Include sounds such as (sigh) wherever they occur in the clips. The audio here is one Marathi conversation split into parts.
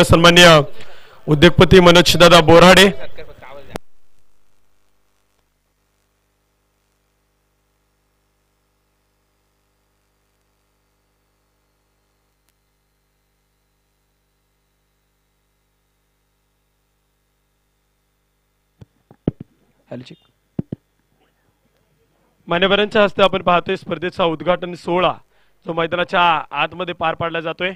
सन्मान्य उद्योगपती मनोज दादा बोराडे मान्यवरांच्या हस्ते आपण पाहतोय स्पर्धेचा उद्घाटन सोहळा जो मैदानाच्या आतमध्ये पार पाडला जातोय.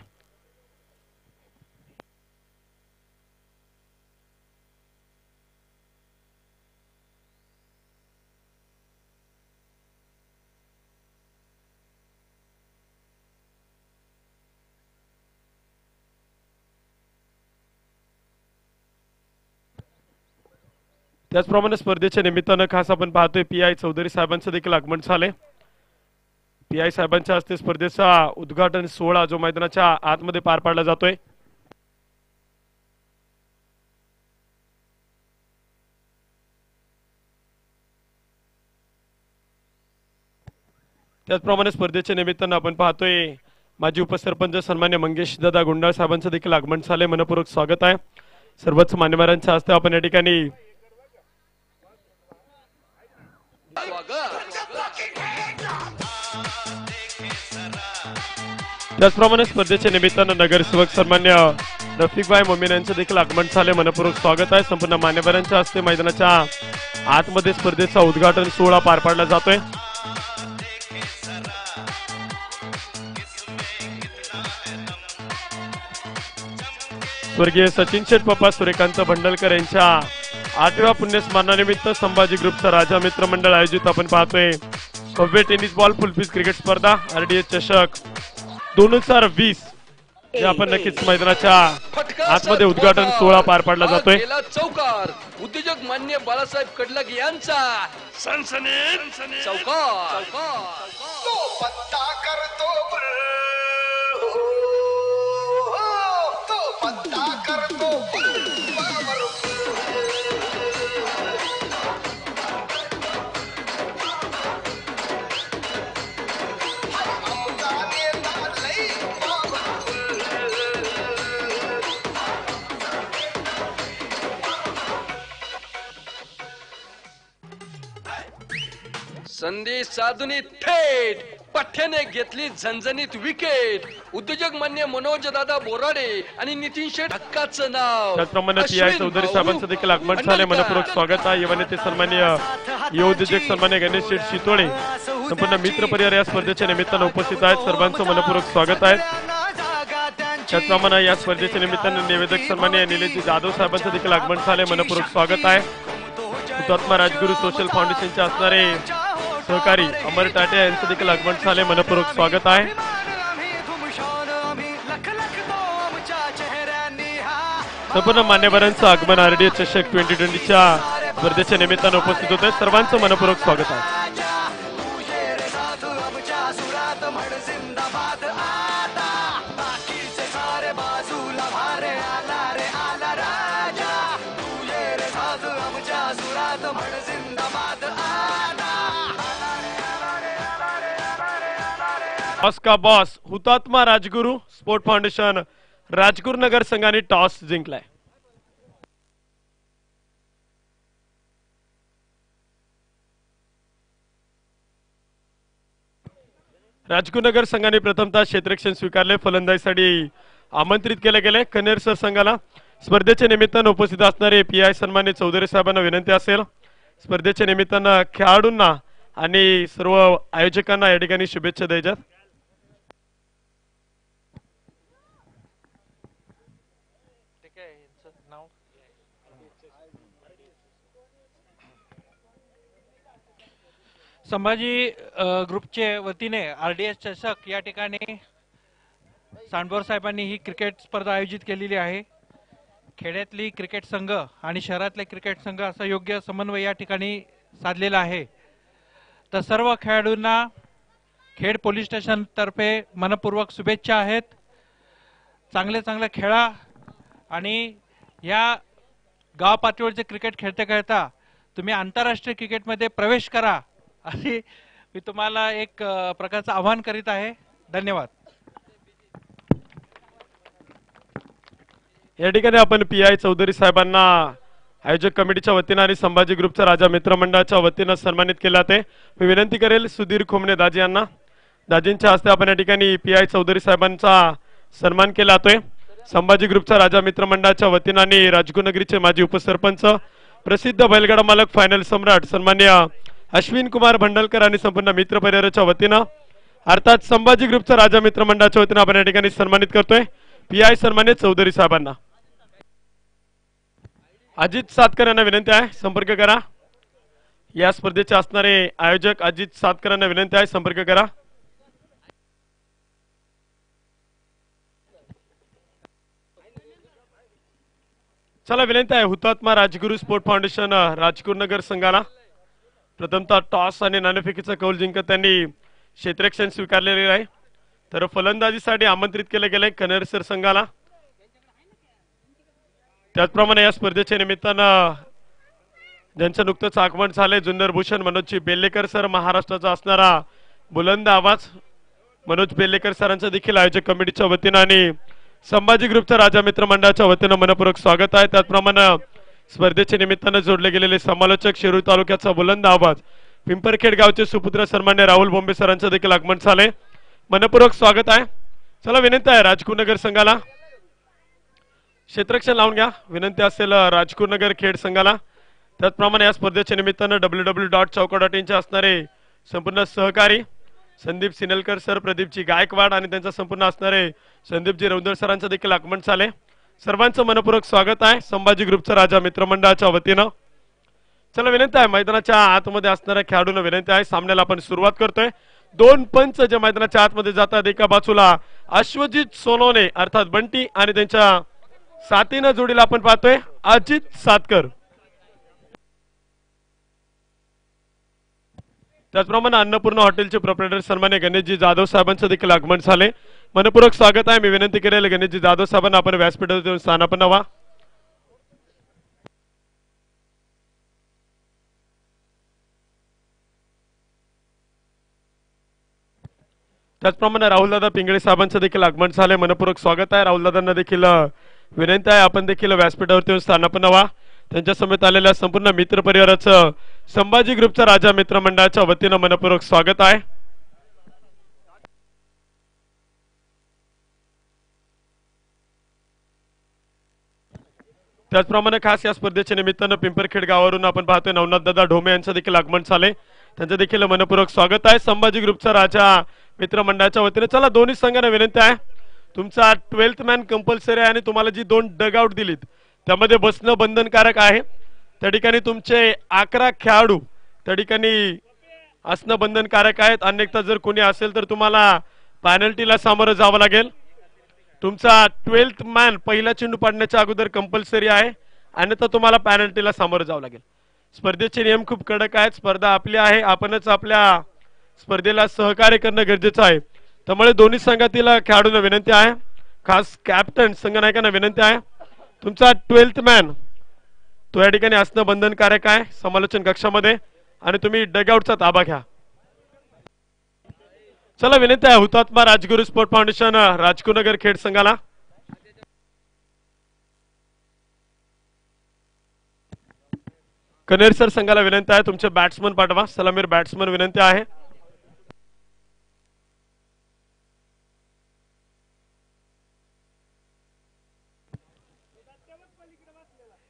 त्याचप्रमाणे स्पर्धेच्या निमित्तानं खास आपण पाहतोय पी आय चौधरी साहेबांचं देखील आगमन झाले पी आय साहेबांच्या हस्ते स्पर्धेचा उद्घाटन सोहळा जो मैदानाच्या आतमध्ये पार पाडला जातोय. त्याचप्रमाणे स्पर्धेच्या निमित्तानं आपण पाहतोय माजी उपसरपंच सन्मान्य मंगेश दादा गुंडाळ साहेबांचं देखील आगमन झाले मनपूर्वक स्वागत आहे. सर्वच मान्यवरांच्या हस्ते आपण या ठिकाणी त्याचप्रमाणे स्पर्धेच्या निमित्तानं नगरसेवक सन्मान्य रफिकभाई मोमीन यांचं देखील आगमन झाले मनपूर्वक स्वागत आहे. संपूर्ण मान्यवरांच्या हस्ते मैदानाच्या आतमध्ये स्पर्धेचा उद्घाटन सोहळा पार पाडला जातोय. स्वर्गीय सचिन शेठ पप्पा सूर्यकांत भंडलकर यांच्या आठव्या पुण्यस्मरणानिमित्त संभाजी ग्रुपचा राजा मित्र मंडळ आयोजित आपण पाहतोय. भव्य टेनिस बॉल फुलपीस क्रिकेट स्पर्धा आरडीएस चषक दोन हजार वीस जे आपण नक्कीच मैदानाच्या आतमध्ये उद्घाटन सोहळा पार पाडला जातोय. चौकार. उद्योजक मान्य बाळासाहेब कडलक यांचा. चौकार. तो पत्ता करतो संदेश साधुनी थेट पठ्याने घेतली झणझणीत विकेट उद्योजक मान्य मनोज दादा बोराडे आणि नितीन शेठ हक्काचं नाव. त्याचप्रमाणे आय चौधरी साहेबांचं देखील आगमन झाले. मनपूर्वक स्वागत आहे. युवा नेते सन्मान्य युवा उद्योजक सन्मान्य गणेश शेठ शितोळे. संपूर्ण मित्र परिवार या स्पर्धेच्या निमित्तानं उपस्थित आहेत. सर्वांचं मनपूर्वक स्वागत आहे. त्याचप्रमाणे या स्पर्धेच्या निमित्तानं निवेदक सन्मान्य निलेजी जाधव साहेबांचं देखील आगमन झाले मनपूर्वक स्वागत आहे. हुतात्मा राजगुरू सोशल फाउंडेशनचे असणारे सहकारी अमर टाटे यांचं देखील आगमन झाले मनपूर्वक स्वागत आहे. संपूर्ण मान्यवरांचं आगमन आरडीएस चषक ट्वेंटी ट्वेंटीच्या स्पर्धेच्या निमित्तानं उपस्थित होते सर्वांचं मनपूर्वक स्वागत आहे. टॉस का बॉस? हुतात्मा Rajguru sport foundation Rajgurunagar संघाने टॉस जिंकलाय. राजगुरुनगर संघाने प्रथमतः क्षेत्रक्षण स्वीकारले फलंदाजीसाठी आमंत्रित केले गेले. कनेर सर संघाला स्पर्धेच्या निमित्तानं उपस्थित असणारे पी आय सन्माने चौधरी साहेबांना विनंती असेल. स्पर्धेच्या निमित्तानं खेळाडूंना आणि सर्व आयोजकांना या ठिकाणी शुभेच्छा द्यायच्यात. संभाजी ग्रुपचे वतीने आर डी एस चषक या ठिकाणी सांडभोर साहेबांनी ही क्रिकेट स्पर्धा आयोजित केलेली आहे. खेड्यातली क्रिकेट संघ आणि शहरातले क्रिकेट संघ असा योग्य समन्वय या ठिकाणी साधलेला आहे. तर सर्व खेळाडूंना खेड पोलीस स्टेशनतर्फे मनपूर्वक शुभेच्छा आहेत. चांगले चांगले खेळा आणि या गाव पातळीवरचे क्रिकेट खेळता खेळता तुम्ही आंतरराष्ट्रीय क्रिकेटमध्ये प्रवेश करा. आणि मी तुम्हाला एक प्रकारचं आवाहन करीत आहे. धन्यवाद. या ठिकाणी आपण पी आय चौधरी साहेबांना आयोजक कमिटीच्या वतीनं आणि संभाजी ग्रुपच्या राजा मित्रमंडळाच्या वतीनं सन्मानित केला ते मी विनंती करेल सुधीर खोमणे दाजी यांना. दाजींच्या हस्ते आपण या ठिकाणी पी आय चौधरी साहेबांचा सन्मान केला जातोय. संभाजी ग्रुपच्या राजा मित्रमंडळाच्या वतीनं आणि राजगुरुनगरीचे माजी उपसरपंच प्रसिद्ध बैलगाडा मालक फायनल सम्राट सन्मान्य अश्विन कुमार भंडलकर आणि संपूर्ण मित्र परिवाराच्या वतीनं अर्थात संभाजी ग्रुपचा राजा मित्र मंडळाच्या वतीनं आपण या ठिकाणी सन्मानित करतोय. पी आय सन्मानित चौधरी साहेबांना. अजित सातकर यांना विनंती आहे संपर्क करा. या स्पर्धेचे असणारे आयोजक अजित सातकर यांना विनंती आहे संपर्क करा. चला विनंती आहे हुतात्मा राजगुरू स्पोर्ट फाउंडेशन राजगुरुनगर संघाला. प्रथमतः टॉस आणि नाणेफेकीचा कौल जिंकत त्यांनी क्षेत्रक्षण स्वीकारलेले आहे. तर फलंदाजीसाठी आमंत्रित केलं गेलंय कनरसर संघाला त्याचप्रमाणे या स्पर्धेच्या निमित्तानं ज्यांचं नुकतंच आगमन झालंय जुन्नर भूषण मनोजजी बेल्लेकर सर महाराष्ट्राचा असणारा बुलंद आवाज मनोज बेल्लेकर सरांचं देखील आयोजक कमिटीच्या वतीनं आणि संभाजी ग्रुपच्या राजा मित्र मंडळाच्या वतीनं मनपूर्वक स्वागत आहे. त्याचप्रमाणे स्पर्धेच्या निमित्तानं जोडले गेलेले समालोचक शिरूर तालुक्याचा बुलंद आवाज. पिंपरखेड गावचे सुपुत्र सन्मान्य राहुल बोंबे सरांचं देखील आगमन झालंय मनपूर्वक स्वागत आहे. चला विनंती आहे राजकुनगर संघाला. क्षेत्रक्षण लावून घ्या. विनंती असेल राजकूर नगर खेड संघाला. त्याचप्रमाणे या स्पर्धेच्या निमित्तानं डब्ल्यू डब्ल्यू डॉट चौका डॉट इनचे असणारे संपूर्ण सहकारी संदीप सिनेलकर सर प्रदीपजी गायकवाड आणि त्यांचा संपूर्ण असणारे संदीपजी रौदळ सरांचं देखील आगमन झाले. सर्वांचं मनपूर्वक स्वागत आहे. संभाजी ग्रुपचा राजा मित्रमंडळाच्या वतीनं. चला विनंती आहे मैदानाच्या आतमध्ये असणाऱ्या खेळाडूंना विनंती आहे. सामन्याला आपण सुरुवात करतोय. दोन पंच जे मैदानाच्या आतमध्ये जातात एका बाजूला अश्वजित सोनवणे अर्थात बंटी आणि त्यांच्या साथीनं जोडीला आपण पाहतोय अजित सातकर. त्याचप्रमाणे अन्नपूर्णा हॉटेलचे प्रोप्रायटर सन्मान्य गणेशजी जाधव साहेबांचं देखील आगमन झाले. मनपूर्वक स्वागत आहे. मी विनंती करेल गणेशजी जाधव साहेबांना आपण व्यासपीठावर देऊन स्थानापन्न व्हा. त्याचप्रमाणे राहुलदादा पिंगळे साहेबांचं देखील आगमन झालंय मनपूर्वक स्वागत आहे. राहुलदादांना देखील विनंती आहे. आपण देखील व्यासपीठावरती येऊन स्थानापन्न व्हा. त्यांच्या समेत आलेल्या संपूर्ण मित्र परिवाराचं संभाजी ग्रुपच्या राजा मित्र मंडळाच्या वतीनं मनपूर्वक स्वागत आहे. त्याचप्रमाणे खास या स्पर्धेच्या निमित्तानं पिंपरखेड गावावरून आपण पाहतोय नवनाथ दादा ढोमे यांचं देखील आगमन झाले त्यांचं देखील मनपूर्वक स्वागत आहे. संभाजी ग्रुपचा राजा मित्रमंडळाच्या वतीने चला दोन्ही संघांना विनंती आहे. तुमचा ट्वेल्थ मॅन कंपल्सरी आहे आणि तुम्हाला जी दोन डगआउट दिलीत त्यामध्ये बसणं बंधनकारक आहे. त्या ठिकाणी तुमचे अकरा खेळाडू त्या ठिकाणी असणं बंधनकारक आहेत. अनेकदा जर कोणी असेल तर तुम्हाला पॅनल्टीला सामोरं जावं लागेल. तुमचा ट्वेल्थ मॅन पहिला चेंडू पाडण्याच्या अगोदर कंपल्सरी आहे. अन्यथा तुम्हाला पॅनल्टीला सामोरं जावं लागेल. स्पर्धेचे नियम खूप कडक आहेत. स्पर्धा आपली आहे. आपणच आपल्या स्पर्धेला सहकार्य करणं गरजेचं आहे. त्यामुळे दोन्ही संघातील खेळाडूंना विनंती आहे. खास कॅप्टन संघनायकांना विनंती आहे. तुमचा ट्वेल्थ मॅन. तो या ठिकाणी असणं बंधनकारक आहे. समालोचन कक्षामध्ये. आणि तुम्ही डगआउटचा ताबा घ्या. चला विनंती आहे हुतात्मा राजगुरू स्पोर्ट फाउंडेशन राजकुनगर खेड संघाला. कनेरसर संघाला विनंती आहे. तुमचे बॅट्समन पाठवा. सलामीर बॅट्समन विनंती आहे.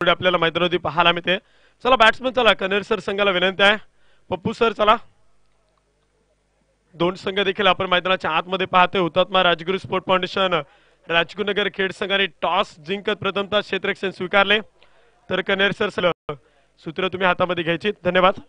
पुढे आपल्याला मैदानावरती पाहायला मिळते चला बॅट्समन चला कनेर सर संघाला विनंती आहे. पप्पू सर चला. दोन संघ देखील आपण मैदानाच्या आतमध्ये पाहतोय. हुतात्मा राजगुरू स्पोर्ट फाउंडेशन राजगुरुनगर खेड संघाने टॉस जिंकत प्रथमतः क्षेत्ररक्षण स्वीकारले. तर कनेर सर सूत्र तुम्ही हातामध्ये घ्यायची. धन्यवाद.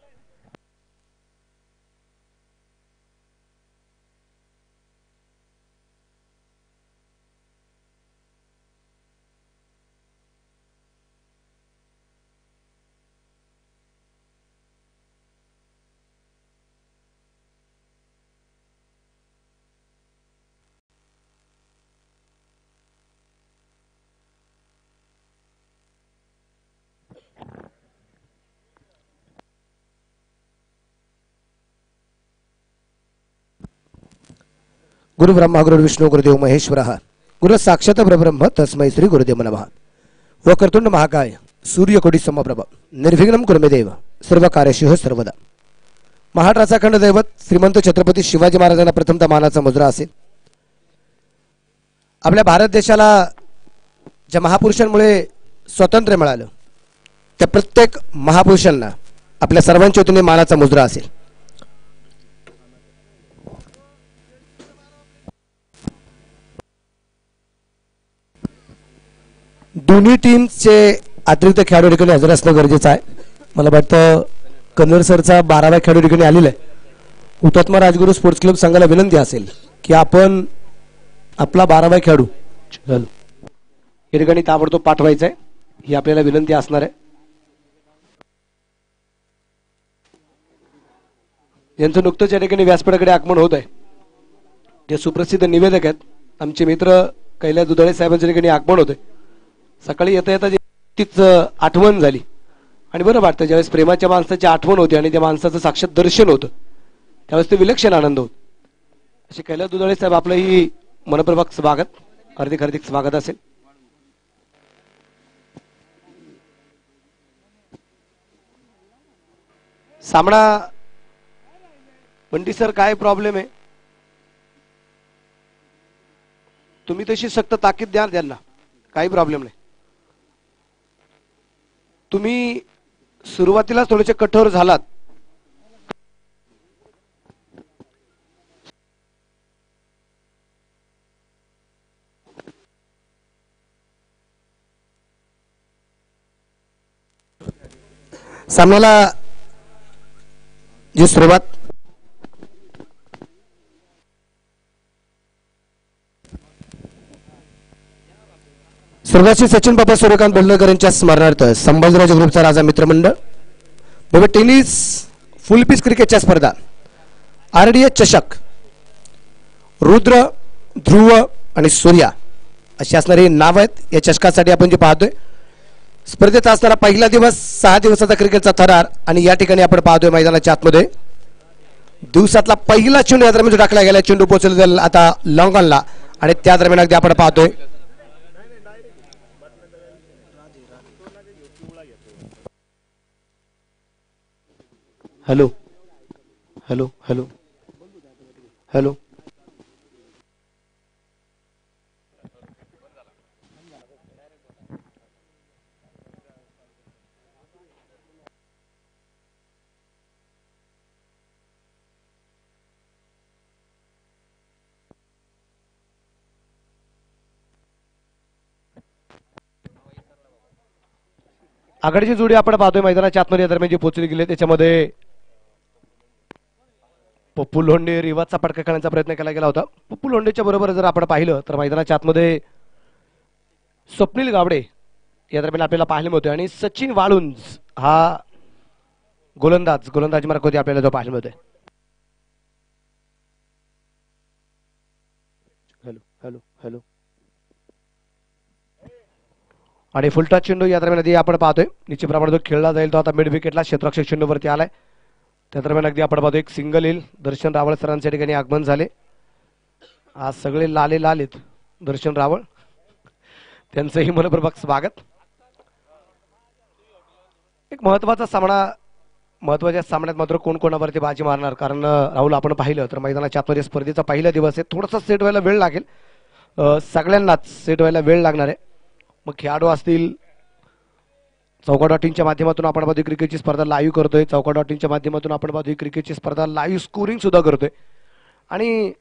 गुरु ब्रह्मा गुरु विष्णू गुरुदेव महेश्वर। गुरु साक्षात परब्रह्म तस्मै श्री गुरुदेव नमः। वक्रतुंड महाकाय सूर्यकोटी समप्रभ। निर्विघ्नम कुर्मेदेव सर्व कार्यशिह सर्वदा। महाराष्ट्राचा खंड दैवत श्रीमंत छत्रपती शिवाजी महाराजांना प्रथमतः मानाचा मुजरा असेल. आपल्या भारत देशाला ज्या महापुरुषांमुळे स्वातंत्र्य मिळालं त्या प्रत्येक महापुरुषांना आपल्या सर्वांच्या वतीने मानाचा मुजरा असेल. दोन्ही टीमचे अतिरिक्त खेळाडू ठिकाणी हजर असणं गरजेचं आहे. मला वाटतं कन्नड सरचा बाराव्या खेळाडू ठिकाणी आलेला आहे. हुतात्मा राजगुरू स्पोर्ट्स क्लब संघाला विनंती असेल की आपण आपला बारावा खेळाडू चल. या ठिकाणी ताबडतोब पाठवायचा आहे ही आपल्याला विनंती असणार आहे. यांचं नुकतंच या ठिकाणी व्यासपीठाकडे आगमन होत आहे. जे सुप्रसिद्ध निवेदक आहेत आमचे मित्र कैलास दुधाळे साहेबांच्या ठिकाणी आगमन होते सकाळी येता येता तीच आठवण झाली. आणि बरं वाटतं ज्यावेळेस प्रेमाच्या माणसाची आठवण होती आणि त्या माणसाचं साक्षात दर्शन होतं त्यावेळेस ते विलक्षण आनंद होत. असे कैलास दुधाळे साहेब आपलंही मनप्रभाग स्वागत. हार्दिक हार्दिक स्वागत असेल. सामना बंटी सर काय प्रॉब्लेम आहे? तुम्ही तशी सक्त ताकीद द्या त्यांना. काही प्रॉब्लेम नाही. तुम्ही सुरुवातीला थोडेसे कठोर झालात. सामन्याला जी सुरुवात स्वर्गाशी सचिन बाबा सूर्यकांत बोलणकर यांच्या स्मरणार्थ संभाजीराज ग्रुपचा राजा मित्रमंडळ बाबा टेनिस फुल पीस क्रिकेटच्या स्पर्धा आर डी चषक रुद्र ध्रुव आणि सूर्या अशी असणारी नाव आहेत. या चषकासाठी आपण जे पाहतोय स्पर्धेत असणारा पहिला दिवस सहा दिवसाचा क्रिकेटचा थरार आणि या ठिकाणी आपण पाहतोय मैदानाच्या आतमध्ये. दिवसातला पहिला चेंडू या दरम्यान टाकला गेला चेंडू पोहोचला आता लॉंगॉनला आणि त्या दरम्यान अगदी आपण पाहतोय हॅलो. Hello hello. हॅलो. आघाडीची जोडी आपण पाहतोय मैदानाच्या आतमध्ये दरम्यान जी पोहोचली गेली त्याच्यामध्ये पप्पू लोंढे रिवाजचा पटका करण्याचा प्रयत्न केला गेला होता. पप्पू लोंढेच्या बरोबर जर आपण पाहिलं तर मैदानाच्या आतमध्ये स्वप्नील गावडे या दरम्यान आपल्याला पाहायला होते आणि सचिन वाळुंज हा गोलंदाज गोलंदाज मार्क होती आपल्याला जो पाहायला होते हॅलो हॅलो हॅलो. आणि फुलटा चेंडू या दरम्यान आधी आपण पाहतोय. निश्चितप्रमाणे जो खेळला जाईल तो आता मिड विकेटला क्षेत्रक्षक चेंडूवरती आलाय. त्या दरम्यान अगदी आपण पाहतो एक सिंगल येईल. दर्शन रावळ सरांच्या ठिकाणी आगमन झाले. आज सगळे लाले लाल आहेत दर्शन रावळ. त्यांचंही मनपूर्वक स्वागत. एक महत्त्वाचा सामना महत्त्वाच्या सामन्यात मात्र कोण कोणावरती बाजी मारणार? कारण राहुल आपण पाहिलं तर मैदानाच्या आतमध्ये स्पर्धेचा पहिला दिवस आहे. थोडासा सेट व्हायला वेळ लागेल. सगळ्यांनाच सेट व्हायला वेळ लागणार आहे. मग खेळाडू असतील चौका डॉट इनच्या माध्यमातून आपण पाहतो क्रिकेटची स्पर्धा लाईव्ह करतोय. चौका डॉट इनच्या माध्यमातून आपण पाहतो क्रिकेटची स्पर्धा लाईव्ह स्कोरिंग सुद्धा करतोय. आणि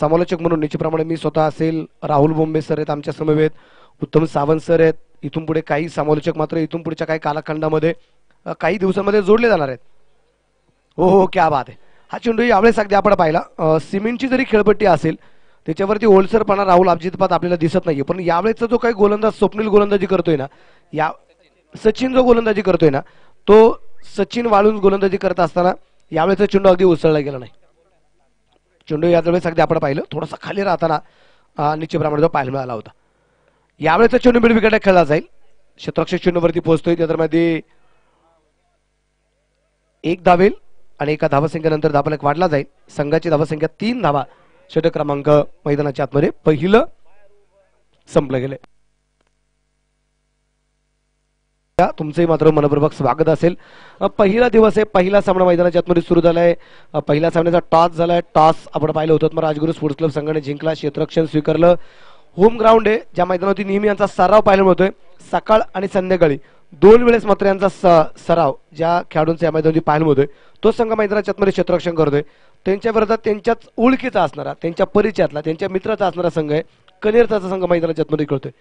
समालोचक म्हणून निश्चितप्रमाणे मी स्वतः असेल राहुल बोंबे सर आहेत आमच्या समवेत उत्तम सावंत सर आहेत. इथून पुढे काही समालोचक मात्र इथून पुढच्या काही कालखंडामध्ये काही दिवसांमध्ये जोडले जाणार आहेत. हो हो क्या बात आहे. हा चेंडू यावेळेस अगदी आपण पाहिला. सिमेंटची जरी खेळपट्टी असेल त्याच्यावरती ओलसरपणा राहुल अभिजितपात आपल्याला दिसत नाहीये. पण यावेळेचा जो काही गोलंदाज स्वप्नील गोलंदाजी करतोय ना या सचिन जो गोलंदाजी करतोय ना तो सचिन वाळून गोलंदाजी करत असताना यावेळेचा चेंडू अगदी उसळला गेला नाही. चेंडू याच वेळेस अगदी आपण पाहिलं थोडासा खाली राहताना निश्चितप्रमाणे जो पाहायला मिळाला होता. यावेळेचा चेंडू मिड खेळला जाईल. क्षेत्ररक्षक चेंडूवरती पोहोचतोय त्या दरम्यान एक धावेल आणि एका धावसंख्येनंतर धावफलक वाढला जाईल. संघाची धावसंख्या तीन धावा षटक क्रमांक मैदानाच्या आतमध्ये. पहिलं संपलं गेलं या तुमचंही मात्र मनपूर्वक स्वागत असेल. पहिला दिवस आहे पहिला सामना मैदानाच्या आतमध्ये सुरू झालाय. आहे पहिल्या सामन्याचा टॉस झालाय. टॉस आपण पाहिलं होतं मग राजगुरू स्पोर्ट्स क्लब संघाने जिंकला क्षेत्ररक्षण स्वीकारलं. होम ग्राउंड आहे ज्या मैदानावरती नेहमी यांचा सराव पाहायला मिळतोय. सकाळ आणि संध्याकाळी दोन वेळेस मात्र यांचा स- सराव ज्या खेळाडूंचा या मैदानावरती पाहायला मिळतोय तो संघ मैदानाच्या आतमध्ये क्षेत्ररक्षण करतोय. त्यांच्या विरोधात त्यांच्याच ओळखीचा असणारा त्यांच्या परिचयातला त्यांच्या मित्राचा असणारा संघ आहे कनेरचा संघ मैदानाच्या आतमध्ये खेळतोय.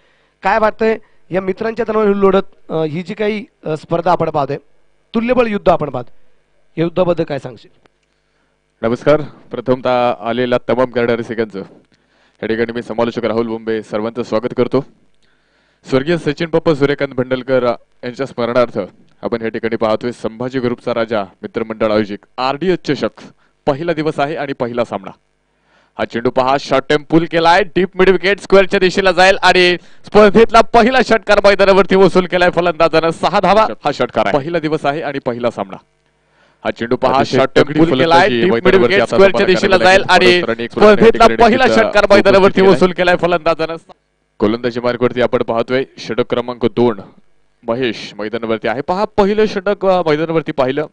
काय वाटतंय? या मित्रांच्या तणावर लढत ही जी काही स्पर्धा आपण पाहतोय तुल्यबळ युद्ध आपण पाहतो या युद्धाबद्दल काय सांगशील? नमस्कार. प्रथमतः आलेला तमाम करणारे रसिकांचं या ठिकाणी मी समालोचक राहुल बोंबे सर्वांचं स्वागत करतो. स्वर्गीय सचिन पप्पा सूर्यकांत भंडलकर यांच्या स्मरणार्थ आपण या ठिकाणी पाहतोय संभाजी ग्रुपचा राजा मित्रमंडळ आयोजित आर आरडीएस चषक पहिला दिवस आहे आणि पहिला सामना. हा चेंडू पहा शॉर्ट टाइम पुल केलाय. डीप मिड विकेट स्क्वेअरच्या दिशेला जाईल आणि स्पर्धेतला पहिला षटकार मैदानावरती वसूल केलाय फलंदाजानं. सहा धावा हा षटकार पहिला दिवस आहे आणि पहिला सामना. हा चेंडू पहा शॉर्ट टाइम पुल केलाय. मिड विकेट स्क्वेअरच्या दिशेला जाईल. आणि स्पर्धेतला पहिला षटकार मैदानावरती. वसूल केलाय फलंदाजानं. गोलंदाजी मार्गवरती आपण पाहतोय. षटक क्रमांक दोन महेश मैदानावरती आहे. पहा पहिलं षटक मैदानावरती पाहिलं.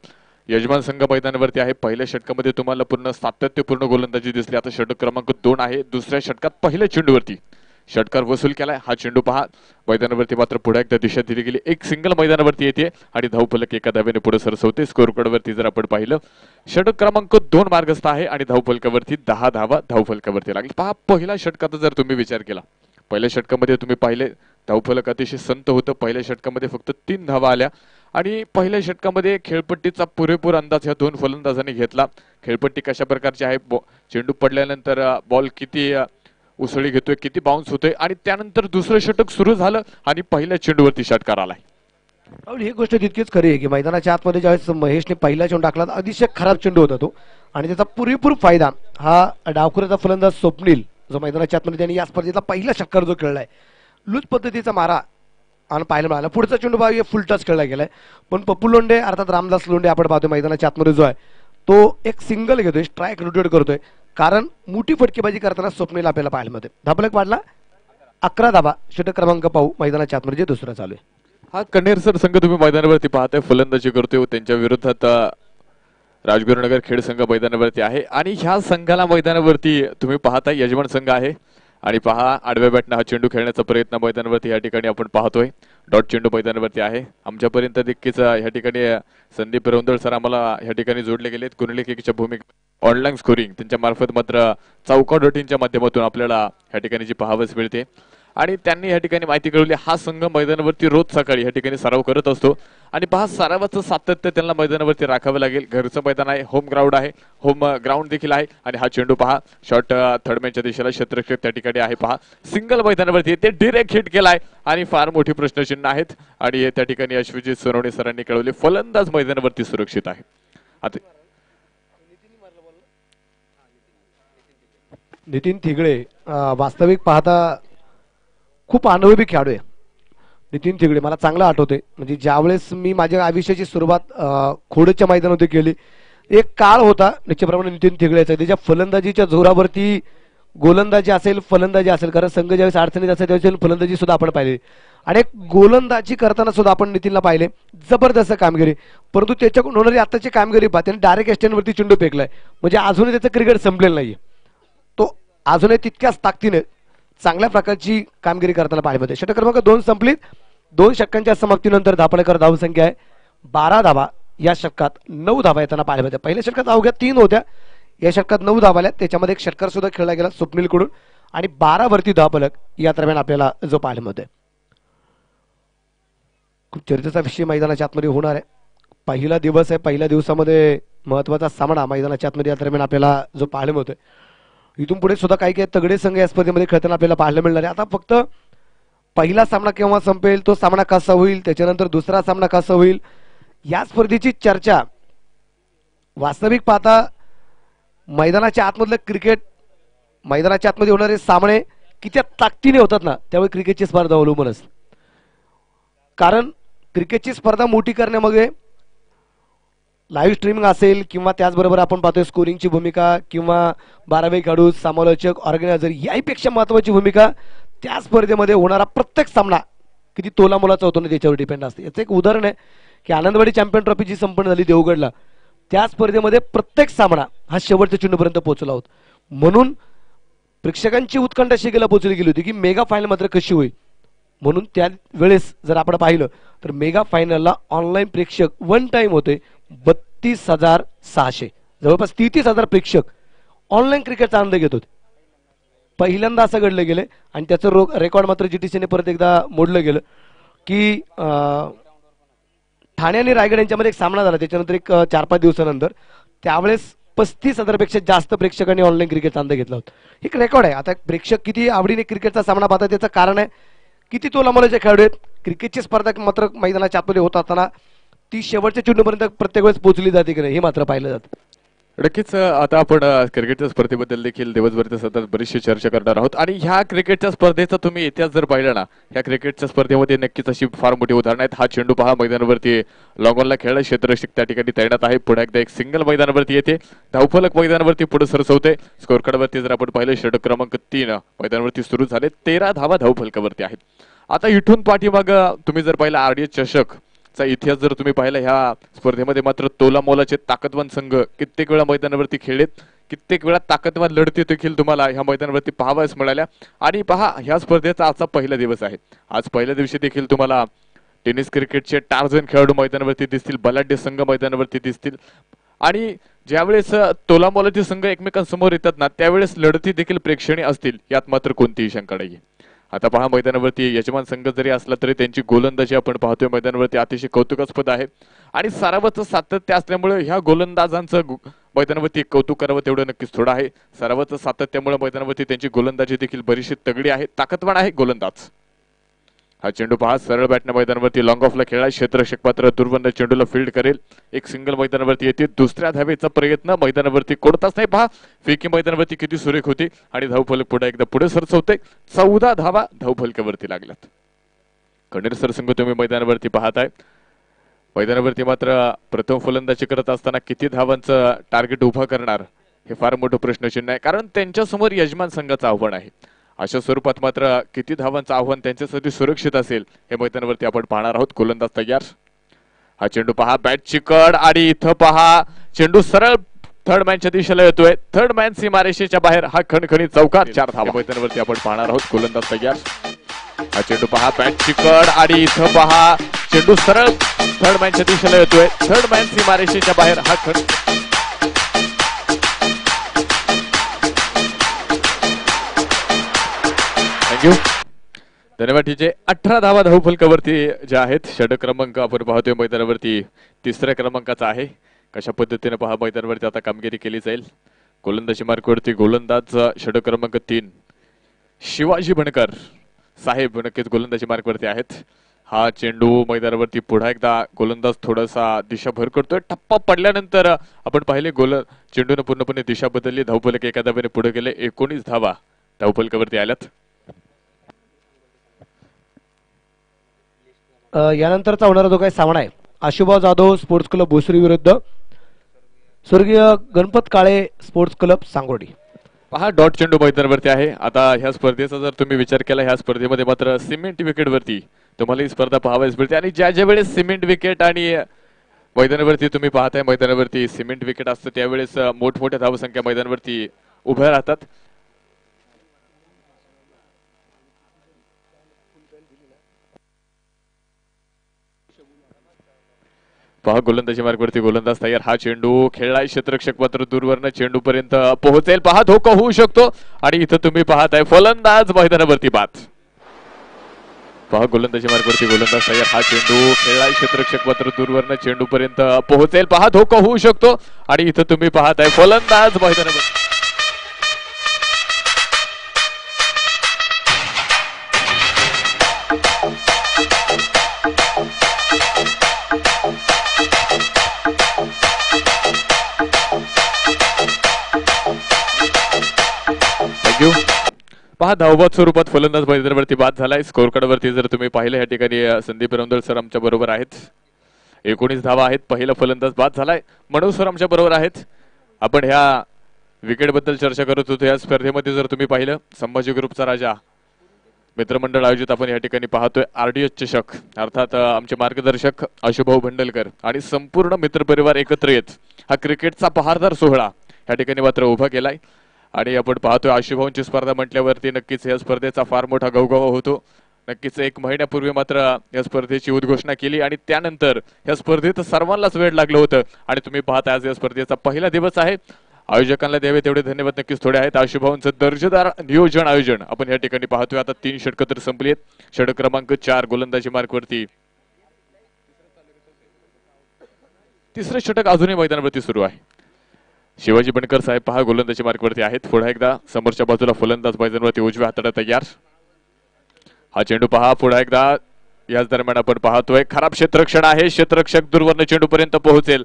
यजमान संघ मैदानावरती आहे. पहिल्या षटकामध्ये तुम्हाला पूर्ण सातत्यपूर्ण गोलंदाजी दिसली. आता षटक क्रमांक दोन आहे. दुसऱ्या षटकात पहिल्या चेंडूवरती. षटकार वसूल केलाय. हा चेंडू पहा. मैदानावरती मात्र पुढे एकदा दिशा दिली गेली. एक सिंगल मैदानावरती येते आणि धावफलक एका धाव्याने पुढे सरसवते. स्कोरकडवरती जर आपण पाहिलं षटक क्रमांक दोन मार्गस्थ आहे आणि धावफलकावरती दहा धावा धावफलकावरती लागली. पहा पहिल्या षटकाचा जर तुम्ही विचार केला पहिल्या षटकामध्ये तुम्ही पाहिले धावफलक अतिशय संत होतं. पहिल्या षटकामध्ये फक्त तीन धावा आल्या. आणि पहिल्या षटकामध्ये खेळपट्टीचा पुरेपूर अंदाज ह्या दोन फलंदाजांनी घेतला. खेळपट्टी कशा प्रकारची आहे? बॉ- चेंडू पडल्यानंतर बॉल किती उसळी घेतोय किती बाउन्स होतोय? आणि त्यानंतर दुसरं षटक सुरू झालं आणि पहिल्या चेंडूवरती षटकार आलाय. राहुल, ही गोष्ट तितकीच खरी आहे की मैदानाच्या आतमध्ये ज्यावेळेस महेशने पहिला चेंडू टाकला तर अतिशय खराब चेंडू होता तो. आणि त्याचा पुरेपूर फायदा हा डावखुऱ्याचा फलंदाज स्वप्नील जो मैदानाच्या आतमध्ये त्यांनी या स्पर्धेतला पहिला षटकार जो खेळलाय लूज पद्धतीचा मारा आणि पाहायला मिळाला. पुढचा चेंडू बाबा फुल टच खेळला गेलाय. पण पप्पू लोंडे अर्थात रामदास लोंडे आपण पाहतोय मैदानाच्या आतमध्ये जो आहे तो एक सिंगल घेतोय स्ट्राईक रोटेट करतोय. कारण मोठी फटकेबाजी करताना स्वप्नेला आपल्याला पाहायला मिळते धापलक वाढला अकरा धाबा षटक क्रमांक पाहू. मैदानाच्या आतमध्ये जे दुसरं चालू आहे. हा कन्हेरसर संघ तुम्ही मैदानावरती पाहताय. फलंदाजी करतोय हो. त्यांच्या विरोधात राजगुरुनगर खेड संघ मैदानावरती आहे. आणि ह्या संघाला मैदानावरती तुम्ही पाहताय. यजमान संघ आहे. आणि पहा आडव्या बॅटनं हा चेंडू खेळण्याचा प्रयत्न मैदानावरती या ठिकाणी आपण पाहतोय. डॉट चेंडू मैदानावरती आहे. आमच्यापर्यंत नक्कीच ह्या ठिकाणी संदीप रौंदळ सर आम्हाला ह्या ठिकाणी जोडले गेलेत. कुरलेखीच्या भूमिका ऑनलाईन स्कोरिंग त्यांच्या मार्फत मात्र चौका डॉटींच्या माध्यमातून आपल्याला ह्या ठिकाणी जी पाहावंच मिळते. आणि त्यांनी या ठिकाणी माहिती कळवली हा संघ मैदानावरती रोज सकाळी या ठिकाणी सराव करत असतो. आणि पहा सरावाचं सातत्य त्यांना मैदानावरती राखावं लागेल. घरचं मैदान आहे होम ग्राउंड आहे होम ग्राउंड देखील आहे. आणि हा चेंडू पहा शॉर्ट थर्डमॅनच्या दिशेला क्षेत्रक्षेप त्या ठिकाणी आहे पहा. सिंगल मैदानावरती ते डिरेक्ट हिट केलाय. आणि फार मोठी प्रश्नचिन्ह आहेत. आणि त्या ठिकाणी अश्वजित सोनवणे सरांनी कळवले फलंदाज मैदानावरती सुरक्षित आहे. आता नितीन थिगळे वास्तविक पाहता खूप अनुभवी खेळाडू आहे. नितीन तिगडे मला चांगलं आठवते म्हणजे ज्यावेळेस मी माझ्या आयुष्याची सुरुवात खोडच्या मैदानामध्ये केली एक काळ होता निश्चितप्रमाणे नितीन थिगळेचा त्याच्या फलंदाजीच्या जोरावरती गोलंदाजी असेल फलंदाजी असेल कारण संघ ज्यावेळेस अडचणीत असेल त्यावेळेस फलंदाजी सुद्धा आपण पाहिली. आणि एक गोलंदाजी करताना सुद्धा आपण नितीनला पाहिले. जबरदस्त कामगिरी. परंतु त्याच्याकडून होणारी आताची कामगिरी पहा त्याने डायरेक्ट स्टँडवरती चेंडू फेकलाय. म्हणजे अजूनही त्याचं क्रिकेट संपलेलं नाहीये. तो अजूनही तितक्याच ताकदीने चांगल्या प्रकारची कामगिरी करताना पाहायला मिळते. षटक क्रमांक दोन संपलीत. दोन षटकांच्या समाप्तीनंतर धापणेकर धावसंख्या आहे. बारा धावा या षटकात नऊ धावा येताना पाहायला मिळते. पहिल्या षटकात अवघ्या तीन होत्या. या षटकात नऊ धावा आल्या. त्याच्यामध्ये एक षटकार सुद्धा खेळला गेला स्वप्नीलकडून आणि बारा वरती धावफलक या दरम्यान आपल्याला जो पाहायला मिळतोय. खूप चर्चेचा विषय मैदानाच्या आतमध्ये होणार आहे. पहिला दिवस आहे. पहिल्या दिवसामध्ये महत्त्वाचा सामना मैदानाच्या आतमध्ये या दरम्यान आपल्याला जो पाहायला मिळतोय. इथून पुढे सुद्धा काही काही तगडे संघ या स्पर्धेमध्ये खेळताना आपल्याला पाहायला मिळणार आहे. आता फक्त पहिला सामना केव्हा संपेल तो सामना कसा होईल त्याच्यानंतर दुसरा सामना कसा होईल या स्पर्धेची चर्चा वास्तविक पाहता मैदानाच्या आतमधलं क्रिकेट मैदानाच्या आतमध्ये होणारे सामने किती ताकदीने होतात ना त्यावेळी क्रिकेटची स्पर्धा अवलंबून असते. कारण क्रिकेटची स्पर्धा मोठी करण्यामध्ये लाईव्ह स्ट्रीमिंग असेल किंवा त्याचबरोबर आपण पाहतोय स्कोरिंगची भूमिका किंवा बारावे खेळाडू समालोचक ऑर्गनायझर याहीपेक्षा महत्वाची भूमिका त्या स्पर्धेमध्ये होणारा प्रत्येक सामना किती तोला मोलाचा होतो ना त्याच्यावर डिपेंड असते. याचं एक उदाहरण आहे की आनंदवाडी चॅम्पियन ट्रॉफी जी संपन्न झाली देवगडला त्या स्पर्धेमध्ये प्रत्येक सामना हा शेवटच्या चेंडूपर्यंत पोहोचला होता. म्हणून प्रेक्षकांची उत्कंठा शिकेला पोहोचली गेली होती की मेगा फायनल मात्र कशी होईल? म्हणून त्या वेळेस जर आपण पाहिलं तर मेगा फायनलला ऑनलाईन प्रेक्षक वन टाइम होते. बत्तीस हजार सहाशे. जवळपास तेहतीस हजार प्रेक्षक ऑनलाईन क्रिकेटचा आनंद घेत होते. पहिल्यांदा असं घडलं गेलं आणि त्याचं रो रेकॉर्ड मात्र जी डी सीने परत एकदा मोडलं गेलं की ठाणे आणि रायगड यांच्यामध्ये एक सामना झाला. त्याच्यानंतर एक चार पाच दिवसानंतर त्यावेळेस पस्तीस हजारपेक्षा जास्त प्रेक्षकांनी ऑनलाईन क्रिकेटचा आनंद घेतला होता. एक रेकॉर्ड आहे. आता प्रेक्षक किती आवडीने क्रिकेटचा सामना पाहतात त्याचं कारण आहे किती तोलामोलाचे खेळाडू आहेत. क्रिकेटची स्पर्धा मात्र मैदानाच्या आतमध्ये होत असताना ती शेवटच्या चेंडूपर्यंत प्रत्येक वेळेस पोहोचली जाते की नाही हे मात्र पाहिलं जातं. नक्कीच आता आपण क्रिकेटच्या स्पर्धेबद्दल देखील दिवसभर सतत बरीचशी चर्चा करणार आहोत. आणि ह्या क्रिकेटच्या स्पर्धेचा तुम्ही इतिहास जर पाहिला ना ह्या क्रिकेटच्या स्पर्धेमध्ये नक्कीच अशी फार मोठी उदाहरणं आहेत. हा चेंडू पहा मैदानावरती लॉगॉनला खेळला क्षेत्ररक्षक त्या ठिकाणी तैनात आहे. पुन्हा एकदा एक सिंगल मैदानावरती येते. धावफलक मैदानावरती पुढे सरसवते. स्कोरकार्डवरती जर आपण पाहिलं षटक क्रमांक तीन मैदानावरती सुरू झाले. तेरा धावा धावफलकावरती आहेत. आता इथून पाठीमाग तुम्ही जर पाहिलं आरडीएस चषक. चा इतिहास जर तुम्ही पाहिला ह्या स्पर्धेमध्ये मात्र तोला मोलाचे ताकदवान संघ कित्येक वेळा मैदानावरती खेळलेत. कित्येक वेळा ताकदवान लढती देखील तुम्हाला ह्या मैदानावरती पाहावयास मिळाल्या. आणि पहा ह्या स्पर्धेचा आजचा पहिला दिवस आहे. आज पहिल्या दिवशी देखील तुम्हाला टेनिस क्रिकेटचे टार्झन खेळाडू मैदानावरती दिसतील बलाढ्य संघ मैदानावरती दिसतील. आणि ज्यावेळेस तोलामोलाचे संघ एकमेकांसमोर येतात ना त्यावेळेस लढती देखील प्रेक्षणीय असतील यात मात्र कोणतीही शंका नाही आता पहा मैदानावरती यजमान संघ जरी असला तरी त्यांची गोलंदाजी आपण पाहतोय. मैदानावरती अतिशय कौतुकास्पद आहे. आणि सरावाचं सातत्य असल्यामुळे ह्या गोलंदाजांचं मैदानावरती कौतुक करावं तेवढं नक्कीच थोडं आहे. सरावाचं सातत्यामुळे मैदानावरती त्यांची गोलंदाजी देखील बरीचशी तगडी आहे. ताकदवान आहे गोलंदाज. हा चेंडू पहा सरळ बॅटनं मैदानावरती लॉंग ऑफला खेळा क्षेत्रक्षक मात्र दुर्बंध चेंडूला फील्ड करेल. एक सिंगल मैदानावरती येते दुसऱ्या धावेचा प्रयत्न मैदानावरती कोणताच नाही. पहा फेकी मैदानावरती किती सुरेख होती आणि धावफलक पुढे एकदा पुढे सरसवते. चौदा धावा धावफलकावरती लागल्यात. कणेर सरसंघ तुम्ही मैदानावरती पाहताय. मैदानावरती मात्र प्रथम फलंदाजी करत असताना किती धावांचं टार्गेट उभं करणार हे फार मोठं प्रश्नचिन्ह आहे. कारण त्यांच्यासमोर यजमान संघाचं आव्हान आहे. अशा स्वरूपात मात्र किती धावांचं आव्हान त्यांच्यासाठी सुरक्षित असेल हे मैदानावरती आपण पाहणार आहोत. गोलंदाज तयार. हा चेंडू पहा बॅट चिकड आणि इथं पहा चेंडू सरळ थर्ड मॅनच्या दिशेला येतोय. थर्ड मॅन सीमारेषेच्या बाहेर हा खणखणी चौकार चार धावा. मैदानावरती आपण पाहणार आहोत गोलंदाज तयार. हा चेंडू पहा बॅट चिकड आणि इथं पहा चेंडू सरळ थर्ड मॅनच्या दिशेला येतोय. थर्ड मॅन सीमारेषेच्या बाहेर हा खण थँक्यू धन्यवाद टीचे अठरा धावा धावफलकावरती जे आहेत षड क्रमांक आपण पाहतोय मैदानावरती. तिसऱ्या क्रमांकाचा आहे. कशा पद्धतीने पहा मैदानावरती आता कामगिरी केली जाईल? गोलंदाजी मार्कवरती गोलंदाज षड क्रमांक तीन. शिवाजी भणकर साहेब नक्कीच गोलंदाजी मार्कवरती आहेत. हा चेंडू मैदानावरती पुन्हा एकदा गोलंदाज थोडासा दिशा भर करतोय. टप्पा पडल्यानंतर आपण पाहिले गोल चेंडूने पूर्णपणे दिशा बदलली. धावफलक एका धावेने पुढे गेले. एकोणीस धावा धावफलकावरती आल्यात. यानंतरचा होणारा जो काही सामना आहे आशुभाव जाधव स्पोर्ट्स क्लब भोसरी विरुद्ध स्वर्गीय गणपत काळे स्पोर्ट्स क्लब सांगोडी. पहा डॉट चेंडू मैदानावरती आहे. आता ह्या स्पर्धेचा जर तुम्ही विचार केला ह्या स्पर्धेमध्ये मात्र सिमेंट विकेटवरती तुम्हाला ही स्पर्धा पाहावयास मिळते. आणि ज्या ज्या वेळेस सिमेंट विकेट आणि मैदानावरती तुम्ही पाहताय मैदानावरती सिमेंट विकेट असतं त्यावेळेस मोठमोठ्या धावसंख्या मैदानावरती उभ्या राहतात. पहा गोलंदाजी मार्गवरती गोलंदाज तयार. हा चेंडू खेळलाय क्षेत्रक्षक मात्र दूरवरनं चेंडू पर्यंत पोहोचेल. पहा धोका होऊ शकतो. आणि इथं तुम्ही पाहताय फलंदाज मैदानावरती बात पहा गोलंदाजी मार्गवरती गोलंदाज तयार. हा चेंडू खेळलाय क्षेत्रक्षक मात्र दूरवरनं चेंडू पर्यंत पोहोचेल. पहा धोका होऊ शकतो. आणि इथं तुम्ही पाहताय फलंदाज मैदानावर. पहा धावबाद स्वरूपात फलंदाज मैदानावरती बाद झालाय. स्कोर कार्डवरती जर तुम्ही पाहिलं या ठिकाणी संदीप रमदळ सर आमच्या बरोबर आहेत. एकोणीस धावा आहेत पहिला फलंदाज बाद झालाय. मनोज सर आमच्या बरोबर आहेत. आपण ह्या विकेटबद्दल चर्चा करत होतो. या स्पर्धेमध्ये जर तुम्ही पाहिलं संभाजी ग्रुपचा राजा मित्रमंडळ आयोजित आपण या ठिकाणी पाहतोय. आरडीएस चषक अर्थात आमचे मार्गदर्शक आशुभाऊ भंडलकर आणि संपूर्ण मित्रपरिवार एकत्र येत हा क्रिकेटचा पहारदार सोहळा या ठिकाणी मात्र उभा केलाय. आणि आपण पाहतोय आशुभाऊंची स्पर्धा म्हटल्यावरती नक्कीच या स्पर्धेचा फार मोठा गवगवा होतो. नक्कीच एक महिन्यापूर्वी मात्र या स्पर्धेची उद्घोषणा केली आणि त्यानंतर या स्पर्धेत सर्वांनाच वेळ लागलं होतं. आणि तुम्ही पाहता आज या स्पर्धेचा पहिला दिवस आहे. आयोजकांना द्यावे तेवढे धन्यवाद. नक्कीच थोडे आहेत. आशुभाऊंचं दर्जेदार नियोजन आयोजन. आपण या ठिकाणी पाहतोय. आता तीन षटकं तर संपली आहेत. षटक क्रमांक चार गोलंदाजी मार्कवरती तिसरं षटक अजूनही मैदानावरती सुरू आहे. शिवाजी बनकर साहेब पहा गोलंदाजी मार्कवरती आहेत. पुन्हा एकदा समोरच्या बाजूला फलंदाज मैदानावरती उजव्या हाताला तयार. हा चेंडू पहा पुन्हा एकदा याच दरम्यान आपण पाहतोय. खराब क्षेत्रक्षण आहे. क्षेत्रक्षक दूरवरनं चेंडू पर्यंत पोहोचेल.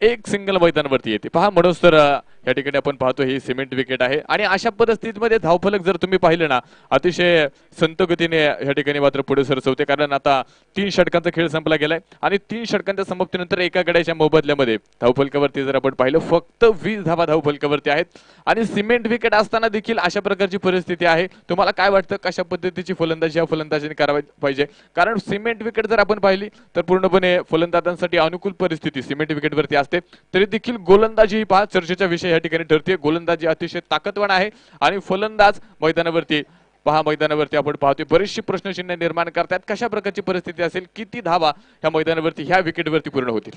एक सिंगल मैदानावरती येते. पहा म्हणून तर या ठिकाणी आपण पाहतो ही सिमेंट विकेट आहे. आणि अशा परिस्थितीमध्ये धावफलक जर तुम्ही पाहिलं ना अतिशय संत गतीने या ठिकाणी मात्र पुढे सरसवते. कारण आता तीन षटकांचा खेळ संपला गेलाय. आणि तीन षटकांच्या समाप्तीनंतर एका गड्याच्या मोबदल्यामध्ये धावफलकावरती जर आपण पाहिलं फक्त वीस धावा धावफलकावरती आहेत. आणि सिमेंट विकेट असताना देखील अशा प्रकारची परिस्थिती आहे. तुम्हाला काय वाटतं कशा पद्धतीची फलंदाजी या फलंदाजीने करावी पाहिजे? कारण सिमेंट विकेट जर आपण पाहिली तर पूर्णपणे फलंदाजांसाठी अनुकूल परिस्थिती सिमेंट विकेटवरती असते. तरी देखील गोलंदाजी ही पहा चर्चेचा विषय या ठिकाणी ठरते गोलंदाजी अतिशय ताकदवान आहे. आणि फलंदाज मैदानावरती पहा मैदानावरती आपण पाहतोय. बरीचशी प्रश्नचिन्ह निर्माण करतात. कशा प्रकारची परिस्थिती असेल किती धावा ह्या मैदानावरती ह्या विकेटवरती पूर्ण होतील?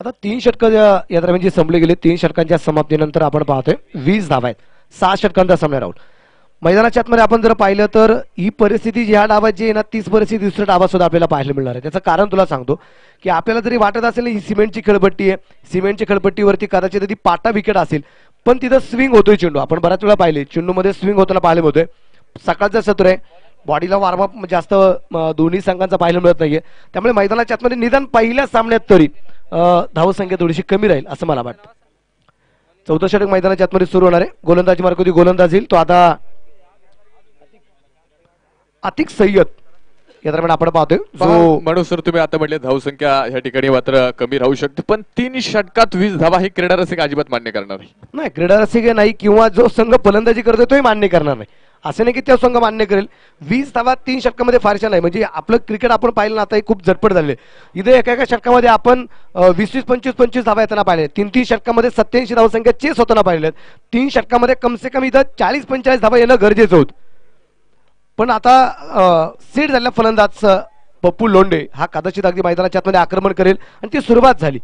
आता तीन षटकं या दरम्यान जी संपली गेली तीन षटकांच्या समाप्तीनंतर आपण पाहतोय. वीस धावा आहेत. सहा षटकांचा सामना राहुल. मैदानाच्या आतमध्ये आपण जर पाहिलं तर ही परिस्थिती जी ह्या डावात जी आहे ना तीच परिस्थिती दुसऱ्या डावात सुद्धा आपल्याला पाहायला मिळणार आहे. त्याचं कारण तुला सांगतो की आपल्याला जरी वाटत असेल ना ही सिमेंटची खेळपट्टी आहे सिमेंटची खेळपट्टीवरती कदाचित ती पाटा विकेट असेल पण तिथं स्विंग होतोय चेंडू. आपण बऱ्याच वेळा पाहिले चेंडूमध्ये स्विंग होताना पाहायला मिळतोय. सकाळचा सत्र आहे बॉडीला वॉर्मअप जास्त दोन्ही संघांचा पाहायला मिळत नाहीये. त्यामुळे मैदानाच्या आतमध्ये निदान पहिल्या सामन्यात तरी धावसंख्या थोडीशी कमी राहील असं मला वाटतं. चौथं षटक मैदानाच्या आतमध्ये सुरू होणार आहे. गोलंदाजी मार्ग होती गोलंदाज येईल. तो आता अतिक सय्यद. या दरम्यान आपण पाहतोय जो म्हणून सर तुम्ही आता म्हटले धावसंख्या ह्या ठिकाणी मात्र कमी राहू शकते पण तीन षटकात वीस धावा हे क्रीडा रसिक अजिबात मान्य करणार नाही. नाही क्रीडा रसिक नाही किंवा जो संघ फलंदाजी करतोय तोही मान्य करणार नाही. असं नाही की तो संघ मान्य करेल. वीस धावा तीन षटकामध्ये फारशा नाही म्हणजे आपलं क्रिकेट आपण पाहिलं ना आता हे खूप झटपट झाले इथे एका एका षटकामध्ये आपण वीस वीस पंचवीस पंचवीस धावा येताना पाहिले तीन तीन षटकामध्ये सत्याऐंशी धावसंख्या चेस होताना पाहिलेत तीन षटकामध्ये कमसे कम इथं चाळीस पंचेचाळीस धावा येणं गरजेचं होतं. पण आता सीट झालेला फलंदाज पप्पू लोंडे हा कदाचित अगदी मैदानाच्या आतमध्ये आक्रमण करेल आणि ती सुरुवात झाली.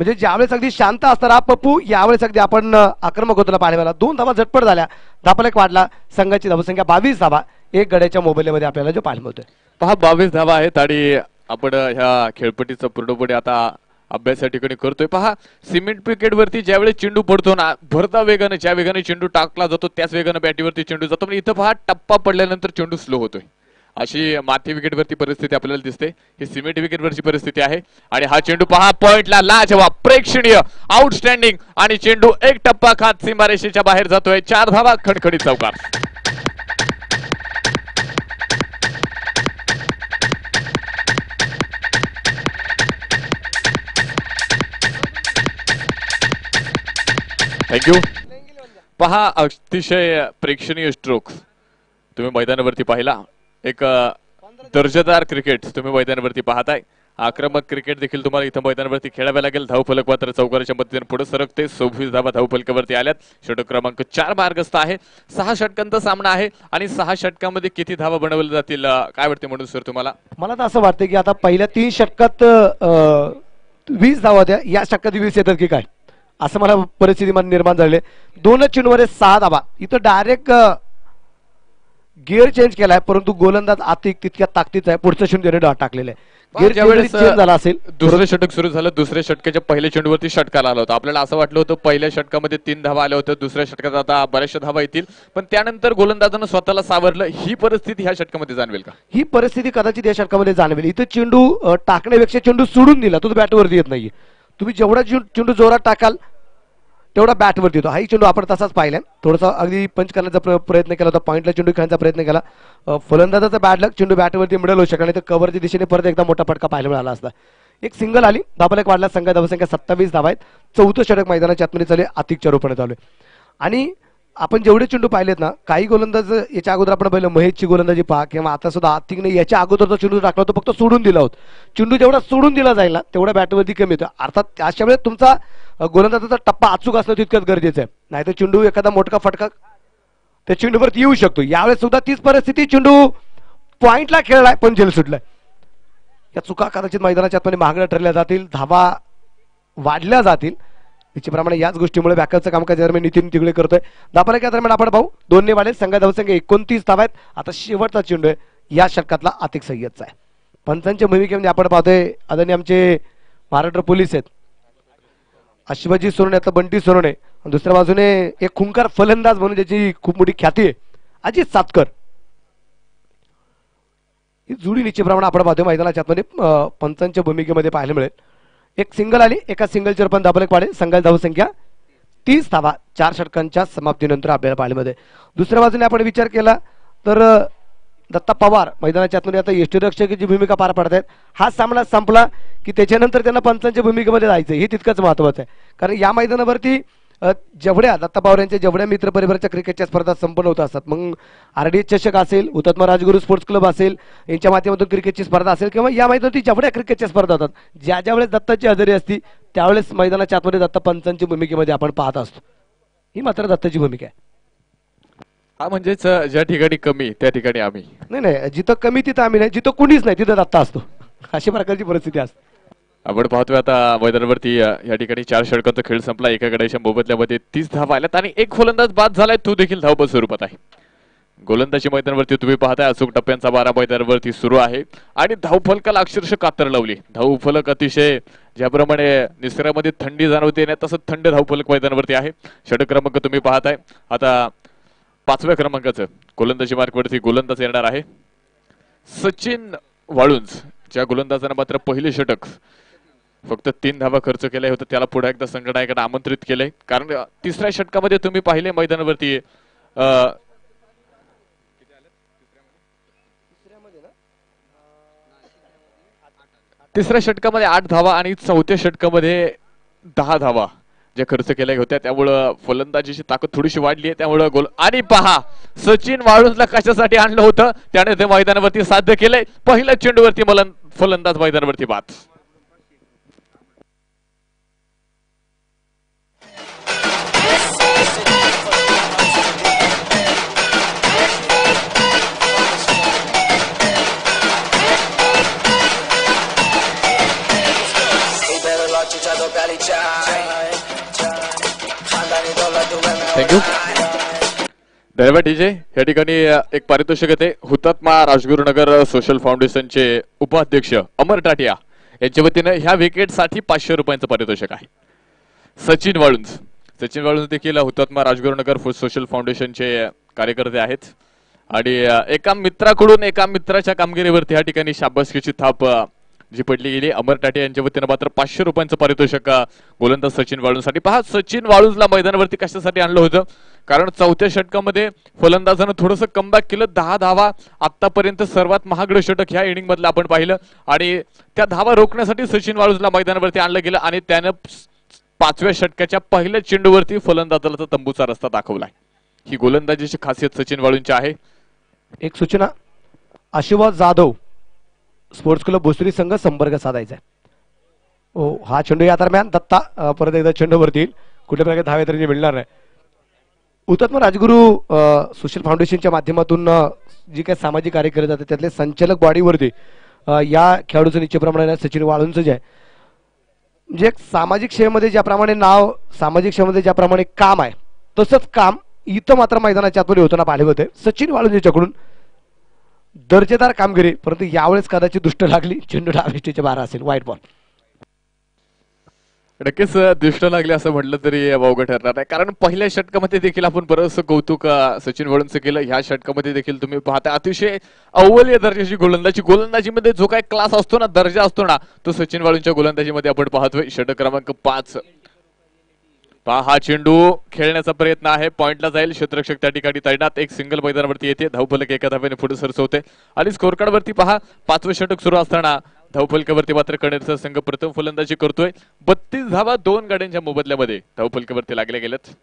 म्हणजे ज्यावेळेस अगदी शांत असताना पप्पू यावेळेस अगदी आपण आक्रमक होताना पाहायला दोन धावा झटपट झाल्या. धापाला एक वाढला. संघाची धावसंख्या बावीस धावा. एक गड्याच्या मोबाईलमध्ये आपल्याला जो पाहायला मिळतोय. पहा बावीस धावा आहेत आणि आपण ह्या खेळपट्टीचं पूर्णपणे आता अभ्यास या ठिकाणी करतोय. पहा सिमेंट विकेट वरती चेंडू पडतो ना भरता वेगाने ज्या वेगाने चेंडू टाकला जातो त्याच वेगाने बॅटीवरती चेंडू जातो. पण इथं पहा टप्पा पडल्यानंतर चेंडू स्लो होतोय. अशी माती विकेट वरती परिस्थिती आपल्याला दिसते. ही सिमेंट विकेट वरची परिस्थिती आहे. आणि हा चेंडू पहा पॉइंटला लाजवा प्रेक्षणीय आउटस्टँडिंग आणि चेंडू एक टप्पा खात सीमारेषेच्या बाहेर जातोय. चार धावा खडखडीत चौकार. थँक्यू पहा अतिशय प्रेक्षणीय स्ट्रोक तुम्ही मैदानावरती पाहिला. एक दर्जेदार क्रिकेट तुम्ही मैदानावरती पाहताय. आक्रमक क्रिकेट देखील तुम्हाला इथं मैदानावरती खेळावे लागेल. धावफलक मात्र चौकाराच्या मदतीने पुढे सरकते. सव्वीस धावा धावफलकावरती आल्यात. षटक क्रमांक चार मार्गस्थ आहे. सहा षटकांचा सामना आहे आणि सहा षटकामध्ये किती धावा बनवल्या जातील काय वाटते म्हणून सर तुम्हाला? मला तर असं वाटतं की आता पहिल्या तीन षटकात वीस धावा द्या. या षटकात वीस येतात की काय? असं मला परिस्थिती निर्माण झाली दोनच चेंडूमध्ये सहा धावा इथं डायरेक्ट गिअर चेंज केलाय परंतु गोलंदाज आतिक तितक्या ताकदीचा आहे. पुढचं चेंडू त्याने टाकलेलं आहे. झाला असेल दुसरं षटक सुरू झालं दुसऱ्या षटकाच्या पहिल्या चेंडूवरती षटकाला आला होता. आपल्याला असं वाटलं होतं पहिल्या षटकामध्ये तीन धावा आल्या होत्या दुसऱ्या षटकात आता बऱ्याचशा धावा येतील. पण त्यानंतर गोलंदाजानं स्वतःला सावरलं. ही परिस्थिती ह्या षटकामध्ये जाणवेल का? ही परिस्थिती कदाचित या षटकामध्ये जाणवेल. इथं चेंडू टाकण्यापेक्षा चेंडू सोडून दिला. तो बॅटवरती येत नाहीये. तुम्ही जेवढा चेंडू जोरात टाकाल तेवढा बॅटवरती येतो हाही चेंडू आपण तसाच पाहिला थोडासा अगदी पंच करण्याचा प्रयत्न केला होता पॉईंटला चेंडू खेळण्याचा प्रयत्न केला. फलंदाजाचा बॅट लक चेंडू बॅटवरती मिळेल होऊ शकला नाही तर कव्हरच्या दिशेने परत एकदा मोठा फटका पाहायला मिळाला असता. एक सिंगल आली धाबाला एक वाढला संघ धावसंख्या सत्तावीस धावा आहेत चौथं षटक मैदानाच्या आतमध्ये चालू आहे, अतिकच्या रूपाने चालू आहे. आणि आपण जेवढे चेंडू पाहिलेत ना काही गोलंदाज याच्या अगोदर आपण पाहिलं महेशची गोलंदाजी पहा किंवा आता सुद्धा आर्थिकने याच्या अगोदरचा चेंडू टाकला होता फक्त सोडून दिला होता. चेंडू जेवढा सोडून दिला जाईल ना तेवढ्या बॅटवरती कमी होतं. अर्थात अशा वेळेस तुमचा गोलंदाजाचा टप्पा अचूक असणं तितकंच गरजेचं आहे. नाही तर चेंडू एखादा मोठका फटका त्या चेंडूवरती येऊ शकतो. यावेळेस सुद्धा तीच परिस्थिती चेंडू पॉइंटला खेळलाय पण जेल सुटलाय. या चुका कदाचित मैदानाच्या आतमध्ये महागड्या ठरल्या जातील धावा वाढल्या जातील निश्चितप्रमाणे याच गोष्टीमुळे बॅकअपचं कामकाज दरम्यान नितीन तिगडे करतोय दापाल्या दरम्यान आपण पाहू. दोन्ही वाढेल संघा धावसंख्या एकोणतीस धावा आहेत. आता शेवटचा चेंडू आहे. या षटकातला आतिक सय्यदचा आहे. पंचांच्या भूमिकेमध्ये आपण पाहतोय आदरणीय आमचे महाराष्ट्र पोलीस आहेत. अश्वजी सोनवणे आता बंटी सोनवणे. दुसऱ्या बाजूने एक खुंकार फलंदाज म्हणून ज्याची खूप मोठी ख्याती आहे. अजित सातकर. ही जुडी निश्चितप्रमाणे आपण पाहतोय मैदानाच्या आतमध्ये पंचांच्या भूमिकेमध्ये पाहायला मिळेल. एक सिंगल आली एका सिंगलचे पण एक पाडे संघाला धाव संख्या तीस धावा चार षटकांच्या समाप्तीनंतर आपल्याला पाहायला दुसऱ्या बाजूने आपण विचार केला तर दत्ता पवार मैदानाच्या आतमध्ये आता यष्टीरक्षकाची भूमिका पार पाडत आहेत हा सामना संपला की त्याच्यानंतर त्यांना पंचांच्या भूमिकेमध्ये जायचं हे तितकंच महत्वाचं आहे. कारण या मैदानावरती जेवढ्या दत्ता पवार यांच्या जेवढ्या मित्र परिवाराच्या क्रिकेटच्या स्पर्धा संपन्न होत असतात मग आर डी चषक असेल हुतात्मा राजगुरू स्पोर्ट्स क्लब असेल यांच्या माध्यमातून क्रिकेटची स्पर्धा असेल किंवा या मैदानावरती जेवढ्या क्रिकेटच्या स्पर्धा होतात ज्या ज्या वेळेस दत्ताची हजेरी असती त्यावेळेस मैदानाच्या आतमध्ये दत्ता पंचांची भूमिकेमध्ये आपण पाहत असतो. ही मात्र दत्ताची भूमिका आहे. हा म्हणजेच ज्या ठिकाणी कमी त्या ठिकाणी आम्ही. नाही नाही जिथं कमी तिथं आम्ही नाही जिथं कुणीच नाही तिथं दत्ता असतो. अशी प्रकारची परिस्थिती असते. आपण पाहतोय आता मैदानावरती या ठिकाणी चार षटकांचा खेळ संपला. एका गड्याच्या मोबदल्यामध्ये तीस धावा आल्यात आणि एक फलंदाज बाद झालाय. तो देखील धावपत स्वरूपात आहे. गोलंदाजी मैदानावरती तुम्ही पाहताय अचूक टप्प्यांचा बारा मैदानावरती सुरू आहे. आणि धावफलकाला अक्षरशः कातर लावली. धावफलक अतिशय ज्याप्रमाणे निसर्गामध्ये थंडी जाणवते ना तसं थंड धावफलक मैदानावरती आहे. षटक क्रमांक तुम्ही पाहताय. आता पाचव्या क्रमांकाचं गोलंदाजी मार्कवरती गोलंदाज येणार आहे. सचिन वाळुंज ज्या गोलंदाजानं मात्र पहिले षटक फक्त तीन धावा खर्च केलाय होतं. त्याला पुढे एकदा संघनायकांना आमंत्रित केलंय. कारण तिसऱ्या षटकामध्ये तुम्ही पाहिले मैदानावरती तिसऱ्या षटकामध्ये आठ धावा आणि चौथ्या षटकामध्ये दहा धावा ज्या खर्च केल्या होत्या. त्यामुळं फलंदाजीची ताकद थोडीशी वाढली आहे. त्यामुळं गोल आणि पहा सचिन वाळूंजला कशासाठी आणलं होतं? त्याने ते मैदानावरती साध्य केलंय. पहिल्या चेंडूवरती मलन फलंदाज मैदानावरती बात थँक्यू धन्यवाद डीजे या ठिकाणी एक पारितोषिक येते. हुतात्मा राजगुरुनगर सोशल फाउंडेशनचे उपाध्यक्ष अमर टाटिया यांच्या वतीनं ह्या विकेटसाठी पाचशे रुपयांचं पारितोषिक आहे. सचिन वाळुंज. सचिन वाळुंज देखील हुतात्मा राजगुरुनगर सोशल फाउंडेशनचे कार्यकर्ते आहेत. आणि एका मित्राकडून एका मित्राच्या कामगिरीवरती या ठिकाणी शाबासकीची थाप जी पडली गेली अमर टाटे यांच्या वतीनं मात्र पाचशे रुपयांचं पारितोषिक गोलंदाज सचिन वाळूंसाठी. पहा सचिन वाळूंजला मैदानावरती कशासाठी आणलं होतं? कारण चौथ्या षटकामध्ये फलंदाजानं थोडंसं कमबॅक केलं. दहा धावा आतापर्यंत सर्वात महागडं षटक ह्या इनिंग मधलं आपण पाहिलं. आणि त्या धावा रोखण्यासाठी सचिन वाळूजला मैदानावरती आणलं गेलं आणि त्यानं पाचव्या षटकाच्या पहिल्या चेंडूवरती फलंदाजाला तंबूचा रस्ता दाखवलाय ही गोलंदाजीची खासियत सचिन वाळूंची आहे. एक सूचना. आशीर्वाद जाधव स्पोर्ट्स क्लब भोसरी संघ संपर्क साधायचा आहे. हो हा चेंडू या दरम्यान दत्ता परत एकदा चेंडूवरती येईल. कुठल्या प्रकारे धावे तरी मिळणार नाही. हुतात्मा राजगुरू सोशल फाउंडेशनच्या माध्यमातून जी काही सामाजिक कार्य केले जाते त्यातले संचालक बॉडीवरती या खेळाडूचं निश्चितप्रमाणे सचिन वाळूंचं जे आहे. म्हणजे एक सामाजिक सेवेमध्ये ज्याप्रमाणे नाव सामाजिक सेवेमध्ये ज्याप्रमाणे काम आहे तसंच काम इथं मात्र मैदानाच्या आतमध्ये होताना पाहिले होते. सचिन वाळूंजीच्याकडून दर्जेदार कामगिरी परंतु यावेळेस कदाचित दुष्ट लागली. चेंडू डावेष्टीच्या बारा असेल वाईट बॉल नक्कीच दुष्ट लागले असं म्हटलं तरी अवघड ठरणार आहे कारण पहिल्या षटकामध्ये देखील आपण बरंच कौतुक सचिन वळूंचं केलं. ह्या षटकामध्ये देखील तुम्ही पाहता. अतिशय अव्वलीय दर्जाची गोलंदाजी. गोलंदाजीमध्ये जो काही क्लास असतो ना दर्जा असतो ना तो सचिन वाळूंच्या गोलंदाजीमध्ये आपण पाहतोय. षटक क्रमांक पाच. पहा हा चेंडू खेळण्याचा प्रयत्न आहे. पॉइंटला जाईल. क्षेत्ररक्षक त्या ठिकाणी तैनात. एक सिंगल मैदानावरती येते. धावफलक एका धाव्याने पुढे सरसवते. आणि स्कोर कार्डवरती पहा पाचवं षटक सुरू असताना धावफलकावरती मात्र करण्याचा संघ प्रथम फलंदाजी करतोय. बत्तीस धावा दोन गाड्यांच्या मोबदल्यामध्ये धावफलकावरती लागल्या गेल्यात.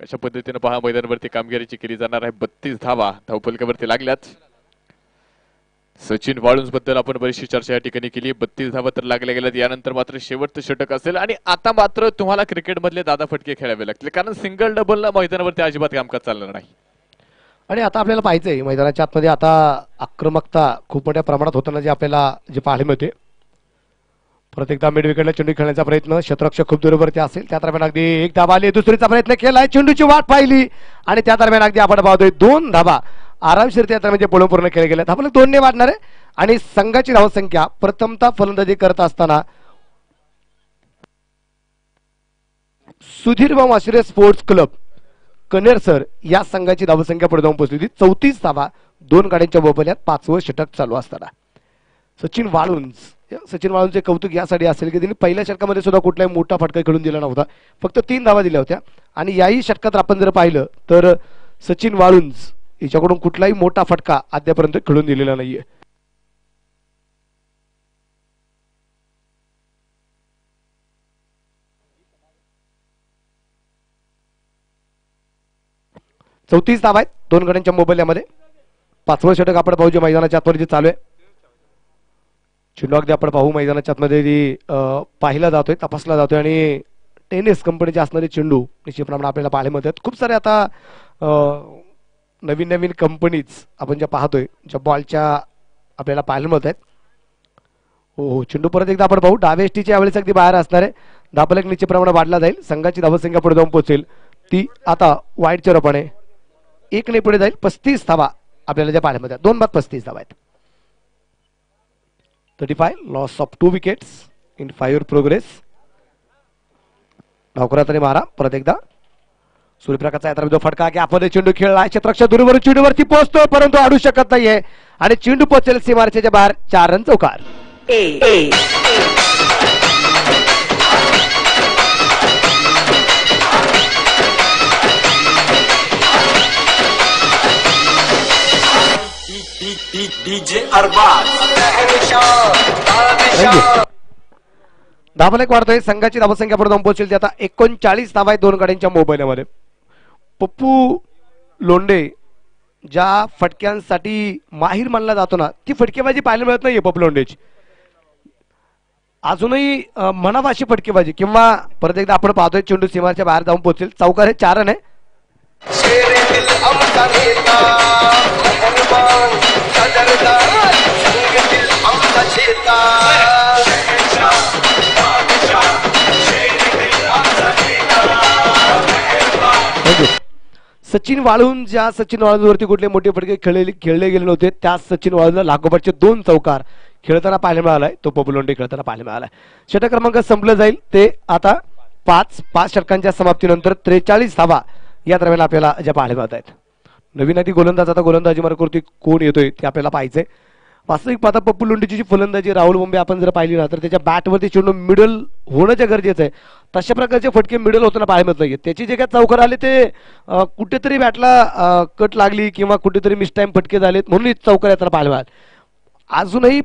कशा पद्धतीने पहा मैदानावरती कामगिरीची केली जाणार आहे. बत्तीस धावा धावफलकावरती लागल्यात. सचिन वाळूंबद्दल आपण बरीचशी चर्चा या ठिकाणी केली. बत्तीस धावा तर लागल्या गेल्यात. यानंतर मात्र शेवटचं षटक असेल आणि आता मात्र तुम्हाला क्रिकेटमधले दादा फटके खेळावे लागतील. कारण सिंगल डबलला मैदानावरती अजिबात कामकाज चालणार नाही. आणि आता आपल्याला पाहिजे मैदानाच्या आतमध्ये आता आक्रमकता खूप मोठ्या प्रमाणात होताना जे आपल्याला जे पाहायला मिळते प्रत्येकदा मिडविकेटला चेंडू खेळण्याचा प्रयत्न. शत्रक्ष खूप दूरवरती असेल. त्या दरम्यान अगदी एक धाबा आली. दुसरीचा प्रयत्न केलाय. चेंडूची वाट पाहिली. आणि त्या दरम्यान अगदी आपण पाहतोय दोन धाबा आरामशीर त्या दरम्यान जे पळून पूर्ण केले गेले. आपण दोनने वाढणार आहे. आणि संघाची धावसंख्या प्रथमता फलंदाजी करत असताना Sudhir Mashire sports club Kanersar या संघाची धावसंख्या पुढे जाऊन पोहोचली होती. चौतीस धावा दोन गाड्यांच्या मोबदल्यात पाचवं षटक चालू असताना. सचिन वाळुंज सचिन वाळुंजचे कौतुक यासाठी असेल की त्यांनी पहिल्या षटकामध्ये सुद्धा कुठलाही मोठा फटका खेळून दिला नव्हता. फक्त तीन धावा दिल्या होत्या. आणि याही षटकात आपण जर पाहिलं तर सचिन वाळुंज याच्याकडून कुठलाही मोठा फटका अद्यापर्यंत खेळून दिलेला नाहीये. चौतीस धाव आहेत. दोन गड्यांच्या मोबाईलमध्ये पाचवं षटक आपण पाहू जे मैदानाच्या आतमध्ये जे चालू आहे. चिंडू अगदी आपण पाहू मैदानाच्या आतमध्ये जी पाहिला जातोय तपासला जातोय आणि टेनिस कंपनीचे असणारे चेंडू निश्चितप्रमाणे आपल्याला पाहायला मिळतात. खूप सारे आता नवीन नवीन कंपनीज आपण ज्या पाहतोय ज्या बॉलच्या आपल्याला पाहायला मिळत आहेत. हो हो. चेंडू परत एकदा आपण पाहू. डावेष्टीच्या यावेळेस अगदी बाहेर असणार आहे. धापलक निश्चितप्रमाणे वाढला जाईल. संघाची धावसंख्या पुढे जाऊन पोहोचेल. ती आता वाईटच्या रोपाने एक ने पुढे जाईल. पस्तीस धावा आपल्याला ज्या पाहायला मिळतात. दोन बाद पस्तीस धावा आहेत. Thirty five loss of two wickets in five progress धावकरा आणि मारा. परत एकदा. सूर्यप्रकाशचा यात्रा जो फटका की आपण चेंडू खेळला क्षेत्ररक्षक दूरवरून चेंडूवरती पोहोचतो परंतु अडू शकत नाहीये. आणि चेंडू पोहोचेल सीमारेषेच्या बाहेर चार रन चौकार. धावला एक वाढतोय संघाची धावसंख्या पुढे जाऊन पोहोचेल ती आता एकोणचाळीस धावा आहेत दोन गाड्यांच्या मोबाईलमध्ये. पप्पू लोंडे ज्या फटक्यांसाठी माहीर मानला जातो ना ती फटकेबाजी पाहायला मिळत नाहीये पप्पू लोंडेची अजूनही अं, मनावाशी फटकेबाजी किंवा परत एकदा आपण पाहतोय चेंडू सीमाच्या बाहेर जाऊन पोहोचेल. चौकार हे चारण आहे. सचिन वाळून ज्या सचिन वाळूंवरती कुठले मोठे फटके खेळले खेळले गेले नव्हते त्या सचिन वाळूंना लागोपाठचे दोन चौकार खेळताना पाहायला मिळालाय. तो पबुलोंडे खेळताना पाहायला मिळालाय. षटक क्रमांक संपलं जाईल. ते आता पाच पाच षटकांच्या समाप्तीनंतर त्रेचाळीस धावा या दरम्यान आपल्याला ज्या पाहायला मिळत आहेत नवीन आधी गोलंदाज आता गोलंदाजी मार्गावरती कोण येतोय ते आपल्याला पाहायचंय. वास्तविक पाहता पप्पू लुंडीची जी फलंदाजी राहुल बोंबे आपण जर पाहिली ना तर त्याच्या बॅटवरती चेंडू मिडल होणं जे गरजेचं आहे. तशा प्रकारचे फटके मिडल होताना पाहायला मिळत नाहीये त्याचे जे काय चौकार आले ते कुठेतरी बॅटला कट लागली किंवा कुठेतरी मिस टाइम फटके झालेत म्हणून चौकार येताना पाहायला मिळाल. अजूनही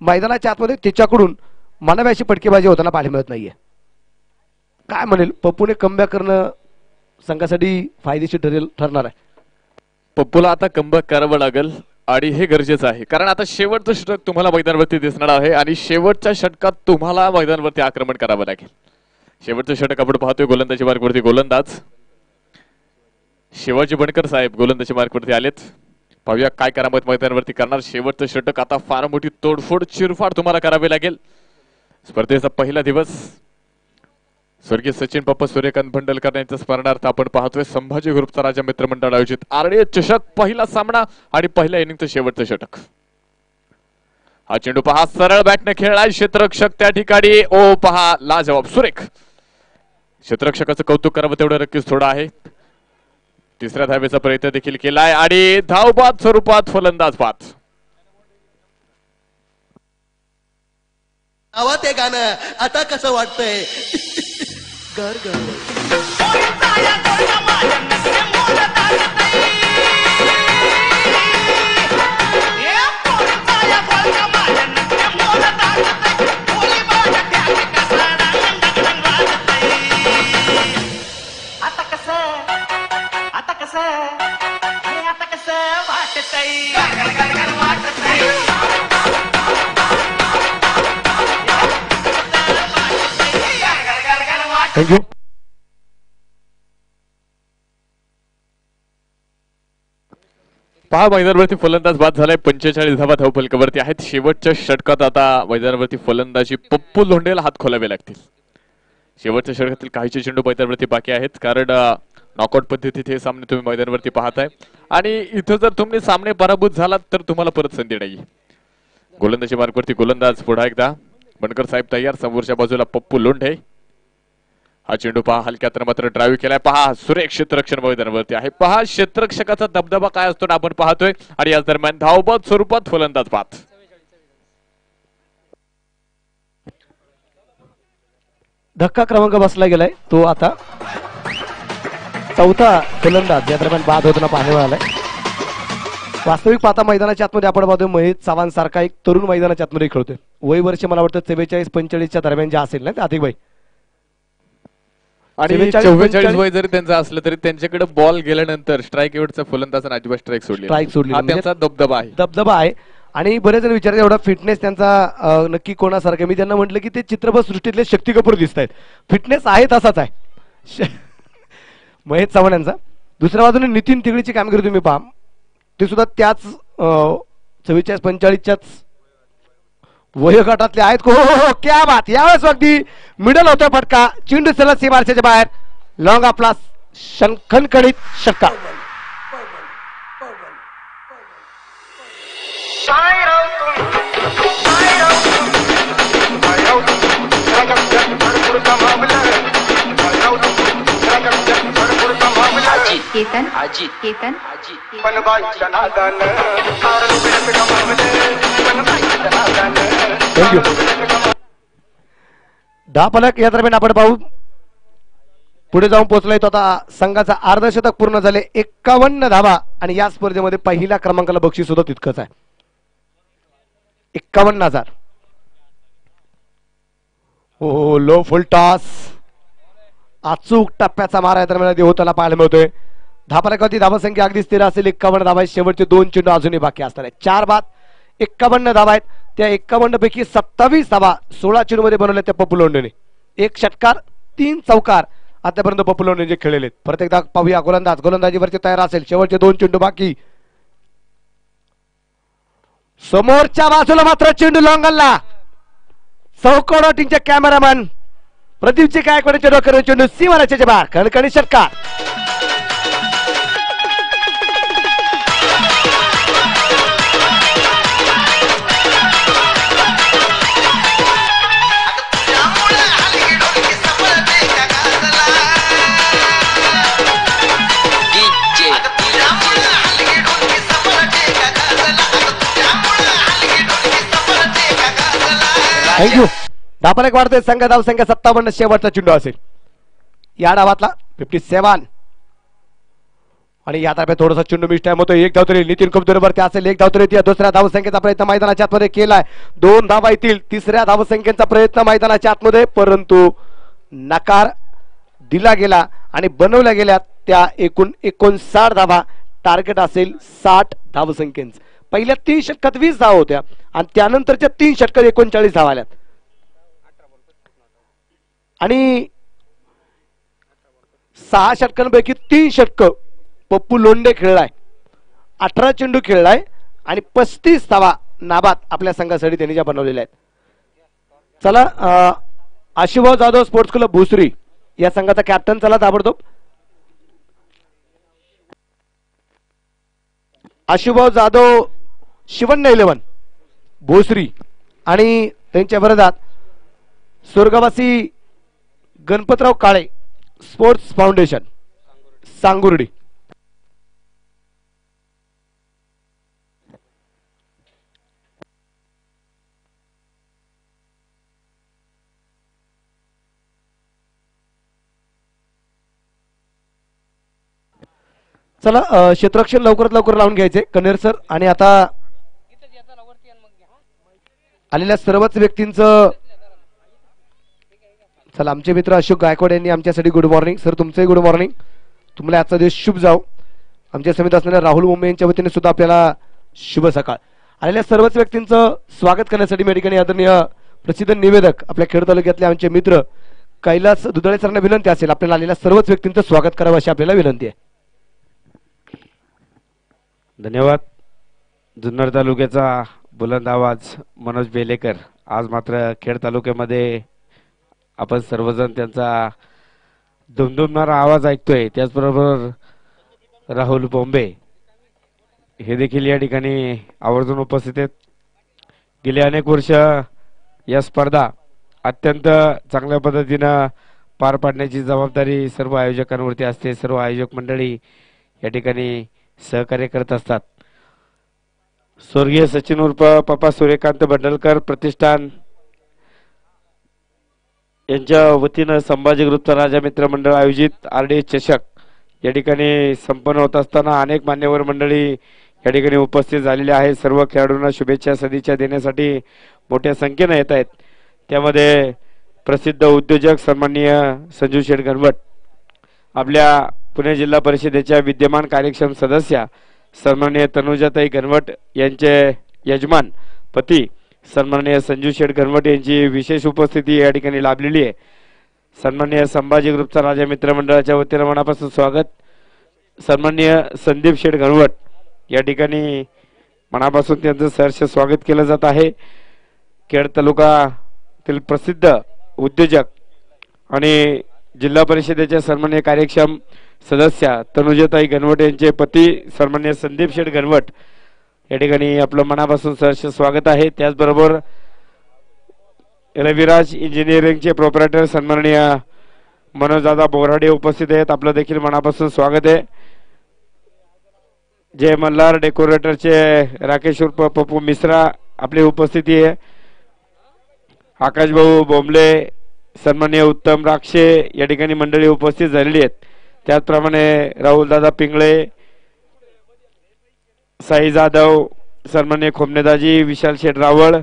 मैदानाच्या आतमध्ये त्याच्याकडून मनाव्याची अशी फटकेबाजी होताना पाहायला मिळत नाहीये. काय म्हणेल? पप्पूने कमबॅक करणं संघासाठी फायदेशीर ठरेल ठरणार आहे. पप्पूला आता कमबॅक करावं लागेल. आणि हे गरजेचं आहे. कारण आता शेवटचं षटक तुम्हाला मैदानावरती दिसणार आहे आणि शेवटच्या षटकात तुम्हाला मैदानावरती आक्रमण करावं लागेल. शेवटचं षटक आपण पाहतोय गोलंदाजी मार्कवरती गोलंदाज. शिवाजी बनकर साहेब गोलंदाजी मार्कवरती आलेत. पाहूया काय करामत मैदानावरती करणार. शेवटचं षटक आता फार मोठी तोडफोड चिरफाड तुम्हाला करावी लागेल. स्पर्धेचा पहिला दिवस. स्वर्गीय सचिन पप्पा सूर्यकांत भंडलकर यांच्या स्मरणार्थ आपण पाहतोय. संभाजी ग्रुपचा राजा मित्रमंडळ आयोजित आरडीए चषक पहिला सामना आणि पहिल्या इनिंगचं शेवटचं षटक. हा चेंडू पहा सरळ बॅटने खेळलाय क्षेत्ररक्षक त्या ठिकाणी. ओ पहा ला जवाब सुरेख. क्षेत्ररक्षकाचं कौतुक करावं तेवढं नक्कीच थोडं आहे. तिसऱ्या धावेचा प्रयत्न देखील केलाय आणि धावबाद स्वरूपात फलंदाज बाद आवाज ते गाणं आता कसं वाटतंय? (laughs) గారు గారు. అతక సే వాటై Thank you. पहा मैदानावरती फलंदाज बाद झालाय. पंचेचाळीस धावा धावफलकावरती आहेत. शेवटच्या षटकात आता मैदानावरती फलंदाजी पप्पू लोंढेला हात खोलावे लागतील. शेवटच्या षटकातील काहीचे चेंडू मैदानावरती बाकी आहेत. कारण नॉकआउट पद्धतीत हे सामने तुम्ही मैदानावरती पाहताय. आणि इथं जर तुम्ही सामने पराभूत झालात तर तुम्हाला परत संधी नाही गोलंदाजी मार्गवरती गोलंदाज पुढा एकदा. बनकर साहेब तयार. समोरच्या बाजूला पप्पू लोंढे. हा चेंडू पहा हलक्यात मात्र ड्राईव्ह केलाय. पहा सुरेख क्षेत्ररक्षण मैदानावरती आहे. पहा क्षेत्ररक्षकाचा दबदबा काय असतो ना आपण पाहतोय. आणि याच दरम्यान धावबत स्वरूपात फलंदाज पाहत. धक्का क्रमांक बसला गेलाय. तो आता चौथा फलंदाज. या दरम्यान बाद होताना पाहायला आलाय वास्तविक पाहता मैदानाच्या आतमध्ये आपण पाहतोय महेश चव्हाण सारखा एक तरुण मैदानाच्या आतमध्ये खेळतोय. वय वर्ष मला वाटतं चव्वेचाळीस पंचेचाळीसच्या दरम्यान जे असेल ना ते अधिक भाई. आणि 44, चव्वेचाळीस वय जरी त्यांचं असलं तरी त्यांच्याकडे बॉल गेल्यानंतर स्ट्राईक एवढचा फलंदाज अजिबात स्ट्राईक सोडली Strike सोडली हा नाही. म्हणजे त्यांचा दबदबा आहे. दबदबा आहे. आणि बरेच जण विचारतात एवढा फिटनेस त्यांचा नक्की कोणासारखं? मी त्यांना म्हटलं की ते चित्रपट सृष्टीतले शक्ती कपूर दिसत आहेत फिटनेस आहे तसाच आहे. महेश चव्हाण यांचा. दुसऱ्या बाजूने नितीन तिगडीची कामगिरी तुम्ही पहा. ते सुद्धा त्याच चव्वेचाळीस पंचेचाळीसच्याच वयोगटातले आहेत को हो, हो, हो क्या बात. यावेळेस अगदी मिडल होतो फटका. चिंडू सलग सीमारच्या बाहेर. लॉंग आपला शंखनकडीत षटका केतन अजित केतन थँक्यू दहा फलक या दरम्यान आपण पाहू. पुढे जाऊन पोहोचलाय तो आता संघाचा अर्धशतक पूर्ण झाले एक्कावन्न धावा आणि या स्पर्धेमध्ये पहिल्या क्रमांकाला बक्षीस सुद्धा तितकंच आहे. एक्कावन्न हजार. हो लो फुल टॉस. अचूक टप्प्याचा मारा या दरम्यान देवताला पाहायला मिळतोय. धापाल्यावरती धावासंख्या अगदी स्थिर असेल एक्कावन्न धावा आहेत शेवटचे दोन चेंडू अजूनही बाकी असणार आहेत. चार बाद एक्कावन्न धावा आहेत. त्या एक्कावन्न पैकी सत्तावीस धावा सोळा चेंडू मध्ये बनवल्या त्या पप्पू लोंढेने. एक षटकार तीन चौकार आतापर्यंत पप्पू लोंढे जे खेळलेले प्रत्येकदा परत पाहूया गोलंदाज. गोलंदाजीवरती तयार असेल. शेवटचे दोन चेंडू बाकी. समोरच्या बाजूला मात्र चेंडू लॉंगलला. चौकोन टीमचे कॅमेरामॅन प्रदीपचे काय कोणाच्या डोक्यावर चेंडू सीमाराच्या बार कणकणी षटकार. थँक्यू धापलक वाढतोय संघ धाव संख्या सत्तावन्न शेवटचा चेंडू असेल. या डावातला फिफ्टी सेवन आणि या ताब्यात थोडासा चेंडू मिस टाइम होतो एक धाव तरी नितीन कुमदुरे असेल. एक धाव तरी दुसऱ्या धावसंख्येचा प्रयत्न मैदानाच्या आतमध्ये केलाय. दोन धावा येतील. तिसऱ्या धावसंख्येचा प्रयत्न मैदानाच्या आतमध्ये परंतु नकार दिला गेला आणि बनवल्या गेल्या त्या एकूण एकोणसाठ धावा. टार्गेट असेल साठ धावसंख्येचं पहिल्या तीन षटकात वीस धावा होत्या आणि त्यानंतरच्या तीन षटकात एकोणचाळीस धावा आल्यात आणि सहा षटकांपैकी तीन षटक पप्पू लोंडे खेळलाय अठरा चेंडू खेळलाय आणि पस्तीस धावा नाबाद आपल्या संघासाठी त्यांनी ज्या बनवलेल्या आहेत. चला अं, जाधव स्पोर्ट्स क्लब भुसरी या संघाचा कॅप्टन चला ताबडतोब. आशुभाव जाधव शिवण्य इलेवन भोसरी आणि त्यांच्या विरोधात स्वर्गवासी गणपतराव काळे स्पोर्ट्स फाउंडेशन सांगुर्डी. चला अं, क्षेत्ररक्षण लवकरात लवकर लावून घ्यायचे. कनेर सर आणि आता आलेल्या सर्वच व्यक्तींचं चला आमचे मित्र अशोक गायकवाड यांनी आमच्यासाठी गुड मॉर्निंग सर तुमचंही गुड मॉर्निंग तुम्हाला आजचा दिवस शुभ जाऊ आमच्या समित असणाऱ्या राहुल मुंबई यांच्या वतीने सुद्धा आपल्याला शुभ सकाळ. आलेल्या सर्वच व्यक्तींचं स्वागत करण्यासाठी या ठिकाणी आदरणीय प्रसिद्ध निवेदक आपल्या खेड तालुक्यातले आमचे मित्र कैलास दुधाळे सरांना विनंती असेल. आपल्याला आलेल्या सर्वच व्यक्तींचं स्वागत करावं अशी आपल्याला विनंती आहे. धन्यवाद. जुन्नर तालुक्याचा बुलंद आवाज मनोज बेलेकर. आज मात्र खेड तालुक्यामध्ये आपण सर्वजण त्यांचा दुमदुमणारा आवाज ऐकतोय. त्याचबरोबर राहुल बोंबे हे देखील या ठिकाणी आवर्जून उपस्थित आहेत. गेली अनेक वर्ष या स्पर्धा अत्यंत चांगल्या पद्धतीनं पार पाडण्याची जबाबदारी सर्व आयोजकांवरती असते. सर्व आयोजक मंडळी या ठिकाणी सहकार्य करत असतात. स्वर्गीय सचिन उर्फ पप्पा सूर्यकांत बंडलकर प्रतिष्ठान यांच्या वतीनं संभाजी ग्रुपचा राजा मित्र मंडळ आयोजित आर डी चषक या ठिकाणी संपन्न होत असताना अनेक मान्यवर मंडळी या ठिकाणी उपस्थित झालेले आहेत. सर्व खेळाडूंना शुभेच्छा सदिच्छा देण्यासाठी मोठ्या संख्येनं येत आहेत. त्यामध्ये प्रसिद्ध उद्योजक सन्माननीय संजू शेठ गणवट आपल्या पुणे जिल्हा परिषदेच्या विद्यमान कार्यक्षम सदस्या सन्माननीय तनुजाताई गणवट यांचे यजमान पती सन्माननीय संजू शेठ गणवट यांची विशेष उपस्थिती या ठिकाणी लाभलेली आहे. सन्माननीय संभाजी ग्रुपचा राजा मित्रमंडळाच्या वतीनं मनापासून स्वागत. सन्माननीय संदीप शेठ गणवट या ठिकाणी मनापासून त्यांचं सहर्ष स्वागत केलं जात आहे. खेड तालुकातील प्रसिद्ध उद्योजक आणि जिल्हा परिषदेच्या सन्मान्य कार्यक्षम सदस्या तनुजाताई गणवट यांचे पती सन्मान्य संदीप शेठ गणवट या ठिकाणी आपलं मनापासून सहर्ष स्वागत आहे. त्याचबरोबर रविराज इंजिनिअरिंगचे प्रोपरेटर सन्माननीय मनोजदादा बोराडे उपस्थित आहेत. आपलं देखील मनापासून स्वागत आहे. जय मल्हार डेकोरेटरचे राकेश उर्फ पप्पू मिश्रा आपली उपस्थिती आहे. आकाश भाऊ बोंबले सन्माननीय उत्तम राक्षे या ठिकाणी मंडळी उपस्थित झालेली आहेत. त्याचप्रमाणे राहुलदादा पिंगळे साई जाधव सन्मान्य खोमनेदाजी विशाल शेठ रावळ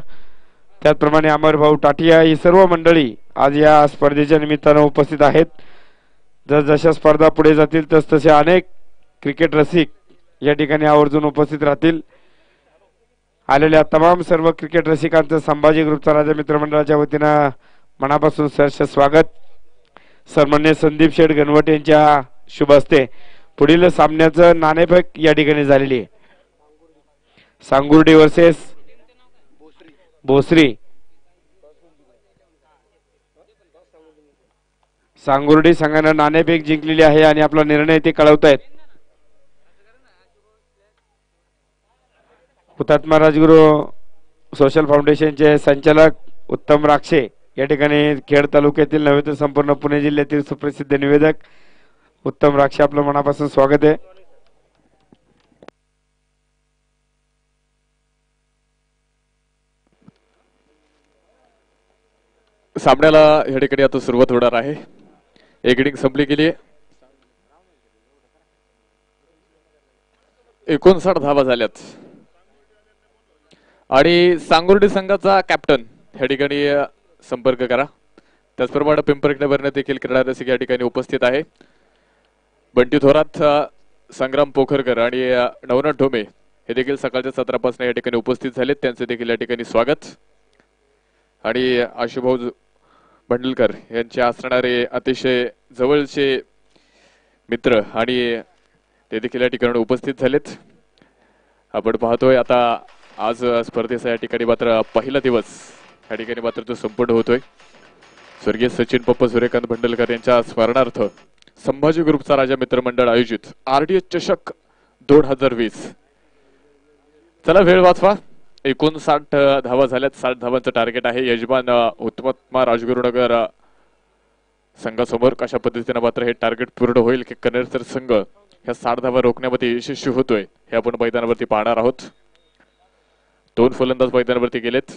त्याचप्रमाणे अमरभाऊ टाटिया ही सर्व मंडळी आज या स्पर्धेच्या निमित्तानं उपस्थित आहेत. जसजशा स्पर्धा पुढे जातील तस तसे अनेक क्रिकेट रसिक या ठिकाणी आवर्जून उपस्थित राहतील. आलेल्या तमाम सर्व क्रिकेट रसिकांचं संभाजी ग्रुपचा राजा मित्रमंडळाच्या वतीनं मनापासून सहर्ष स्वागत. सन्मान्य संदीप शेठ गणवट यांच्या शुभ असते. पुढील सामन्याचं नाणेफेक या ठिकाणी झालेली आहे. सांगुर्डी वर्सेस भोसरी. सांगुर्डी संघानं नाणेफेक जिंकलेली आहे आणि आपला निर्णय ते कळवतायत. हुतात्मा राजगुरू सोशल फाउंडेशनचे संचालक उत्तम राक्षे या ठिकाणी खेड तालुक्यातील नव्हे तर संपूर्ण पुणे जिल्ह्यातील सुप्रसिद्ध निवेदक उत्तम राक्षे आपलं मनापासून स्वागत आहे. सामन्याला या ठिकाणी आता सुरुवात होणार आहे. एक इनिंग संपली गेली. एकोणसाठ धावा झाल्यात. आणि सांगुर्डी संघाचा कॅप्टन या ठिकाणी संपर्क करा. त्याचप्रमाणे पिंपरकनगरने देखील क्रीडा रसिक या ठिकाणी उपस्थित आहे. बंटी थोरात संग्राम पोखरकर आणि नवनाथ ढोमे हे देखील सकाळच्या सत्रापासून या ठिकाणी उपस्थित झालेत. त्यांचे देखील या ठिकाणी स्वागत. आणि आशुभाऊ भंडलकर यांचे असणारे अतिशय जवळचे मित्र आणि ते देखील या ठिकाणी उपस्थित झालेत. आपण पाहतोय आता आज स्पर्धेचा या ठिकाणी मात्र पहिला दिवस या ठिकाणी मात्र तो संपूर्ण होतोय. स्वर्गीय सचिन पप्पा सूर्यकांत भंडलकर यांच्या स्मरणार्थ संभाजी ग्रुपचा राजा मित्रमंडळ आयोजित. आरडीएस चषक दोन हजार वीस. चला वेळ वाचवा. एकोणसाठ धावा झाल्यात. साठ धावांचं टार्गेट आहे. यजमान अ, राजगुरुनगर संघासमोर कशा पद्धतीने मात्र हे टार्गेट पूर्ण होईल की कनेरसर संघ ह्या साठ धावा रोखण्यामध्ये यशस्वी होतोय हे आपण मैदानावरती पाहणार आहोत. दोन फलंदाज मैदानावरती गेलेत.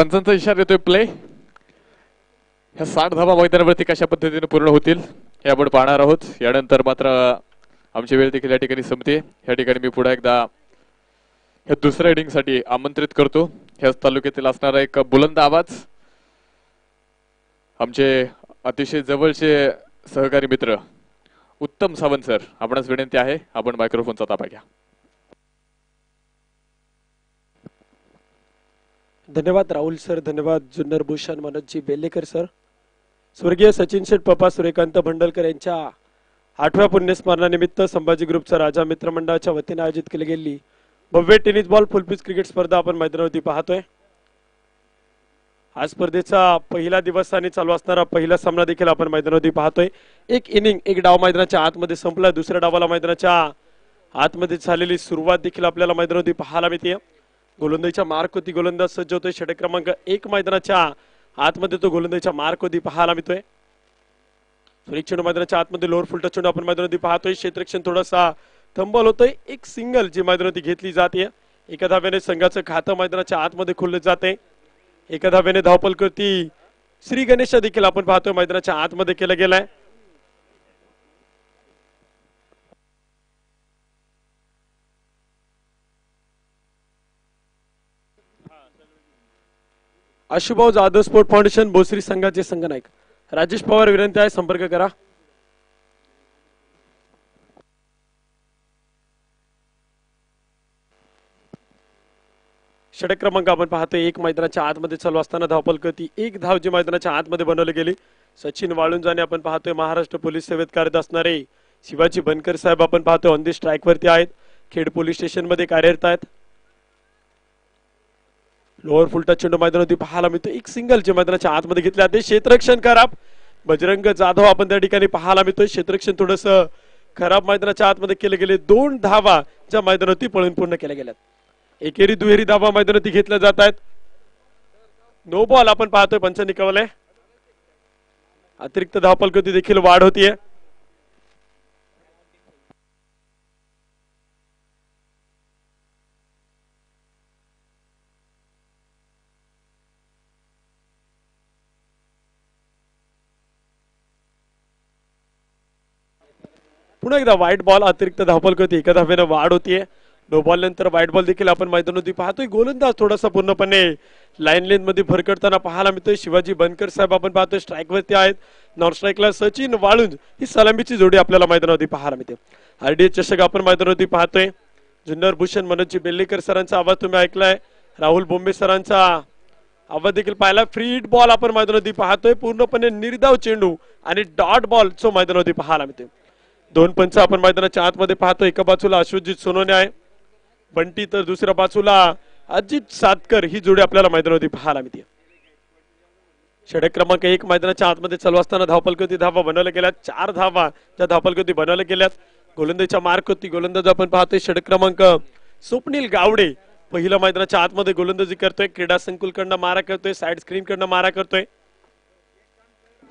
पंचांचा इशारा येतोय प्ले ह्या साठ धाबा मैदानावरती कशा पद्धतीने पूर्ण होतील हे आपण पाहणार आहोत. यानंतर मात्र आमची वेळ देखील या ठिकाणी संपते. या ठिकाणी मी पुन्हा एकदा ह्या दुसऱ्या इनिंगसाठी आमंत्रित करतो. ह्याच तालुक्यातील असणारा एक बुलंद आवाज आमचे अतिशय जवळचे सहकारी मित्र उत्तम सावंत सर आपणास विनंती आहे आपण मायक्रोफोनचा ताबा घ्या. धन्यवाद राहुल सर धन्यवाद जुन्नर भूषण मनोजी बेल्लेकर सर स्वर्गीय सचिन शेठ पप्पा सूर्यकांत भंडलकर यांच्या आठव्या पुण्यस्मरणानिमित्त संभाजी ग्रुपचा राजा मित्रमंडळाच्या वतीने आयोजित केली गेलेली भव्य टेनिस बॉल फुलपीच क्रिकेट स्पर्धा आपण मैदानावरती पाहतोय. आज स्पर्धेचा पहिला दिवस आणि चालू असणारा पहिला सामना देखील आपण मैदानावरती पाहतोय. एक इनिंग एक डाव मैदानाच्या आतमध्ये संपला. दुसऱ्या डावाला मैदानाच्या आतमध्ये झालेली सुरुवात देखील आपल्याला मैदानावरती पाहायला मिळते. गोलंदाजीच्या मार्क होती गोलंदाज सज्ज होतोय षटक क्रमांक एक मैदानाच्या आतमध्ये तो गोलंदाजीच्या मार्क होती पाहायला मिळतोय? सुरेख चेंडू मैदानाच्या आतमध्ये लोअर फुलटा चेंडू आपण मैदानावरती पाहतोय. क्षेत्रक्षण थोडासा थंबल होतोय. एक सिंगल जी मैदानावरती घेतली जाते. एका धाव्याने संघाचं खातं मैदानाच्या आतमध्ये खुललं जाते. एका धाव्याने धावपल करती श्री गणेशा देखील आपण पाहतोय. मैदानाच्या आतमध्ये केलं गेलाय. आशुभाऊ जाधव स्पोर्ट फाउंडेशन भोसरी संघाचे संघनायक. राजेश पवार विनंती आहे संपर्क करा. षटक क्रमांक आपण पाहतोय एक मैदानाच्या आतमध्ये चालू असताना धावपल करती एक धाव जी मैदानाच्या आतमध्ये बनवली गेली. सचिन वाळुंजाने आपण पाहतोय महाराष्ट्र पोलीस सेवेत कार्यरत असणारे शिवाजी बनकर साहेब आपण पाहतोय ऑन दी स्ट्राईक वरती आहेत. खेड पोलीस स्टेशनमध्ये कार्यरत आहेत. लोअर फुलटा चेंडू मैदानावरती पाहायला मिळतो एक सिंगल जे मैदानाच्या आतमध्ये घेतल्या ते क्षेत्ररक्षण खराब. बजरंग जाधव आपण त्या ठिकाणी पाहायला मिळतोय. क्षेत्ररक्षण थोडस खराब मैदानाच्या आतमध्ये केले गेले. दोन धावा ज्या मैदानावरती पळून पूर्ण केल्या गेल्यात. एकेरी दुहेरी धावा मैदानावरती घेतल्या जात आहेत. नो बॉल आपण पाहतोय पंचांनी कळवलंय अतिरिक्त धावपलकृती देखील वाढ होतीये. पुन्हा एकदा व्हाईट बॉल अतिरिक्त धावपल करते. एका धाव्यानं वाढ होतीये. नो बॉल नंतर व्हाईट बॉल देखील आपण मैदानावरती पाहतोय गोलंदाज थोडासा पूर्णपणे लाईन लेन मध्ये भरकटताना पाहायला मिळतोय. शिवाजी बनकर साहेब आपण पाहतोय स्ट्राईक वरती आहेत. नॉन स्ट्राईकला सचिन वाळुंज ही सलामीची जोडी आपल्याला मैदानावरती पाहायला मिळते. आरडीएस चषक आपण मैदानावरती पाहतोय. जुन्नर भूषण मनोजी बेल्लेकर सरांचा आवाज तुम्ही ऐकलाय. राहुल बोंबे सरांचा आवाज देखील पाहिला फ्री बॉल आपण मैदानावरती पाहतोय. पूर्णपणे निर्धाव चेंडू आणि डॉट बॉल चो मैदानावरती पाहायला मिळतोय. दोन पंच आपण मैदानाच्या आतमध्ये पाहतो. एका बाजूला अश्वजित सोनोने आहे. बंटी तर दुसऱ्या बाजूला अजित सातकर. ही जोडी आपल्याला मैदानावरती पाहायला मिळते. षटक क्रमांक एक मैदानाच्या आतमध्ये चालू असताना धावपलकृती धावा बनवल्या गेल्यात. चार धावा त्या धावपलकृती बनवल्या गेल्यात. गोलंदाजीच्या मार्क होती गोलंदाज आपण पाहतोय. षटक क्रमांक स्वप्नील गावडे पहिल्या मैदानाच्या आतमध्ये गोलंदाजी करतोय. क्रीडा संकुलकडनं मारा करतोय. साईड स्क्रीन कडनं मारा करतोय.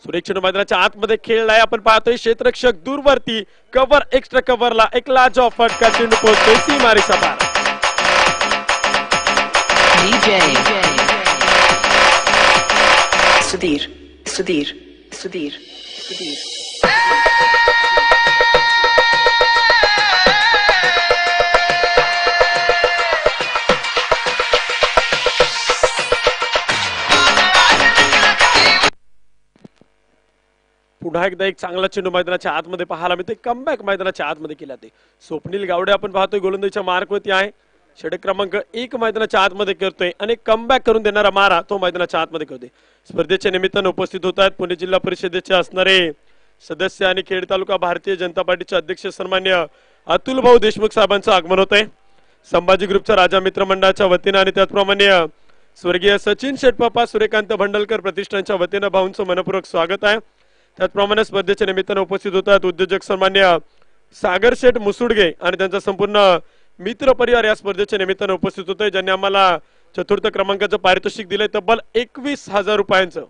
सुरेख चेंडू मैदानाच्या आतमध्ये खेळलाय आपण पाहतोय क्षेत्ररक्षक दूरवरती कव्हर एक्स्ट्रा कव्हरला एक लाज ऑफ फटका चेंडू पोहोचतोय सीमारी सपार सुधीर सुधीर सुधीर सुधीर. पुन्हा एकदा एक चांगला चेंडू मैदानाच्या आतमध्ये पाहायला मिळते कमबॅक मैदानाच्या आतमध्ये केला ते. स्वप्नील गावडे आपण पाहतोय गोलंदाजीच्या मार्कवरती आहे. षटक क्रमांक एक मैदानाच्या आतमध्ये करतोय आणि कमबॅक करून देणारा मारा तो मैदानाच्या आतमध्ये करतोय. स्पर्धेच्या निमित्तानं उपस्थित होत आहेत पुणे जिल्हा परिषदेचे असणारे सदस्य आणि खेड तालुका भारतीय जनता पार्टीचे अध्यक्ष सन्मान्य अतुल भाऊ देशमुख साहेबांचं आगमन होत आहे संभाजी ग्रुपच्या राजा मित्रमंडळाच्या वतीनं आणि त्याचप्रमाणे स्वर्गीय सचिन शेटपापा सूर्यकांत भंडलकर प्रतिष्ठानच्या वतीनं भाऊंचं मनपूर्वक स्वागत आहे. त्याचप्रमाणे स्पर्धेच्या निमित्तानं उपस्थित होतात उद्योजक सन्मान्य सागर शेठ मुसुडगे आणि त्यांचा संपूर्ण मित्र परिवार या स्पर्धेच्या निमित्तानं उपस्थित होते ज्यांनी आम्हाला चतुर्थ क्रमांकाचं पारितोषिक दिलंय. तब्बल एकवीस हजार रुपयांचं.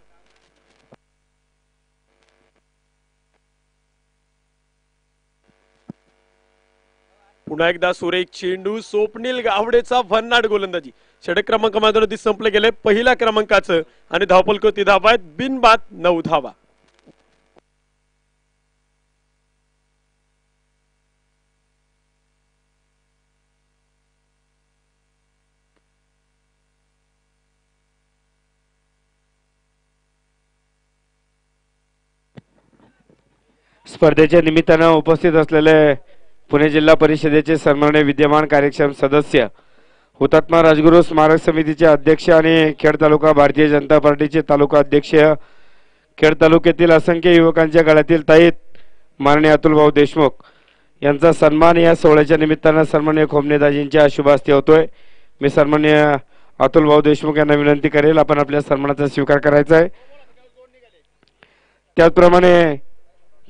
पुन्हा एकदा सुरेख चेंडू स्वप्नील गावडेचा भन्नाट गोलंदाजी. षटक क्रमांक मैदानावरती संपले गेले. पहिल्या क्रमांकाचं आणि धावपलकृती धावा आहेत? बिनबाद नऊ धावा. स्पर्धेच्या निमित्तानं उपस्थित असलेले पुणे जिल्हा परिषदेचे सन्माननीय विद्यमान कार्यक्षम सदस्य हुतात्मा राजगुरू स्मारक समितीचे अध्यक्ष आणि खेड तालुका भारतीय जनता पार्टीचे तालुका अध्यक्ष खेड तालुक्यातील असंख्य युवकांच्या गळ्यातील ताईत माननीय अतुलभाऊ देशमुख यांचा सन्मान या सोहळ्याच्या निमित्तानं सन्मान्य खोमनेदाजींच्या शुभास्ती होतोय. मी सन्मान्य अतुलभाऊ देशमुख यांना विनंती करेल आपण आपल्या सन्मानाचा स्वीकार करायचा आहे. त्याचप्रमाणे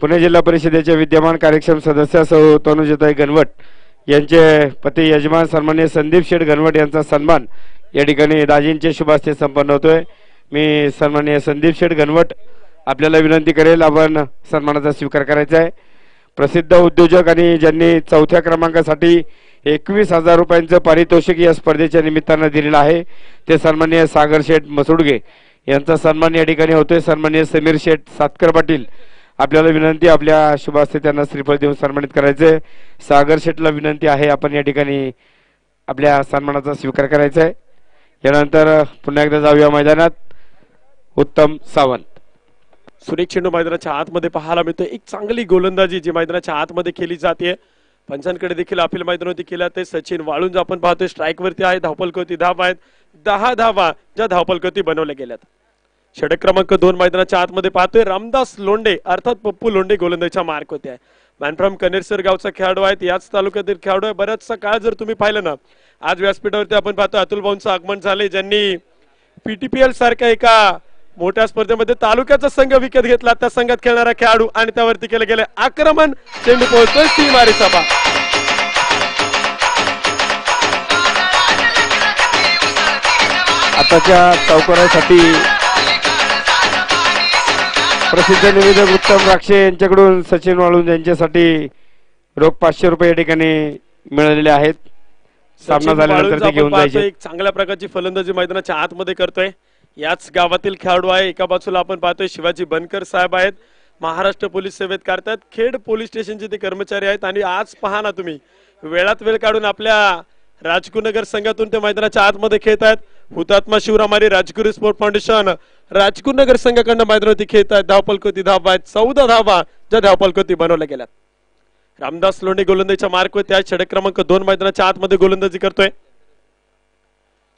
पुणे जिल्हा परिषदेचे विद्यमान कार्यक्षम सदस्य सौ तनुजताई गणवट यांचे पती यजमान सन्मान्य संदीप शेठ गणवट यांचा सन्मान या ठिकाणी दाजींचे शुभास्ते संपन्न होतोय. मी सन्मान्य संदीप शेठ गणवट आपल्याला विनंती करेल आपण सन्मानाचा स्वीकार करायचा आहे. प्रसिद्ध उद्योजक आणि ज्यांनी चौथ्या क्रमांकासाठी एकवीस हजार रुपयांचं पारितोषिक या स्पर्धेच्या निमित्तानं दिलेलं आहे ते सन्मान्य सागर शेठ मसुडगे यांचा सन्मान या ठिकाणी होतोय. सन्मान्य समीर शेठ सातकर पाटील आपल्याला विनंती आपल्या शुभास्ते त्यांना श्रीफळ देऊन सन्मानित करायचे सागर शेठला विनंती आहे आपण या ठिकाणी आपल्या सन्मानाचा स्वीकार करायचा आहे यानंतर पुन्हा एकदा जाऊया मैदानात. उत्तम सावंत. सुरेख चेंडू मैदानाच्या आतमध्ये पाहायला मिळतो एक चांगली गोलंदाजी जी मैदानाच्या आतमध्ये केली जाते. पंचांकडे देखील अपील मैदानावरती केल्या ते सचिन वाळूंज आपण पाहतोय स्ट्राईक वरती आहे धावपलकवती धाव आहेत. दहा धावा ज्या धावपलकवती बनवल्या गेल्यात. षटक क्रमांक दोन मैदानाच्या आतमध्ये पाहतोय. रामदास लोंडे अर्थात पप्पू लोंडे गोलंदाजच्या मार्क होते मॅनफ्रॉम कनेरसर गावचा खेळाडू आहेत. याच तालुक्यातील खेळाडू आहे. बराचसा काळ जर तुम्ही पाहिलं ना आज व्यासपीठावरती आपण पाहतो अतुल भाऊंचं आगमन झाले ज्यांनी पीटीपीएल सारख्या एका मोठ्या स्पर्धेमध्ये तालुक्याचा संघ विकत घेतला. त्या संघात खेळणारा खेळाडू आणि त्यावरती केलं गेलं आक्रमण. चेंडू पोहोचतोय सी मारी सभा आताच्या चौकारासाठी प्रसिद्ध निवेदक उत्तम राक्षे यांच्याकडून सचिन वाळून यांच्यासाठी रोख पाचशे रुपये या ठिकाणी मिळालेले आहेत. सामना झाल्यानंतर ते घेऊन जायचे. एक चांगल्या प्रकारची फलंदाजी मैदानाच्या आतमध्ये करतोय. याच गावातील खेळाडू आहे. एका बाजूला आपण पाहतोय शिवाजी बनकर साहेब आहेत. महाराष्ट्र पोलीस सेवेत करतात खेड पोलीस स्टेशनचे ते कर्मचारी आहेत. आणि आज पहा ना तुम्ही वेळात वेळ काढून आपल्या राजकुनगर संघातून ते मैदानाच्या आतमध्ये खेळत आहेत हुतात्मा शिवरामारी राजगुरू स्पोर्ट फाउंडेशन राजकुनगर संघाकडनं मैदानावरती खेळत आहेत. धावपलकोती धावा आहेत. चौदा धावा ज्या धावपलकोती बनवल्या गेल्यात. रामदास लोंढे गोलंदाजीच्या मार्क आज षडक क्रमांक दोन मैदानाच्या आतमध्ये गोलंदाजी करतोय.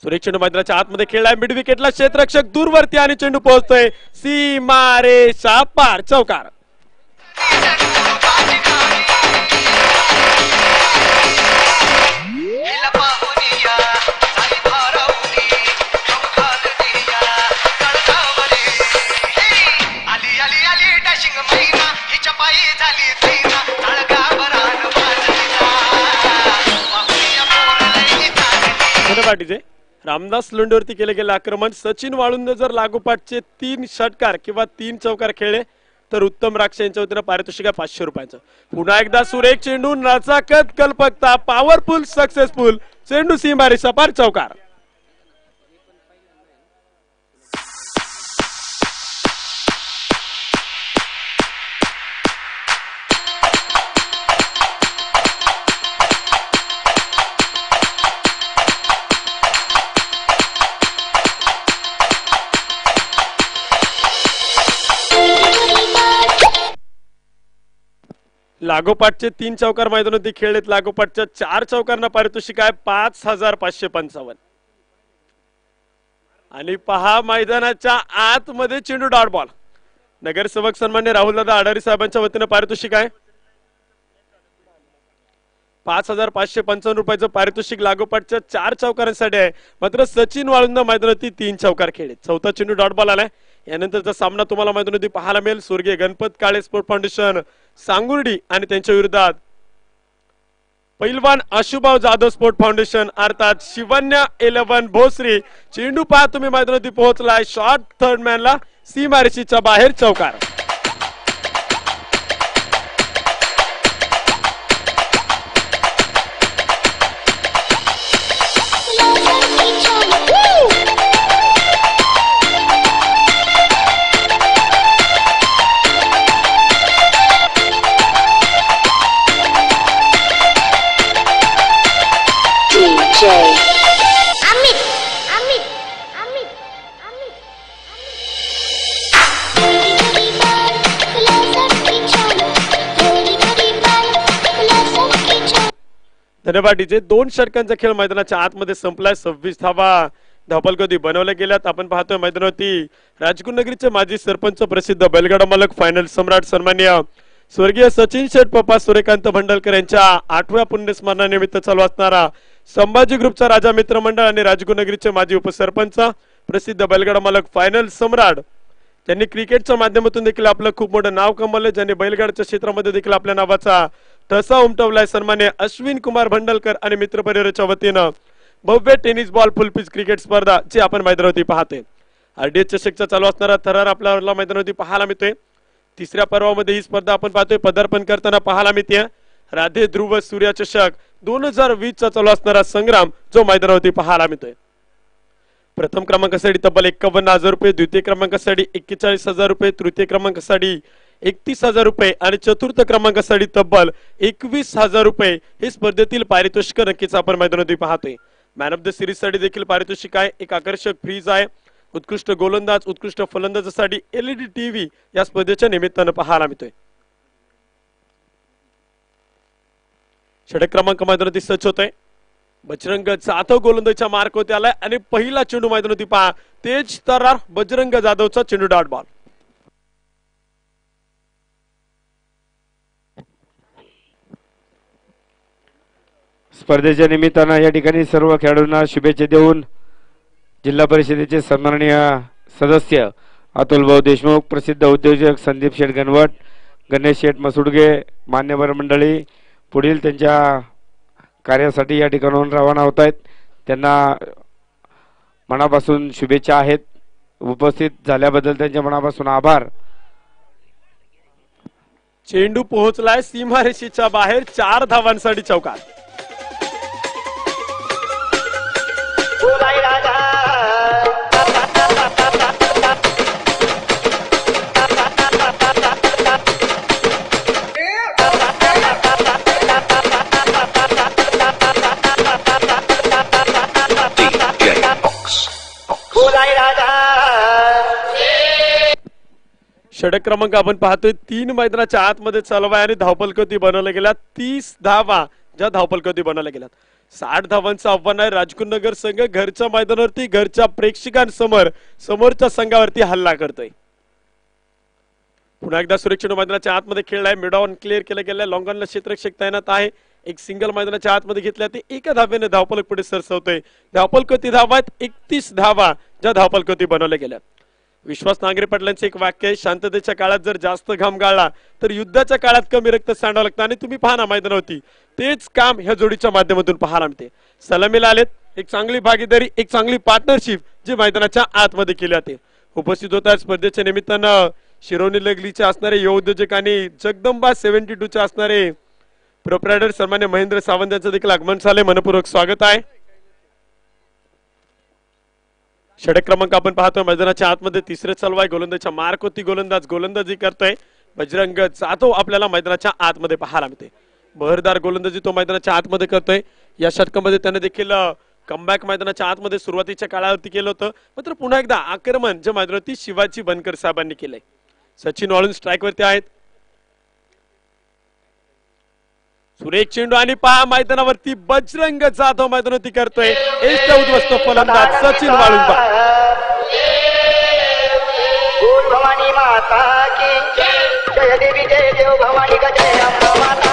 सुरेश चेंडू मैदानाच्या आतमध्ये खेळलाय. मिड विकेटला क्षेत्ररक्षक दूरवरती आणि चेंडू पोहोचतोय. सीमारे पार. चौकार. रामदास लोंढेवरती केले गेले आक्रमण. सचिन वाळुंद जर लागोपाठचे तीन षटकार किंवा तीन चौकार खेळले तर उत्तम राक्ष यांच्या वतीनं पारितोषिक आहे पाचशे रुपयाचं. पुन्हा एकदा सुरेख चेंडू नचाकत कल्पकता पॉवरफुल सक्सेसफुल चेंडू सीमारी सपार चौकार. लागोपाठचे तीन चौकार मैदानावरती खेळलेत. लागोपाठच्या चार चौकांना पारितोषिक आहे पाच हजार पाचशे पंचावन्न. आणि पहा मैदानाच्या आतमध्ये चेंडू डॉट बॉल नगरसेवक सन्मान्य राहुलदादा आडारी साहेबांच्या वतीनं पारितोषिक आहे. पाच हजार पाचशे पंचावन्न रुपयाचं पारितोषिक लागोपाठच्या चार चौकारांसाठी आहे. मात्र सचिन वाळुंदा मैदानावरती तीन चौकार खेळले चौथा चेंडू डॉट बॉल आलाय. यानंतरचा सामना तुम्हाला मैदानावरती पाहायला मिळेल. स्वर्गीय गणपत काळे स्पोर्ट फाउंडेशन सांगुर्डी आणि त्यांच्या विरोधात. पैलवान आशुभाव जाधव स्पोर्ट फाउंडेशन अर्थात शिवन्य इलेव्हन भोसरी. चेंडू पाहा तुम्ही मैदानावरती पोहोचलाय. शॉर्ट थर्ड मॅनला सीमारेषीच्या बाहेर चौकार. धन्यवाद डीजे दोन षटकांचा खेळ मैदानाच्या आतमध्ये संपलाय. सव्वीस धावा धावपल कधी बनवल्या गेल्यात? आपण पाहतोय मैदानावरती राजगुरुनगरीचे माजी सरपंच प्रसिद्ध बैलगाडा मालक फायनल सम्राट सन्मान्य स्वर्गीय सचिन शेठ पप्पा सूर्यकांत भंडलकर यांच्या आठव्या पुण्यस्मरणानिमित्त चालू असणारा संभाजी ग्रुपचा राजा मित्रमंडळ आणि आणि राजगुरुनगरीचे माजी उपसरपंच प्रसिद्ध बैलगाडा मालक फायनल सम्राट त्यांनी क्रिकेटच्या माध्यमातून देखील आपलं खूप मोठं नाव कमवलं ज्यांनी बैलगाडच्या क्षेत्रामध्ये देखील आपल्या नावाचा ठसा उमटवलाय सन्मान्य अश्विन कुमार भंडलकर आणि मित्र परिवाराच्या वतीनं भव्य टेनिस बॉल फुलपीच क्रिकेट स्पर्धा जी आपण मैदानावरती पाहते आरडीएस चषकचा चालू असणारा थरार आपल्याला मैदानावरती पाहायला मिळतोय. तिसऱ्या पर्वामध्ये ही स्पर्धा आपण पाहतोय. पदार्पण करताना पाहायला मिळते. राधे ध्रुव सूर्य चषक दोन हजार वीस चा चालू असणारा संग्राम जो मैदानावरती पाहायला मिळतोय. प्रथम क्रमांकासाठी तब्बल एक्कावन्न हजार रुपये द्वितीय क्रमांकासाठी एक्केचाळीस हजार रुपये तृतीय क्रमांकासाठी एकतीस हजार रुपये आणि चतुर्थ क्रमांकासाठी तब्बल एकवीस हजार रुपये हे स्पर्धेतील पारितोषिक नक्कीच आपण मैदानात पाहतोय. मॅन ऑफ द सिरीजसाठी देखील पारितोषिक आहे. एक आकर्षक फ्रीज आहे. उत्कृष्ट गोलंदाज उत्कृष्ट फलंदाजासाठी एलईडी टीव्ही या स्पर्धेच्या निमित्तानं पाहायला मिळतोय. षटक क्रमांक मैदानावरती सच होत बजरंग जाधव गोलंदाजच्या मार्क होते आलाय. आणि पहिला चेंडू मैदानावरती पहा. तेज तरार बजरंग जाधवचा चेंडू डॉट बॉल स्पर्धेच्या निमित्तानं या ठिकाणी सर्व खेळाडूंना शुभेच्छा देऊन जिल्हा परिषदेचे सन्माननीय सदस्य अतुलभाऊ देशमुख प्रसिद्ध उद्योजक संदीप शेठ गणवट गणेश शेठ मसुडगे मान्यवर मंडळी पुढील त्यांच्या कार्यासाठी या ठिकाणाहून रवाना होत आहेत त्यांना मनापासून शुभेच्छा आहेत. उपस्थित झाल्याबद्दल त्यांच्या मनापासून आभार. चेंडू पोहोचलाय सीमारेषेच्या बाहेर चार धावांसाठी चौकात. षटक क्रमांक आपण पाहतोय. तीन मैदानाच्या आतमध्ये चालवाय आणि धावपलकती बनवल्या गेल्या तीस धावा ज्या धावपलकती बनवल्या गेल्यात. साठ धावांचं आव्हान आहे. राजकुंडनगर संघ घरच्या मैदानावरती घरच्या प्रेक्षकांसमोर समोरच्या संघावरती हल्ला करतोय. पुन्हा एकदा सुरक्षित मैदानाच्या आतमध्ये खेळलाय. मिडॉन क्लिअर केलं गेलंय. लॉंगॉनला क्षेत्ररक्षक तैनात आहे. एक सिंगल मैदानाच्या आतमध्ये घेतल्या ते एका धाव्याने धावपलक पुढे सरसवतोय. धावपलकती धावात एकतीस धावा ज्या धावपलकती बनवल्या गेल्या विश्वास नांगरे पाटलांचे एक वाक्य आहे शांततेच्या काळात जर जास्त घाम गाळला तर युद्धाच्या काळात कमी रक्त सांडावं लागतं आणि तुम्ही पहा ना मैदानावरती. तेच काम ह्या जोडीच्या माध्यमातून पाहायला मिळते. सलामीला आलेत एक चांगली भागीदारी एक चांगली पार्टनरशिप जी मैदानाच्या आतमध्ये केली जाते. उपस्थित होता स्पर्धेच्या निमित्तानं शिरोनी लगलीचे असणारे युवोद्योजक आणि जगदंबा सेव्हन्टी टूचे असणारे प्रोप्रायडर सन्मान्य महेंद्र सावंत यांचं देखील आगमन झाले मनपूर्वक स्वागत आहे. षटक क्रमांक आपण पाहतोय मैदानाच्या आतमध्ये तिसरे चालवाय गोलंदाजच्या मार्क होती. गोलंदाज गोलंदाजी करतोय. बजरंग जाधव आपल्याला मैदानाच्या आतमध्ये पाहायला मिळते. बहरदार गोलंदाजी तो मैदानाच्या आतमध्ये करतोय. या षटकामध्ये त्याने देखील कमबॅक मैदानाच्या आतमध्ये सुरुवातीच्या काळावरती केलं होतं. मात्र पुन्हा एकदा आक्रमण जे मैदानावरती शिवाजी बनकर साहेबांनी केलंय. सचिन वाळून स्ट्राईकवरती आहेत. सुरेश चेंडू आणि पहा मैदानावरती बजरंग जाधव मैदानावरती करतोय. एक उद्ध्वस्त फलंदाज सचिन वाळुंबा. भवानी माता की जय. देवी जय देव भवानी का जय माता.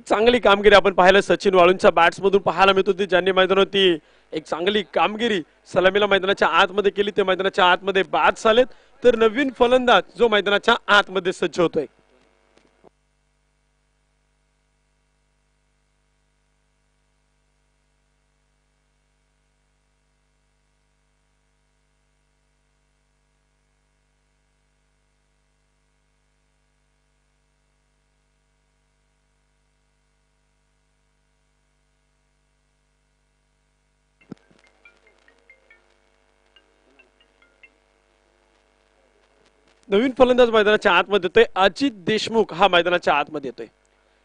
एक चांगली कामगिरी आपण पाहिलं सचिन वाळूंच्या बॅट्समधून पाहायला मिळत होती ज्यांनी मैदानावरती एक चांगली कामगिरी सलामीला मैदानाच्या आतमध्ये केली. ते मैदानाच्या आतमध्ये बाद झालेत. तर नवीन फलंदाज जो मैदानाच्या आतमध्ये सज्ज होतोय. नवीन फलंदाज मैदानाच्या आतमध्ये येतोय. अजित देशमुख हा मैदानाच्या आतमध्ये येतोय.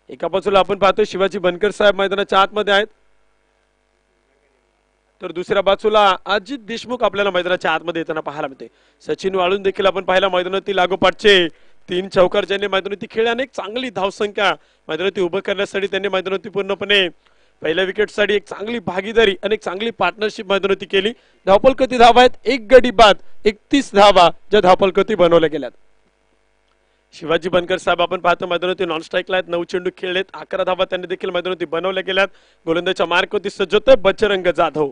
एका बाजूला आपण पाहतोय शिवाजी बनकर साहेब मैदानाच्या आतमध्ये आहेत. तर दुसऱ्या बाजूला अजित देशमुख आपल्याला मैदानाच्या आतमध्ये येताना पाहायला मिळते सचिन वाळून देखील आपण पाहिला मैदानातील लागोपाठचे तीन चौकार ज्यांनी मैदानावरती खेळ अनेक चांगली धावसंख्या मैदानावरती उभं करण्यासाठी त्यांनी मैदानावरती पूर्णपणे पहिल्या विकेटसाठी एक चांगली भागीदारी आणि एक चांगली पार्टनरशिप मैदानावरती केली. धावपलकती धावा आहेत एक गडी बाद. एकतीस धावा ज्या धावपलकती बनवल्या गेल्यात. शिवाजी बनकर साहेब आपण पाहतो मैदानावरती नॉन स्ट्राईकला आहेत. नऊ चेंडू खेळलेत. अकरा धावा त्यांनी देखील मैदानावरती बनवल्या गेल्यात. गोलंदाजच्या मार्कवरती सज्जत बचरंग बजरंग जाधव.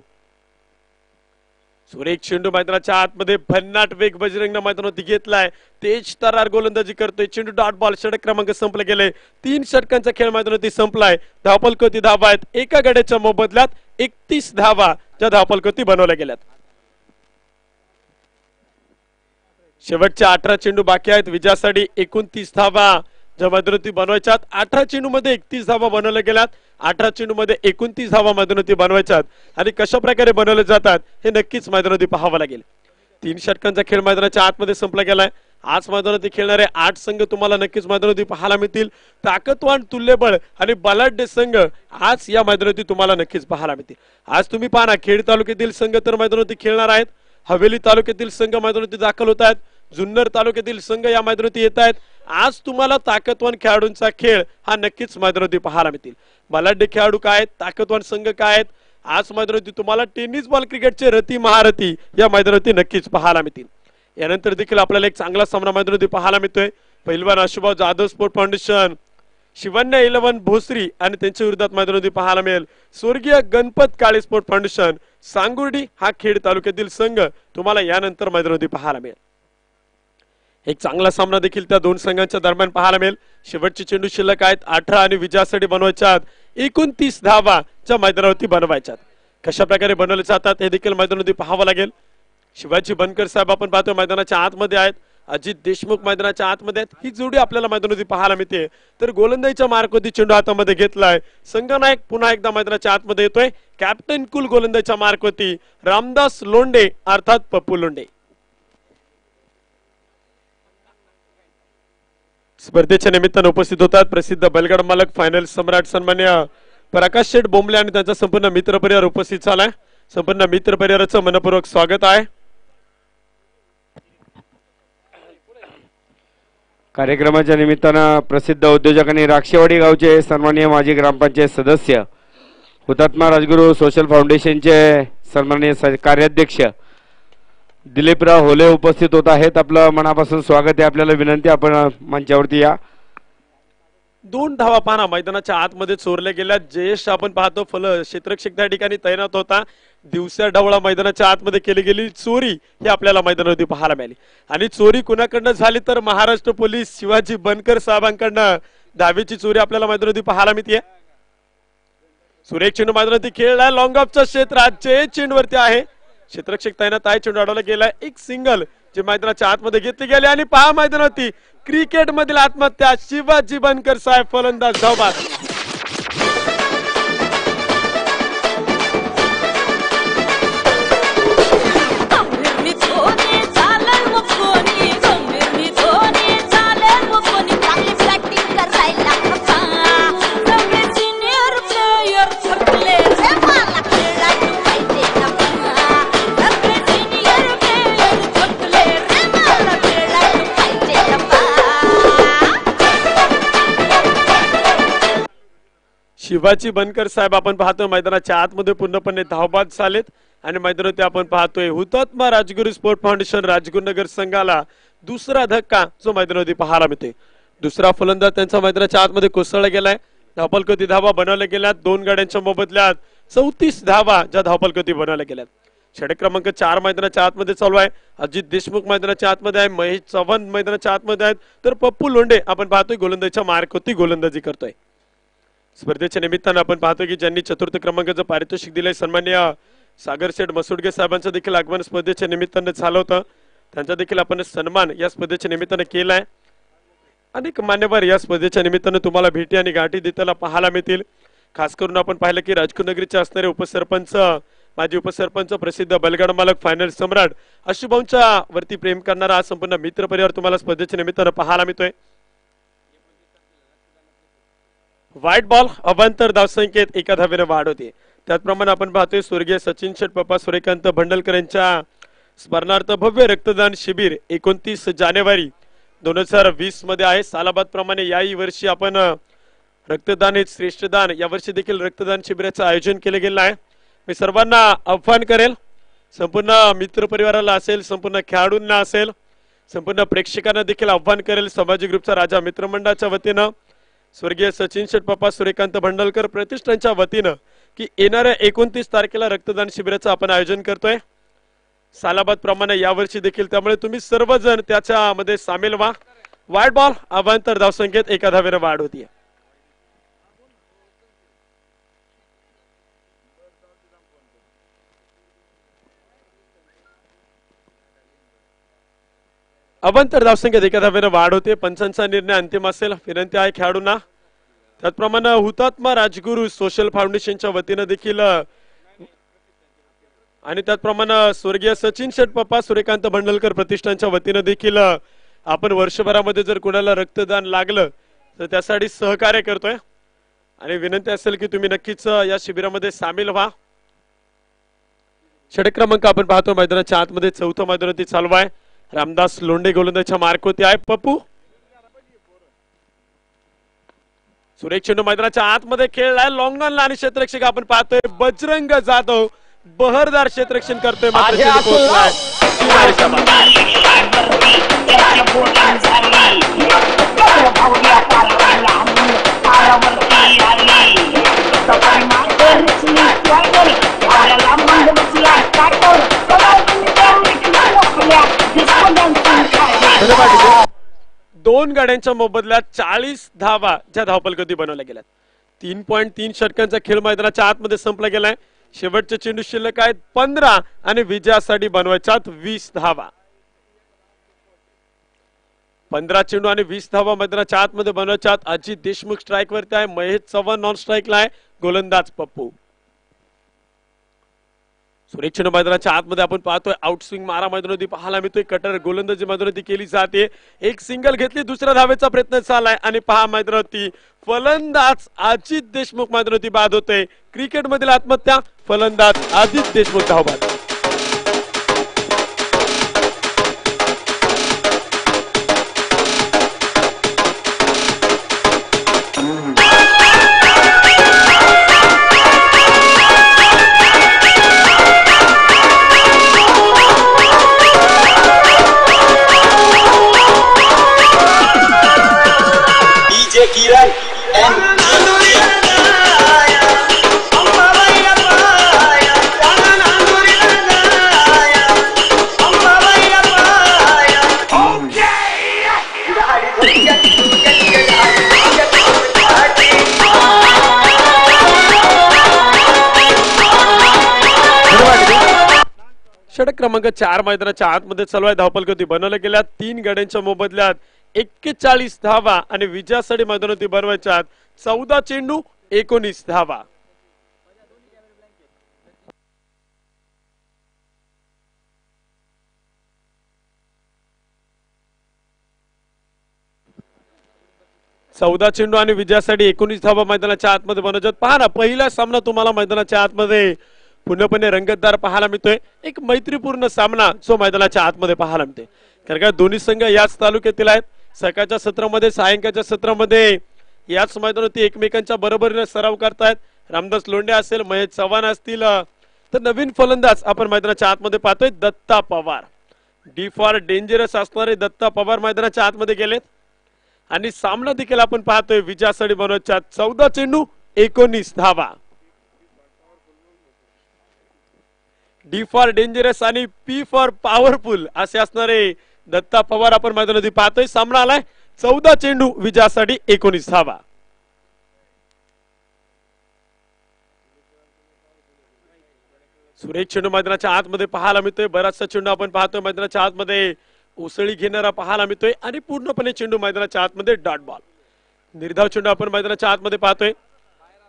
सुरेख चेंडू मैदानाच्या आतमध्ये भन्नाट वेग बजरंग मैदानावरती घेतलाय. तेज तरार गोलंदाजी करतोय. चेंडू डॉट बॉल षटक क्रमांक संपले गेले. तीन षटकांचा खेळ मैदानावरती संपलाय. धावपलकोती धावा आहेत. एका गड्याच्या मोबदल्यात एकतीस धावा ज्या धावपलकोती बनवल्या गेल्यात. शेवटच्या अठरा चेंडू बाकी आहेत. विजयासाठी एकोणतीस धावा. ज्या मैदानावरती बनवायच्यात अठरा चेंडू मध्ये एकतीस धावा बनवल्या गेल्यात. अठरा चेंडू मध्ये एकोणतीस धावा मैदानती बनवायच्यात. आणि कशा प्रकारे बनवले जातात हे नक्कीच मैदानावरती पाहावं लागेल. तीन षटकांचा खेळ मैदानाच्या आतमध्ये संपला गेलाय. आज मैदानावरती खेळणारे आठ संघ तुम्हाला नक्कीच मैदानावरती पाहायला मिळतील. ताकदवान तुल्यबळ आणि बलाढ्य संघ आज या मैदानावरती तुम्हाला नक्कीच पाहायला मिळतील. आज तुम्ही पाहा ना खेड तालुक्यातील संघ तर मैदानावरती खेळणार आहेत. हवेली तालुक्यातील संघ मैदानावरती दाखल होत आहेत. जुन्नर तालुक्यातील संघ या मैदानावरती येत आहेत. आज तुम्हाला ताकदवान खेळाडूंचा खेळ हा नक्कीच मैदानावरती पाहायला मिळतील. बलाढ्य खेळाडू काय आहेत? ताकदवान संघ काय आहेत? आज मैदानावरती तुम्हाला टेनिस बॉल क्रिकेटचे रती महारथी या मैदानावरती नक्कीच पाहायला मिळतील. यानंतर देखील आपल्याला एक चांगला सामना मैदानावरती पाहायला मिळतोय. पहिलवान Ashubhau Jadhav sport foundation Shivanya eleven Bhosari आणि त्यांच्या विरोधात मैदानावरती पाहायला मिळेल. स्वर्गीय गणपत काळे स्पोर्ट फाउंडेशन सांगुर्डी हा खेड तालुक्यातील संघ तुम्हाला यानंतर मैदानावरती पाहायला मिळेल. एक चांगला सामना देखील त्या दोन संघांच्या दरम्यान पाहायला मिळेल. शेवटचे चेंडू शिल्लक आहेत. अठरा आणि विजयासाठी बनवायच्यात. एकोणतीस धावा मैदानावरती बनवायच्यात. कशा प्रकारे बनवले जातात हे देखील मैदानावरती पाहावं लागेल. शिवाजी बनकर साहेब आपण पाहतो मैदानाच्या आतमध्ये आहेत. अजित देशमुख मैदानाच्या आतमध्ये आहेत. ही जोडी आपल्याला मैदानावरती पाहायला मिळते. तर गोलंदाजीच्या मार्कवरती चेंडू हातामध्ये घेतलाय. संघनायक पुन्हा एकदा मैदानाच्या आतमध्ये येतोय. कॅप्टन कुल गोलंदाजीच्या मार्कवरती रामदास लोंडे अर्थात पप्पू लोंडे स्पर्धेच्या निमित्तानं उपस्थित होतात प्रसिद्ध बैलगाड मालक फायनल सम्राट सन्मान्य प्रकाश शेठ बोंबले आणि त्यांचा संपूर्ण मित्र परिवार उपस्थित झालाय. संपूर्ण मित्र परिवाराचं मनपूर्वक स्वागत आहे. कार्यक्रमाच्या निमित्तानं प्रसिद्ध उद्योजक आणि राक्षेवाडी गावचे सन्माननीय माजी ग्रामपंचायत सदस्य हुतात्मा राजगुरू सोशल फाउंडेशनचे सन्माननीय कार्याध्यक्ष दिलीपराव होले उपस्थित होत आहेत. आपलं मनापासून स्वागत आहे. आपल्याला विनंती आपण मंचावरती या. दोन धावा पाना मैदानाच्या आतमध्ये चोरल्या गेल्या. जयेश आपण पाहतो फल क्षेत्ररक्षक त्या ठिकाणी तैनात होता. दिवसा ढवळा मैदानाच्या आतमध्ये केली गेली. चोरी ही आपल्याला मैदानावरती पाहायला मिळाली. आणि चोरी कुणाकडनं झाली तर महाराष्ट्र पोलीस शिवाजी बनकर साहेबांकडनं. दहावीची चोरी आपल्याला मैदानावरती पाहायला मिळते सुरेख चेंडू मैदानावरती खेळला. लॉंग ऑफचं क्षेत्र आज जयेश चेंडूवरती आहे. क्षेत्रक्षक तैनात आहे. चेंडू अडवला गेलाय. एक सिंगल जे मैदानाच्या आतमध्ये घेतली गेली आणि पहा मैदानावरती क्रिकेट मधील आत्महत्या शिवाजी बनकर साहेब फलंदाज धावबाद. शिवाजी बनकर साहेब आपण पाहतो मैदानाच्या आतमध्ये पूर्णपणे धावबाद झालेत आणि मैदानावरती आपण पाहतोय हुतात्मा राजगुरू स्पोर्ट फाउंडेशन राजगुरुनगर संघाला दुसरा धक्का जो मैदानावरती पाहायला मिळते दुसरा फलंदाज त्यांचा मैदानाच्या आतमध्ये कोसळला गेलाय. धावपलकती धावा बनवल्या गेल्यात. दोन गाड्यांच्या मोबदल्यात चौतीस धावा ज्या धावपलकती बनवल्या गेल्यात. षटक क्रमांक चार मैदानाच्या आतमध्ये चालू आहे. अजित देशमुख मैदानाच्या आतमध्ये आहे. महेश चव्हाण मैदानाच्या आतमध्ये आहेत. तर पप्पू लोंडे आपण पाहतोय गोलंदाजीच्या मार्कवरती गोलंदाजी करतोय. स्पर्धेच्या निमित्तानं आपण पाहतो की ज्यांनी चतुर्थ क्रमांकाचं पारितोषिक दिलंय सन्मान्य सागर शेठ मसुडगे साहेबांचं देखील आगमन स्पर्धेच्या निमित्तानं झालं होतं. त्यांचा देखील आपण सन्मान या स्पर्धेच्या निमित्तानं केलाय. अनेक मान्यवर या स्पर्धेच्या निमित्तानं तुम्हाला भेटी आणि गाठी देताना पाहायला मिळतील. खास करून आपण पाहिलं की राजकुनगरीचे असणारे उपसरपंच माजी उपसरपंच प्रसिद्ध बलगाड मालक फायनल सम्राट अशुभांच्या वरती प्रेम करणारा हा संपूर्ण मित्र परिवार तुम्हाला स्पर्धेच्या निमित्तानं पाहायला मिळतोय. व्हाईट बॉल अवांतर धावसंख्येत एका धावेने वाढ होते. त्याचप्रमाणे आपण पाहतोय स्वर्गीय सचिन शेठ सूर्यकांत भंडलकर यांच्या स्मरणार्थ भव्य रक्तदान शिबिर एकोणतीस जानेवारी दोन हजार वीसमध्ये आहे. सालाबाद प्रमाणे याही वर्षी आपण रक्तदान हे श्रेष्ठ दान यावर्षी देखील रक्तदान शिबिराचं आयोजन केलं गेलं आहे. मी सर्वांना आव्हान करेल संपूर्ण मित्र परिवाराला असेल संपूर्ण खेळाडूंना असेल संपूर्ण प्रेक्षकांना देखील आव्हान करेल संभाजी ग्रुपचा राजा मित्रमंडळाच्या वतीनं. स्वर्गीय सचिन शेठ सूर्यकांत भंडलकर प्रतिष्ठानच्या वतीनं की येणाऱ्या एकोणतीस तारखेला रक्तदान शिबिराचं आपण आयोजन करतोय. सालाबाद प्रमाणे यावर्षी देखील त्यामुळे तुम्ही सर्वजण त्याच्यामध्ये सामील व्हा. वाईट बॉल अवांतर धावसंख्येत एका धावेनं वाढ होतीये. अभंतर धावसंख्येत एका धावेनं वाढ होते. पंचांचा निर्णय अंतिम असेल. विनंती आहे खेळाडूंना. त्याचप्रमाणे हुतात्मा राजगुरू सोशल फाउंडेशनच्या वतीनं देखील आणि त्याचप्रमाणे स्वर्गीय सचिन शेठ पप्पा सूर्यकांत भंडलकर प्रतिष्ठानच्या वतीनं देखील आपण वर्षभरामध्ये जर कोणाला रक्तदान लागलं तर त्यासाठी सहकार्य करतोय. आणि विनंती असेल की तुम्ही नक्कीच या शिबिरामध्ये सामील व्हा. षटक्रमांक आपण पाहतो मैदानाच्या आतमध्ये चौथं मैदानाती चालू आहे. रामदास लोंढे गोलंदाजच्या मार्क होती आहे. पप्पू. सुरेश चेंडू मैदानाच्या आतमध्ये खेळलाय लॉंगनला आणि क्षेत्ररक्षक आपण पाहतोय. बजरंग जाधव बहरदार क्षेत्ररक्षण करतोय. मात्र दोन गाड्यांच्या मोबदल्यात चाळीस धावा ज्या धावपलगती बनवल्या गेल्यात. तीन पॉईंट तीन षटकांचा खेळ मैदानाच्या आतमध्ये संपला गेलाय. शेवटचे चेंडू शिल्लक आहेत पंधरा आणि विजयासाठी बनवायच्यात वीस धावा. पंधरा चेंडू आणि वीस धावा मैदानाच्या आतमध्ये बनवायच्यात अजित देशमुख स्ट्राईक वरती आहे महेश चव्हाण नॉन स्ट्राईकला आहे गोलंदाज पप्पू. सुरेक्षण मैदानाच्या आतमध्ये आपण पाहतोय. आउटस्विंग मारा मैदानावरती पाहायला मिळतोय. कटर गोलंदाजी मैदानावरती केली जाते. एक सिंगल घेतली दुसऱ्या धावेचा प्रयत्न चाललाय आणि पहा मैदानावरती फलंदाज अजित देशमुख मैदानावरती बाद होते क्रिकेटमधील आत्महत्या फलंदाज अजित देशमुख धावबाद. क्रमांक चार मैदानाच्या आतमध्ये चालू आहे धापलगती बनवल्या गेल्या. तीन गड्यांच्या मोबदल्यात एक्केचाळीस धावा आणि विजयासाठी मैदानावरती बनवायच्या चौदा चेंडू एकोणीस धावा. चौदा चेंडू आणि विजयासाठी एकोणीस धावा मैदानाच्या आतमध्ये बनवतात पहा ना पहिला सामना तुम्हाला मैदानाच्या आतमध्ये पूर्णपणे रंगतदार पाहायला मिळतोय. एक मैत्रीपूर्ण सामना जो मैदानाच्या आतमध्ये पाहायला मिळतोय. कारण का दोन्ही संघ याच तालुक्यातील आहेत. सकाळच्या सत्रामध्ये सायंकाळच्या सत्रामध्ये याच मैदानावरती एकमेकांच्या बरोबरीने सराव करतायत. रामदास लोंडे असेल महेश चव्हाण असतील तर नवीन फलंदाज आपण मैदानाच्या आतमध्ये पाहतोय Datta Pawar. D for dangerous असणारे दत्ता पवार मैदानाच्या आतमध्ये गेलेत. आणि सामना देखील आपण पाहतोय विजयासाठी बनवच्या चौदा चेंडू एकोणीस धावा. डी फॉर डेंजरस आणि पी फॉर पॉवरफुल असे असणारे दत्ता पवार आपण मैदानामध्ये पाहतोय. सामना आलाय. चौदा चेंडू विजयासाठी एकोणीस धावा सुरेश चेंडू मैदानाच्या आतमध्ये पाहायला मिळतोय. बराचसा चेंडू आपण पाहतोय. मैदानाच्या आतमध्ये उसळी घेणारा पाहायला मिळतोय. आणि पूर्णपणे चेंडू मैदानाच्या आतमध्ये डॉट बॉल. निर्धाव चेंडू आपण मैदानाच्या आतमध्ये पाहतोय.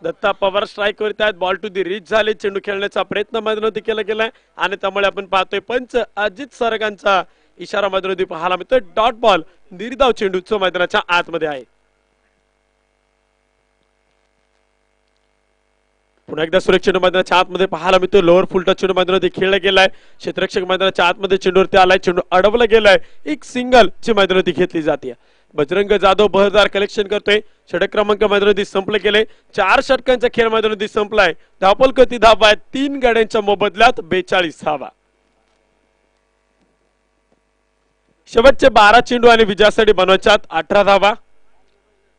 दत्ता पवार स्ट्राईक वरती आहेत. बॉल टू दी रीच झाले. चेंडू खेळण्याचा प्रयत्न मैदानावरती केला गेलाय. आणि त्यामुळे आपण पाहतोय पंच अजित सरगांचा इशारा मैदानावरती पाहायला मिळतोय. डॉट बॉल निर्धाव चेंडूचं मैदानाच्या आतमध्ये आहे. पुन्हा एकदा सुरक्षित चेंडू मैदानाच्या आतमध्ये पाहायला मिळतो लोअर फुलटा चेंडू मैदानावरती खेळला गेलाय. क्षेत्ररक्षक मैदानाच्या आतमध्ये चेंडूवरती आलाय. चेंडू अडवला गेलाय. एक सिंगल ची मैदानावरती घेतली जाते. बजरंग जाधव बहरदार कलेक्शन करतोय. षटक क्रमांक मैदानावरती संपले गेले. चार षटकांचा खेळ मैदानावरती संपलाय. धापल कती धावा आहे. तीन गाड्यांच्या मोबदल्यात बेचाळीस धावा. शेवटचे बारा चेंडू आणि विजयासाठी बनवायच्यात अठरा धावा.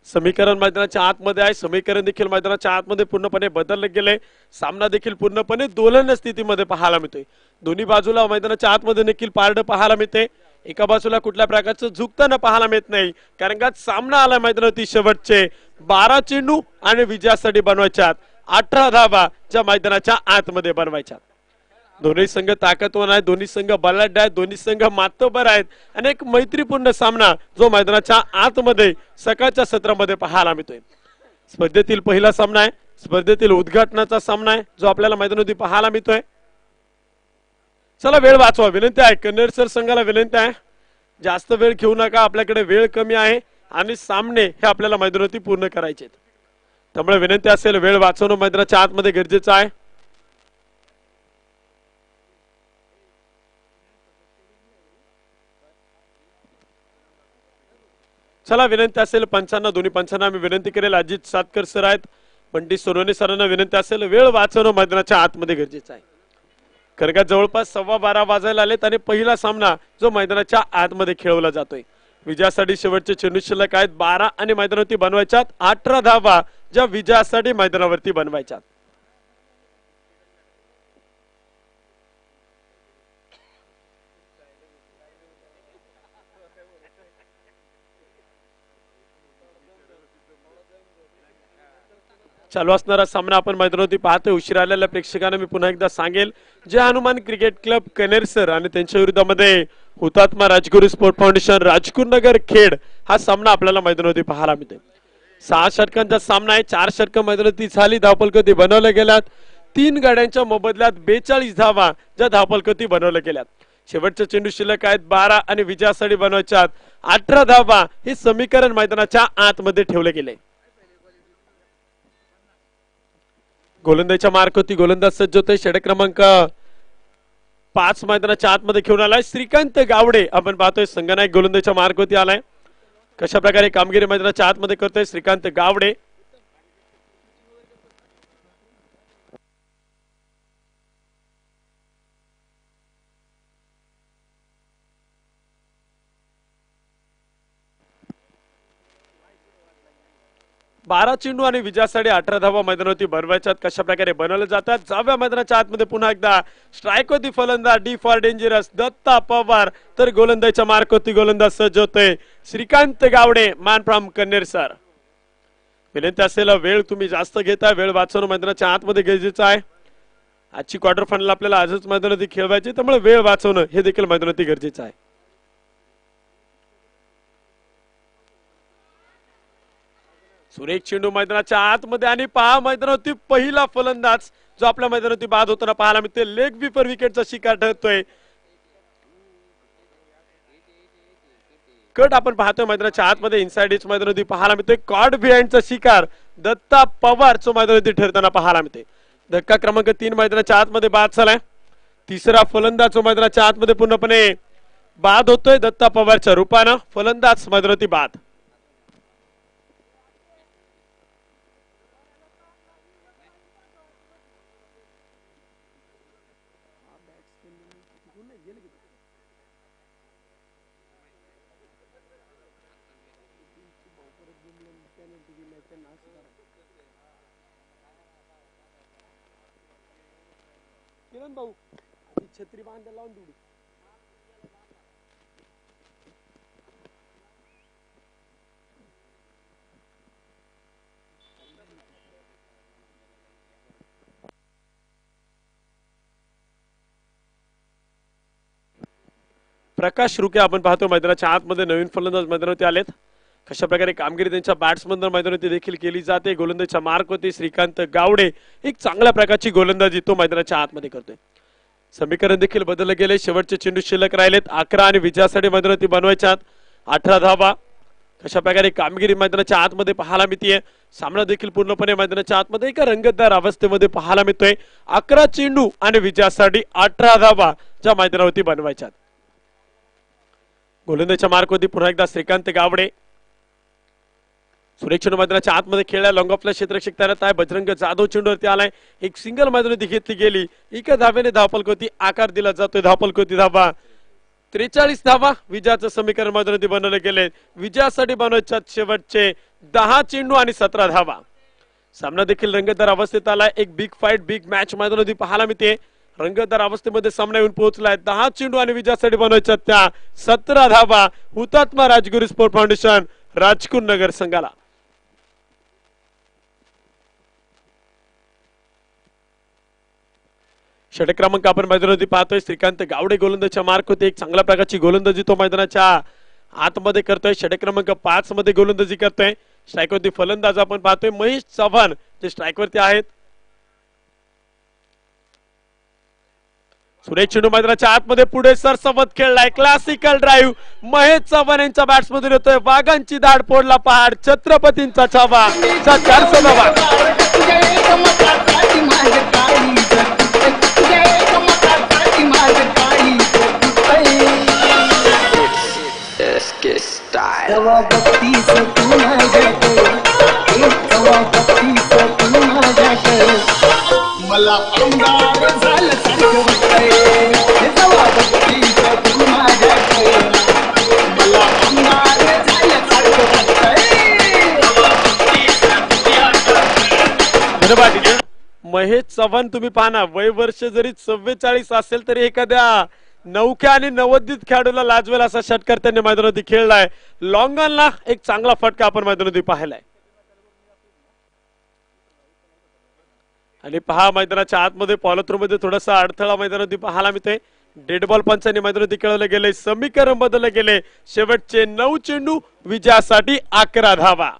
समीकरण मैदानाच्या आतमध्ये आहे. समीकरण देखील मैदानाच्या आतमध्ये पूर्णपणे बदलले गेले. सामना देखील पूर्णपणे दोलन स्थितीमध्ये पाहायला मिळतोय. दोन्ही बाजूला मैदानाच्या आतमध्ये देखील पारड पाहायला मिळते. एका बाजूला कुठल्या प्रकारचं झुकताना पाहायला मिळत नाही. कारण का सामना आला मैदानावरती शेवटचे. बारा चेंडू आणि विजयासाठी बनवायच्यात. अठरा धावा ज्या मैदानाच्या आतमध्ये बनवायच्यात. दोन्ही संघ ताकदवान आहेत दोन्ही संघ बलाढ्य आहेत दोन्ही संघ मातोबर आहेत. आणि एक मैत्रीपूर्ण सामना जो मैदानाच्या आतमध्ये सकाळच्या सत्रामध्ये पाहायला मिळतोय. स्पर्धेतील पहिला सामना आहे. स्पर्धेतील उद्घाटनाचा सामना आहे जो आपल्याला मैदानावरती पाहायला मिळतोय. चला वेळ वाचवा. विनंती आहे कन्नड सर संघाला विनंती आहे. जास्त वेळ घेऊ नका आपल्याकडे वेळ कमी आहे आणि सामने हे आपल्याला मैदानावरती पूर्ण करायचे त्यामुळे विनंती असेल वेळ वाचवणं मैदानाच्या आतमध्ये गरजेचं आहे. चला विनंती असेल पंचांना दोन्ही पंचांना मी विनंती करेल. अजित सातकर सर आहेत पंडित सोनवणे सरांना विनंती असेल वेळ वाचवणं मैदानाच्या आतमध्ये गरजेचं आहे. खरं का जवळपास सव्वा बारा वाजायला आलेत आणि पहिला सामना जो मैदानाच्या आतमध्ये खेळवला जातोय. विजयासाठी शेवटचे चेंडू शिल्लक आहेत. बारा आणि मैदानावरती बनवायच्यात. अठरा धावा ज्या विजयासाठी मैदानावरती बनवायच्यात. चालू असणारा सामना आपण मैदानावरती पाहतोय. उशीर आलेल्या प्रेक्षकांना मी पुन्हा एकदा सांगेल जे हनुमान क्रिकेट क्लब कनेरसर आणि त्यांच्या विरुद्धामध्ये हुतात्मा Rajguru sport foundation Rajgurunagar Khed हा सामना आपल्याला मैदानावरती पाहायला मिळते सहा षटकांचा सामना आहे. चार षटकं मैदानावरती झाली. धावपलकती बनवल्या गेल्यात. तीन गाड्यांच्या मोबदल्यात बेचाळीस धावा ज्या धावपलकती बनवल्या गेल्यात. शेवटच्या चेंडू शिल्लक आहेत. बारा आणि विजयासाठी बनवायच्या अठरा धावा हे समीकरण मैदानाच्या आतमध्ये ठेवले गेले. गोलंदाजच्या मार्क होती. गोलंदाज सज्ज होते षटक क्रमांक पाच मैदानाच्या आतमध्ये घेऊन आलाय. श्रीकांत गावडे आपण पाहतोय. संगनायक गोलंदाजच्या मार्क होती आलाय. कशा प्रकारे कामगिरी मैदानाच्या आतमध्ये करतोय श्रीकांत गावडे? बारा चेंडू आणि विजयासाठी अठरा धावा मैदानावरती बनवायच्यात कशा प्रकारे बनवले जातात? जाव्या मैदानाच्या आतमध्ये पुन्हा एकदा स्ट्राईक होती फलंदाज D for dangerous Datta Pawar तर गोलंदाजच्या मार्क होती गोलंदाज सज्ज होते. श्रीकांत गावडे मान फ्रॉम कन्नेर सर. विनंती असलेला वेळ तुम्ही जास्त घेताय वेळ वाचवणं मैदानाच्या आतमध्ये गरजेचं आहे. आजची क्वार्टर फायनल आपल्याला आजच मैदानावरती खेळवायची त्यामुळे वेळ वाचवणं हे देखील मैदानावरती गरजेचं आहे. सुरेख चेंडू मैदानाच्या आतमध्ये आणि पहा मैदानावरती पहिला फलंदाज जो आपल्या मैदानावरती बाद होताना पाहायला मिळते लेग बिफर विकेटचा शिकार ठरतोय. कट आपण पाहतोय मैदानाच्या आतमध्ये इनसाइड इच मैदानावरती पाहायला मिळतोय. कॉड बिहाइंडचा शिकार दत्ता पवार जो मैदानावरती ठरताना पाहायला मिळते धक्का क्रमांक तीन मैदानाच्या आतमध्ये बाद झालाय. तिसरा फलंदाज जो मैदानाच्या आतमध्ये पूर्णपणे बाद होतोय दत्ता पवारच्या रूपानं फलंदाज मैदानावरती बाद. किरण भाऊ ती छत्री बांधायला लावून तेवढी प्रकाश रुके आपण पाहतो मैदानाच्या आतमध्ये नवीन फलंदाज मैदानावरती आलेत. कशा प्रकारे कामगिरी त्यांच्या बॅट्समधून मैदानावरती देखील केली जाते. गोलंदाजच्या मार्क होते श्रीकांत गावडे. एक चांगल्या प्रकारची गोलंदाजी तो मैदानाच्या आतमध्ये करतोय. समीकरण देखील बदलले गेले शेवटचे चेंडू शिल्लक राहिलेत. अकरा आणि विजयासाठी मैदानावरती बनवायच्यात. अठरा धावा. कशा प्रकारे कामगिरी मैदानाच्या आतमध्ये पाहायला मिळतीये. सामना देखील पूर्णपणे मैदानाच्या आतमध्ये एका रंगतदार अवस्थेमध्ये पाहायला मिळतोय. अकरा चेंडू आणि विजयासाठी अठरा धावा ज्या मैदानावरती बनवायच्यात. गोलंदाजच्या मार्कवरती पुन्हा एकदा श्रीकांत गावडे. सुरेश चेंडू मैदानाच्या आतमध्ये खेळला लॉंग ऑफला क्षेत्रक्षक तयार आहे बजरंग जाधव चेंडूवरती आलाय. एक सिंगल मैदानी घेतली गेली. एका धाब्याने धापलकोती आकार दिला जातोय. धापलकोती धावा. त्रेचाळीस धावा. विजयाचं समीकरण मैदानावरती बनवले गेले विजयासाठी बनवायच्या शेवटचे दहा चेंडू आणि सतरा धावा. सामना देखील रंगतदार अवस्थेत आलाय. एक बिग फाईट बिग मॅच मैदानावरती पाहायला मिळते. रंगतदार अवस्थेमध्ये सामना येऊन पोहोचलाय. दहा चेंडू आणि विजयासाठी बनवायच्या त्या सतरा धावा. हुतात्मा राजगुरू स्पोर्ट फाउंडेशन राजकुर नगर संघाला षटक क्रमांक आपण मैदानावरती पाहतोय. श्रीकांत गावडे गोलंदाजच्या मार्क होते. एक चांगल्या प्रकारची गोलंदाजी तो मैदानाच्या आतमध्ये करतोय. षटक क्रमांक पाच मध्ये गोलंदाजी करतोय. स्ट्राईकवरती फलंदाज आपण पाहतोय. महेश चव्हाण जे स्ट्राईकवरती आहेत. सुरेश चेंडू मैदानाच्या आतमध्ये पुढे सरसवत खेळलाय. क्लासिकल ड्राईव्ह महेश चव्हाण यांच्या बॅट्समधून येतोय. वाघांची दाड फोडला पहाड. छत्रपतींचा छावा. मला झालं सारखं वाटतंय. तू माझ्याकडे. मला झालं सारखं धन्यवाद महेश चव्हाण तुम्ही पाहना वय वर्ष जरी चव्वेचाळीस असेल तरी एखाद्या नौक्या आणि नवोदित खेळाडूला लाजवेल असा षटकार त्यांनी मैदानावरती खेळलाय. लॉंगनला एक चांगला फटका आपण मैदानावरती पाहिलाय. आणि पहा मैदानाच्या आतमध्ये पॉलथ्रू मध्ये थोडासा अडथळा मैदानावरती पाहायला मिळतोय. डेड बॉल पंचांनी मैदानावरती खेळवले गेले समीकरण बदलले गेले शेवटचे नऊ चेंडू विजयासाठी अकरा धावा.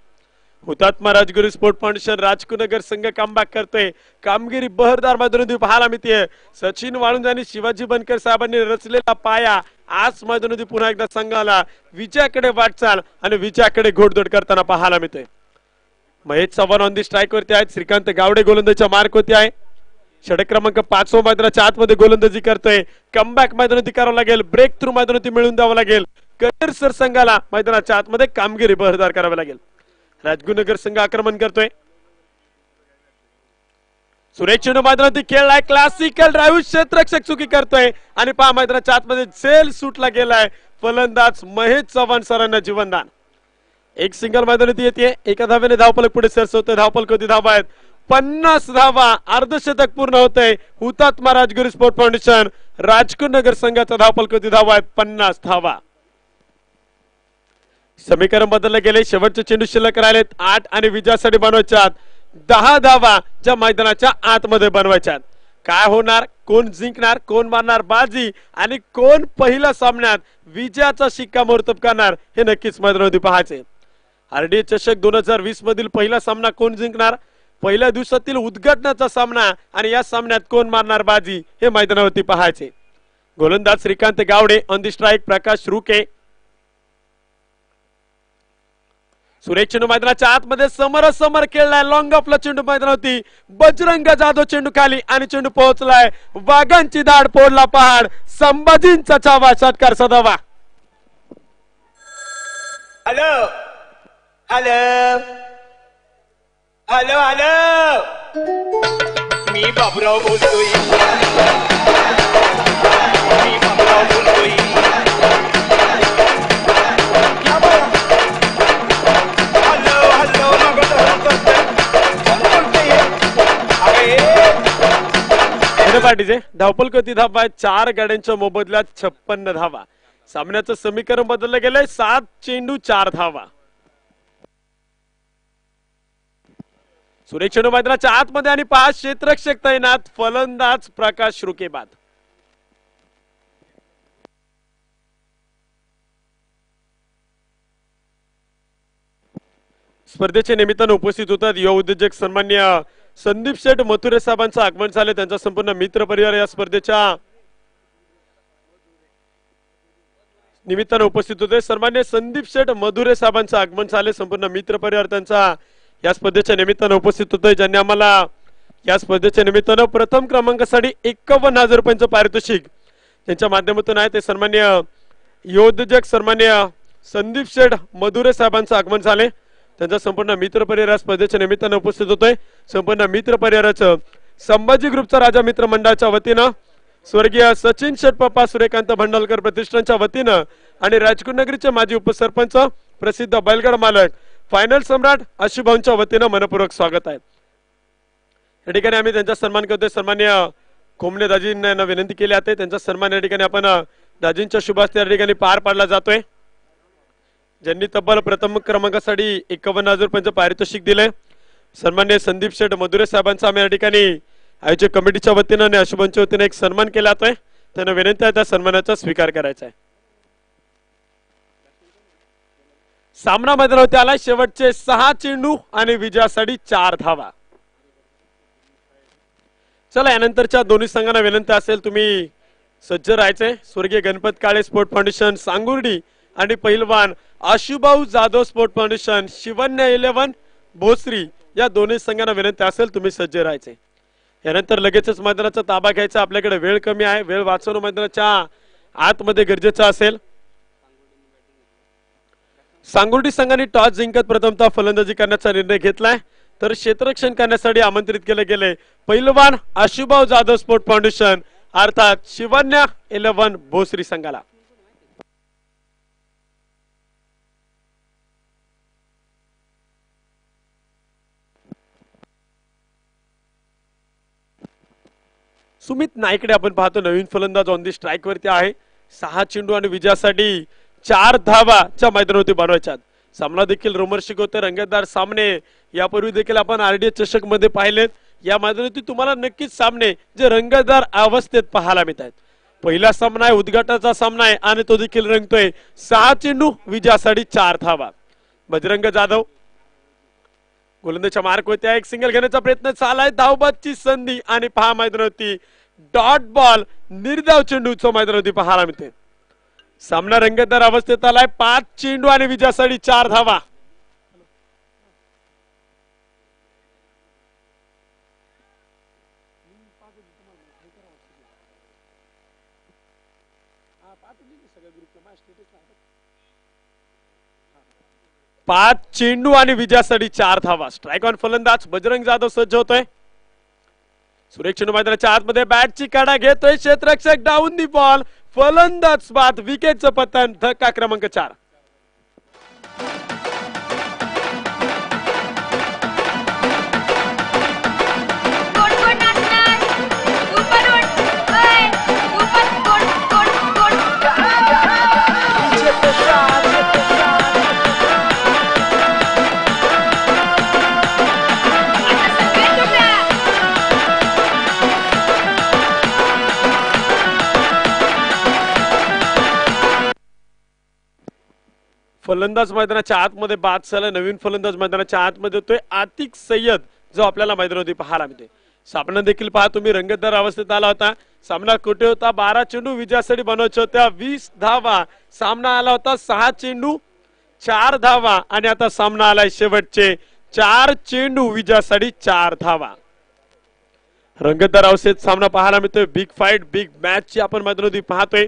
हुतात्मा राजगुरू स्पोर्ट फाउंडेशन राजकुनगर संघ कामबॅक करतोय. कामगिरी बहरदार मैदानावरती पाहायला मिळते सचिन वाळुंज आणि शिवाजी बनकर साहेबांनी रचलेला पाया आज मैदानावरती पुन्हा एकदा संघाला विजयाकडे वाटचाल आणि विजयाकडे घोडदोड करताना पाहायला मिळते Mahesh Chavan on the strike वरती आहेत. श्रीकांत गावडे गोलंदाजच्या मार्क वरती आहे. षटक क्रमांक पाच मैदानाच्या आतमध्ये गोलंदाजी करतोय. कमबॅक मैदानावरती करावं लागेल. ब्रेक थ्रू मैदानावरती मिळून द्यावं लागेल. करिअर सर संघाला मैदानाच्या आतमध्ये कामगिरी बहरदार करावी लागेल. राजगुरुनगर संघ आक्रमण करतोय. सुरेश चेंडू मैदानावरती खेळलाय क्लासिकल ड्राईव्ह क्षेत्रक्षक चुकी करतोय. आणि पहा मैदानाच्या आतमध्ये झेल सुटला गेलाय. फलंदाज महेश चव्हाण सरांना जीवनदान. एक सिंगल मैदानावरती येते. एका धाव्याने धावपलक पुढे सरसवतोय. धावपलक होती धावा आहेत? पन्नास धावा अर्धशतक पूर्ण होतंय. हुतात्मा राजगुरू स्पोर्ट फाउंडेशन राजकुनगर संघाचा धावपलक होती धावा आहेत? पन्नास धावा. समीकरण बदलले गेले. शेवटचे चेंडू शिल्लक राहिलेत. आठ आणि विजयासाठी बनवायच्यात. दहा धावा ज्या मैदानाच्या आतमध्ये बनवायच्यात. काय होणार? कोण जिंकणार? कोण मारणार? बाजी आणि कोण पहिल्या सामन्यात विजयाचा शिक्कामोर्तब करणार हे नक्कीच मैदानावरती पाहायचे. आरडी चषक दोन हजार वीस मधील पहिला सामना कोण जिंकणार? पहिल्या दिवसातील उद्घाटनाचा सामना आणि या सामन्यात कोण मारणार बाजी हे मैदानावरती पाहायचे. गोलंदाज Shrikant Gawade on the strike Prakash Ruke Suresh चेंडू मैदानाच्या आतमध्ये समर खेळलाय. लॉंग ऑफला चेंडू मैदानावरती बजरंग जाधव चेंडू खाली आणि चेंडू पोहोचलाय. वाघांची दाड पोडला पहाड. संभाजींचा चावा षटकार सदावा. हॅलो. हॅलो. Hello hello. मी बाबुराव बोलतोय. पाटीचे धावपल कधी धावा? चार गाड्यांच्या मोबदल्यात छप्पन्न धावा. सामन्याचं समीकरण बदललं गेलंय. सात चेंडू चार धावा. सुरेश चेंडू मैदानाच्या आतमध्ये आणि पाच क्षेत्रक्षक तैनात. फलंदाज प्रकाश रुकेबाद. स्पर्धेच्या निमित्तानं उपस्थित होतात युवा उद्योजक सन्मान्य संदीप शेठ मथुरे साहेबांचं आगमन झाले. त्यांचा संपूर्ण मित्र परिवार या स्पर्धेच्या निमित्तानं उपस्थित होते. सन्मान्य संदीप शेठ मधुरे साहेबांचं आगमन झाले. संपूर्ण मित्र परिवार त्यांचा या स्पर्धेच्या निमित्तानं उपस्थित होते ज्यांनी आम्हाला या स्पर्धेच्या निमित्तानं प्रथम क्रमांकासाठी एकवन्न हजार रुपयांचं पारितोषिक त्यांच्या माध्यमातून आहे. ते सन्मान्य योद्योजक सन्मान्य संदीप शेठ मधुरे साहेबांचं आगमन झाले त्यांचा संपूर्ण मित्र परिवार या स्पर्धेच्या निमित्तानं उपस्थित होतोय. संपूर्ण मित्र परिवाराचं संभाजी ग्रुपचा राजा मित्र मंडळाच्या वतीनं स्वर्गीय सचिन शेटपप्पा सूर्यकांत भंडालकर प्रतिष्ठानच्या वतीनं आणि राजकुनगरीचे माजी उपसरपंच प्रसिद्ध बैलगड मालक फायनल सम्राट आशुभाऊंच्या वतीनं मनपूर्वक स्वागत आहे. या ठिकाणी आम्ही त्यांचा सन्मान करतोय. सन्मान्य कोमणे दाजींना विनंती केली आहे. त्यांचा सन्मान या ठिकाणी आपण दाजींच्या शुभास्ते या ठिकाणी पार पाडला जातोय. ज्यांनी तब्बल प्रथम क्रमांकासाठी एकावन्न हजार रुपयांचं पारितोषिक दिले सन्मान्य संदीप शेठ मधुरे साहेबांचा आम्ही या ठिकाणी आयोजक कमिटीच्या वतीनं आणि अशुभांच्या वतीनं एक सन्मान केला जातोय. त्यांना विनंती आहे त्या सन्मानाचा स्वीकार करायचा आहे. सामना मैदानावरती आला शेवटचे सहा चेंडू आणि विजयासाठी चार धावा. चला यानंतरच्या दोन्ही संघांना विनंती असेल तुम्ही सज्ज राहायचे स्वर्गीय गणपत काळे स्पोर्ट फाउंडेशन सांगुर्डी आणि पहिलवान Ashubhau Jadhav sport foundation Shivanya eleven Bhosari या दोन्ही संघांना विनंती असेल तुम्ही सज्ज राहायचे. यानंतर लगेचच मैदानाचा ताबा घ्यायचा. आपल्याकडे वेळ कमी आहे. वेळ वाचवणं मैदानाच्या आतमध्ये गरजेचं असेल. सांगुर्डी संघाने टॉस जिंकत प्रथमतः फलंदाजी करण्याचा निर्णय घेतलाय. तर क्षेत्ररक्षण करण्यासाठी आमंत्रित केले गेले पहिलवान आशुभाऊ जाधव स्पोर्ट फाउंडेशन अर्थात शिवन्या इलेव्हन भोसरी संघाला. सुमित नाईकडे आपण पाहतो नवीन फलंदाज ऑन दी स्ट्राईक वरती आहे. सहा चेंडू आणि विजयासाठी चार धावाच्या मैदानावरती बनवायच्या सामना देखील रोमर होते रंगतदार सामने. यापूर्वी देखील आपण आरडीए चषकमध्ये पाहिलेत. या मैदानावरती तुम्हाला नक्कीच सामने जे रंगतदार अवस्थेत पाहायला मिळत आहेत पहिला सामना आहे उद्घाटनाचा सामना आहे आणि तो देखील रंगतोय. सहा चेंडू विजयासाठी चार धावा. बजरंग जाधव. गोलंदाच्या मार्क होत्या एक सिंगल घेण्याचा प्रयत्न चालाय धावबादची संधी आणि पहा मैदानावरती डॉट बॉल निर्धाव चेंडूचं मैदानावरती पाहायला मिळते सामना रंगतदार अवस्थेत आलाय. पाच चेंडू आणि विजयासाठी चार धावा. पाच चेंडू आणि विजयासाठी चार धावा. स्ट्राईक ऑन फलंदाज. बजरंग जाधव सज्ज होतोय. सुरेश चेंडू मैदानाच्या आतमध्ये बॅटची काढा घेतोय. क्षेत्रक्षक डाऊन दी बॉल फलंदाज बाद विकेटचं पतन. धक्का क्रमांक चार. फलंदाज मैदानाच्या आतमध्ये बाद झाला. नवीन फलंदाज मैदानाच्या आतमध्ये होतोय. आतिक सय्यद जो आपल्याला मैदानावरती पाहायला मिळते सामना देखील पहा तुम्ही. रंगतदार अवस्थेत आला होता. सामना कुठे होता? बारा चेंडू विजयासाठी बनवायच्या होत्या. वीस धावा. सामना आला होता सहा चेंडू चार धावा. आणि आता सामना आलाय शेवटचे. चार चेंडू विजयासाठी चार धावा. रंगतदार अवस्थेत सामना पाहायला मिळतोय. बिग फाईट बिग मॅच ची आपण मैदानावरती पाहतोय.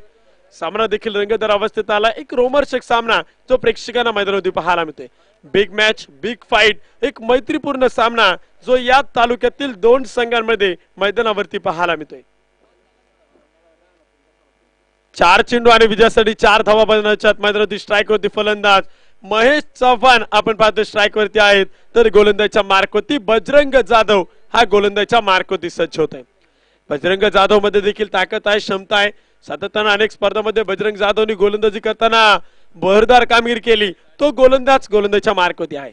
सामना देखील रंगतदार अवस्थेत आला. एक रोमर्षक सामना जो प्रेक्षकांना मैदानावरती पाहायला मिळते बिग मॅच बिग फाईट एक मैत्रीपूर्ण सामना जो या तालुक्यातील दोन संघांमध्ये मैदानावरती पाहायला मिळतोय. चार चेंडू आणि विजयासाठी चार धावा बनवण्याच्या मैदानावरती स्ट्राईकवरती फलंदाज. महेश चव्हाण आपण पाहतो स्ट्राईक वरती आहेत. तर गोलंदाजच्या मार्कवरती बजरंग जाधव. हा गोलंदाजच्या मार्कवरती सज्ज होत आहे. बजरंग जाधवमध्ये देखील ताकद आहे क्षमता आहे. सातत्यानं अनेक स्पर्धामध्ये बजरंग जाधवनी गोलंदाजी करताना बहरदार कामगिरी केली. तो गोलंदाज गोलंदाजच्या मार्कवरती आहे.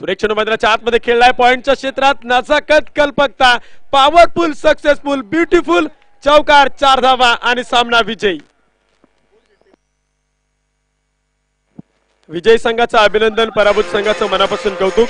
सुरेश चंद्र मैदानाच्या आतमध्ये खेळलाय. पॉइंटच्या क्षेत्रात नजाकत कल्पकता पॉवरफुल सक्सेसफुल ब्युटिफुल चौकार चार धावा आणि सामना विजयी. विजयी संघाचं अभिनंदन पराभूत संघाचं मनापासून कौतुक.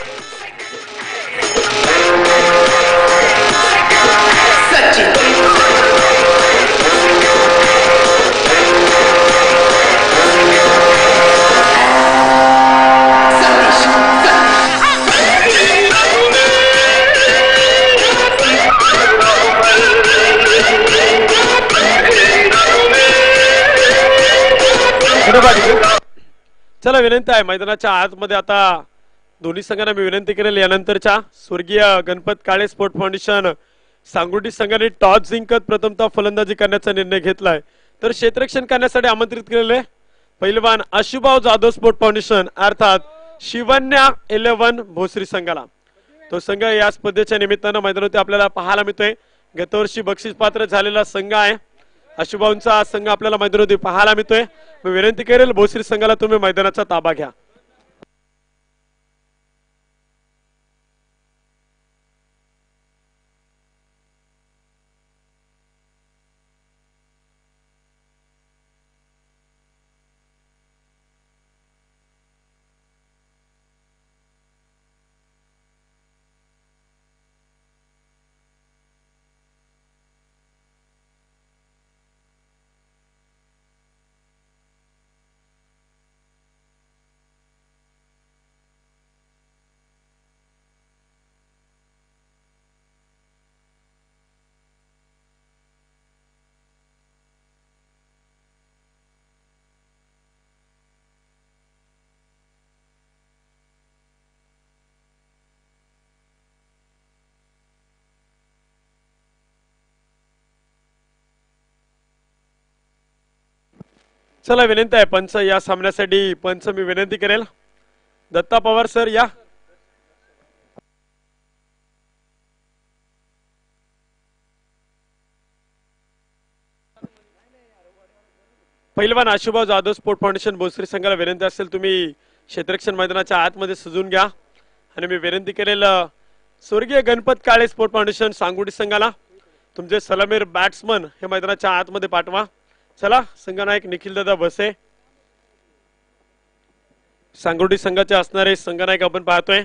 चला विनंती आहे. मैदानाच्या आतमध्ये आता दोन्ही संघांना मी विनंती करेल. यानंतरच्या स्वर्गीय गणपत काळे स्पोर्ट फाउंडेशन सांगोटी संघाने टॉस जिंकत प्रथमतः फलंदाजी करण्याचा निर्णय घेतलाय. तर क्षेत्ररक्षण करण्यासाठी आमंत्रित केलेले पहिलवान आशुभाव जाधव स्पोर्ट फाउंडेशन अर्थात शिवन्या इलेव्हन भोसरी संघाला. तो संघ या स्पर्धेच्या निमित्तानं मैदानावरती आपल्याला पाहायला मिळतोय. गतवर्षी बक्षीस पात्र झालेला संघ आहे. अशुभाऊंचा आज संघ आपल्याला मैदानावरती पाहायला मिळतोय. मी विनंती करेल भोसरी संघाला तुम्ही मैदानाचा ताबा घ्या. चला विनंती आहे पंच या सामन्यासाठी पंच मी विनंती करेल. दत्ता पवार सर या. पहिलवान आशुभाव जाधव स्पोर्ट फाउंडेशन भोसरी संघाला विनंती असेल तुम्ही क्षेत्रक्षण मैदानाच्या आतमध्ये सजून घ्या. आणि मी विनंती करेल स्वर्गीय गणपत काळे स्पोर्ट फाउंडेशन सांगोडी संघाला तुमचे सलामीर बॅट्समन हे मैदानाच्या आतमध्ये पाठवा. चला संघनायक निखिल दादा बसे. सांगोटी संघाचे असणारे संघनायक आपण पाहतोय.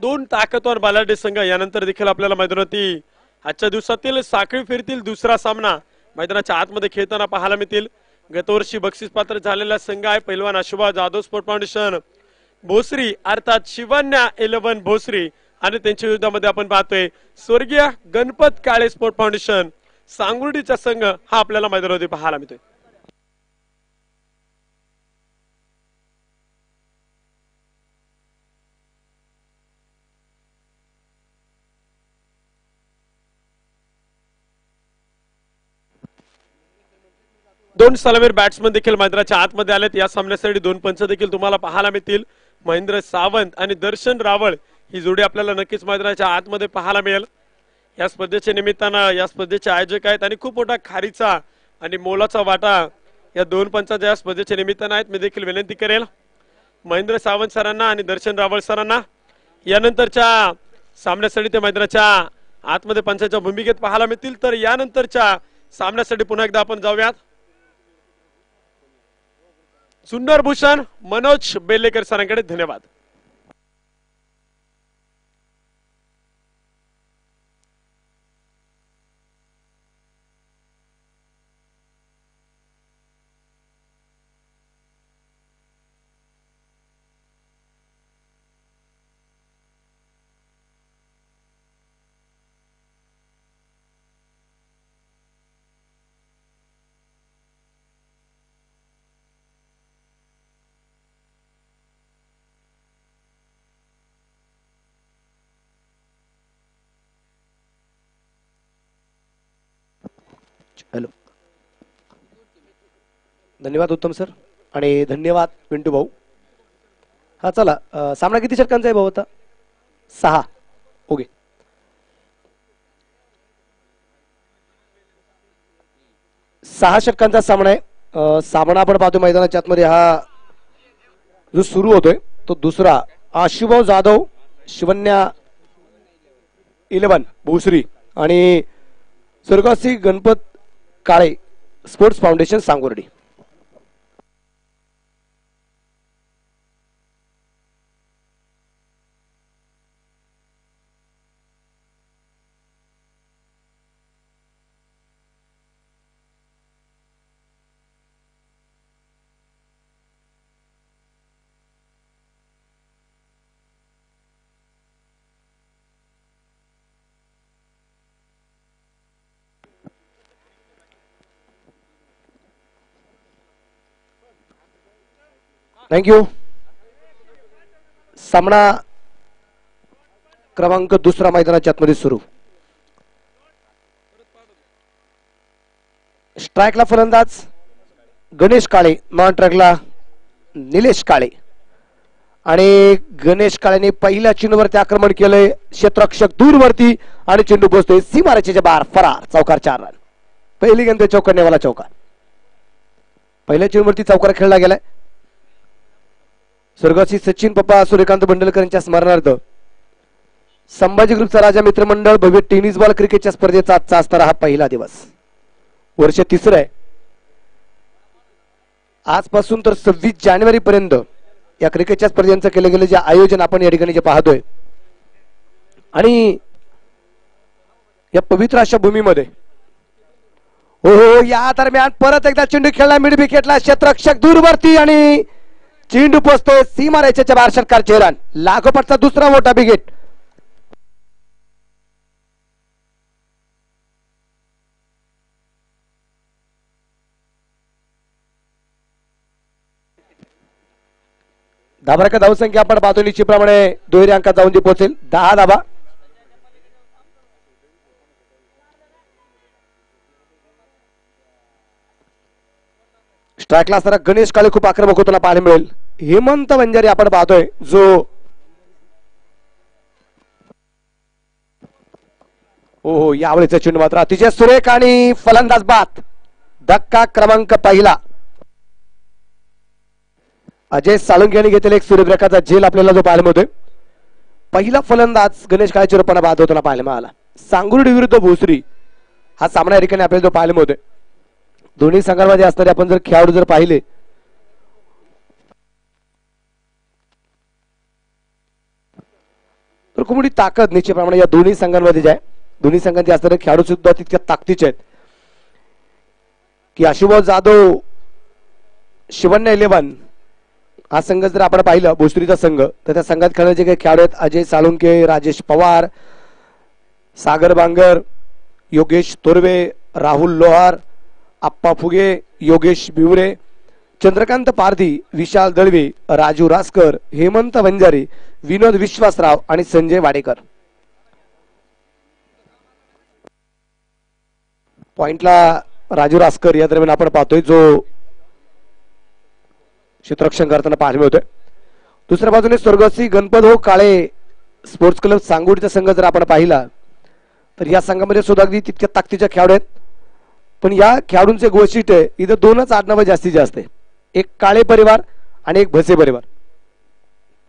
दोन ताकदवार बालाडे संघ यानंतर देखील आपल्याला मैदानावरती आजच्या दिवसातील साखळी फेरीतील दुसरा सामना मैदानाच्या आतमध्ये खेळताना पाहायला मिळतील. गतवर्षी बक्षीस पात्र झालेला संघ आहे पैलवान अशोभा जाधव स्पोर्ट फाउंडेशन. भोसरी अर्थात शिवान्या इलेव्हन भोसरी आणि त्यांच्या विरोधामध्ये आपण पाहतोय. स्वर्गीय गणपत काळे स्पोर्ट फाउंडेशन सांगुर्डीचा संघ हा आपल्याला मैदानावरती पाहायला मिळतोय. दोन सलामीर बॅट्समन देखील मैदानाच्या आतमध्ये आलेत. या सामन्यासाठी दोन पंच देखील तुम्हाला पाहायला मिळतील. महेंद्र सावंत आणि दर्शन रावळ ही जोडी आपल्याला नक्कीच मैदानाच्या आतमध्ये पाहायला मिळेल. या स्पर्धेच्या निमित्तानं या स्पर्धेचे आयोजक आहेत आणि खूप मोठा खारीचा आणि मोलाचा वाटा या दोन पंचाच्या या स्पर्धेच्या निमित्तानं आहेत. मी देखील विनंती करेल महेंद्र सावंत सरांना आणि दर्शन रावळ सरांना. यानंतरच्या सामन्यासाठी ते मैदानाच्या आतमध्ये पंचाच्या भूमिकेत पाहायला मिळतील. तर यानंतरच्या सामन्यासाठी पुन्हा एकदा आपण जाऊयात. सुंदर भूषण मनोज बेलेकर सरांकडे धन्यवाद हॅलो धन्यवाद उत्तम सर. आणि धन्यवाद पिंटू भाऊ. हा चला सामना किती षटकांचा आहे भाऊ आता? सहा. ओके. सहा षटकांचा सामना आहे. सामना आपण पाहतो मैदानाच्या आतमध्ये. हा जो सुरू होतोय तो दुसरा आशुभाऊ जाधव शिवन्या इलेवन भोसरी आणि स्वर्गवासी Ganpat Kale sports foundation Sangurdi. Thank you सामना क्रमांक दुसरा मैदानाच्या आतमध्ये सुरू. स्ट्राईकला फलंदाज गणेश काळे नॉन ट्रॅकला निलेश काळे. आणि गणेश काळेने पहिल्या चेंडूवरती आक्रमण केलंय क्षेत्ररक्षक दूरवरती आणि चेंडू पोहोचतोय सीमारेषेच्या बार फरार चौकार चार रन पहिली गेंद चौकार नेवाला चौकार. पहिल्या चेंडूवरती चौकार खेळला गेलाय. स्वर्गवासी सचिन पप्पा सूर्यकांत बंडलकर यांच्या स्मरणार्थ संभाजी ग्रुपचा राजा मित्रमंडळ भव्य टेनिस बॉल क्रिकेटच्या स्पर्धेचा आजचा असणारा हा पहिला दिवस. वर्ष तिसरं आहे. आजपासून तर सव्वीस जानेवारी पर्यंत या क्रिकेटच्या स्पर्धेचं केलं गेलं जे आयोजन आपण या ठिकाणी जे पाहतोय. आणि या पवित्र अशा भूमीमध्ये हो हो, हो या दरम्यान परत एकदा चेंडू खेळला मिड विकेटला क्षेत्ररक्षक दूरवरती आणि चेंडू पोचतोय सीमा रेषेच्या बाहेर षटकार चेहरान लागोपाठचा दुसरा मोठा विकेट धाबारका धावसंख्या आपण पाहतो प्रमाणे दुहेरी अंकात जाऊन जी पोहोचेल दहा धाबा ट्रॅकला असताना गणेश काळे खूप आक्रमक होताना पाहायला मिळेल. हेमंत वंजारी आपण पाहतोय जो हो हो यावेळेचा चेंडू मात्र अतिशय सुरेख आणि फलंदाज बाद. धक्का क्रमांक पहिला. अजय साळुंके यांनी घेतलेला एक सूर्यप्रकाचा झेल आपल्याला जो पाहायला मिळतोय. पहिला फलंदाज गणेश काळेच्या रूपाने बाद होताना पाहायला मिळाला. सांगुर्डी विरुद्ध भोसरी हा सामना या ठिकाणी आपल्याला जो पाहायला मिळतोय. दोन्ही संघांमध्ये असणारे आपण जर खेळाडू जर पाहिले तर खूप मोठी ताकद निश्चितप्रमाणे या दोन्ही संघांमध्ये जे आहे दोन्ही संघांचे असणारे खेळाडू सुद्धा तितक्या ताकदीचे आहेत. की आशुभाऊ जाधव शिवन्य इलेव्हन हा संघ जर आपण पाहिलं भोसरीचा संघ तर त्या संघात खेळणारे जे काही खेळाडू आहेत अजय साळुंके राजेश पवार सागर बांगर योगेश तोरवे राहुल लोहार आप्पा फुगे योगेश बिवरे चंद्रकांत पारधी विशाल दळवे राजू रासकर हेमंत वंजारी विनोद विश्वासराव आणि संजय वाडेकर. पॉइंटला राजू रासकर या दरम्यान आपण पाहतोय जो क्षेत्ररक्षण करताना पाहायला मिळतोय. दुसऱ्या बाजूने स्वर्गवासी गणपत हो काळे स्पोर्ट्स क्लब सांगोडीचा संघ जर आपण पाहिला तर या संघामध्ये सुद्धा अगदी तितक्या ताकदीच्या खेळाडू आहेत. पण या खेळाडूंचे एक वैशिष्ट्य आहे इथं दोनच आडनावं जास्तीत जास्त आहे. एक काळे परिवार आणि एक भसे परिवार.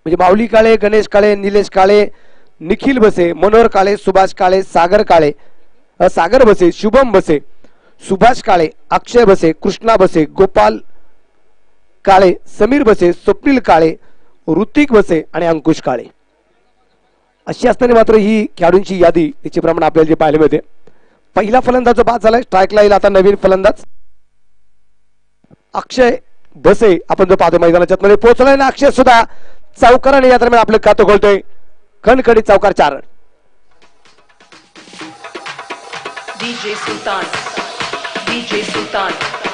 म्हणजे माऊली काळे गणेश काळे निलेश काळे निखिल भसे मनोहर काळे सुभाष काळे सागर काळे सागर बसे शुभम बसे सुभाष काळे अक्षय भसे कृष्णा बसे गोपाल काळे समीर बसे स्वप्नील काळे ऋतिक बसे आणि अंकुश काळे. अशी असताना मात्र ही खेळाडूंची यादी याचे प्रमाण आपल्याला जे पाहायला मिळते. पहिला फलंदाज जो बाद झालाय स्ट्राईकला येईल आता नवीन फलंदाज अक्षय भसे आपण जो पाहतो मैदानाच्या मध्ये पोहोचलाय ना अक्षय सुद्धा चौकाराने या दरम्यान आपलं खातं खोलतोय खणखडी चौकार चार DJ Sultan. DJ Sultan.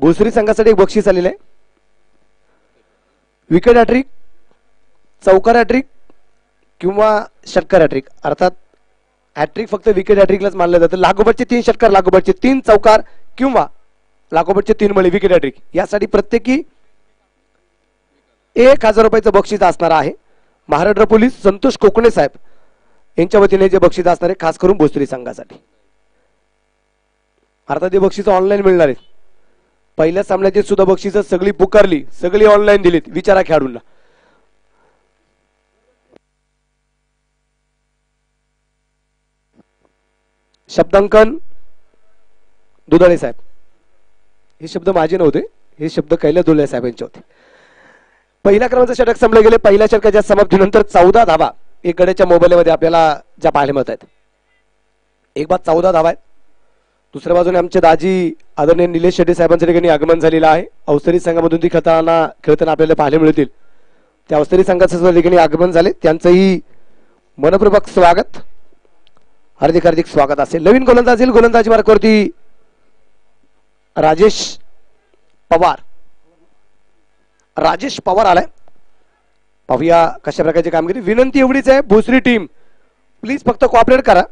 Bhosari संघासाठी एक बक्षीस आलेलं आहे. विकेट हॅट्रिक चौकार हॅट्रिक किंवा षटकार हॅट्रिक. अर्थात हॅट्रिक फक्त विकेट हॅट्रिकलाच मानलं जातं. लागोपाठचे तीन षटकार लागोपाठचे तीन चौकार किंवा लागोपाठचे तीन मळे विकेट हॅट्रिक. यासाठी प्रत्येकी एक हजार रुपयाचं बक्षीस असणार आहे. महाराष्ट्र पोलीस संतोष कोकणे साहेब यांच्या वतीने जे बक्षीस असणार आहे खास करून भोसरी संघासाठी. अर्थात हे बक्षीस ऑनलाईन मिळणार आहे. पहिल्या सामन्याची सुद्धा बक्षीस सगळी पुकारली सगळी ऑनलाईन दिलीत विचारा खेळाडूंना. शब्दांकन दुधाळे साहेब. हे शब्द माझे नव्हते हे शब्द कैला दुधाळे साहेबांचे होते. पहिल्या क्रमांकाचे षटक संपले गेले पहिल्या षटकाच्या समाप्तीनंतर चौदा धावा एक गड्याच्या मोबाईलमध्ये आपल्याला ज्या पाहायला मिळत आहेत एक बाद चौदा धावा आहेत. दुसऱ्या बाजूने आमचे दाजी आदरणीय निलेश शेट्टी साहेबांच्या ठिकाणी आगमन झालेलं आहे. अवसरी संघामधून ती खेळताना खेळताना आपल्याला पाहायला मिळतील. त्या अवसरी संघाचं सुद्धा ठिकाणी आगमन झाले. त्यांचंही मनपूर्वक स्वागत. हार्दिक हार्दिक स्वागत असेल. नवीन गोलंदाज येईल गोलंदाजी मार्गावरती राजेश पवार. राजेश पवार आलाय. पाहूया कशा प्रकारची कामगिरी. विनंती एवढीच आहे. भोसरी टीम प्लीज फक्त कॉपरेट करा.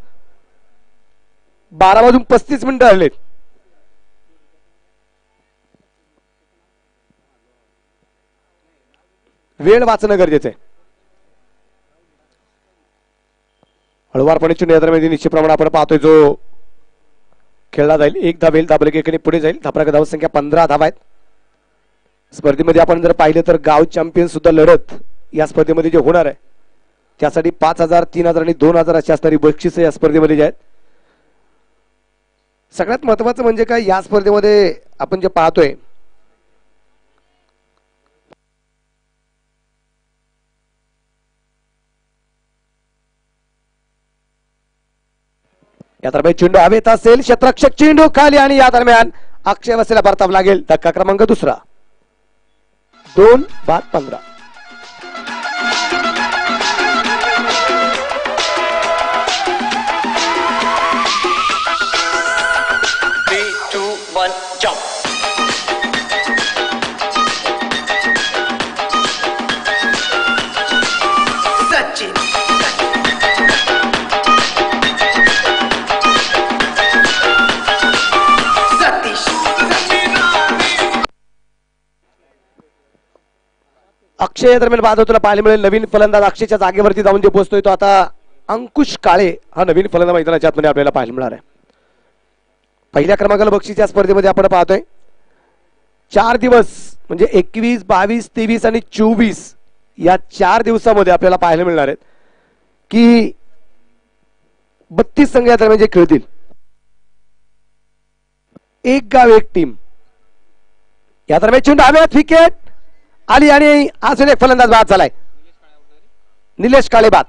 बारा वाजून पस्तीस मिनिटं आलेत. वेळ वाचणं गरजेचं आहे. हळुवारपणे चुनी निश्चितप्रमाणे आपण पाहतोय जो खेळला जाईल एक धावेल दाबले की पुढे जाईल. धापराक धाव संख्या पंधरा धावा आहेत. स्पर्धेमध्ये आपण जर पाहिलं तर गाव चॅम्पियन सुद्धा लढत या स्पर्धेमध्ये जे होणार आहे त्यासाठी पाच हजार तीन हजार आणि दोन हजार अशी असणारी बक्षिसं या स्पर्धेमध्ये जे आहेत. सगळ्यात महत्वाचं म्हणजे काय? या स्पर्धेमध्ये आपण जे पाहतोय या दरम्यान चेंडू हवेत असेल शत्रक्षक चेंडू खाली आणि या दरम्यान अक्षय वसेला परताव लागेल. धक्का क्रमांक दुसरा. दोन बाद पंधरा. अक्षय दरम्यान बाद होताना पाहायला मिळेल. नवीन फलंदाज अक्षयच्या जागेवरती जाऊन जे पोहोचतोय तो आता अंकुश काळे हा नवीन फलंदाज मैदानाच्या आतमध्ये आपल्याला पाहायला मिळणार आहे. पहिल्या क्रमांकाला बक्षीस या स्पर्धेमध्ये आपण पाहतोय. चार दिवस म्हणजे एकवीस बावीस तेवीस आणि चोवीस या चार दिवसामध्ये आपल्याला पाहायला मिळणार आहेत. की बत्तीस संघ या दरम्यान जे खेळतील. एक गाव एक टीम. या दरम्यान चेंडू हव्यात विकेट आली आणि अजून एक फलंदाज बाद झालाय. निलेश काळे बाद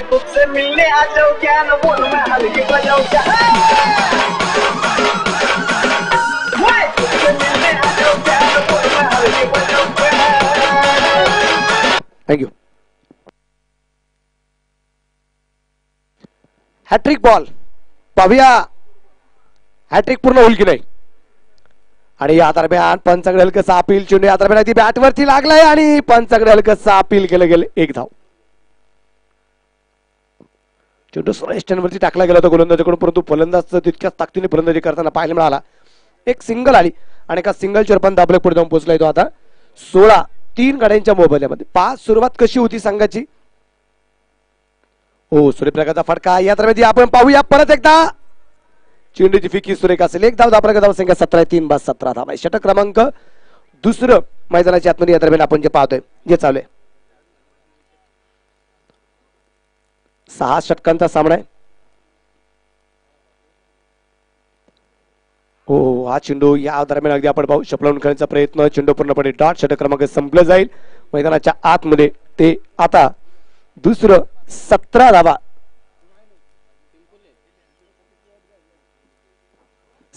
मैं तुझसे मिलने आ जाऊँ क्या न बोल मैं हल्की बजाऊँ क्या? मैं तुझसे मिलने आ जाऊं क्या न बोल मैं हल्की बजाऊं क्या? Thank you hat trick ball पाहूया. हॅट्रिक पूर्ण होईल की नाही? आणि या दरम्यान पंचाकडे हलकं अपील चेंडू या दरम्यान ती बॅटवरती लागलाय आणि पंचाकडे हलकं अपील केलं गेलं. एक धाव. चेंडू स्टँडवरती टाकला गेला होता गोलंदाजाकडून परंतु फलंदाज तितक्याच ताकदीने फलंदाजी करताना पाहायला मिळाला. एक सिंगल आली आणि एका सिंगलच्या रूपात दाबले पुढे जाऊन पोहोचला तो आता सोळा तीन गाड्यांच्या मोबाईलमध्ये. पाच सुरुवात कशी होती संघाची हो सूर्यप्रकाशचा फटका. या दरम्यान आपण पाहूया. परत एकदा. चेंडूची फिकी सुरेख असेल. एक धाव दाबरा धाव संख्या सतरा तीन बाद सतरा धाव षटक क्रमांक दुसरं मैदानाच्या आतमध्ये या दरम्यान आपण जे पाहतोय जे चालू आहे. सहा षटकांचा सामना आहे. हो हा चेंडू या दरम्यान अगदी आपण पाहू शपलावून खेळण्याचा प्रयत्न. चेंडू पूर्णपणे डॉट षटक क्रमांक संपलं जाईल. मैदानाच्या आतमध्ये ते आता दुसरं सतरा धावा.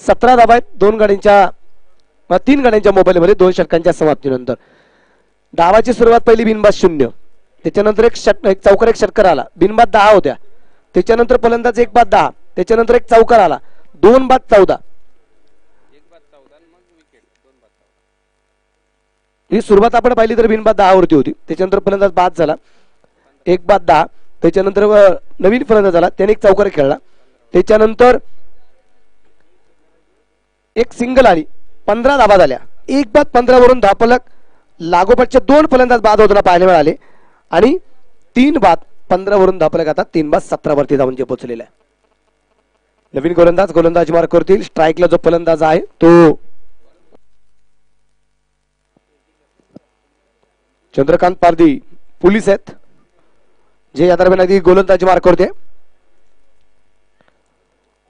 सतरा धावा आहेत. दोन गाड्यांच्या तीन गाड्यांच्या मोबाईलमध्ये दोन षटकांच्या समाप्तीनंतर. डावाची सुरुवात पहिली बिनबाद शून्य. त्याच्यानंतर एक षट एक चौकार एक षटकार आला. बिनबाद दहा होत्या. त्याच्यानंतर फलंदाज एक बाद दहा. त्याच्यानंतर एक चौकार आला. दोन बाद चौदा. ही सुरुवात आपण पाहिली तर बिनबाद दहा वरती होती. त्याच्यानंतर फलंदाज बाद झाला. एक बाद दहा. त्याच्यानंतर नवीन फलंदाज झाला त्याने एक चौकार खेळला. त्याच्यानंतर एक सिंगल आली. पंधरा धाबा झाल्या. एक बाद पंधरा वरून धापलक लागोपाठच्या दोन फलंदाज बाद होताना पाहायला मिळाले. आणि तीन बाद पंधरावरून धापल्या तीन बाद सतरावरती जाऊन जे पोहोचलेला आहे. नवीन गोलंदाज गोलंदाज मार्क करतील. स्ट्राईकला जो फलंदाज आहे तो चंद्रकांत पारदी पोलीस आहेत. जे या दरम्यान आधी गोलंदाजी मार्क करते.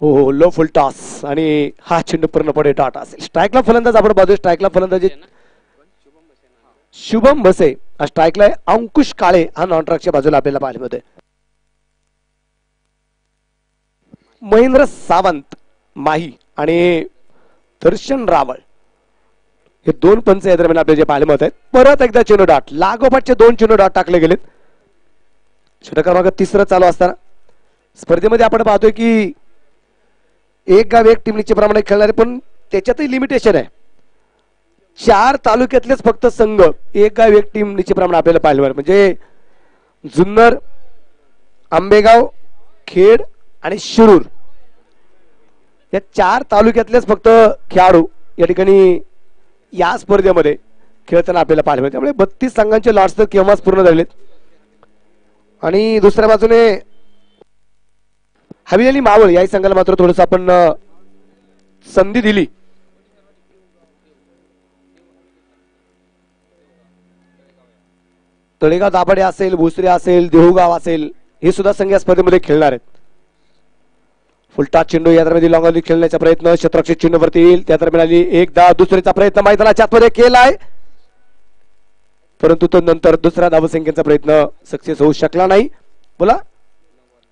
हो हो लो फुल टॉस. आणि हा चेंडू पूर्णपणे डॉट असेल. स्ट्राईकला फलंदाज आपण बाजू स्ट्राईकला फलंदाजी शुभम भसे हा स्ट्राईकला आहे. अंकुश काळे हा नॉन ट्रॅकच्या बाजूला आपल्याला पाहायला मिळतोय. महेंद्र सावंत माही आणि दर्शन रावळ. हे दोन पंच या दरम्यान आपल्याला जे पाहायला मिळत आहेत परत एकदा चेनो डॉट. लागोपाठचे दोन चेनो डॉट टाकले गेलेत. षटक क्रमांक तिसरं चालू असताना. स्पर्धेमध्ये आपण पाहतोय की एक गाव एक टीम प्रमाणे खेळणारे पण त्याच्यातही लिमिटेशन आहे. चार तालुक्यातलेच फक्त संघ एक गाव एक टीम निश्चितप्रमाणे आपल्याला पाहिलं म्हणजे जुन्नर आंबेगाव खेड आणि शिरूर. या चार तालुक्यातलेच फक्त खेळाडू या ठिकाणी या स्पर्धेमध्ये खेळताना आपल्याला पाहायला त्यामुळे बत्तीस संघांचे लॉट्स तर केव्हाच पूर्ण झालेत. आणि दुसऱ्या बाजूने हवी अली मावळ याही संघाला मात्र थोडस आपण संधी दिली. तळेगाव दाभाडे असेल भोसरे असेल देहूगाव असेल हे सुद्धा संघ या स्पर्धेमध्ये खेळणार आहेत. फुलटा चेंडू या दरम्यान लॉंगॉली खेळण्याचा प्रयत्न शतरक्षित चेंडूवरती येईल. त्या दरम्यान आली एकदा दुसरीचा प्रयत्न मैदानाच्या आतमध्ये केलाय. परंतु तो नंतर दुसऱ्या धावसंख्येचा प्रयत्न सक्सेस होऊ शकला नाही. बोला.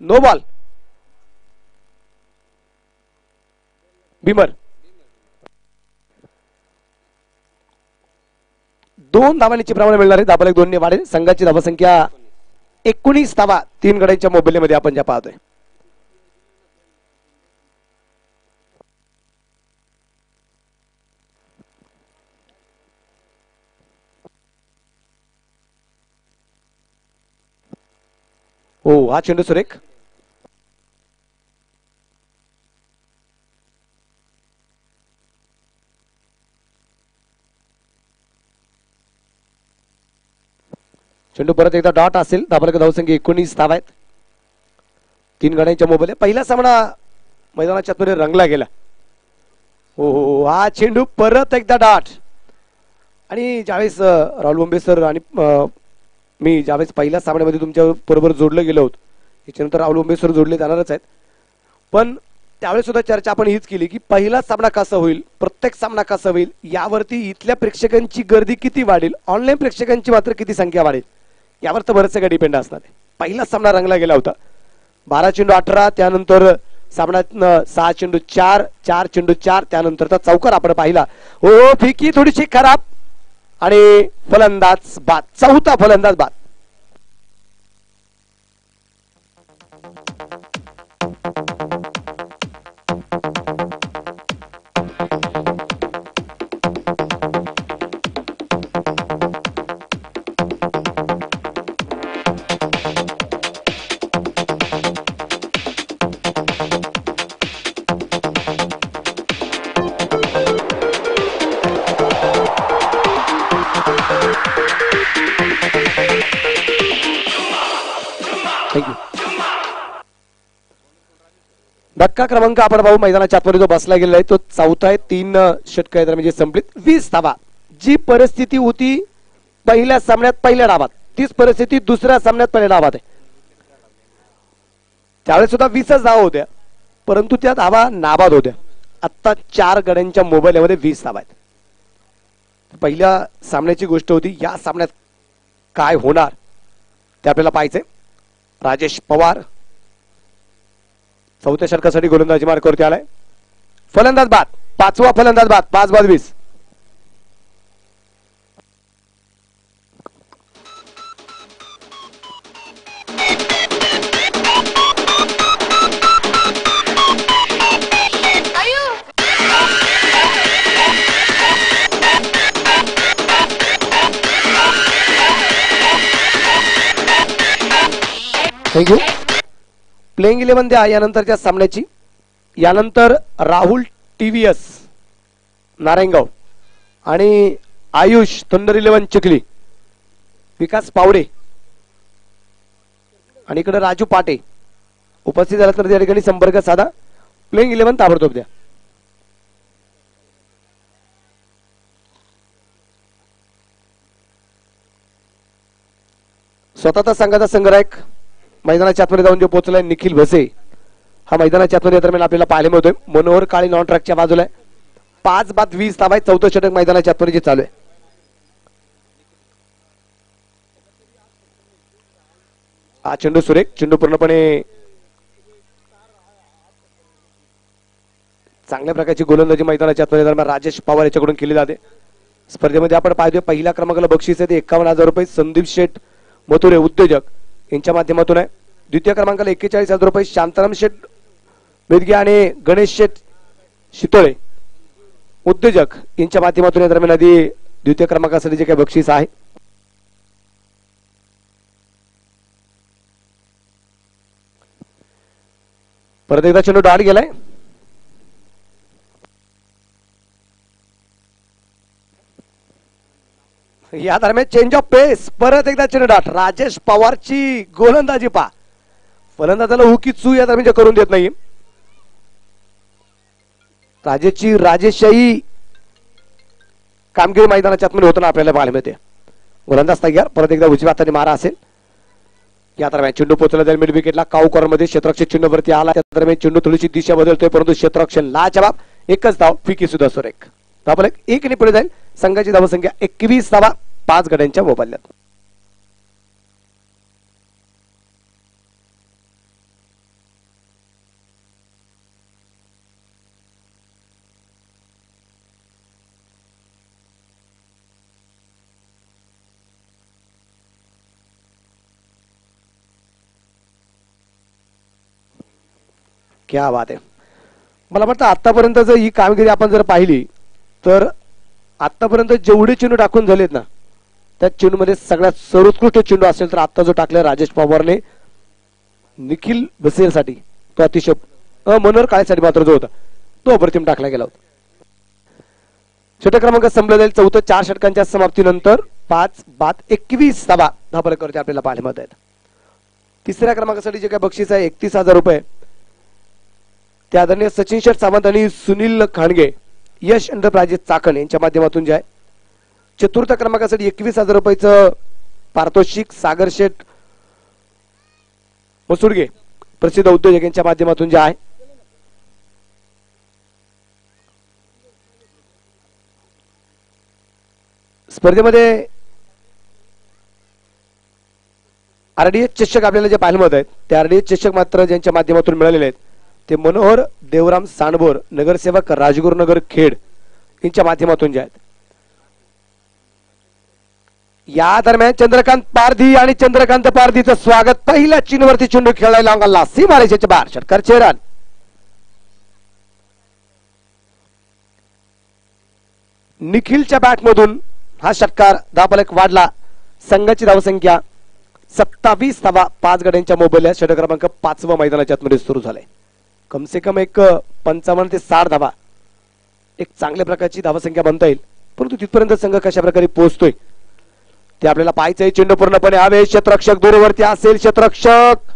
No ball beamer. दोन धावांची प्रमाण मिळणार आहे धाबाला दोन वाढेल संघाची धावसंख्या एकोणीस धावा तीन गड्यांच्या मोबाईलमध्ये आपण ज्या पाहतोय. हो हा चेंडू सुरेख. चेंडू परत एकदा डॉट असेल धाबालक धावसंख्या एकोणीस धाव आहेत. तीन गड्यांच्या मोबाईल पहिला सामना मैदानाच्या आतमध्ये रंगला गेला. हो हो, हो. हा. चेंडू परत एकदा डॉट आणि ज्यावेळेस राहुल बोंबे सर आणि मी ज्यावेळेस पहिल्या सामन्यामध्ये तुमच्या बरोबर जोडलं गेलो होतो त्याच्यानंतर राहुल बोंबे सर जोडले जाणारच आहेत. पण त्यावेळेस सुद्धा चर्चा आपण हीच केली की पहिला सामना कसा होईल प्रत्येक सामना कसा होईल यावरती इथल्या प्रेक्षकांची गर्दी किती वाढेल ऑनलाईन प्रेक्षकांची मात्र किती संख्या वाढेल. यावर तर बरेचसे काही डिपेंड असणार आहे सामना रंगला गेला होता. बारा चेंडू अठरा त्यानंतर सामन्यात सहा चेंडू चार चार चेंडू चार त्यानंतरचा चौकार आपण पाहिला. हो, हो फिकी थोडीशी खराब. आणि फलंदाज बाद चौथा फलंदाज बाद. धक्का क्रमांक आपण पाहू. मैदानाच्या आतमध्ये जो बसला गेलेला आहे तो चौथा आहे. तीन षटक आहेत म्हणजे संपलीत. वीस धावा जी परिस्थिती होती पहिल्या सामन्यात पहिल्या डावात. तीच परिस्थिती दुसऱ्या सामन्यात पहिल्या डावात आहे. त्यावेळेस सुद्धा वीसच धावा होत्या. परंतु त्या धावा नाबाद होत्या. आत्ता चार गड्यांच्या मोबाईलमध्ये वीस धावा आहेत. पहिल्या सामन्याची गोष्ट होती या सामन्यात काय होणार? ते आपल्याला पाहायचंय. राजेश पवार चौथ्या षटकासाठी गोलंदाजी मार्कावरती आलाय. फलंदाज बाद. पाचवा फलंदाज बाद. पाच बाद वीस. थँक्यू प्लेइंग इलेव्हन द्या यानंतरच्या सामन्याची. यानंतर राहुल टीव्हीएस नारायणगाव आणि आयुष थंडर इलेव्हन चिखली विकास पावडे आणि इकडे राजू पाटे उपस्थित झाला तर त्या ठिकाणी संपर्क साधा. प्लेइंग इलेव्हन ताबडतोब द्या. स्वतःचा संघाचा संग्राहक मैदानाच्या आतमध्ये जाऊन जो पोहोचलाय निखिल भसे. हा मैदानाच्या आतमध्ये दरम्यान आपल्याला पाहायला मिळतोय. मनोहर काळी नॉन ट्रॅकच्या बाजूला आहे. पाच बाद वीस ताबाय आहे चौथं षटक मैदानाच्या आतमध्ये जे चालू आहे. हा चेंडू सुरेख. चेंडू पूर्णपणे चांगल्या प्रकारची गोलंदाजी मैदानाच्या आतमध्ये दरम्यान राजेश पवार याच्याकडून केली जाते. स्पर्धेमध्ये आपण पाहतोय पहिल्या क्रमांकाला बक्षीस आहे ते एकावन्न हजार रुपये. संदीप शेठ मथुरे उद्योजक. यांच्या माध्यमातून आहे. द्वितीय क्रमांकाला एक्केचाळीस हजार रुपये शांताराम शेठ मेदगे आणि गणेश शेठ शितोळे उद्योजक यांच्या माध्यमातून या दरम्यान आधी द्वितीय क्रमांकासाठी जे काही बक्षीस आहे. परत एकदा चेंडू डाट गेलाय. या दरम्यान चेंज ऑफ पेस परत एकदा चिरडाट डाट राजेश पवारची गोलंदाजी पा फलंदाजाला हुकी चू या दरम्यान करून देत नाही. राजेशची राजेशाही कामगिरी मैदानाच्या आतमध्ये होताना आपल्याला पाहायला मिळते. गोलंदाज तयार. परत एकदा उजव्या हाताने मारा असेल. या दरम्यान चेंडू पोहोचला जाईल मिड विकेटला काऊ मध्ये क्षेत्रक्षण चेंडूवरती आला. त्या दरम्यान चेंडू थोडीशी दिशा बदलतोय परंतु क्षेत्रक्षण ला जबाब एकच धाव फिकी सुद्धा सुरेख धावल एक ने पुढे जाईल. संघाची धावसंख्या एकवीस धावा पाच गड्यांच्या मोबाईल्यात क्या बात आहे. मला वाटतं आतापर्यंत जर ही कामगिरी आपण जर पाहिली तर आतापर्यंत जेवढे चेंडू टाकून झालेत ना त्या चेंडूमध्ये सगळ्यात सर्वोत्कृष्ट चेंडू असेल तर आता जो टाकला राजेश पवारने निखिल बसेलसाठी तो अतिशय मनोहर काळेसाठी मात्र जो होता तो अप्रतिम टाकला गेला होता. षटक क्रमांक संपला जाईल चौथं चार षटकांच्या समाप्तीनंतर पाच बाद एकवीस धाबा धाबळकरते आपल्याला पाहायला मिळत आहेत. तिसऱ्या क्रमांकासाठी जे काय बक्षीस आहे एकतीस हजार रुपये. त्या आदरणीय सचिन शेठ सावंत आणि सुनील खांडगे यश एंटरप्राइजेस चाकण यांच्या माध्यमातून जे आहे. चतुर्थ क्रमांकासाठी एकवीस हजार रुपयाचं पारितोषिक सागर शेठ मसुडगे प्रसिद्ध उद्योजक यांच्या माध्यमातून जे आहे. स्पर्धेमध्ये आरडीएस चषक आपल्याला जे पाहायला मिळत आहेत ते आरडीएस चषक मात्र ज्यांच्या माध्यमातून मिळालेले आहेत. ते मनोहर देवराम सांडबोर नगरसेवक राजगुरुनगर खेड यांच्या माध्यमातून जे आहेत. या दरम्यान चंद्रकांत पारधी आणि चंद्रकांत पारधीचं स्वागत. पहिल्या चीनवरती चेंडू खेळायला अंगाला सीमारेषेच्या बार षटकार चेहरा. निखिलच्या बॅटमधून हा षटकार धापलक वाढला. संघाची धावसंख्या सत्तावीस धावा पाच गड्यांच्या मोबाईल षटक क्रमांक पाचवा मैदानाच्या आतमध्ये सुरू झालाय. कमसे कम एक पंचावन्न ते साठ धावा. एक चांगल्या प्रकारची धावसंख्या बनता येईल. परंतु तिथपर्यंत संघ कशा प्रकारे पोहोचतोय? ते आपल्याला पाहायचंय चेंडू पूर्णपणे हवे क्षेत्रक्षक दूरवरती असेल. क्षेत्रक्षक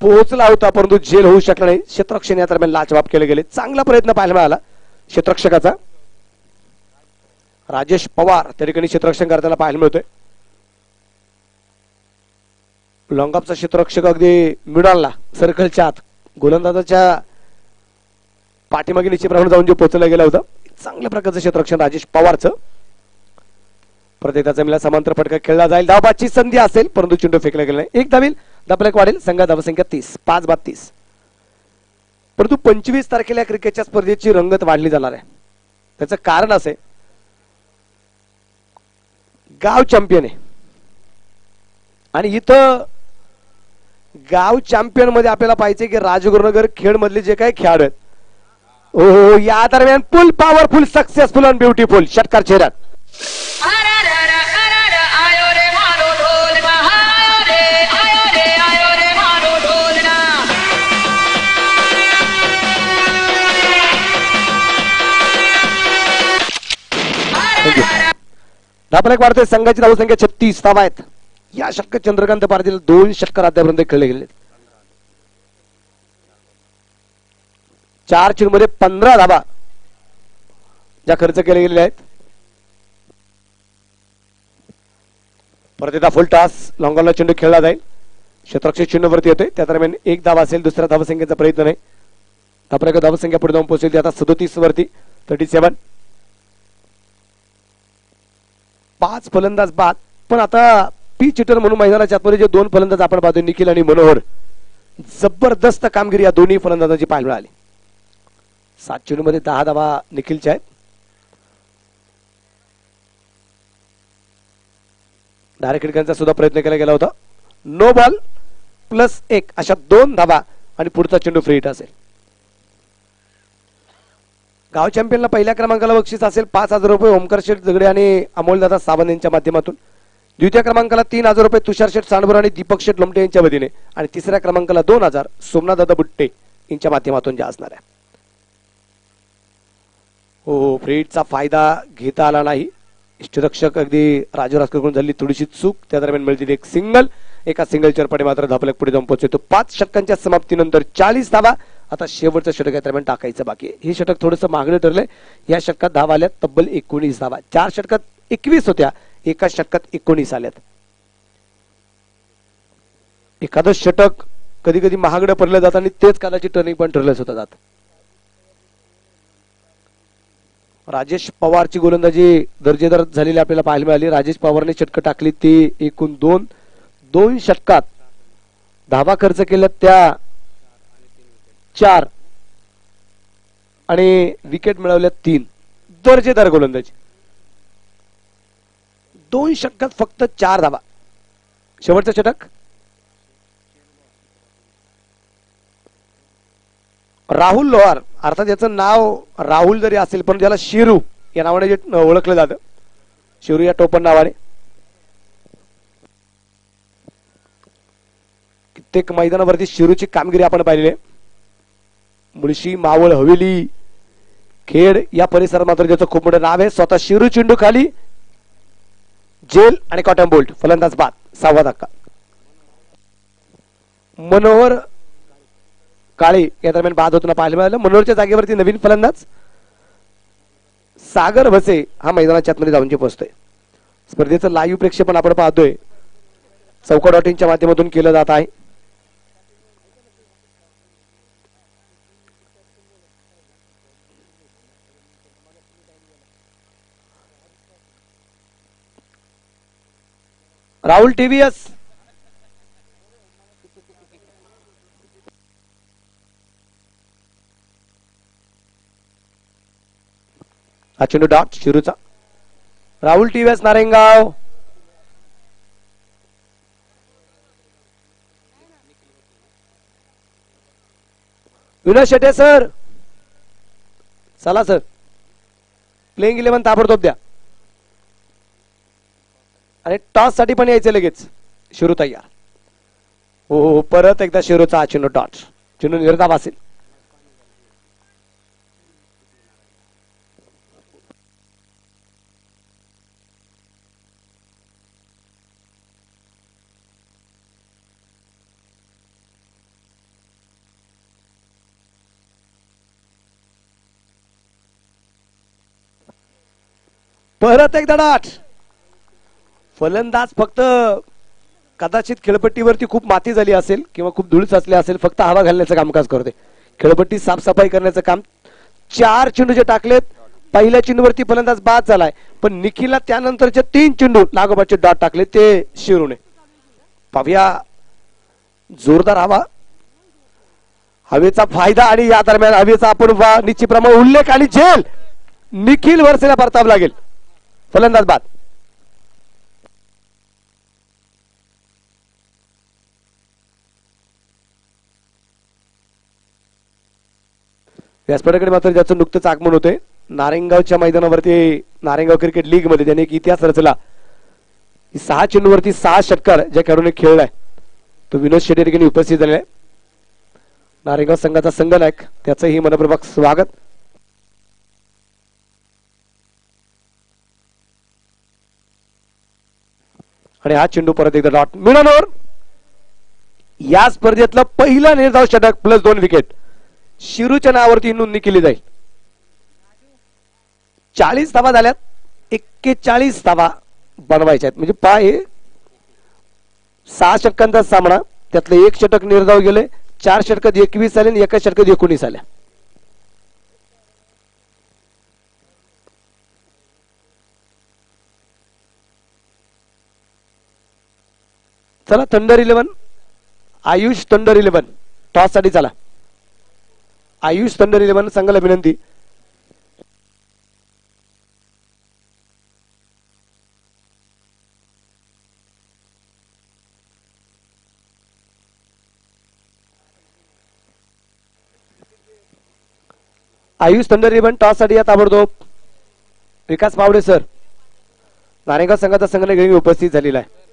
पोहोचला होता परंतु झेल होऊ शकला नाही. क्षेत्रक्षण या दरम्यान लाचवाब केले गेले. चांगला प्रयत्न पाहायला मिळाला क्षेत्रक्षकाचा राजेश पवार त्या ठिकाणी क्षेत्ररक्षण करताना पाहायला मिळतोय. लॉंगापचा क्षेत्ररक्षक अगदी मिळाला सर्कलच्या आत. गोलंदाजाच्या पाठीमागे निश्चितप्रमाणे जाऊन जे पोहोचलं गेलं होता चांगल्या प्रकारचं क्षेत्ररक्षण राजेश पवारचं. परत एकदा जमिला समांतर फटका खेळला जाईल. धावबाची संधी असेल परंतु चेंडू फेकला गेला नाही. एक धावील धापलक वाढेल. संघा धावसंख्या तीस पाच बाद तीस परंतु पंचवीस तारखेला क्रिकेटच्या स्पर्धेची रंगत वाढली जाणार आहे. त्याचं कारण असे गाव चॅम्पियन आहे. आणि इथं गाव चॅम्पियनमध्ये आपल्याला पाहिजे की राजगुरुनगर खेळ मधले जे काही खेळाडू आहेत. हो या दरम्यान full powerful successful and beautiful षटकार चेहऱ्यात. धापलक वाढतोय संघाची धावसंख्या छत्तीस धावा आहेत. या षटक चंद्रकांत पाटील दोन षटकर आतापर्यंत खेळले गेले चारमध्ये पंधरा धाबा ज्या खर्च केले गेलेले आहेत. परत एकदा फुल टास लॉंगॉनला चेंडू खेळला जाईल. क्षेत्ररक्षक चिन्हवरती येतोय. त्या दरम्यान एक धावा असेल दुसऱ्या धावसंख्येचा प्रयत्न नाही. धापऱ्या धावसंख्या पुढे जाऊन पोहोचेल. ती आता सदोतीस वरती थर्टी सेवन पाच फलंदाज बाद. पण आता पी चिटर म्हणून मैदानाच्या आतमध्ये जे दोन फलंदाज आपण पाहतो निखिल आणि मनोहर जबरदस्त कामगिरी या दोन्ही फलंदाजांची पाहायला मिळाली. सात चेंडू मध्ये दहा धावा निखिलच्या आहेत. डायरेक्ट खिडक्यांचा सुद्धा प्रयत्न केला गेला होता. नो बॉल प्लस एक अशा दोन धाबा आणि पुढचा चेंडू फ्री हिट असेल. गाव चॅम्पियनला पहिल्या क्रमांकाला बक्षीस असेल पाच हजार रुपये. ओमकर शेठ झगडे आणि अमोलदादा सावंत यांच्या माध्यमातून. द्वितीय क्रमांकाला तीन हजार रुपये तुषार शेठ सांडभर आणि दीपक शेठ लोमटे यांच्या वतीने. आणि तिसऱ्या क्रमांकाला दोन हजार सोमनाथदादा बुट्टे यांच्या माध्यमातून ज्या असणार आहे. हो, हो फ्रीडचा फायदा घेता आला नाही. इष्टरक्षक अगदी राजू राजकडून झाली थोडीशी चूक. त्या दरम्यान मिळतील एक सिंगल. एका सिंगल चरपडे मात्र धापलक पुढे जाऊन पोहोचतो पाच षटकांच्या समाप्तीनंतर चाळीस धावा. आता शेवटचं षटक या दरम्यान टाकायचं बाकी हे षटक थोडंसं मागणं ठरलंय. या षटकात धावा आल्या तब्बल एकोणीस धावा. चार षटकात एकवीस होत्या. एका षटकात एकोणीस आल्यात. एखादं षटक कधी कधी महागडं पडलं जातं आणि तेच कालाची टर्निंग पण ठरलं होतं जात. राजेश पवारची गोलंदाजी दर्जेदार झालेली आपल्याला पाहायला मिळाली. राजेश पवारने षटकं टाकली ती एकूण दोन. दोन षटकात धावा खर्च केल्या त्या चार. आणि विकेट मिळवल्या तीन. दर्जेदार गोलंदाजी. दोन षटकात फक्त चार धावा. शेवटचं षटक. राहुल लोहार अर्थात याचं नाव राहुल जरी असेल पण ज्याला शिरू या नावाने जे ओळखलं जातं शिरू या टोपण नावाने. कित्येक मैदानावरती शिरूची कामगिरी आपण पाहिलेली आहे. मुळशी मावळ हवेली खेड या परिसरात मात्र ज्याचं खूप मोठं नाव आहे स्वतः शिरू चेंडू खाली जेल आणि कॉटन बोल्ट फलंदाज बाद. सहावा धक्का. मनोहर काळे या दरम्यान बाद होताना पाहायला मिळालं. मनोहरच्या जागेवरती नवीन फलंदाज सागर भसे हा मैदानाच्या आतमध्ये जाऊन जे पोहोचतोय. स्पर्धेचं लाईव्ह प्रेक्षेपण आपण पाहतोय. चौका डॉट इनच्या माध्यमातून केलं जात आहे. राहुल टीव्हीएस. हा चेंडू dot शिरूचा. Rahul TVS Narayangaon Vinod Shete sir. चला सर. प्लेइंग इलेव्हन ताबडतोब द्या. आणि टॉससाठी पण यायचं लगेच. शिरू तयार. हो हो परत एकदा शिरूचा चिनू टॉस. चिनू चेंडू निर्धाव असेल. परत एकदा डाट. फलंदाज फक्त कदाचित खेळपट्टीवरती खूप माती झाली असेल किंवा खूप धूळ साचली असेल फक्त हवा घालण्याचं कामकाज करते. खेळपट्टी साफसफाई करण्याचं काम चार चेंडू जे टाकलेत पहिल्या चेंडूवरती फलंदाज बाद झालाय. पण निखिलला त्यानंतरचे तीन चेंडू लागोबाचे डॉट टाकले ते शिरूने. पाहूया. जोरदार हवा. हवेचा फायदा आणि या दरम्यान हवेचा आपण वा- निश्चितप्रमाणे उल्लेख आणि झेल. निखिल वरसेला परताव लागेल. फलंदाज बाद. व्यासपीठाकडे मात्र ज्याचं नुकतंच आगमन होते नारेंगावच्या मैदानावरती नारेंगाव क्रिकेट लीगमध्ये त्याने एक इतिहास रचला सहा चेंडूवरती सहा षटकार ज्या खेळाडूने खेळलाय तो विनोद शेट्टी ठिकाणी उपस्थित झालेला आहे. संघाचा संघाचा संघनायक त्याचंही मनप्रभाग स्वागत. आणि हा चेंडू परत एकदा डॉट मिळणार या स्पर्धेतलं पहिला निर्धाव षटक प्लस दोन विकेट शिरूच्या नावावरती नोंदणी केली जाईल. चाळीस धावा झाल्यात. एक्केचाळीस धावा बनवायच्या आहेत म्हणजे पाय हे सहा षटकांचा सामना. त्यातलं एक षटक निर्धाव गेले. चार षटकात एकवीस आले आणि एका षटकात एकोणीस आल्या चला thunder eleven Ayush thunder eleven टॉससाठी चला. आयुष थंडर इलेव्हन संघाला विनंती. आयुष थंडर इलेव्हन टॉससाठी या ताबडतोब. विकास पावडे सर. नारेगाव संघाचा संघ घेऊन उपस्थित झालेला आहे.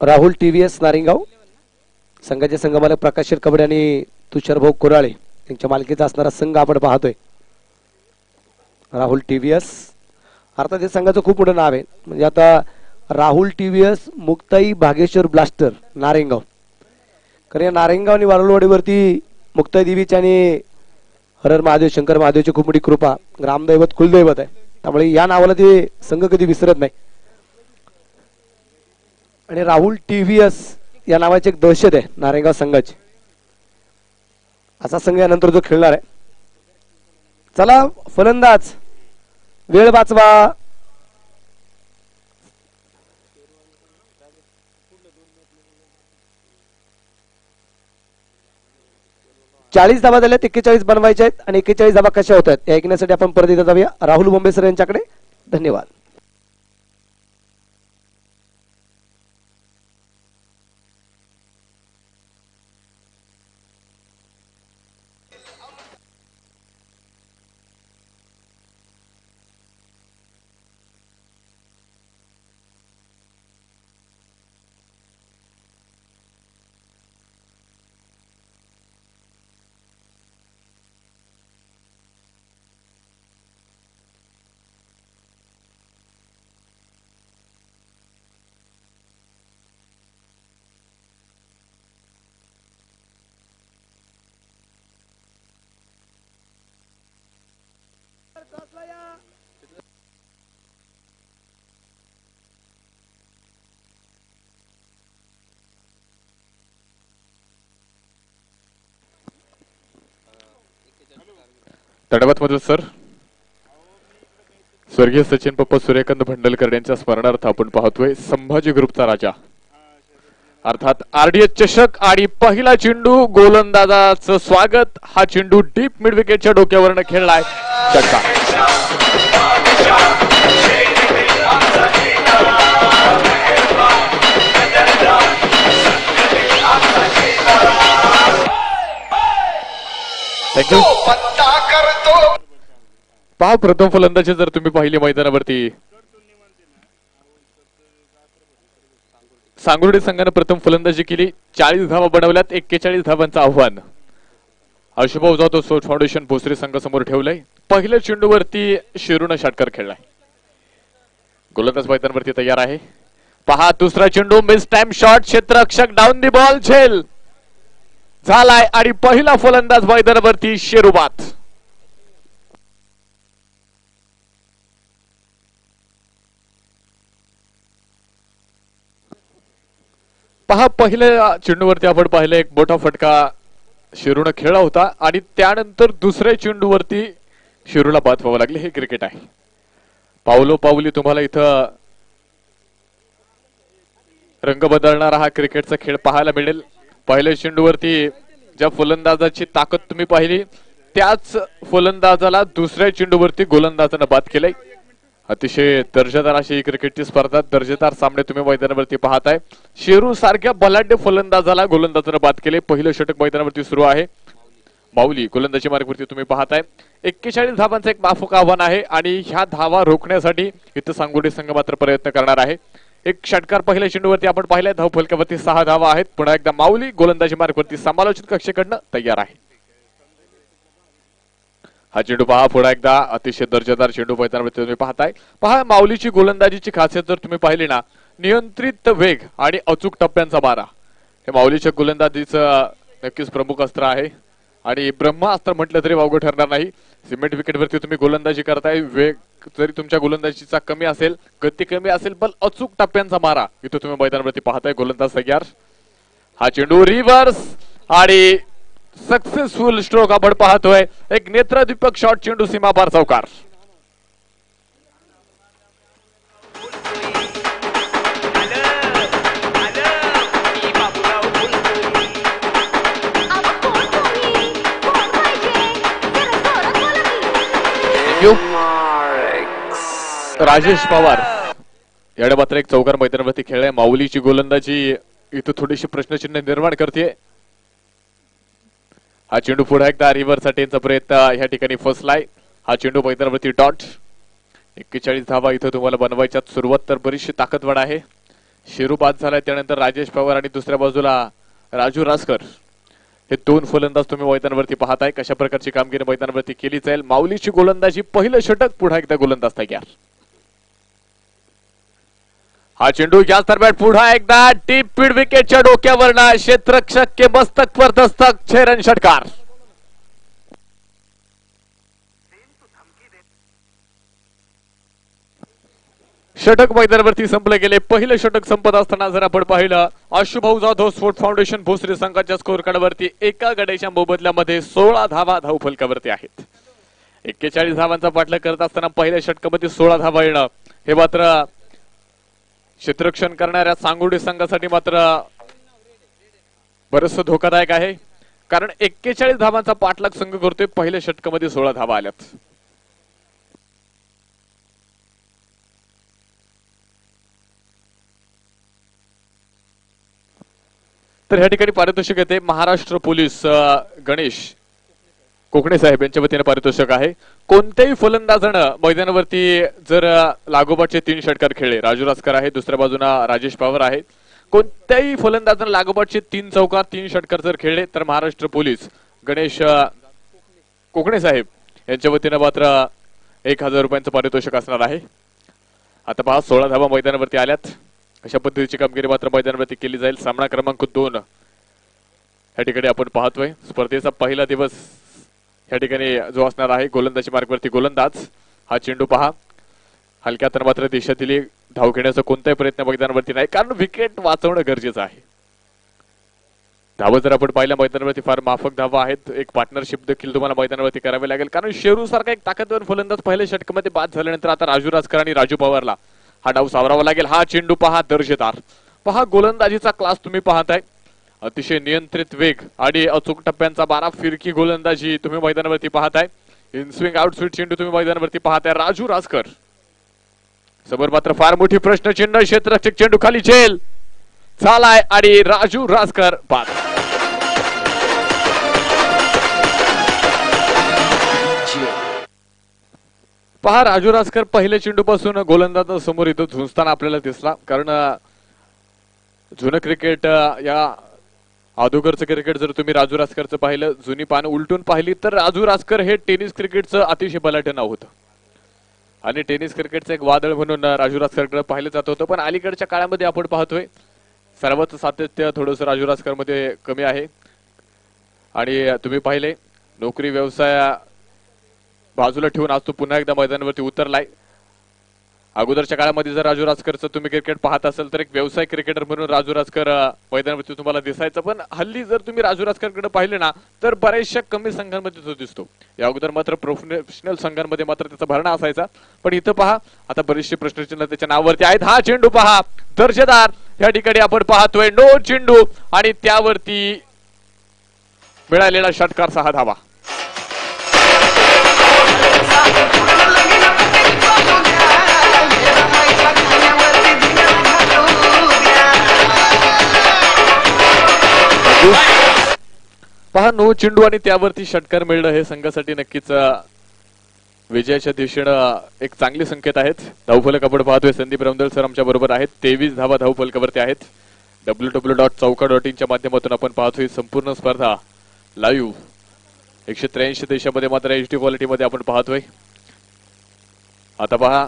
राहुल टीव्हीएस नारिंगाव. संघाचे संघमालक प्रकाश कबडे आणि तुषारभाऊ कुराळे यांच्या मालकीचा असणारा संघ आपण पाहतोय. राहुल टीव्हीएस. अर्थात हे संघाचं खूप मोठं नाव आहे. म्हणजे आता राहुल टीव्हीएस मुक्ताई भागेश्वर ब्लास्टर नारेंगाव. कारण या नारेंगाव आणि वारुळवाडीवरती मुक्ताई देवीची आणि हरर महादेव शंकर महादेवची खूप मोठी कृपा. ग्रामदैवत कुलदैवत आहे. त्यामुळे या नावाला ते संघ कधी विसरत नाही. आणि राहुल टीव्हीएस या नावाची एक दहशत आहे नारेगाव संघाची. असा संघ यानंतर जो खेळणार आहे. चला फलंदाज. वेळ वाचवा. चाळीस धावा झाल्या एक्केचाळीस बनवायच्या आहेत आणि एक्केचाळीस धावा कशा होत आहेत? ऐकण्यासाठी आपण परत एकदा जाऊया. राहुल बोंबे सर यांच्याकडे. धन्यवाद. दंडवत मधील सर. स्वर्गीय सचिन पप्पा सूर्यकांत भंडलकर यांच्या स्मरणार्थ आपण पाहतोय संभाजी ग्रुपचा राजा. अर्थात आरडीएस चषक आणि पहिला चेंडू गोलंदाजाचं स्वागत. हा चेंडू डीप मिड विकेटच्या डोक्यावरनं खेळलाय पहा प्रथम फलंदाजी जर तुम्ही पाहिली मैदानावरती. सांगुर्डे संघानं प्रथम फलंदाजी केली. चाळीस धावा बनवल्यात. एक्केचाळीस धावांचं आव्हान. अशुभाऊ जातो स्पोर्ट्स फाउंडेशन भोसरे संघासमोर ठेवलंय. पहिल्या चेंडूवरती शिरून षटकर खेळलाय. गोलंदाज मैदानावरती तयार आहे. पहा दुसरा चेंडू. मिस टाइम शॉट क्षेत्ररक्षक डाऊन दी बॉल झेल. झालाय आणि पहिला फलंदाज मैदानावरती शेरुबात पहा पहिल्या चेंडूवरती आपण पाहिलं एक मोठा फटका शिरूनं खेळला होता आणि त्यानंतर दुसऱ्या चेंडूवरती शिरूला बाद व्हावं लागले. हे क्रिकेट आहे. पावलो पावली तुम्हाला इथं रंग बदलणारा हा क्रिकेटचा खेळ पाहायला मिळेल. पहिल्या चेंडूवरती ज्या फलंदाजाची ताकद तुम्ही पाहिली त्याच फलंदाजाला दुसऱ्या चेंडूवरती गोलंदाजानं बाद केलंय. अतिशय दर्जेदार अशी ही क्रिकेटची स्पर्धा दर्जेदार सामने तुम्ही मैदानावरती पाहताय. शेरू सारख्या बलाढ्य फलंदाजाला गोलंदाजानं बाद केले पहिलं षटक मैदानावरती सुरू आहे. माऊली गोलंदाजी मार्गवरती तुम्ही पाहताय. एक्केचाळीस धावांचं एक माफक आव्हान आहे आणि ह्या धावा रोखण्यासाठी इथं सांगोडी संघ मात्र प्रयत्न करणार आहे. एक षटकार पहिल्या चेंडूवरती आपण पाहिलंय. धाव फलकावरती सहा धावा आहेत. पुन्हा एकदा माऊली गोलंदाजी मार्गवरती समालोचन कक्षेकडनं तयार आहे. हा चेंडू पहा पुन्हा एकदा अतिशय दर्जेदार चेंडू मैदानावरती तुम्ही पाहताय. पहा माऊलीची गोलंदाजीची खासियत जर तुम्ही पाहिली ना नियंत्रित वेग आणि अचूक टप्प्यांचा मारा हे माऊलीच्या गोलंदाजीचं नक्कीच प्रमुख अस्त्र आहे. आणि ब्रह्मास्त्र म्हटलं तरी वावगं ठरणार नाही. सिमेंट विकेटवरती तुम्ही गोलंदाजी करताय. वेग जरी तुमच्या गोलंदाजीचा कमी असेल गती कमी असेल पण अचूक टप्प्यांचा मारा. इथं तुम्ही मैदानावरती पाहताय गोलंदाज तयार. हा चेंडू रिव्हर्स आणि सक्सेसफुल स्ट्रोक आपण पाहतोय. एक नेत्रदीपक शॉट चेंडू सीमापार चौकार. You. राजेश पवार. याडे मात्र एक चौकार मैदानावरती खेळलाय माऊलीची गोलंदाजी इथं थोडीशी प्रश्नचिन्ह निर्माण करते. हा चेंडू पुढे एकदा रिव्हर टेनचा प्रयत्न या ठिकाणी फसलाय हा चेंडू मैदानावरती डॉट एक्केचाळीस धावा इथं तुम्हाला बनवायच्यात. सुरुवात तर बरीचशी ताकदवाड आहे. शेरू बाद झालाय. त्यानंतर राजेश पवार आणि दुसऱ्या बाजूला राजू रासकर. हे दोन फलंदाज तुम्ही मैदानावरती पाहताय. कशा प्रकारची कामगिरी मैदानावरती केली जाईल? माऊलीची गोलंदाजी पहिलं षटक पुन्हा एकदा गोलंदाज तयार. हा चेंडू याच दरम्यान पुन्हा एकदा डीप पीड विकेटच्या डोक्यावर क्षेत्रक्षक के मस्तक पर दस्तक छेरन षटकार. षटक मैदानावरती संपले गेले. पहिलं षटक संपत असताना जर आपण पाहिलं आशुभाऊ जाधव स्पोर्ट फाउंडेशन भोसरी संघाच्या स्कोर कार्डवरती एका गड्याच्या मोबदल्यामध्ये सोळा धावा धाव फलकावरती आहेत. एक्केचाळीस धावांचा पाठला करत असताना पहिल्या षटकामध्ये सोळा धावा येणं हे मात्र क्षेत्ररक्षण करणाऱ्या सांगोडी संघासाठी मात्र बरस धोकादायक आहे. कारण एक्केचाळीस धावांचा पाठलाग संघ करतोय पहिल्या षटकामध्ये सोळा धावा आल्यात. तर या ठिकाणी पारितोषिक येते. महाराष्ट्र पोलीस गणेश कोकणे साहेब यांच्या वतीने पारितोषिक आहे. कोणत्याही फलंदाजानं मैदानावरती जर लागोपाठचे तीन षटकार खेळले. राजू रासकर आहे दुसऱ्या बाजूला राजेश पवार आहेत. कोणत्याही फलंदाजानं लागोपाठचे तीन चौकार तीन षटकार जर खेळले तर महाराष्ट्र पोलीस गणेश कोकणे साहेब यांच्या वतीनं मात्र एक हजार रुपयांचं पारितोषिक असणार आहे. आता पहा सोळा धावा मैदानावरती आल्यात. अशा पद्धतीची कामगिरी मात्र मैदानावरती केली जाईल. सामना क्रमांक दोन. या ठिकाणी आपण पाहतोय स्पर्धेचा पहिला दिवस या ठिकाणी जो असणार आहे गोलंदाजी मार्गवरती गोलंदाज. हा चेंडू पहा. हलक्या तर मात्र दिशा दिली. धाव घेण्याचा कोणताही प्रयत्न मैदानावरती नाही कारण विकेट वाचवणं गरजेचं आहे. धावा जर आपण पाहिल्या मैदानावरती फार माफक धावा आहेत. एक पार्टनरशिप देखील तुम्हाला मैदानावरती करावी लागेल. कारण शेरू सारखा एक ताकदवर फलंदाज पहिल्या षटकामध्ये बाद झाल्यानंतर आता राजू राजकर आणि राजू पवारला. हा डाव सावरावा लागेल. हा चेंडू पहा दर्जेदार. पहा गोलंदाजीचा क्लास तुम्ही पाहताय. अतिशय नियंत्रित वेग आणि अचूक टप्प्यांचा बारा. फिरकी गोलंदाजी तुम्ही मैदानावरती पाहताय. इनस्विंग स्विंग चेंडू तुम्ही मैदानावरती पाहताय. राजू राजकर. समोर मात्र फार मोठी प्रश्नचिन्ह क्षेत्ररक्षक चेंडू खाली झेल. झालाय आणि राजू राजकर बाद. पहा राजू राजकर पहिल्या चेंडूपासून गोलंदाज समोर इथं झुंजताना आपल्याला दिसला. कारण जुनं क्रिकेट या अदोगरचं क्रिकेट जर तुम्ही राजू राजकरचं पाहिलं जुनी पानं उलटून पाहिली तर राजू राजकर हे टेनिस क्रिकेटचं अतिशय बलाढ्य नाव होतं. आणि टेनिस क्रिकेटचं एक वादळ म्हणून राजू राजकरकडे पाहिलं जात होतं. पण अलीकडच्या काळामध्ये आपण पाहतोय सर्वात सातत्य थोडंसं राजू राजकरमध्ये कमी आहे. आणि तुम्ही पाहिले नोकरी व्यवसाय बाजूला ठेवून आज तो पुन्हा एकदा मैदानावरती उतरलाय. अगोदरच्या काळामध्ये जर राजू राजकरचं तुम्ही क्रिकेट पाहत असाल तर एक व्यवसाय क्रिकेटर म्हणून राजू राजकर मैदानावरती तुम्हाला दिसायचं. पण हल्ली जर तुम्ही राजू राजकरकडे पाहिले ना तर बऱ्याचशा कमी संघांमध्ये तो दिसतो. या अगोदर मात्र प्रोफेशनल संघांमध्ये मात्र त्याचा भरणा असायचा. पण इथं पहा आता बरेचसे प्रश्नचिन्ह त्याच्या नावावरती आहेत. हा चेंडू पहा दर्जेदार. या ठिकाणी आपण पाहतोय नो चेंडू आणि त्यावरती मिळालेला षटकार सहा धावा. पहा नो चेंडू आणि त्यावरती षटकार मिळणं हे संघासाठी नक्कीच विजयाच्या दिशेनं एक चांगले संकेत आहेत. धावफलक आपण पाहतोय संदीप रमदल सर आमच्या बरोबर आहेत. तेवीस धावा धावफलकावरती आहेत. डब्ल्यू डब्ल्यू डॉट चौका डॉट इनच्या माध्यमातून आपण पाहतोय संपूर्ण स्पर्धा. लाईव्ह. एकशे त्र्याऐंशी देशामध्ये मात्र एच डी क्वालिटीमध्ये आपण पाहतोय. आता पहा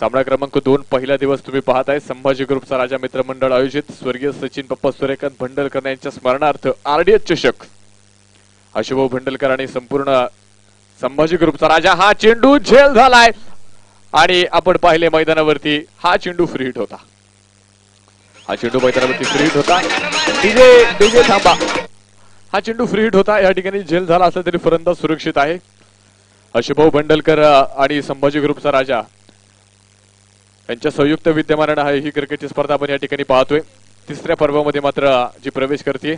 सामना क्रमांक दोन पहिला दिवस तुम्ही पाहताय. संभाजी ग्रुपचा राजा मित्र मंडळ आयोजित. स्वर्गीय सचिन पप्पा सूर्यकांत भंडलकर यांच्या स्मरणार्थ आरडीएच चषक. अशुभ भंडलकर आणि संपूर्ण संभाजी ग्रुपचा राजा हा चेंडू झेल झालाय. आणि आपण पाहिले मैदानावरती हा चेंडू फ्री हिट होता. हा चेंडू मैदानावरती फ्री हिट होता. डीजे डीजे थांबा. हा चेंडू फ्री हिट होता. या ठिकाणी झेल झाला असला तरी फलंदाज सुरक्षित आहे. अशुभाऊ भंडलकर आणि संभाजी ग्रुपचा राजा. यांच्या संयुक्त विद्यमानानं ही क्रिकेटची स्पर्धा आपण या ठिकाणी पाहतोय. तिसऱ्या पर्वामध्ये मात्र जी प्रवेश करते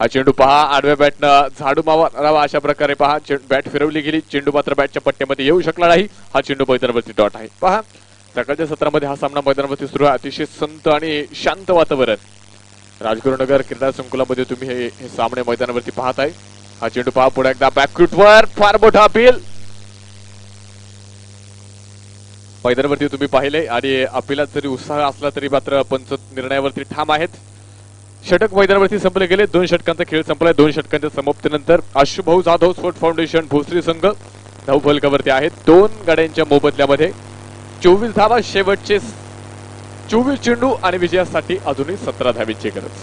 हा चेंडू पहा. आडव्या बॅटनं झाडू मावा अशा प्रकारे पहा. बॅट फिरवली गेली. चेंडू मात्र बॅटच्या पट्ट्यामध्ये येऊ शकला नाही. हा चेंडू मैदानावरती डॉट आहे. पहा. सकाळच्या सत्रामध्ये हा सामना मैदानावरती सुरू आहे. अतिशय संत आणि शांत वातावरण. राजगुरुनगर क्रीडा संकुलामध्ये तुम्ही हे हे सामने मैदानावरती पाहताय. हा चेंडू पहा पुढे एकदा बॅकफूटवर फार मोठा अपील. मैदानावरती तुम्ही पाहिले आणि अपिलात जरी उत्साह असला तरी मात्र पंच निर्णयावरती ठाम आहेत. षटक मैदानावरती संपले गेले. दोन षटकांचा खेळ संपलाय. दोन षटकांच्या समाप्तीनंतर आशुभाऊ जाधव स्पोर्ट फाउंडेशन भोसरी संघ धाव फलकावरती आहेत. दोन गाड्यांच्या मोबदल्यामध्ये चोवीस धावा शेवटचे चोवीस चेंडू आणि विजयासाठी अजूनही सतरा धावींची गरज.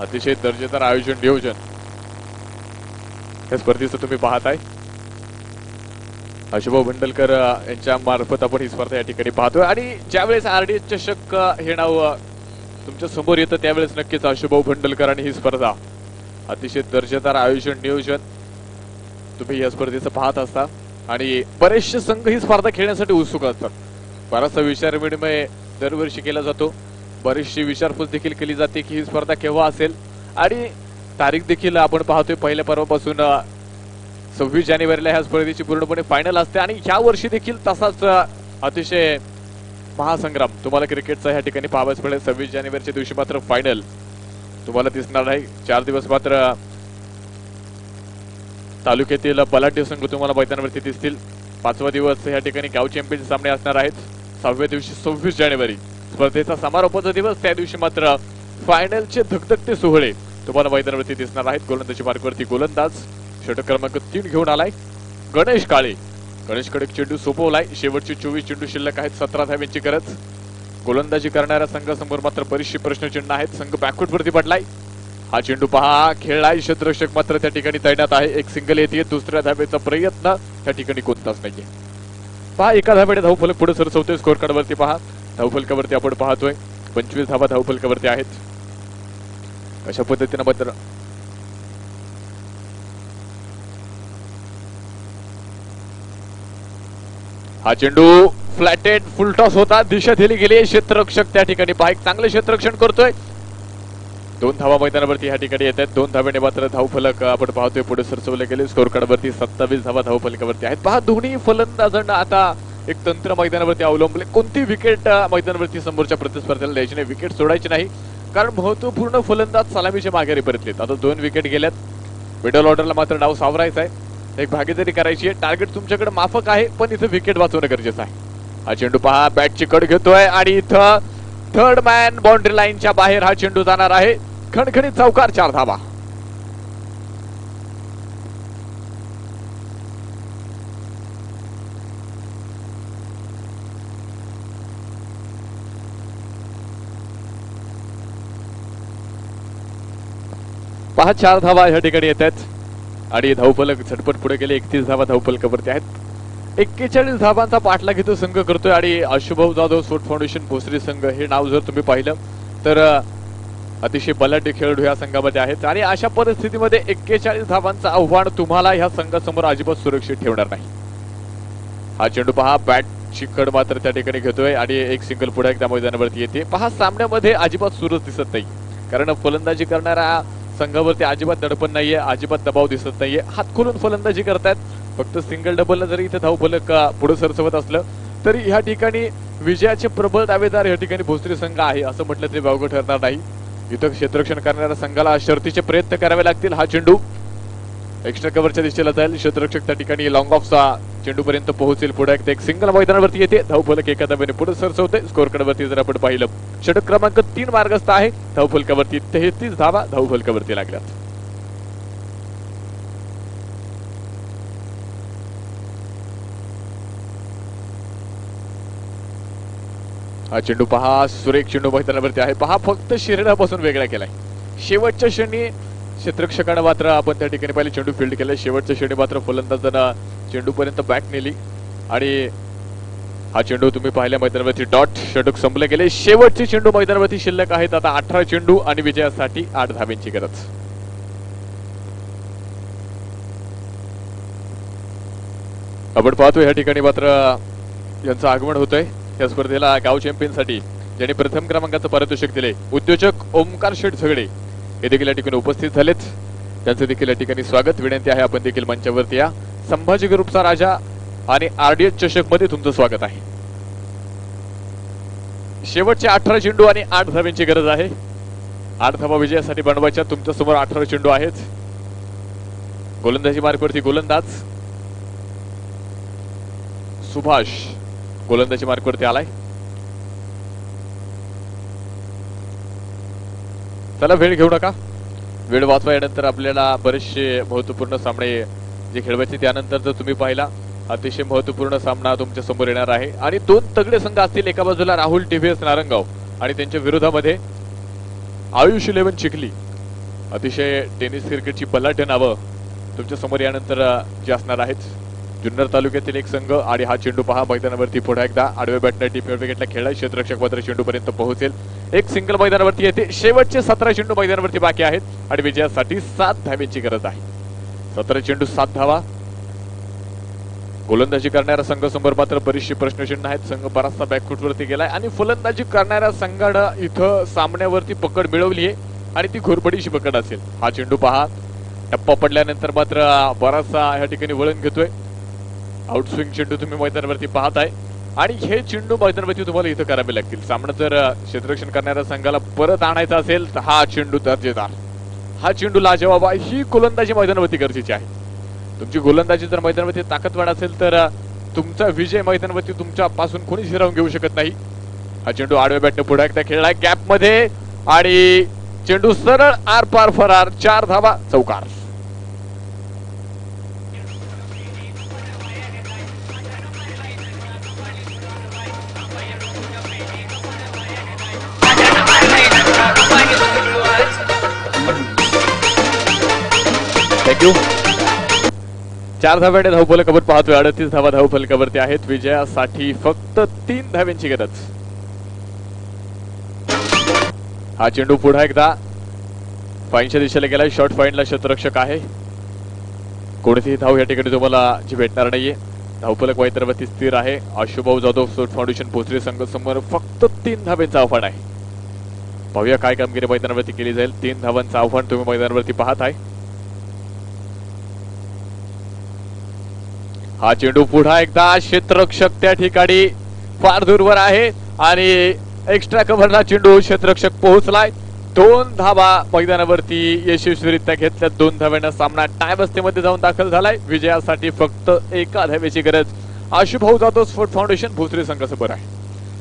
अतिशय दर्जेदार आयोजन नियोजन. या स्पर्धेचं तुम्ही पाहताय. अशुभाऊ भंडलकर यांच्या मार्फत आपण ही स्पर्धा या ठिकाणी पाहतोय. आणि ज्यावेळेस आरडीएस चषक हे नाव तुमच्यासमोर येतं त्यावेळेस नक्कीच अशुभाऊ भंडलकर आणि ही स्पर्धा. अतिशय दर्जेदार आयोजन नियोजन तुम्ही या स्पर्धेचं पाहत असता. आणि बरेचसे संघ ही स्पर्धा खेळण्यासाठी उत्सुक असतात. बराचसा विचार विनिमय दरवर्षी केला जातो. बरीचशी विचारपूस देखील केली जाते की ही स्पर्धा केव्हा असेल? आणि तारीख देखील आपण पाहतोय पहिल्या पर्वापासून सव्वीस जानेवारीला ह्या स्पर्धेची पूर्णपणे फायनल असते. आणि ह्या वर्षी देखील तसाच अतिशय महासंग्राम. तुम्हाला क्रिकेटचा ह्या ठिकाणी पाहावयास पडेल सव्वीस जानेवारीच्या दिवशी मात्र फायनल तुम्हाला दिसणार नाही. चार दिवस मात्र तालुक्यातील बलाढ्य संघ तुम्हाला मैदानावरती दिसतील. पाचवा दिवस या ठिकाणी गाव चॅम्पियन सामने असणार आहेत. सहाव्या दिवशी सव्वीस जानेवारी स्पर्धेचा समारोपाचा दिवस त्या दिवशी मात्र फायनलचे धकधकते सोहळे तुम्हाला मैदानावरती दिसणार आहेत. गोलंदाजी मार्गवरती गोलंदाज षटक क्रमांक तीन घेऊन आलाय. गणेश काळे गणेशकडे चेंडू सोपवलाय. शेवटचे चोवीस चेंडू शिल्लक आहेत सतरा धाव्यांची गरज. गोलंदाजी करणाऱ्या संघासमोर मात्र बरीचशी प्रश्नचिन्ह आहेत. संघ बॅकवर्डवरती पडलाय. हा चेंडू पहा खेळलाय. शतरक्षक मात्र त्या ठिकाणी तैनात आहे. एक सिंगल येते दुसऱ्या धाब्याचा प्रयत्न त्या ठिकाणी कोणताच नाहीये. पहा एका धाब्याने धावफलक पुढे सरसवतोय स्कोर कार्ड वरती पहा धावफलकावरती आपण पाहतोय. पंचवीस धावा धावफलकावरती आहेत. अशा पद्धतीनं मात्र हा चेंडू फ्लॅटेड फुलटॉस होता. दिशा दिली गेली. क्षेत्ररक्षक त्या ठिकाणी पहा एक चांगलं क्षेत्ररक्षण करतोय. दोन धावा मैदानावरती ह्या ठिकाणी येत आहेत. दोन धाव्याने मात्र धावफलक आपण पाहतोय पुढे सरसवले गेले. स्कोर कार्डवरती सत्तावीस धावा धावफलकावरती आहेत. पहा दोन्ही फलंदाजांना आता एक तंत्र मैदानावरती अवलंबले. कोणती विकेट मैदानावरती समोरच्या प्रतिस्पर्ध्याला द्यायची नाही विकेट सोडायची नाही. कारण महत्त्वपूर्ण फलंदाज सलामीच्या माघारी परतलेत आता दोन विकेट गेल्यात. मिडल ऑर्डरला मात्र डाव सावरायचा आहे. एक भागीदारी करायची आहे. टार्गेट तुमच्याकडे माफक आहे पण इथं विकेट वाचवणं गरजेचं आहे. हा चेंडू पहा बॅटची कट घेतोय आणि इथं थर्ड मॅन बाउंड्री लाईनच्या बाहेर हा चेंडू जाणार आहे. खणखणीत चौकार चार धावा. पहा चार धावा या ठिकाणी येत आहेत आणि धावफलक झटपट पुढे गेले. एकतीस धावा धावफलकावरती आहेत. एक्केचाळीस धावांचा पाठला घेतो संघ करतोय. आणि अशुभाऊ जाधव स्पोर्ट फाउंडेशन भोसरी संघ हे नाव जर तुम्ही पाहिलं तर अतिशय बलाढ्य खेळाडू या संघामध्ये आहेत. आणि अशा परिस्थितीमध्ये एक्केचाळीस धावांचं आव्हान तुम्हाला ह्या संघासमोर अजिबात सुरक्षित ठेवणार नाही. हा चेंडू पहा बॅट चिकड मात्र त्या ठिकाणी घेतोय आणि एक सिंगल पुढे एकदा मैदानावरती येते. पहा सामन्यामध्ये अजिबात सुरच दिसत नाही. कारण फलंदाजी करणाऱ्या संघावरती अजिबात दडपण नाहीये अजिबात दबाव दिसत नाहीये. हात खोलून फलंदाजी करतायत. फक्त सिंगल डबलला जरी इथे धावफलक अ, पुढे सरसवत असलं तरी ह्या ठिकाणी विजयाचे प्रबळ दावेदार या ठिकाणी भोसरी संघ आहे असं म्हटलं तरी वावगं ठरणार नाही. इथं क्षेत्ररक्षण करणाऱ्या संघाला शर्तीचे प्रयत्न करावे लागतील हा चेंडू. एक्स्ट्रा कव्हरच्या दिशेला जाईल. क्षेत्ररक्षक त्या ठिकाणी लॉंग ऑफचा चेंडू पर्यंत पोहोचेल. पुढे एकदा एक सिंगल मैदानावरती येते. धावफलक एका धाब्याने पुढे सरसवते. स्कोर कडवरती जर आपण पाहिलं षटक क्रमांक तीन मार्गस्थ आहे. धावफलकावरती तेहतीस धावा. धावफलकावरती लागल्यात. हा चेंडू पहा सुरेख चेंडू मैदानावरती आहे. पहा फक्त शरीरापासून वेगळा केलाय. शेवटच्या क्षणी क्षेत्ररक्षकानं मात्र आपण त्या ठिकाणी पहिले चेंडू फील्ड केलाय. शेवटच्या क्षणी मात्र फलंदाजांना चेंडू पर्यंत बॅक नेली. आणि हा चेंडू तुम्ही पाहिल्या मैदानावरती डॉट षटक संपले गेले. शेवटचे चेंडू मैदानावरती शिल्लक आहेत. आता अठरा चेंडू आणि विजयासाठी आठ धाब्यांची गरज. आपण पाहतो या ठिकाणी मात्र यांचं आगमन होतंय. या स्पर्धेला गाव चॅम्पियनसाठी ज्यांनी प्रथम क्रमांकाचं पारितोषिक दिले उद्योजक ओमकार शेठ झगडे हे देखील या ठिकाणी उपस्थित झालेत. त्यांचं देखील या ठिकाणी स्वागत विनंती आहे आपण देखील मंचावरती या. संभाजी ग्रुपचा राजा आणि आरडीएस चषकमध्ये तुमचं स्वागत आहे. शेवटचे अठरा चेंडू आणि आठ धाब्यांची गरज आहे. आठ धाबा विजयासाठी बनवायच्या तुमच्यासमोर अठरा चेंडू आहेत. गोलंदाजी मार्गवरती गोलंदाज. सुभाष. गोलंदाजी मार्कवरती आलाय. चला वेळ घेऊ नका. वेळ वाचवायनंतर आपल्याला बरेचसे महत्त्वपूर्ण सामने जे खेळवायचे त्यानंतर जर तुम्ही पाहिला अतिशय महत्त्वपूर्ण सामना तुमच्यासमोर येणार आहे. आणि दोन तगडे संघ असतील एका बाजूला राहुल टीव्हीएस नारंगाव. आणि त्यांच्या विरोधामध्ये आयुष इलेव्हन चिखली. अतिशय टेनिस क्रिकेटची बलाढ्य नावं तुमच्यासमोर यानंतर जे असणार आहेत. जुन्नर तालुक्यातील एक संघ आणि हा चेंडू पहा मैदानावरती पुन्हा एकदा आडवे बॅटने टीम विकेटला खेळला क्षेत्ररक्षक मात्र चेंडू पर्यंत पोहोचेल. एक सिंगल मैदानावरती येते. शेवटचे सतरा चेंडू मैदानावरती बाकी आहेत आणि विजयासाठी सात धाव्यांची गरज आहे. सतरा चेंडू सात धावा. गोलंदाजी करणाऱ्या संघासमोर मात्र बरीचशी प्रश्नचिन्ह आहेत. संघ बराचसा बॅकफुटवरती गेलाय आणि फलंदाजी करणाऱ्या संघानं इथं सामन्यावरती पकड मिळवली आहे आणि ती घोरपडीची पकड असेल. हा चेंडू पहा. टप्पा पडल्यानंतर मात्र बराचसा या ठिकाणी वळण घेतोय. आउटस्विंग चेंडू तुम्ही मैदानावरती पाहताय. आणि हे चेंडू मैदानावरती तुम्हाला इथं करावे लागतील. सामना जर क्षेत्ररक्षण करणाऱ्या संघाला परत आणायचा असेल तर हा चेंडू दर्जेदार. हा चेंडू लाजवाब ही गोलंदाजी मैदानावरती गरजेची आहे. तुमची गोलंदाजी जर मैदानावरती ताकदवाड असेल तर तुमचा विजय मैदानावरती तुमच्या पासून कोणीच हिरावून घेऊ शकत नाही. हा चेंडू आडव्या बॅटने पुढे एकदा खेळला गॅपमध्ये आणि चेंडू सरळ आर पार फरार. चार धावा. चौकार. यू चार धाव्याने धावपल कबर पाहतोय. अडतीस धावा धावफल कबरती आहेत. विजयासाठी फक्त तीन धाव्यांची गरज. हा चेंडू पुन्हा एकदा फाईनच्या दिशेला गेलाय. शॉर्ट फाईनला क्षेत्ररक्षक आहे. कोणतीही धाव या ठिकाणी तुम्हाला जी भेटणार नाहीये. धावफलक वैतरवरती स्थिर आहे. आशुभाऊ जाधव सोट फाउंडेशन भोसरी संघ समोर फक्त तीन धाब्यांचं आव्हान आहे. पाहूया काय कामगिरी मैदानावरती केली जाईल. तीन धावांचं आव्हान तुम्ही मैदानावरती पाहत आहे हा चेंडू पुन्हा एकदा क्षेत्ररक्षक त्या ठिकाणी फार दूरवर आहे आणि एक्स्ट्रा कव्हरला चेंडू क्षेत्ररक्षक पोहोचलाय. दोन धावा मैदानावरती यशस्वीरित्या घेतल्या. दोन धाव्यांना सामना टायबस्तीमध्ये जाऊन दाखल झालाय. विजयासाठी फक्त एका धाव्याची गरज. आशुभाऊ जाधव स्पोर्ट फाउंडेशन भोसरी संघासमोर आहे.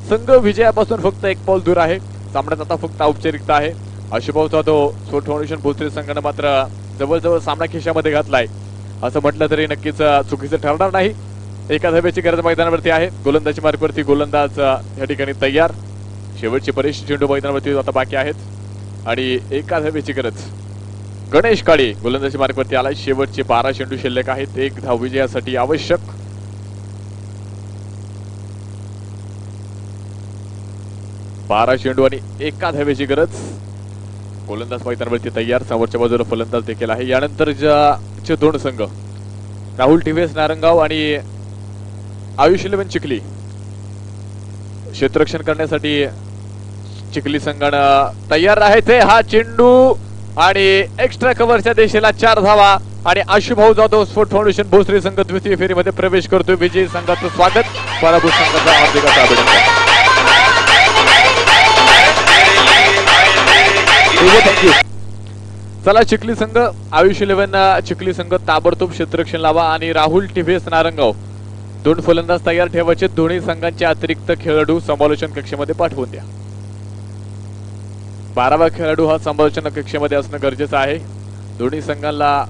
संघ विजयापासून फक्त एक पाऊल दूर आहे. सामन्यात आता फक्त औपचारिकता आहे. आशुभाऊ जाधव स्पोर्ट फाउंडेशन भोसरी संघानं मात्र जवळजवळ सामना खिशामध्ये घातलाय. असं म्हटलं तरी नक्कीच चुकीचं ठरणार नाही. एका धाब्याची गरज मैदानावरती आहे. गोलंदाजी मार्गवरती गोलंदाज या ठिकाणी तयार. शेवटचे बरेचसे चेंडू मैदानावरती आता बाकी आहेत. आणि एका धाब्याची गरज. गणेश काळे गोलंदाजी मार्गवरती आलाय. शेवटचे बारा चेंडू शिल्लक आहेत. एक धाव विजयासाठी आवश्यक. बारा चेंडू आणि एका धाव्याची गरज. गोलंदाज मैदानावरती तयार समोरच्या बाजूला फलंदाज देखील आहे. यानंतर ज्याचे दोन संघ राहुल टिवेस नारंगाव आणि आयुष इलेव्हन चिखली. क्षेत्ररक्षण करण्यासाठी चिखली संघानं तयार आहे ते. हा चेंडू आणि एक्स्ट्रा कव्हरच्या दिशेला चार धावा आणि आशुभाऊ जाधव स्पोर्ट फाउंडेशन भोसरी संघ द्वितीय फेरीमध्ये प्रवेश करतोय. विजयी संघाचं स्वागत. पराभूत संघाचा हार्दिक अभिनंदन. चला चिखली संघ. आयुष इलेव्हन चिखली संघ ताबडतोब क्षेत्रक्षण लावा आणि राहुल टिभेस नारंगाव दोन फलंदाज तयार ठेवायचे. दोन्ही संघांचे अतिरिक्त खेळाडू समालोचन कक्षेमध्ये पाठवून द्या. बारावा खेळाडू हा समालोचन कक्षेमध्ये असणं गरजेचं आहे. दोन्ही संघांना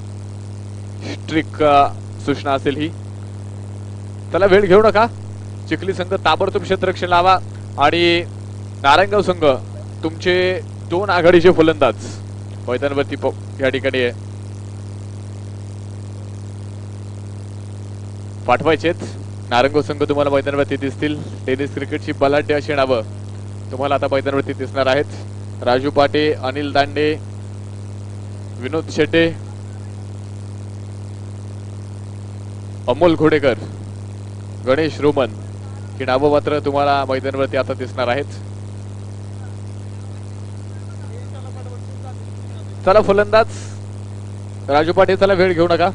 स्ट्रिक सूचना असेल ही. त्याला वेळ घेऊ नका. चिखली संघ ताबडतोब क्षेत्रक्षण लावा. आणि नारायणगाव संघ तुमचे दोन आघाडीचे फलंदाज मैदानवरती प- या ठिकाणी आहे. पाठवायचेच संघ तुम्हाला मैदानावरती दिसतील. टेनिस क्रिकेटची बलाढ्य अशी नावं तुम्हाला आता मैदानावरती दिसणार आहेत. राजू पाटे अनिल दांडे विनोद शेट्टे अमोल घोडेकर गणेश रोमन ही नावं मात्र तुम्हाला मैदानावरती आता दिसणार आहेत. चला फलंदाज. राजू पाटील चला वेळ घेऊ नका.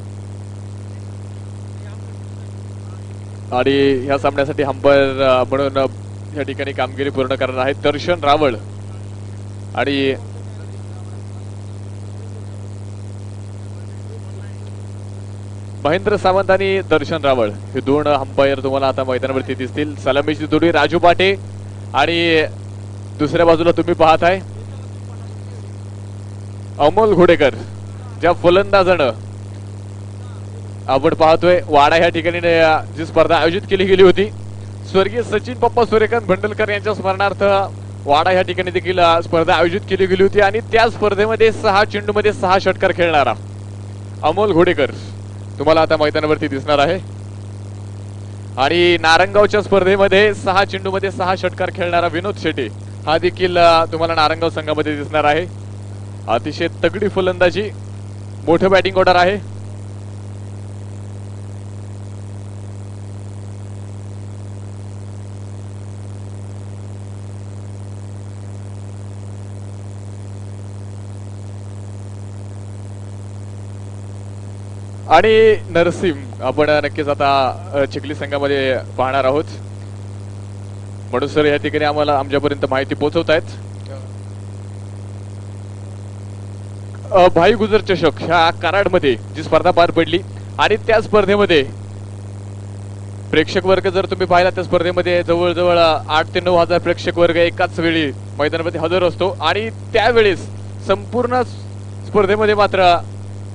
आणि ह्या सामन्यासाठी हंबर म्हणून या ठिकाणी कामगिरी पूर्ण करणार आहेत दर्शन रावळ. आणि महेंद्र सावंत आणि दर्शन रावळ. हे दोन अंपायर तुम्हाला आता मैदानावरती दिसतील. सलामीची जोडी राजू पाटे आणि दुसऱ्या बाजूला तुम्ही पाहताय. अमोल घोडेकर ज्या फलंदाजानं आपण पाहतोय वाडा या ठिकाणी जी स्पर्धा आयोजित केली गेली होती. स्वर्गीय सचिन पप्पा सूर्यकांत भंडलकर यांच्या स्मरणार्थ वाडा या ठिकाणी देखील स्पर्धा आयोजित केली गेली होती आणि त्या स्पर्धेमध्ये सहा चेंडूमध्ये सहा षटकार खेळणारा अमोल घोडेकर तुम्हाला आता मैदानावरती दिसणार आहे. आणि नारंगावच्या स्पर्धेमध्ये सहा चेंडूमध्ये सहा षटकार खेळणारा विनोद शेटे हा देखील तुम्हाला नारंगाव संघामध्ये दिसणार आहे. अतिशय तगडी फलंदाजी. मोठं बॅटिंग ऑर्डर आहे. आणि नरसिम आपण नक्कीच आता चिखली संघामध्ये पाहणार आहोत. म्हणून सर या ठिकाणी आम्हाला आमच्यापर्यंत माहिती पोहोचवत आहेत भाई गुजर चषक ह्या कराडमध्ये जी स्पर्धा पार पडली आणि त्या स्पर्धेमध्ये प्रेक्षक वर्ग जर तुम्ही पाहिला त्या स्पर्धेमध्ये जवळजवळ आठ ते नऊ हजार प्रेक्षक वर्ग एकाच वेळी मैदानामध्ये हजर असतो. आणि त्यावेळेस संपूर्ण स्पर्धेमध्ये मात्र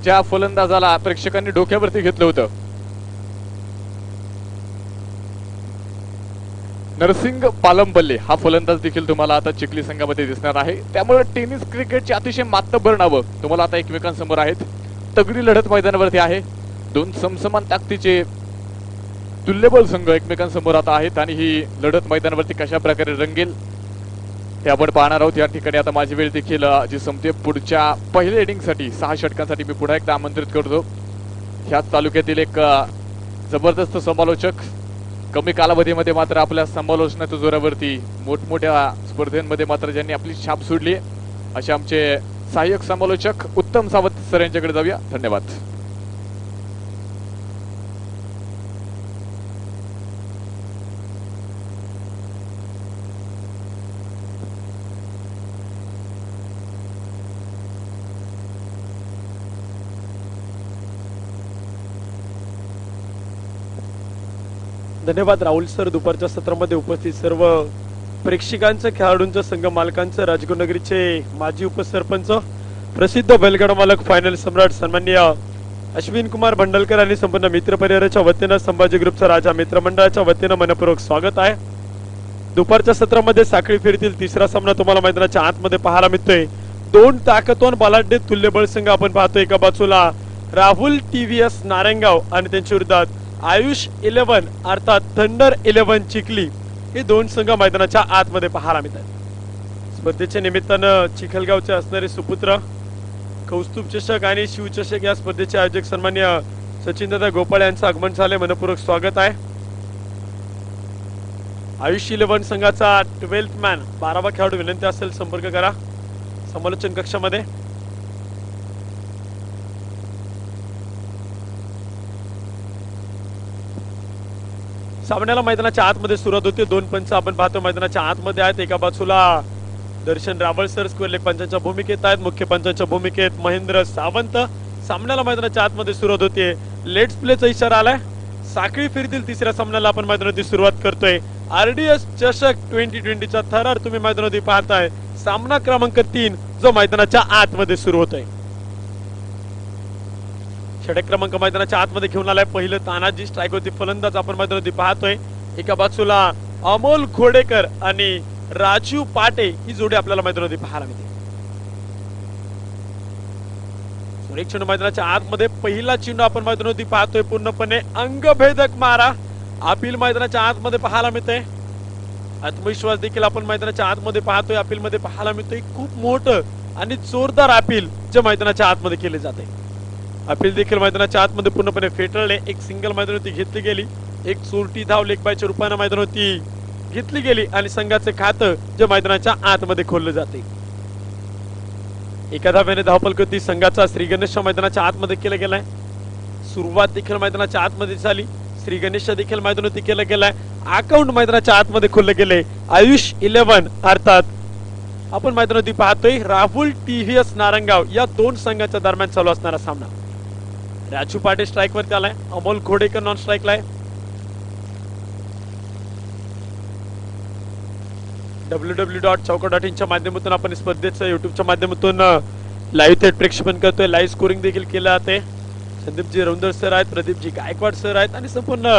ज्या फलंदाजाला प्रेक्षकांनी डोक्यावरती घेतलं होतं नरसिंग पालमबल्ले हा फलंदाज देखील तुम्हाला आता चिखली संघामध्ये दिसणार आहे. त्यामुळे टेनिस क्रिकेटची अतिशय मातब्बर नावं तुम्हाला आता एकमेकांसमोर आहेत. तगडी लढत मैदानावरती आहे. दोन समसमान ताकदीचे तुल्यबळ संघ एकमेकांसमोर आता आहेत आणि ही लढत मैदानावरती कशा प्रकारे रंगेल हे आपण पाहणार आहोत. या ठिकाणी आता माझी वेळ देखील जी संपते पुढच्या पहिल्या इनिंगसाठी सहा षटकांसाठी मी पुन्हा एकदा आमंत्रित करतो. ह्याच तालुक्यातील एक जबरदस्त समालोचक कमी कालावधीमध्ये मात्र आपल्या समालोचनाच्या जोरावरती मोठमोठ्या स्पर्धेमध्ये मात्र ज्यांनी आपली छाप सोडली असे आमचे सहाय्यक समालोचक उत्तम सावंत सर यांच्याकडे जाऊया. धन्यवाद. धन्यवाद राहुल सर दुपारच्या सत्रामध्ये उपस्थित सर्व प्रेक्षकांचं खेळाडूंचं संघ मालकांचं राजगुरुनगरीचे माजी उपसरपंच प्रसिद्ध बैलगाडा मालक फायनल सम्राट सन्मान्य अश्विन कुमार भंडलकर आणि संपूर्ण मित्र परिवाराच्या वतीनं संभाजी ग्रुपचा राजा मित्रमंडळाच्या वतीनं मनपूर्वक स्वागत आहे. दुपारच्या सत्रामध्ये साखळी फेरीतील तिसरा सामना तुम्हाला मैदानाच्या आतमध्ये पाहायला मिळतोय. दोन ताकदवान बलाढ्य तुल्यबळ संघ आपण पाहतो एका बाजूला. Rahul T V S Narayangaon आणि त्यांच्या विरोधात आयुष इलेव्हन अर्थात थंडर इलेव्हन चिखली हे दोन संघ मैदानाच्या आतमध्ये पाहायला मिळतात. स्पर्धेच्या निमित्तानं चिखलगावचे असणारे सुपुत्र कौस्तुभ चषक आणि शिवचषक या स्पर्धेचे आयोजक सन्मान्य सचिनदादा गोपाळ यांचं आगमन झाले मनपूर्वक स्वागत आहे. आयुष इलेव्हन संघाचा ट्वेल्थ मॅन बारावा खेळाडू विनंती असेल संपर्क करा. समालोचन कक्षामध्ये. सामन्याला मैदानाच्या आतमध्ये सुरुवात होते. दोन पंच आपण पाहतो मैदानाच्या आतमध्ये आहेत. एका बाजूला Darshan Raval sir square leg पंचांच्या भूमिकेत आहेत. मुख्य पंचांच्या भूमिकेत महेंद्र सावंत. सामन्याला मैदानाच्या आतमध्ये सुरुवात होते लेट्स प्लेचा इशारा आलाय. साखळी फिरतील तिसऱ्या सामन्याला आपण मैदानाची सुरुवात करतोय. आरडीएस चषक ट्वेंटी ट्वेंटीचा थरार तुम्ही मैदानावरती पाहताय. सामना क्रमांक तीन जो मैदानाच्या आतमध्ये सुरू होतोय. षटक क्रमांक मैदानाच्या आतमध्ये घेऊन आलाय. पहिलं तानाजी स्ट्राईक होती फलंदाज आपण मैदानावरती पाहतोय. एका बाजूला अमोल खोडेकर आणि राजीव पाटे ही जोडी आपल्याला मैदानावरती पाहायला मिळते. सुरेक्षण मैदानाच्या आतमध्ये पहिला चेंडू आपण मैदानावरती पाहतोय. पूर्णपणे अंगभेदक मारा अपील मैदानाच्या आतमध्ये पाहायला मिळते आत्मविश्वास देखील आपण मैदानाच्या आतमध्ये पाहतोय. अपील मध्ये पाहायला मिळतोय. खूप मोठं आणि जोरदार अपील जे मैदानाच्या आतमध्ये केले जाते. अपील देखील मैदानाच्या आतमध्ये पूर्णपणे फेटळले. एक सिंगल मैदानावरती घेतली गेली. एक चोरटी धाव लेग बायच्या रूपाने मैदानावरती घेतली गेली. आणि संघाचं खातं जे मैदानाच्या आतमध्ये खोललं जाते. एका धाव्याने धावपलकृती संघाचा श्री गणेश मैदानाच्या आतमध्ये केला गेलाय. सुरुवात देखील मैदानाच्या आतमध्ये झाली. श्री गणेश देखील मैदानावरती केलं गेलाय. अकाउंट मैदानाच्या आतमध्ये खोललं गेले. आयुष इलेव्हन अर्थात आपण मैदानावरती पाहतोय राहुल टीव्हीएस नारंगाव या दोन संघाच्या दरम्यान चालू असणारा सामना. राजू पाटे स्ट्राईक वरती आलाय. अमोल खोडेकर नॉन स्ट्राईकला आहे. डब्ल्यू डब्ल्यू डॉट चौका डॉट इनच्या माध्यमातून आपण स्पर्धेचं युट्यूबच्या माध्यमातून लाईव्ह थेट प्रेक्षेपण करतोय. लाईव्ह स्कोरिंग देखील केलं जाते संदीपजी रौंदर सर आहेत प्रदीपजी गायकवाड सर आहेत आणि संपूर्ण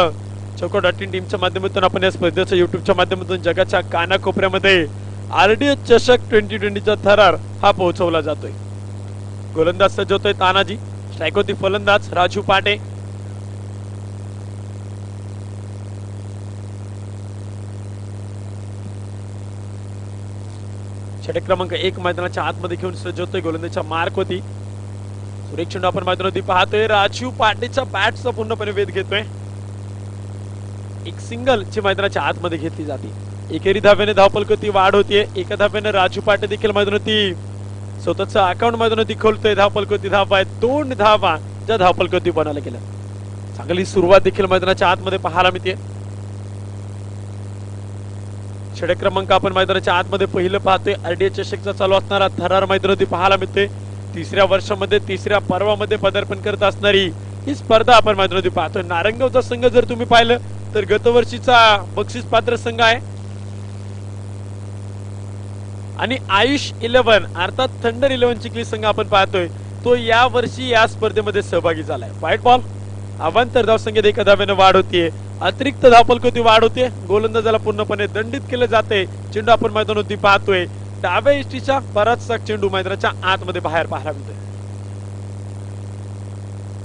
चौका डॉट इन टीमच्या माध्यमातून आपण या स्पर्धेचं युट्यूबच्या माध्यमातून जगाच्या कानाकोपऱ्यामध्ये आरडीएस चषक ट्वेंटी ट्वेंटीचा थरार हा पोहोचवला जातोय. गोलंदाज सज्ज होतोय तानाजी. स्ट्राईक होती फलंदाज राजू पाटे. षटक क्रमांक एक मैदानाच्या आतमध्ये घेऊन सज्ज होतोय गोलंदाजच्या मार्क होती. सुरेक्षण आपण मैदानावरती पाहतोय. राजू पाटेच्या बॅटचा पूर्णपणे वेध घेतोय. एक सिंगल ची मैदानाच्या आतमध्ये घेतली जाते. एकेरी धाव्याने धावपलकती वाढ होतीये. एका धाव्याने राजू पाटे देखील मैदानावरती स्वतःच अकाउंट मैदानावरती खोलतोय धावपलकती धावा आहेत दोन धावा. ज्या धावपलकती बनायला गेल्या. चांगली सुरुवात देखील मैदानाच्या आतमध्ये पाहायला मिळते. षडक क्रमांक आपण मैदानाच्या आतमध्ये पहिलं पाहतोय. आरडीए चषकचा चालू असणारा थरार मैदानावरती पाहायला मिळते तिसऱ्या वर्षामध्ये तिसऱ्या पर्वामध्ये पदार्पण करत असणारी ही स्पर्धा आपण मैदानावरती पाहतोय. नारंगावचा संघ जर तुम्ही पाहिलं तर गतवर्षीचा बक्षीस पात्र संघ आहे. आणि आयुष इलेव्हन अर्थात थंडर इलेव्हनची चिखली संघ आपण पाहतोय तो या वर्षी या स्पर्धेमध्ये सहभागी झालाय. व्हाईट बॉल अवांतर धाव संख्येत एका धाव्याने वाढ होतीये. अतिरिक्त धावपलकोती वाढ होते गोलंदाजाला पूर्णपणे दंडित केले जाते चेंडू आपण मैदानावरती पाहतोय. डाव्या इष्टीचा बराचसा चेंडू मैदानाच्या आतमध्ये बाहेर पाहायला मिळतोय.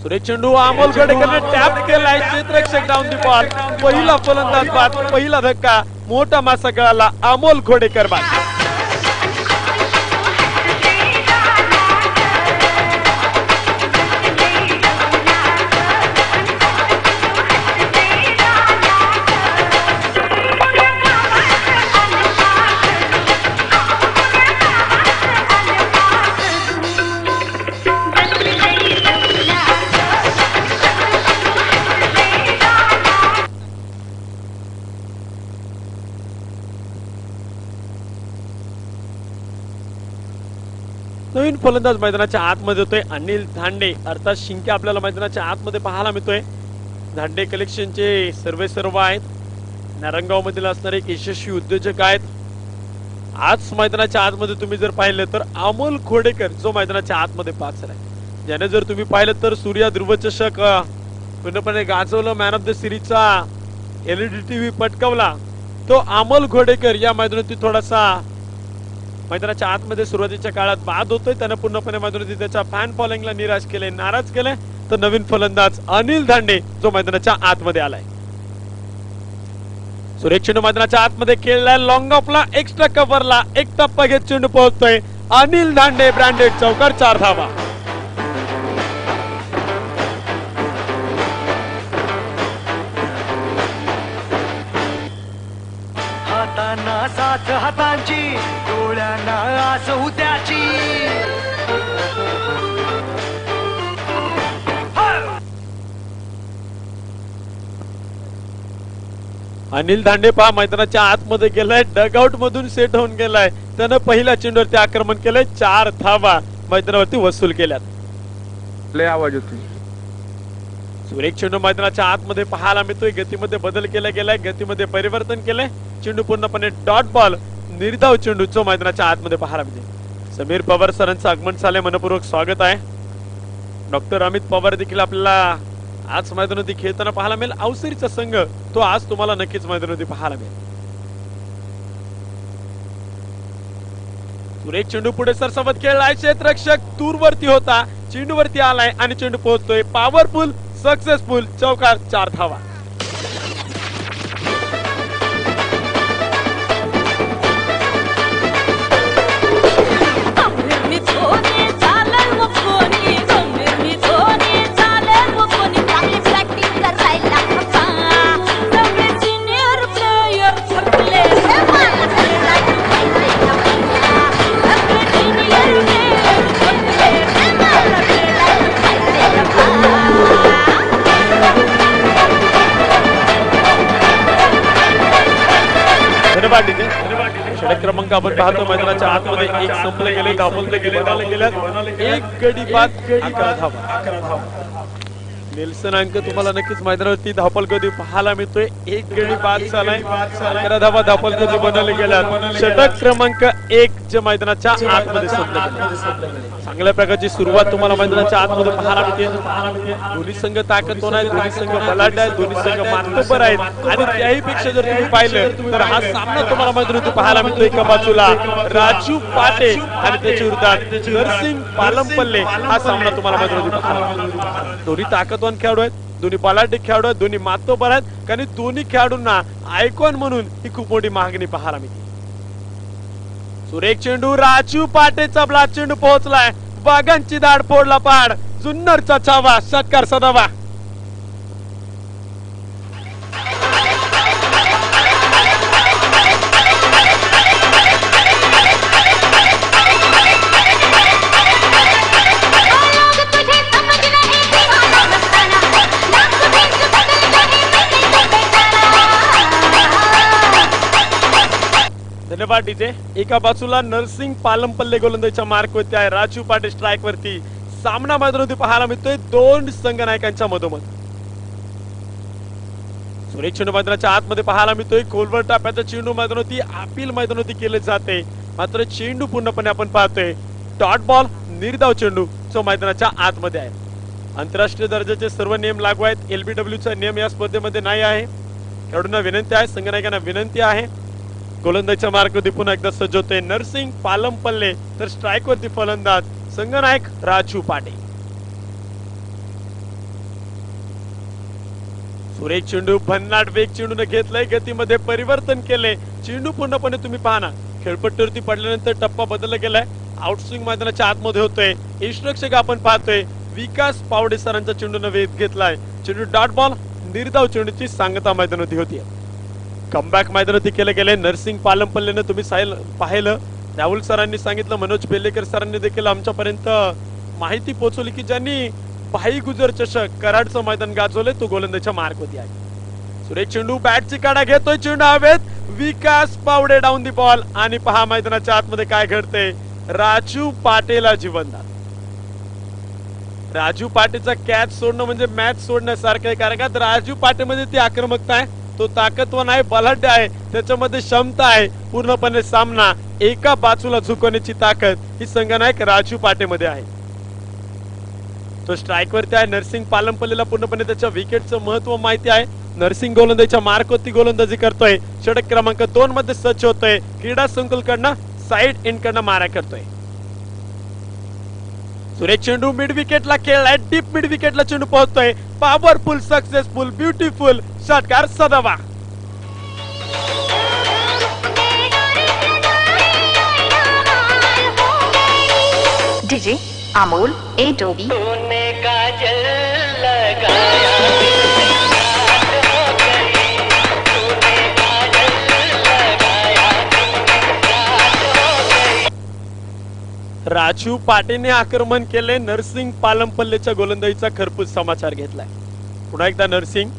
सुरेश चेंडू अमोल गडेकरने टॅप केलाय. क्षेत्रक्षक डाऊन दी बॉल पहिला फलंदाज बाद पहिला धक्का. मोठा मासा गळाला अमोल खोडेकर बाद. नवीन फलंदाज मैदानाच्या आतमध्ये होतोय अनिल धांडे. अर्थात शिंके आपल्याला मैदानाच्या आतमध्ये पाहायला मिळतोय. धांडे कलेक्शनचे सर्वे सर्व आहेत. नारंगाव मधील असणारे एक यशस्वी उद्योजक आहेत. आज मैदानाच्या आतमध्ये तुम्ही जर पाहिलं तर अमोल खोडेकर जो मैदानाच्या आतमध्ये पाचर आहे. ज्याने जर तुम्ही पाहिलं तर सूर्या ध्रुवचषक पूर्णपणे गाजवलं मॅन ऑफ द सिरीजचा एलईडी टीव्ही पटकावला. तो अमोल घोडेकर या मैदानातून थोडासा मैदानाच्या आतमध्ये सुरुवातीच्या काळात बाद होतोय. त्यानं पूर्णपणे मैदानात त्याच्या फॅन फॉलोइंगला निराश केले नाराज केले. तर नवीन फलंदाज अनिल धांडे जो मैदानाच्या आतमध्ये आलाय. सुरेख चेंडू मैदानाच्या आतमध्ये खेळलाय. लॉंग ऑफला एक्स्ट्रा कव्हरला एक टप्पा घेत चेंडू पोहोचतोय. अनिल धांडे ब्रँडेड चौकार चार धावा. साथ हातांची डोळ्यांना आस उद्याची. अनिल दांडे पहा मैदानाच्या आतमध्ये गेलाय डगआउट मधून सेट होऊन गेलाय. त्यानं पहिल्या चेंडूवरती आक्रमण केलंय चार धावा मैदानावरती वसूल केल्यात. लय आवाज होती सुरेख चेंडू मैदानाच्या आतमध्ये पाहायला मिळतोय. गतीमध्ये बदल केला गेलाय. गतीमध्ये परिवर्तन केलंय. चेंडू पूर्णपणे डॉट बॉल निर्धाव चेंडू जो मैदानाच्या आतमध्ये पाहायला मिळते समीर पवार सरांचं आगमन झालंय. मनपूर्वक स्वागत आहे. डॉक्टर अमित पवार देखील आपल्याला आज मैदानावरती खेळताना पाहायला मिळेल. अवसरीचा संघ तो आज तुम्हाला नक्कीच मैदानावरती पाहायला मिळेल. सुरेख चेंडू पुढे सरसोबत खेळलाय. क्षेत्ररक्षक दूरवरती होता. चेंडूवरती आलाय आणि चेंडू पोहोचतोय. पॉवरफुल सक्सेसफुल चौकार चार धावा. धन्यवाद षटक क्रमांक आपण पाहतो. मैदानाच्या आतमध्ये एक संपले गेले दाबले गेले बनाले गेले. एक गडी बाद. अकरा धावा. नेल्सन अंक तुम्हाला नक्कीच मैदानावरती धापल कधी पाहायला मिळतोय? एक गडी बाद झालाय. अकरा धावा धापल कधी बनवले गेल्या षटक क्रमांक एक जे मैदानाच्या आतमध्ये चांगल्या प्रकारची सुरुवात तुम्हाला मैदानाच्या आतमध्ये पाहायला मिळते. दोन्ही संघ ताकदवान आहेत. दोन्ही संघ बलाढ्य आहेत. दोन्ही संघ मातबर आहेत. आणि त्याही पेक्षा जर तुम्ही पाहिलं तर हा सामना तुम्हाला मैदानावरती पाहायला मिळतो एका बाजूला राजू पाटे आणि त्याच्या विरोधात नरसिंग पालमपल्ले हा सामना तुम्हाला मैदानावरती पाहायला मिळतो दोन्ही ताकदवान खेळाडू आहेत. दोन्ही बलाढ्य खेळाडू आहेत दोन्ही मातोबर आहेत. कारण दोन्ही खेळाडूंना आयकॉन म्हणून ही खूप मोठी मागणी पाहायला मिळते. सुरेख चेंडू राजू पाटेचा ब्लास्ट चेंडू पोहोचलाय. वाघांची दाड फोडला पाड. जुन्नरचा छावा षटकार सदावा. धन्यवाद डीजे एका बाजूला नरसिंग पालमपल्ले गोलंदाजीच्या मार्क वरती आहे. राजू पाटील स्ट्राईक वरती. सामना मात्र पाहायला मिळतोय. दोन संघ नायकांच्या मधोमध. सुरेख चेंडू मैदानाच्या आतमध्ये पाहायला मिळतोय. खोलवर टाप्याचा चेंडू मैदान मैदानावरती अपील होती केले जाते. मात्र चेंडू पूर्णपणे आपण पाहतोय. डॉट बॉल निर्धाव चेंडू जो मैदानाच्या आतमध्ये आहे. आंतरराष्ट्रीय दर्जाचे सर्व नियम लागू आहेत. एलबीडब्ल्यूचा नियम या स्पर्धेमध्ये नाही आहे. खेळाडूंना विनंती आहे. संघनायकांना विनंती आहे. गोलंदाजीच्या मार्गवरती पुन्हा एकदा सज्ज होते नरसिंग पालमपल्ले तर स्ट्राईक वरती फलंदाज संघनायक राजू पाटे सुरेख चेंडू भन्नाट वेग चेंडूने घेतलाय गतीमध्ये परिवर्तन केले चेंडू पूर्णपणे तुम्ही पाहा ना खेळपट्टीवरती पडल्यानंतर टप्पा बदलला गेलाय. आउटस्विंग मैदानाच्या आतमध्ये होतोय. इन्स्ट्रक्षक आपण पाहतोय विकास पावडे सरांचा चेंडूने वेध घेतलाय. चेंडू डॉट बॉल निर्धाव चेंडूची सांगता मैदानात होती. कमबॅक मैदानात केलं गेले. नरसिंग पालमपल्लेनं तुम्ही सायल पाहिलं. राहुल सरांनी सांगितलं मनोज बेलेकर सरांनी देखील आमच्यापर्यंत माहिती पोहोचवली की ज्यांनी भाई गुजर चषक कराडचं मैदान गाजवलंय तो गोलंदाजच्या मार्कवरती आहे. सुरेश चेंडू बॅटची काढा घेतोय चेंडू हवेत Vikas Pawde down the ball. आणि पहा मैदानाच्या आतमध्ये काय घडते राजू पाटेला जीवनदान राजू पाटेचा कॅच सोडणं म्हणजे मॅच सोडण्यासारखं आहे. कारण का? राजू पाटेमध्ये ती आक्रमकता आहे. तो ताकदवान आहे बलाढ्य आहे. त्याच्यामध्ये क्षमता आहे. पूर्णपणे सामना एका बाजूला झुकवण्याची ताकद ही संघनायक राजू पाटेमध्ये आहे. तो स्ट्राईकवरती आहे. नरसिंग पालमपल्लीला पूर्णपणे त्याच्या विकेटचं महत्त्व माहिती आहे. नरसिंग गोलंदाजीच्या मार्कवरती गोलंदाजी करतोय. षटक क्रमांक दोन मध्ये सज्ज होतोय. क्रीडा संकुल कडनं साईड इन कडनं मारा करतोय. सुरेश चेंडू मिड विकेटला खेळलाय डीप मिड विकेटला चेंडू पोहोचतोय पॉवरफुल सक्सेसफुल ब्युटिफुल षटकार सदावा डीजे अमोल ए डोबी काजल लगाया। राजू पाटेने आक्रमण केले. नरसिंग पालमपल्लेच्या गोलंदाजीचा खरपूस समाचार घेतलाय. पुन्हा एकदा नरसिंग.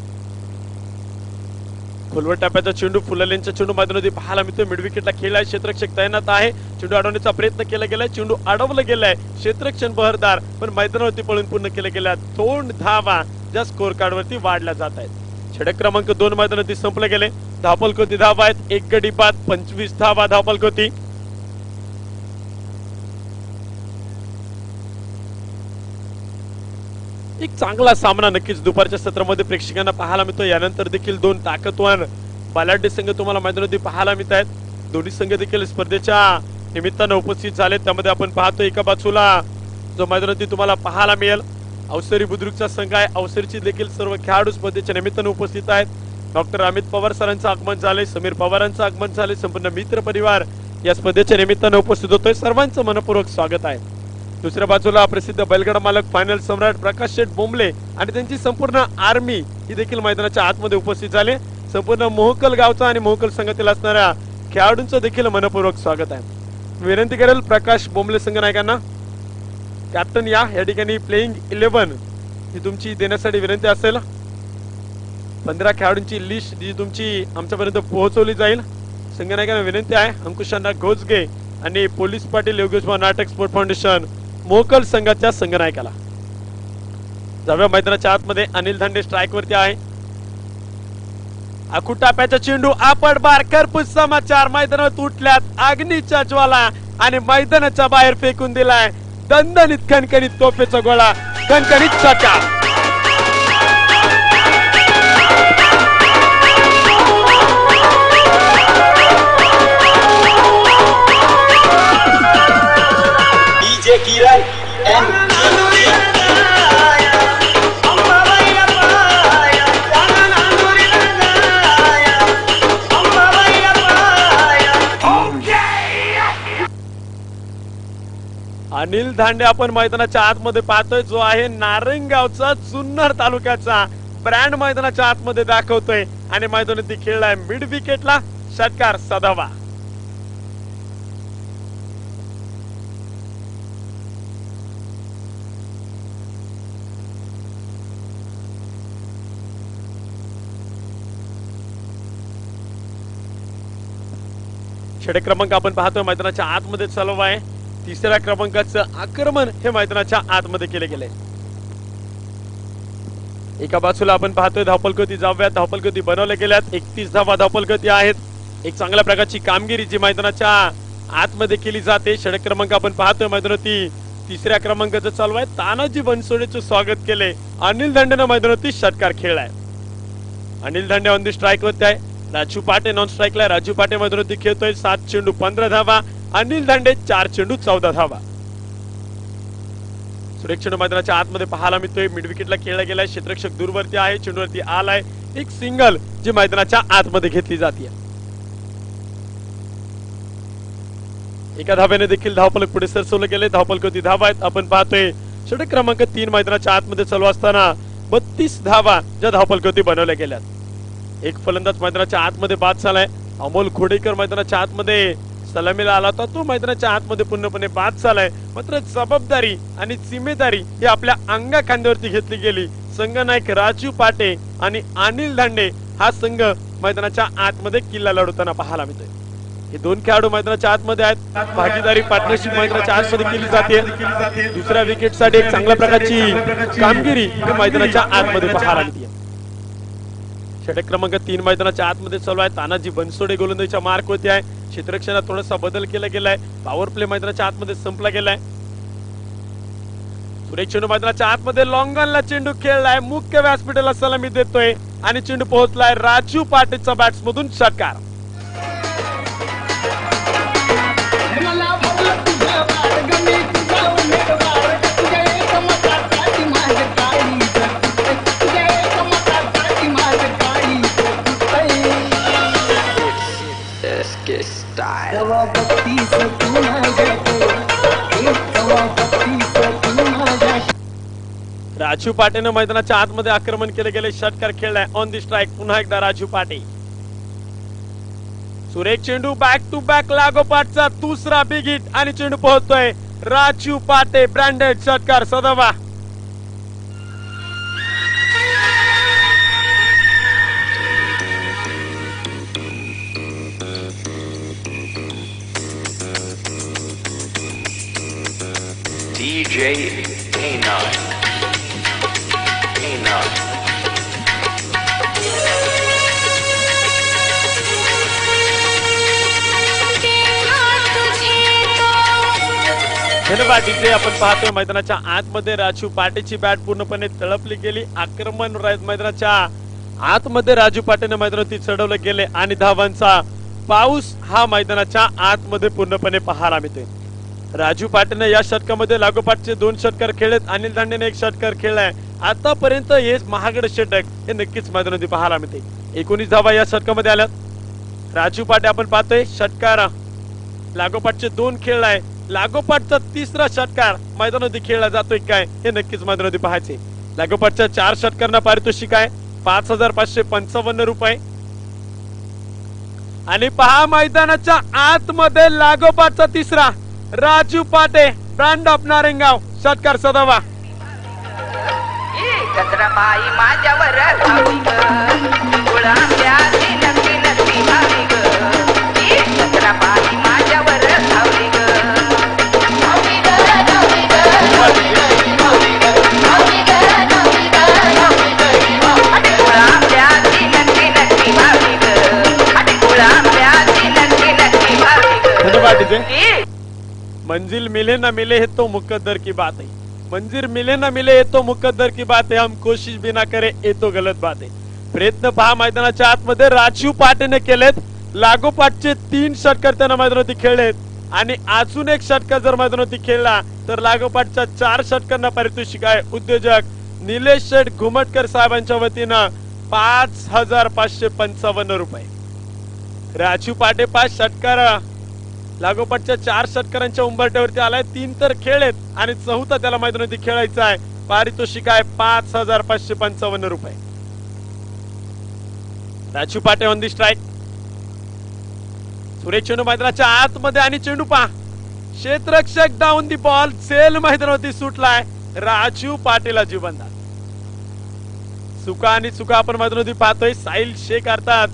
खोलवर टप्प्याचा चेंडू फुललेंच्या चेंडू मैदानामध्ये पाहायला मिळतो मिडविकेटला खेळलाय क्षेत्रक्षक तैनात आहे. चेंडू अडवण्याचा प्रयत्न केला गेलाय. चेंडू अडवलं गेलाय. क्षेत्रक्षण बहरदार पण मैदानावरती पळून पूर्ण केल्या गेल्या. दोन धावा ज्या स्कोर कार्ड वरती वाढल्या जात आहेत. छडक क्रमांक दोन मैदानावरती संपले गेले. धावपलकोती धावा आहेत. एक गडी बाद पंचवीस धावा धावपलकोती एक चांगला सामना नक्कीच दुपारच्या सत्रामध्ये प्रेक्षकांना पाहायला मिळतो. यानंतर देखील दोन ताकदवान बलाढ्य संघ तुम्हाला मैदानावरती पाहायला मिळत आहेत. दोन्ही संघ देखील स्पर्धेच्या निमित्तानं उपस्थित झाले त्यामध्ये आपण पाहतो एका बाजूला जो मैदानावरती तुम्हाला पाहायला मिळेल. अवसरी बुद्रुकचा संघ आहे. अवसरीची देखील सर्व खेळाडू स्पर्धेच्या निमित्तानं उपस्थित आहेत. डॉक्टर अमित पवार सरांचं आगमन झाले समीर पवारांचं आगमन झाले संपूर्ण मित्र परिवार या स्पर्धेच्या निमित्तानं उपस्थित होतोय. सर्वांचं मनपूर्वक स्वागत आहे. दुसऱ्या बाजूला प्रसिद्ध बैलगाडा मालक फायनल सम्राट प्रकाश शेठ बोंबले आणि त्यांची संपूर्ण आर्मी ही देखील मैदानाच्या आतमध्ये उपस्थित झाले. संपूर्ण मोहकल गावचा आणि मोहकल संघातील असणाऱ्या खेळाडूंचं देखील मनपूर्वक स्वागत आहे. विनंती करेल प्रकाश बोंबले संघनायकांना कॅप्टन या या ठिकाणी प्लेईंग इलेव्हन ही तुमची देण्यासाठी विनंती असेल. पंधरा खेळाडूंची लिस्ट जी तुमची आमच्यापर्यंत पोहोचवली जाईल. संघनायकांना विनंती आहे अंकुशांना घोजगे आणि पोलीस पाटील योगेश नाटक स्पोर्ट फाउंडेशन मोकल संघाच्या संघनायकाला. जाव्या मैदानाच्या आतमध्ये अनिल धांडे स्ट्राईक वरती आहे. अकुटाप्याचा चेंडू आपड बार करपूस समाचार. मैदानावर तुटल्यात अग्नीच्या ज्वाला आणि मैदानाच्या बाहेर फेकून दिलाय दणदणीत खणखणीत तोफेचा गोळा खणखणीत चटा Shakira and अनिल धांडे आपण मैदानाच्या आतमध्ये पाहतोय जो आहे नारंगावचा जुन्नर तालुक्याचा. ब्रँड मैदानाच्या आतमध्ये दाखवतोय. आणि मैदानात ती खेळलाय मिड विकेटला षटकार सदावा षटक क्रमांक आपण पाहतोय मैदानाच्या आतमध्ये चालू आहे. तिसऱ्या क्रमांकाचं आक्रमण हे मैदानाच्या आतमध्ये केले गेले एका बाजूला आपण पाहतोय धावपलगती जाव्यात धावपलगती बनवल्या गेल्यात. एकतीस धावा धावपलगती आहेत. एक चांगल्या प्रकारची कामगिरी जी मैदानाच्या आतमध्ये केली जाते. षटक क्रमांक आपण पाहतोय मैदानावरती तिसऱ्या क्रमांकाचं चालू आहे. तानाजी बनसोडेचं स्वागत केले अनिल दांडेनं मैदानावरती षटकार खेळलाय. अनिल दांडे ऑन दी स्ट्राईक वरती आहे. राजू पाटे नॉन स्ट्राईकला राजू पाटे मैदानावरती खेळतोय. सात चेंडू पंधरा धावा. अनिल दांडे चार चेंडू चौदा धावा. सुरेख चेंडू मैदानाच्या आतमध्ये पाहायला मिळतोय. मिड विकेटला खेळला गेलाय. क्षेत्रक्षक दूरवरती आहे चेंडूवरती आलाय. एक सिंगल जी मैदानाच्या आतमध्ये घेतली जाते एका धाब्याने देखील धावपलक पुढे सरसवलं गेले धावपलक होती धावा आहेत. आपण पाहतोय षटक क्रमांक तीन मैदानाच्या आतमध्ये चालू असताना बत्तीस धावा ज्या धावपलक होती बनवल्या गेल्यात. एक फलंदाज मैदानाच्या आतमध्ये बाद झालाय. अमोल खोडेकर मैदानाच्या आतमध्ये. सलामीला आला होता तो मैदानाच्या आतमध्ये पूर्णपणे बाद झालाय. मात्र जबाबदारी आणि जिम्मेदारी ही आपल्या अंगा खांद्यावरती घेतली गेली. संघनायक राजू पाटे आणि अनिल दांडे हा संघ मैदानाच्या आतमध्ये किल्ला लढवताना पाहायला मिळतोय. हे दोन खेळाडू मैदानाच्या आतमध्ये आहेत. भागीदारी पार्टनरशिप मैदानाच्या आतमध्ये केली जाते. दुसऱ्या विकेटसाठी एक चांगल्या प्रकारची कामगिरी मैदानाच्या आतमध्ये पाहायला मिळते. षटक क्रमांक तीन मैदानाच्या आतमध्ये चालू आहे. तानाजी बनसोडे गोलंदाजीच्या मार्क वरती आहे. क्षेत्रक्षणात थोडासा बदल केला गेलाय. पॉवर प्ले मैदानाच्या आतमध्ये संपला गेलाय. सुरेश चेंडू मैदानाच्या आतमध्ये लॉंगनला चेंडू खेळलाय. मुख्य व्यासपीठाला सलामी देतोय. आणि चेंडू पोहोचलाय राजू पाटीलचा राजू पाटेनं मैदानाच्या आतमध्ये आक्रमण केले गेले षटकार खेळलाय. ऑन दी स्ट्राईक पुन्हा एकदा राजू पाटे सुरेख चेंडू बॅक टू बॅक लागोपाठचा दुसरा बिग हिट आणि चेंडू पोहोचतोय राजू पाटे ब्रँडेड षटकार सदवा K9. K9. धन्यवाद इथे आपण पाहतोय मैदानाच्या आतमध्ये राजू पाटेची बॅट पूर्णपणे तळपली गेली आक्रमण मैदानाच्या आतमध्ये राजू पाटेने मैदानावरती चढवले गेले आणि धावांचा पाऊस हा मैदानाच्या आतमध्ये पूर्णपणे पाहायला मिळतोय राजू पाटीलने या षटकामध्ये लागोपाठचे दोन षटकार खेळलेत. अनिल दांडेने एक षटकार खेळलाय. आतापर्यंत हे महागड षटक हे नक्कीच मैदानावरती पाहायला मिळते एकोणीस धावा या षटकामध्ये आल्यात. राजू पाटे आपण पाहतोय षटकार लागोपाठचे दोन खेळलाय. लागोपाठचा तिसरा षटकार मैदानामध्ये खेळला जातोय काय हे नक्कीच मैदानावरती पाहायचे. लागोपाठच्या चार षटकांना पारितोषिक आहे. पाच हजार पाचशे पंचावन्न रुपये. आणि पहा मैदानाच्या आतमध्ये लागोपाठचा तिसरा. राजू पाटे ब्रँड ऑफ नारेंगाव षटकार सदावा. बाई माझ्यावर नक्की नक्की मंजिल मिले ना मिले है तो मुकद्दर की बात है। मंजिल मिले ना मिले ये तो मुकद्दर की बात है। हम कोशिश भी ना करे ये तो गलत बात है। प्रयत्न पहा मैदानाच्या आतमध्ये राजीव पाटेने केलेत लागोपाठचे तीन षटकार त्यांना मैदानावरती खेळलेत. आणि अजून एक षटकार जर मैदानावरती खेळला तर लागोपाठच्या चार षटकांना पारितोषिक आहे. उद्योजक निलेश शेठ घुमटकर साहेबांच्या वतीनं पाच हजार पाचशे पंचावन्न रुपये. राजीव पाटे पाच षटकार लागोपाठच्या चार षटकारांच्या उंबरट्यावरती आलाय. तीन तर खेळेत आणि चौथा त्याला मैदानावरती खेळायचा आहे. पारितोषिक आहे पाच हजार पाचशे पंचावन्न रुपये. राजू पाटे ऑन दी स्ट्राईक सुरेश चेंडू मैदानाच्या आतमध्ये आणि चेंडू पहा. क्षेत्रक्षक डाऊन दी बॉल सेल मैदानावरती सुटलाय. राजू पाटेला जीवनदान चुका आणि चुका आपण मैदानावरती पाहतोय. साहिल शेख अर्थात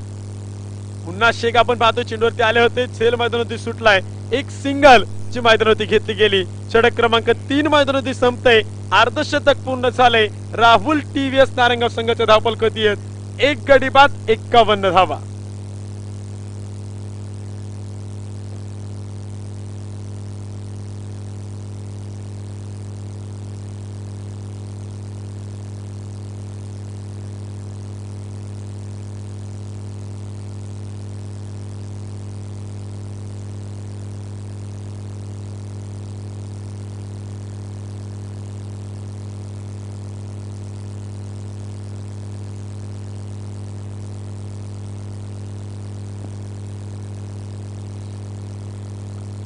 पुन्हा शेख आपण पाहतो चेंडूवरती आले होते. सेल मैदानावरती सुटलाय. एक सिंगल ची मैदानावरती घेतली गेली. षटक क्रमांक तीन मैदानावरती संपते अर्धशतक पूर्ण झाले राहुल टीव्हीएस नारंगाव संघाच्या धावपल कधी आहेत एक गडी बाद एक्कावन्न धावा.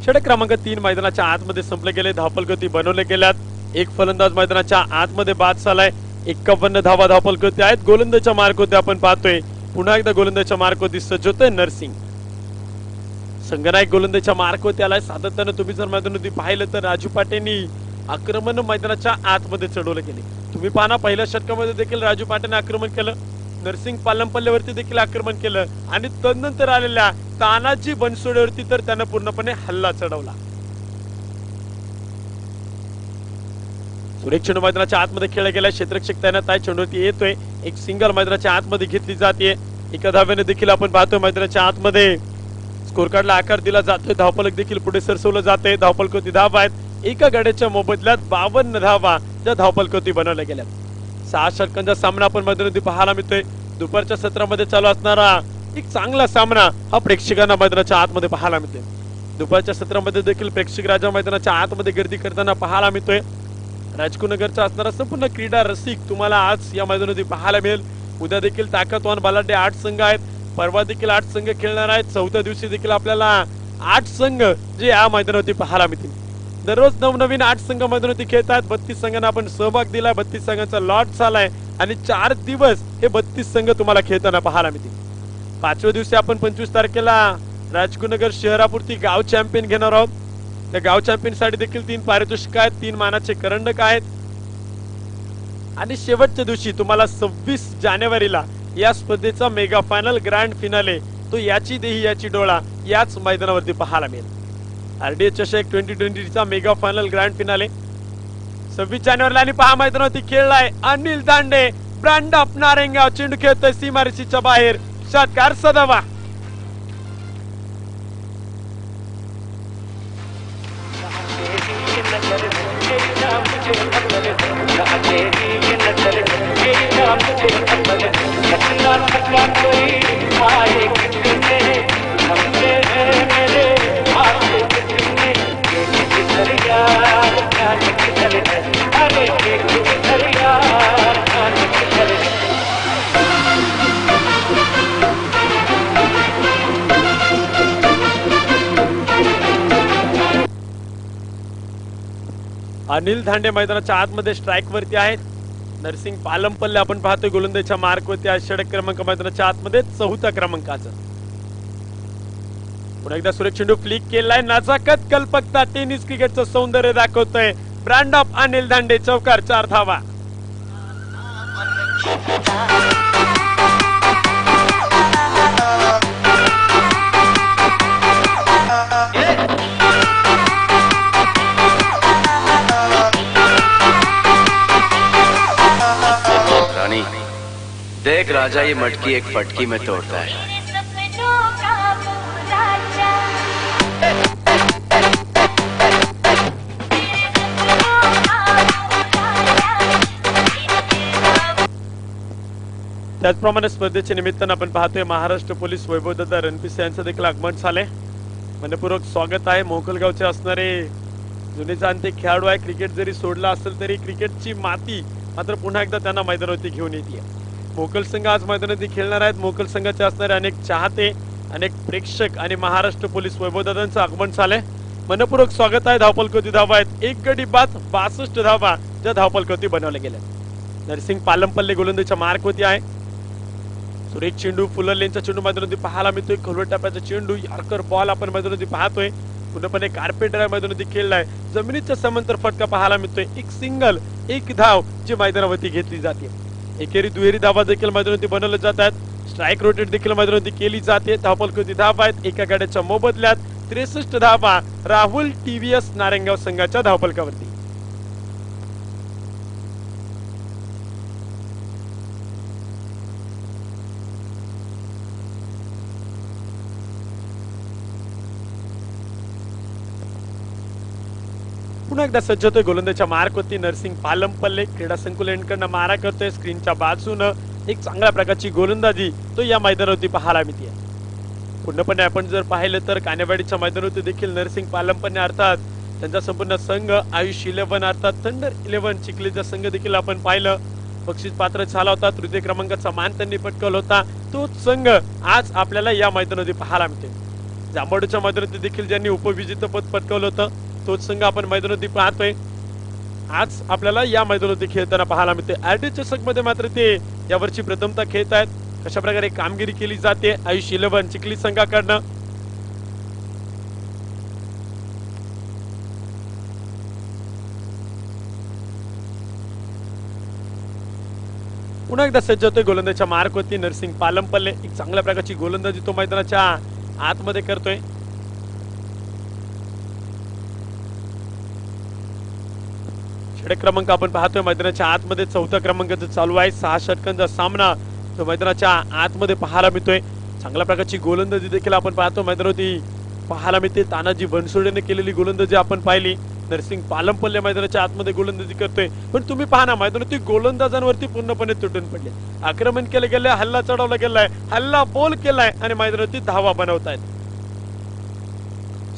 षटक क्रमांक तीन मैदानाच्या आतमध्ये संपले गेले. धापलगती बनवले गेल्यात. एक फलंदाज मैदानाच्या आतमध्ये बाद झालाय एक्कावन्न धावा धापलगती आहेत. गोलंदाच्या मार्ग होते आपण पाहतोय. पुन्हा एकदा गोलंदाच्या मार्ग होती सज्ज होते नरसिंग. संगनायक गोलंदाच्या मार्क होते आलाय. सातत्यानं तुम्ही जर मैदानावरती पाहिलं तर राजू पाटेंनी आक्रमण मैदानाच्या आतमध्ये चढवलं गेले. तुम्ही पाहना पहिल्या षटकामध्ये देखील राजू पाटेने आक्रमण केलं. नरसिंग पालमपल्ल्यावरती देखील आक्रमण केलं आणि तदनंतर आलेल्या तानाजी बनसोडेवरती तर त्यानं पूर्णपणे हल्ला चढवला. सुरेख चेंडू मैदानाच्या आतमध्ये खेळला गेला क्षेत्रक्षक तैनात आहे. चेंडूवरती येतोय. एक सिंगल मैदानाच्या आतमध्ये घेतली जाते. एका धाव्याने देखील आपण पाहतोय मैदानाच्या आतमध्ये. स्कोर कार्डला आकार दिला जातोय. धावपलक देखील पुढे सरसवलं जाते धावपलकोती धाव आहेत. एका गाड्याच्या मोबदल्यात बावन्न धावा ज्या धावपलकोती बनवल्या गेल्या सहा षटकांचा सामना आपण मैदानावरती पाहायला मिळतोय. दुपारच्या सत्रामध्ये चालू असणारा एक चांगला सामना हा प्रेक्षकांना मैदानाच्या आतमध्ये पाहायला मिळतोय. दुपारच्या सत्रामध्ये देखील प्रेक्षक राजा मैदानाच्या आतमध्ये गर्दी करताना पाहायला मिळतोय. राजकुनगरचा असणारा संपूर्ण क्रीडा रसिक तुम्हाला आज या मैदानावरती पाहायला मिळेल. उद्या देखील ताकदवान बलाढ्य आठ संघ आहेत. परवा देखील आठ संघ खेळणार आहेत. चौथ्या दिवशी देखील आपल्याला आठ संघ जे या मैदानावरती पाहायला मिळतील. दररोज नवनवीन आठ संघ मैदानावरती खेळतात. बत्तीस संघांना आपण सहभाग दिलाय. बत्तीस संघांचा लॉट झालाय. आणि चार दिवस हे बत्तीस संघ तुम्हाला खेळताना पाहायला मिळतील. पाचव्या दिवशी आपण पंचवीस तारखेला राजगुनगर शहरापुरती गाव चॅम्पियन घेणार आहोत. त्या गाव चॅम्पियनसाठी देखील तीन पारितोषिक आहेत तीन मानाचे करंडक आहेत. आणि शेवटच्या दिवशी तुम्हाला सव्वीस जानेवारीला या स्पर्धेचा मेगा फायनल ग्रँड फिनाले तो याची देही याची डोळा याच मैदानावरती पाहायला मिळेल. आरडीएच चषक ट्वेंटी ट्वेंटीचा मेगा फायनल ग्रँड फिनाले सव्वीस जानेवारीला आणि पहा मैदानावरती खेळलाय अनिल दांडे ब्रँड ऑफ नारेंगाव चेंडू खेळतोय सीमारेषीच्या बाहेर. षटकार सदावा. अनिल धांडे मैदानाच्या आतमध्ये स्ट्राईक वरती आहेत. नरसिंग पालमपल्ले आपण पाहतोय गोलंदाजच्या मार्क वरती षडक क्रमांक मैदानाच्या आतमध्ये चौथ्या क्रमांकाचा. पुन्हा एकदा सुरेख चेंडू फ्लिक केलाय. नजाकत कल्पकता टेनिस क्रिकेटचं सौंदर्य दाखवतोय. ब्रँड ऑफ़ अनिल दांडे चौकार, चार धावा. रानी, देख राजा ये मटकी एक फटकी में तोड़ता है। त्याचप्रमाणे स्पर्धेच्या निमित्तानं आपण पाहतोय महाराष्ट्र पोलीस वैभवदत्ता रणपिसे यांचं देखील आगमन झालंय. मनपूर्वक स्वागत आहे. मोकलगावचे असणारे जुने जाणते खेळाडू आहे. क्रिकेट जरी सोडला असेल तरी क्रिकेटची माती मात्र पुन्हा एकदा त्यांना मैदानावरती घेऊन येते. मोकल संघ आज मैदानावरती खेळणार आहेत. मोकल संघाचे असणारे अनेक चाहते अनेक प्रेक्षक आणि महाराष्ट्र पोलीस वैभवदादांचं आगमन झालंय. मनपूर्वक स्वागत आहे. धावपलकवती धावा आहेत. एक गडी बाद बासष्ट धावा ज्या धावपलकोती बनवल्या गेल्या. नरसिंग पालमपल्ले गोलंदाजच्या मार्कवरती आहे. सुरेश चेंडू फुलरलेनचा चेंडू मैदानावरती पाहायला मिळतोय. खोलवट टप्प्याचा चेंडू यार्कर बॉल आपण मैदानावरती पाहतोय. पूर्णपणे कार्पेटर मैदानावरती खेळलाय जमिनीचा समांतर फटका पाहायला मिळतोय. एक सिंगल एक धाव जी मैदानावरती घेतली जाते. एकेरी दुहेरी धावा देखील मैदानावरती बनवल्या जात आहेत. स्ट्राईक रोटेट देखील मैदानावरती केली जाते. धावपलकृती धावा आहेत. एका गाड्याच्या मोबदल्यात त्रेसष्ट धावा राहुल टीव्हीएस नारायणगाव संघाच्या धावपलकावरती पुन्हा एकदा सज्ज होतोय गोलंदाजच्या मार्कवरती नरसिंग पालमपल्ले क्रीडा संकुलनकडनं मारा करतोय. स्क्रीनच्या बाजूनं एक चांगल्या प्रकारची गोलंदाजी. तो या मैदानावरती पाहायला मिळते पूर्णपणे आपण जर पाहिलं तर कानेवाडीच्या मैदानावरती देखील नरसिंग पालमपल्ले अर्थात त्यांचा संपूर्ण संघ आयुष इलेव्हन अर्थात थंडर इलेव्हन चिखलीचा संघ देखील आपण पाहिलं. बक्षीस पात्र झाला होता. तृतीय क्रमांकाचा मान त्यांनी पटकवला होता. तोच संघ आज आपल्याला या मैदानावरती पाहायला मिळते जांभोडच्या मैदानात देखील ज्यांनी उपविजेतेपद पटकवलं होतं तोच संघ आपण मैदानावरती पाहतोय. आज आपल्याला या मैदानावरती खेळताना पाहायला मिळते. आरडी चषकमध्ये मात्र ते यावरची प्रथमता खेळत आहेत. कशा प्रकारे कामगिरी केली जाते आयुष इलेव्हन चिखली संघाकडनं. पुन्हा एकदा सज्ज होतोय गोलंदाजच्या होती नरसिंग पालमपल्ले. एक चांगल्या प्रकारची गोलंदाजी तो मैदानाच्या आतमध्ये करतोय. षटक क्रमांक आपण पाहतोय मैदानाच्या आतमध्ये चौथ्या क्रमांकाचं चालू आहे सहा षटकांचा सामना तो मैदानाच्या आतमध्ये पाहायला मिळतोय. चांगल्या प्रकारची गोलंदाजी देखील आपण पाहतो मैदानावरती पाहायला मिळते. तानाजी बनसोडेने केलेली गोलंदाजी आपण पाहिली. नरसिंग पालमपल्ले मैदानाच्या आतमध्ये गोलंदाजी करतोय. पण तुम्ही पहा ना मैदानावरती गोलंदाजांवरती पूर्णपणे तुटून पडले. आक्रमण केलं गेलंय हल्ला चढवला गेलाय हल्ला बोल केलाय आणि मैदानावरती धावा बनवतायत.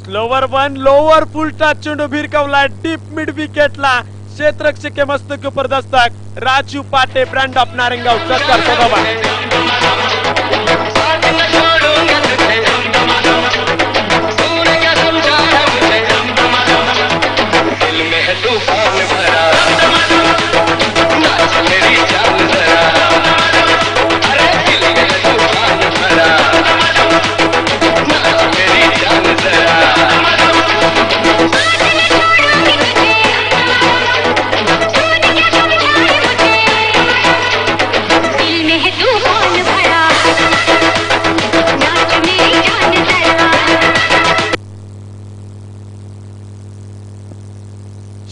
Slower one lower full toss चेंडू भिरकावला डीप मिड विकेटला क्षेत्ररक्षक के मस्तक के ऊपर दस्तक राजू पाटे ब्रांड ऑफ नारेंगाव सरकार सदाबा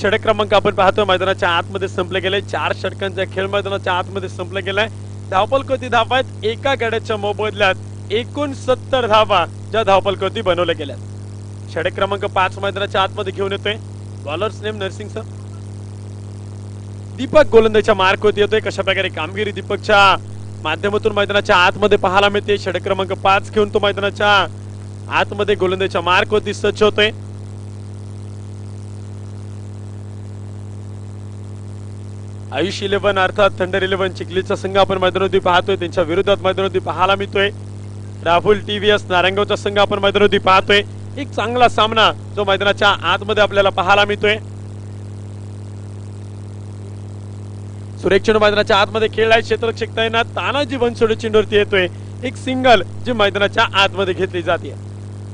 षटक क्रमांक आपण पाहतो मैदानाच्या आतमध्ये संपले गेले. चार षटकांचा खेळ मैदानाच्या आतमध्ये संपले गेलाय धावपल कोती धावा आहेत. एका गाड्याच्या मोबदल्यात एकूण सत्तर धावा ज्या धावपलकोती बनवल्या गेल्यात. षटक क्रमांक पाच मैदानाच्या आतमध्ये घेऊन येतोय. Bowlers name Narsing sir. Deepak गोलंदाच्या mark होती येतोय? कशा प्रकारे कामगिरी दीपकच्या माध्यमातून मैदानाच्या आतमध्ये पाहायला मिळते? षटक क्रमांक पाच घेऊन तो मैदानाच्या आतमध्ये गोलंदाच्या मार्क होती सज्ज होतोय. आयुष इलेव्हन अर्थात थंडर इलेव्हन चिखलीचा संघ आपण मैदानावरती पाहतोय. त्यांच्या विरोधात मैदानावरती पाहायला मिळतोय. राहुल टीव्हीएस नारायणगावचा संघ आपण मैदानावरती पाहतोय. एक चांगला सामना जो मैदानाच्या आतमध्ये आपल्याला पाहायला मिळतोय. सुरेख चेंडू मैदानाच्या आतमध्ये खेळलाय क्षेत्ररक्षक तैनात. तानाजी बनसोडे चेंडूवरती येतोय. एक सिंगल जी मैदानाच्या आतमध्ये घेतली जाते.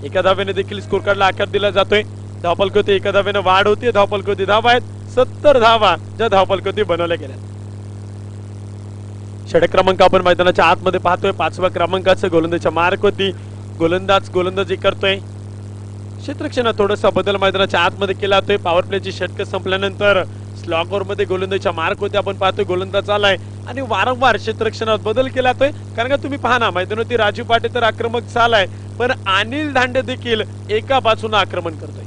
एका धाव्याने देखील स्कोर कार्डला आकार दिला जातोय. धावपलकृती एका धाव्याने वाढ होती धावपलकृती धावा आहेत सत्तर धावा ज्या धावपलकृती बनवल्या गेल्या. षटक क्रमांक आपण मैदानाच्या आतमध्ये पाहतोय. पाचव्या क्रमांकाचं गोलंदाजच्या मार्क होती. गोलंदाज गोलंदाजी करतोय. क्षेत्रक्षणात थोडासा बदल मैदानाच्या आतमध्ये केला जातोय. पॉवर प्लेची षटक संपल्यानंतर स्लॉगरमध्ये गोलंदाजच्या मार्क होते. आपण पाहतोय गोलंदाज आलाय. आणि वारंवार क्षेत्रक्षणात बदल केला जातोय. कारण का तुम्ही पहा ना मैदानावरती राजू पाटे तर आक्रमक झालाय. पण अनिल धांडे देखील एका बाजूने आक्रमण करतोय.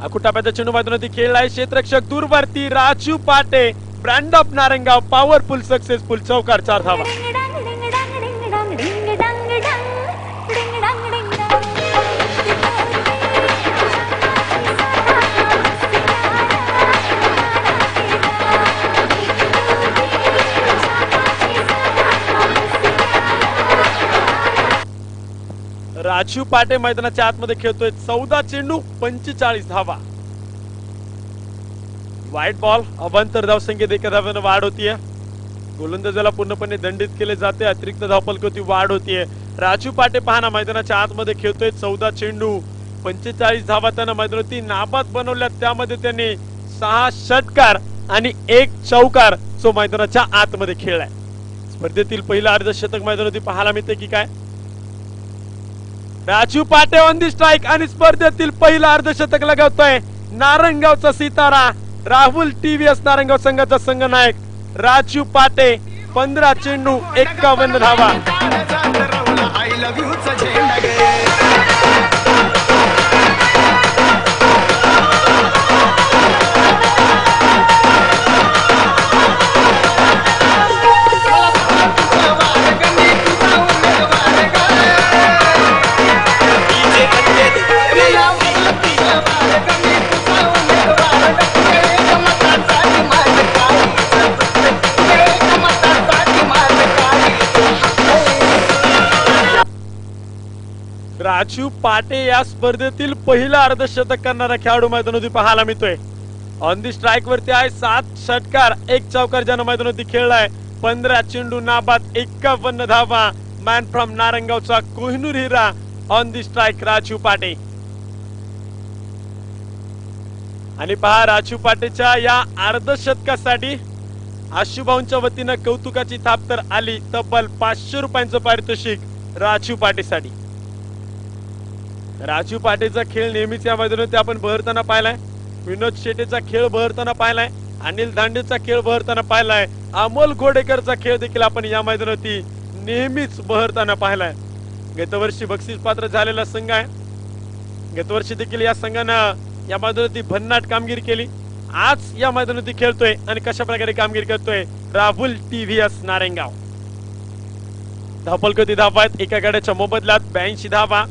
अकुटाप्याचा चेंडू मैदानावरती खेळलाय क्षेत्रक्षक दूरवरती Raju Pate brand of Narayangaon powerful successful चौकार चार धावा. राजू पाटे मैदानाच्या आतमध्ये खेळतोय चौदा चेंडू पंचेचाळीस धावा. व्हाईट बॉल अवांतर धावसंख्येत एका धाव्यानं वाढ होतीये. गोलंदाजाला पूर्णपणे दंडित केले जाते अतिरिक्त धावपलकोती वाढ होतीये. राजू पाटे पाहना मैदानाच्या आतमध्ये खेळतोय चौदा चेंडू पंचेचाळीस धावा त्यानं मैदानावरती नाबाद बनवल्या त्यामध्ये त्यांनी सहा षटकार आणि एक चौकार जो मैदानाच्या आतमध्ये खेळलाय. स्पर्धेतील पहिला अर्धशतक मैदानावरती पाहायला मिळते की काय? राजू पाटे ऑन दी स्ट्राईक आणि स्पर्धेतील पहिला अर्धशतक लगावतोय. नारंगावचा सितारा राहुल टीव्हीएस नारंगाव संघाचा संघ नायक राजू पाटे पंधरा चेंडू एक्कावन्न धावा. राजू पाटे या स्पर्धेतील पहिला अर्धशतक करणारा खेळाडू मैदानावरती पाहायला मिळतोय. ऑन दी स्ट्राईक वरती आहे सात षटकार एक चौकार ज्यानं मैदानावरती खेळलाय. पंधरा चेंडू नाबाद एक्कावन्न धावा. मॅन फ्रॉम नारंगावचा कोहिनूर हिरा. On the strike Raju Pate. आणि पहा राजू पाटेच्या या अर्धशतकासाठी आशुभाऊंच्या वतीनं कौतुकाची थाप तर आली. तब्बल पाचशे रुपयांचं पारितोषिक राजू पाटेसाठी. राजीव पाटेचा खेळ नेहमीच या मैदानात आपण बहरताना पाहिलाय. विनोद शेटेचा खेळ बहरताना पाहिलाय. अनिल दांडेचा खेळ बहरताना पाहिलाय. अमोल घोडेकरचा खेळ देखील आपण या मैदानावरती नेहमीच बहरताना पाहिलाय. गतवर्षी बक्षीस पात्र झालेला संघ आहे. गतवर्षी देखील या संघानं या मैदानावरती भन्नाट कामगिरी केली. आज या मैदानावरती खेळतोय आणि कशा प्रकारे कामगिरी करतोय Rahul T V S Narayangaon धावपलकती धावा आहेत एका गाड्याच्या मोबदल्यात ब्याऐंशी धावा.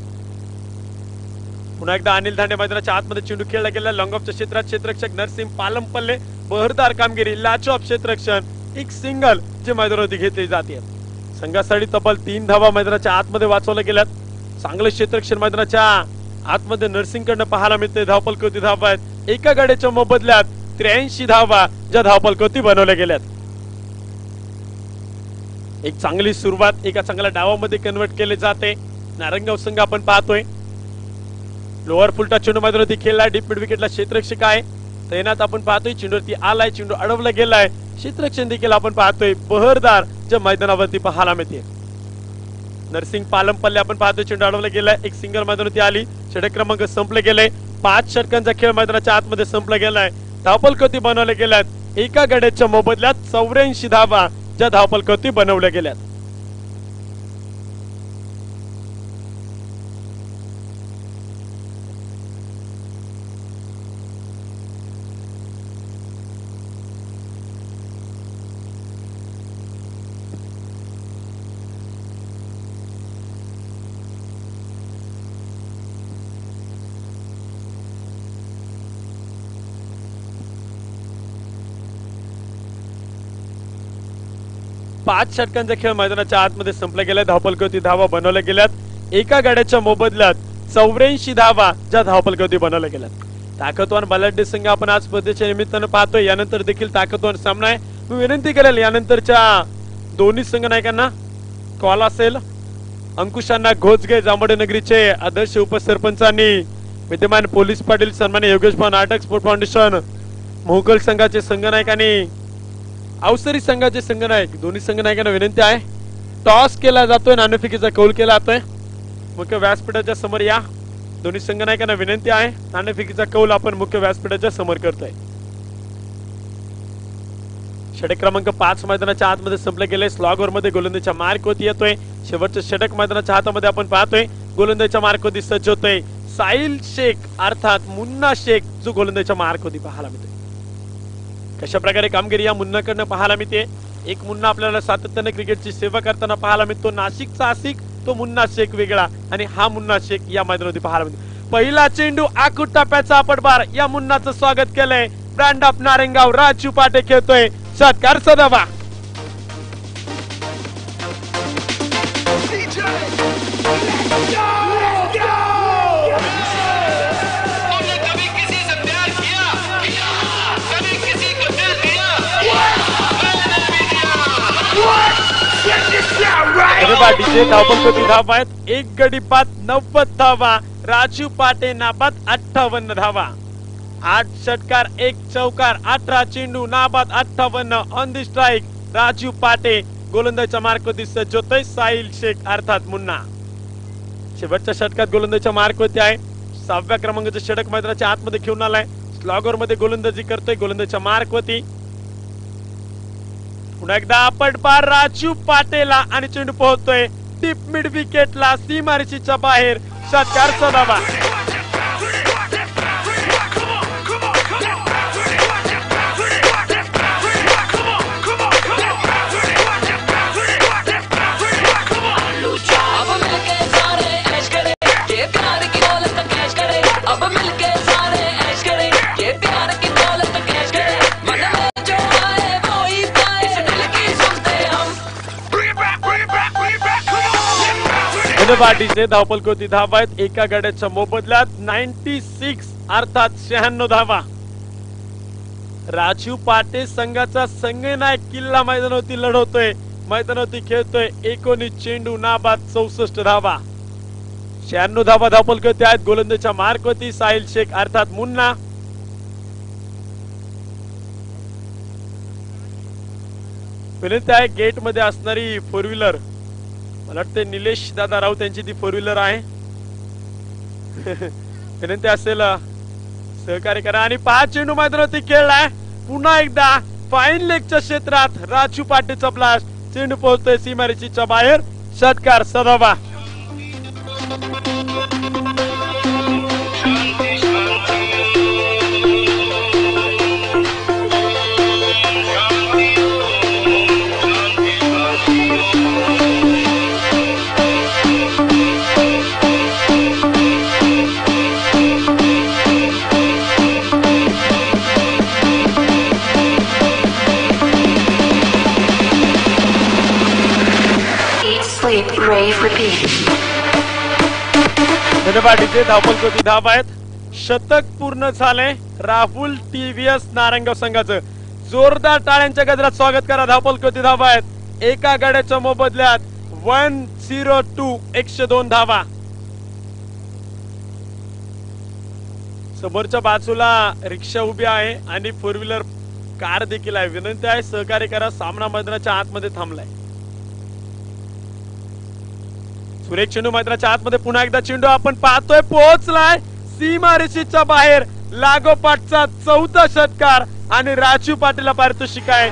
पुन्हा एकदा अनिल धांडे मैदानाच्या आतमध्ये चेंडू खेळला गेला लॉंग ऑफच्या क्षेत्रात क्षेत्ररक्षक नरसिंह पालमपल्ले बहरदार कामगिरी लाच ऑफ क्षेत्ररक्षण एक सिंगल जे मैदानावरती घेतली जाते. संघासाठी तब्बल तीन धावा मैदानाच्या आतमध्ये वाचवल्या गेल्यात. चांगलं क्षेत्ररक्षण मैदानाच्या आतमध्ये नरसिंगकडनं पाहायला मिळते धावपलकोती धावा आहेत. एका गाड्याच्या मोबदल्यात त्र्याऐंशी धावा ज्या धावपलकोती बनवल्या गेल्यात. एक चांगली सुरुवात एका चांगल्या डावामध्ये कन्वर्ट केले जाते. नारंगाव संघ आपण पाहतोय. लोअर फुलटा चेंडू मैदानावरती खेळला डीप मिड विकेटला क्षेत्ररक्षक आहे. तैनात आपण पाहतोय चेंडूवरती आलाय चेंडू अडवला गेलाय. क्षेत्ररक्षण देखील आपण पाहतोय. बहरदार ज्या मैदानावरती पाहायला मिळते. नरसिंग पालमपल्ले आपण पाहतोय चेंडू अडवला गेलाय. एक सिंगल मैदानावरती आली. षटक क्रमांक संपले गेले. पाच षटकांचा खेळ मैदानाच्या आतमध्ये संपला गेलाय. धावपलकती बनवल्या गेल्यात. एका गड्याच्या मोबदल्यात चौऱ्याऐंशी धावा ज्या धावपलकती बनवल्या गेल्यात. पाच षटकांचा खेळ मैदानाच्या आतमध्ये संपला गेलाय धावपलकवती धावा बनवल्या गेल्यात. एका गाड्याच्या मोबदल्यात चौऱ्याऐंशी धावा ज्या धावपलकवती बनवल्या गेल्यात. ताकदवान बलाढ्य संघ आपण आज स्पर्धेच्या निमित्तानं पाहतोय. यानंतर देखील ताकदवान सामना आहे. मी विनंती करेल यानंतरच्या दोन्ही संघनायकांना कॉल असेल. अंकुशांना घोजगे जांभडे नगरीचे आदर्श उपसरपंचांनी विद्यमान पोलीस पाटील सन्मान्य योगेश भाऊ नाटक स्पोर्ट फाउंडेशन मोहकल संघाचे संघनायकांनी अवसरी संघाचे संघनायक दोन्ही संघनायकांना विनंती आहे. टॉस केला जातोय नाणेफेकीचा कौल केला जातोय. मुख्य व्यासपीठाच्या समोर या. दोन्ही संघनायकांना विनंती आहे नाणेफेकीचा कौल आपण मुख्य व्यासपीठाच्या समोर करतोय. षटक क्रमांक पाच मैदानाच्या आतमध्ये संपले गेले स्लॉगरमध्ये गोलंदाच्या मार्क होती येतोय. शेवटच्या षटक मैदानाच्या हातामध्ये आपण पाहतोय. गोलंदाच्या मार्क होती सज्ज होतोय. साहिल शेख अर्थात मुन्ना शेख जो गोलंदाजच्या मार्क होती पाहायला मिळतोय. कशा प्रकारे कामगिरी या मुन्नाकडनं पाहायला मिळते? एक मुन्ना आपल्याला सातत्याने क्रिकेटची सेवा करताना पाहायला मिळतो. नाशिकचा आसिक तो मुन्ना शेख वेगळा. आणि हा मुन्ना शेख या मैदानावरती पाहायला मिळतो. पहिला चेंडू आकुट टप्प्याचा आपटबार. या मुन्नाचं स्वागत केलंय. ब्रँड ऑफ नारेंगाव राजू पाटे खेळतोय. सत्कार सदावा डीजे धावपल धावा आहेत. एक गडी पात नव्वद धावा राजीव पाटे नाबाद अठ्ठावन्न धावा आठ षटकार एक चौकार अठरा चेंडू नाबाद अठ्ठावन्न ऑन दी स्ट्राईक राजीव पाटे गोलंदाजच्या मार्कवरती सज्ज होतोय साहिल शेख अर्थात मुन्ना. शेवटच्या षटकात गोलंदाजच्या मार्कवरती आहे. सहाव्या क्रमांकाचे षटक मैदानाच्या आतमध्ये घेऊन आलाय. स्लॉगरमध्ये गोलंदाजी करतोय. गोलंदाजच्या मार्कवरती पुन्हा एकदा पटपार राजू पाटेला आणि चेंडू पोहोचतोय टीप मिड विकेटला सीमारेषेच्या बाहेर. षटकार सदावा धन्यवाद धावपलकोती धावा आहेत? एका गाड्याच्या मोबदल्यात नाईन्टी सिक्स अर्थात शहाण्णव धावा. राजीव पाटे संघाचा संघनायक किल्ला मैदानावरती लढवतोय. मैदानावरती खेळतोय. एकोणीस चेंडू नाबाद चौसष्ट धावा. शहाण्णव धावा धावपलकोती आहेत? गोलंदाजच्या मार्कवती साहिल शेख अर्थात मुन्ना. विनंती आहे गेटमध्ये असणारी फोर व्हीलर मला वाटते निलेश दादा राऊत यांची ती फोर व्हीलर आहे. (laughs) विनंती असेल सहकार्य करा. आणि पाच चेंडू मैदानावरती खेळलाय पुन्हा एकदा फाईन लेगच्या क्षेत्रात राजू पाटेचा ब्लास्ट चेंडू पोहोचतोय सीमारेषीच्या बाहेर. षटकार सदावा धन्यवाद इथे धाव आहेत. शतक पूर्ण झाले. राहुल टीव्हीएस नारायणगाव संघाचं. जोरदार टाळ्यांच्या गजरात स्वागत करा. धावपल कोटी आहेत. एका गाड्याच्या मोबदल्यात वन झिरो टू एकशे दोन धावा. समोरच्या बाजूला रिक्षा उभी आहे आणि फोर व्हीलर कार देखील आहे. विनंती आहे सहकार्य करा. सामना मैदानाच्या आतमध्ये थांबलाय. सुरेख चेंडू मैदानाच्या आतमध्ये पुन्हा एकदा चेंडू आपण पाहतोय पोहोचलाय सीमारेषेच्या बाहेर लागोपाठचा चौथा षटकार आणि राजू पाटीलला पारितोषिक आहे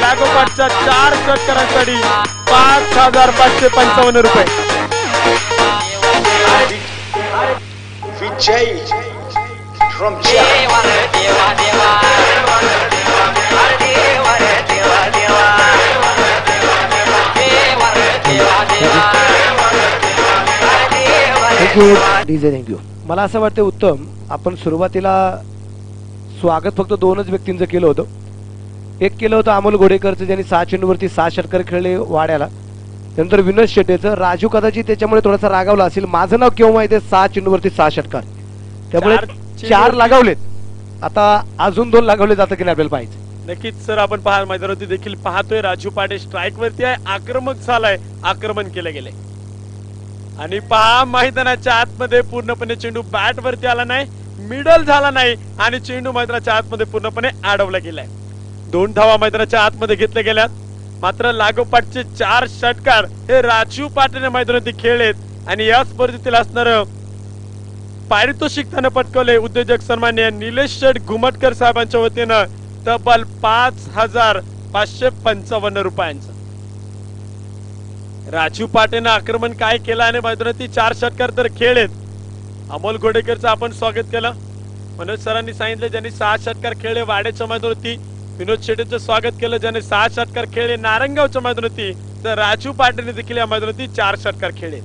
लागोपाठच्या चार षटकारांसाठी पाच हजार पाचशे पंचावन्न रुपये Vijay from thank you DJ thank you मला असं वाटतं उत्तम आपण सुरुवातीला स्वागत फक्त दोनच व्यक्तींचं केलं होतं. एक केलं होतं अमोल घोडेकरचं ज्यांनी सहा चेंडूवरती सहा षटकार खेळले वाड्याला. नंतर विनोद शेट्टेचं राजू कदाचित त्याच्यामुळे थोडासा रागावला असेल. माझं नाव केव्हा माहिती आहे? सहा चेंडूवरती सहा षटकार. त्यामुळे चार लागावलेत. आता अजून दोन लागावले जातं की नाही आपल्याला पाहिजे नक्कीच सर आपण पहा मैदानावरती देखील पाहतोय. राजू पाटे स्ट्राईक वरती आहे. आक्रमक झालाय. आक्रमण केलं गेले आणि पहा मैदानाच्या आतमध्ये पूर्णपणे चेंडू बॅट वरती आला नाही मिडल झाला नाही आणि चेंडू मैदानाच्या आतमध्ये पूर्णपणे अडवला गेलाय. दोन धावा मैदानाच्या आतमध्ये घेतल्या गेल्यात. मात्र लागोपाठचे चार षटकार हे राजीव पाटील मैदानावरती खेळलेत आणि या स्पर्धेतील असणार पारितोषिक त्यानं पटकवले उद्योजक सन्मान्य निलेश शेठ घुमटकर साहेबांच्या वतीनं तब्बल पाच हजार पाचशे पंचावन्न रुपयांचं. राजू पाटेनं आक्रमण काय केलं आणि मैदानातील चार षटकार तर खेळलेत अमोल घोडेकरचं आपण स्वागत केलं. मनोज सरांनी सांगितलं ज्यांनी सहा षटकार खेळले वाड्याच्या मैदानावरती विनोद शेटेचं स्वागत केलं ज्याने सहा षटकार खेळले नारंगावच्या मैदानावरती तर राजू पाटेने देखील या मैदानावरती चार षटकार खेळले.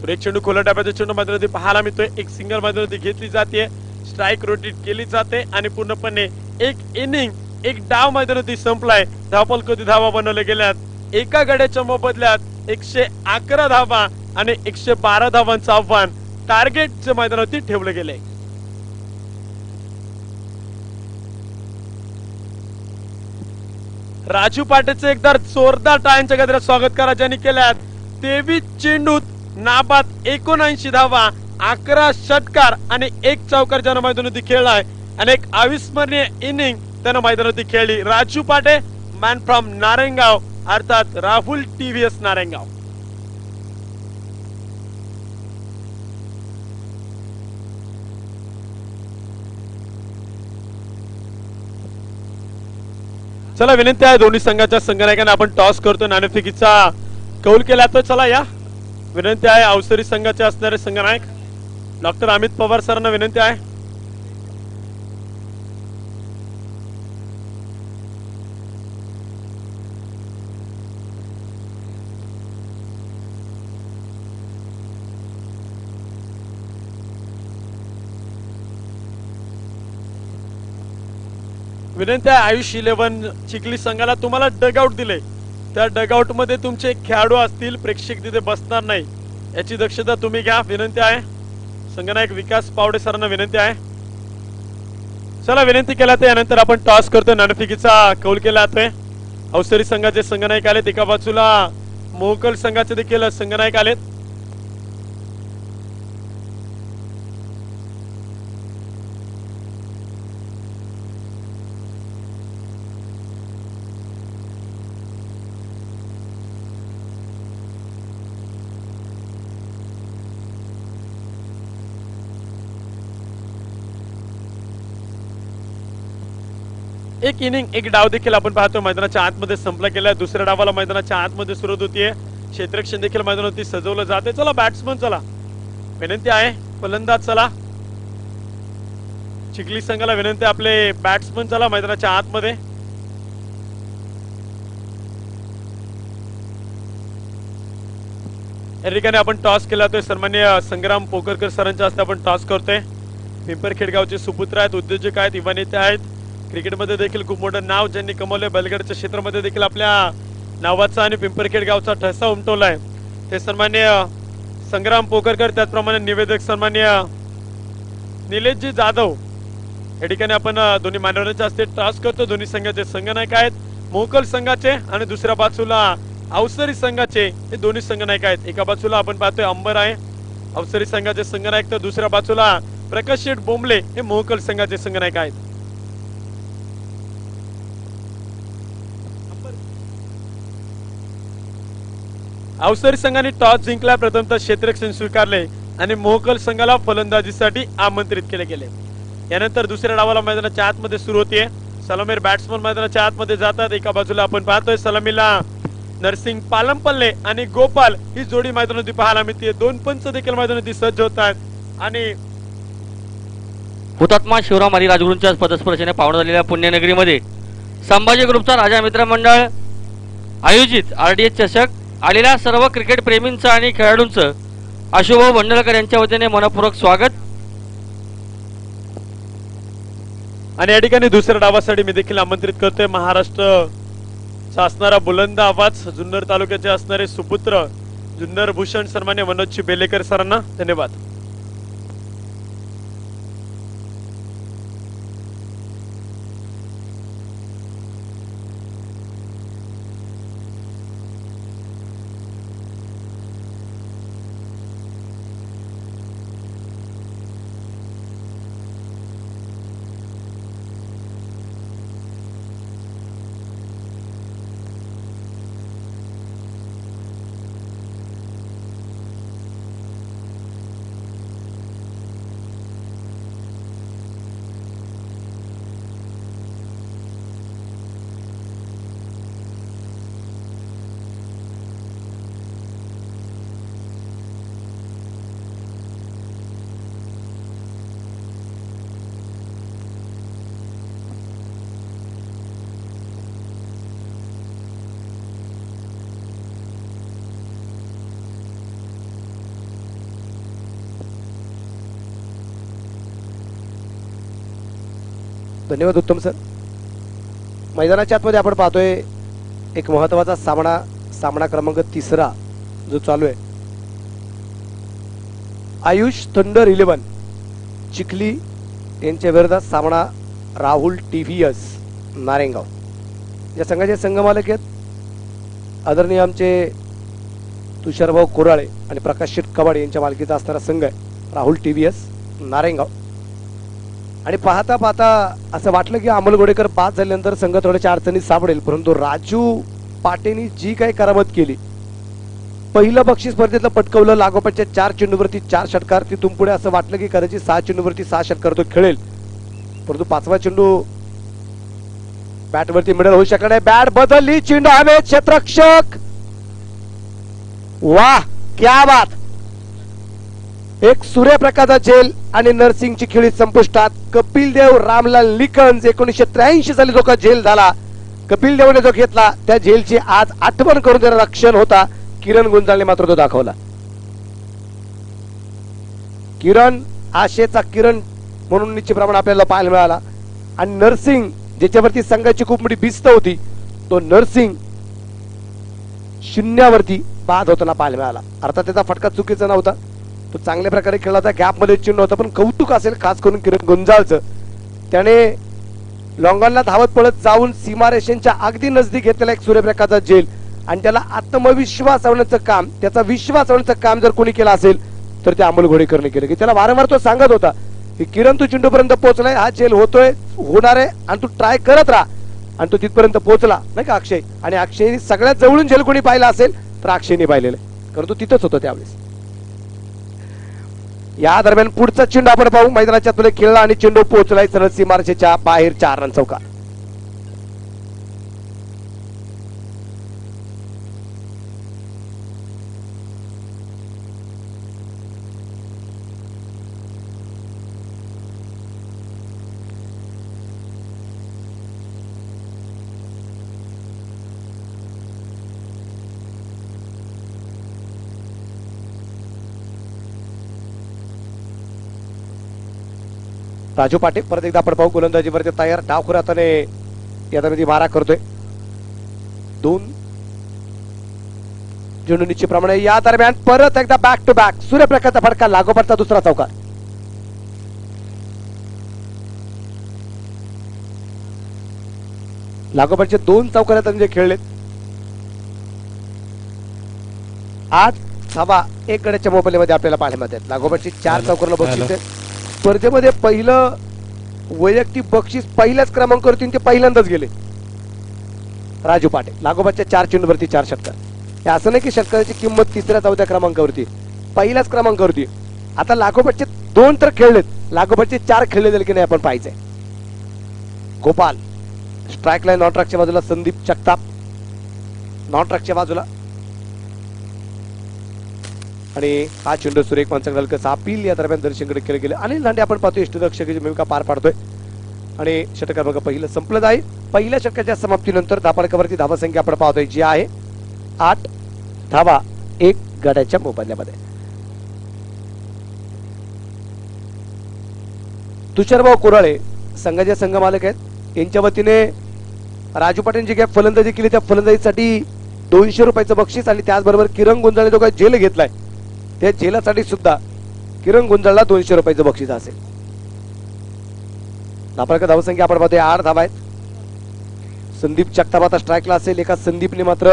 सुरेख चेंडू खोला डाब्याचा चेंडू मैदानावरती पाहायला मिळतोय. एक सिंगल मैदानावरती घेतली जाते. स्ट्राईक रोटेट केली जाते आणि पूर्णपणे एक इनिंग एक डाव मैदानावरती संपलाय. धावपल कधी धावा बनवल्या गेल्यात? एका गड्याच्या मोबदल्यात एकशे अकरा धावा आणि एकशे बारा धावांचं आव्हान टार्गेटच्या मैदानावरती ठेवलं गेलंय राजू पाटेचं एकदा जोरदार टाळ्यांच्या गजरात स्वागत करा ज्यांनी केल्यात तेवीस चेंडूत नाबाद एकोणऐंशी धावा अकरा षटकार आणि एक चौकार ज्यानं मैदानावरती खेळलाय आणि एक अविस्मरणीय इनिंग त्यानं मैदानावरती खेळली. राजू पाटे मॅन फ्रॉम नारायणगाव अर्थात राहुल टीव्हीएस नारायणगाव चला विनंती आहे दोन्ही संघाच्या संघनायकांना. आपण टॉस करतो नाणेफेकीचा. कौल केला तर चला या. विनंती आहे अवसरी संघाचे असणारे संघनायक. डॉक्टर अमित पवार सरांना विनंती आहे. विनंती आहे आयुष इलेव्हन चिखली संघाला तुम्हाला डगआउट दिले. त्या डगआउटमध्ये तुमचे खेळाडू असतील प्रेक्षक तिथे बसणार नाही. याची दक्षता तुम्ही घ्या विनंती आहे. संघनायक विकास पावडे सरांना विनंती आहे. चला विनंती केला तर यानंतर आपण टॉस करतो नाणफिकीचा कौल केला जातोय अवसरी संघाचे संघनायक आलेत. एका बाजूला मोहकल संघाचे देखील संघनायक आलेत. एक इनिंग एक डाव देखील आपण पाहतो. मैदानाच्या आतमध्ये संपला गेला दुसऱ्या डावाला मैदानाच्या आतमध्ये सुरुवात होतीये. क्षेत्रक्षण देखील मैदानावरती सजवलं जाते चला बॅट्समन चला. विनंती आहे फलंदाज चला. चिखली संघाला विनंती आपले बॅट्समन चला मैदानाच्या आतमध्ये. या ठिकाणी आपण टॉस केला होतोय सन्मान्य संग्राम पोकरकर सरांच्या हस्ते आपण टॉस करतोय. पिंपरखेडगावचे सुपुत्र आहेत उद्योजक आहेत युवा नेते आहेत. क्रिकेटमध्ये देखील खूप मोठं नाव ज्यांनी कमवलंय. बलगडच्या क्षेत्रामध्ये देखील आपल्या नावाचा आणि पिंपरखेड गावचा ठसा उमटवलाय. ते सन्मान्य संग्राम पोकरकर त्याचप्रमाणे निवेदक सन्मान्य निलेशजी जाधव. या ठिकाणी आपण दोन्ही मान्यवरांच्या हस्ते टॉस करतो दोन्ही संघाचे संघनायक आहेत. मोकल संघाचे आणि दुसऱ्या बाजूला अवसरी संघाचे हे दोन्ही संघनायक आहेत. एका बाजूला आपण पाहतोय अंबर आहे अवसरी संघाचे संघनायक. तर दुसऱ्या बाजूला प्रकाश शेठ बोंबले हे मोहकल संघाचे संघनायक आहेत. अवसरी संघाने टॉस जिंकला प्रथमतः क्षेत्ररक्षण स्वीकारले आणि मोहकल संघाला फलंदाजीसाठी आमंत्रित केले गेले. यानंतर दुसऱ्या डावाला मैदानाच्या आतमध्ये सुरू होते सलामीर बॅट्समन मैदानाच्या आतमध्ये जातात. एका बाजूला आपण पाहतोय सलामीला नरसिंग पालमपल्ले आणि गोपाल ही जोडी मैदानावरती पाहायला मिळते दोन पंच देखील मैदानावरती सज्ज होत आहेत आणि हुतात्मा शिवराम हरी राजगुरूंच्या पदस्पर्शेने पावण झालेल्या पुण्यनगरीमध्ये संभाजी ग्रुपचा राजा मित्र मंडळ आयोजित आरडीएच चषक आलेल्या सर्व क्रिकेट प्रेमींचं आणि खेळाडूंचं आशुभाऊ भंडलकर यांच्या वतीने मनपूर्वक स्वागत. आणि या ठिकाणी दुसऱ्या डावासाठी मी देखील आमंत्रित करतोय. महाराष्ट्र असणारा बुलंद आवाज जुन्नर तालुक्याचे असणारे सुपुत्र जुन्नर भूषण सन्मान्य मनोजची बेलेकर सरांना धन्यवाद. धन्यवाद उत्तम सर. मैदानाच्या आतमध्ये आपण पाहतोय एक महत्त्वाचा सामना सामना क्रमांक तिसरा जो चालू आहे. आयुष थंडर इलेव्हन चिखली यांच्या विरोधात सामना राहुल टीव्हीएस नारेंगाव या संघाचे संघमालक आहेत. आदरणीय आमचे तुषारभाऊ कोराळे आणि प्रकाश शेट यांच्या मालकीचा असणारा संघ आहे. राहुल टीव्हीएस नारेंगाव आणि पाहता पाहता असं वाटलं की अमोल गोडेकर बाद झाल्यानंतर संघ थोड्याच्या अडचणीत सापडेल. परंतु राजू पाटेनी जी काही करामत केली पहिलं बक्षीस स्पर्धेतलं पटकवलं लागोपाठच्या चार चेंडूवरती चार षटकार तिथून पुढे असं वाटलं की कदाचित सहा चेंडूवरती सहा षटकार तो खेळेल. परंतु पाचवा चेंडू बॅटवरती मिडल होऊ शकणार नाही. बॅट बदलली चेंडू हवे क्षेत्रक्षक वा क्या बात! एक सूर्यप्रकाशचा झेल आणि नरसिंगची खेळी संपुष्टात. कपिल देव रामलाल निकंज एकोणीसशे त्र्याऐंशी साली जो का झेल झाला. कपिल देवने जो घेतला त्या झेलची आज आठवण करून देणारा क्षण होता. किरण गुंजाळने मात्र तो दाखवला. किरण आशेचा किरण म्हणून निश्चितप्रमाणे आपल्याला पाहायला मिळाला. आणि नरसिंग ज्याच्यावरती संघाची खूप मोठी भिस्त होती तो नरसिंग शून्यावरती बाद होताना पाहायला मिळाला. अर्थात त्याचा फटका चुकीचा नव्हता. तो चांगल्या प्रकारे खेळला होता गॅपमध्ये चिन्ह होतं पण कौतुक असेल खास करून किरण गुंजाळचं त्याने लॉंगॉनला धावत पळत जाऊन सीमारेषेच्या अगदी नजदीक घेतलेला एक सूर्यप्रकाशचा जेल. आणि त्याला आत्मविश्वास आणण्याचं काम त्याचा विश्वास आणण्याचं काम जर कोणी केलं असेल तर ते अमोल घोडेकरने केलं. की त्याला वारंवार तो सांगत होता की किरण तू चिंडूपर्यंत पोहोचलाय हा जेल होतोय होणार आहे आणि तू ट्राय करत राहा. आणि तो तिथपर्यंत पोहोचला नाही का अक्षय? आणि अक्षयने सगळ्यात जवळून जेल कोणी पाहिला असेल तर अक्षयने पाहिलेलं कारण तो तिथंच होतो त्यावेळेस. या दरम्यान पुढचा चेंडू आपण पाहू. मैदानाच्या तुले खेळला आणि चेंडू पोहोचलाय सरळ सीमारेषेच्या बाहेर चार रन चौका राजू पाटील परत एकदा आपण पाहू गोलंदाजीवरती तयार. डावखुर हाताने या दरम्यान मारा करतोय. दोन. चेंडू निश्चितप्रमाणे या दरम्यान परत एकदा बॅक टू बॅक सूर्यप्रकाशचा फटका लागोपाठचा दुसरा चौकार लागोपाठचे दोन चौकार त्यांनी जे खेळलेत. आज सभा एक गड्याच्या मोबाईलमध्ये आपल्याला पाहायला मिळतात. लागोपाठची चार चौकारला बक्षीस आहे स्पर्धेमध्ये पहिलं वैयक्तिक बक्षीस पहिल्याच क्रमांकावरती ते पहिल्यांदाच गेले. राजू पाटे लागोबाच्या चार चेंडूवरती चार षटकार. हे असं नाही की षटकाराची किंमत तिसऱ्या चौथ्या क्रमांकावरती. पहिल्याच क्रमांकावरती. आता लागोपाठचे दोन तर खेळलेत. लागोपाटचे चार खेळले जाईल की नाही आपण पाहायचंय. गोपाल स्ट्राईक लाईन नॉन ट्रॅकच्या बाजूला संदीप जगताप. नॉन ट्रॅकच्या बाजूला आणि हा चेंडू सुरेख पंचकलकचा अपील या दरम्यान दर्शनकडे केलं गेलं. अनिल लांडे आपण पाहतोय इष्टरक्षकाची भूमिका पार पाडतोय. आणि षटकार बघा पहिलं संपलं जाईल. पहिल्या षटकाच्या समाप्तीनंतर धापाडकावरती धावा संख्या आपण पाहतोय जी आहे आठ धावा एक गड्याच्या मोबदल्यामध्ये. तुषारभाऊ कोराळे संघाचे संघ मालक आहेत. यांच्या वतीने राजू पाटील जी काय फलंदाजी केली त्या फलंदाजीसाठी दोनशे रुपयाचं बक्षीस आणि त्याचबरोबर किरण गुंजाळे जो काय जेल घेतलाय. त्या झेलासाठी सुद्धा किरण गुंजाळला दोनशे रुपयाचं बक्षीस असेल. नापाळका धावसंख्या आपण पाहतोय आठ धावा आहेत. संदीप जगताप आता स्ट्राईकला असेल. एका संदीपने मात्र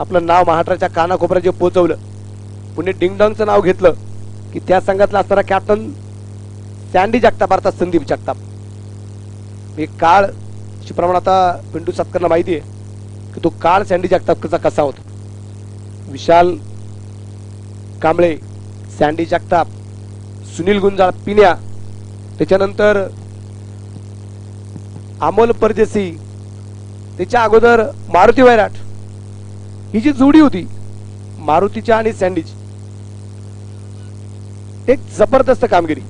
आपलं नाव महाराष्ट्राच्या कानाकोपऱ्यात जे पोहोचवलं पुणे डिंगडॉंगचं नाव घेतलं की त्या संघातला असणारा कॅप्टन सँडी जगताप अर्थात संदीप जगताप. हे काळ प्रमाण आता पिंटू सातकरला माहिती आहे की तो काळ सँडी जगतापचा कसा होता. विशाल कांबळे सँडी जगताप सुनील गुंजाळ पिण्या त्याच्यानंतर अमोल परदेसी त्याच्या अगोदर मारुती वैराट. ही जी जोडी होती मारुतीच्या आणि सँडीची एक जबरदस्त कामगिरी.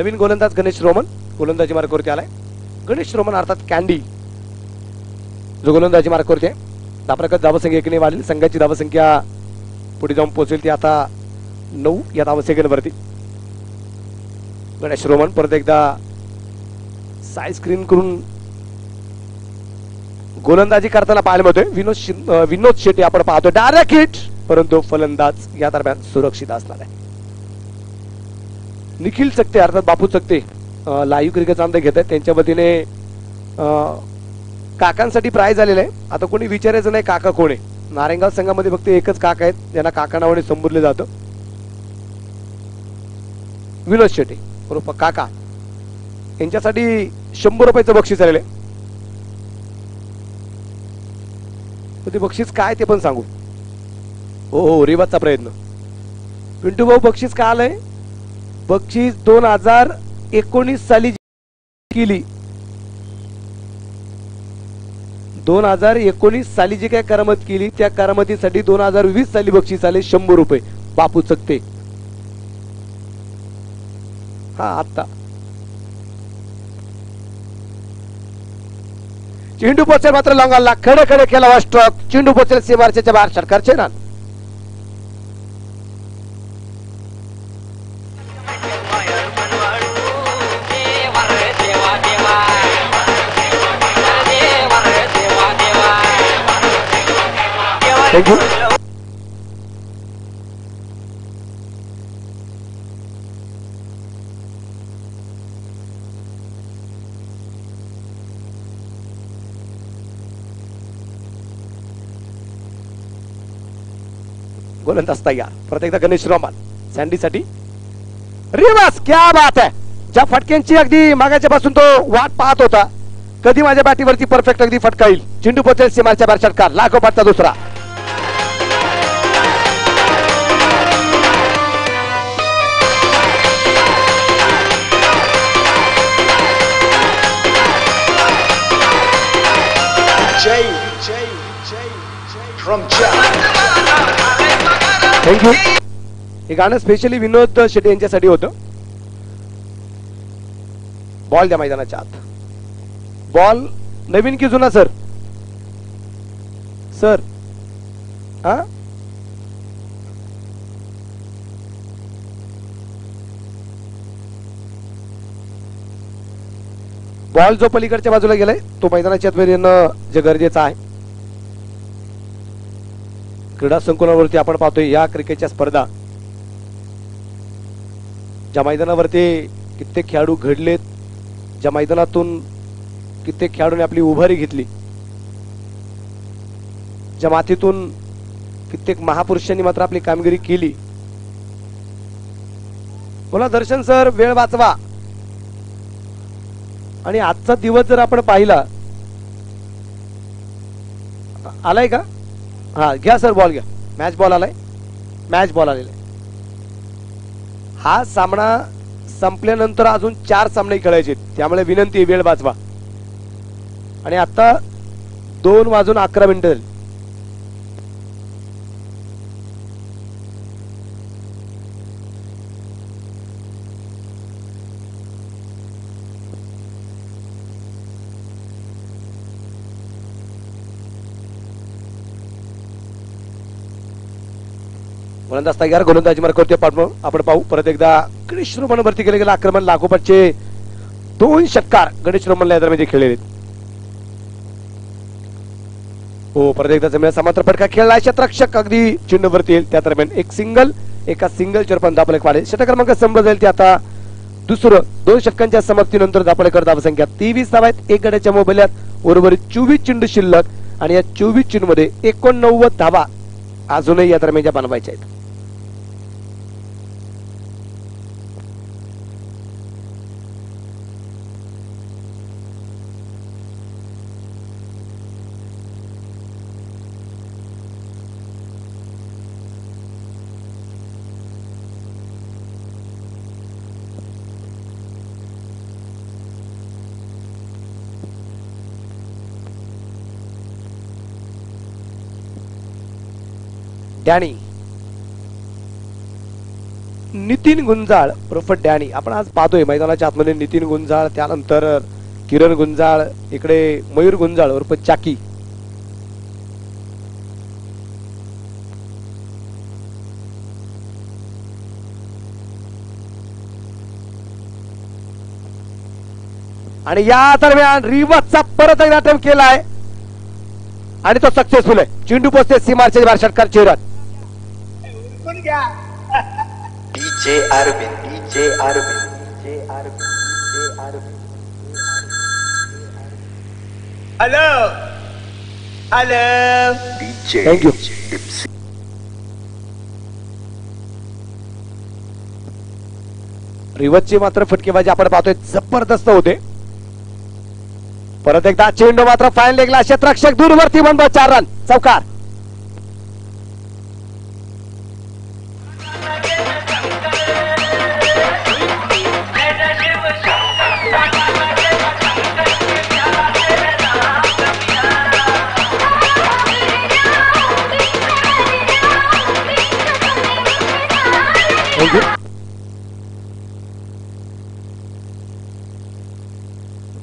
नवीन गोलंदाज गणेश रोमन गोलंदाजी मार्गावरती आलाय. गणेश रोमन अर्थात कॅन्डी. जो गोलंदाजी मार्गावरती आहे. दाप्रकत धावसंख्या एकने वाढली संघाची धावसंख्या पुढे जाऊन पोहोचेल ती आता नऊ या धावसंख्येवरती. गणेश रोमन परत एकदा साय स्क्रीन करून गोलंदाजी करताना पाहायला मिळतोय. विनोद विनोद शेट्टी आपण पाहतो डायरेक्ट हिट परंतु फलंदाज या दरम्यान सुरक्षित असणार आहे. निखिल चकते अर्थात बापू चकते लाईव्ह क्रिकेट आमदार घेत आहेत. त्यांच्या वतीने अं, काकांसाठी प्राईज आलेलं आहे. आता कोणी विचारायचं नाही काका कोण आहे. नारेंगाव संघामध्ये फक्त एकच काका आहेत. ज्यांना काका नावाने संबोधले जातं. विनोद शेट्टी बरोबर काका. यांच्यासाठी शंभर रुपयाचं बक्षीस आलेलं आहे. ते बक्षीस काय ते पण सांगू. हो हो रिवाजचा प्रयत्न. पिंटू भाऊ बक्षीस काय आलंय? बक्षीस दोन हजार एकोणीस साली केली. दोन हजार एकोणीस साली जी काय करामत केली त्या करामतीसाठी दोन हजार वीस साली बक्षीस आले शंभर रुपये. बापू चकते. हा आता. चेंडू पोचेल मात्र लॉंगाला खडे खडे केला वा स्ट्रोक चेंडू पोचेल सीमारच्या बाहेर सरकारचे Thank you. गोलंदाज तयार परत एकदा गणेश रोमाल सँडीसाठी. रिवास क्या बात आहे ज्या फटक्यांची अगदी मागाच्या पासून तो वाट पाहत होता कधी माझ्या बॅटीवरती परफेक्ट अगदी फटका येईल. चिंडू पोचेल सीमारच्या बाहेर षटकार लागोपाठचा दुसरा. From थँक्यू हे गाणं स्पेशली विनोद शेट्टी यांच्यासाठी होतं. बॉल द्या मैदानाच्या आत. बॉल नवीन की जुना सर सर हा? बॉल जो पलीकडच्या बाजूला गेलाय तो मैदानाच्या आतमध्ये येणं जे गरजेचं आहे. क्रीडा संकुलावरती आपण पाहतोय या क्रिकेटच्या स्पर्धा. ज्या मैदानावरती कित्येक खेळाडू घडलेत ज्या मैदानातून कित्येक खेळाडूने आपली उभारी घेतली ज्या मातीतून कित्येक महापुरुषांनी मात्र आपली कामगिरी केली. बोला दर्शन सर वेळ वाचवा. आणि आजचा दिवस जर आपण पाहिला आलाय का? हा घ्या सर बॉल घ्या. मॅच बॉल आलाय. मॅच बॉल आलेला आहे. हा सामना संपल्यानंतर अजून चार सामने खेळायचे त्यामुळे विनंती वेळ वाचवा. आणि आता दोन वाजून अकरा मिनिटं झाली. गोलंदाज तयार गोलंदाजी मार्ग करतोय आपण पाहू परत एकदा गणेश रोमन वरती केले गेलं आक्रमण लागोपाठचे दोन षटकार गणेश रोमनला या दरम्यान खेळलेले हो परत एकदा जमिनीला समांतर फटका खेळला. शतरक्षक अगदी चिन्हवरती येईल. त्या दरम्यान एक सिंगल एका सिंगल चरपण दापलेक वाढेल. षटक क्रमांक संभ्र जाईल ते आता दुसरं दोन षटकांच्या समाप्तीनंतर दापलेकर धावसंख्या तेवीस धाव आहेत. एक गड्याच्या मोबाईलात उर्वरित चोवीस चिंडू शिल्लक आणि या चोवीस चेंडू मध्ये एकोणनव्वद धावा अजूनही या दरम्यानच्या बनवायच्या आहेत. डॅनी. नितीन गुंजाळ उर्फ डॅनी. आपण आज पाहतोय मैदानाच्या आतमध्ये नितीन गुंजाळ त्यानंतर किरण गुंजाळ इकडे मयूर गुंजाळ उर्फ चाकी. आणि या दरम्यान रिवचा परत एकदा अटेम्प्ट केलाय. आणि तो सक्सेसफुल आहे. चिंडू पोचते सीमारच्या चेहऱ्यात. षटकार चेहरात DJ Arvind DJ Arvind DJ Arvind DJ Arvind hello. Hello. DJ thank you रिवर्सची मात्र फटकेबाजी आपण पाहतोय. जबरदस्त होते. परत एकदा चेंडू मात्र फाईन लेगला क्षेत्ररक्षक दूरवरती बनवा चार रन चौकार.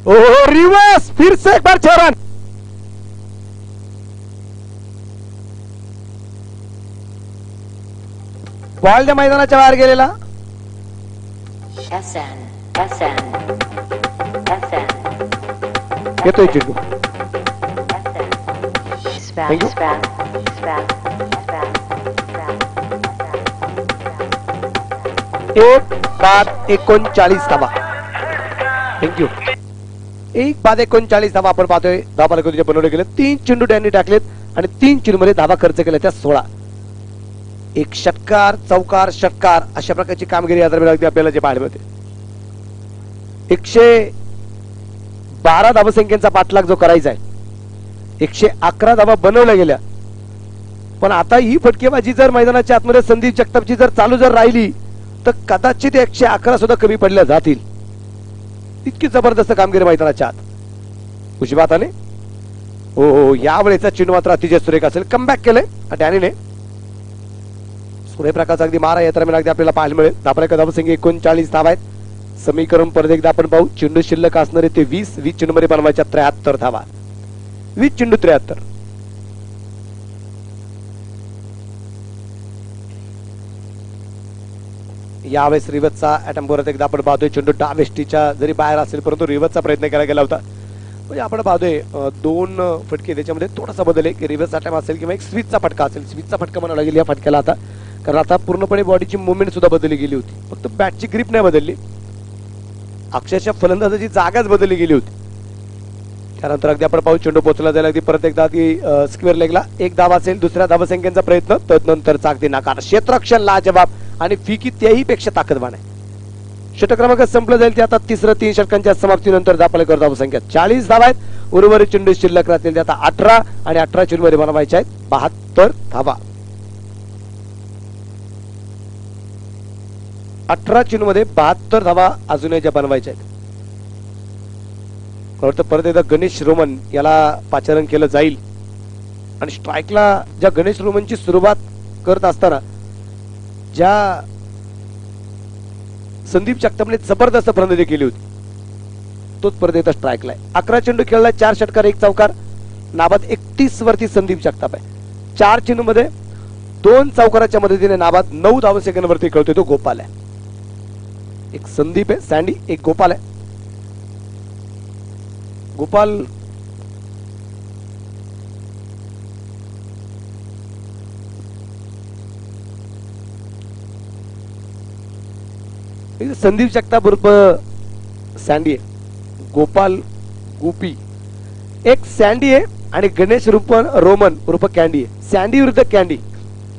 Oh reverse! फिर से एक बार छह रन बॉल मैदानाच्या बाहेर गेलेला. येतोय चेंडू एक बाद एकोणचाळीस धावा. थँक्यू एक बाद एकोणचाळीस धावा आपण पाहतोय. धावा पालकाचे बनवले गेले तीन चेंडू त्यांनी टाकलेत आणि तीन चेंडूमध्ये धाबा धावा खर्च केल्या त्या सोळा. एक षटकार चौकार षटकार अशा प्रकारची कामगिरी या दरम्यान अगदी आपल्याला जे पाहायला मिळते. एकशे बारा धावसंख्येचा पाठलाग जो करायचा आहे. एकशे अकरा धावा बनवल्या गेल्या. पण आता ही फटकेबाजी जर मैदानाच्या आतमध्ये संदीप जगतापची जर चालू जर राहिली तर कदाचित एकशे अकरा सुद्धा कमी पडल्या जातील. इतकी जबरदस्त कामगिरी मैदानाच्या आत उजव्या हाताने? हो हो, हो यावेळेचा चेंडू मात्र अतिशय सुरेख असेल. कमबॅक केलंय डॅनीने. सूर्यप्रकाश अगदी मारा या दरम्यान अगदी आपल्याला पाहायला मिळेल. धापरा कदम सिंग एकोणचाळीस धाव आहेत समीकरण परत एकदा आपण पाहू. चेंडू शिल्लक असणारे ते वीस वीस चेंडू मध्ये बनवायच्या त्र्याहत्तर धावा. वीस चेंडू त्र्याहत्तर. यावेळेस रिवतचा अटॅम्प परत एकदा आपण पाहतोय. चेंडू डावेष्टीच्या जरी बाहेर असेल परंतु रिवतचा प्रयत्न केला गेला होता. म्हणजे आपण पाहतोय दोन फटके त्याच्यामध्ये थोडासा बदल आहे. की रिव्हर्स अटॅम असेल किंवा एक स्विचचा फटका असेल. स्विचचा फटका म्हणावा लागेल या फटक्याला आता. कारण आता पूर्णपणे बॉडीची मुवमेंट सुद्धा बदलली गेली होती. फक्त बॅटची ग्रीप नाही बदलली. अक्षरशः फलंदाजाची जागाच बदलली गेली होती. त्यानंतर अगदी आपण पाहू. चेंडू पोचला जाईल अगदी परत एकदा अगदी स्क्वेअर लेगला एक धाव असेल दुसऱ्या धावसंख्येचा प्रयत्न. तदनंतर अगदी नाकार. क्षेत्रक्षण लाजबाब आणि फिकी त्याही पेक्षा ताकदवान आहे. षटक क्रमांक संपलं जाईल ते आता तिसरं तीन षटकांच्या समाप्तीनंतर दापालेकर धावसंख्या चाळीस. धावा आहेत. उर्वरित चेंडू शिल्लक राहतील ते आता अठरा आणि अठरा चेंडूमध्ये बनवायचे आहेत. बहात्तर धावा. अठरा चेंडूमध्ये बहात्तर धावा अजूनही ज्या बनवायच्या आहेत. वाटतं परत एकदा गणेश रोमन याला पाचारण केलं जाईल. आणि स्ट्राईकला ज्या गणेश रोमनची सुरुवात करत असताना ज्या संदीप जगतापने जबरदस्त फलंदाजी केली होती तोच परत स्ट्राईकला आहे. अकरा चेंडू खेळला चार षटकार एक चौकार. नाबाद एकतीस वरती संदीप जगताप आहे. चार चेंडू मध्ये दोन चौकाराच्या मदतीने नाबाद नऊ धाव सेकंदवरती खेळतोय तो गोपाल आहे. एक संदीप आहे सँडी एक गोपाल आहे. गोपाल इथे संदीप जगताप सँडी आहे गोपाल गुपी एक सँडी आहे आणि गणेश रूप रोमन उर्फ कॅन्डी आहे सँडी विरुद्ध कॅन्डी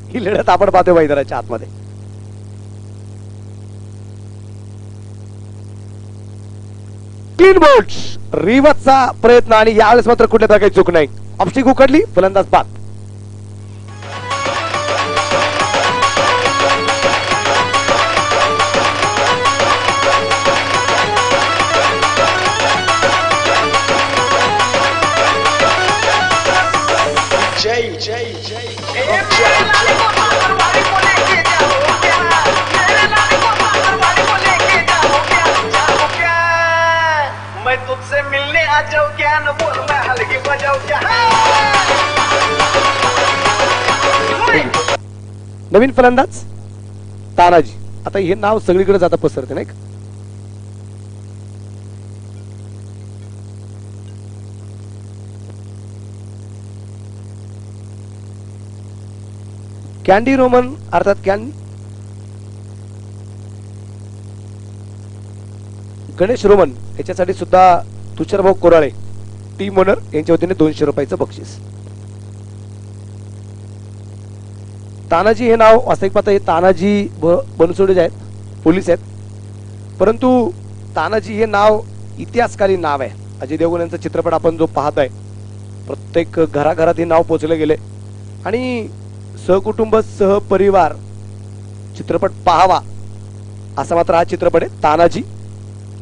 ही लढत आपण पाहतोय वैदराच्या आतमध्ये क्लीन बोल्ट रिवतचा प्रयत्न आणि यावेळेस मात्र कुठल्या प्रकारे चूक नाही ऑप्स्टिक उकडली फलंदाज बाद नवीन फलंदाज? तानाजी. आता हे नाव सगळीकडे जाता पसरते नाही का? कॅन्डी रोमन अर्थात कॅन गणेश रोमन याच्यासाठी सुद्धा तुषारभाऊ कोराळे टीम ओनर यांच्या वतीने दोनशे रुपयाचं बक्षीस. तानाजी हे नाव वास्तविक पाहता हे तानाजी ब बनसोडे आहेत पोलीस आहेत. परंतु तानाजी हे नाव इतिहासकालीन नाव आहे. अजय देवगण यांचा चित्रपट आपण जो पाहत आहे प्रत्येक घराघरात हे नाव पोचले गेले. आणि सहकुटुंब सहपरिवार चित्रपट पाहावा असा मात्र हा चित्रपट आहे. तानाजी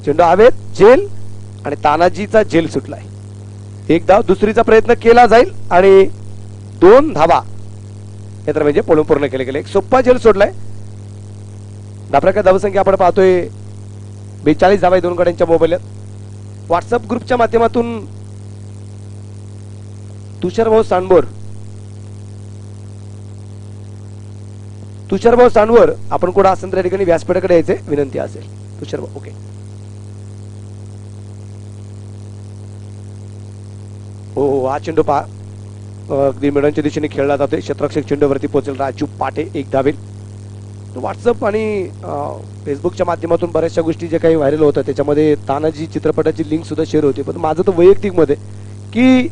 चेंडू हवेत जेल आणि तानाजीचा जेल सुटलाय. एक धाव दुसरीचा प्रयत्न केला जाईल आणि दोन धावा हे म्हणजे पळून पूर्ण केले गेले एक सोप्पा जेल सोडलाय. दापराका धावसंख्या आपण पाहतोय. बेचाळीस धावा दोन गड्यांच्या मोबाईलात व्हॉट्सअप ग्रुपच्या माध्यमातून तुषारभाऊ सांडबोर तुषारभाऊ सांडवर आपण कुठं असेल तर या ठिकाणी व्यासपीठाकडे यायचे? विनंती असेल. तुषारभाऊ ओके. हो हो हा चेंडू पहा. अगदी मिडनच्या दिशेने खेळला जातोय. क्षेत्रक्षक चेंडूवरती पोहोचेल राजू पाटे एक धावेल. व्हॉट्सअप आणि फेसबुकच्या माध्यमातून बऱ्याचशा गोष्टी जे काही व्हायरल होत्या त्याच्यामध्ये तानाजी चित्रपटाची लिंक सुद्धा शेअर होती. पण माझं तर वैयक्तिकमध्ये की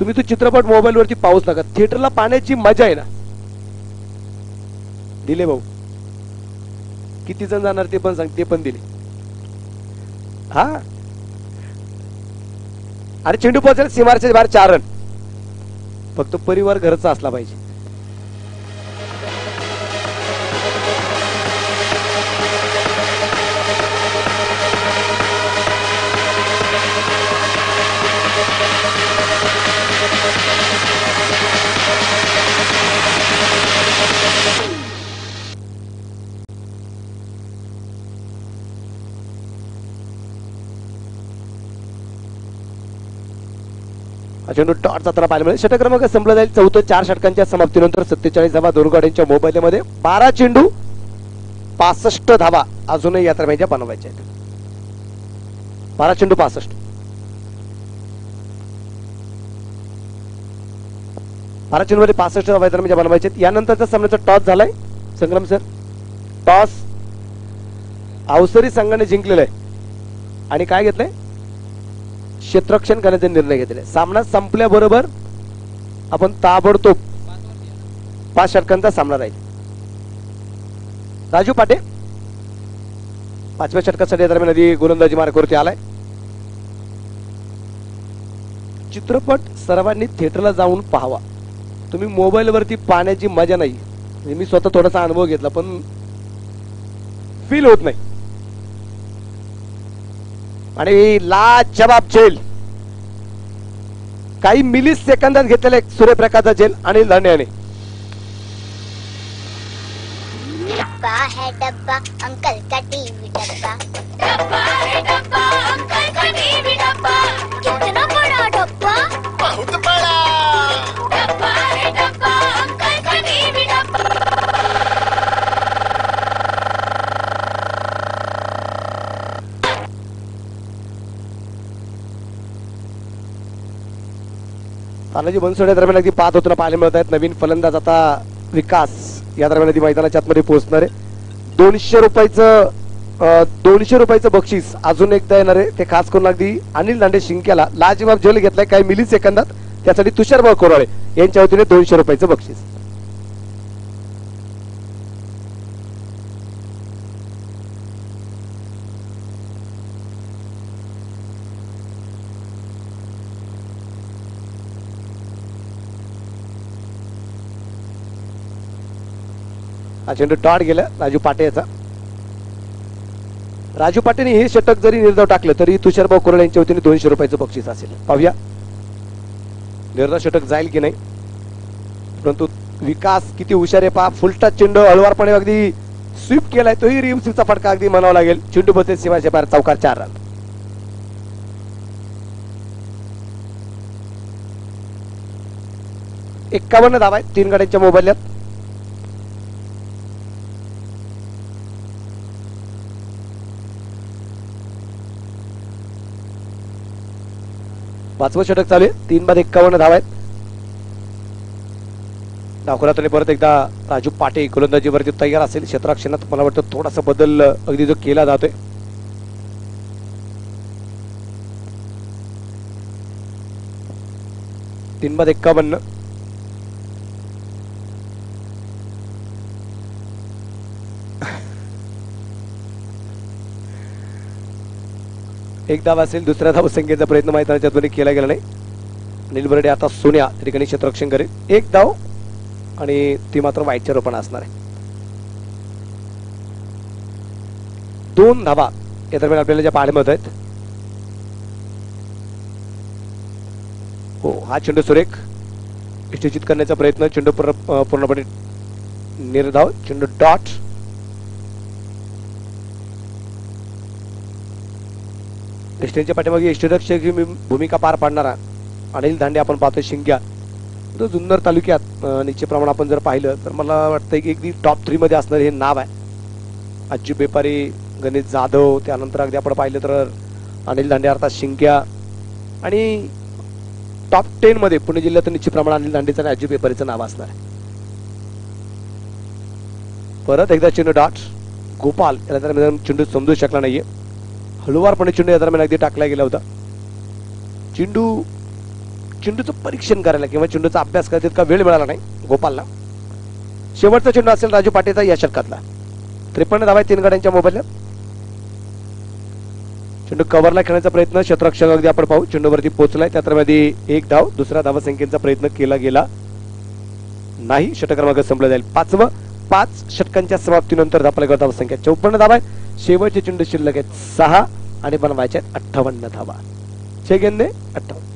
तुम्ही तो चित्रपट मोबाईलवरती पाहूच नका. थिएटरला पाहण्याची मजा आहे ना. दिले भाऊ. किती जण जाणार ते पण सांग ते पण दिले. हा? अरे चेंडू पोहोचेल सीमारच्या बाहेर चार रन. फक्त परिवार घरचा असला पाहिजे. चेंडू टॉट जाताना पाहायला मिळेल. षटक क्रमांक संपला जाईल. चौथं चार षटकांच्या समाप्तीनंतर सत्तेचाळीस धावा दोन यांच्या मोबाईलमध्ये. बारा चेंडू पासष्ट धावा अजूनही यात्रा दरम्यानच्या बनवायच्या आहेत. बारा चेंडू पासष्ट. बारा चेंडू मध्ये पासष्ट धावा यात्रा दरम्यानच्या बनवायच्या आहेत. यानंतरचा सामन्याचा टॉस झालाय. संग्राम सर टॉस. अवसरी संघाने जिंकलेला आहे. आणि काय घेतलंय? क्षेत्ररक्षण करण्याचा निर्णय घेतलेला आहे सामना संपल्याबरोबर आपण ताबडतोब पाच षटकांचा सामना राहील. राजू पाटे पाचव्या षटकासाठी दरम्यान आधी गोलंदाजी मार्गावरती आलाय. चित्रपट सर्वांनी थिएटरला जाऊन पाहावा. तुम्ही मोबाईलवरती पाहण्याची मजा नाही. मी स्वतः थोडासा अनुभव घेतला पण फील होत नाही. आणि लाजवाब झेल काही मिली सेकंदात घेतलेला एक सूर्यप्रकाशचा झेल आणि लढण्याने. डब्बा है डब्बा अंकल का टीवी डब्बा? डब्बा है डब्बा अंकल का टीवी डब्बा तानाजी बनसोडे दरम्यान अगदी पाच होताना पाहायला मिळत आहेत. नवीन फलंदाज आता विकास या दरम्यान अगदी मैदानाच्या आतमध्ये पोहोचणार आहे. दोनशे रुपयाचं दोनशे रुपयाचं बक्षीस अजून एकदा येणार आहे. ते खास करून अगदी अनिल दांडे शिंक्याला लाजवाब जेल घेतलाय. काही मिली सेकंदात त्यासाठी तुषार भाऊ कोराळे यांच्या वतीने दोनशे रुपयाचं बक्षीस. हा चेंडू टॉट गेला राजू पाटे याचा. राजू पाटेने हे षटक जरी निर्धाव टाकलं तरी तुषारभाऊ कोरळे यांच्या वतीने दोनशे रुपयाचं बक्षीस असेल. पाहूया. निर्धाव षटक जाईल की नाही? परंतु विकास किती हुशार आहे पहा. फुलटा चेंडू हळवारपणे अगदी स्वीप केलाय तोही रिव्हचा फटका अगदी म्हणावा लागेल. चेंडू बसेल सीमाच्या बाहेर चौकार चार रन. एक्कावन्न धावा आहेत तीन गाड्यांच्या मोबाईल्यात पाचवं षटक चालू आहे. तीन बाद एक्कावन्न धाव आहेत. डावखुरातून परत एकदा राजू पाटे गोलंदाजीवरती तयार असेल. क्षेत्राक्षणात मला वाटतं थोडासा बदल अगदी जो केला जातोय. तीन बाद एक्कावन्न. एक धाव असेल दुसऱ्या धाव संख्येचा प्रयत्न मैदानाच्या ध्वनी केला गेला नाही. अनिल बर्डे आता सोन्या त्या ठिकाणी क्षेत्ररक्षण करेल. एक धाव आणि ती मात्र वाईटच्या रोपण असणार आहे. दोन धावा या दरम्यान आपल्याला ज्या पाहायला मिळत आहेत. हो हा चेंडू सुरेख. निश्चित करण्याचा प्रयत्न. चेंडू पूर्ण- पूर्णपणे निर्धाव. चेंडू डॉट. एसटीच्या पाठीमागे एष्टीरक्षक ही भूमिका पार पाडणारा. अनिल दांडे आपण पाहतो शिंग्या. तो जुन्नर तालुक्यात निश्चित प्रमाण आपण जर पाहिलं तर मला वाटतं की अगदी टॉप थ्रीमध्ये असणारं असणारे हे नाव आहे. अज्जू बेपारी गणेश जाधव त्यानंतर अगदी आपण पाहिलं तर अनिल दांडे अर्थात शिंक्या आणि टॉप टेनमध्ये पुणे जिल्ह्यात निश्चित प्रमाण अनिल दांडेचं आणि अज्जू बेपारीचं नाव असणार आहे. परत एकदा चेंडू डॉट गोपाल याला तर चेंडू समजू शकला नाहीये. हळुवारपणे चेंडू या दरम्यान अगदी टाकला गेला होता चेंडू चेंडूचं परीक्षण करायला किंवा चेंडूचा अभ्यास करायला तितका वेळ मिळाला नाही गोपालला. शेवटचा चेंडू असेल राजू पाटेचा या षटकातला त्रेपन्न धावा तीन गाड्यांच्या मोबाईलला चेंडू कव्हरला खेळण्याचा प्रयत्न क्षेत्ररक्षक अगदी आपण पाहू. चेंडूवरती पोहोचलाय त्या दरम्यान एक धाव दुसरा धावा संख्येचा प्रयत्न केला गेला नाही. षटक्रमांक संपलं जाईल. पाचवं पाच षटकांच्या समाप्तीनंतर धापला धाव संख्या चौपन्न धावा. शेवटचे चेंडू शिल्लक आहेत सहा आणि बनवायचे आहेत अठ्ठावन्न धावा. छे गेंदे अठ्ठावन्न.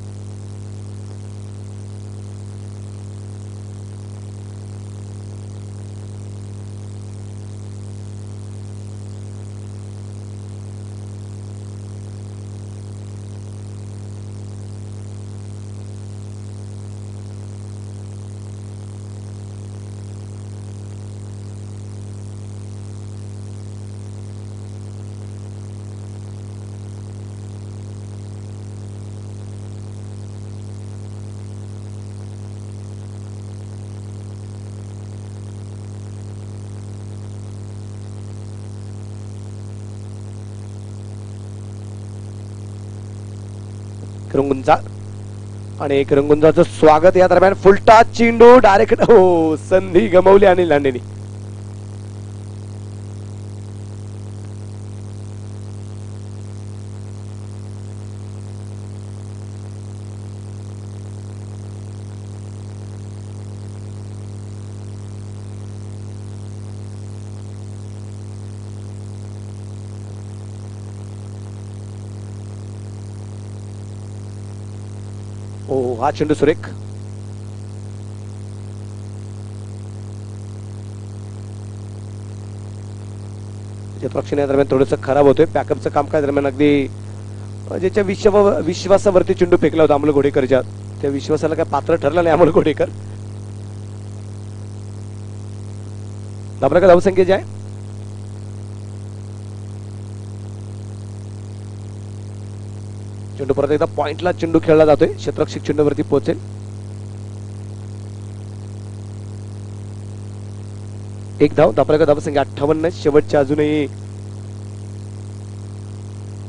आणि एक रंगुंजाचं स्वागत या दरम्यान. फुलटा चेंडू डायरेक्ट हो संधी गमावली आणि लांडेनी हा चेंडू सुरेख क्षेत्ररक्षण या दरम्यान थोडंसं खराब होतोय पॅकअपचं काम काय दरम्यान अगदी ज्याच्या विश्व विश्वासावरती चेंडू फेकला होता अमोल घोडेकरच्या त्या विश्वासाला काय पात्र ठरलं नाही अमोल घोडेकर आपल्याकडे धावसंख्या जी आहे चेंडू परत एकदा पॉइंटला चेंडू खेळला जातोय. क्षेत्ररक्षक चेंडूवरती पोहोचेल. एक धाव आपल्याकडे धावसंख्या अठ्ठावन्न शेवटच्या अजूनही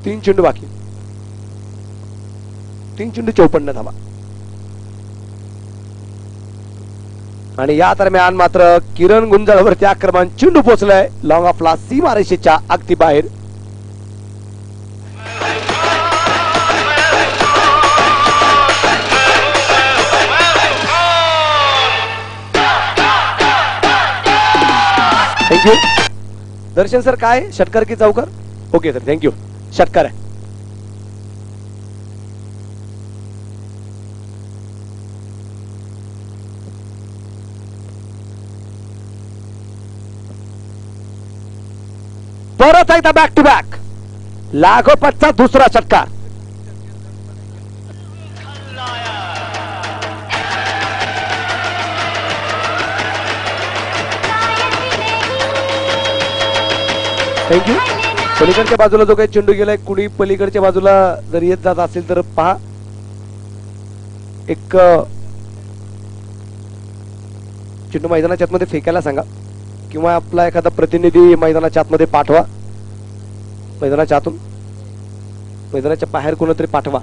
तीन चेंडू बाकी. तीन चेंडू चौपन्न धावा. आणि या दरम्यान मात्र किरण गुंजाळवरती आक्रमण चेंडू पोहोचलाय. लॉंग ऑफला सीमारेषेच्या अगदी बाहेर. थँक्यू दर्शन सर काय? षटकार की चौकार? ओके सर थँक्यू षटकार आहे. परत एकदा बॅक टू बॅक लागोपाठचा दुसरा षटकार. थँक्यू पलीकडच्या बाजूला जो काही चेंडू गेलाय कुणी पलीकडच्या बाजूला जर येत जात असेल तर पहा. एक चेंडू मैदानाच्या आतमध्ये फेकायला सांगा. किंवा आपला एखादा प्रतिनिधी मैदानाच्या आतमध्ये पाठवा. मैदानाच्या आतून. मैदानाच्या बाहेर कोणतरी पाठवा.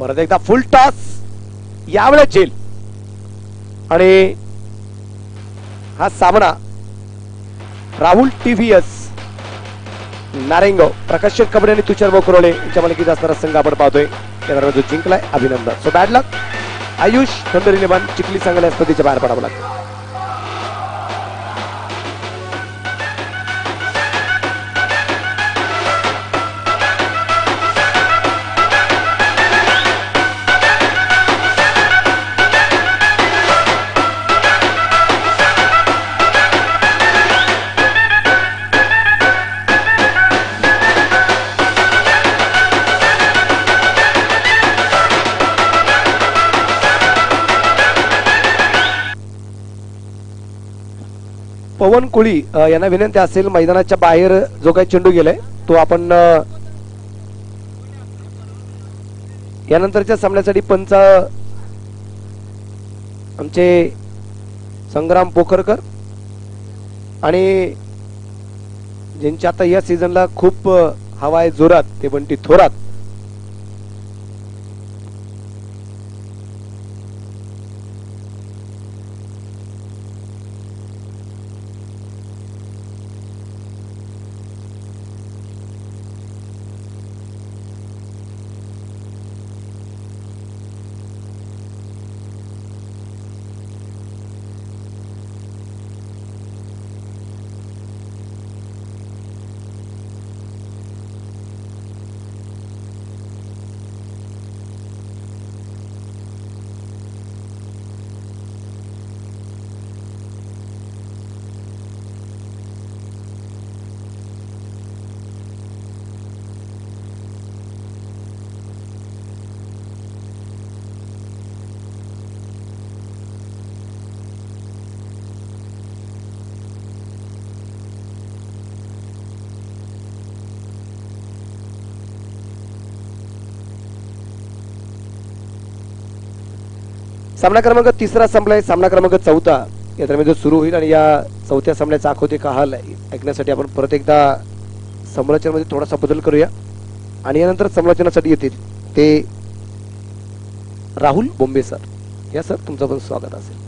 परत एकदा फुल टॉस यावेळेस जेल. आणि हा सामना राहुल टीव्हीएस नारेंगाव प्रकाश कबडे आणि तुषार बोकरोळे यांच्या मालिकेत असणारा संघ आपण पाहतोय. त्यांना जो जिंकलाय अभिनंदन. सो बॅड लक आयुष थंडरी निमान चिखली संघाला स्पर्धेच्या बाहेर पडावं लागतं. पवन कोळी यांना विनंती असेल मैदानाच्या बाहेर जो काही चेंडू गेलाय तो आपण यानंतरच्या सामन्यासाठी पंच आमचे संग्राम पोखरकर आणि ज्यांच्या आता या सीझनला खूप हवा आहे जोरात ते बंटी थोरात. सामना क्रमांक तिसरा संपलाय. सामना क्रमांक चौथा. या दरम्यान जो सुरू होईल आणि या चौथ्या सामन्याचा आखोते का हाल ऐकण्यासाठी आपण परत एकदा संरचनेमध्ये थोडासा बदल करूया. आणि यानंतर संरचनासाठी येतील ते राहुल बोंबे सर. या सर तुमचं पण स्वागत असेल.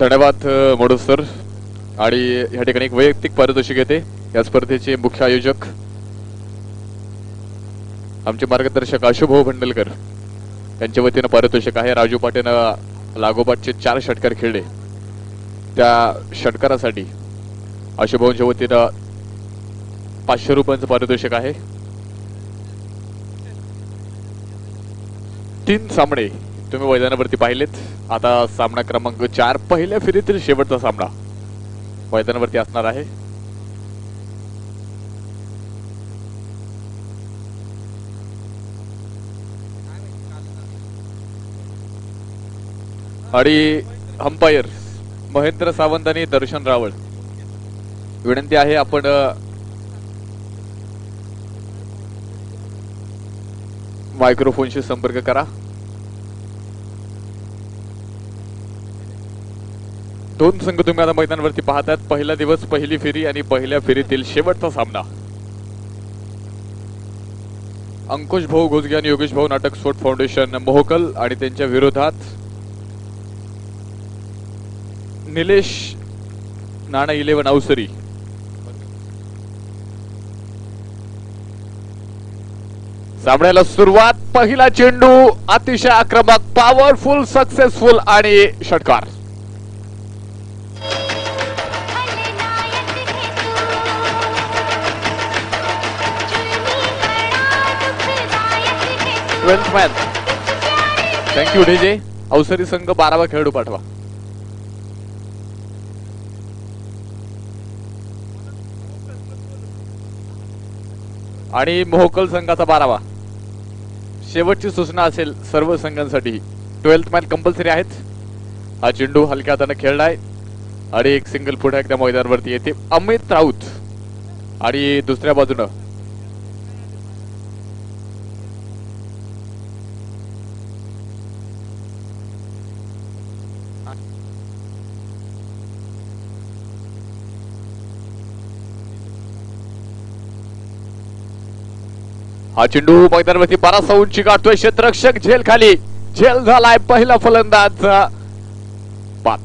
धन्यवाद अ, मोडू सर. आणि या ठिकाणी एक वैयक्तिक पारितोषिक येते. या स्पर्धेचे मुख्य आयोजक आमचे मार्गदर्शक अशुभाऊ भंडलकर. यांच्या वतीनं पारितोषिक आहे. राजू पाटेनं लागोपाठचे चार षटकार खेळले. त्या षटकारासाठी अशुभाऊंच्या वतीनं पाचशे रुपयांचं पारितोषिक आहे. तीन सामने तुम्ही मैदानावरती पाहिलेत. आता सामना क्रमांक चार पहिल्या फेरीतील शेवटचा सामना मैदानावरती असणार आहे. आणि अंपायर महेंद्र सावंत आणि दर्शन रावळ. विनंती आहे आपण मायक्रोफोनशी संपर्क करा. दोन संघ तुम्ही आता मैदानावरती पाहतात. पहिला दिवस पहिली फेरी आणि पहिल्या फेरीतील शेवटचा सामना. अंकुश भाऊ घोजगे आणि योगेश भाऊ नाटक स्फोट फाउंडेशन मोहकल आणि त्यांच्या विरोधात निलेश नाणा इलेव्हन अवसरी सामन्याला सुरुवात पहिला चेंडू अतिशय आक्रमक पॉवरफुल सक्सेसफुल आणि षटकार. Twelfth man thank you DJ Avasari संघ बारावा खेळाडू पाठवा. आणि मोहकल संघाचा बारावा. शेवटची सूचना असेल सर्व संघांसाठी. ट्वेल्थ मॅन कंपल्सरी आहेत. हा चेंडू हलक्या हाताने खेळलाय. आणि एक सिंगल पुढे एकदा मैदानावरती येते. अमित राऊत. आणि दुसऱ्या बाजूनं हा चेंडू मैदानावरती बराचसा उंची गाठतोय. क्षेत्ररक्षक झेल खाली. झेल झालाय पहिला फलंदाज पाच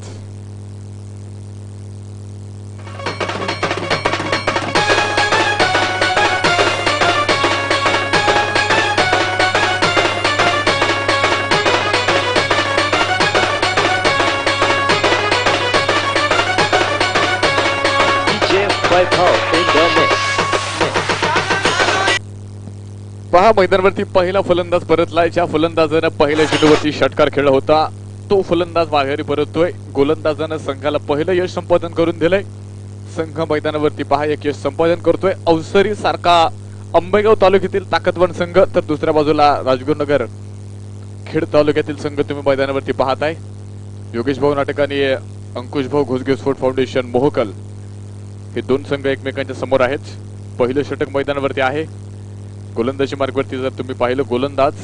DJ पहा मैदानावरती पहिला फलंदाज परतलाय. ज्या फलंदाजानं पहिल्या चेंडूवरती षटकार खेळला होता तो फलंदाज माघारी परततोय. गोलंदाजानं संघाला पहिलं यश संपादन करून दिलंय. संघ मैदानावरती पहा एक यश संपादन करतोय. अवसरी सारखा अंबेगाव तालुक्यातील ताकदवान संघ तर दुसऱ्या बाजूला राजगुरुनगर खेड तालुक्यातील संघ तुम्ही मैदानावरती पाहताय. योगेश भाऊ नाटकाने अंकुश भाऊ घुसगे स्फोट फाउंडेशन मोहकल. हे दोन संघ एकमेकांच्या समोर आहेत. पहिलं षटक मैदानावरती आहे. गोलंदाजी मार्गवरती जर तुम्ही पाहिलं गोलंदाज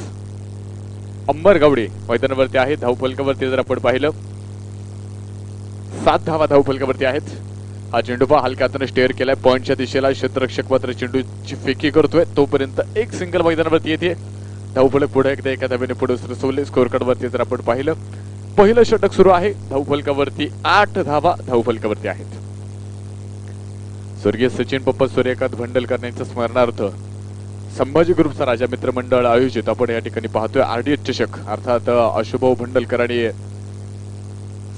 अंबर गावडे मैदानावरती आहे धावफलकावरती जर आपण पाहिलं सात धावा धावफलकावरती आहेत. हा चेंडू पहा हलक्या हाताने स्टेअर केलाय. पॉईंटच्या दिशेला क्षेत्ररक्षक मात्र चेंडूची फेकी करतोय. तोपर्यंत एक सिंगल मैदानावरती येते. धावफलक पुढे एकदा एका धावेने पुढे सरसवले. स्कोअर कार्डवरती जर आपण पाहिलं पहिलं षटक सुरू आहे. धावफलकावरती आठ धावा धावफलकावरती आहेत. स्वर्गीय सचिन पप्पा सूर्यकांत भंडलकर यांचा स्मरणार्थ संभाजी ग्रुपचा राजा मित्र मंडळ आयोजित. आपण या ठिकाणी पाहतोय आरडीएच चषक अर्थात अशुभाऊ भंडलकर आणि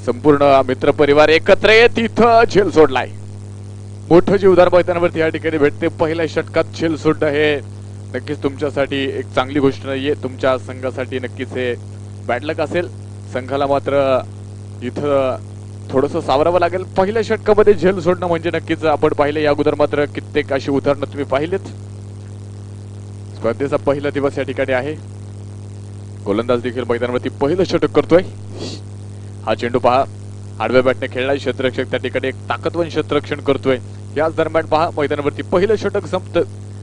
संपूर्ण मित्र परिवार एकत्र येत इथं झेल सोडलाय. मोठं जीवदार मैदानावरती या ठिकाणी भेटते पहिल्या षटकात झेल सोडणं हे नक्कीच तुमच्यासाठी एक चांगली गोष्ट नाहीये. तुमच्या संघासाठी नक्कीच हे बॅडलक असेल. संघाला मात्र इथं थोडस सावरावं लागेल. पहिल्या षटकामध्ये झेल सोडणं म्हणजे नक्कीच आपण पाहिलं. या अगोदर मात्र कित्येक अशी उदाहरणं तुम्ही पाहिलेत. स्पर्धेचा पहिला दिवस या ठिकाणी आहे. गोलंदाज देखील मैदानावरती पहिलं षटक करतोय. हा चेंडू पहा. आडव्या बॅटने खेळणारे क्षेत्ररक्षक त्या ठिकाणी एक ताकदवान क्षेत्ररक्षण करतोय. याच दरम्यान पहा मैदानावरती पहिलं षटक संपत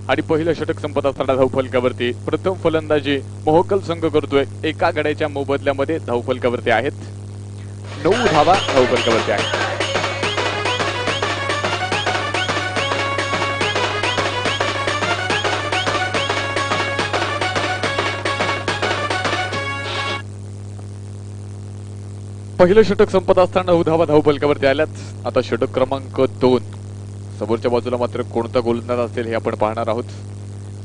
आणि पहिलं षटक संपत असताना धावफलकावरती प्रथम फलंदाजी मोहकल संघ करतोय. एका गड्याच्या मोबदल्यामध्ये धावफलकावरती आहेत. नऊ धावा धावफलकावरती आहेत. पहिलं षटक संपत असताना नऊ धावा धावफलकावरती आल्यात. आता षटक क्रमांक दोन. समोरच्या बाजूला मात्र कोणता गोलंदाज असेल हे आपण पाहणार आहोत.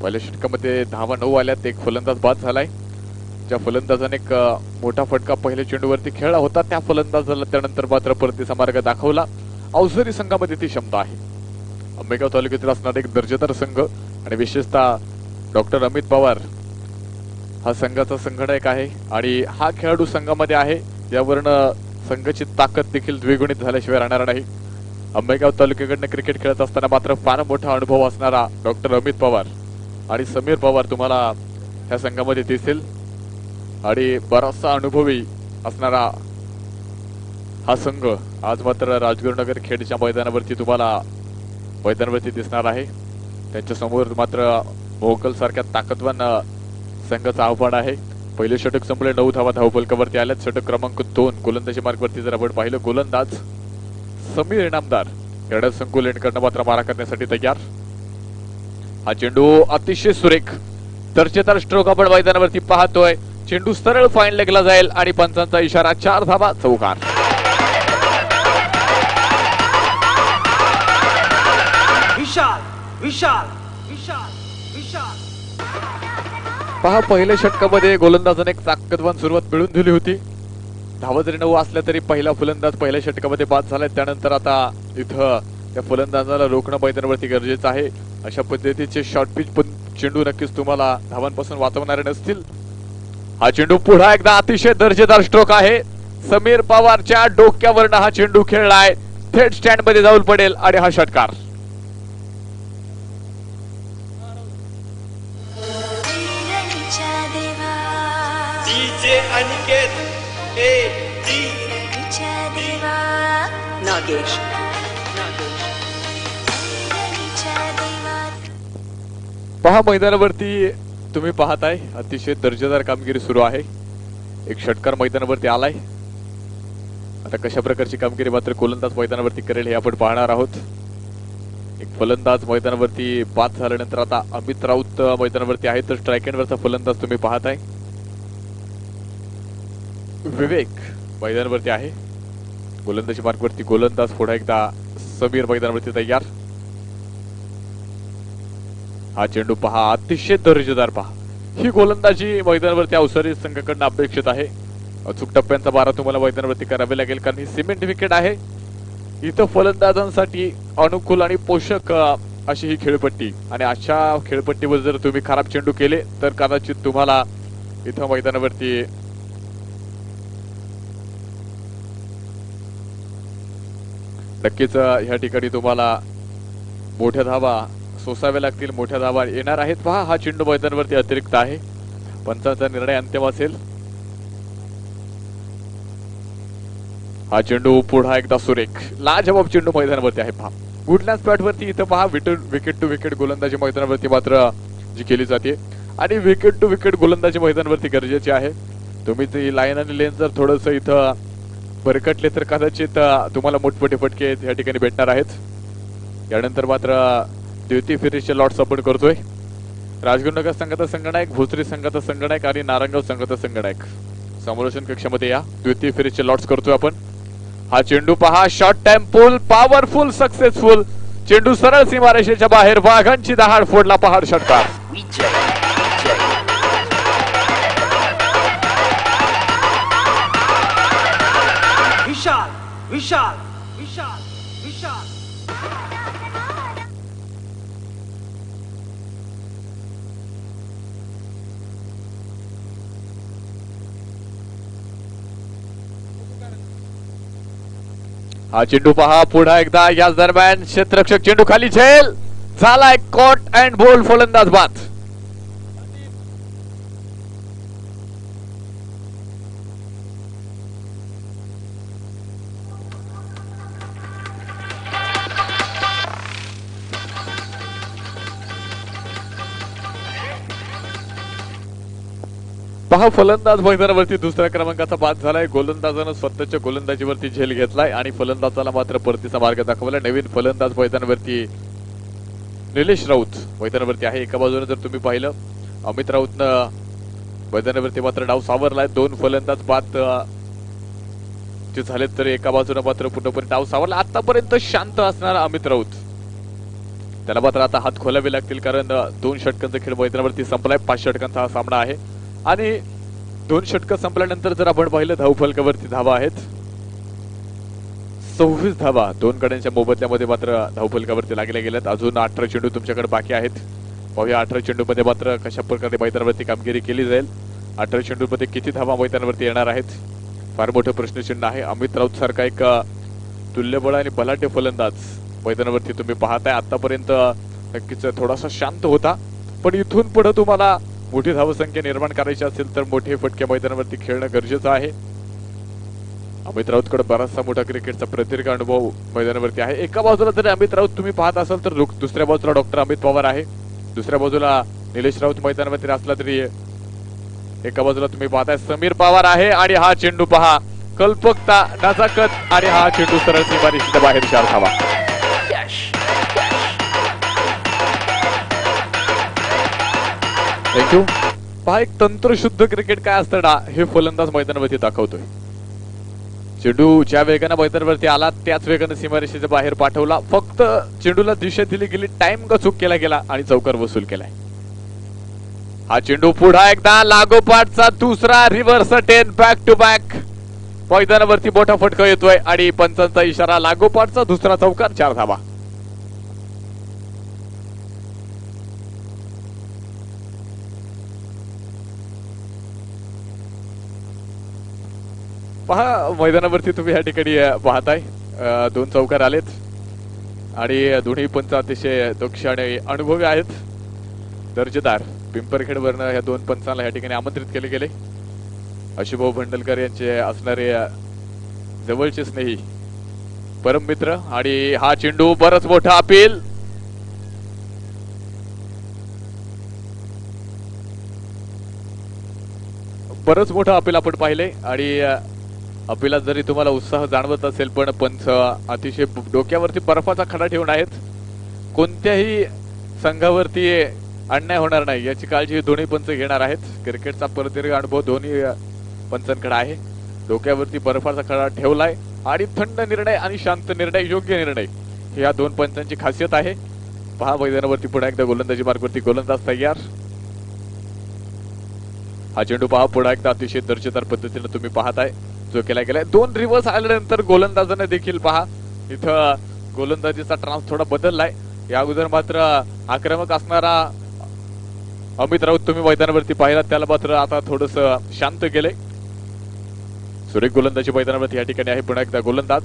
पहिल्या षटकामध्ये धावा नऊ आल्यात एक फलंदाज बाद झालाय. ज्या फलंदाजाने एक मोठा फटका पहिल्या चेंडूवरती खेळला होता त्या फलंदाजाला त्यानंतर मात्र परतीचा मार्ग दाखवला. अवसरी संघामध्ये ती क्षमता आहे. आंबेगाव तालुक्यातील असणारा एक दर्जेदार संघ आणि विशेषतः डॉक्टर अमित पवार हा संघाचा संघटक आहे आणि हा खेळाडू संघामध्ये आहे. यावरनं संघाची ताकद देखील द्विगुणित झाल्याशिवाय राहणार नाही. आंबेगाव तालुक्याकडनं क्रिकेट खेळत असताना मात्र फार मोठा अनुभव असणारा डॉक्टर अमित पवार आणि समीर पवार तुम्हाला ह्या संघामध्ये दिसेल. आणि बराचसा अनुभवी असणारा हा संघ आज मात्र राजगुरुनगर खेडच्या मैदानावरती तुम्हाला मैदानावरती दिसणार आहे. त्यांच्यासमोर मात्र मोगल सारख्या ताकदवान संघाचं आव्हान आहे. पहिले षटक संपले नऊ धावा धावफलकावरती आल्यात. षटक क्रमांक दोन गोलंदाजी मार्गवरती जर आपण पाहिलं. गोलंदाज समीर इनामदार. येण्यात संकुल एंडकडनं मात्र मारा करण्यासाठी तयार. हा चेंडू अतिशय सुरेख. दर्जेदार स्ट्रोक आपण मैदानावरती पाहतोय. चेंडू सरळ फाईन लेगला जाईल आणि पंचांचा इशारा चार धावा चौकार विशाल विशाल विशाल विशाल. पहा पहिल्या षटकामध्ये गोलंदाजाने एक ताकदवान सुरुवात मिळून दिली होती. धावा जरी नऊ असल्या तरी पहिला फलंदाज पहिल्या षटकामध्ये बाद झालाय. त्यानंतर आता इथं त्या फलंदाजाला रोखणं मैदानावरती गरजेचं आहे. अशा पद्धतीचे शॉर्ट पिच पण चेंडू नक्कीच तुम्हाला धावांपासून वाचवणारे नसतील. हा चेंडू पुन्हा एकदा अतिशय दर्जेदार स्ट्रोक आहे. समीर पवारच्या डोक्यावरनं हा चेंडू खेळलाय. थेट स्टँडमध्ये जाऊन पडेल आणि हा षटकार. DJ Aniket A D Nagesh पहा मैदानावरती तुम्ही पाहताय अतिशय दर्जेदार कामगिरी सुरू आहे. एक षटकार मैदानावरती आलाय. आता कशा प्रकारची कामगिरी मात्र गोलंदाज मैदानावरती करेल हे आपण पाहणार आहोत. एक फलंदाज मैदानावरती बाद झाल्यानंतर आता अमित राऊत मैदानावरती आहे तर स्ट्राईक वरचा फलंदाज तुम्ही पाहताय. विवेक मैदानावरती आहे. गोलंदाजी मार्गवरती गोलंदाज पुन्हा एकदा समीर मैदानावरती तयार. हा चेंडू पहा अतिशय दर्जेदार पहा. ही गोलंदाजी मैदानावरती अवसरी संघाकडनं अपेक्षित आहे. अचूक टप्प्यांचा बारा तुम्हाला मैदानावरती करावे लागेल कारण ही सिमेंट विकेट आहे. इथं फलंदाजांसाठी अनुकूल आणि पोषक अशी ही खेळपट्टी. आणि अशा खेळपट्टीवर जर तुम्ही खराब चेंडू केले तर कदाचित तुम्हाला इथं मैदानावरती नक्कीच ह्या ठिकाणी तुम्हाला मोठ्या धावा सोसाव्या लागतील मोठ्या धावा येणार आहेत. पहा हा चेंडू मैदानावरती अतिरिक्त आहे. पंचांचा निर्णय अंतिम असेल. हा चेंडू पुढा एकदा सुरेख. लाजवाब चेंडू मैदानावरती आहे पहा. गुडलँड स्पॅटवरती इथं पहा विकेट विकेट टू विकेट गोलंदाजी मैदानावरती मात्र जी केली जाते. आणि विकेट टू विकेट गोलंदाजी मैदानावरती गरजेची आहे. तुम्ही ती लाईन आणि लेन जर थोडस इथं भरकटले तर कदाचित तुम्हाला मोठमोठे फटके या ठिकाणी भेटणार आहेत. यानंतर मात्र द्वितीय फेरीचे लॉट्स आपण करतोय. राजगुरुनगर संघाचा संगणक भोसरी संघाचा संगणक आणि नारायणगाव संघाचा संगणक समालोचन कक्षामध्ये या. द्वितीय फेरीचे लॉट्स करतोय आपण. हा चेंडू पहा. Short time pull powerful successful चेंडू सरळ सीमारेषेच्या बाहेर वाघांची दहाड फोडला पहाड षटकार. विशाल विशाल विशाल. हा चेंडू पहा पुढा एकदा याच दरम्यान क्षेत्रक्षक चेंडू खाली झेल. झालाय कॉट अँड बोल फलंदाज बाथ पहा फलंदाज मैदानावरती दुसऱ्या क्रमांकाचा बाद झालाय. गोलंदाजानं स्वतःच्या गोलंदाजीवरती झेल घेतलाय आणि फलंदाजाला मात्र परतीचा मार्ग दाखवला. नवीन फलंदाज मैदानावरती निलेश राऊत मैदानावरती आहे. एका बाजूने जर तुम्ही पाहिलं अमित राऊतनं मैदानावरती मात्र डाव सावरलाय. दोन फलंदाज बाद जे झालेत तर एका बाजूने मात्र पूर्णपणे डाव सावरला. आतापर्यंत शांत असणारा अमित राऊत. त्याला मात्र आता हात खोलावे लागतील कारण दोन षटकांचा खेळ मैदानावरती संपलाय. पाच षटकांचा हा सामना आहे. आणि दोन षटकं संपल्यानंतर जर आपण पाहिलं धावफलकावरती धावा आहेत. सव्वीस धावा दोन गड्यांच्या मोबदल्यामध्ये मात्र धावफलकावरती लागल्या गेल्यात. अजून अठरा चेंडू तुमच्याकडे बाकी आहेत. पाहूया अठरा चेंडूमध्ये मात्र कशा प्रकारे मैदानावरती कामगिरी केली जाईल. अठरा चेंडूमध्ये किती धावा मैदानावरती येणार आहेत? फार मोठं प्रश्नचिन्ह आहे. अमित राऊत सारखा एक तुल्यबळ आणि बलाढ्य फलंदाज मैदानावरती तुम्ही पाहताय. आतापर्यंत नक्कीच थोडासा शांत होता. पण इथून पुढे तुम्हाला मोठी धावसंख्या निर्माण करायची असेल तर मोठे फटके मैदानावरती खेळणं गरजेचं आहे. अमित राऊतकडे बराचसा मोठा क्रिकेटचा प्रदीर्घ अनुभव मैदानावरती आहे. एका बाजूला जर अमित राऊत तुम्ही पाहत असाल तर दुसऱ्या बाजूला डॉक्टर अमित पवार आहे. दुसऱ्या बाजूला निलेश राऊत मैदानावरती असला तरी एका बाजूला तुम्ही पाहताय समीर पवार आहे आणि हा चेंडू पहा. कल्पकता नजाकत आणि हा चेंडू सरळ सीमारेषेच्या बाहेर चार धावा थँक्यू पहा एक तंत्रशुद्ध क्रिकेट काय असतं ना हे फलंदाज मैदानावरती दाखवतोय. चेंडू ज्या वेगानं मैदानावरती आला त्याच वेगानं सीमारेषेच्या बाहेर पाठवला. फक्त चेंडूला दिशा दिली गेली टाइम का चूक केला गेला आणि चौकार वसूल केलाय. हा चेंडू पुढा एकदा लागोपाठचा दुसरा reverse ten back to back मैदानावरती मोठा फटका येतोय आणि पंचांचा इशारा लागोपाठचा दुसरा चौकार चार धावा. पहा मैदानावरती तुम्ही या ठिकाणी पाहताय. दोन चौकार आलेत. आणि दोन्ही पंच अतिशय दक्ष आणि अनुभवी आहेत. दर्जेदार. पिंपरखेडवरनं ह्या दोन पंचांना या ठिकाणी आमंत्रित केले गेले. अशुभाऊ भंडलकर यांचे असणारे जवळचे स्नेही परम मित्र आणि हा चेंडू बरच मोठा अपील. बरंच मोठं अपील आपण पाहिले आणि अपिलात जरी तुम्हाला उत्साह जाणवत असेल पण पंच अतिशय डोक्यावरती बर्फाचा खडा ठेवून आहेत. कोणत्याही संघावरती अन्याय होणार नाही याची काळजी धोनी दोन्ही पंच घेणार आहेत. क्रिकेटचा प्रदीर्घ अनुभव दोन्ही पंचांकडे आहे. डोक्यावरती बर्फाचा खडा ठेवलाय आणि थंड निर्णय आणि शांत निर्णय योग्य निर्णय ही या दोन पंचांची खासियत आहे. पहा मैदानावरती पुन्हा एकदा गोलंदाजी मार्गवरती गोलंदाज तयार. हा चेंडू पहा पुन्हा एकदा अतिशय दर्जेदार पद्धतीने तुम्ही पाहताय. जो केला गेलाय. दोन रिव्हर्स आल्यानंतर गोलंदाजाने देखील पहा इथं गोलंदाजीचा ट्रान्स थोडा बदललाय. या अगोदर मात्र आक्रमक असणारा अमित राऊत तुम्ही मैदानावरती पाहिला त्याला मात्र आता थोडस शांत केलंय. सुरेख गोलंदाजी मैदानावरती या ठिकाणी आहे पुन्हा एकदा गोलंदाज.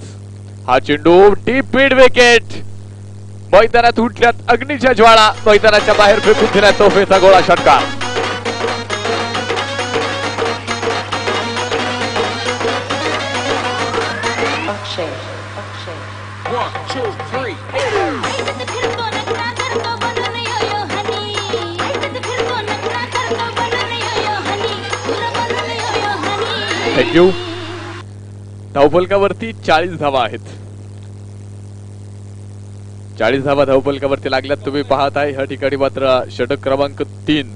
हा चेंडू डीप मिड विकेट मैदानात उठल्यात अग्नीच्या ज्वाळा. मैदानाच्या बाहेर फेकून दिला तोफेचा गोळा षटकार. थँक्यू धावफलकावरती चाळीस धावा आहेत. चाळीस धावा धावफलकावरती लागल्यात. तुम्ही पाहताय ह्या ठिकाणी मात्र षटक क्रमांक तीन.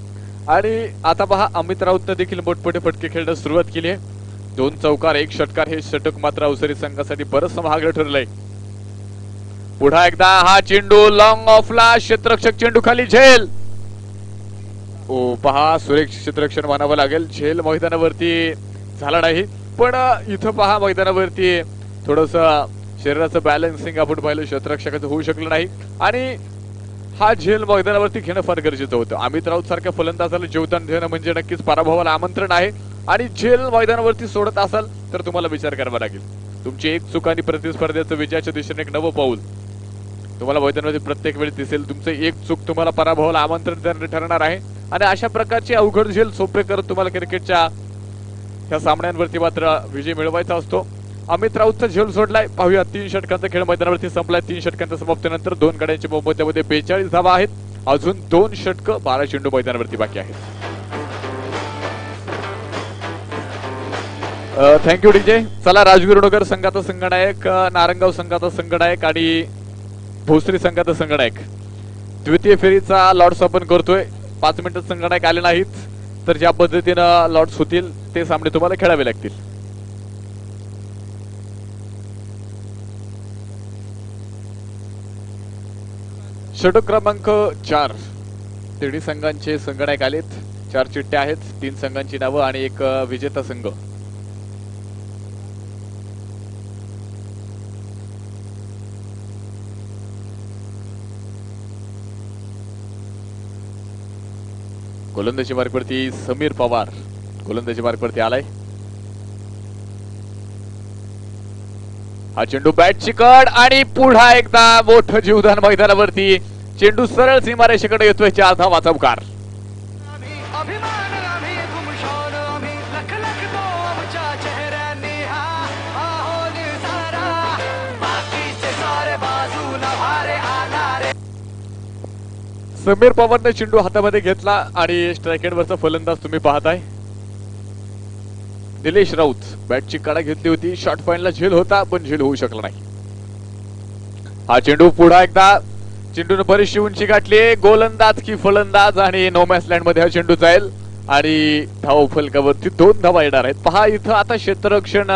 आणि आता पहा अमित राऊतनं देखील मोठमोठे फटके खेळणं सुरुवात केली आहे. दोन चौकार एक षटकार हे षटक मात्र अवसरी संघासाठी बरंच महागडं ठरलंय. पुन्हा एकदा हा चेंडू लॉंग ऑफला क्षेत्रक्षक चेंडू खाली झेल. ओ पहा सुरेख क्षेत्रक्षण मानावं लागेल. झेल मैदानावरती झाला नाही. पण इथं पहा मैदानावरती थोडस शरीराचं बॅलन्सिंग आपण पाहिलं क्षेत्ररक्षकाचं होऊ शकलं नाही. आणि हा झेल मैदानावरती घेणं फार गरजेचं होतं. अमित राऊत सारख्या फलंदाजाला जीवदान देणं म्हणजे नक्कीच पराभवाला आमंत्रण आहे. आणि झेल मैदानावरती सोडत असाल तर तुम्हाला विचार करावा लागेल. तुमची एक चूक आणि प्रतिस्पर्ध्याचं विजयाच्या दिशेने एक नवं पाऊल. तुम्हाला मैदानावरती प्रत्येक वेळी दिसेल तुमचं एक चूक तुम्हाला पराभवाला आमंत्रण देणारे ठरणार आहे. आणि अशा प्रकारची अवघड झेल सोपे करत तुम्हाला क्रिकेटच्या या सामन्यांवरती मात्र विजय मिळवायचा असतो. अमित राऊतचा झेल सोडलाय. पाहूया तीन षटकांचा खेळ मैदानावरती संपलाय. तीन षटकांच्या समाप्तीनंतर दोन गड्यांच्या मोबदल्यामध्ये बेचाळीस धावा आहेत. अजून दोन षटक बारा चेंडू मैदानावरती बाकी आहेत. थँक्यू डीजे चला राजगुरुनगर संघाचा संघनायक नारंगाव संघाचा संघनायक आणि भोसरी संघाचा संघनायक. द्वितीय फेरीचा लॉर्ड्स आपण करतोय. पाच मिनिटं संघनायक आले नाहीत. तर ज्या पद्धतीनं लॉर्ड्स होतील ते सामने तुम्हाला खेळावे लागतील. षटक क्रमांक चार. तिन्ही संघांचे संघनायक आलेत. चार चिठ्ठ्या आहेत. तीन संघांची नावं आणि एक विजेता संघ. गोलंदाजी मार्गवरती समीर पवार. गोलंदाजी मार्कवरती आलाय. हा चेंडू बॅट चिकट आणि पुन्हा एकदा मोठं जीवदान मैदानावरती. चेंडू सरळ सीमारेषेकडे येतोय. चार धावाचा उकार. समीर पवारने चेंडू हातामध्ये घेतला आणि स्ट्रायकेडवरचा फलंदाज तुम्ही पाहताय. निलेश राऊत बॅटची कडा घेतली होती. शॉर्ट पॉइंटला झेल होता पण झेल होऊ शकला नाही. हा चेंडू पुढा एकदा. चेंडून बरीचशी उंची गाठली. गोलंदाज की फलंदाज आणि नोमॅस लँडमध्ये हा चेंडू जाईल. आणि धाव फलकावरती दोन धावा येणार आहेत. पहा इथं आता क्षेत्ररक्षण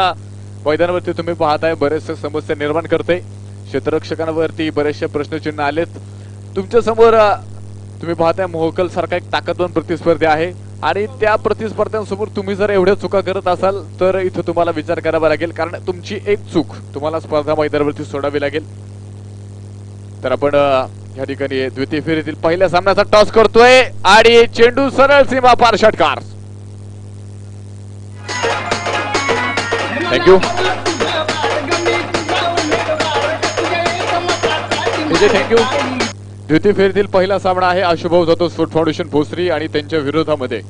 मैदानावरती तुम्ही पाहताय. बरेचसे समस्या निर्माण करते. क्षेत्ररक्षकांवरती बरेचसे प्रश्नचिन्ह आलेत. तुमच्यासमोर तुम्ही पाहताय मोहकल सारखा एक ताकदवान प्रतिस्पर्धी आहे. आणि त्या प्रतिस्पर्ध्यांसमोर तुम्ही जर एवढ्या चुका करत असाल तर इथं तुम्हाला विचार करावा लागेल. कारण तुमची एक चूक तुम्हाला स्पर्धा मैदानावरती सोडावी लागेल. तर आपण या ठिकाणी द्वितीय फेरीतील पहिल्या सामन्याचा टॉस करतोय. आणि चेंडू सरळ सीमा पार षटकार. थँक्यू थँक्यू द्वितीय फेरीतील पहिला सामना आहे. आशुभाऊ जातो स्पोर्ट फाउंडेशन भोसरी आणि त्यांच्या विरोधामध्ये.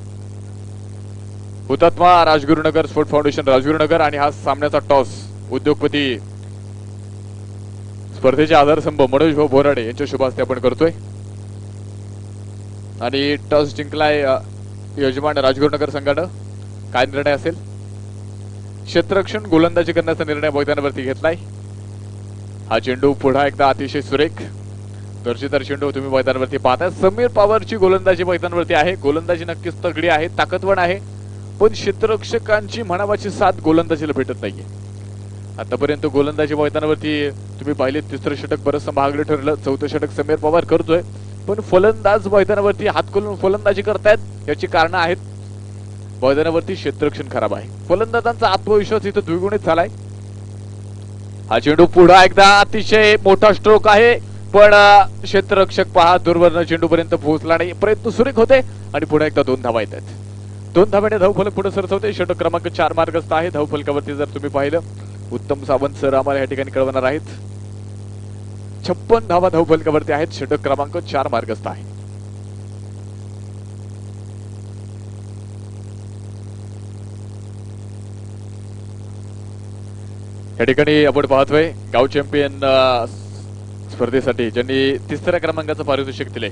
हुतात्मा राजगुरुनगर स्पोर्ट फाउंडेशन राजगुरुनगर आणि हा सामन्याचा टॉस. उद्योगपती स्पर्धेचे आधारस्तंभ मनोज भाऊ बोराडे यांच्या शुभास्ते आपण करतोय. आणि टॉस जिंकलाय यजमान राजगुरुनगर संघानं. काय निर्णय असेल? क्षेत्ररक्षण गोलंदाजी करण्याचा निर्णय मैदानावरती घेतलाय. हा चेंडू पुन्हा एकदा अतिशय सुरेख. दर्जेदार चेंडू तुम्ही मैदानावरती पाहताय. समीर पवारची गोलंदाजी मैदानावरती आहे. गोलंदाजी नक्कीच तगडी आहे ताकदवान आहे. पण क्षेत्ररक्षकांची म्हणावाची साथ गोलंदाजीला भेटत नाहीये. आतापर्यंत गोलंदाजी मैदानावरती तुम्ही पाहिले तिसरं षटक बरंचसं महागडं ठरलं. चौथं षटक समीर पवार करतोय. पण फलंदाज मैदानावरती हात खोलून फलंदाजी करतायत याची कारणं आहेत. मैदानावरती क्षेत्ररक्षण खराब आहे. फलंदाजांचा आत्मविश्वास इथं द्विगुणित झालाय. हा चेंडू पुढा एकदा अतिशय मोठा स्ट्रोक आहे. पण क्षेत्ररक्षक पहा दूरवरनं चेंडूपर्यंत पोहोचला नाही. प्रयत्न सुरेख होते आणि पुन्हा एकदा दोन धावा येतात. दोन धाव्याने धावफलक पुढे सरसवते. षटक क्रमांक चार मार्गस्थ आहे. धावफलकावरती जर तुम्ही पाहिलं उत्तम सावंत सर आम्हाला या ठिकाणी कळवणार आहेत. छप्पन धावा धावफलकावरती आहेत. षटक क्रमांक चार मार्गस्थ आहे. या ठिकाणी आपण पाहतोय गाव चॅम्पियन स्पर्धेसाठी ज्यांनी तिसऱ्या क्रमांकाचं पारितोषिक दिले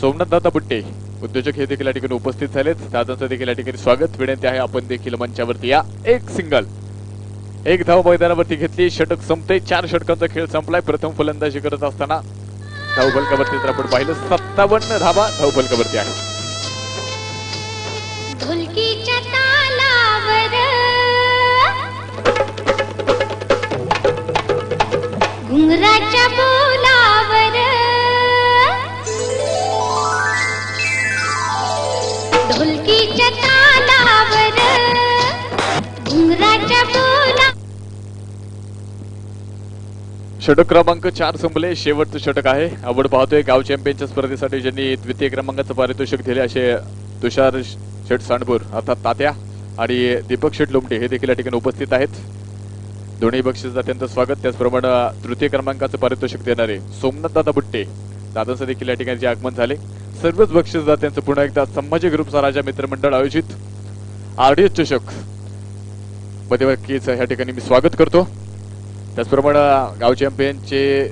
सोमनाथ दादा बुट्टे उद्योजक हे देखील या ठिकाणी उपस्थित झालेत. दादांचं देखील या ठिकाणी स्वागत. विनंती आहे आपण देखील मंचावरती या. एक सिंगल एक धाव मैदानावरती घेतली. षटक संपते. चार षटकांचा खेळ संपलाय. प्रथम फलंदाजी करत असताना धाव फलकावरती जर आपण पाहिलं सत्तावन्न धावा धाव फलकावरती आहे घुंगराच्या बोलावर. ढोलकीच्या तालावर. घुंगराच्या बोला षटक क्रमांक चार संपले. शेवटचं षटक आहे. आपण पाहतोय गाव चॅम्पियनच्या स्पर्धेसाठी ज्यांनी द्वितीय क्रमांकाचं पारितोषिक दिले असे तुषार शेठ सांडपूर अर्थात तात्या आणि दीपक शेठ लोमटे हे देखील या ठिकाणी उपस्थित आहेत. दोन्ही बक्षीसदात्यांचं स्वागत. त्याचप्रमाणे तृतीय क्रमांकाचं पारितोषिक देणारे सोमनाथ दादा बुट्टे. दादांचं देखील या ठिकाणी आगमन झाले. सर्वच बक्षीसदात्यांचं पुन्हा एकदा संभाजी ग्रुपचा राजा मित्रमंडळ आयोजित. आरडीएस चषक. मध्यवर्तीचं या ठिकाणी मी स्वागत करतो. त्याचप्रमाणे गाव चॅम्पियनचे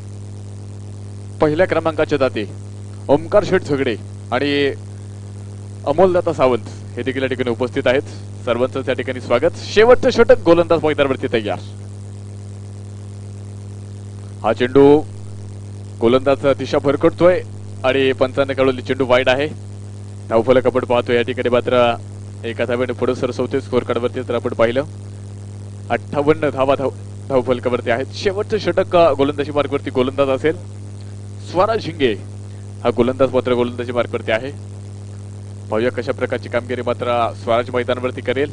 पहिल्या क्रमांकाचे दाते ओमकार शेठ झगडे आणि अमोलदाता सावंत हे देखील या ठिकाणी उपस्थित आहेत. सर्वांचं त्या ठिकाणी स्वागत. शेवटचं षटक गोलंदाज मैदानावरती तयार. हा चेंडू गोलंदाज दिशा भरकटतोय आणि पंचांना कळवली चेंडू वाईट आहे. धावफलक आपण पाहतोय. या ठिकाणी मात्र एका धाव्याने पुढे सरसवते स्कोर कार्डवरती तर आपण पाहिलं. अठ्ठावन्न धावा धाव धावफलकावरती आहेत. शेवटचं षटक गोलंदाजी मार्गवरती गोलंदाज असेल. स्वराज झिंगे हा गोलंदाज मात्र गोलंदाजी मार्गवरती आहे. पाहूया कशा प्रकारची कामगिरी मात्र स्वराज मैदानावरती करेल.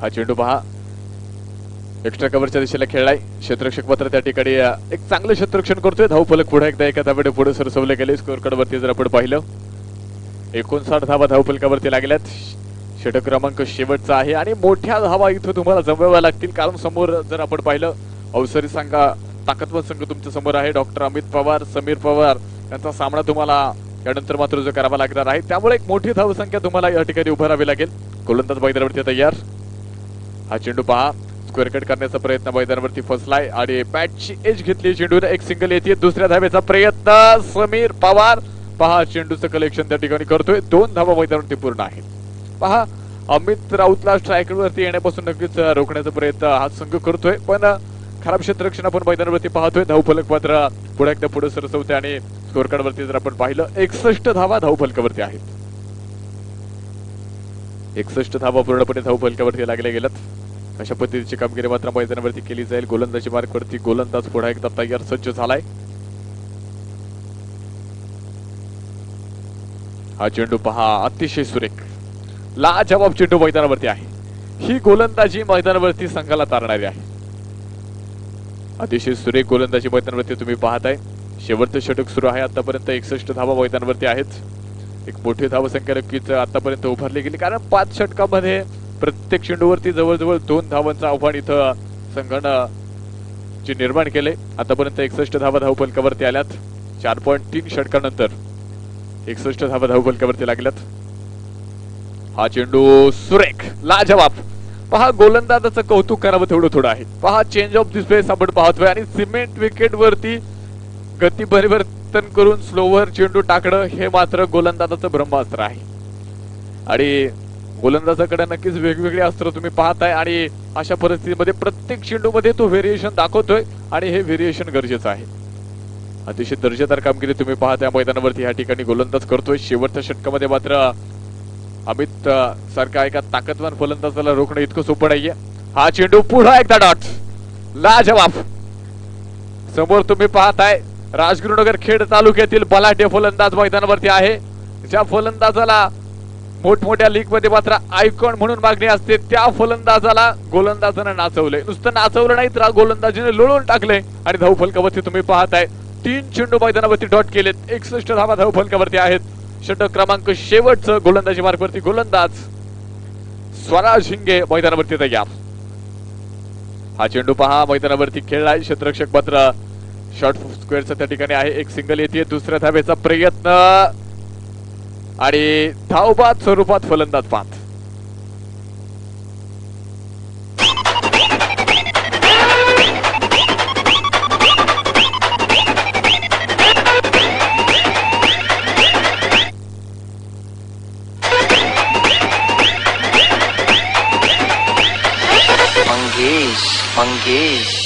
हा चेंडू पहा. एक्स्ट्रा कव्हरच्या दिशेला खेळलाय. क्षेत्रक्षक मात्र त्या ठिकाणी एक चांगलं क्षेत्रक्षण करतोय. धाव फलक पुढे एकदा एका धावेने पुढे सरसवले गेले. स्कोर जर आपण पाहिलं. एकोणसाठ धावा धावफलकावरती लागल्यात. षटक क्रमांक शेवटचा आहे. आणि मोठ्या धावा इथं तुम्हाला जमवाव्या लागतील. कारण समोर जर आपण पाहिलं अवसरी संघा ताकदवर संघ तुमच्यासमोर आहे. डॉक्टर अमित पवार समीर पवार यांचा सामना तुम्हाला यानंतर मात्र जो करावा लागणार आहे. त्यामुळे एक मोठी धावसंख्या तुम्हाला या ठिकाणी उभारावी लागेल. गोलंदाज मैदानावरती तयार. हा चेंडू पहा. स्क्वेअर कट करण्याचा प्रयत्न मैदानावरती फसलाय आणि बॅटची एज घेतली चेंडूने. एक सिंगल येते. दुसऱ्या धाब्याचा प्रयत्न. समीर पवार. पहा चेंडूचं कलेक्शन त्या ठिकाणी करतोय. दोन धावा मैदानावरती पूर्ण आहेत. पहा अमित राऊतला स्ट्रायकरवरती येण्यापासून नक्कीच रोखण्याचा प्रयत्न हा संघ करतोय. पण खराब क्षेत्ररक्षण आपण मैदानावरती पाहतोय. धावफलक मात्र पुढे एकदा पुढे सरसवते आणि स्कोर जर आपण पाहिलं एकसष्ट धावा धावफलकावरती आहेत. एकसष्ट धावा पूर्णपणे धावफलकावरती लागल्या गेल्यात. अशा पद्धतीची कामगिरी मात्र मैदानावरती केली जाईल. गोलंदाजी मार्गवरती गोलंदाज पुढे एकदा तयार सज्ज झालाय. हा चेंडू पहा अतिशय सुरेख. लाजवाब चेंडू मैदानावरती आहे. ही गोलंदाजी मैदानावरती संघाला तारणारी आहे. अतिशय सुरेख गोलंदाजी मैदानावरती तुम्ही पाहताय. शेवटचं षटक सुरू आहे. आतापर्यंत एकसष्ट धावा मैदानावरती आहेत. एक मोठी धावसंख्या नक्कीच आतापर्यंत उभारली गेली. कारण पाच षटकामध्ये प्रत्येक चेंडूवरती जवळजवळ दोन धावांचं आव्हान इथं संघानं जे निर्माण केले. आतापर्यंत एकसष्ट धावा धावपलकावरती आल्यात. चार पॉईंट तीन षटकानंतर एकसष्ट धावा धावपलकावरती लागल्यात. हा चेंडू सुरेख लाजवाब. पहा गोलंदाजाचं कौतुक करावं तेवढं थोडं आहे. पहा चेंज ऑफ स्पेस आपण पाहतोय आणि सिमेंट विकेट वरती गती परिवर्तन करून स्लोवर चेंडू टाकणं हे मात्र गोलंदाजाचं ब्रह्मास्त्र आहे. आणि गोलंदाजाकडे नक्कीच वेगवेगळे अस्त्र तुम्ही पाहताय आणि अशा परिस्थितीमध्ये प्रत्येक चेंडूमध्ये तो व्हेरिएशन दाखवतोय आणि हे व्हेरिएशन गरजेचं आहे. अतिशय दर्जेदार कामगिरी तुम्ही पाहताय मैदानावरती या ठिकाणी गोलंदाज करतोय. शेवटच्या षटकामध्ये मात्र अमित सारखा एका ताकदवान फलंदाजाला रोखणं इतकं सोपं नाहीये. हा चेंडू पुढा एकदा डॉट. लाजवाब. समोर तुम्ही पाहताय राजगुरुनगर खेड तालुक्यातील बलाढ्य फलंदाज मैदानावरती आहे. ज्या फलंदाजाला मोठमोठ्या लीगमध्ये मात्र आयकॉन म्हणून मागणी असते त्या फलंदाजाला गोलंदाजानं नाचवले नुसतं नाचवलं नाही तर गोलंदाजीने लोळून टाकले आणि धावफलकावरती तुम्ही पाहताय तीन चेंडू मैदानावरती डॉट केलेत. एकसष्ट धावा धावफलकावरती आहेत. षटक क्रमांक शेवटचं गोलंदाजी मार्गवरती गोलंदाज स्वराज हिंगे मैदानावरती तयार हा चेंडू पहा मैदानावरती खेळलाय क्षेत्ररक्षक मात्र शॉर्ट स्क्वेअरचा त्या ठिकाणी आहे. एक सिंगल येते दुसऱ्या धावेचा प्रयत्न. आणि धावबाद स्वरूपात फलंदाज पाच मंगेश मंगेश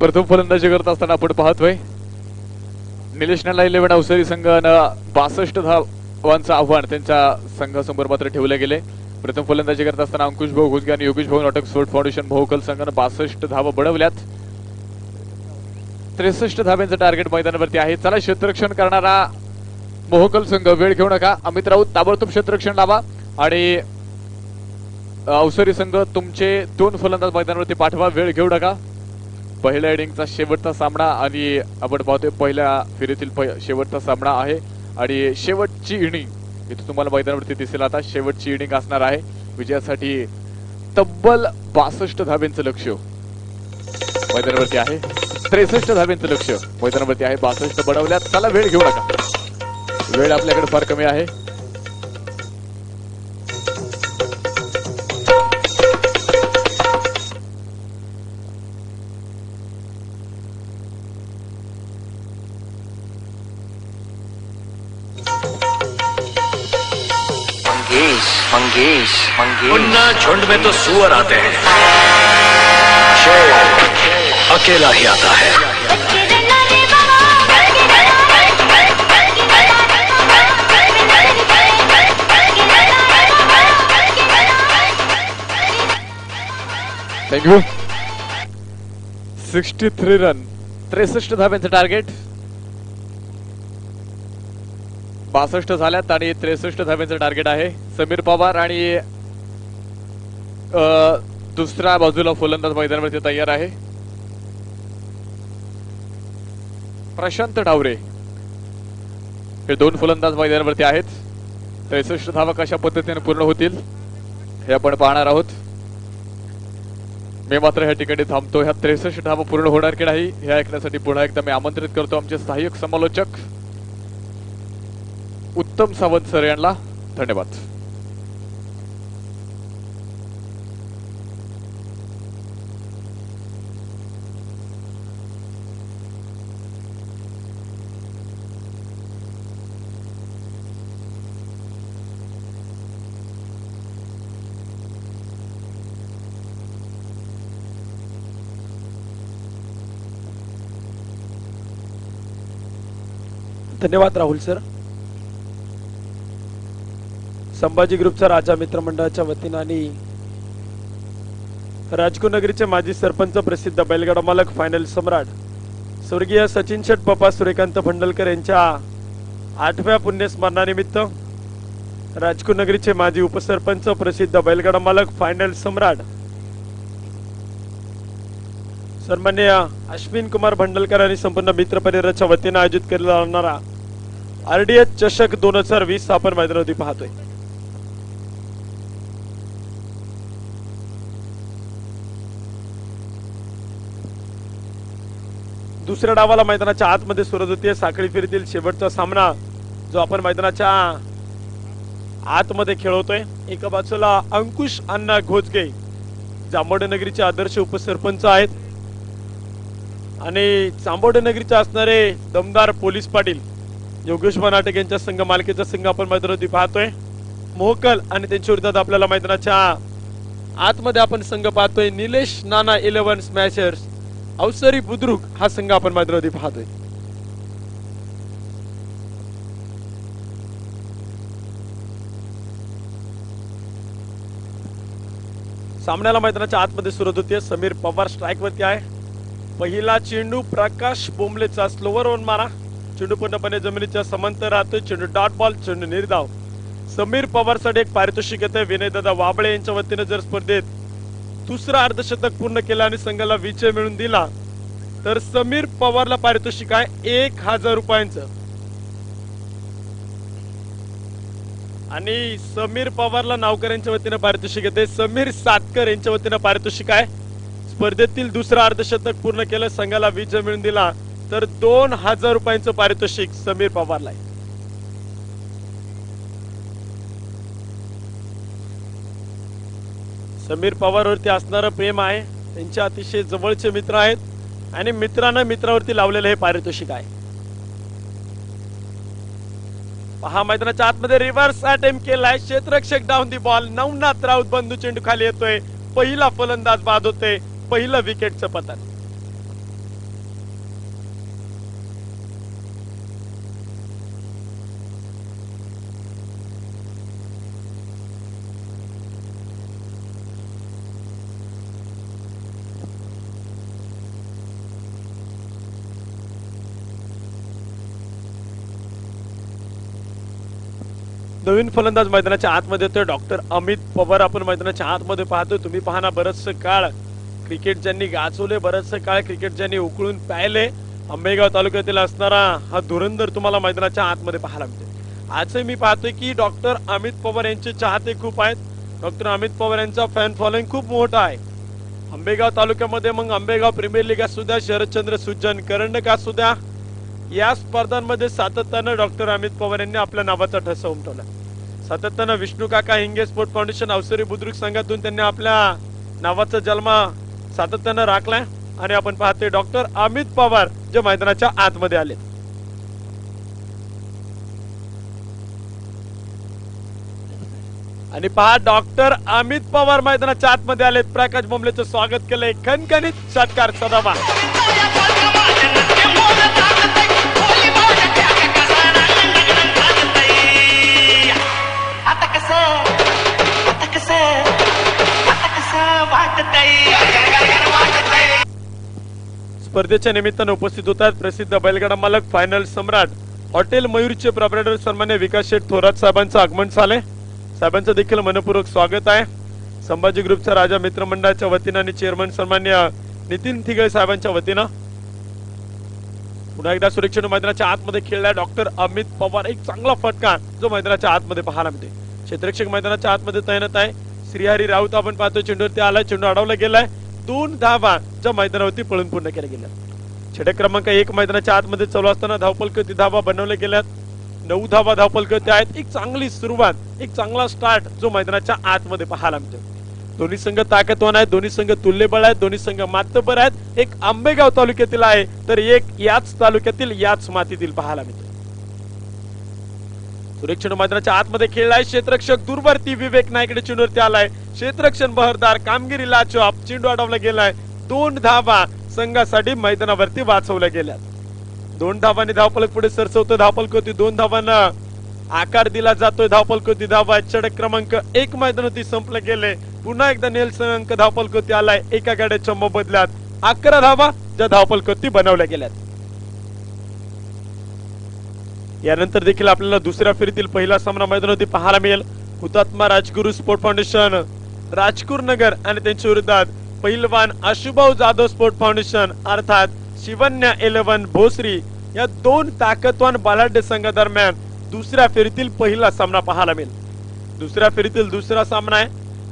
प्रथम फलंदाजी करत असताना आपण पाहतोय. निलेश इलेव्हन अवसरी संघानं बासष्ट धावांचं आव्हान त्यांच्या संघासमोर मात्र ठेवले गेले. प्रथम फलंदाजी करत असताना अंकुश भाऊ घुसगे आणि योगेश भाऊ नाटक स्पोर्ट फाउंडेशन भोकल संघानं बासष्ट धावा बडवल्यात त्रेसष्ट धाब्यांचं टार्गेट मैदानावरती आहे. चला क्षेत्ररक्षण करणारा मोहकल संघ वेळ घेऊ नका. अमित राऊत ताबडतोब क्षेत्ररक्षण लावा. आणि अवसरी संघ तुमचे दोन फलंदाज मैदानावरती पाठवा. वेळ घेऊ नका. पहिल्या इनिंगचा शेवटचा सामना आणि आपण पाहतोय पहिल्या फेरीतील शेवटचा सामना आहे. आणि शेवटची इनिंग इथं तुम्हाला मैदानावरती दिसेल आता शेवटची इनिंग असणार आहे. विजयासाठी तब्बल बासष्ट धाब्यांचं लक्ष. मैदानावरती आहे. त्रेसष्ट धाब्यांचं लक्ष. मैदानावरती आहे बासष्ट. बनवल्यात. त्याला वेळ घेऊ नका. वेळ आपल्याकडे फार कमी आहे. मंगेश मंगेश मुन्ना झुंड में तो सुअर आते हैं। शेर अकेला ही आता है। थँक्यू सिक्स्टी थ्री रन त्रेसष्ट धाब्यांचं टार्गेट बासष्ट झाल्यात आणि त्रेसष्ट धाब्यांचं टार्गेट आहे. समीर पवार आणि दुसऱ्या बाजूला फलंदाज मैदानावरती तयार आहे. प्रशांत डावरे. हे दोन फलंदाज मैदानावरती आहेत. त्रेसष्ट धावा कशा पद्धतीने पूर्ण होतील हे आपण पाहणार आहोत. मी मात्र ह्या ठिकाणी थांबतो. ह्या त्रेसष्ट धावा पूर्ण होणार की नाही हे ऐकण्यासाठी पुन्हा एकदा मी आमंत्रित करतो आमचे सहाय्यक समालोचक. उत्तम सावंत सर यांना धन्यवाद. धन्यवाद राहुल सर. संभाजी ग्रुपचा राजा मित्र मंडळाच्या वतीनं आणि राजकुनगरीचे माजी सरपंच प्रसिद्ध बैलगाडा मालक फायनल सम्राट स्वर्गीय सचिन शेट पप्पा सूर्यकांत भंडलकर यांच्या आठव्या पुण्यस्मरणानिमित्त राजकुनगरीचे माजी उपसरपंच प्रसिद्ध बैलगाडा मालक फायनल सम्राट सन्मान्य अश्विन कुमार भंडलकर आणि संपूर्ण मित्र परिवाराच्या वतीनं आयोजित केला जाणारा आरडीएच चषक दोन हजार वीस आपण मैदानावरती पाहतोय. दुसऱ्या डावाला मैदानाच्या आतमध्ये सुरत होते साखळी फेरीतील शेवटचा सामना जो आपण मैदानाच्या आतमध्ये खेळवतोय. एका बाजूला अंकुश अण्णा घोजगे जांभोडे नगरीचे आदर्श उपसरपंच आहेत. आणि चांबोडे नगरीचे असणारे दमदार पोलीस पाटील योगेश बनाटक यांच्या संघ मालकीचा संघ आपण मैदानावरती पाहतोय. मोहकल आणि त्यांच्या विरोधात आपल्याला मैदानाच्या आतमध्ये आपण संघ पाहतोय. Nilesh Nana eleven smashers. Avsari Budruk हा संघ आपण मैदानावरती पाहतोय. सामन्याला मैदानाच्या आतमध्ये सुरुवात होती समीर पवार स्ट्राईक वरती आहे. पहिला चेंडू प्रकाश बोंबलेचा स्लोवर ओन मारा. चेंडू पूर्णपणे जमिनीच्या समांतर राहतो चेंडू डॉट बॉल चेंडू निर्धाव. समीर पवारसाठी एक पारितोषिक येते विनयदादा वाबळे यांच्या वतीने जर स्पर्धेत दुसरा अर्धशतक पूर्ण केला आणि संघाला विजय मिळून दिला. तर समीर पवारला पारितोषिक आहे एक हजार रुपयांचं. आणि समीर पवारला नावकर यांच्या वतीनं पारितोषिक येते. समीर सातकर यांच्या वतीनं पारितोषिक आहे. स्पर्धेतील दुसरा अर्धशतक पूर्ण केलं संघाला विजय मिळून दिला. तर दोन हजार रुपयांचं पारितोषिक समीर पवारला आहे. समीर पवारवरती असणारं प्रेम आहे. त्यांचे अतिशय जवळचे मित्र आहेत. आणि मित्रानं मित्रावरती लावलेलं हे पारितोषिक आहे. पहा मैदानाच्या आतमध्ये रिव्हर्स अटेम्प्ट केलाय. क्षेत्ररक्षक down the ball Navnath Raut बंधू चेंडू खाली येतोय. पहिला फलंदाज बाद होते पहिलं विकेटचं पतन. नवीन फलंदाज मैदानाच्या आतमध्ये येतोय. डॉक्टर अमित पवार आपण मैदानाच्या आतमध्ये पाहतोय. तुम्ही पाहना बरचस काळ. क्रिकेट ज्यांनी गाजवले बरचस काळ क्रिकेट ज्यांनी उकळून प्यायले आंबेगाव तालुक्यातील असणारा हा धुरंधर तुम्हाला मैदानाच्या आतमध्ये पाहायला मिळते आजही मी पाहतोय की डॉक्टर अमित पवार यांचे चाहते खूप आहेत. डॉक्टर अमित पवार यांचा फॅन फॉलोइंग खूप मोठा आहे. आंबेगाव तालुक्यामध्ये मग आंबेगाव प्रीमियर लीग असू द्या शरदचंद्र सुजन करंडक असू द्या या स्पर्धांमध्ये सातत्यानं डॉक्टर अमित पवार यांनी आपल्या नावाचा ठसा उमटवला. सातत्यानं विष्णू काका हिंगे स्पोर्ट फाउंडेशन अवसरी बुद्रुक संघातून त्यांनी आपल्या नावाचा जन्म सातत्यानं राखलाय आणि आपण पाहते डॉक्टर अमित पवार जे मैदानाच्या आतमध्ये आले आणि पहा डॉक्टर अमित पवार मैदानाच्या आतमध्ये आले प्रकाश बोंबलेचं स्वागत केलंय खणखणीत षटकार सदावा स्पर्धेच्या निमित्तानं उपस्थित होतात प्रसिद्ध बैलगाडा मालक फायनल सम्राट. हॉटेल मयूरचे प्रॉपरेटर सन्मान्य विकास शेठ थोरात साहेबांचं आगमन झालंय. साहेबांचं देखील मनपूर्वक स्वागत आहे. संभाजी ग्रुपच्या राजा मित्रमंडळाच्या वतीनं आणि चेअरमन सन्मान्य नितीन थिगळे साहेबांच्या वतीनं. पुन्हा एकदा सुरक्षित मैदानाच्या आतमध्ये खेळलाय डॉक्टर अमित पवार. एक चांगला फटका जो मैदानाच्या आतमध्ये पाहायला मिळते क्षेत्ररक्षक मैदानाच्या आतमध्ये तैनात आहे. श्रीहरी राऊत आपण पाहतो चेंडूवरती आला चेंडू अडवला गेलाय. दोन धावा ज्या मैदानावरती पळून पूर्ण केल्या गेल्या छेडक क्रमांक एक मैदानाच्या आतमध्ये चालू असताना धावपलकती धावा बनवल्या गेल्यात. नऊ धावा धावपलकती आहेत. एक चांगली सुरुवात एक चांगला स्टार्ट जो मैदानाच्या आतमध्ये पाहायला मिळतो दोन्ही संघ ताकदवान आहेत दोन्ही संघ तुल्यबळ आहेत दोन्ही संघ मातबर आहेत. एक आंबेगाव तालुक्यातील आहे तर एक याच तालुक्यातील याच मातीतील पाहायला मिळतो सुरक्षण मैदानाच्या आतमध्ये खेळलाय. क्षेत्रक्षक दूरवरती विवेक नायकडे चेंडूवरती आलाय. क्षेत्रक्षण बहरदार कामगिरीला चॉप चेंडू अडवला गेलाय. दोन धावा संघासाठी मैदानावरती वाचवल्या गेल्या दोन धावांनी धावपलक पुढे सरसवतो धावपलक होती दोन धावांना आकार दिला जातोय धावपलक होती धावा चढक क्रमांक एक मैदानावरती संपले गेले. पुन्हा एकदा नेल्सन अंक धावपलक होती आलाय. एका गाड्याच्या मोबदल्यात अकरा धावा ज्या धावपलक होती बनवल्या गेल्यात. यानंतर देखील आपल्याला दुसऱ्या फेरीतील पहिला सामना मैदानावरती पाहायला मिळेल. हुतात्मा राजगुरु स्पोर्ट फाउंडेशन राजपूर नगर आणि त्यांच्या विरोधात पहिलवान आशुभाऊ जाधव स्पोर्ट फाउंडेशन अर्थात शिवन्या इलेव्हन भोसरी या दोन ताकदवान बलाढ्य संघादरम्यान दुसऱ्या फेरीतील पहिला सामना पाहायला मिळेल. दुसऱ्या फेरीतील दुसरा सामना आहे.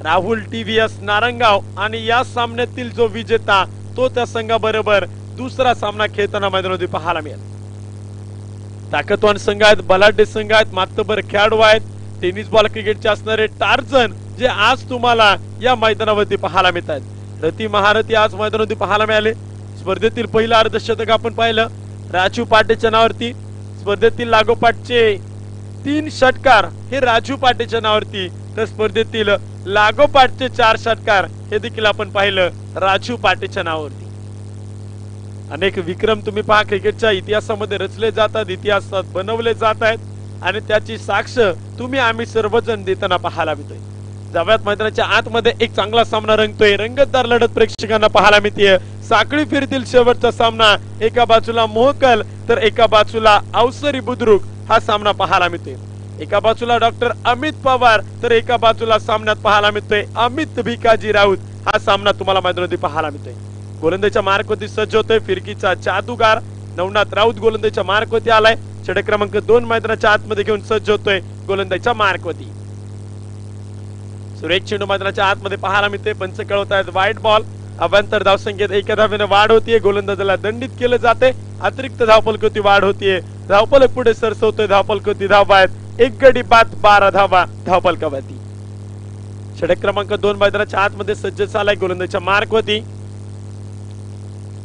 राहुल टीव्हीएस नारंगाव आणि या सामन्यातील जो विजेता तो त्या संघाबरोबर दुसरा सामना खेळताना मैदानावरती पाहायला मिळेल. ताकदवान संघ आहेत बलाढ्य संघ आहेत मातबर खेळाडू आहेत. टेनिस बॉल क्रिकेटचे असणारे टार्झन जे आज तुम्हाला या मैदानावरती पाहायला मिळत आहेत. रती महारथी आज मैदानावरती पाहायला मिळाले. स्पर्धेतील पहिलं अर्धशतक आपण पाहिलं. राजू पाटेच्या नावावरती स्पर्धेतील लागोपाठचे तीन षटकार हे राजू पाटेच्या नावावरती तर स्पर्धेतील लागोपाठचे चार षटकार हे देखील आपण पाहिलं. राजू पाटेच्या नावावरती. अनेक विक्रम तुम्ही पहा क्रिकेटच्या इतिहासामध्ये रचले जातात इतिहासात बनवले जात आहेत आणि त्याची साक्ष तुम्ही आम्ही सर्वजण देताना पाहायला मिळतोय. जाव्यात मैदानाच्या आतमध्ये एक चांगला सामना रंगतोय. रंगतदार लढत प्रेक्षकांना पाहायला मिळते साखळी फिरतील शेवटचा सामना एका बाजूला मोहकल तर एका बाजूला अवसरी बुद्रुक हा सामना पाहायला मिळतोय. एका बाजूला डॉक्टर अमित पवार तर एका बाजूला सामन्यात पाहायला मिळतोय अमित भिकाजी राऊत. हा सामना तुम्हाला मैदानावरती पाहायला मिळतोय. गोलंदाजच्या मार्कवरती सज्ज होतोय फिरकीचा जादूगार. नवनाथ राऊत गोलंदाजच्या मार्कवरती आलाय. षटक क्रमांक दोन मैदानाच्या आतमध्ये घेऊन सज्ज होतोय गोलंदाजच्या मार्कवरती सुरेख चेंडू मैदानाच्या आतमध्ये पाहायला मिळते पंच कळवत आहेत वाईट बॉल अभ्यंतर धावसंख्येत एका धावेने वाढ होतीये. गोलंदाजाला दंडित केलं जाते अतिरिक्त धावपलकोती वाढ होतीये. धावपलक पुढे सरसवतोय. धावपलकती धावा आहेत एक गडी बाद बारा धावा धावपलकावरती. षटक क्रमांक दोन मैदानाच्या आतमध्ये सज्ज झालाय गोलंदाजच्या मार्कवरती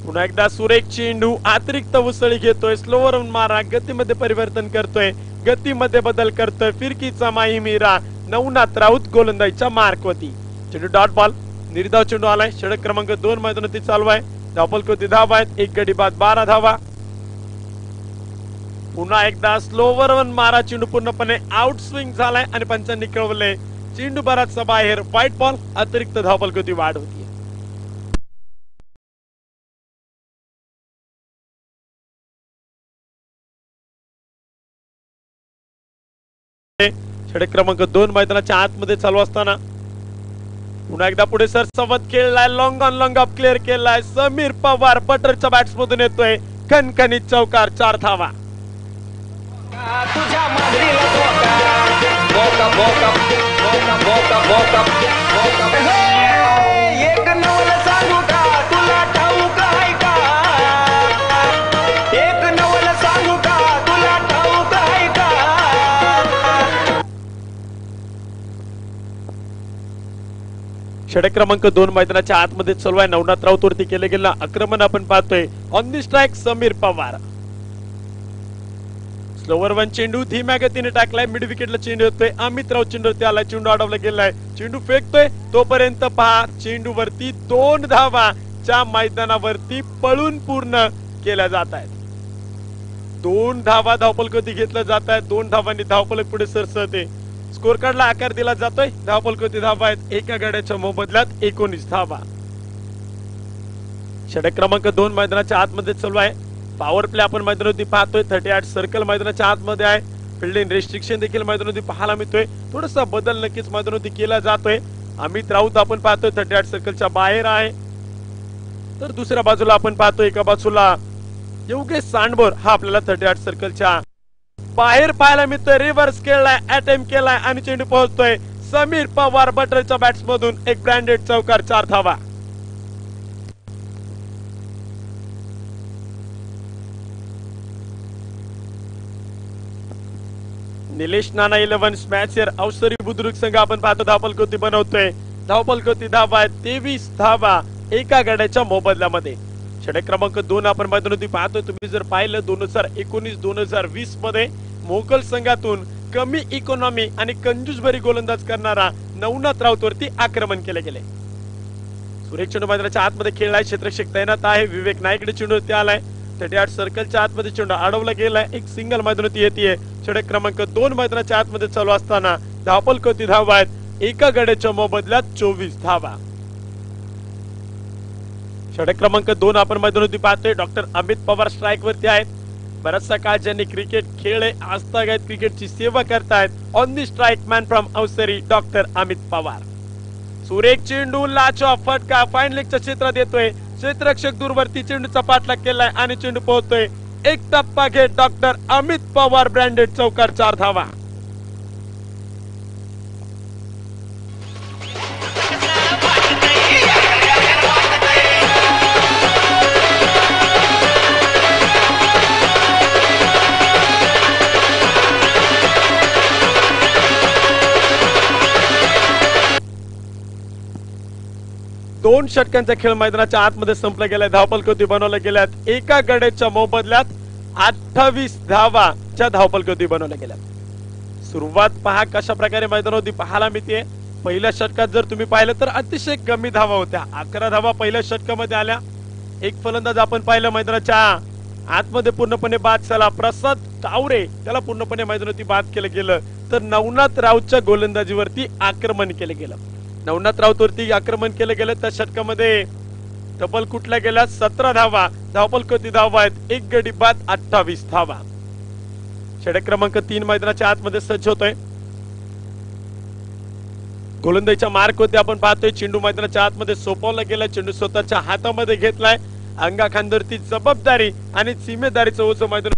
पुन्हा एकदा सुरेख चेंडू अतिरिक्त उसळी घेतोय. स्लोवर मारा गतीमध्ये परिवर्तन करतोय. गतीमध्ये बदल करतोय. फिरकीचा माही मीरा. नवनाथ राऊत गोलंदाजीच्या मार्कवरती चेंडू डॉट बॉल निर्धाव चेंडू आलाय. षडक क्रमांक दोन मैदानावरती चालू आहे. धावपलकोती धावा आहेत. एक गडी बाद बारा धावा. पुन्हा एकदा स्लोवर वन मारा. चेंडू पूर्णपणे आउट स्विंग झालाय आणि पंचांनी कळवले चेंडू बराचसा बाहेर. व्हाईट बॉल अतिरिक्त धावपलकोती वाढ होती. षटक क्रमांक दोन मैदानाच्या आतमध्ये चालू असताना. पुन्हा एकदा पुढे सर संवाद खेळलाय long on long up clear केलाय समीर पवार बटरच्या बॅट्स मधून येतोय. खनखनीत चौकार चार धावा. तुझ्या षटक क्रमांक दोन मैदानाच्या आतमध्ये चालू आहे. नवनाथ राऊत वरती केले गेलं आक्रमण आपण पाहतोय. On the strike Sameer Pawar. Slower one चेंडू धीम्या गतीने टाकलाय. मिड विकेटला चेंडू येतोय. अमित राव चेंडू आलाय. चेंडू अडवला गेलाय. चेंडू फेकतोय. तोपर्यंत पहा चेंडू वरती दोन धावा च्या मैदानावरती पळून पूर्ण केल्या जात आहेत. दोन धावा धावपलकोती घेतल्या जात आहेत. दोन धावांनी धावपलक पुढे सरसळते. स्कोर कार्डला आकार दिला जातोय. धावपलकोती धावा आहेत? एका गाड्याच्या मोबदल्यात एकोणीस धावा. षटक क्रमांक दोन मैदानाच्या आतमध्ये चालू आहे. पॉवर प्ले आपण मैदानावरती पाहतोय. थर्टी आठ सर्कल मैदानाच्या आतमध्ये आहे. फिल्डिंग रेस्ट्रिक्शन देखील मैदानावरती पाहायला मिळतोय. थोडासा बदल नक्कीच मैदानावरती केला जातोय. अमित राऊत आपण पाहतोय थर्टी आठ सर्कलच्या बाहेर आहे. तर दुसऱ्या बाजूला आपण पाहतोय एका बाजूला योगेश सांडबोर. हा आपल्याला थर्टी आठ सर्कलच्या बाहेर पाहायला मिळतोय. रिव्हर्स केलाय अटेम्प केलाय आणि चेंडू पोहोचतोय. समीर पवार बटरच्या बॅट्स मधून एक ब्रँडेड चौकार चार धावा. निलेश नाना इलेव्हन स्मॅचर अवसरी बुद्रुक संघ आपण पाहतो धावपलकोती बनवतोय. धावपलकोती धावा आहे तेवीस धावा एका गड्याच्या मोबदल्यामध्ये. षटक क्रमांक दोन आपण मैदानावरती पाहतोय. तुम्ही जर पाहिलं दोन हजार एकोणीस दोन हजार वीसमध्ये मोगल संघातून कमी इकॉनॉमी आणि कंजूसभरी गोलंदाज करणारा नवनाथ राऊत वरती आक्रमण केले गेले. सुरेश चेंडू मैदानाच्या आतमध्ये खेळलाय क्षेत्रक्षक तैनात आहे. विवेक नाईकडे चेंडू ते आलाय. थर्टी आठ सर्कलच्या आतमध्ये चेंडू अडवला गेलाय. एक सिंगल मैदानावरती येते षटक क्रमांक दोन मैदानाच्या आतमध्ये चालू असताना धावपल कोती धावा आहेत? एका गड्याच्या मोबदल्यात चोवीस धावा. षटक क्रमांक दोन आपण मैदानावरती पाहतोय. डॉक्टर अमित पवार स्ट्राईक वरती आहेत. बराचसा काळ ज्यांनी क्रिकेट खेळले आजतागायत क्रिकेटची सेवा करतायत. On the strike man from Avasari doctor Amit Pawar. सुरेख चेंडू लाचो फटका. फाईन लेगच्या क्षेत्रात येतोय. क्षेत्ररक्षक दूरवरती चेंडूचा पाठलाग केलाय आणि चेंडू पोहोचतोय. एक टप्पा घेत डॉक्टर अमित पवार ब्रँडेड चौकार चार धावा. दोन षटकांचा खेळ मैदानाच्या आतमध्ये संपला गेलाय. धावपलकोती बनवल्या गेल्यात. एका गड्याच्या मोबदल्यात अठ्ठावीस धावाच्या धावपलकोती बनवल्या गेल्यात. सुरुवात पहा कशा प्रकारे मैदानावरती पाहायला मिळते पहिल्या षटकात जर तुम्ही पाहिलं तर अतिशय कमी धावा होत्या. अकरा धावा पहिल्या षटकामध्ये आल्या. एक फलंदाज आपण पाहिलं मैदानाच्या आतमध्ये पूर्णपणे बाद झाला. प्रसाद टावरे त्याला पूर्णपणे मैदानावरती बाद केलं गेलं. तर नवनाथ रावच्या गोलंदाजीवरती आक्रमण केलं गेलं. नवनाथराव तुर्ती आक्रमण केलं गेलं. त्या षटकामध्ये तब्बल कुठल्या गेल्या? सतरा धावा. धावपल कधी धावा आहेत? एक गडी बाद अठ्ठावीस धावा. षटक क्रमांक तीन मैदानाच्या आतमध्ये सज्ज होतोय. गोलंदाजीच्या मार्क होते आपण पाहतोय? चेंडू मैदानाच्या आतमध्ये सोपवला गेला चेंडू स्वतःच्या हातामध्ये घेतलाय. अंगाखांदरती जबाबदारी आणि जिम्मेदारीचं ओझं मैदान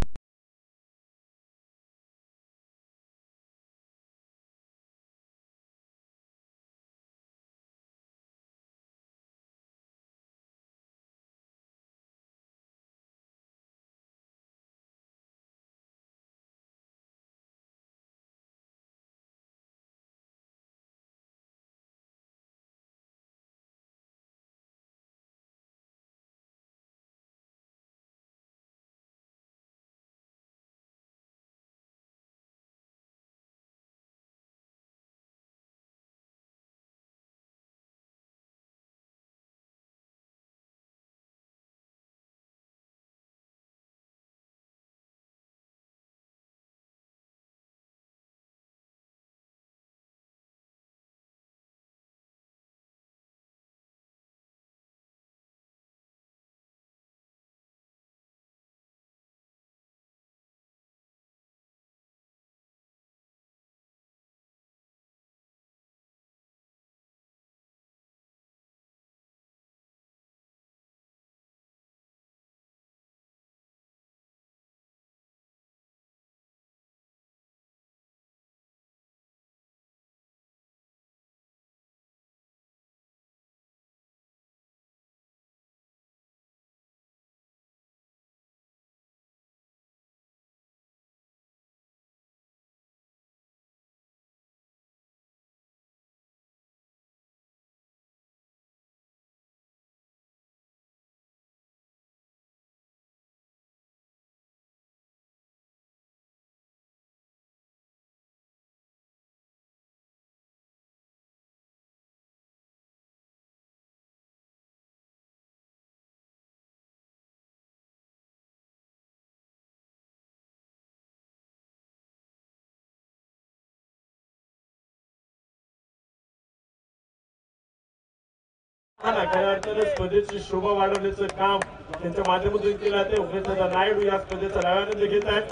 खऱ्या अर्थाने स्पर्धेची शोभा वाढवण्याचं काम त्यांच्या माध्यमातून केलं जाते. उमेश दादा नायडू या स्पर्धेचा लावानंद घेत आहेत.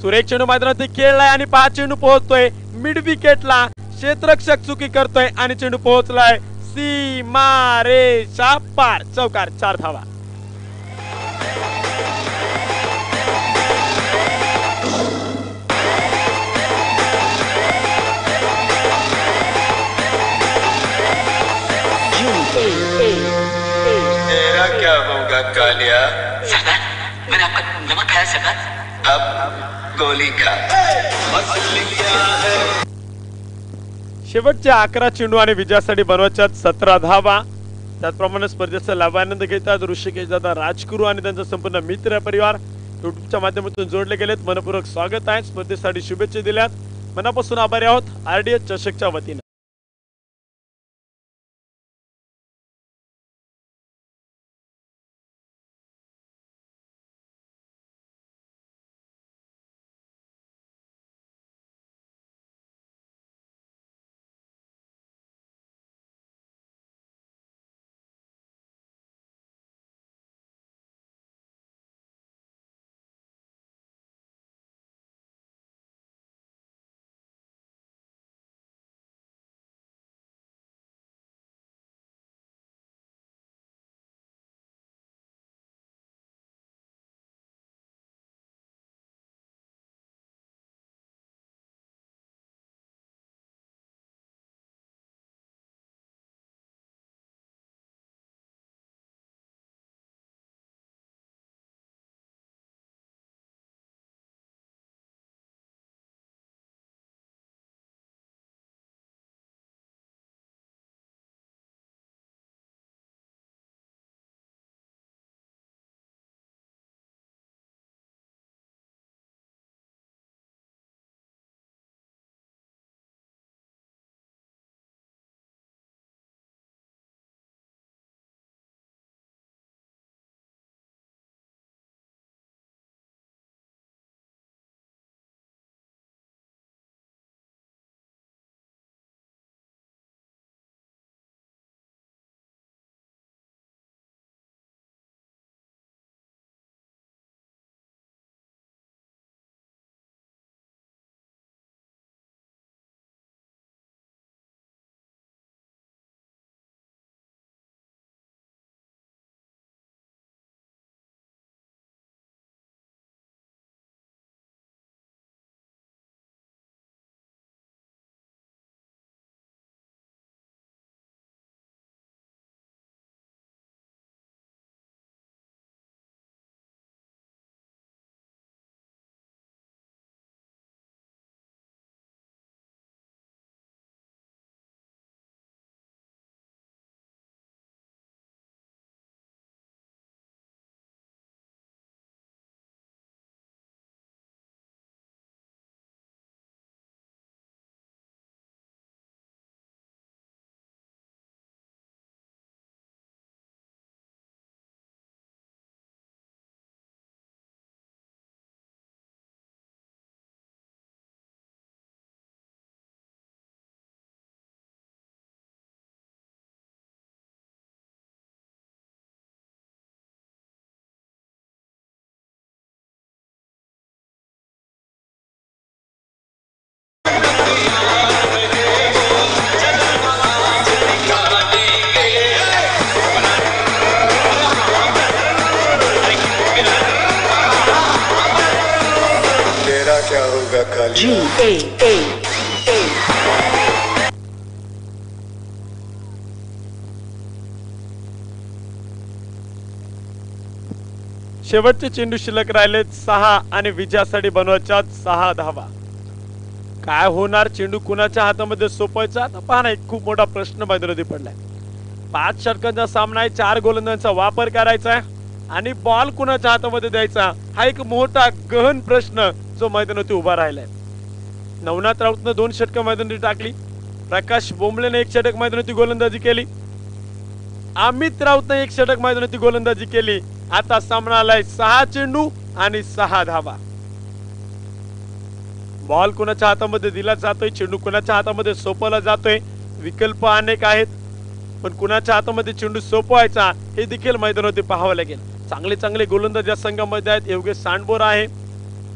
सुरेख चेंडू मैदानात खेळलाय आणि पाच चेंडू पोहोचतोय. मिड विकेटला क्षेत्ररक्षक चुकी करतोय आणि चेंडू पोहोचलाय सीमा रेषा पार. चौकार चार धावा. तेरा क्या होगा कालिया? सरदार मैंने आपका नमक खाया सरदार। अब गोली खा शेवटच्या अकरा चेंडू आणि विजयासाठी बनवायच्या सतरा धावा. त्याचप्रमाणे स्पर्धेचा लाभानंद घेतात ऋषिकेश दादा राजगुरू आणि त्यांचा संपूर्ण मित्र परिवार. युट्यूबच्या माध्यमातून जोडले गेलेत. मनपूर्वक स्वागत आहे. स्पर्धेसाठी शुभेच्छा दिल्यात. मनापासून आभारी आहोत. आरडीएस चषकच्या वतीनं. G A A A. शेवटचे चेंडू शिल्लक राहिलेत सहा आणि विजयासाठी बनवायच्या सहा धावा. काय होणार? चेंडू कुणाच्या हातामध्ये सोपायचा तर पहा ना एक खूप मोठा प्रश्न बाजूला पडलाय. पाच षटकांचा सामना आहे चार गोलंदाजांचा वापर करायचा आहे आणि बॉल कुणाच्या हातामध्ये द्यायचा? हा एक मोठा गहन प्रश्न जो मैदानावरती उभा राहिलाय. नवनाथ राऊतनं दोन षटकं मैदानी टाकली. प्रकाश बोंबलेने एक षटक मैदानी गोलंदाजी केली. अमित राऊतनं एक षटक मैदानावरती गोलंदाजी केली. आता सामना आलाय सहा चेंडू आणि सहा धावा. बॉल कुणाच्या हातामध्ये दिला जातोय? चेंडू कुणाच्या हातामध्ये सोपवला जातोय? विकल्प अनेक आहेत. पण कुणाच्या हातामध्ये चेंडू सोपवायचा हे देखील मैदानावरती पाहावं लागेल. चांगले चांगले गोलंदाज या संघामध्ये आहेत. योगेश सांडबोर आहे.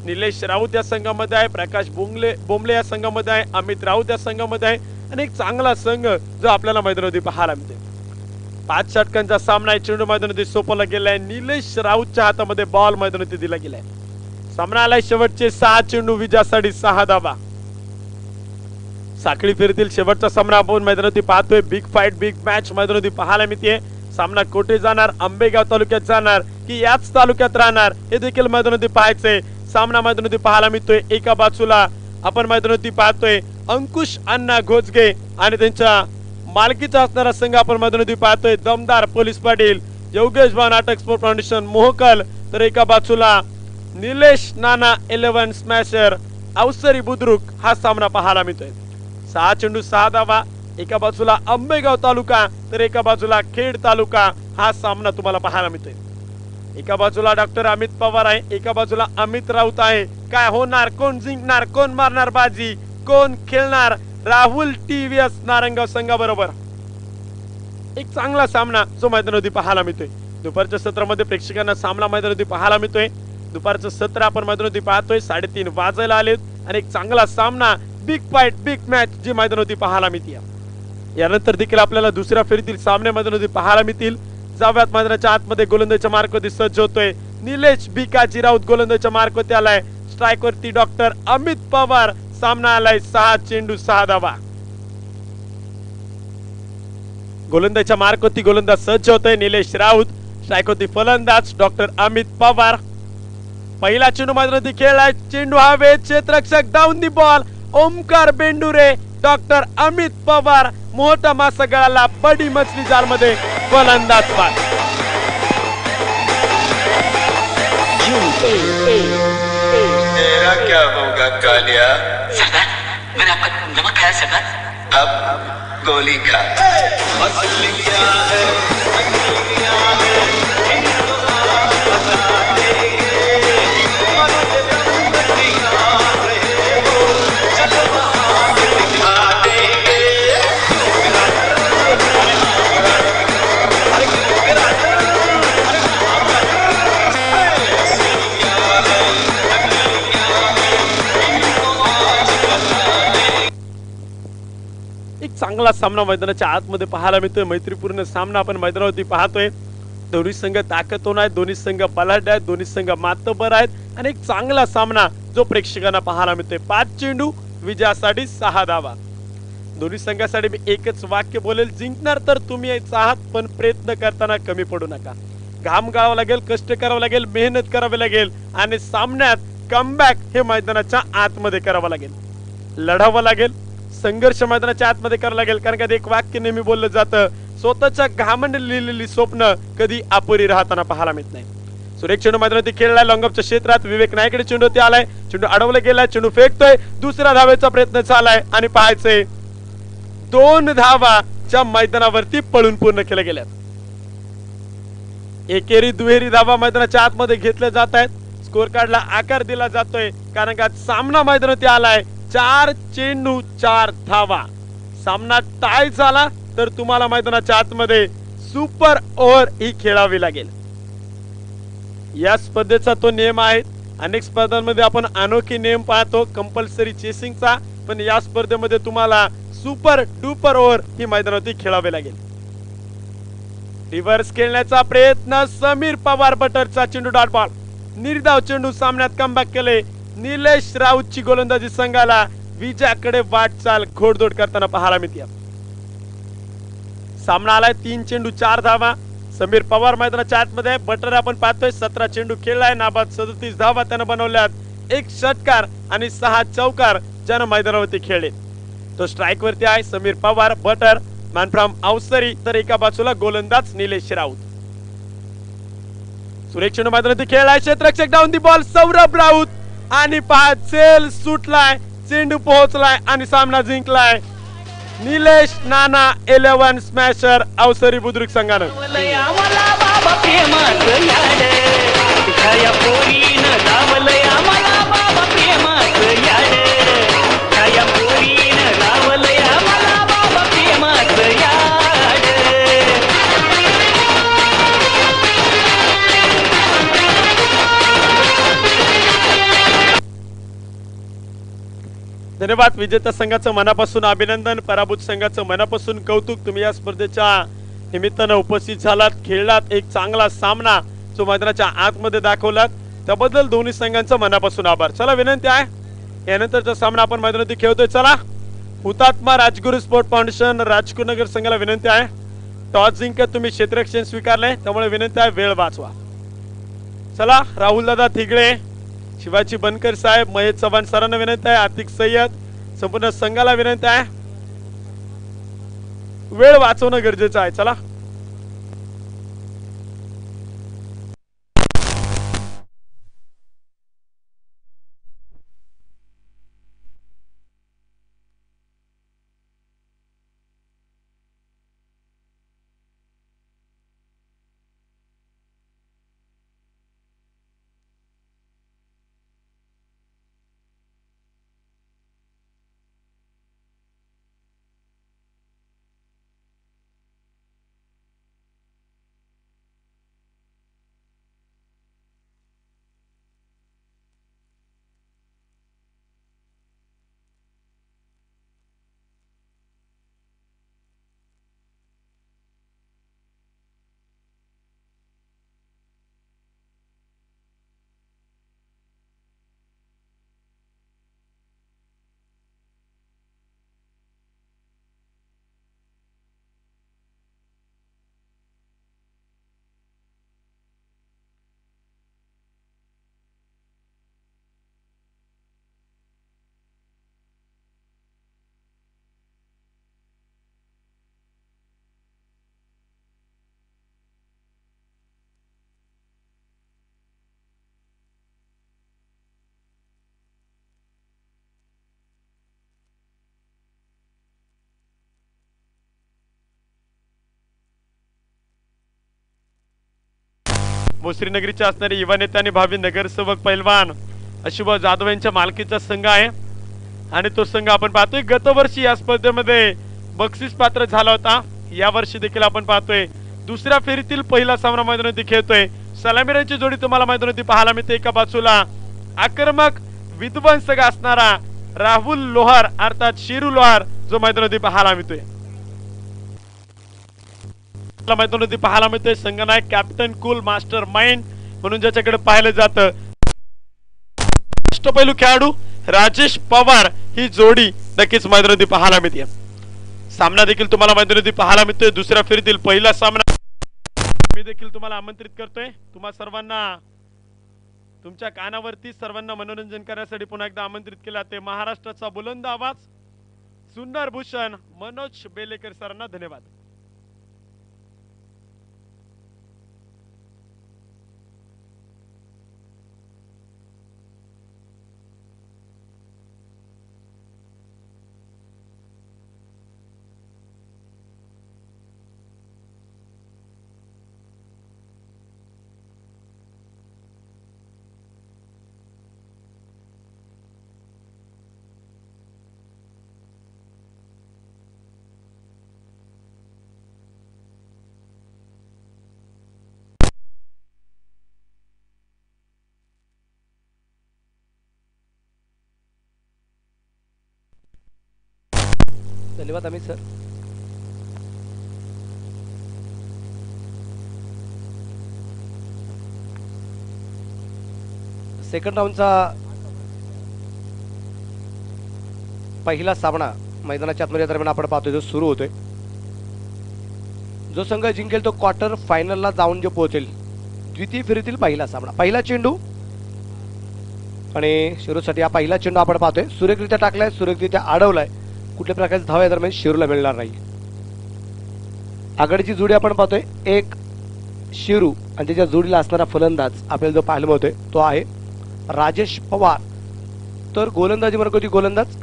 निलेश राऊत या संघामध्ये आहे प्रकाश बोंगले बोंबले या संघामध्ये आहे अमित राऊत या संघामध्ये आहे आणि एक चांगला संघ जो आपल्याला मैदानावरती पाहायला मिळते पाच षटकांचा सामना आहे चेंडू मैदानावरती सोपवला गेलाय निलेश राऊतच्या हातामध्ये बॉल मैदानावरती दिला गेलाय. सामना आलाय शेवटचे सहा चेंडू विजयासाठी सहा धाबा साखळी फेरीतील शेवटचा सामना आपण मैदानावरती पाहतोय. बिग फाईट बिग मॅच मैदानावरती पाहायला मिळते सामना कोठे जाणार? आंबेगाव तालुक्यात जाणार की याच तालुक्यात राहणार? हे देखील मैदानावरती पाहायचंय. सामना मैदानावरती पाहायला मिळतोय. एका बाजूला आपण मैदानावरती पाहतोय अंकुश अण्णा घोजगे आणि त्यांच्या मालकीचा असणारा संघ आपण मैदानावरती पाहतोय. दमदार पोलीस पाटील योगेश भाव नाटक स्पोर्ट फाउंडेशन मोहकल. तर एका बाजूला निलेश नाना इलेव्हन स्मॅशर अवसरी बुद्रुक हा सामना पाहायला मिळतोय. सहा चेंडू सहा धावा. एका बाजूला आंबेगाव तालुका तर एका बाजूला खेड तालुका हा सामना तुम्हाला पाहायला मिळतोय. एका बाजूला डॉक्टर अमित पवार आहे एका बाजूला अमित राऊत आहे. काय होणार? कोण जिंकणार? कोण मारणार बाजी? कोण खेळणार? राहुल टीव्हीएस नारंगाव संघाबरोबर एक चांगला सामना जो मैदानावधी पाहायला मिळतोय. दुपारच्या सत्रामध्ये प्रेक्षकांना सामना मैदानावधी पाहायला मिळतोय. दुपारचं सत्र आपण मैदानावधी पाहतोय. साडेतीन वाजायला आलेत आणि एक चांगला सामना बिग फाईट बिग मॅच जी मैदानावधी पाहायला मिळते यानंतर देखील आपल्याला दुसऱ्या फेरीतील सामने मैदानावरती पाहायला मिळतील. जाव्यात मैदानाच्या आतमध्ये गोलंदाजच्या मार्कवरती सज्ज होतोय निलेश भिकाजी राऊत गोलंदाजच्या मार्कवरती आलाय. स्ट्राईक वरती डॉक्टर अमित पवार सामना आलाय सहा चेंडू सहा धावा. गोलंदाजच्या मार्कवरती गोलंदाज सज्ज होतोय निलेश राऊत स्ट्राईक वरती फलंदाज डॉक्टर अमित पवार. पहिला चेंडू मैदानावरती खेळलाय. चेंडू हवे क्षेत्रक्षक down the ball Omkar Bendure doctor Amit Pawar मोठा मासा गळाला बडी मछली जाल मध्ये फलंदाज बाद तेरा क्या होगा कालिया? सरदार मैंने आपका नमक खाया सरदार अब गोली खा। चांगला सामना मैदानाच्या आतमध्ये पाहायला मिळतोय. मैत्रीपूर्ण सामना आपण मैदानावरती पाहतोय. दोन्ही संघ ताकदवान आहेत. दोन्ही संघ बलाढ्य आहेत. दोन्ही संघ मातबर आहेत. आणि एक चांगला सामना जो प्रेक्षकांना पाहायला मिळतोय. पाच चेंडू विजयासाठी सहा धावा. दोन्ही संघासाठी मी एकच वाक्य बोलेल. जिंकणार तर तुम्ही आहात पण प्रयत्न करताना कमी पडू नका. घाम गाळावा लागेल कष्ट करावं लागेल मेहनत करावी लागेल आणि सामन्यात कमबॅक हे मैदानाच्या आतमध्ये करावं लागेल. लढावं लागेल. संघर्ष मैदानाच्या आतमध्ये करावं लागेल. कारण का एक वाक्य नेहमी बोललं जातं स्वतःच्या घामंड लिहिलेली स्वप्न कधी अपुरी राहताना पाहायला मिळत नाही. सुरेख चेंडू मैदानावरती खेळलाय लॉंगअपच्या क्षेत्रात विवेक नायकडे चेंडूवरती आलाय. चेंडू अडवला गेलाय चेंडू फेकतोय. दुसऱ्या धावेचा प्रयत्न चालाय आणि पाहायचंय दोन धावा च्या मैदानावरती पळून पूर्ण केल्या गेल्यात. एकेरी दुहेरी धावा मैदानाच्या आतमध्ये घेतल्या जात आहेत. स्कोर कार्डला आकार दिला जातोय कारण का सामना मैदानावरती आलाय. चार चेंडू चार धावा. सामना टाय झाला तर तुम्हाला मैदानाच्या आतमध्ये सुपर ओव्हर ही खेळावी लागेल. या स्पर्धेचा तो नियम आहे. अनेक स्पर्धांमध्ये आपण अनोखी नियम पाहतो कंपल्सरी चेसिंगचा पण या स्पर्धेमध्ये तुम्हाला सुपर डुपर ओव्हर ही मैदानावरती खेळावे लागेल. रिव्हर्स खेळण्याचा प्रयत्न समीर पवार बटरचा चेंडू डॉट बॉल. निर्धाव चेंडू सामन्यात कमबॅक केले. निलेश राऊतची गोलंदाजी संघाला विजयाकडे वाटचाल घोडदोड करताना पाहायला मिळते. सामना आलाय तीन चेंडू चार धावा. समीर पवार मैदानाच्या आतमध्ये बटर आपण पाहतोय सतरा चेंडू खेळलाय नाबाद सदतीस धावा त्यानं बनवल्यात. एक षटकार आणि सहा चौकार ज्यानं मैदानावरती खेळले. तो स्ट्राईक वरती आहे Sameer Pawar batter man from Avasari तर एका बाजूला गोलंदाज निलेश राऊत. सुरेश चेंडू मैदानावरती खेळलाय क्षेत्रक्षक down the ball Saurabh Raut. आणि पहा चेल सुटलाय चेंडू पोहोचलाय आणि सामना जिंकलाय. निलेश नाना इलेव्हन स्मॅशर अवसरी बुद्रुक संघानं. आम्हाला धन्यवाद. विजेता संघाचं मनापासून अभिनंदन. पराभूत संघाचं मनापासून कौतुक. तुम्ही या स्पर्धेच्या निमित्तानं उपस्थित झालात खेळलात. एक चांगला सामना जो मैदानाच्या आतमध्ये दाखवलात. त्याबद्दल दोन्ही संघांचं मनापासून आभार. चला विनंती आहे. यानंतरचा सामना आपण मैदानावरती खेळतोय. चला. हुतात्मा राजगुरू स्पोर्ट फाउंडेशन राजकुनगर संघाला विनंती आहे. टॉस जिंकत तुम्ही क्षेत्ररक्षण स्वीकारले त्यामुळे विनंती आहे वेळ वाचवा. चला राहुल दादा थिगळे शिवाजी बनकर साहेब महेश चव्हाण सरांना विनंती आहे आतिक सय्यद संपूर्ण संघाला विनंती आहे. वेळ वाचवणं गरजेचं आहे. चला. भोसरी असणारे युवा नेते आणि भावी नगरसेवक पैलवान अशुभाऊ जाधव यांच्या मालकीचा संघ आहे. आणि तो संघ आपण पाहतोय गतवर्षी या स्पर्धेमध्ये बक्षीस पात्र झाला होता. या वर्षी देखील आपण पाहतोय दुसऱ्या फेरीतील पहिला सामना मैदानावरती खेळतोय. सलामीरांची जोडी तुम्हाला मैदानावरती पाहायला मिळते. एका बाजूला आक्रमक विध्वंसक असणारा राहुल लोहार अर्थात शिरू लोहार जो मैदानावरती पाहायला मिळतोय. आपल्या मैदानावरती पाहायला मिळतोय. संगनायक कॅप्टन कुल मास्टर माइंड म्हणून ज्याच्याकडे पाहिलं जातं. अष्टपैलू खेळाडू राजेश पवार ही जोडी नक्कीच मैदानावरती पाहायला मिळते सामना देखील तुम्हाला मैदानावरती पाहायला मिळतोय. दुसऱ्या फेरीतील पहिला सामना मी देखील तुम्हाला आमंत्रित करतोय. तुम्हा सर्वांना तुमच्या कानावरती सर्वांना मनोरंजन करण्यासाठी पुन्हा एकदा आमंत्रित केला ते महाराष्ट्राचा बुलंद आवाज सुंदर भूषण मनोज बेलेकर सरांना धन्यवाद. धन्यवाद अमित सर. सेकंड राऊंडचा पहिला सामना मैदानाच्या आतमध्ये दरम्यान आपण पाहतोय जो सुरू होतोय. जो संघ जिंकेल तो क्वार्टर फायनलला जाऊन जो पोहोचेल द्वितीय फेरीतील पहिला सामना. पहिला चेंडू आणि शिरूसाठी हा पहिला चेंडू आपण पाहतोय. सुरेखरित्या टाकलाय सुरेखरित्या अडवलाय कुठल्या प्रकारचे धाव या दरम्यान शिरूला मिळणार नाही. आघाडीची जोडी आपण पाहतोय. एक शिरू आणि त्याच्या जोडीला असणारा फलंदाज आपल्याला जो पाहायला मिळतोय तो आहे राजेश पवार. तर गोलंदाजी मार्ग होती गोलंदाज?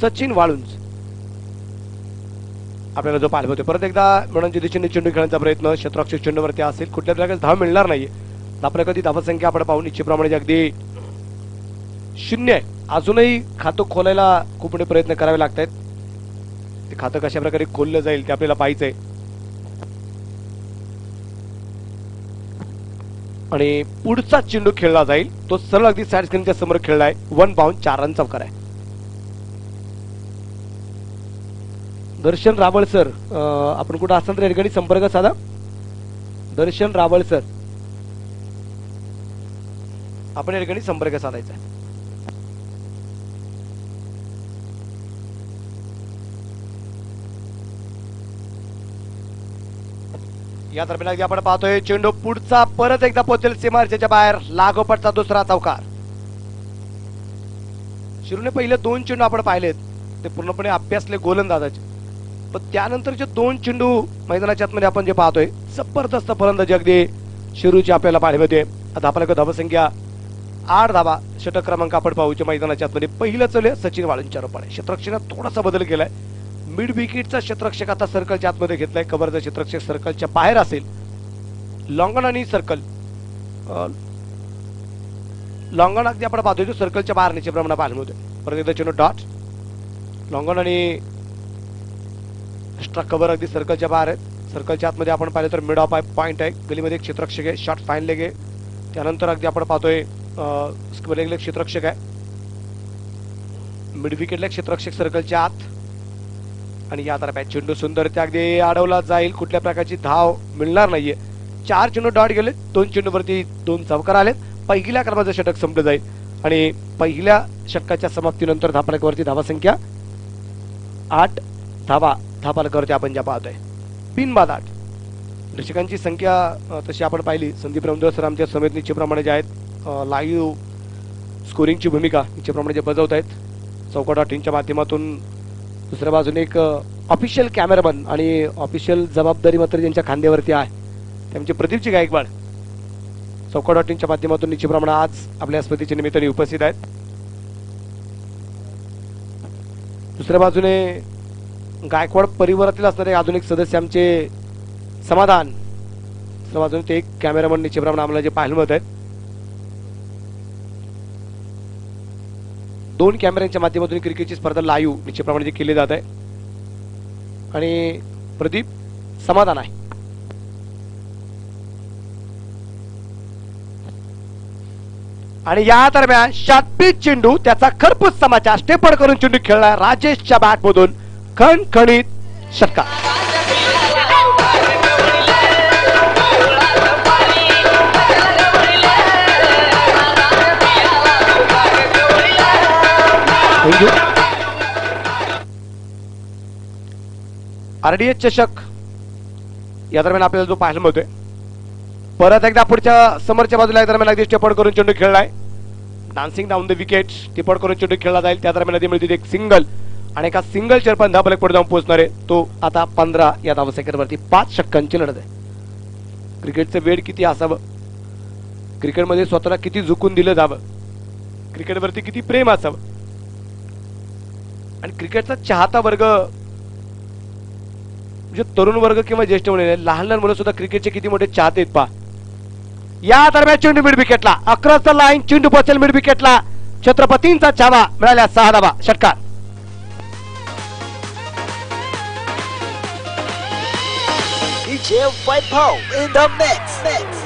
सचिन वाळुंज. आपल्याला जो पाहायला मिळतोय. परत एकदा म्हणून दिशेने चेंडू खेळण्याचा प्रयत्न शतरक्षक चेंडूवरती असेल कुठल्या प्रकारचे धाव मिळणार नाही आपल्याला कधी धावसंख्या आपण पाहून इच्छेप्रमाणे अगदी शून्य आहे. अजूनही खातं खोलायला खूप मोठे प्रयत्न करावे लागत आहेत ते खातं कशा प्रकारे खोललं जाईल ते आपल्याला पाहायचंय. आणि पुढचा चेंडू खेळला जाईल. तो सरळ अगदी साईड स्क्रीनच्या समोर खेळलाय. वन बाउंड चार रन चौकार आहे दर्शन रावळ सर आपण कुठं असाल तर या ठिकाणी संपर्क साधा. दर्शन रावळ सर आपण या ठिकाणी संपर्क साधायचा या दरम्यान अगदी आपण पाहतोय चेंडू पुढचा परत एकदा पोहोचेल सीमारेषेच्या बाहेर. लागोपटचा दुसरा चौकार. शिरूने पहिले दोन चेंडू आपण पाहिलेत. ते पूर्णपणे अभ्यासले गोलंदाजाचे पण त्यानंतर जे दोन चेंडू मैदानाच्या आतमध्ये आपण जे पाहतोय जबरदस्त फलंदाजी अगदी शिरूची आपल्याला पाहायला मिळते. आता आपल्याकडे धावसंख्या. आठ धाबा षटक क्रमांक आपण पाहूचे मैदानाच्या आतमध्ये. पहिलं चले सचिन वाळूंच्या रोपाने. क्षेत्ररक्षणात थोडासा बदल केलाय. मिड विकेटचा क्षेत्रक्षक आता सर्कलच्या आतमध्ये घेतलाय. कबरचा क्षेत्रक्षक सर्कलच्या बाहेर असेल. लॉंगन आणि सर्कल. लॉंगन अगदी आपण पाहतोय सर्कलच्या बाहेर निचे प्रमाणात पाहायला मिळतोय. परत एकदा चेंडू डॉट. लॉंगन आणि स्ट्रक कव्हर अगदी सर्कलच्या बाहेर आहेत. सर्कलच्या आतमध्ये आपण पाहिलं तर मिड ऑफ पॉईंट आहे. गलीमध्ये एक क्षेत्रक्षक आहे शॉर्ट फाईन लेग आहे. त्यानंतर अगदी आपण पाहतोय लेगला एक क्षेत्ररक्षक आहे. मिड विकेटला एक सर्कलच्या आत. आणि या दरम्यान चेंडू सुंदर त्या अगदी अडवला जाईल. कुठल्या प्रकारची धाव मिळणार नाहीये. चार चेंडू डॉट गेले. दोन चेंडूवरती दोन चौकार आलेत. पहिल्या क्रमांकाचं षटक संपलं जाईल. आणि पहिल्या षटकाच्या समाप्तीनंतर धापालकावरती धावा संख्या आठ. धावा. धापालकावरती आपण ज्या पाहतोय. बिनबाद आठ. दर्शकांची संख्या तशी आपण पाहिली. संदीप रमदेव सर आमच्या समेत निश्चितप्रमाणे जे आहेत लाईव्ह स्कोरिंगची भूमिका निश्चितप्रमाणे जे बजावत आहेत चौका इनच्या माध्यमातून दुसऱ्या बाजूने एक ऑफिशियल कॅमेरामन आणि ऑफिशियल जबाबदारी मात्र ज्यांच्या खांद्यावरती आहे त्यांचे प्रदीपजी गायकवाड. चौका डॉट इनच्या माध्यमातून निश्चितप्रमाणे आज आपल्या स्मृतीच्या निमित्ताने उपस्थित आहेत. दुसऱ्या बाजूने गायकवाड परिवारातील असणारे आधुनिक सदस्य आमचे समाधान. दुसऱ्या बाजूने ते एक कॅमेरामन निश्चितप्रमाणे आम्हाला जे पाहायला मिळत आहेत. दोन कॅमेऱ्यांच्या माध्यमातून क्रिकेटची स्पर्धा लाईव्ह निश्चितप्रमाणे जी केली जात आहे. आणि प्रदीप समाधान आहे. आणि या दरम्यान शाटपीत चेंडू त्याचा खरपूस समाचार स्टेपड करून चेंडू खेळला राजेशच्या बॅटमधून खणखणीत षटकार. Thank you. आरडीएच चषक या दरम्यान आपल्याला जो पाहायला मिळतोय. परत एकदा पुढच्या समोरच्या बाजूला या दरम्यान अगदी टिपड करून चेंडू खेळलाय डान्सिंग डाऊन द विकेट टिपड करून चेंडू खेळला जाईल. त्या दरम्यान आधी मिळते एक सिंगल आणि एका सिंगल चेर पण धापलक पुढे जाऊन पोहोचणार आहे. तो आता पंधरा या धाव सेकंडवरती पाच षटकांची लढत आहे. क्रिकेटचं वेळ किती असावं? क्रिकेटमध्ये स्वतःला किती झुकून दिलं जावं? क्रिकेटवरती किती प्रेम असावं? आणि क्रिकेटचा चाहता वर्ग म्हणजे तरुण वर्ग किंवा ज्येष्ठ मुले लहान लहान मुलं सुद्धा क्रिकेटचे किती मोठे चाहते आहेत पा या दरम्यान चेंडू मिड विकेटला अकराचा लाईन चेंडू पोचेल मिड विकेटला छत्रपतींचा छावा मिळाल्या सहा धावा षटकार DJ White Paul in the mix, mix.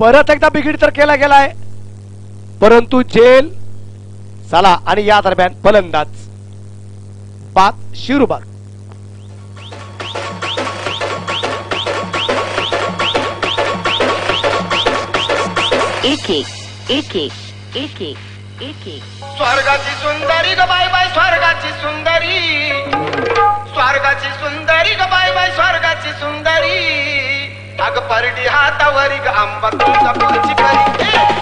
परत एकदा बिघिड तर केला गेलाय. परंतु जेल चला आणि या दरम्यान फलंदाज. पाच शिरुबाग. एक एक एक एक एक एक एक एक. स्वर्गाची सुंदरी ग बाय बाय स्वर्गाची सुंदरी. स्वर्गाची सुंदरी ग बाय बाय स्वर्गाची सुंदरी. अग परडी हातावरी ग आंबा तुमचा पुढची परी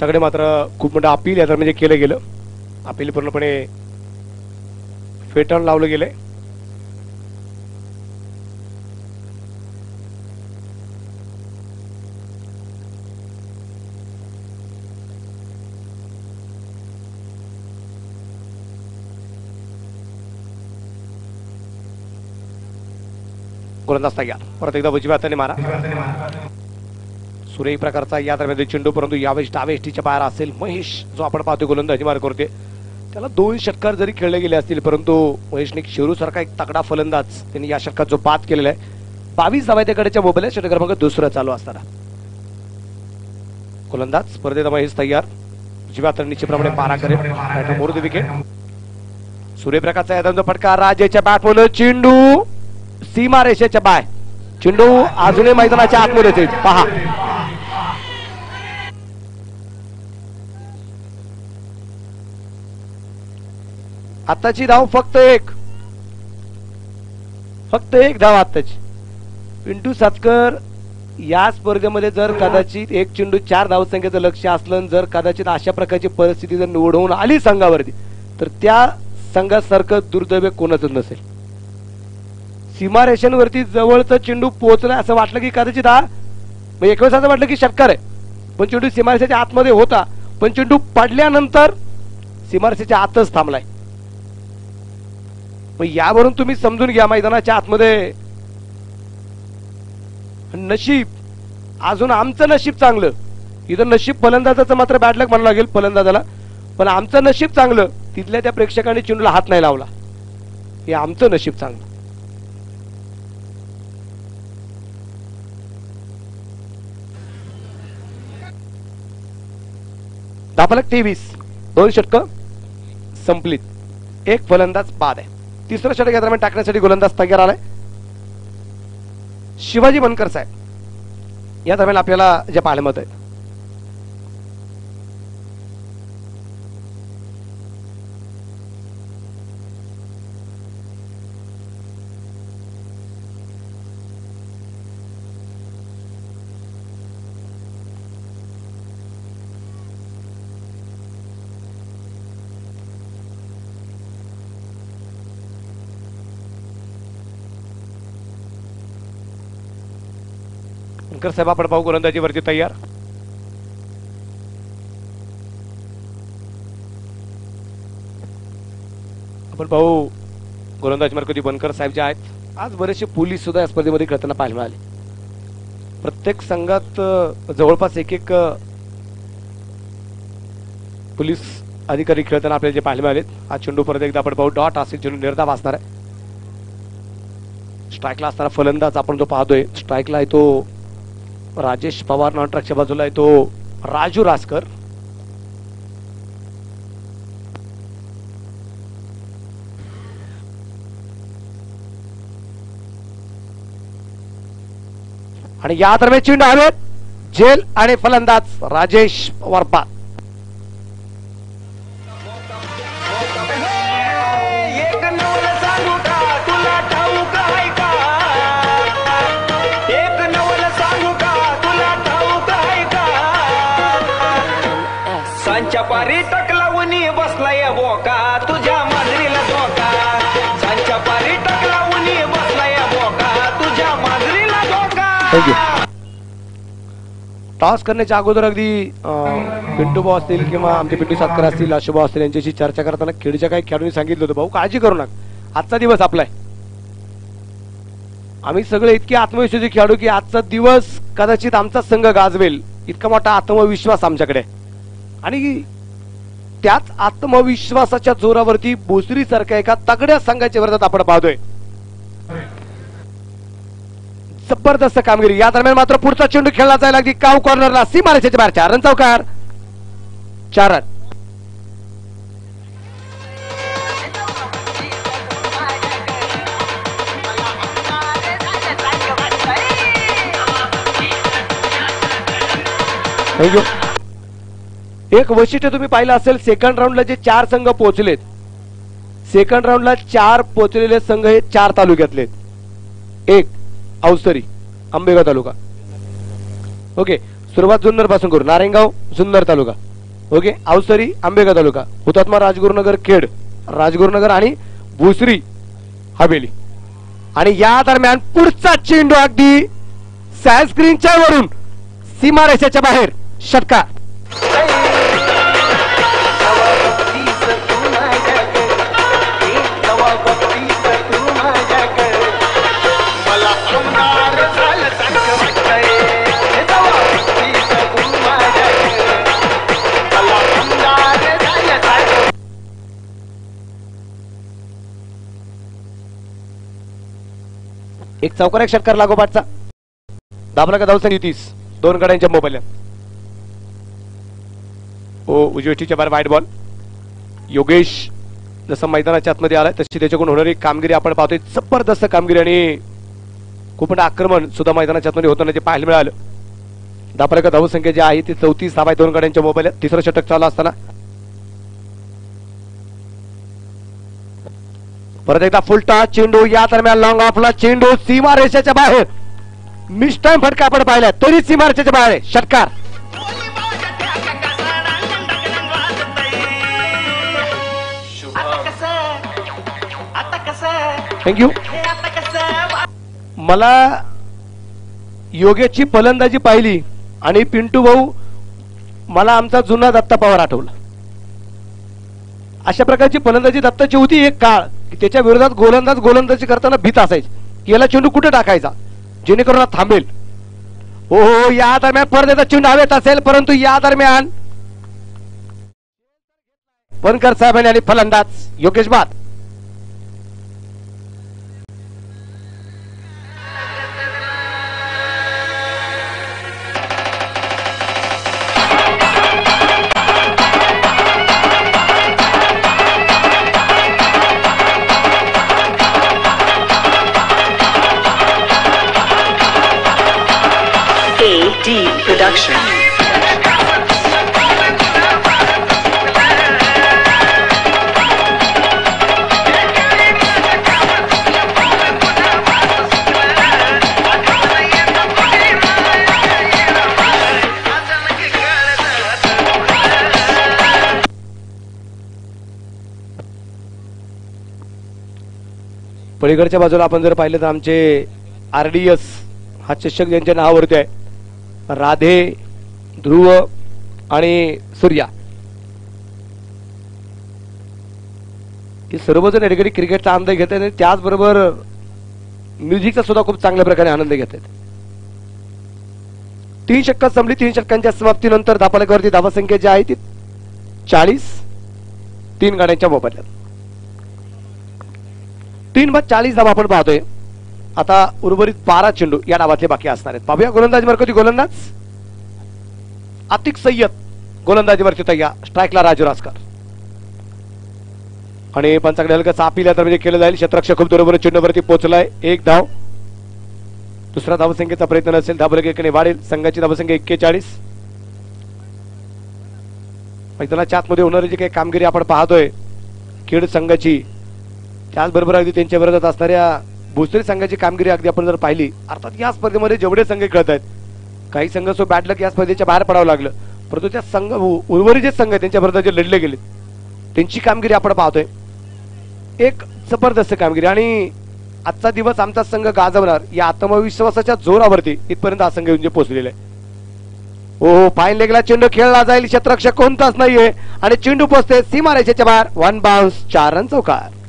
त्यांच्याकडे मात्र खूप मोठं अपील या म्हणजे केलं गेलं. अपील पूर्णपणे फेटाळून लावलं गेलंय. गोलंदाज तयार परत एकदा उजव्या हाताने मारा. सुरेख प्रकारचा या दरम्यान चेंडू परंतु यावेळेस डावेष्टीच्या बाहेर असेल महेश जो आपण पाहतो गोलंदाजी मार करते त्याला दोन षटकार जरी खेळले गेले असतील परंतु महेशने शेरू सारखा एक तगडा फलंदाज त्यांनी या षटकात जो बाद केलेला आहे. बावीस धावाच्याकडेच्या मोबाईल षटक क्रमांक दुसरा चालू असताना. गोलंदाज स्पर्धेत महेश तयार. उजव्या हाताने निश्चितप्रमाणे पारा करेल. मोरू विकेट. सूर्यप्रकाशचा यादवचा फटका राजेच्या बॅट बॅटमधून चेंडू सीमा रेषेच्या बाय. चेंडू अजूनही मैदानाच्या आतमध्ये पहा. आताची धाव फक्त एक. फक्त एक धाव आताची पिंटू सातकर या स्पर्धेमध्ये जर कदाचित एक चेंडू चार धावसंख्येचं लक्ष असलं जर कदाचित अशा प्रकारची परिस्थिती जर निवडून आली संघावरती तर त्या संघासारखं दुर्दैव कोणाचं नसेल. सीमारेषांवरती जवळचं चेंडू पोहोचला असं वाटलं की कदाचित हा म्हणजे मग एक वेळेस असं वाटलं की षटकार आहे. पण चेंडू सीमारेषेच्या आतमध्ये होता. पण चेंडू पडल्यानंतर सीमारेषेच्या आतच थांबलाय. मग यावरून तुम्ही समजून घ्या मैदानाच्या आतमध्ये. नशीब अजून आमचं नशीब चांगलं. इथं नशीब फलंदाजाचं मात्र बॅडलक म्हणावं लागेल फलंदाजाला. पण आमचं नशीब चांगलं तिथल्या त्या प्रेक्षकांनी चेंडूला हात नाही लावला. हे आमचं नशीब चांगलं. दापालक तेवीस दोन षटक संपलीत. एक फलंदाज बाद आहे. तिसरं षटक या दरम्यान टाकण्यासाठी गोलंदाज तयार आलाय. शिवाजी बनकर साहेब. या दरम्यान आपल्याला जे पाहायला मत आहे शंकर साहेब आपण पाहू गोलंदाजीवरती तयार. आपण पाहू गोलंदाज मार्कती बनकर साहेब जे आहेत आज बरेचसे पोलीस सुद्धा या स्पर्धेमध्ये खेळताना पाहायला मिळाले. प्रत्येक संघात जवळपास एक एक पोलीस अधिकारी खेळताना आपल्याला जे पाहायला मिळाले आज चेंडू परत एकदा आपण पाहू. डॉट असेल चेंडू निर्धाव असणार आहे. स्ट्राईकला असणारा फलंदाज आपण जो पाहतोय स्ट्राईकला आहे तो राजेश पवार नॉनट्रॅकच्या बाजूला आहे तो राजू रासकर आणि या दरम्यान चेंडू हवेत. जेल आणि फलंदाज राजेश पवार बाद. टॉस करण्याच्या अगोदर अगदी पिंटू भाऊ असतील किंवा आमचे पिंटू सातकर असतील अशुभाऊ असतील यांच्याशी चर्चा करताना खेळच्या काही खेळाडूंनी सांगितलं होतं. भाऊ काळजी करू नका. आजचा दिवस आपला आहे. आम्ही सगळे इतके आत्मविश्वासी खेळाडू की आजचा दिवस कदाचित आमचा संघ गाजवेल. इतका मोठा आत्मविश्वास आमच्याकडे आणि त्याच आत्मविश्वासाच्या जोरावरती भोसरी सारख्या एका तगड्या संघाच्या विरोधात आपण पाहतोय. जबरदस्त कामगिरी. या दरम्यान मात्र पुढचा चेंडू खेळला जायला अगदी काव कॉर्नरला सी मारायचे बाहेर चार रन चौकार. चार रन. एक वैशिष्ट्य तुम्ही पाहिलं असेल सेकंड राऊंडला जे चार संघ पोहोचलेत सेकंड राऊंडला चार पोहोचलेले संघ हे चार तालुक्यातले एक औसरी आंबेगाव तालुका. ओके सुरुवात जुन्नरपासून करू. नारायणगाव जुन्नर तालुका. ओके अवसरी आंबेगाव तालुका. हुतात्मा राजगुरुनगर खेड राजगुरुनगर आणि भुसरी हवेली. आणि या दरम्यान पुढचा चेंडू अगदी स्क्रीनच्या वरून सीमारेषेच्या बाहेर षटकार. एक चौकार एक षटकार लागोपाठचा दाबला का धावसंख्या तीस. दोन गड्यांच्या मोबाईल ओ हो, उजवेष्टीच्या बाहेर वाईट बॉल योगेश जसं मैदानाच्या आतमध्ये आलाय तशी त्याच्याकडून होणारी कामगिरी आपण पाहतोय. जबरदस्त कामगिरी आणि खूप मोठं आक्रमण सुद्धा मैदानाच्या आतमध्ये होताना जे पाहायला मिळालं. दापरा का धावसंख्या जी आहे ती चौतीस धाबा दोन गड्यांच्या मोबाईल तिसरं षटक चालू असताना परत एकदा फुलटा चेंडू या दरम्यान लॉंग ऑफला चेंडू सीमा रेषेच्या बाहेर. मिस टाइम फटका आपण पाहिला तरी सीमा रेषेच्या बाहेर आहे. षटकार. थँक्यू मला योगेशची फलंदाजी पाहिली आणि पिंटू भाऊ मला आमचा जुना दत्ता पवार आठवला. अशा प्रकारची फलंदाजी दत्ताची होती एक काळ. की त्याच्या विरोधात गोलंदाज गोलंदाजी करताना भीत असायची. की याला चेंडू कुठे टाकायचा? जेणेकरून हा थांबेल. हो हो, हो या दरम्यान परत एकदा चेंडू हवेत असेल परंतु या दरम्यान. वनकर साहेबांनी आणि फलंदाज योगेश बाद पलीकडच्या बाजूला आपण जर पाहिलं तर आमचे आर डी एस हा चषक ज्यांच्या नावावरती आहे राधे ध्रुव आणि सूर्या. हे सर्वजण या ठिकाणी क्रिकेटचा आनंद घेत आहेत आणि त्याचबरोबर म्युझिकचा सुद्धा खूप चांगल्या प्रकारे आनंद घेत आहेत. तीन षटकात संपली तीन षटकांच्या समाप्तीनंतर धापालेकावरती धावसंख्या जी आहे ती चाळीस तीन गाड्यांच्या मोबदल्यात. तीन बाद चाळीस धावा आपण पाहतोय. आता उर्वरित बारा चेंडू या डावातले बाकी असणार आहेत. पाहूया गोलंदाज कधी गोलंदाज. आतिक सय्यद गोलंदाजीवरती तय्या स्ट्राईकला राजू रासकर आणि पंचाकडे हलका चापीला तर म्हणजे केलं जाईल. शत्रक्ष खूप बरोबर चेंडूवरती पोहोचलाय. एक धाव. दुसरा धावसंख्येचा प्रयत्न नसेल. धावलक एकाने वाढेल. संघाची धावसंख्या एक्केचाळीस. मैदानाच्या आतमध्ये होणारी जी काही कामगिरी आपण पाहतोय खेळ संघाची त्याचबरोबर अगदी त्यांच्या विरोधात असणाऱ्या भोसरी संघाची कामगिरी अगदी आपण जर पाहिली अर्थात या स्पर्धेमध्ये जेवढे संघ खेळत आहेत काही संघ सो बॅट लक या स्पर्धेच्या बाहेर पडावं लागलं. परंतु त्या संघ उ- उर्वरित जे संघ आहेत त्यांच्या विरोधात जे लढले गेले त्यांची कामगिरी आपण पाहतोय. एक जबरदस्त कामगिरी आणि आजचा दिवस आमचा संघ गाजवणार या आत्मविश्वासाच्या जोरावरती इथपर्यंत हा संघ येऊन जे पोहोचलेला आहे. हो, हो, ओ फाईन लेगला चेंडू खेळला जाईल क्षेत्ररक्षक कोणताच नाहीये. आणि चेंडू पोचते सीमा रेषेच्या बाहेर. वन बाउन्स चार रन चौकार.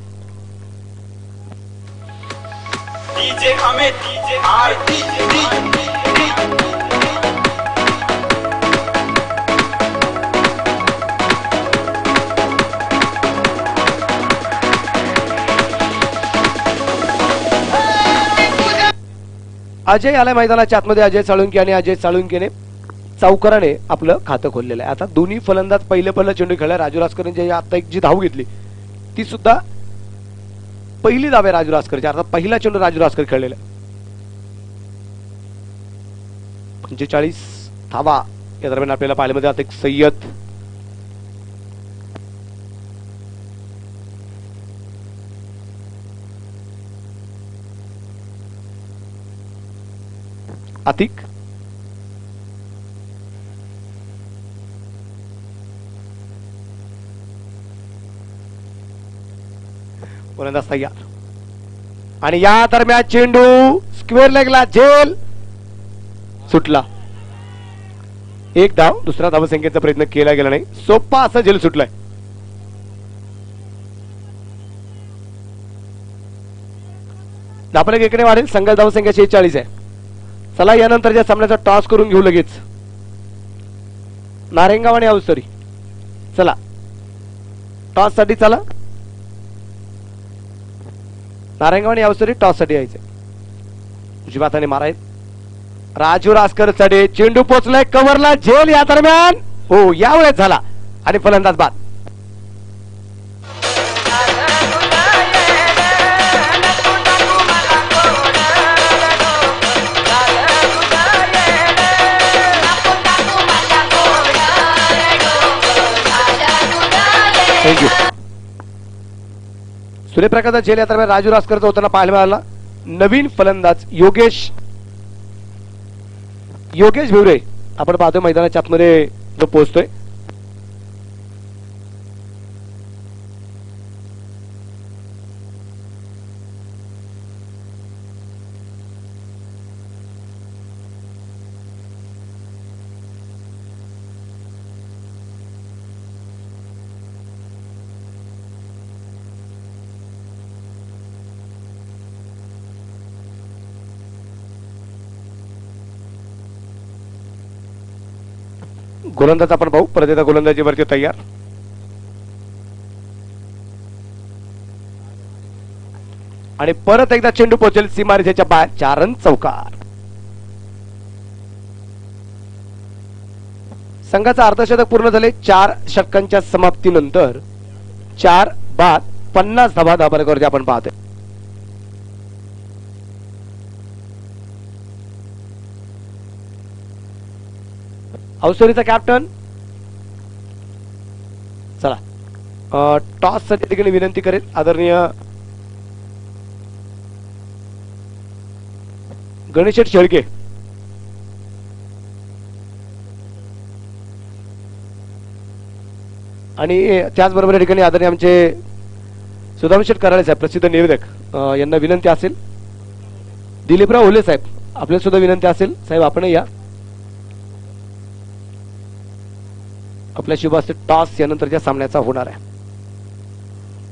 डीजे हमें डीजे आर अजय आलाय मैदानाच्या आतमध्ये अजय साळुंके आणि अजय साळुंकेने चौकाराने आपलं खातं खोललेलं आहे. आता दोन्ही फलंदाज पहिले पहिलं चेंडू खेळला. राजू राजकरांची आता एक जी धाव घेतली ती सुद्धा पहिली दावे राजू राजकरची अर्थात पहिला चेंडू राजू राजकर खेळलेला पंचेचाळीस धावा या दरम्यान आपल्याला पाहिल्यामध्ये आता एक सय्यद. अतिक गोलंदाज तयार. आणि या दरम्यान चेंडू स्क्वेअर लेगला झेल सुटला. एक धाव दुसरा धावसंख्येचा प्रयत्न केला गेला नाही. सोपा असा झेल सुटलाय. आपण इकडे वाढेल. संघ धावसंख्या शेहेचाळीस आहे. चला यानंतरच्या सामन्याचा टॉस करून घेऊ लगेच. नारेंगाव आणि अवसरी चला. टॉससाठी चला. नारायणगाव यावसरी अवसरी टॉससाठी यायचे. उजव्या हाताने माराय राजू रासकर चढे चेंडू पोचलाय. कव्हरला झेल या दरम्यान. हो यावेळेस झाला. आणि फलंदाज बाद. सूर्यप्रकाशचा झेल या दरम्यान राजू रासकरचा होताना पाहायला मिळाला. नवीन फलंदाज योगेश योगेश भिवरे. आपण पाहतोय मैदानाच्या आतमध्ये जो पोहोचतोय. गोलंदाज आपण पाहू. परत एकदा गोलंदाजीवरती तयार. आणि परत एकदा चेंडू पोहोचेल सीमारेषेच्या बाहेर. चार रन चौकार. संघाचा अर्धशतक पूर्ण झाले. चार षटकांच्या समाप्तीनंतर चार बाद पन्नास धावा धाबावरती आपण पाहतोय. अवसरीचा कॅप्टन चला. टॉससाठी ठिकाणी विनंती करेल. आदरणीय गणेश शेळके. आणि त्याचबरोबर या ठिकाणी आदरणीय आमचे सुदाम शेठ कराळे साहेब प्रसिद्ध निवेदक यांना विनंती असेल. दिलीपराव ओले साहेब आपल्याला सुद्धा विनंती असेल. साहेब आपण या. आपल्या शुभास्ते टॉस यानंतरच्या सामन्याचा होणार आहे.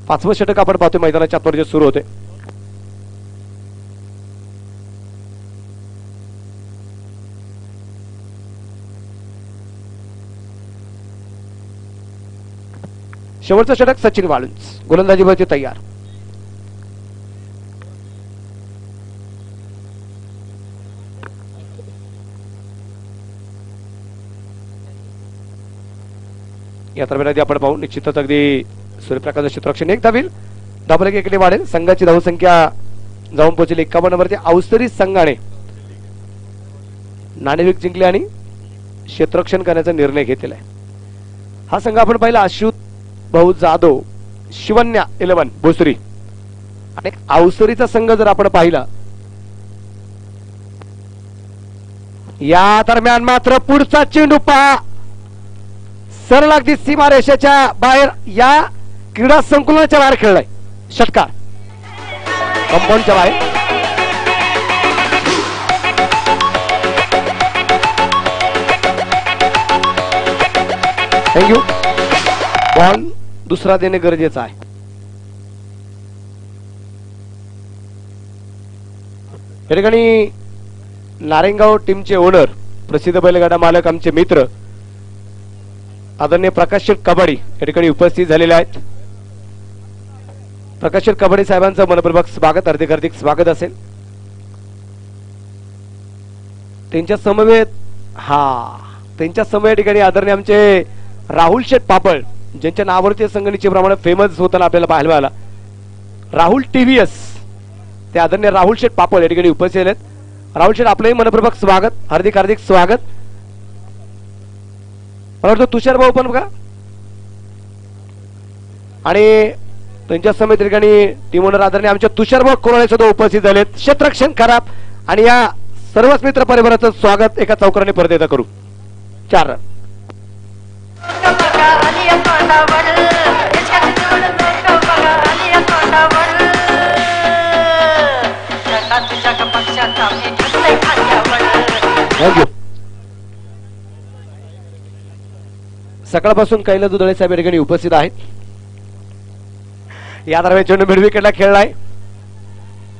पाचवं षटक आपण पाहतोय मैदानाच्या आतवर जे सुरू होते. शेवटचं षटक सचिन वाळुंज गोलंदाजीवरती तयार. या दरम्यान आपण पाहू. निश्चितच अगदी सूर्यप्रकाश क्षेत्ररक्षण एक धावील धाबलक इकडे वाढेल. संघाची धावसंख्या जाऊन पोहोचेल. एकावन्न वरती अवसरी संघाने नाणेविक जिंकले आणि क्षेत्ररक्षण करण्याचा निर्णय घेतलेला आहे. हा संघ आपण पाहिला. अश्युत भाऊ जाधव शिवन्या इलेव्हन भोसरी. आणि अवसरीचा संघ जर आपण पाहिला या दरम्यान मात्र पुढचा चेंडू पहा. सरळ अगदी सीमा रेषेच्या बाहेर या क्रीडा संकुलनाच्या बाहेर खेळलाय. षटकार. कंपाऊंडच्या बाहेर. थँक्यू बॉल दुसरा देणे गरजेचं आहे. या ठिकाणी नारेंगाव टीमचे ओनर प्रसिद्ध बैलगाडा मालक आमचे मित्र आदरणीय प्रकाश शेठ कबाडी या ठिकाणी उपस्थित झालेले आहेत. प्रकाश शेठ कबाडी साहेबांचं मनपूर्वक स्वागत हार्दिक हार्दिक स्वागत असेल. त्यांच्या समवेत हा त्यांच्या समय या ठिकाणी आदरणीय आमचे राहुल शेठ पापड ज्यांच्या नावावरती संगणीचे प्रमाणे फेमस होताना आपल्याला पाहायला मिळाला. राहुल टीव्हीएस ते आदरणीय राहुल शेठ पापड या ठिकाणी उपस्थित आहेत राहुल शेठ आपलंही मनपूर्वक स्वागत हार्दिक हार्दिक स्वागत. मला वाटतं तुषार भाऊ पण बघा. आणि त्यांच्या समेत ठिकाणी टीम ओनर आदरणी आमच्या तुषार भाऊ कोरोळे सुद्धा उपस्थित झालेत. क्षेत्रक्षण खराब आणि या सर्वच मित्र परिवाराचं स्वागत एका चौकराने परत एकदा करू. चार रन थँक्यू सकाळपासून कैला दुधळे साहेब या ठिकाणी उपस्थित आहेत. या दरम्यान चेंडू मिड खेळलाय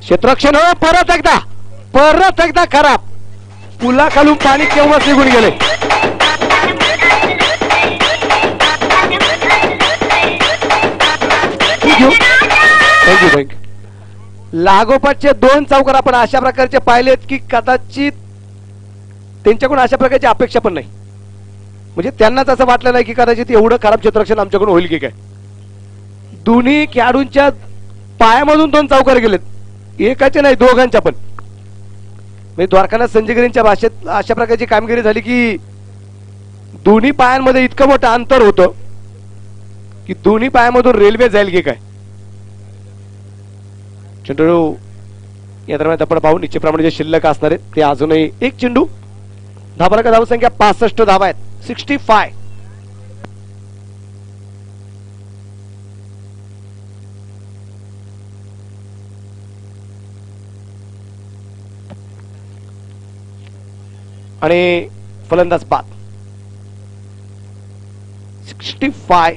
क्षेत्रक्षण हो परत एकदा परत एकदा खराब पुला खालून पाणी केव्हाच निघून गेले? थँक्यू थँक्यू लागोपाठचे दोन चौकार आपण अशा प्रकारचे पाहिलेत की कदाचित त्यांच्याकडून अशा प्रकारची अपेक्षा पण नाही. म्हणजे त्यांनाच असं वाटलं नाही की कदाचित एवढं खराब क्षेत्ररक्षण आमच्याकडून होईल की काय. दोन्ही खेळाडूंच्या पायामधून दोन चौकार गेलेत. एकाचे नाही दोघांच्या पण. म्हणजे द्वारकानाथ संजयगिरींच्या भाषेत अशा प्रकारची कामगिरी झाली की दोन्ही पायांमध्ये इतकं मोठं अंतर होतं की दोन्ही पायामधून रेल्वे जाईल की काय. चेंडू या दरम्यान आपण पाहू निश्चितप्रमाणे जे शिल्लक असणार आहेत ते अजूनही एक चेंडू. धाबाला धावसंख्या पासष्ट धावा आहेत. Sixty five. आणि फलंदाज बाद. Sixty five.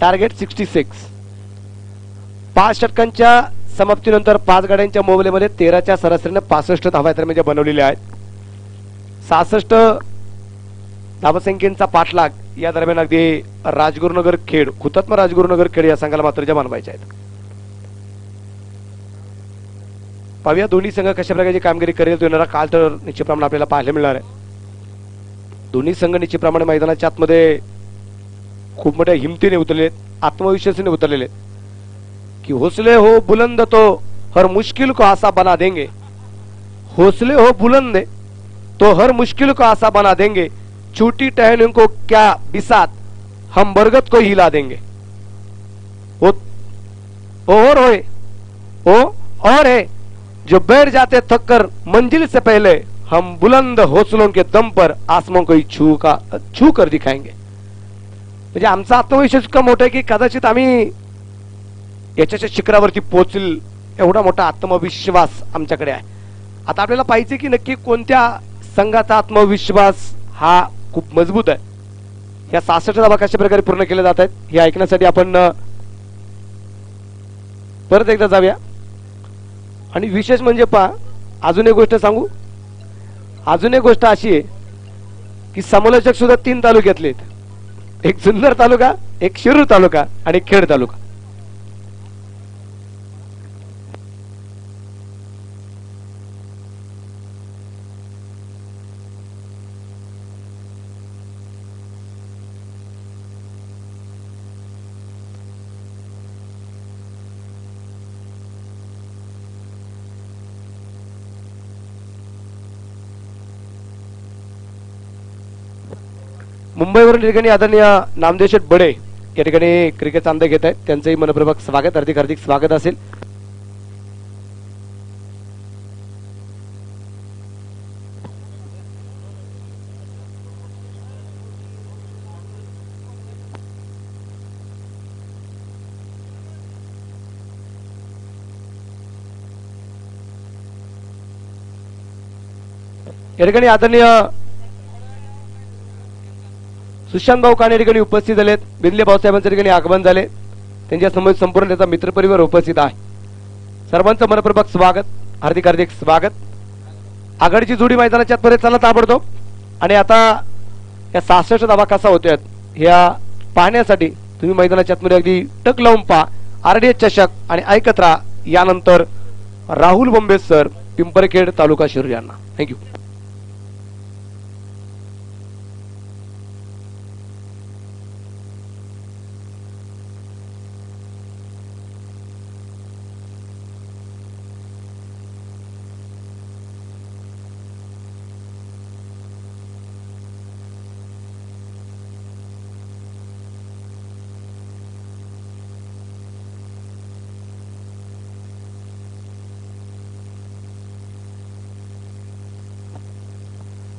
Target sixty six. पाच षटकांच्या समाप्तीनंतर पाच गाड्यांच्या मोबईलमध्ये तेराच्या सरासरीने पासष्ट धावा म्हणजे बनवलेल्या आहेत. सहासष्ट धावसंख्येचा पाठलाग या दरम्यान अगदी राजगुरुनगर खेड हुतात्मा राजगुरुनगर खेड या संघाला मात्र जमान व्हायचे आहेत. पाहूया दोन्ही संघ कशा प्रकारची कामगिरी करेल तो येणारा काल तर निश्चितप्रमाणे आपल्याला पाहायला मिळणार आहे. दोन्ही संघ निश्चितप्रमाणे मैदानाच्या आतमध्ये खूप मोठ्या हिमतीने उतरले आत्मविश्वासाने उतरलेले आहेत. कि हौसले हो बुलंद तो हर मुश्किल को आशा बना देंगे। हौसले हो बुलंद तो हर मुश्किल को आशा बना देंगे। छोटी टहनियों को क्या बिसात, हम बरगद को हिला देंगे। वो और होए ओ और है, जो बैठ जाते थक कर मंजिल से पहले हम बुलंद हौसलों के दम पर आसमां को ही छू का छू कर दिखाएँगे म्हणजे आमचा आत्मविश्वास इतका मोठा आहे की कदाचित आम्ही याच्याच्या शिखरावरती पोहोचेल एवढा मोठा आत्मविश्वास आमच्याकडे आहे. आता आपल्याला पाहिजे की नक्की कोणत्या संघाचा आत्मविश्वास हा खूप मजबूत आहे. या सहासष्ट धाबा कशा प्रकारे पूर्ण केले जात आहेत हे ऐकण्यासाठी आपण परत एकदा जाऊया. आणि विशेष म्हणजे पहा अजून एक गोष्ट सांगू. अजून एक गोष्ट अशी आहे की समालोचक सुद्धा तीन तालुक्यातले आहेत. एक जुन्नर तालुका एक शिरूर तालुका आणि खेड तालुका. मुंबईवरून या ठिकाणी आदरणीय नामदेव शेठ बडे या ठिकाणी क्रिकेटचा अंदाज घेत आहेत. त्यांचंही मनपूर्वक स्वागत. हार्दिक हार्दिक स्वागत असेल. या ठिकाणी आदरणीय सुशांत भाऊ काणे ठिकाणी उपस्थित झालेत. बिंदले भाऊसाहेबांच्या ठिकाणी आगमन झाले. त्यांच्यासमोर संपूर्ण त्याचा मित्रपरिवार उपस्थित आहे. सर्वांचं मनपूर्वक स्वागत. हार्दिक हार्दिक स्वागत. आघाडीची जोडी मैदानाच्या आतमध्ये चला ताबडतो आणि आता या सहासष्ट धावा कसा होतोय ह्या पाहण्यासाठी तुम्ही मैदानाच्या आतमध्ये अगदी टक लावून पहा. आरडीएस चषक आणि ऐकत राहा. यानंतर राहुल बोंबे सर पिंपरखेड तालुका शिरूर यांना थँक्यू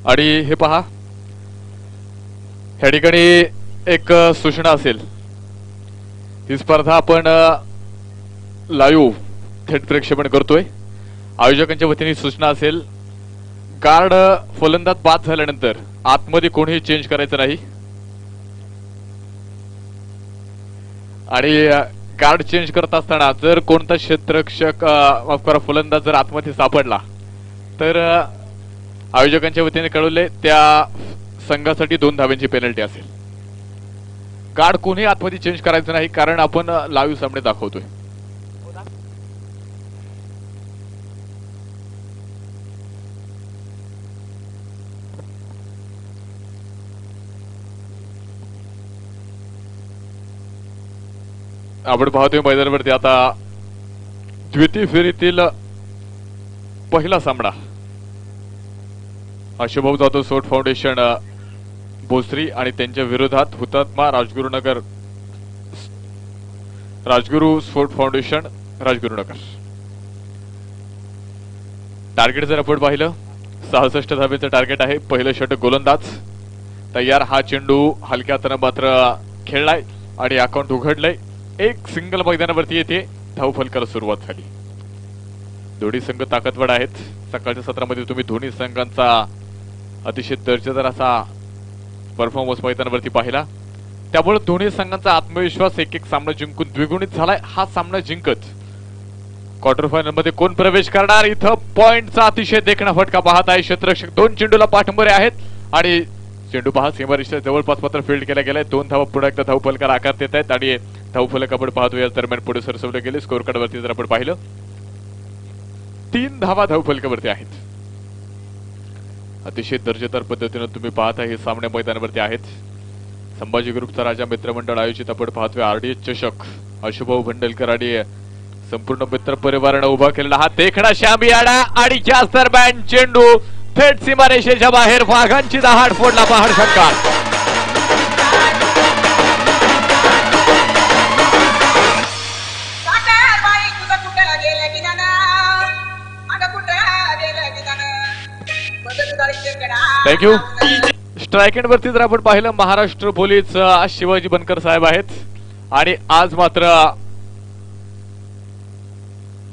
आणि हे पहा. ह्या ठिकाणी एक सूचना असेल. ही स्पर्धा आपण लाईव्ह थेट प्रक्षेपण करतोय. आयोजकांच्या वतीने सूचना असेल. कार्ड फलंदाज बाद झाल्यानंतर आतमध्ये कोणीही चेंज करायचं नाही. आणि कार्ड चेंज करत असताना जर कोणता क्षेत्रक्षक माफ करा फलंदाज जर आतमध्ये सापडला तर आयोजकांच्या वतीने कळवले त्या संघासाठी दोन धाव्यांची पेनल्टी असेल. गाड कोणी आतमध्ये चेंज करायचं नाही कारण आपण लाईव्ह सामने दाखवतोय. आपण पाहतोय मैदानावरती आता द्वितीय फेरीतील पहिला सामना. शुभम जाधव सोट फाउंडेशन भोसरी आणि त्यांच्या विरोधात Hutatma Rajgurunagar Rajguru sport foundation Rajgurunagar. Target जर आपण पाहिलं सहासष्ट धाब्याचं टार्गेट आहे. पहिलं षटक गोलंदाज. तयार हा चेंडू हलक्या हातानं मात्र खेळलाय आणि अकाउंट उघडलंय. एक सिंगल मैदानावरती येते धावफलकाला सुरुवात झाली. दोन्ही संघ ताकदवाड आहेत. सकाळच्या सत्रामध्ये तुम्ही दोन्ही संघांचा अतिशय दर्जेदार असा परफॉर्मन्स मैदानावरती पाहिला. त्यामुळे दोन्ही संघांचा आत्मविश्वास एक एक सामना जिंकून द्विगुणित झालाय. हा सामना जिंकत क्वार्टर फायनलमध्ये कोण प्रवेश करणार? इथं पॉइंटचा अतिशय देखणा फटका पाहत आहे क्षेत्ररक्षक. दोन चेंडूला पाठंबरे आहेत आणि चेंडू पहा सीमारेषेच्या जवळपास मात्र फील्ड केला गेलाय. दोन धावा पुढे एकदा धावफलकार आकार देत आहेत आणि धावफलक आपण पाहतो या दरम्यान पुढे सरसवले गेले. स्कोर कार्ड वरती जर आपण पाहिलं तीन धावा धावफलकावरती आहेत. अतिशय दर्जेदार पद्धतीनं तुम्ही पाहता हे सामने मैदानावरती आहेत. संभाजी ग्रुपचा राजा मित्रमंडळ आयोजित आपण पाहतोय आरडी चषक. अशुभाऊ भंडलकर आणि संपूर्ण मित्र परिवारानं उभा केलेला हा देखणा श्यामियाडा आणि याच दरम्यान चेंडू थेट सीमारेषेच्या बाहेर वाघांची दहाड फोडला पहाड सरकार. थँक्यू स्ट्राईक एंड वरती जर आपण पाहिलं महाराष्ट्र पोलीस शिवाजी बनकर साहेब आहेत. आणि आज मात्र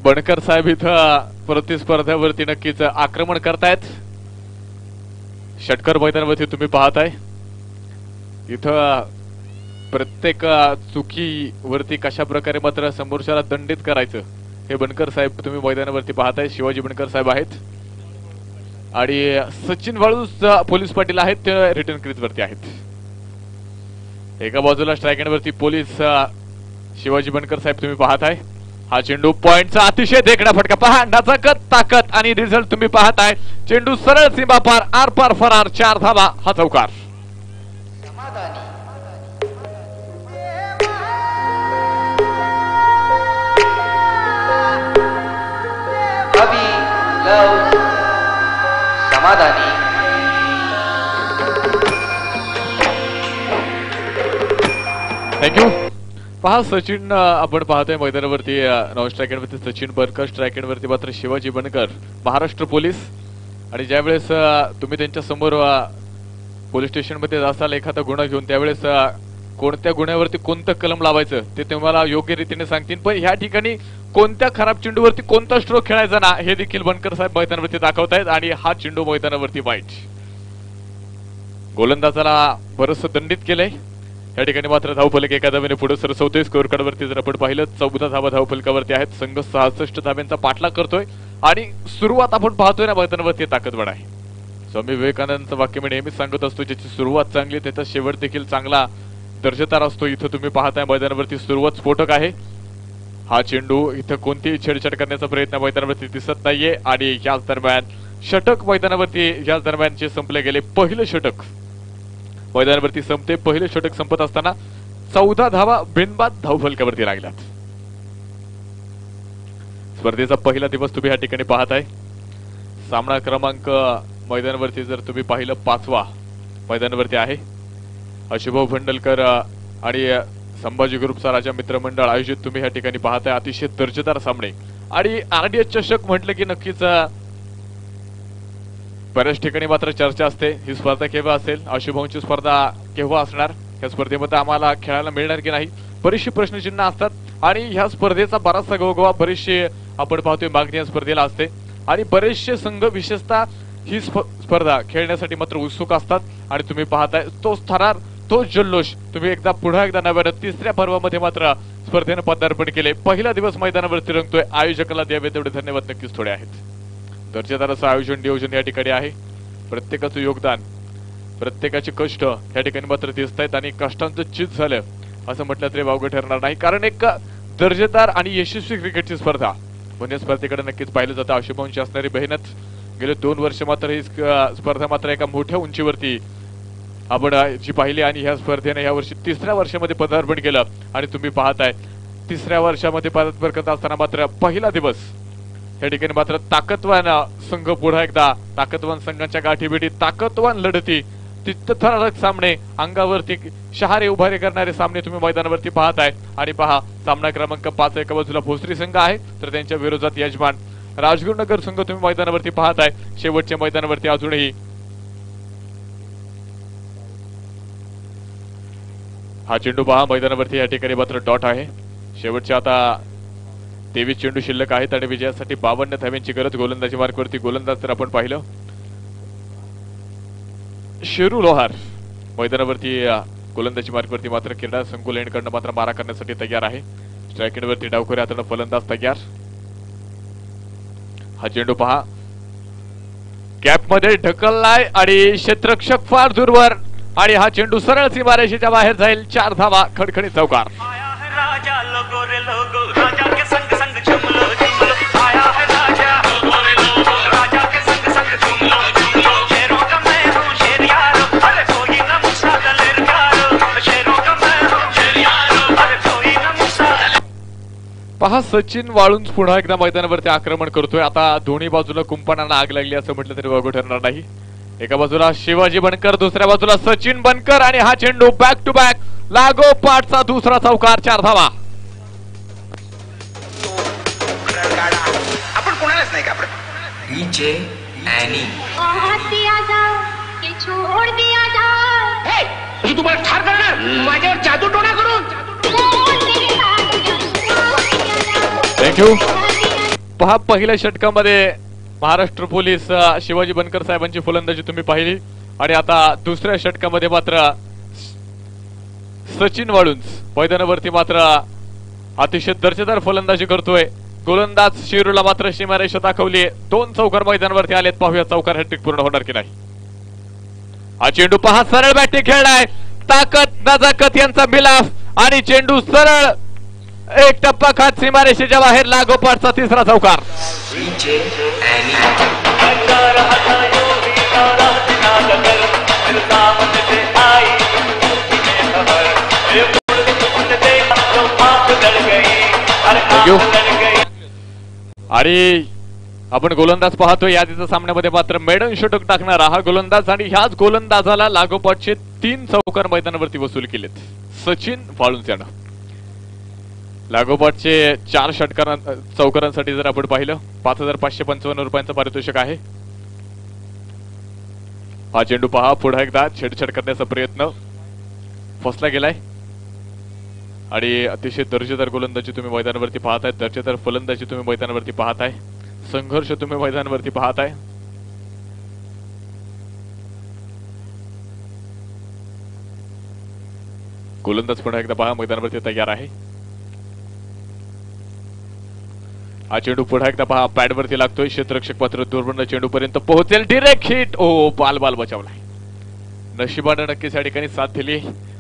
बनकर साहेब इथं प्रतिस्पर्ध्यावरती नक्कीच आक्रमण करतायत. षटकर मैदानावरती तुम्ही पाहताय. इथं प्रत्येक चुकीवरती कशा प्रकारे मात्र समोरच्याला दंडित करायचं हे बनकर साहेब तुम्ही मैदानावरती पाहताय. शिवाजी बनकर साहेब आहेत. आणि सचिन वाळूस पोलीस पाटील आहेत ते रिटर्न क्रीज वरती आहेत. एका बाजूला स्ट्राईक वरती पोलीस शिवाजी बनकर साहेब तुम्ही पाहत आहे हा चेंडू पॉइंटचा अतिशय देखणा फटका. पहा नजाकत ताकद आणि रिझल्ट तुम्ही पाहत आहे चेंडू सरळ सीमा पार आर पार फरार चार धावा हा चौकार. Avi समाधानी. थँक्यू पहा सचिन आपण पाहतोय मैदानावरती नॉन स्ट्रायकेड वरती सचिन बनकर स्ट्रायकेड वरती मात्र शिवाजी बनकर महाराष्ट्र पोलीस. आणि ज्यावेळेस तुम्ही त्यांच्यासमोर पोलीस स्टेशनमध्ये असाल एखादा गुन्हा घेऊन त्यावेळेस कोणत्या गुन्ह्यावरती कोणतं कलम लावायचं ते तुम्हाला योग्य रीतीने सांगतील पण ह्या ठिकाणी कोणत्या खराब चेंडूवरती कोणता स्ट्रोक खेळायचा ना हे देखील बनकर साहेब मैदानावरती दाखवतायत आणि हा चेंडू मैदानावरती वाईट गोलंदाजाला बरस दंडित केलंय. या ठिकाणी मात्र धावफलक एका धावेने पुढे सरसवतोय. स्कोअर कार्डवरती जर आपण पाहिलं चौदा धावा धावफलकावरती आहेत. संघ सहासष्ट धाव्यांचा पाठलाग करतोय. आणि सुरुवात आपण पाहतोय ना मैदानावरती ताकदवाड आहे. स्वामी विवेकानंदचं वाक्य मी नेहमीच सांगत असतो ज्याची सुरुवात चांगली त्याचा शेवट देखील चांगला दर्जेदार असतो. इथं तुम्ही पाहताय मैदानावरती सुरुवात स्फोटक आहे. हा चेंडू इथं कोणतीही छेडछाड करण्याचा प्रयत्न मैदानावरती दिसत नाहीये. आणि याच दरम्यान षटक मैदानावरती याच दरम्यान जे संपले गेले पहिलं षटक. मैदानावरती संपते पहिलं षटक संपत असताना चौदा धावा बिनबाद धावफलकावरती लागल्यात. स्पर्धेचा पहिला दिवस तुम्ही या ठिकाणी पाहताय. सामना क्रमांक मैदानावरती जर तुम्ही पाहिलं पाचवा मैदानावरती आहे. अशुभाऊ भंडलकर आणि संभाजी ग्रुपचा राजा मित्रमंडळ आयोजित तुम्ही या ठिकाणी पाहताय. अतिशय दर्जेदार सामने. आणि आरडीएस चषक म्हटलं की नक्कीच बऱ्याच ठिकाणी मात्र चर्चा असते. ही स्पर्धा केव्हा असेल? अशुभाऊंची स्पर्धा केव्हा असणार? या स्पर्धेमध्ये आम्हाला खेळायला मिळणार की नाही? बरीचशी प्रश्नचिन्ह असतात. आणि ह्या स्पर्धेचा बराचसा गोगवा बरेचसे आपण पाहतोय मागणी या स्पर्धेला असते. आणि बरेचसे संघ विशेषतः ही स्प- स्पर्धा खेळण्यासाठी मात्र उत्सुक असतात. आणि तुम्ही पाहताय तोच थरार तोच जल्लोष तुम्ही एकदा पुन्हा एकदा नव्यानं तिसऱ्या पर्वामध्ये मात्र स्पर्धेनं पदार्पण केले. पहिला दिवस मैदानावरती रंगतोय आयोजकाला द्यावे तेवढे धन्यवाद. नक्कीच थोडे आहेत. दर्जेदार असं आयोजन नियोजन या ठिकाणी आहे. प्रत्येकाचं योगदान प्रत्येकाचे कष्ट या ठिकाणी मात्र दिसत आहेत आणि कष्टांचं चित झालं असं म्हटलं तरी वावगं ठरणार नाही. कारण एक दर्जेदार आणि यशस्वी क्रिकेटची स्पर्धा म्हणजे स्पर्धेकडे नक्कीच पाहिलं जातं. अशुभांची असणारी बहीणच गेले दोन वर्ष मात्र ही स्पर्धा मात्र एका मोठ्या उंचीवरती आपण जी पाहिली आणि ह्या स्पर्धेने ह्या वर्षी तिसऱ्या वर्षामध्ये पदार्पण केलं आणि तुम्ही पाहताय. तिसऱ्या वर्षामध्ये पदार्पण करत असताना मात्र पहिला दिवस. या ठिकाणी मात्र ताकदवान संघ पुन्हा एकदा. ताकदवान संघांच्या गाठीभेटी ताकदवान लढती. तिथरारक सामने अंगावरती शहारे उभारे करणारे सामने तुम्ही मैदानावरती पाहताय. आणि पहा सामना क्रमांक पाच एका बाजूला भोसरी संघ आहे तर त्यांच्या विरोधात यजमान. राजगुरुनगर संघ तुम्ही मैदानावरती पाहताय. शेवटच्या मैदानावरती अजूनही हा चेंडू पहा मैदानावरती या ठिकाणी मात्र डॉट आहे. शेवटच्या आता तेवीस चेंडू शिल्लक आहेत आणि विजयासाठी बावन्न धाव्यांची गरज गोलंदाजी मार्कवरती गोलंदाज तर आपण पाहिलं. शेरू लोहार मैदानावरती गोलंदाजी मार्कवरती मात्र क्रीडा संकुल एंडकडनं मात्र मारा करण्यासाठी तयार आहे. स्ट्रायकिंगवरती डावखोरे हातानं फलंदाज तयार. हा चेंडू पहा. कॅपमध्ये ढकललाय आणि क्षेत्रक्षक फार दूरवर. आणि हा चेंडू सरळ सीमारेषेच्या बाहेर जाईल. चार धावा खडखडीत चौकार. राजा लोगो रे लोगो. राजा के संग संग झूम लो झूम लो आया है राजा लोगो रे लोगो. राजा के संग संग झूम लो झूम लो शेरों का मैं हूँ शेर यारो अरे कोई ना मुझसा दलेर प्यारो. शेरों का मैं हूँ शेर यारो अरे कोई ना मुझसा पहा सचिन वाळूंज पुन्हा एकदा मैदानावरती आक्रमण करतोय. आता दोन्ही बाजूला कुंपणाला आग लागली असं म्हटलं तरी वागू ठरणार नाही. एका बाजूला शिवाजी बनकर दुसऱ्या बाजूला सचिन बनकर आणि हा चेंडू बॅक टू बॅक लागोपाठचा दुसरा चौकार चार धावा आपण कोणालाच नाही का आपण डीजे अॅनी बहुत दिया जा कि छोड़ दिया जा तुझी तुम्हाला ठार करणार? माझ्यावर जादू टोणा करून. थँक्यू पहा पहिल्या षटकामध्ये महाराष्ट्र पोलीस शिवाजी बनकर साहेबांची फलंदाजी तुम्ही पाहिली. आणि आता दुसऱ्या षटकामध्ये मात्र सचिन वाळुंज मैदानावरती मात्र अतिशय दर्जेदार फलंदाजी करतोय. गोलंदाज शिरूला मात्र सीमारेषा दाखवली दोन चौकार मैदानावरती आलेत. पाहूया चौकार हॅट्रिक पूर्ण होणार की नाही. हा चेंडू पहा सरळ बॅटिंग खेळलाय. ताकद नजाकत यांचा मिलाफ. आणि चेंडू सरळ एक टप्पा खात सीमारेषेच्या बाहेर लागोपाठचा तिसरा चौकार. आणि आपण गोलंदाज पाहतोय यादीच्या सामन्यामध्ये मात्र मेडन षटक टाकणारा हा गोलंदाज आणि ह्याच गोलंदाजाला लागोपाठचे तीन चौकार मैदानावरती वसूल केलेत. सचिन वाळुंज यानं. लागोपाठचे चार षटकारां चौकारांसाठी जर आपण पाहिलं पाच हजार पाचशे पंचावन्न रुपयांचं पारितोषिक आहे. हा चेंडू पहा पुन्हा एकदा छेडछाड करण्याचा प्रयत्न. फसला गेलाय. आणि अतिशय दर्जेदार गोलंदाजी तुम्ही मैदानावरती पाहताय. दर्जेदार फलंदाजी तुम्ही मैदानावरती पाहताय. संघर्ष तुम्ही मैदानावरती पाहताय. गोलंदाज पुन्हा एकदा पहा मैदानावरती तयार आहे. हा चेंडू पुन्हा एकदा पहा पॅडवरती लागतोय. क्षेत्ररक्षक पात्र दुर्बंड चेंडू पर्यंत पोहोचेल. डिरेक्ट हिट ओ बाल बाल बचावलाय. नशिबानं नक्कीच या ठिकाणी साथ दिली.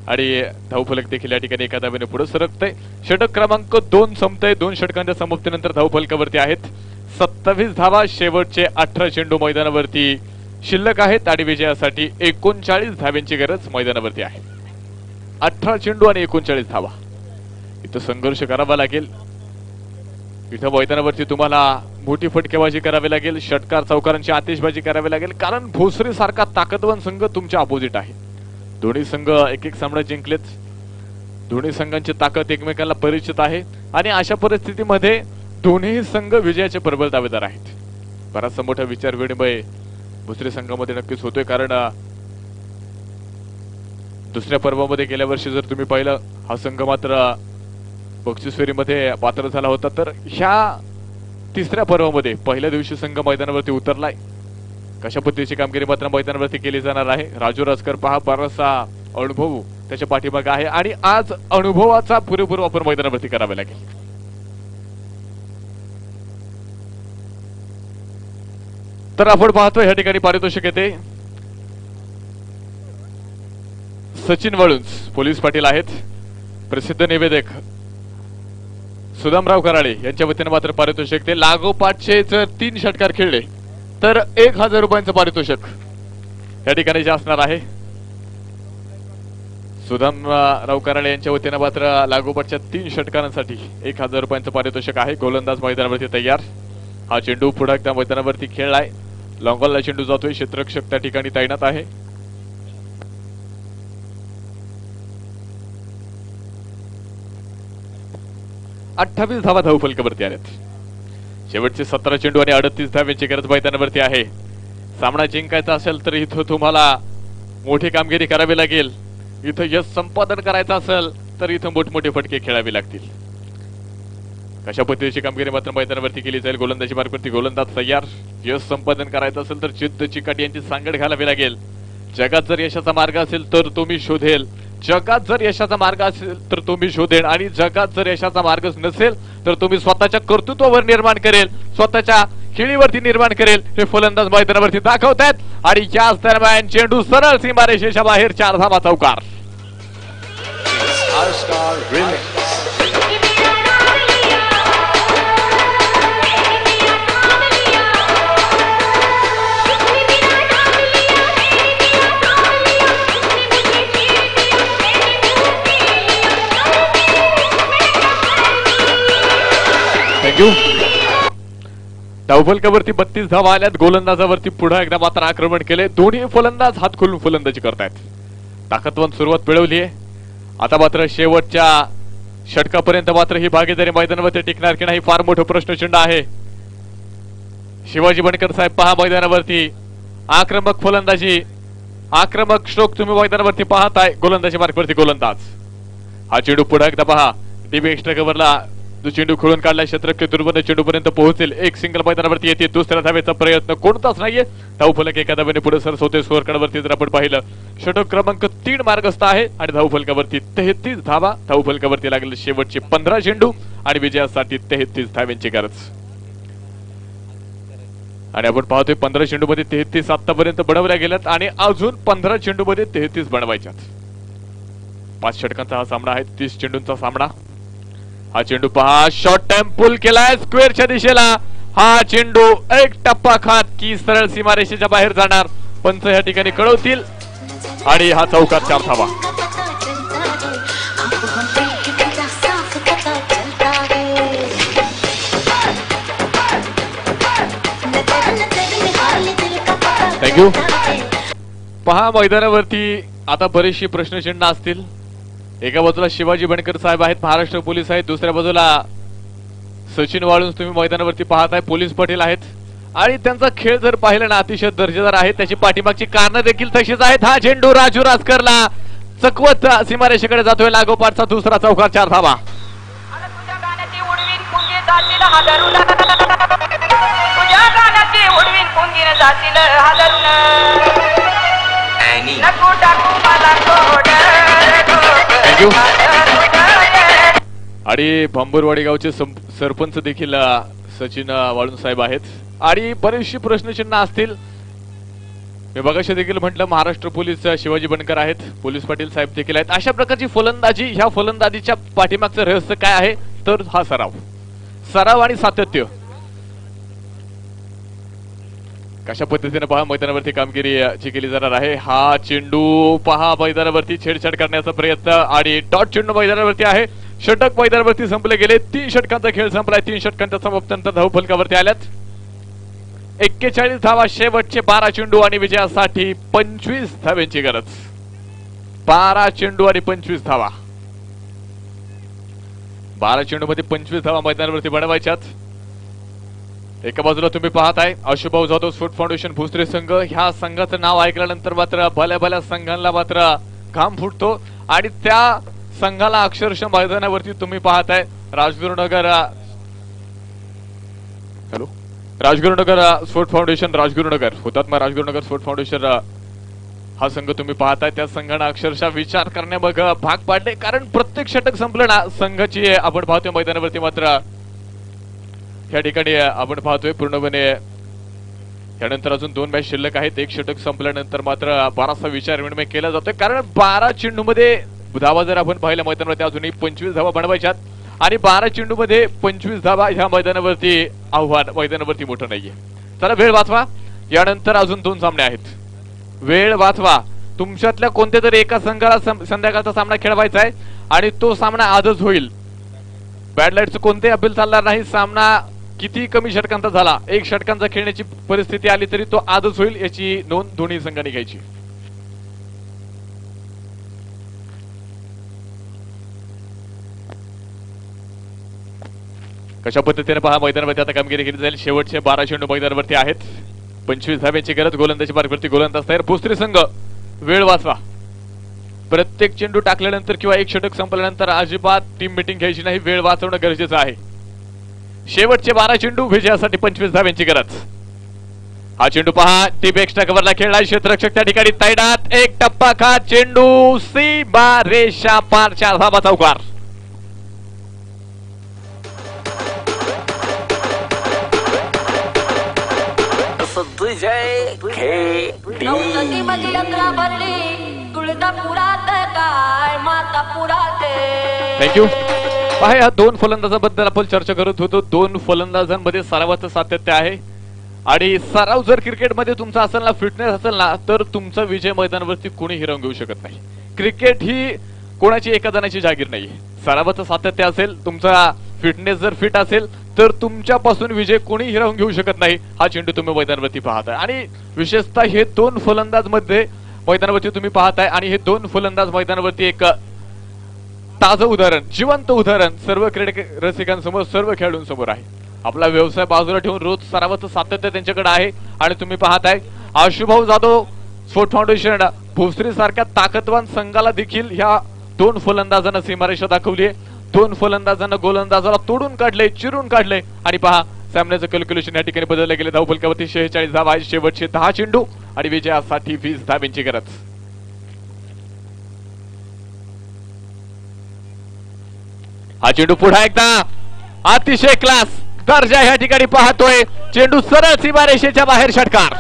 आणि धावफलक देखील या ठिकाणी एका धावेने पुढे सरकतंय. षटक क्रमांक दोन संपतय. दोन षटकांच्या समाप्तीनंतर धावफलकावरती आहेत. सत्तावीस धावा शेवटचे अठरा चेंडू मैदानावरती शिल्लक आहेत. आणि विजयासाठी एकोणचाळीस धाव्यांची गरज मैदानावरती आहे. अठरा चेंडू आणि एकोणचाळीस धावा. इथं संघर्ष करावा लागेल. इथं मैदानावरती तुम्हाला मोठी फटकेबाजी करावी लागेल षटकार चौकारांची आतिषबाजी करावी लागेल कारण भोसरी सारखा ताकदवान संघ तुमच्या अपोजिट आहे. दोन्ही संघ एक एक सामना जिंकलेत. दोन्ही संघांची ताकद एकमेकांना परिचित आहे. आणि अशा परिस्थितीमध्ये दोन्ही संघ विजयाचे प्रबल दावेदार आहेत. बराचसा मोठा विचार विनिमय भोसरी संघामध्ये नक्कीच होतोय कारण दुसऱ्या पर्वामध्ये गेल्या वर्षी जर तुम्ही पाहिलं हा संघ मात्र बक्षीस फेरीमध्ये पात्र झाला होता तर ह्या तिसऱ्या पर्वामध्ये पहिल्या दिवशी संघ मैदानावरती उतरलाय. कशा पद्धतीची कामगिरी मात्र मैदानावरती केली जाणार आहे? राजू राजकर पहा बराचसा अनुभव त्याच्या पाठीमागे आहे आणि आज अनुभवाचा पुरेपूर वापर मैदानावरती करावा लागेल. तर आपण पाहतोय या ठिकाणी पारितोषिक येते. सचिन वळुंज पोलीस पाटील आहेत. प्रसिद्ध निवेदक सुदामराव कराळे यांच्या वतीने मात्र पारितोषिक ते लागोपाठचे जर तीन षटकार खेळले. तर एक हजार रुपयांचं पारितोषिक या ठिकाणी जे असणार आहे. सुदामराव कराळे यांच्या वतीने मात्र लागोपाठच्या तीन षटकारांसाठी एक हजार रुपयांचं पारितोषिक आहे. गोलंदाज मैदानावरती तयार. हा चेंडू पुढे एकदा मैदानावरती खेळलाय. लॉंगॉलला चेंडू जातोय. क्षेत्रक्षक त्या ठिकाणी तैनात आहे. अठ्ठावीस धावा धावफलकावरती आल्यात शेवटचे सतरा चेंडू आणि अडतीस धाव्यांची गरज मैदानावरती आहे. सामना जिंकायचा असेल तर इथं तुम्हाला मोठी कामगिरी करावी लागेल. इथं यश संपादन करायचं असेल तर इथं मोठमोठे फटके खेळावे लागतील. कशा पद्धतीची कामगिरी मात्र मैदानावरती केली जाईल गोलंदाजी मार्गवरती गोलंदाज तयार. यश संपादन करायचं असेल तर चित्त चिकाटी यांची सांगड घालावी लागेल. जगात जर यशाचा मार्ग असेल तर तुम्ही शोधेल. जगात जर यशाचा मार्ग असेल तर तुम्ही शोधेल. आणि जगात जर यशाचा मार्ग नसेल तर तुम्ही स्वतःच्या कर्तृत्वावर निर्माण करेल. स्वतःच्या खेळीवरती निर्माण करेल. हे फलंदाज मैदानावरती दाखवतायत. आणि याच दरम्यान चेंडू सरळ सीमारेषेच्या बाहेर चार धावा चौकार. थँक्यू धावफलकावरती बत्तीस धावा आल्यात. गोलंदाजावरती पुढे एकदा मात्र आक्रमण केले दोन्ही फलंदाज हात खोलून फलंदाजी करतायत. ताकदवान सुरुवात मिळवली आहे. आता मात्र शेवटच्या षटकापर्यंत मात्र ही भागीदारी मैदानावरती टिकणार की नाही फार मोठं प्रश्नचिन्ह आहे. शिवाजी बनकर साहेब पहा मैदानावरती. आक्रमक फलंदाजी. आक्रमक श्लोक तुम्ही मैदानावरती पाहताय. गोलंदाजी मार्गवरती गोलंदाज. हा चेंडू पुढे एकदा पहा. डीबी एक्स्ट्रा कव्हरला जो चेंडू खेळून काढला क्षेत्रक्षक दुर्बंध चेंडू पर्यंत पोहोचेल. एक सिंगल मैदानावरती येते. दुसऱ्या धावेचा प्रयत्न कोणताच नाहीये. धावफलक एका धावेने पुढे सरस होते स्कोअर कार्डवरती जर आपण पाहिलं षटक क्रमांक तीन मार्गस्थ आहे आणि धावफलकावरती तेहतीस धावा. धावफलकावरती लागले शेवटचे पंधरा चेंडू आणि विजयासाठी तेहतीस धाव्यांची गरज. आणि आपण पाहतोय पंधरा चेंडू मध्ये तेहतीस आतापर्यंत बनवल्या गेल्यात आणि अजून पंधरा चेंडू मध्ये तेहतीस बनवायच्यात. पाच षटकांचा हा सामना आहे. तीस चेंडूंचा सामना. हा चेंडू पहा. शॉर्ट टाइम पुल केलाय. स्क्वेअरच्या दिशेला. हा चेंडू एक टप्पा खात की सरळ सीमारेषेच्या बाहेर जाणार. पंच या ठिकाणी कळवतील. आणि हा चौकात चार धावा थँक्यू पहा मैदानावरती आता बरेचसे प्रश्नचिन्ह असतील. एका बाजूला शिवाजी बनकर साहेब आहेत महाराष्ट्र पोलीस आहेत दुसऱ्या बाजूला सचिन वाळून तुम्ही मैदानावरती पाहताय पोलीस पाटील आहेत. आणि त्यांचा खेळ जर पाहिला ना अतिशय दर्जेदार आहे. त्याची पाठीमागची कारणं देखील तशीच आहेत. हा झेंडू राजू राजकरला चकवत सीमारेषेकडे जातोय. लागोपाठचा दुसरा चौकार चार धावा. जातील थँक्यू. आणि भांबुरवाडी गावचे सरपंच देखील सचिन वाळून साहेब आहेत. आणि बरेचशी प्रश्नचिन्ह असतील. मी बघाशी देखील म्हटलं महाराष्ट्र पोलीस शिवाजी बनकर आहेत. पोलीस पाटील साहेब देखील आहेत. अशा प्रकारची फलंदाजी ह्या फलंदाजीच्या पाठीमागचं रहस्य काय आहे? तर हा सराव. सराव आणि सातत्य. कशा पद्धतीने पहा मैदानावरती कामगिरी जी केली जाणार आहे. हा चेंडू पहा मैदानावरती छेडछाड करण्याचा प्रयत्न आणि डॉट चेंडू मैदानावरती आहे. षटक मैदानावरती संपले गेले. तीन षटकांचा खेळ संपलाय. तीन षटकांचा समाप्तनंतर धाव फलकावरती आल्यात. एक्केचाळीस धावा शेवटचे बारा चेंडू आणि विजयासाठी पंचवीस धाव्यांची गरज. बारा चेंडू आणि पंचवीस धावा. बारा चेंडू मध्ये पंचवीस धावा मैदानावरती बनवायच्यात एका बाजूला तुम्ही पाहताय अशुभाऊ जाधव स्पोर्ट फाउंडेशन भुसरे संघ. ह्या संघाचं नाव ऐकल्यानंतर मात्र भल्या भल्या संघांना मात्र घाम फुटतो. आणि त्या संघाला अक्षरशः मैदानावरती तुम्ही पाहताय Rajgurunagar hello? Rajgurunagar sport foundation Rajgurunagar. Hutatma Rajgurunagar sport foundation हा संघ तुम्ही पाहताय. त्या संघानं अक्षरशः विचार करण्या भाग पाडले. कारण प्रत्येक षटक संपलं ना संघाची आपण पाहतोय मैदानावरती मात्र या ठिकाणी आपण पाहतोय पूर्णपणे त्यानंतर अजून दोन मॅच शिल्लक आहेत. एक षटक संपल्यानंतर मात्र बाराचा विचार विनिमय केला जातोय. कारण बारा चेंडूमध्ये धावा जर आपण पाहिल्या मैदानावरती अजूनही पंचवीस धावा बनवायच्यात आणि बारा चेंडूमध्ये पंचवीस धावा ह्या मैदानावरती आव्हान मैदानावरती मोठं नाहीये. चला वेळ वाचवा. यानंतर अजून दोन सामने आहेत. वेळ वाचवा. तुमच्यातल्या कोणत्या तरी एका संघाला सं- संध्याकाळचा सामना खेळवायचा आहे. आणि तो सामना आजच होईल. बॅडलाईटचं कोणतेही अपील चालणार नाही. सामना किती कमी षटकांचा झाला एक षटकांचा खेळण्याची परिस्थिती आली तरी तो आजच होईल याची नोंद दोन्ही संघांनी घ्यायची. कशा पद्धतीने पहा मैदानावरती आता कामगिरी केली जाईल. शेवटचे बारा चेंडू मैदानावरती आहेत. पंचवीस धाब्याची गरज गोलंदाजी मार्गवरती गोलंदाज तयार. भोसरी संघ वेळ वाचवा. प्रत्येक चेंडू टाकल्यानंतर किंवा एक षटक संपल्यानंतर अजिबात टीम मिटिंग घ्यायची नाही वेळ वाचवणं गरजेचं आहे. शेवटचे बारा चेंडू विजयासाठी पंचवीस धाव्यांची गरज. हा चेंडू पहा टीप एक्स्ट्रा कव्हरला खेळला क्षेत्ररक्षक त्या ठिकाणी तैनात. एक टप्पा खा चेंडू सी बा रेषा पारच्या धाबा चौकार थँक्यू पहा या दोन फलंदाजाबद्दल आपण चर्चा करत होतो. दोन फलंदाजांमध्ये सरावाचं सातत्य आहे. आणि सराव जर क्रिकेटमध्ये तुमचा असेल ना फिटनेस असेल ना तर तुमचा विजय मैदानावरती कोणी हिरावून घेऊ शकत नाही. क्रिकेट ही कोणाची एका जणाची जागीर नाही. सरावाचं सातत्य असेल तुमचा फिटनेस जर फिट असेल तर तुमच्यापासून विजय कोणी हिरावून घेऊ शकत नाही हा चेंडू तुम्ही मैदानावरती पाहताय. आणि विशेषतः हे दोन फलंदाजमध्ये मैदानावरती तुम्ही पाहताय आणि हे दोन फलंदाज मैदानावरती एक ताजं उदाहरण जिवंत उदाहरण सर्व क्रीडक रसिकांसमोर सर्व खेळाडूंसमोर आहे. आपला व्यवसाय बाजूला ठेवून रोज सरावाचं सातत्य त्यांच्याकडे आहे आणि तुम्ही पाहताय आशुभाऊ जाधव स्पोर्ट फाउंडेशन भोसरी सारख्या ताकदवान संघाला देखील ह्या दोन फलंदाजांना सीमारेषा दाखवली आहे. दोन फलंदाजांना गोलंदाजाला तोडून काढले चिरून काढले आणि पहा सामन्याचं कॅल्क्युलेशन या ठिकाणी बदललं गेले धावपलकावरती शेहेचाळीस धावा शेवटचे दहा चेंडू आणि विजयासाठी वीस धाव्यांची गरज. हा चेंडू पुन्हा एकदा. अतिशय क्लास दर्जा ह्या ठिकाणी पाहतोय. चेंडू सरळ सीमारेषेच्या बाहेर षटकार.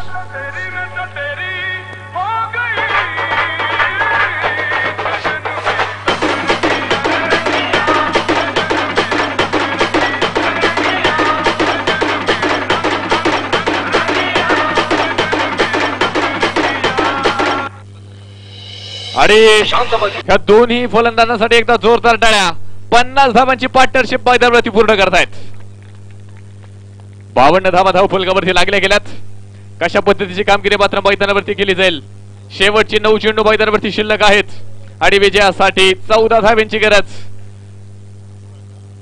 आणि ह्या दोन्ही फलंदाजांसाठी एकदा जोरदार टाळ्या पन्नास धावांची पार्टनरशिप मैदानावरती पूर्ण करतायत. बावन्न धावा धाव फलकावरती लागल्या गेल्यात. कशा पद्धतीची कामगिरी मात्र मैदानावरती केली जाईल? शेवटची नऊ चेंडू मैदानावरती शिल्लक आहेत. आणि विजयासाठी चौदा धाव्यांची गरज.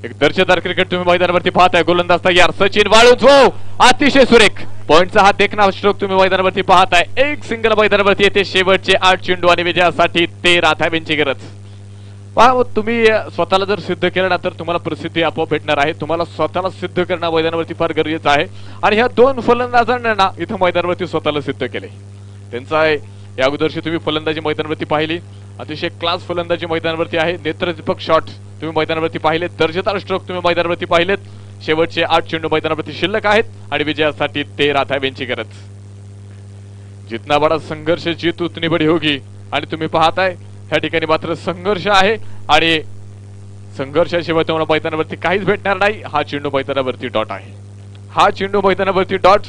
एक दर्जेदार क्रिकेट तुम्ही मैदानावरती पाहताय. गोलंदाज तयार. सचिन वाळूच हो. अतिशय सुरेख. पॉइंटचा हा देखना स्ट्रोक तुम्ही मैदानावरती पाहताय. एक सिंगल मैदानावरती येते. शेवटचे आठ चेंडू आणि विजयासाठी तेरा धाव्यांची गरज. पहा तुम्ही स्वतःला जर सिद्ध केलं ना तर तुम्हाला प्रसिद्धी आपोआप भेटणार आहे. तुम्हाला स्वतःला सिद्ध करणं मैदानावरती फार गरजेचं आहे. आणि ह्या दोन फलंदाजांना ना इथं मैदानावरती स्वतःला सिद्ध केले. त्यांचा या अगोदरशी तुम्ही फलंदाजी मैदानावरती पाहिली. अतिशय क्लास फलंदाजी मैदानावरती आहे. नेत्रदीपक शॉट तुम्ही मैदानावरती पाहिलेत दर्जेदार स्ट्रोक तुम्ही मैदानावरती पाहिलेत. शेवटचे आठ चेंडू मैदानावरती शिल्लक आहेत. आणि विजयासाठी तेरा धाव्यांची गरज. जितना बडा संघर्ष जीत उतनी बडी होगी. आणि तुम्ही पाहताय ह्या ठिकाणी मात्र संघर्ष आहे आणि संघर्षाशिवाय तुम्हाला मैदानावरती काहीच भेटणार नाही. हा चेंडू मैदानावरती डॉट आहे. हा चेंडू मैदानावरती डॉट.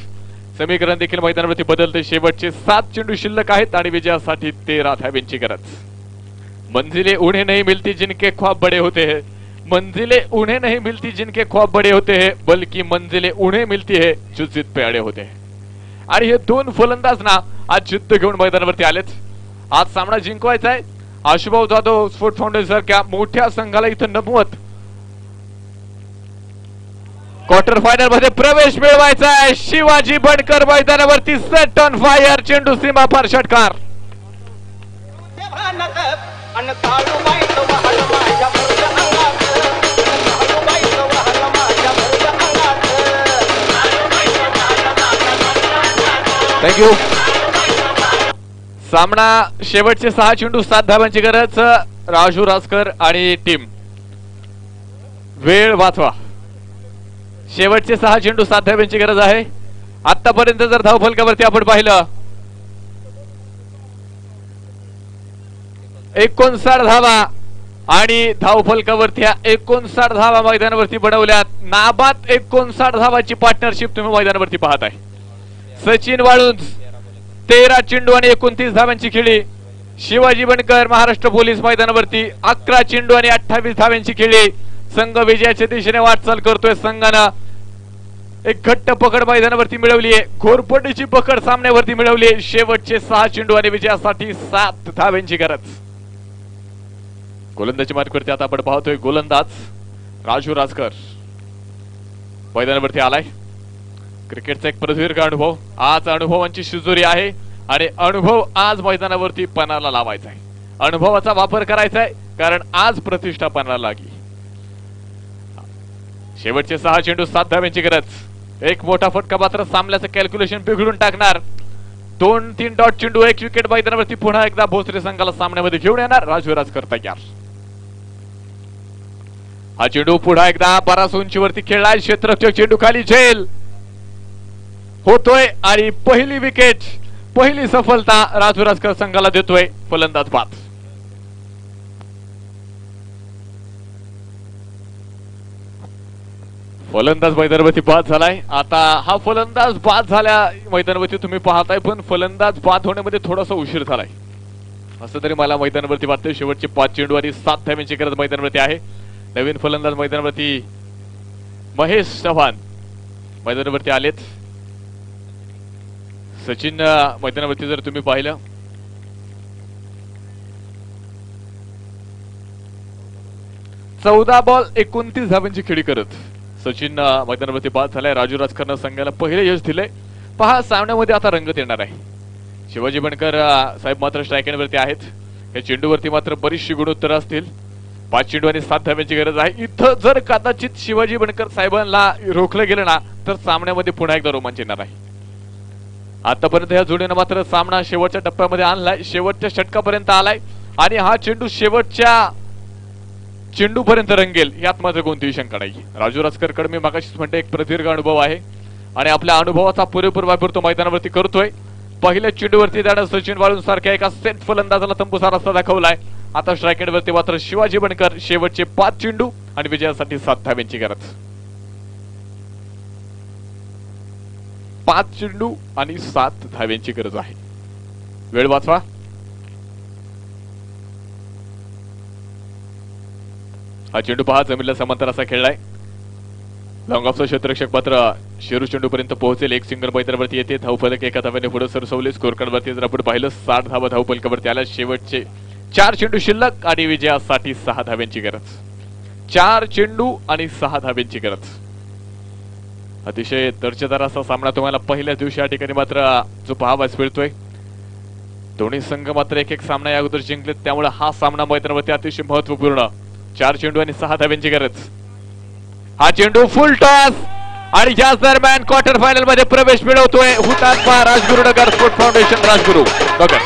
समीकरण देखील मैदानावरती बदलते. शेवटचे सात चेंडू शिल्लक आहेत आणि विजयासाठी तेरा धाव्यांची गरज. मंजिले उन्हें नहीं मिलती जिनके ख्वाब बड़े होते हैं. मंजिले उन्हें नहीं मिलती जिनके ख्वाब बड़े होते हैं. बल्कि मंजिले उन्हें मिलती है जो जिद पे अड़े होते. हैं आणि हे दोन फलंदाज ना आज जिद्द घेऊन मैदानावरती आलेत. आज सामना जिंकवायचा आहे. आशुभाऊ जाधव स्पोर्ट फाउंडेशन सारख्या मोठ्या संघाला इथं नमवत क्वार्टर फायनलमध्ये प्रवेश मिळवायचा आहे. शिवाजी बडकर मैदानावरती सेट ऑन फायर चेंडू सीमा फार षटकार. थँक्यू सामना शेवटचे सहा चेंडू सात धावांची गरज राजू रासकर आणि टीम. वेळ वाचवा. शेवटचे सहा चेंडू सात धाव्यांची गरज आहे. आतापर्यंत जर धावफलकावरती आपण पाहिलं एकोणसाठ धावा आणि धावफलकावरती एकोणसाठ धावा मैदानावरती बनवल्यात नाबाद एकोणसाठ धावाची पार्टनरशिप तुम्ही मैदानावरती पाहताय. सचिन वाळूंज तेरा चेंडू आणि एकोणतीस धाव्यांची खेळी. शिवाजी बनकर महाराष्ट्र पोलीस मैदानावरती अकरा चेंडू आणि अठ्ठावीस धाव्यांची खेळी. संघ विजयाच्या दिशेने वाटचाल करतोय संघानं. एक घट्ट पकड मैदानावरती मिळवली आहे. घोरपडीची पकड सामन्यावरती मिळवली आहे. शेवटचे सहा चेंडू आणि विजयासाठी सात धाव्यांची गरज. गोलंदाजी मार्कवरती आता आपण पाहतोय गोलंदाज राजू राजकर. मैदानावरती आलाय. क्रिकेटचा एक प्रदीर्घ अनुभव. आज अनुभवांची शिजोरी आहे आणि अनुभव आज मैदानावरती पणाला लावायचा आहे. अनुभवाचा वापर करायचा आहे कारण आज प्रतिष्ठा पणाला लागली. शेवटचे सहा चेंडू सात धाव्यांची गरज. एक मोठा फटका मात्र सामन्याचं कॅल्क्युलेशन बिघडून टाकणार. दोन तीन डॉट चेंडू एक विकेट मैदानावरती पुन्हा एकदा भोसरे संघाला सामन्यामध्ये घेऊन येणार राजवीराज करता यार हा चेंडू पुन्हा एकदा बराच उंचीवरती खेळलाय क्षेत्ररक्षक चेंडू खाली झेल. होतोय आणि पहिली विकेट पहिली सफलता राजवीराजकर संघाला देतोय फलंदाज बाद. फलंदाज मैदानावरती बाद झालाय. आता हा फलंदाज बाद झाल्या मैदानावरती तुम्ही पाहताय पण फलंदाज बाद होण्यामध्ये थोडासा उशीर झालाय. असं तरी मला मैदानावरती वाटतं शेवटचे पाच चेंडू आणि सात धाव्यांची गरज मैदानावरती आहे. नवीन फलंदाज मैदानावरती महेश चव्हाण मैदानावरती आलेत. सचिन मैदानावरती जर तुम्ही पाहिलं. चौदा बॉल एकोणतीस धावांची खेळी करत सचिन मैदानावरती बाद झालाय. राजू राजकारण संघाला पहिले यश दिले पहा सामन्यामध्ये आता रंगत येणार आहे. शिवाजी बनकर साहेब मात्र स्ट्रायकॅनवरती आहेत. या चेंडूवरती मात्र बरीचशी गुणोत्तर असतील. पाच चेंडू आणि सात धाव्यांची गरज आहे. इथं जर कदाचित शिवाजी बनकर साहेबांना रोखलं गेलं ना तर सामन्यामध्ये पुन्हा एकदा रोमांच येणार आहे. आतापर्यंत या जोडीनं मात्र सामना शेवटच्या टप्प्यामध्ये आणलाय. शेवटच्या षटकापर्यंत आलाय. आणि हा चेंडू शेवटच्या चेंडू पर्यंत रंगेल यात मात्र कोणतीही शंका नाही राजू राजकरकडे मी मागाशीच म्हणते एक प्रदीर्घ अनुभव आहे. आणि आपल्या अनुभवाचा पुरेपूर वापर तो मैदानावरती करतोय. पहिल्या चेंडूवरती जाणं सचिन वाळून सारख्या एका सेट फलंदाजाला तंबूसा रस्ता दाखवलाय. आता स्ट्रायकेटवरती मात्र शिवाजी बनकर शेवटचे पाच चेंडू आणि विजयासाठी सात धाव्यांची गरज. पाच चेंडू आणि सात धाव्यांची गरज आहे. वेळ वाचवा. हा चेंडू पहा जमिनीला समांतर असा खेळलाय. लॉंग ऑफचा क्षेत्ररक्षक मात्र शेरू चेंडू पर्यंत पोहोचेल. एक सिंगल मैदानावरती येते. धावफलक एका धाव्याने पुढे सरसवले. स्कोरकार्डवरती जर आपण पाहिलं साठ धावा धावफलकावरती आल्या. शेवटचे चार चेंडू शिल्लक आणि विजयासाठी सहा धाव्यांची गरज. चार चेंडू आणि सहा धाव्यांची गरज. अतिशय दर्जेदार असा सामना तुम्हाला पहिल्याच दिवशी या ठिकाणी मात्र जो पाहावास मिळतोय. दोन्ही संघ मात्र एक एक सामना या अगोदर जिंकलेत. त्यामुळे हा सामना मैदानावरती अतिशय महत्त्वपूर्ण चार चेंडू आणि सहा धाव्यांची गरज. हा चेंडू फुल टॉस आणि याच दरम्यान क्वार्टर फायनलमध्ये प्रवेश मिळवतोय हुतात्मा राजगुरुनगर स्पोर्ट फाउंडेशन राजगुरू. बघा.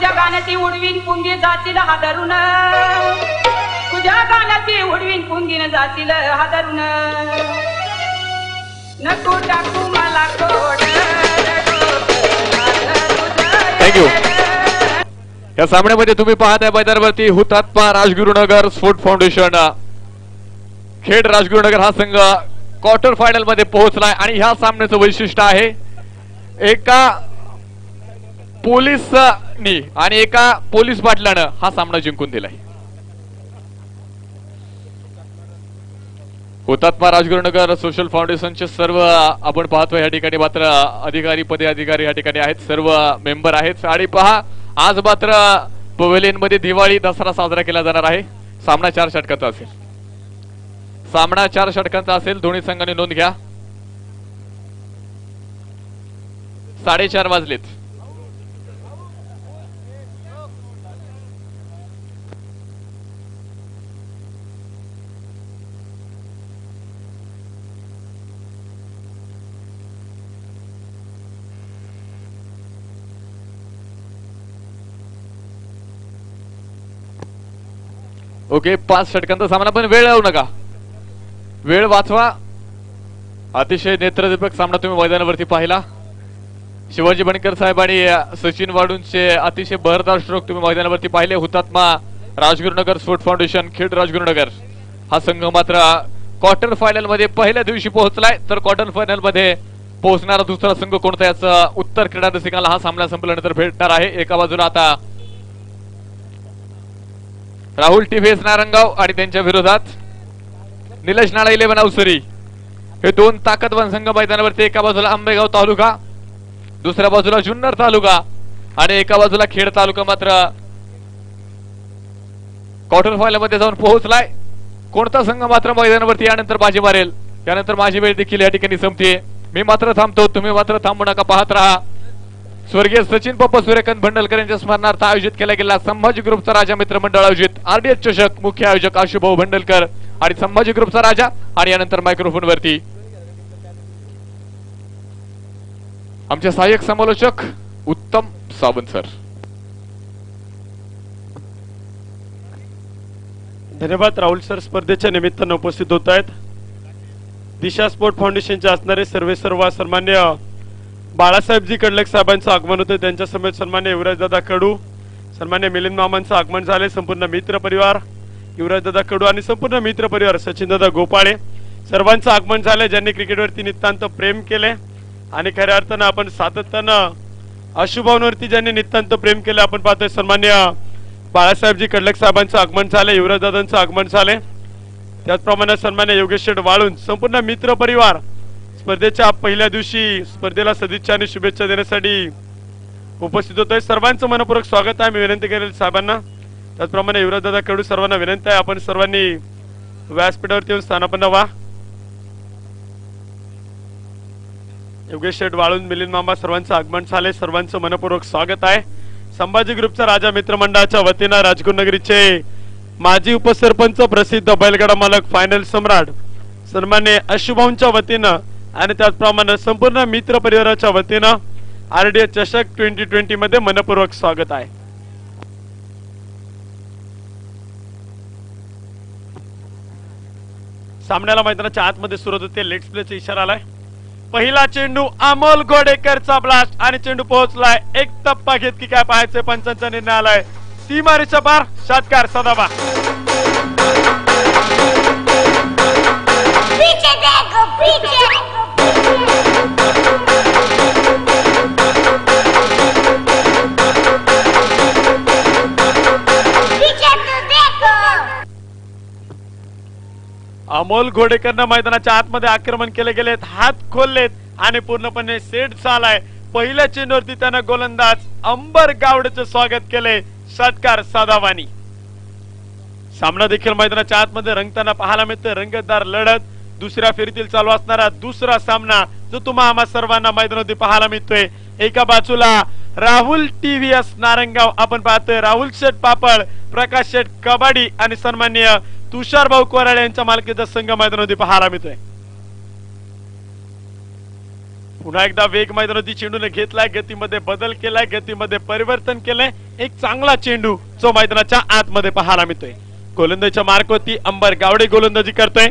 तुझ्या गाण्याची उडवीन पुंगी जातील हादरून. तुझ्या गाण्याची उडवीन पुंगीन जातील हादरून. नको टाकू मला कोड थँक्यू या सामन्यामध्ये तुम्ही पाहताय मैदानावरती हुतात्मा राजगुरुनगर स्पोर्ट फाउंडेशन. खेड राजगुरुनगर हा संघ क्वार्टर फायनलमध्ये पोहोचलाय आणि ह्या सामन्याचं वैशिष्ट्य आहे. एका पोलिसांनी आणि एका पोलीस बाटल्यानं हा सामना जिंकून दिलाय. हुतात्मा राजगुरुनगर सोशल फाउंडेशनचे सर्व आपण पाहतो या ठिकाणी मात्र अधिकारी पदे अधिकारी या ठिकाणी आहेत सर्व मेंबर आहेत. आणि पहा आज मात्र पवेलींमध्ये दिवाळी दसरा साजरा केला जाणार आहे. सामना चार षटकांचा असेल. सामना चार षटकांचा असेल दोन्ही संघाने नोंद घ्या. साडेचार वाजलेत. ओके पाच षटकांचा सामना पण वेळ लावू नका. वेळ वाचवा. अतिशय नेत्रदीपक सामना तुम्ही मैदानावरती पाहिला. शिवाजी बनकर साहेब आणि सचिन वाडूंचे अतिशय बहरदार स्ट्रोक तुम्ही मैदानावरती पाहिले. Hutatma Rajgurunagar sport foundation Khed Rajgurunagar. हा संघ मात्र क्वार्टर फायनलमध्ये पहिल्या दिवशी पोहोचलाय. तर क्वार्टर फायनलमध्ये पोहोचणारा दुसरा संघ कोणता याचं उत्तर क्रीडा रसिकाला हा सामना संपल्यानंतर भेटणार आहे. एका बाजूला आता राहुल टिफेस नारंगाव आणि त्यांच्या विरोधात निलेश नाळा इलेव्हन अवसरी हे दोन ताकदवान संघ मैदानावरती एका बाजूला आंबेगाव तालुका दुसऱ्या बाजूला जुन्नर तालुका आणि एका बाजूला खेड तालुका मात्र. क्वार्टर फायनलमध्ये जाऊन पोहोचलाय. कोणता संघ मात्र मैदानावरती यानंतर बाजी मारेल? यानंतर माझी वेळ देखील या ठिकाणी संपते मी मात्र थांबतो. तुम्ही मात्र थांबू नका. पाहत राहा. स्वर्गीय सचिन पप्पा सूर्यकांत भंडलकर यांच्या स्मरणार्थ आयोजित केला गेला संभाजी ग्रुपचा राजा मित्र मंडळ आयोजित. आरडीएस चषक मुख्य आयोजक आशुभाऊ भंडलकर आणि संभाजी ग्रुपचा राजा आणि यानंतर मायक्रोफोन वरती. आमचे सहाय्यक समालोचक उत्तम सावंत सर. धन्यवाद राहुल सर. स्पर्धेच्या निमित्तानं उपस्थित होत आहेत. दिशा स्पोर्ट फाउंडेशनचे असणारे सर्वे सर्व सन्मान्य बाळासाहेबजी कडलक साहेबांचं आगमन होतं. त्यांच्या समेत सन्मान्य युवराजदादा कडू सन्मान्य मिलिंद मामांचं आगमन झाले. संपूर्ण मित्र परिवार युवराजदादा कडू आणि संपूर्ण मित्र परिवार सचिनदादा गोपाळे. सर्वांचं आगमन झालं. ज्यांनी क्रिकेटवरती नितांत प्रेम केले आणि खऱ्या अर्थानं आपण सातत्यानं अशुभावरती ज्यांनी नितांत प्रेम केले आपण पाहतोय सन्मान्य बाळासाहेबजी कडलक साहेबांचं आगमन झालं. युवराजदादांचं आगमन झाले. त्याचप्रमाणे सन्मान्य योगेश शेठ वाळून संपूर्ण मित्र परिवार स्पर्धेच्या पहिल्या दिवशी स्पर्धेला सदिच्छा आणि शुभेच्छा देण्यासाठी उपस्थित होत आहे सर्वांचं मनपूर्वक स्वागत आहे. मी विनंती करेल साहेबांना. त्याचप्रमाणे युवराजदादा कडू सर्वांना विनंती आहे. आपण सर्वांनी व्यासपीठावरती येऊन स्थानापन्न व्हा. योगेश शेठ वाळून मिलिंद मामा सर्वांचं आगमन झाले सर्वांचं मनपूर्वक स्वागत आहे. संभाजी ग्रुपचा राजा मित्रमंडळाच्या वतीनं राजगुरुनगरीचे माजी उपसरपंच प्रसिद्ध बैलगाडा मालक फायनल सम्राट सन्मान्य अशुभाऊंच्या वतीनं आणि त्याचप्रमाणे संपूर्ण मित्र परिवाराच्या वतीनं आरडीए चषक ट्वेंटी ट्वेंटी मध्ये मनपूर्वक स्वागत आहे. सामन्याला मैदानाच्या आतमध्ये सुरुवात होते. लेट्स प्लेचा इशारा आलाय. पहिला चेंडू अमोल गोडेकरचा ब्लास्ट आणि चेंडू पोहोचलाय. एक टप्पा घेत की काय पाहायचं पंचांचा निर्णय आलाय. सीमारीचा पार षटकार सदाबा पीछे देखो पीछे अमोल घोडेकरनं मैदानाच्या आतमध्ये आक्रमण केले गेलेत हात खोललेत आणि पूर्णपणे सेट झालाय. पहिल्या चेंडूवरती त्यानं गोलंदाज अंबर गावडेचं स्वागत केले षटकार साधावानी सामना देखील मैदानाच्या आतमध्ये रंगताना पाहायला मिळतोय रंगतदार लढत. दुसऱ्या फेरीतील चालू असणारा दुसरा सामना जो तुम्हा आम्हा सर्वांना मैदानावरती पाहायला मिळतोय. एका बाजूला राहुल टीव्हीएस नारंगाव आपण पाहतोय. राहुल शेठ पापड प्रकाश शेठ कबाडी आणि सन्माननीय तुषार भाऊ कोराळे यांच्या मालकीचा संघ मैदानावरती पाहायला मिळतोय पुन्हा एकदा वेग मैदानावरती चेंडूने घेतलाय गतीमध्ये बदल केलाय गतीमध्ये परिवर्तन केलंय. एक चांगला चेंडू जो मैदानाच्या आतमध्ये पाहायला मिळतोय गोलंदाजीच्या मार्कवरती अंबर गावडे गोलंदाजी करतोय.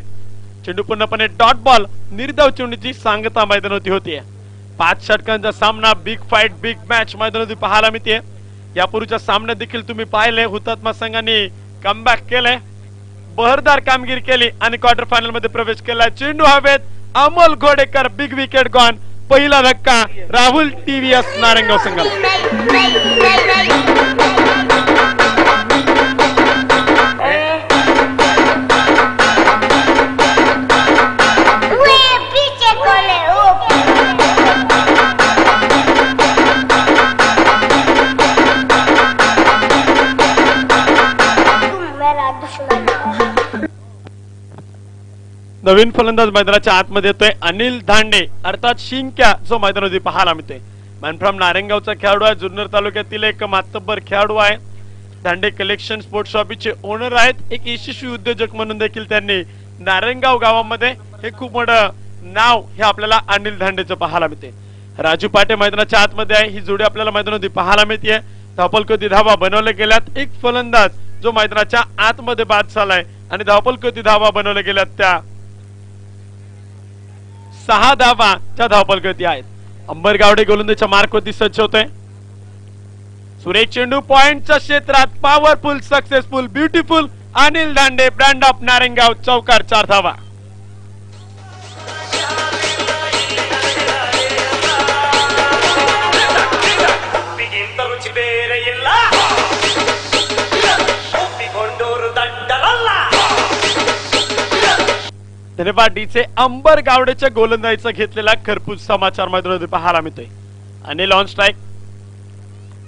चेंडू पूर्णपणे डॉट बॉल निर्धाव चेंडूची सांगता मैदानावरती होतीये. पाच षटकांचा सामना बिग फाईट बिग मॅच मैदानावरती पाहायला मिळते यापूर्वीच्या सामन्यात देखील तुम्ही पाहिले हुतात्मा संघाने कमबॅक केलंय. बहरदार कामगिरी केली आणि क्वार्टर फायनलमध्ये प्रवेश केला चेंडू हवेत Amol Ghodekar big wicket gone पहिला धक्का राहुल टीव्हीएस नारंग संघाला नवीन फलंदाज मैदानाच्या आतमध्ये येतोय अनिल धांडे. अर्थात शिंक्या जो मैदानावरती पाहायला मिळतोय. मॅनफ्रॉम नारायणगावचा खेळाडू आहे जुन्नर तालुक्यातील एक मातब्बर खेळाडू आहे. धांडे कलेक्शन स्पोर्ट्स शॉपीचे ओनर आहेत. एक यशस्वी उद्योजक म्हणून देखील त्यांनी नारायणगाव गावामध्ये हे खूप मोठं नाव हे आपल्याला अनिल धांडेचं पाहायला मिळते. राजू पाटे मैदानाच्या आतमध्ये आहे. ही जोडी आपल्याला मैदानावरती पाहायला मिळते धावपलकोती धावा बनवल्या गेल्यात. एक फलंदाज जो मैदानाच्या आतमध्ये बाद झालाय आणि धापलकोती धावा बनवल्या गेल्यात त्या सहा धावाच्या त्या आहेत. अंबर गावडे गोलंदाच्या मार्कवरती सज्ज होते सुरेश चेंडू पॉइंटच्या क्षेत्रात पॉवरफुल सक्सेसफुल ब्युटिफुल अनिल दांडे ब्रँड ऑफ नारायणगाव चौकार चार धावा. धन्यवाद अंबर गावडेच्या गोलंदाजीचा घेतलेला खरपूस समाचार मैदानामध्ये पाहायला मिळतोय आणि लॉन स्ट्राईक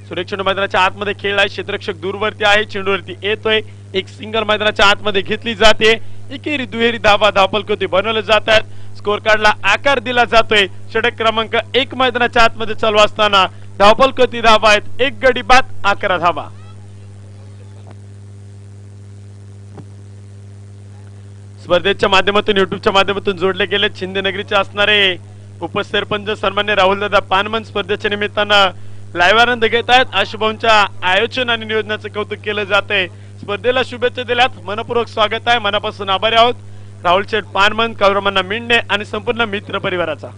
सुरेश चेंडू मैदानाच्या आतमध्ये खेळलाय. क्षेत्ररक्षक दूरवरती आहे. चेंडूवरती येतोय. एक सिंगल मैदानाच्या आतमध्ये घेतली जाते. एकेरी दुहेरी धावा धावपलकोती बनवले जात आहेत स्कोर कार्डला आकार दिला जातोय. षटक क्रमांक एक मैदानाच्या आतमध्ये चालू असताना धावपलकोती धावा आहेत. एक गडी बाद अकरा धावा. स्पर्धेच्या माध्यमातून युट्यूबच्या माध्यमातून जोडले गेले. शिंदेनगरीचे असणारे उपसरपंच सन्मान्य राहुलदादा पानमन स्पर्धेच्या निमित्तानं लाईव्ह आनंद घेत आहेत. आशुभाऊंच्या आयोजन आणि नियोजनाचं कौतुक केलं जाते स्पर्धेला शुभेच्छा दिल्यात. मनपूर्वक स्वागत आहे. मनापासून आभारी आहोत. राहुल शेठ पानमन कौरमांना मिंडे आणि संपूर्ण मित्र परिवाराचा.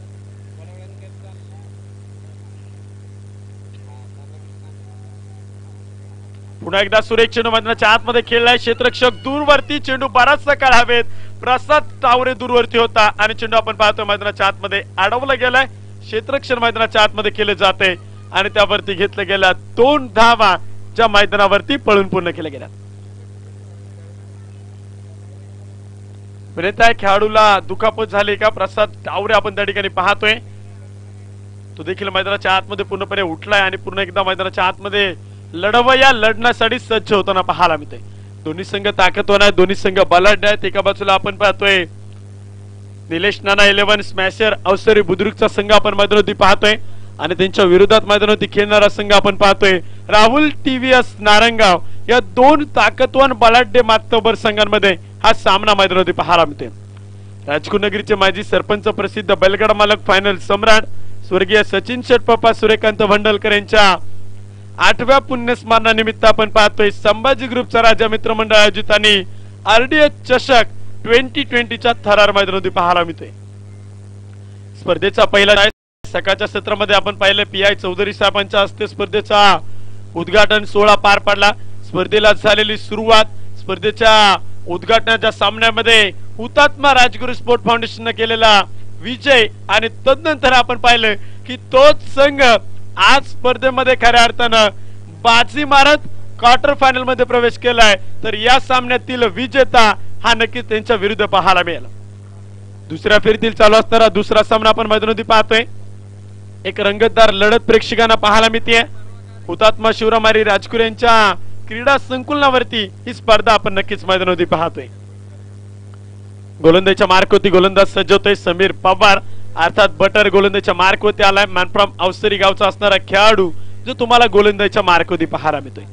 पुन्हा एकदा सुरेख चेंडू मैदानाच्या आतमध्ये खेळलाय क्षेत्रक्षक दूरवरती चेंडू बराचसा काळ हवेत. प्रसाद तावरे दूरवरती होता आणि चेंडू आपण पाहतोय मैदानाच्या आतमध्ये अडवला गेलाय. क्षेत्रक्षण मैदानाच्या आतमध्ये केले जाते आणि त्यावरती घेतल्या गेल्या दोन धावा ज्या मैदानावरती पळून पूर्ण केल्या गेल्या. बरेच आहे खेळाडूला दुखापत झाली का? प्रसाद तावरे आपण त्या ठिकाणी पाहतोय. तो देखील मैदानाच्या आतमध्ये पूर्णपणे उठलाय आणि पूर्ण एकदा मैदानाच्या आतमध्ये लढवया लढण्यासाठी सज्ज होताना पाहायला मिळते दोन्ही संघ ताकदवान आहेत दोन्ही संघ बलाढ्य आहेत. एका बाजूला आपण पाहतोय निलेश नाना इलेव्हन स्मॅशर अवसरी बुद्रुकचा संघ आपण मैदानावरती पाहतोय. आणि त्यांच्या विरोधात मैदानावरती खेळणारा संघ आपण पाहतोय. राहुल टीव्हीएस नारंगाव या दोन ताकदवान बलाढ्य मातबर संघांमध्ये हा सामना मैदानावरती पाहायला मिळते राजकुनगरीचे माजी सरपंच प्रसिद्ध बैलगाडा मालक फायनल सम्राट स्वर्गीय सचिन शेटपप्पा सूर्यकांत भंडलकर यांच्या आठव्या पुण्यस्मरणानिमित्त आपण पाहतोय संभाजी ग्रुपचा राजा मित्र मंडळ आयोजित आणि आरडीएच चषक ट्वेंटी ट्वेंटीच्या थरार मैदानावरती पाहायला मिळतोय. स्पर्धेचा पहिला सकाळच्या सत्रामध्ये आपण पाहिलं पी आय चौधरी साहेबांच्या हस्ते स्पर्धेचा उद्घाटन सोहळा पार पडला. स्पर्धेला झालेली सुरुवात स्पर्धेच्या उद्घाटनाच्या सामन्यामध्ये हुतात्मा राजगुरु स्पोर्ट फाउंडेशनने केलेला विजय आणि तदनंतर आपण पाहिलं की तोच संघ आज स्पर्धेमध्ये खऱ्या अर्थानं बाजी मारत क्वार्टर फायनलमध्ये प्रवेश केलाय. तर या सामन्यातील विजेता हा नक्कीच त्यांच्या विरुद्ध पाहायला मिळाला. दुसऱ्या फेरीतील चालू असणारा दुसरा सामना आपण मैदानोदी पाहतोय. एक रंगतदार लढत प्रेक्षकांना पाहायला मिळते हुतात्मा शिवरामारी राजकुर यांच्या क्रीडा संकुलनावरती ही स्पर्धा आपण नक्कीच मैदानोदी पाहतोय. गोलंदाजच्या मार्कवरती गोलंदाज सज्जवतोय समीर पवार. अर्थात बटर गोलंदाजच्या मार्कवरती आलाय. मॅनफ्रॉम अवसरी गावचा असणारा खेळाडू जो तुम्हाला गोलंदाजच्या मार्कवरती पाहायला मिळतोय.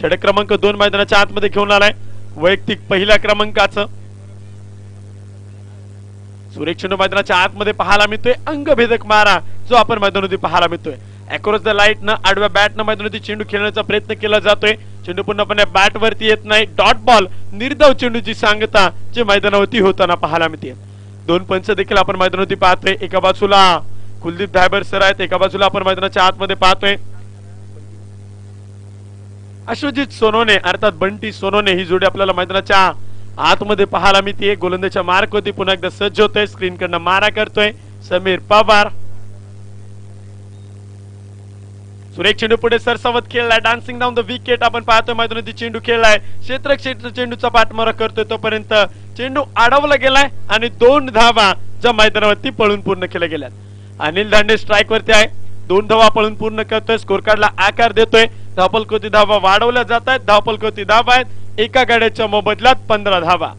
षटक क्रमांक दोन मैदानाच्या आतमध्ये घेऊन आलाय. वैयक्तिक पहिल्या क्रमांकाचं. सुरेख चेंडू मैदानाच्या आतमध्ये पाहायला मिळतोय. अंगभेदक मारा जो आपण मैदानावरती पाहायला मिळतोय. अक्रॉस द लाइट न आडव्या बॅट न मैदानावरती चेंडू खेळण्याचा प्रयत्न केला जातोय. चेंडू पूर्णपणे बॅट वरती येत नाही. डॉट बॉल निर्धाव चेंडूची सांगता जे मैदानावरती होताना पाहायला मिळते. दोन पंच देखील आपण मैदानावरती पाहतोय. एका बाजूला कुलदीप धायबर सर आहेत. एका बाजूला आपण मैदानाच्या आतमध्ये पाहतोय. अश्वजित सोनोने अर्थात बंटी सोनोने ही जोडी आपल्याला मैदानाच्या आतमध्ये पाहायला मिळते गोलंदाच्या मार्क होती पुन्हा एकदा सज्ज होतोय. स्क्रीन कडनं मारा करतोय. समीर पवार. सुरेख चेंडू पुढे सरसावत खेळलाय. डान्सिंग डाऊन द विकेट आपण पाहतोय मैदानावरती चेंडू खेळलाय. क्षेत्र क्षेत्र चेंडूचा पाठमारा करतोय तोपर्यंत चेंडू अडवला गेलाय आणि दोन धावा ज्या मैदानावरती पळून पूर्ण केल्या गेल्यात. अनिल दांडे स्ट्राईक वरती आहे. दोन धावा पळून पूर्ण करतोय. स्कोर कार्डला आकार देतोय. धावपलकोती धावा वाढवल्या जात आहेत. धावपलकोती धावा आहेत. एका गाड्याच्या मोबदल्यात पंधरा धावा.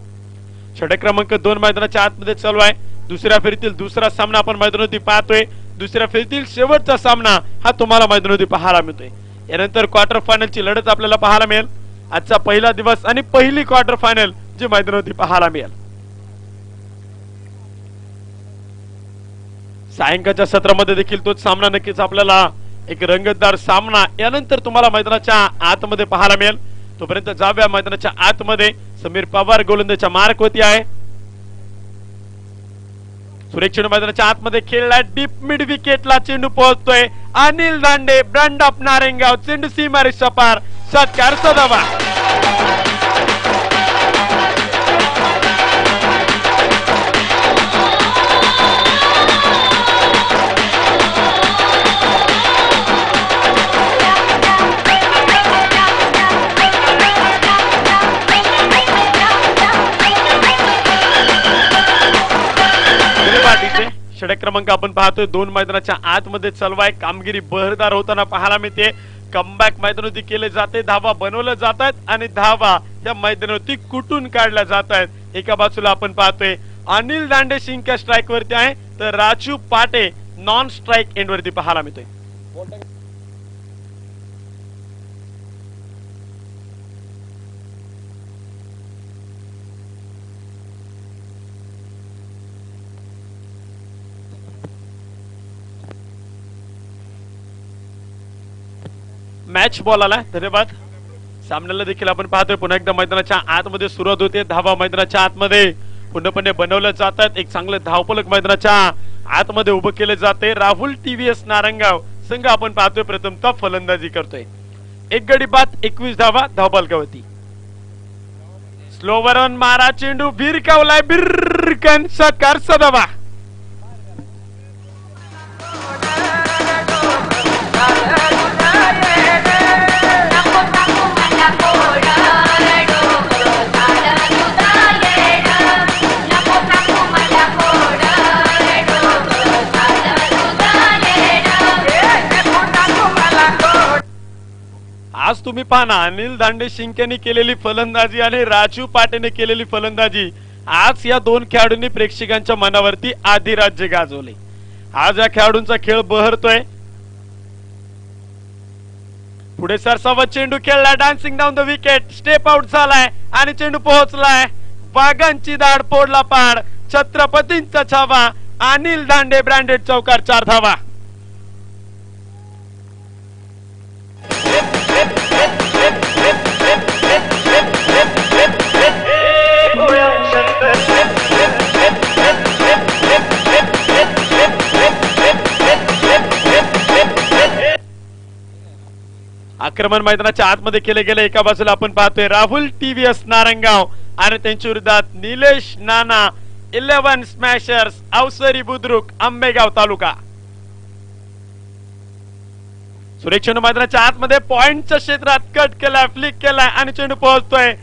षटक क्रमांक दोन मैदानाच्या आतमध्ये चालू आहे. दुसऱ्या फेरीतील दुसरा सामना आपण मैदानावरती पाहतोय. दुसऱ्या फेरीतील शेवटचा सामना हा तुम्हाला मैदानावरती पाहायला मिळतोय. यानंतर क्वार्टर फायनलची लढत आपल्याला पाहायला मिळेल. आजचा पहिला दिवस आणि पहिली क्वार्टर फायनल जी मैदानावरती पाहायला मिळेल. सायंकाळच्या सत्रामध्ये देखील तोच सामना नक्कीच आपल्याला एक रंगतदार सामना यानंतर तुम्हाला मैदानाच्या आतमध्ये पाहायला मिळेल. तोपर्यंत जाव्या मैदानाच्या आतमध्ये समीर पवार गोलंदाच्या मार्क होती आहे. सुरेख चेंडू मैदानाच्या आतमध्ये खेळलाय डीप मिड विकेटला चेंडू पोहोचतोय. अनिल दांडे ब्रँड ऑफ नारेंगाव चेंडू सीमारेषा पार. सत्कार सदावा षटक क्रमांक आपण पाहतोय. दोन मैदानाच्या आतमध्ये चालवाय. कामगिरी बहरदार होताना पाहायला मिळते. कमबॅक मैदानावरती केले जाते. धावा बनवल्या जात आहेत आणि धावा या मैदानावरती कुठून काढल्या जात आहेत एका बाजूला आपण पाहतोय. अनिल दांडे सिंगच्या स्ट्राईक वरती आहे. तर राजू पाटे नॉन स्ट्राईक एंड वरती पाहायला मिळतोय. मॅच बॉल धन्यवाद. सामन्याला देखील आपण पाहतोय. पुन्हा एकदा मैदानाच्या आतमध्ये सुरुवात होते. धावा मैदानाच्या आतमध्ये पूर्णपणे बनवल्या जातात. एक चांगलं धावपलक मैदानाच्या आतमध्ये उभं केले जाते. राहुल टीव्हीएस नारंगाव संघ आपण पाहतोय. प्रथमतः फलंदाजी करतोय. एक गडी बाद एकवीस धावा धावबालकावरती स्लोवर ऑन मारा चेंडू. भिरकावलाय बिरकांचा कारसा धावा. आज तुम्ही पहा ना अनिल दांडे शिंकेने केलेली फलंदाजी आणि राजीव पाटेने केलेली फलंदाजी. आज या दोन खेळाडूंनी प्रेक्षकांच्या मनावरती आधिराज्य गाजवले. आज या खेळाडूंचा खेळ बहरतोय. पुढे सरसावत चेंडू खेळला dancing down the wicket step out झालाय आणि चेंडू पोहोचलाय. वाघांची दाड पोडला पाड. छत्रपतींचा छावा. अनिल दांडे ब्रँडेड चौकार चार धावा. आक्रमण मैदानाच्या आतमध्ये केले गेले. एका बाजूला आपण पाहतोय राहुल टीव्हीएस नारंगाव आणि त्यांच्या विरोधात निलेश नाना इलेव्हन स्मॅशर्स अवसरी बुद्रुक आंबेगाव तालुका. सुरेख चेंडू मैदानाच्या आतमध्ये पॉइंटच्या क्षेत्रात कट केलाय फ्लिक केलाय आणि चेंडू पोहोचतोय.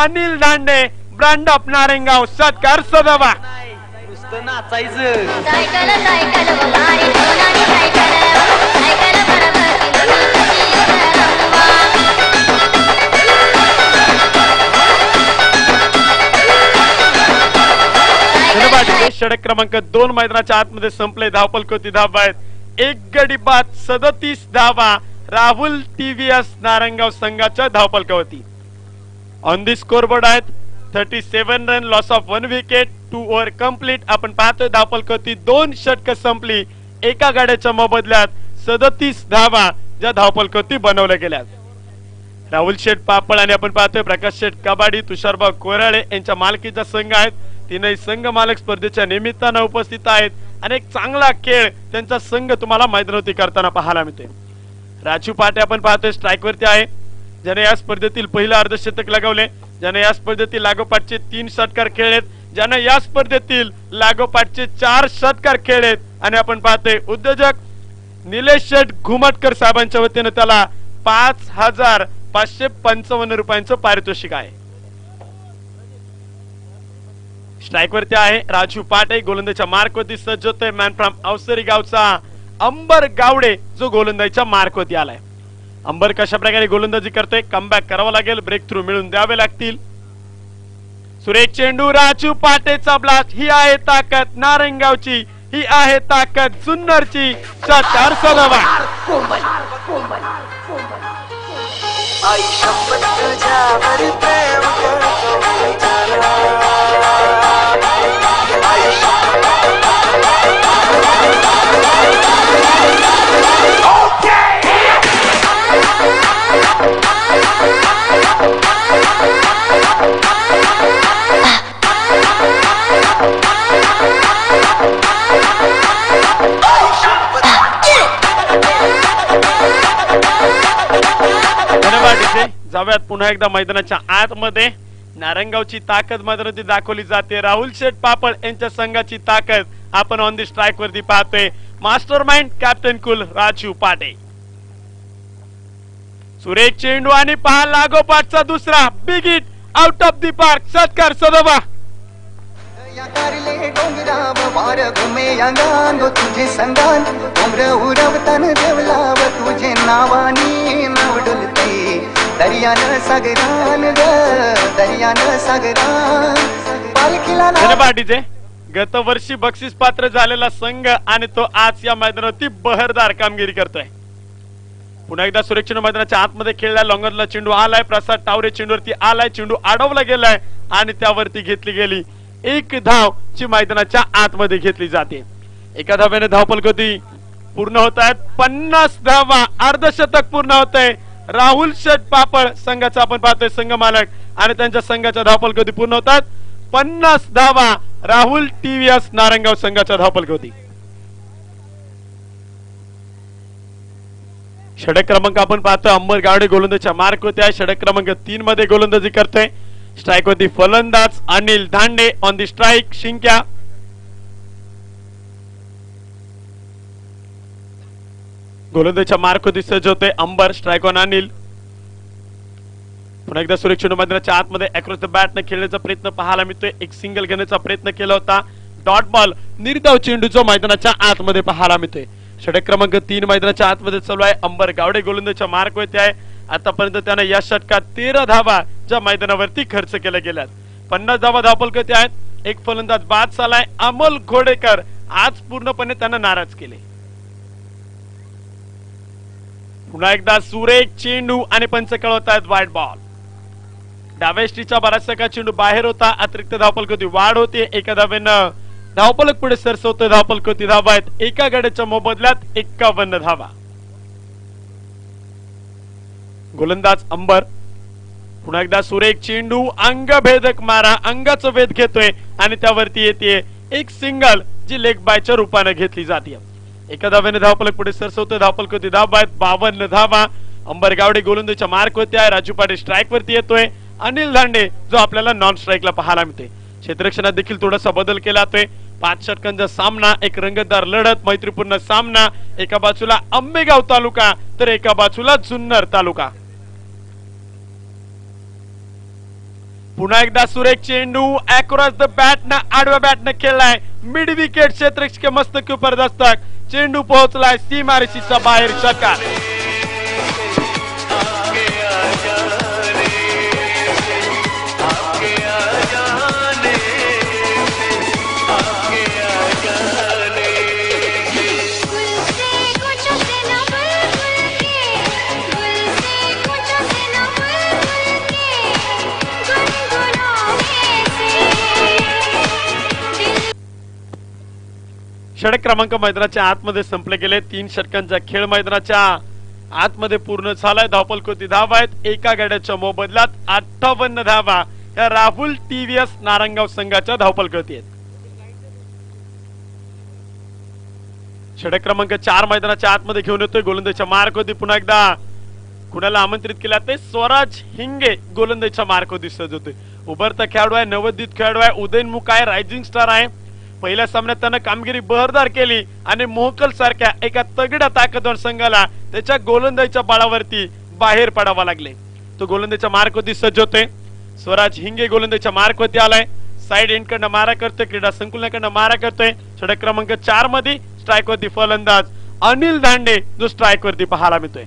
अनिल दांडे ब्रँड ऑफ नारेंगाव सत्कार सदावा नुसतं नाचायचं. धन्यवाद षडक क्रमांक दोन मैदानाच्या आतमध्ये संपले धावपल कोती धावा आहेत एक गडी बाद सदतीस धावा राहुल टीव्हीएस नारंगाव संघाच्या धावपलकावरती ऑन दी स्कोर बोर्ड आहेत thirty seven run loss of one wicket two over complete आपण पाहतोय धावपलकावरती दोन षटक संपली. एका गाड्याच्या मोबदल्यात सदतीस धावा ज्या धावपलकती बनवल्या गेल्या. राहुल शेठ पापळ आणि आपण पाहतोय प्रकाश शेठ कबाडी तुषारबाब कोराळे यांच्या मालकीचा संघ आहेत. तीनही संघ मालक स्पर्धेच्या निमित्तानं उपस्थित आहेत. आणि एक चांगला खेळ त्यांचा संघ तुम्हाला मैदानावरती करताना पाहायला मिळते राजू पाटे आपण पाहतोय स्ट्राईक वरती आहे. ज्याने या स्पर्धेतील पहिलं अर्धशतक लगावले. ज्याने या स्पर्धेतील लागोपाठचे तीन षटकार खेळलेत. ज्याने या स्पर्धेतील लागोपाठचे चार षटकार खेळलेत. आणि आपण पाहतोय उद्योजक निलेश शेठ घुमटकर साहेबांच्या वतीनं त्याला पाच हजार पाचशे पंचावन्न रुपयांचं पारितोषिक आहे. स्ट्राईकवरती आहे. राजू पाटे गोलंदाजच्या मार्कवरती सज्ज होतोय मॅन फ्रॉम अवसरी गावचा अंबर गावडे जो गोलंदाजीच्या मार्कवरती आलाय. अंबर कशा प्रकारे गोलंदाजी करतोय? कमबॅक करावा लागेल. ब्रेक थ्रू मिळून द्यावे लागतील. सुरेश चेंडू राजू पाटेचा ब्लास्ट ही आहे ताकद. नारंगावची. ही आहे ताकद. जुन्नरची. चार सलावा आई धन्यवाद जाऊयात पुन्हा एकदा मैदानाच्या आतमध्ये. नारंगावची ताकद मैदानावरती दाखवली जाते. राहुल शेठ पापड यांच्या संघाची ताकद आपण ऑन दी स्ट्राईक वरती पाहतोय. Master mind captain cool Raju Pate Suresh चेंडू आणि पहा लागोपाठचा दुसरा big hit out of the park सत्कार सदोबा। तुझे संगान डोंगर उरवतान देवलाव तुझे नावानी नाव डुलते दर्यान सागरान ग दर्यान सागरान पालखीला गतवर्षी बक्षीस पात्र झालेला संघ आणि तो आज या मैदानावरती बहरदार कामगिरी करतोय. पुन्हा एकदा सुरक्षित मैदानाच्या आतमध्ये खेळला लॉंगरला चेंडू आलाय प्रसाद टावरे चेंडूवरती आलाय चेंडू अडवला गेलाय आणि त्यावरती घेतली गेली. एक धाव ची मैदानाच्या आतमध्ये घेतली जाते. एका धाव्याने धावपल गती पूर्ण होत आहेत. पन्नास धावा अर्धशतक पूर्ण होत आहे राहुल शेट पापड संघाचा आपण पाहतोय संघ मालक आणि त्यांच्या संघाच्या धावपल गती पूर्ण होतात. पन्नास धावा राहुल टीव्हीएस नारंगाव संघाच्या धावपल होती षडक क्रमांक आपण पाहतो अंबर गावडे गोलंदाजच्या मार्क होते षडक क्रमांक तीन मध्ये गोलंदाजी करतोय. स्ट्राईक होती फलंदाज Anil Dhande on the strike शिंक्या. गोलंदाजच्या मार्क होती सज्ज होते अंबर स्ट्राईक ऑन अनिल. पुन्हा एकदा सुरक्षित मैदानाच्या आतमध्ये अक्रॉस द बॅटने खेळण्याचा प्रयत्न पाहायला मिळतोय. एक सिंगल घेण्याचा प्रयत्न केला होता. डॉट बॉल निर्धाव चेंडू जो मैदानाच्या आतमध्ये पाहायला मिळतोय. षटक क्रमांक तीन मैदानाच्या आतमध्ये चालू आहे. अंबर गावडे गोलंदाजच्या मार्क वरती आहे. आतापर्यंत त्यानं या षटकात तेरा धावा ज्या मैदानावरती खर्च केल्या गेल्यात. पन्नास धावा धावपलकते आहेत. एक फलंदाज बाद झालाय अमोल घोडेकर आज पूर्णपणे त्यांना नाराज केले. पुन्हा एकदा सुरेख चेंडू आणि पंच कळवत आहेत वाईट बॉल डाव्या बराचसा का चेंडू बाहेर होता. अतिरिक्त धावपलक होती वाढ होते. एका धावेनं धावपलक पुढे सरसवतोय. धावपलक होती धावा आहेत एका गाड्याच्या मोबदल्यात एक्कावन्न धावा. गोलंदाज अंबर. पुन्हा एकदा सुरेख चेंडू. अंगभेदक मारा. अंगाचं वेध घेतोय आणि त्यावरती येते एक सिंगल जी लेग बायच्या रूपाने घेतली जाते. एका धाव्याने धावपलक पुढे सरसवतोय. धावपलक होती धावा आहेत बावन्न धावा. अंबर गावडे गोलंदाजच्या मार्क होते आहे राजू पाटील स्ट्राईक वरती येतोय. अनिल धांडे जो आपल्याला नॉन स्ट्राईकला पाहायला मिळते क्षेत्ररक्षणात देखील थोडासा बदल केला जातोय. पाच षटकांचा सामना एक रंगतदार लढत मैत्रीपूर्ण सामना एका बाजूला आंबेगाव तालुका तर एका बाजूला जुन्नर तालुका. पुन्हा एकदा सुरेख चेंडू अक्रॉस द बॅट न आडव्या बॅट न खेळलाय. मिड विकेट क्षेत्र मस्त किपर दस्तक चेंडू पोहोचलाय सीमारेषीच्या बाहेर षटकार. षटक क्रमांक मैदानाच्या आतमध्ये संपले गेले. तीन षटकांचा खेळ मैदानाच्या आतमध्ये पूर्ण झालाय. धावपलकती धावा आहेत? एका गाड्याच्या मोबदल्यात अठ्ठावन्न धावा या राहुल टीव्हीएस नारंगाव संघाच्या धावपलकृती आहेत. षटक क्रमांक चार मैदानाच्या आतमध्ये घेऊन येतोय गोलंदाजच्या मार्क होती पुन्हा एकदा कुणाला आमंत्रित केला ते? स्वराज हिंगे गोलंदाजच्या मार्क होती सजवतोय उभरता खेळाडू आहे नवोदित खेळाडू आहे उदयनमुख आहे रायझिंग स्टार आहे. पहिल्या सामन्यात त्यानं कामगिरी बहरदार केली आणि मोहकल सारख्या एका तगड्या ताकदवान संघाला त्याच्या गोलंदाजीच्या बाळावरती बाहेर पडावा लागले. तो गोलंदाजच्या मार्कवरती सज्ज होते स्वराज हिंगे गोलंदाजच्या मार्कवरती आलाय. साइड एंड कडनं मारा करतोय. क्रीडा संकुलनाकडनं मारा करतोय. षटक क्रमांक चारमध्ये स्ट्राईक वरती फलंदाज अनिल दांडे जो स्ट्राईक वरती पाहायला मिळतोय.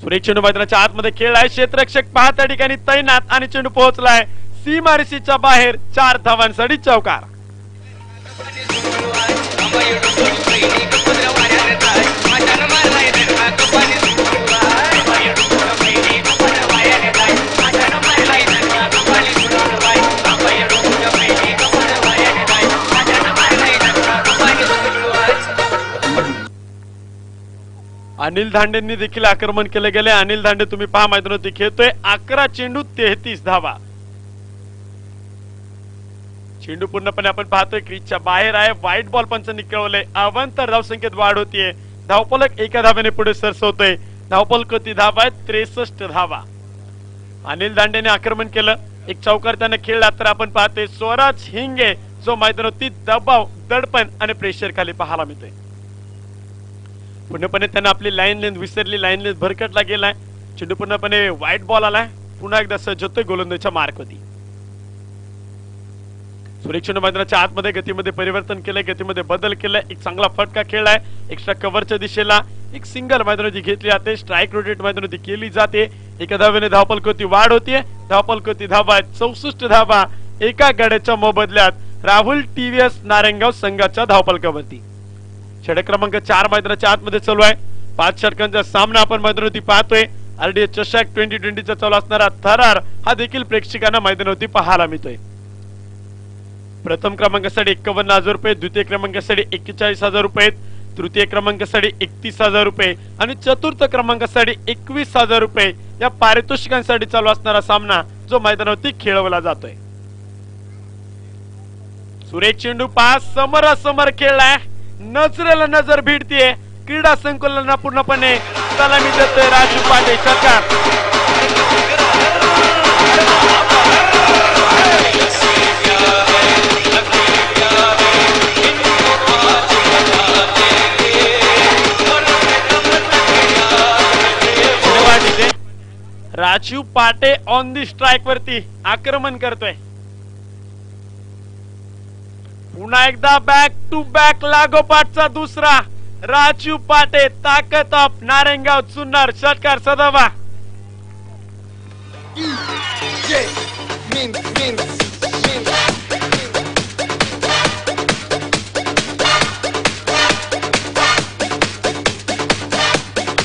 सुरेश चेंडू मैदानाच्या आतमध्ये खेळ आहे क्षेत्ररक्षक पहा त्या ठिकाणी तैनात आणि चेंडू पोहोचलाय. सीमारसीच्या बाहेर चार धावांसाठी चौकार. अनिल धांडेंनी देखील आक्रमण केले गेले. अनिल धांडे तुम्ही पहा मैदानावरती खेळतोय. अकरा चेंडू तेहतीस धावा. चेंडू पूर्णपणे आपण पाहतोय क्रीजच्या बाहेर आहे. व्हाईट बॉल पंच निकळवले. अवंतर धावसंख्येत वाढ होतीये. धावपलक एका धाव्याने पुढे सरसवतोय. धावपलक होती धावा आहे त्रेसष्ट धावा. अनिल दांडेने आक्रमण केलं. एक चौकार त्याने खेळला तर आपण पाहतोय स्वराज हिंगे जो मैदानावरती दबाव दडपण आणि प्रेशर खाली पाहायला मिळतोय. पूर्णपणे त्यानं आपली लाईन लेंथ विसरली लाईन लेंथ भरकटला गेलाय. चेंडू पूर्णपणे वाईट बॉल आलाय. पुन्हा एकदा सज्जतोय गोलंदाजच्या मार्क होती सुरेक्षण मैदानाच्या आतमध्ये गतीमध्ये परिवर्तन केलंय गतीमध्ये बदल केलाय. एक चांगला फटका खेळलाय. एक्स्ट्रा कव्हरच्या दिशेला एक सिंगल मैदानाची घेतली जाते. स्ट्राईक रोटेट मैदानाची केली जाते. एका धावेने धावपलकोती वाढ होतीये. धावपलकोती धावा चौसष्ट धावा एका गाड्याच्या मोबदल्यात राहुल टीव्हीएस नारायणगाव संघाच्या धावपलकावरती षटक क्रमांक चार मैदानाच्या आतमध्ये चालू आहे. पाच षटकांचा सामना आपण मैदानावरती पाहतोय. आरडीए चषक ट्वेंटी ट्वेंटीचा चालू असणारा थरार हा देखील प्रेक्षकांना मैदानावरती पाहायला मिळतोय. प्रथम क्रमांकासाठी एक्कावन्न हजार रुपये द्वितीय क्रमांकासाठी एक्केचाळीस हजार रुपये तृतीय क्रमांकासाठी एकतीस हजार रुपये आणि चतुर्थ क्रमांकासाठी एकवीस हजार रुपये या पारितोषिकांसाठी चालू असणारा सामना जो मैदानावरती खेळवला जातोय. सुरेश चेंडू पास समोरासमोर खेळलाय. नजरेला नजर भिडतीये. क्रीडा संकुलना पूर्णपणे सलामी देतोय राजू पाटे सरकार. राजीव राजू पाटे ऑन दी स्ट्राईक वरती आक्रमण करतोय. पुन्हा एकदा बॅक टू बॅक लागोपाठचा दुसरा. राजू पाटे ताकद ऑफ नारेंगाव चुन्नर षटकार सदावा.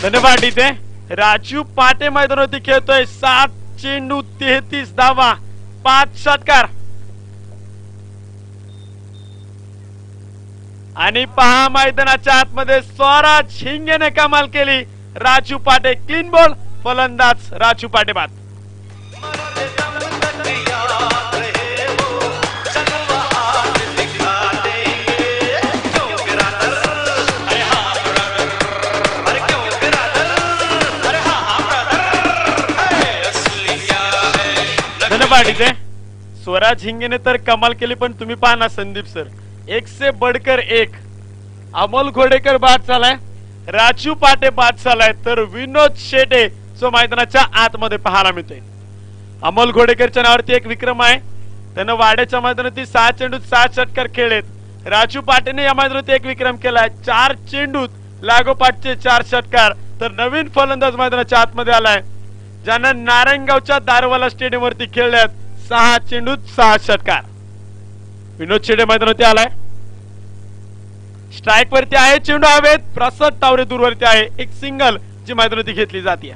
धन्यवाद इथे राजू पाटे मैदानावरती खेळतोय. सात चेंडू तेहतीस धावा. पाच षटकार. आणि पहा मैदानाच्या आतमध्ये स्वराज हिंगेने कमाल केली. राजू पाटे क्लीन बॉल फलंदाज राजू पाटे बाद. धन्यवाद स्वराज हिंगेने तर कमाल केली पण तुम्ही पाहा ना संदीप सर. एक से बढ़कर एक. अमोल घोडेकर बाद झालाय. राजू पाटे बाद झालाय. तर विनोद शेटे जो मैदानाच्या आतमध्ये पाहायला मिळते अमोल घोडेकरच्या नावावरती एक विक्रम आहे. त्यानं वाड्याच्या मैदानावरती सहा चेंडूत सहा षटकार खेळलेत. राजू पाटेने या मैदानावरती एक विक्रम केलाय. चार चेंडूत लागोपाठचे चार षटकार. तर नवीन फलंदाज मैदानाच्या आतमध्ये आलाय. ज्यानं नारायणगावच्या दारवाला स्टेडियमवरती खेळल्यात सहा चेंडूत सहा षटकार. विनोद शेडे मैदानावरती आलाय. स्ट्राईक वरती आहे चेंडू हवेत. प्रसाद तावरे दूरवरती आहे. एक सिंगल जी मैदानावरती घेतली जाते.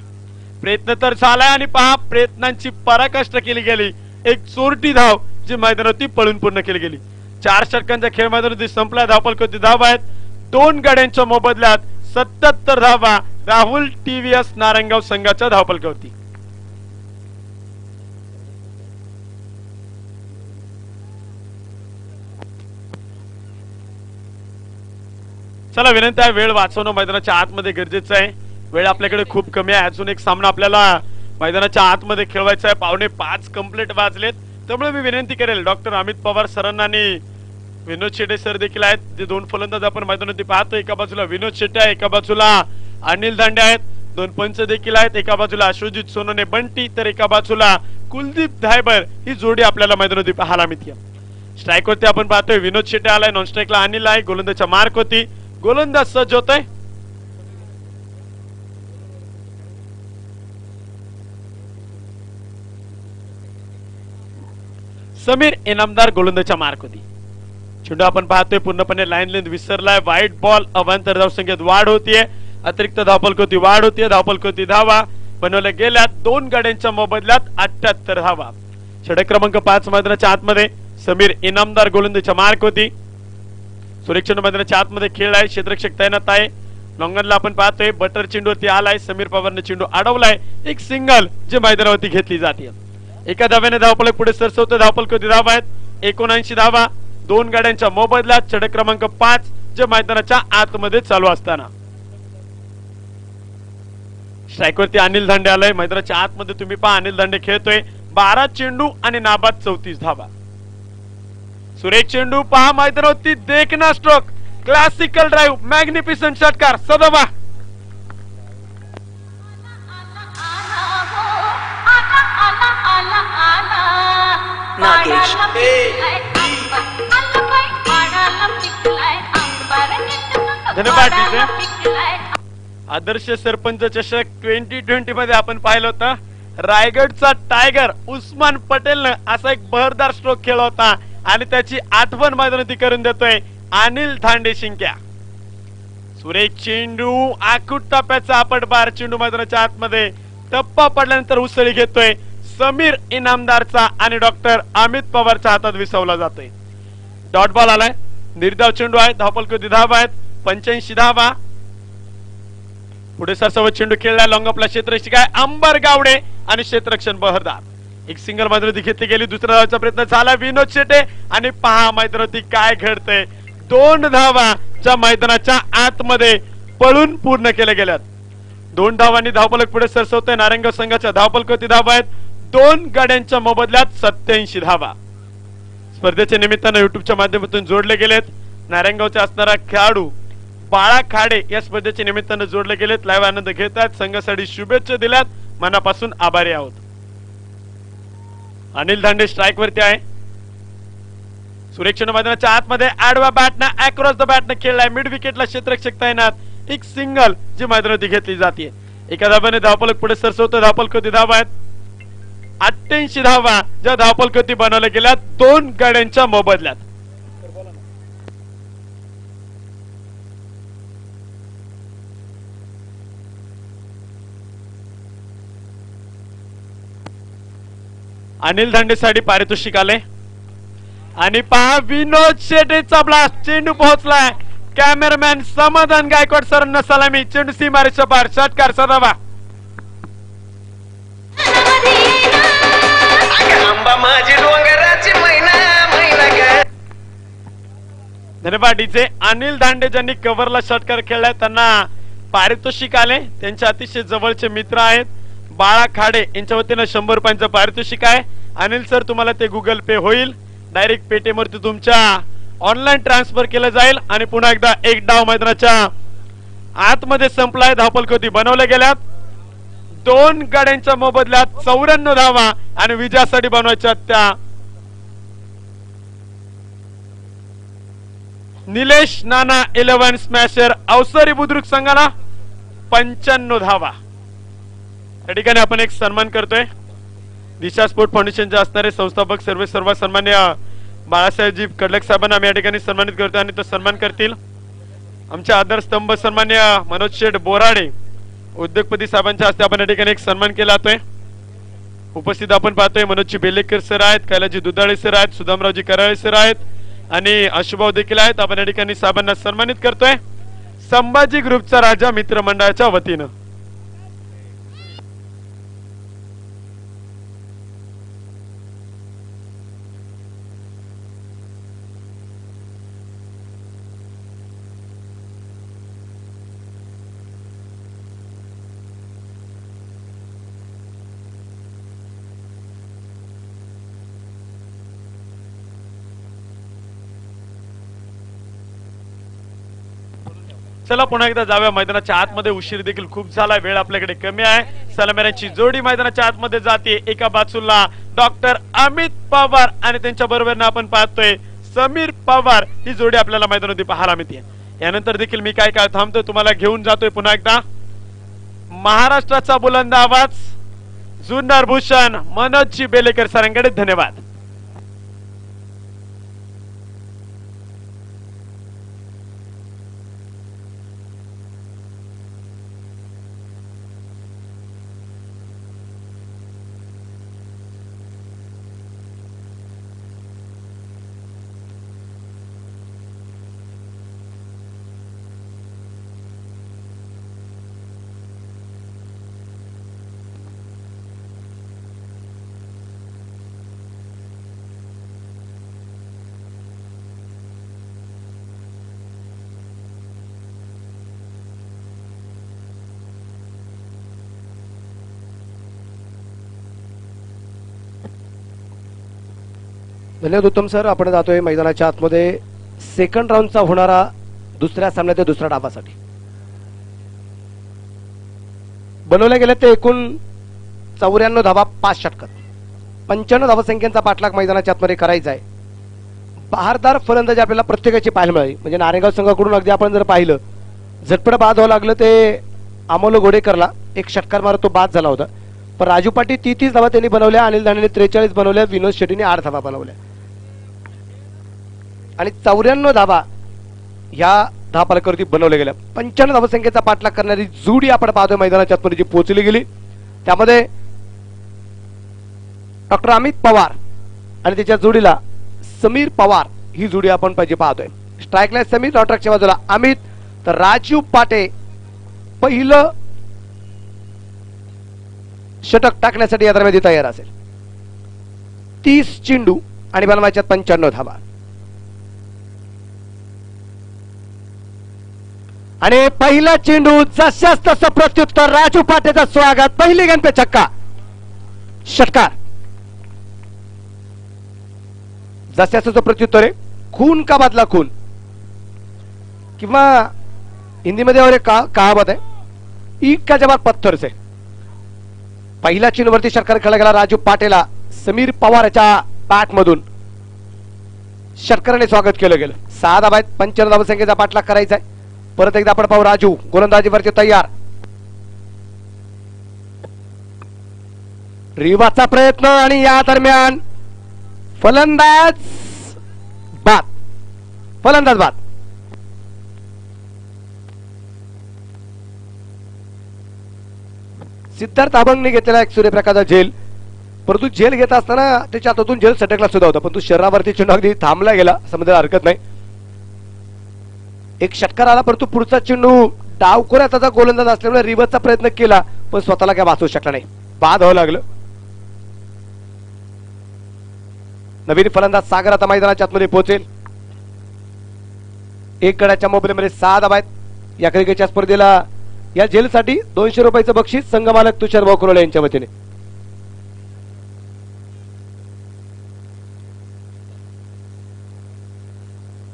प्रयत्न तर झालाय आणि पहा प्रयत्नांची पराकाष्ठा केली गेली. एक चोरटी धाव जी मैदानावरती पळून पूर्ण केली गेली. चार षटकांचा खेळ मैदानावरती संपला. धावपलकोती धाव आहेत. दोन गाड्यांच्या मोबदल्यात सत्याहत्तर धावा राहुल टीव्हीएस नारायणगाव संघाच्या धावपलकावरती चला विनंती आहे वेळ वाचवणं मैदानाच्या आतमध्ये गरजेचं आहे. वेळ आपल्याकडे खूप कमी आहे. अजून एक सामना आपल्याला मैदानाच्या आतमध्ये खेळवायचा आहे. पावणे पाच कंप्लीट वाजलेत. त्यामुळे मी विनंती करेल डॉक्टर अमित पवार सरांना आणि विनोद शेटे सर देखील आहेत. जे दोन फलंदाज आपण मैदानावरती पाहतो एका बाजूला विनोद शेट्टे आहे एका बाजूला अनिल दांडे आहेत. दोन पंच देखील आहेत एका बाजूला अश्वजित सोनोने बंटी तर एका बाजूला कुलदीप धायबर. ही जोडी आपल्याला मैदानावरती पाहायला मिळते स्ट्राईक होती आपण पाहतोय विनोद शेट्टे आलाय नॉन स्ट्राईकला अनिल आहे गोलंदाजच्या मार्क होती. गोलंदाज सज्ज होतोय समीर इनामदार गोलंदाजच्या मार्क होती चेंडू आपण पाहतोय पूर्णपणे लाईन लेंथ विसरलाय. व्हाईट बॉल अवांतर धाव संख्येत वाढ होतीये. अतिरिक्त धावपलकोती वाढ होतीये. धावपलकोती धावा. बनवल्या गेल्या दोन गाड्यांच्या मोबदल्यात अठ्याहत्तर धावा. षटक क्रमांक पाच मैदानाच्या आतमध्ये समीर इनामदार गोलंदाजच्या मार्क होती सुरक्षण मैदानाच्या आतमध्ये खेळ आहे. क्षेत्रक्षक तैनात आहे. लॉंगनला आपण पाहतोय बटर चेंडूवरती आलाय समीर पवारने चेंडू अडवलाय. एक सिंगल जे मैदानावरती घेतली जाते. एका धाव्याने धावपलक पुढे सरसवतो धावपलक होती धावा आहेत? एकोणऐंशी धावा दोन गाड्यांच्या मोबदल्यात चढक क्रमांक पाच जे मैदानाच्या आतमध्ये चालू असताना. स्ट्राईकवरती अनिल धांडे आलाय. मैदानाच्या आतमध्ये तुम्ही पहा अनिल धांडे खेळतोय. बारा चेंडू आणि नाबाद चौतीस धावा. सुरेख चेंडू पहा मैदानावरती देखना स्ट्रोक क्लासिकल ड्राईव्ह मॅग्निफिसंट षटकार नागेश डीजे. आदर्श सरपंच चषक ट्वेंटी ट्वेंटी मध्ये आपण पाहिलं होतं. रायगडचा टायगर उस्मान पटेलनं असा एक बहरदार स्ट्रोक खेळला होता. आणि त्याची आठवण मैदानावरती करून देतोय अनिल धांडे शिंक्या. सुरेख चेंडू आखूट टप्प्याचा आपट बार चेंडू मैदानाच्या आतमध्ये. टप्पा पडल्यानंतर उसळी घेतोय. समीर इनामदारचा आणि डॉक्टर अमित पवारच्या हातात विसवला जातोय. डॉट बॉल आलाय. निर्धाव चेंडू आहे. धावपलकोती धाव आहेत. पंच्याऐंशी धावा. पुढे सरसोबत चेंडू खेळला लॉंगपला क्षेत्ररक्षक आहे. अंबर गावडे आणि क्षेत्ररक्षण बहरदार. एक सिंगल मैदानावरती घेतली गेली. दुसऱ्या धावाचा प्रयत्न झाला. विनोद शेटे आणि पहा मैदानावरती काय घडतंय. दोन धावाच्या मैदानाच्या आतमध्ये पळून पूर्ण केल्या गेल्यात. दोन धावांनी धावपलक पुढे सरसवतोय. नारायणगाव संघाच्या धावपलक होती धावा आहेत? दोन गाड्यांच्या मोबदल्यात सत्याऐंशी धावा. स्पर्धेच्या निमित्तानं युट्यूबच्या माध्यमातून जोडले गेलेत. नारायणगावचे असणारा खेळाडू बाळा खाडे या स्पर्धेच्या निमित्तानं जोडले गेलेत. लाईव्ह आनंद घेतात संघासाठी शुभेच्छा दिल्यात. मनापासून आभारी आहोत. अनिल धांडे स्ट्राईक वरती आहे. सुरेक्षण मैदानाच्या आतमध्ये आडवा बॅटनं अक्रॉस द बॅटनं खेळलाय. मिड विकेटला क्षेत्रक्षक तैनात. एक सिंगल जी मैदानावरती घेतली जाते एका धाब्याने धावपलक पुढे सरसवतो धावपलक होती धावा आहेत. अठ्ठ्याऐंशी धावा ज्या धावपलकती बनवल्या गेल्या दोन गाड्यांच्या मोबदल्यात. अनिल धांडेसाठी पारितोषिक आले. आणि पहा विनोद शेटेचा ब्लास्ट चेंडू पोहोचलाय. कॅमेरामॅन समाधान गायकवाड सरांना सलामी चेंडू सीमारेच्या पार षटकार सदावा. आंबा धन्यवाद डीजे अनिल दांडे ज्यांनी कव्हरला षटकार खेळलाय त्यांना पारितोषिक आले. त्यांचे अतिशय जवळचे मित्र आहेत. बाळा खाडे यांच्या वतीनं शंभर रुपयांचं पारितोषिक आहे. अनिल सर तुम्हाला ते गुगल पे होईल. डायरेक्ट पेटीएमवरती तुमच्या ऑनलाईन ट्रान्सफर केलं जाईल आणि पुन्हा एकदा एक डाव मैदानाच्या आतमध्ये संपलाय धावपलकोती बनवल्या गेल्यात. दोन गाड्यांच्या मोबदल्यात चौऱ्याण्णव धावा आणि विजयासाठी बनवायच्या त्या निलेश नाना इलेव्हन स्मॅशर अवसरी बुद्रुक संघाला पंच्याण्णव धावा. या ठिकाणी आपण एक सन्मान करतोय. दिशा स्पोर्ट फाउंडेशनचे असणारे संस्थापक सर्व सर्व सन्मान्य बाळासाहेबजी कडलक साहेबांना आम्ही या ठिकाणी सन्मानित करतोय आणि तो सन्मान करतील. आमचे आदरस्तंभ सन्मान्य मनोज शेठ बोराडे उद्योगपती साहेबांच्या हस्ते आपण या ठिकाणी एक सन्मान केला जातोय. उपस्थित आपण पाहतोय मनोजजी बेलेकर सर आहेत कैलाजी दुधाळे सर आहेत सुदामरावजी कराळे सर आहेत आणि अशुभाव देखील आहेत. आपण या ठिकाणी साहेबांना सन्मानित करतोय. संभाजी ग्रुपचा राजा मित्र मंडळाच्या वतीनं. चला पुन्हा एकदा जाऊया मैदानाच्या आतमध्ये. उशीर देखील खूप झाला वेळ आपल्याकडे कमी आहे. सलामेरांची जोडी मैदानाच्या आतमध्ये जाते. एका बाजूला डॉक्टर अमित पवार आणि त्यांच्या बरोबर आपण पाहतोय समीर पवार. ही जोडी आपल्याला मैदानामध्ये पाहायला मिळते. यानंतर देखील मी काय काय थांबतोय तुम्हाला घेऊन जातोय पुन्हा एकदा. महाराष्ट्राचा बुलंद आवाज. जुन्नर भूषण मनोजजी बेलेकर सरांकडे धन्यवाद. धन्यवाद उत्तम सर. आपण जातोय मैदानाच्या आतमध्ये. सेकंड राऊंडचा होणारा दुसऱ्या सामन्याच्या दुसऱ्या डाबासाठी. बनवल्या गेल्या ते एकूण चौऱ्याण्णव धाबा पाच षटकात पंच्याण्णव धावसंख्येचा पाठलाग मैदानाच्या आतमध्ये करायचा आहे. बहारदार फलंदाजी आपल्याला प्रत्येकाची पाहायला मिळाली. म्हणजे नारेगाव संघाकडून अगदी आपण जर पाहिलं झटपट बाद व्हावं लागलं ते अमोल घोडेकरला. एक षटकार मारत तो बाद झाला होता. पण राजू पाटील ती तीस धावा त्यांनी बनवल्या अनिल दाणेने त्रेचाळीस बनवल्या विनोद शेट्टीने आठ धावा बनवल्या. आणि चौऱ्याण्णव धाबा या धावपालकावरती बनवल्या गेल्या. पंच्याण्णव धावसंख्येचा पाठलाग करणारी जुडी आपण पाहतोय मैदानाच्या आतमध्ये जी पोहोचली गेली. त्यामध्ये डॉक्टर अमित पवार आणि त्याच्या जोडीला समीर पवार ही जोडी आपण पाहिजे पाहतोय. स्ट्राईकला समीर नॉट्रॅकच्या बाजूला अमित तर राजीव पाटे पहिलं षटक टाकण्यासाठी या दरम्यान तयार असेल. तीस चेंडू आणि बनवायच्यात पंच्याण्णव धावा. आणि पहिला चेंडू जशाच तसं प्रत्युत्तर राजू पाटेचं स्वागत पहिली गणपे छक्का. षटकार. जशाच तसं प्रत्युत्तर आहे खून का बदला खून? किंवा हिंदीमध्ये वगैरे का कहावत आहे? ईट का जवाब पत्थर से? पहिल्या चेंडूवरती षटकार खेळला गेला राजू पाटेला समीर पवार याच्या बॅट मधून षटकाराने स्वागत केलं गेलं. सहा धाबा आहेत धावसंख्येचा पाठलाग करायचा आहे. परत एकदा आपण पाहू राजू. गोलंदाजीवरती तयार. रिवाचा प्रयत्न आणि या दरम्यान फलंदाज बाद. फलंदाज बाद. सिद्धार्थ अभंगने घेतलेला एक सूर्यप्रकाशचा झेल. परंतु झेल घेत असताना त्याच्या हातातून झेल सटकला सुद्धा होता. पण तो शरीरावरती चेंडू अगदी थांबला गेला. समजायला हरकत नाही. एक षटकार आला परंतु पुढचा चेंडू डावखोऱ्या त्याचा गोलंदाज असल्यामुळे रिव्हर्सचा प्रयत्न केला पण स्वतःला काय वाचवू शकला नाही. बाद व्हावं लागलं. नवीन फलंदाज सागर आता मैदानाच्या आतमध्ये पोहोचेल. एक गड्याच्या मोबाईलमध्ये सहा धाबा आहेत. या क्रिकेटच्या स्पर्धेला या जेलसाठी दोनशे रुपयाचं बक्षीस संघमालक तुषार भाऊ यांच्या वतीने.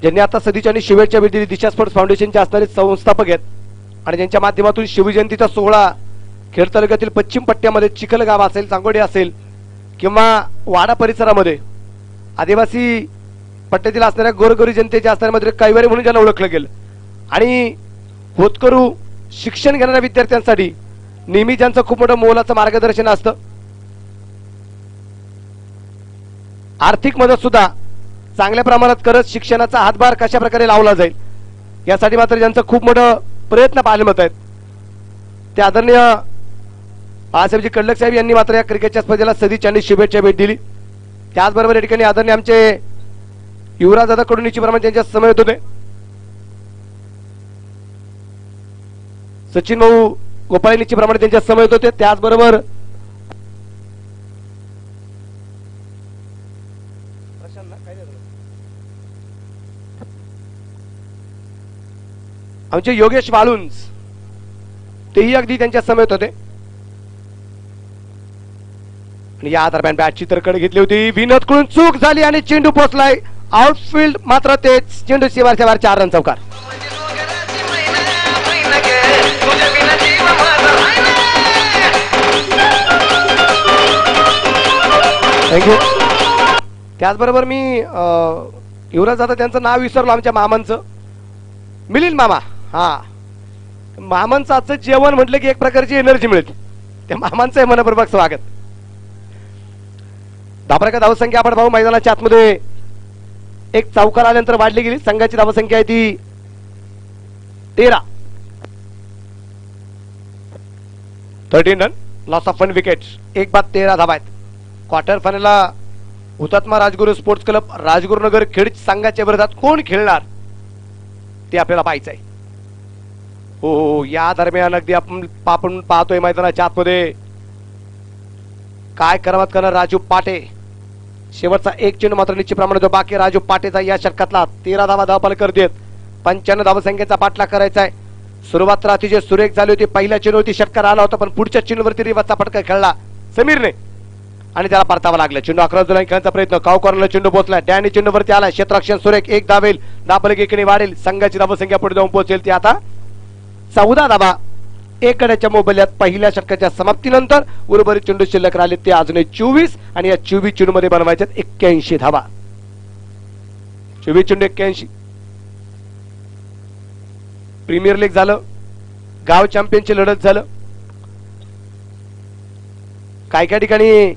ज्यांनी आता सदीच्या आणि शिवेच्या दिली दिशा स्पोर्ट्स फाउंडेशनचे असणारे संस्थापक आहेत आणि ज्यांच्या माध्यमातून शिवजयंतीचा सोहळा खेड तालुक्यातील पश्चिम पट्ट्यामध्ये चिखलगाव असेल सांगोडी असेल किंवा वाडा परिसरामध्ये आदिवासी पट्ट्यातील असणाऱ्या गोरगोरी जनतेच्या असणाऱ्यामध्ये कैवारी म्हणून ज्यांना ओळखलं गेलं. आणि होतकरू शिक्षण घेणाऱ्या विद्यार्थ्यांसाठी नेहमी ज्यांचं खूप मोठं मोलाचं मार्गदर्शन असतं. आर्थिक मदत सुद्धा चांगल्या प्रमाणात करत शिक्षणाचा हातभार कशा प्रकारे लावला जाईल यासाठी मात्र ज्यांचं खूप मोठं प्रयत्न पाहायला मिळत आहेत. ते आदरणीय बाळासाहेबजी कडलक साहेब यांनी मात्र या क्रिकेटच्या स्पर्धेला सदिच्छा आणि शुभेच्छा भेट दिली. त्याचबरोबर या ठिकाणी आदरणीय आमचे युवराज दादा कडून प्रमाण त्यांच्या समय होते सचिन भाऊ गोपाळ प्रमाणे त्यांच्या समवेत होते. त्याचबरोबर आमचे योगेश वाळुंज तेही अगदी त्यांच्या समेत होते. आणि या दरम्यान बॅटची तरकड घेतली होती. विनोदकडून चूक झाली आणि चेंडू पोचलाय आउटफील्ड मात्र तेच. चेंडू शिवारच्या बाहेर चार रन चौकार. थँक्यू त्याचबरोबर मी अं, युवराज दादा त्यांचं नाव विसरलो आमच्या मामांचं. मिलिंद मामा. हा. मामांचं आजचं जेवण म्हटलं की एक प्रकारची एनर्जी मिळते. त्या मामांचं आहे मनपूर्वक स्वागत. धाबराका धावसंख्या आपण भाऊ मैदानाच्या आतमध्ये. एक चौकार आल्यानंतर वाढली गेली. संघाची धावसंख्या आहे ती तेरा. Thirteen run loss of one wicket एक बाद तेरा धाबा आहेत क्वार्टर फायनलला हुतात्मा राजगुरू स्पोर्ट्स क्लब राजगुरुनगर खेड संघाच्या विरोधात कोण खेळणार? ते आपल्याला पाहायचं आहे हो, हो हो या दरम्यान अगदी आपण आपण पाहतोय मैदानाच्या आतमध्ये. काय करावत करणार राजू पाटे? शेवटचा एक चेंडू मात्र निश्चित निश्चितप्रमाणे जो बाकी राजू पाटेचा या षटकातला तेरा धावा धावपाल करतेत पंच्याण्णव धावसंख्येचा पाठला करायचा आहे. सुरुवात तर अतिशय सुरेख झाली होती पहिल्या चेंडूवरती षटकार आला होता पण पुढच्या चेंडूवरती रिवाचा फटका खेळला समीरने. आणि त्याला परतावा लागला. चेंडू अकरा जुलै खेळण्याचा प्रयत्न. काव चेंडू पोहोचला डॅनी चेंडूवरती आला. क्षेत्राक्षण सुरेख एक धावेल. दाबलग एकीने वाढेल. संघाची धावसंख्या पुढे जाऊन पोहोचेल ती आता चौदा धाबा एक गड्याच्या मोबदल्यात पहिल्या षटकाच्या समाप्तीनंतर उर्वरित चेंडू शिल्लक राहिले. ते अजून चोवीस आणि या चोवीस चेंडू मध्ये बनवायचे एक्क्याऐंशी धावा चोवीस चेंडू एक्क्याऐंशी. प्रीमियर लीग झालं. गाव चॅम्पियनची लढत झालं. काही काही ठिकाणी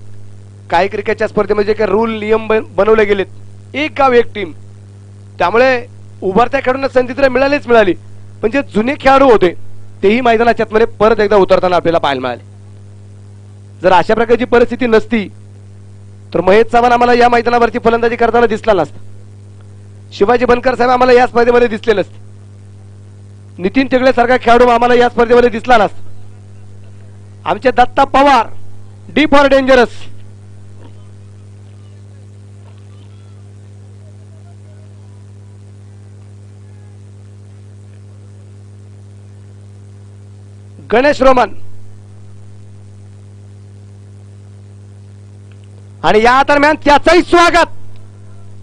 काही क्रिकेटच्या स्पर्धेमध्ये काही रूल नियम बनवले गेलेत. एक गाव एक टीम त्यामुळे उभारत्या खेळून संधी तर मिळालीच मिळाली. पण जे जुने खेळाडू होते तेही मैदानाच्या आतमध्ये परत एकदा उतरताना आपल्याला पाहायला मिळाले. जर अशा प्रकारची परिस्थिती नसती तर महेश चव्हाण आम्हाला या मैदानावरची फलंदाजी करताना दिसला नसता. शिवाजी बनकर साहेब आम्हाला या स्पर्धेमध्ये दिसले नसते. नितीन टेगळेसारखा खेळाडू आम्हाला या स्पर्धेमध्ये दिसला नसता. आमचे Datta Pawar D for dangerous. Ganesh Roman. आणि या दरम्यान त्याचंही स्वागत.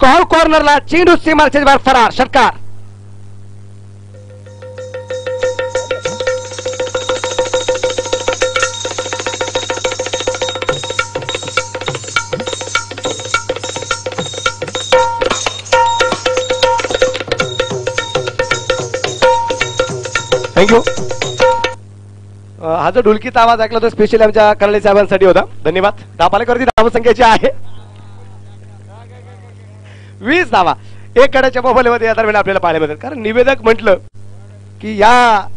कॉल कॉर्नरला चेंडू सीमारच्या बाहेर फरार षटकार. थँक्यू हा जो ढुलकीचा आवाज ऐकला तो स्पेशली आमच्या कर्नाळी साहेबांसाठी होता. धन्यवाद. धापालेकरती धावसंख्याची आहे. वीस धावा. एक गड्याच्या मोबाईलमध्ये या दरम्यान आपल्याला पाहायला मिळतात. कारण निवेदक म्हटलं की या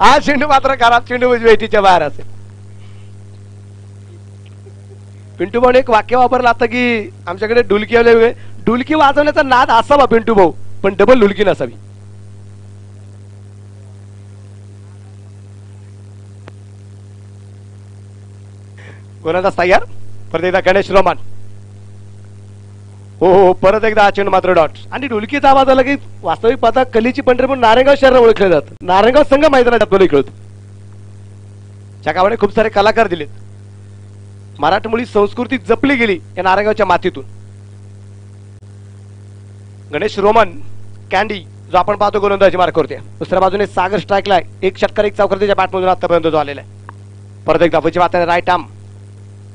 हा चेंडू मात्र घरात चेंडू उजवेटीच्या बाहेर असेल. पिंटू भाऊ एक वाक्य वापरलं आता की आमच्याकडे डुलकी आले डुलकी वाजवण्याचा नाद असावा पिंटू भाऊ पण डबल डुलकी नसावी. कोणाचा तयार परत एकदा गणेश रोमान. हो हो, हो परत एकदा हा मात्र डॉट. आणि ढोलकीचा आवाज आला की वास्तविक पाहता कलीची पंढरपूर म्हणून नारायणगाव शहर ओळखले जात. नारायणगाव संघ मैदानात आपल्याला खेळतो त्या गावाने खूप सारे कलाकार दिलेत. मराठमोळी संस्कृती जपली गेली या नारायणगावच्या मातीतून. गणेश रोमन कॅन्डी जो आपण पाहतो गोलंदाजी मार्क करते दुसऱ्या बाजूने सागर स्ट्राईकला एक षटकार एक चौकार त्याच्या बॅटमधून आतापर्यंत जो आलेला आहे. परत एकदा फुची मात्र right arm.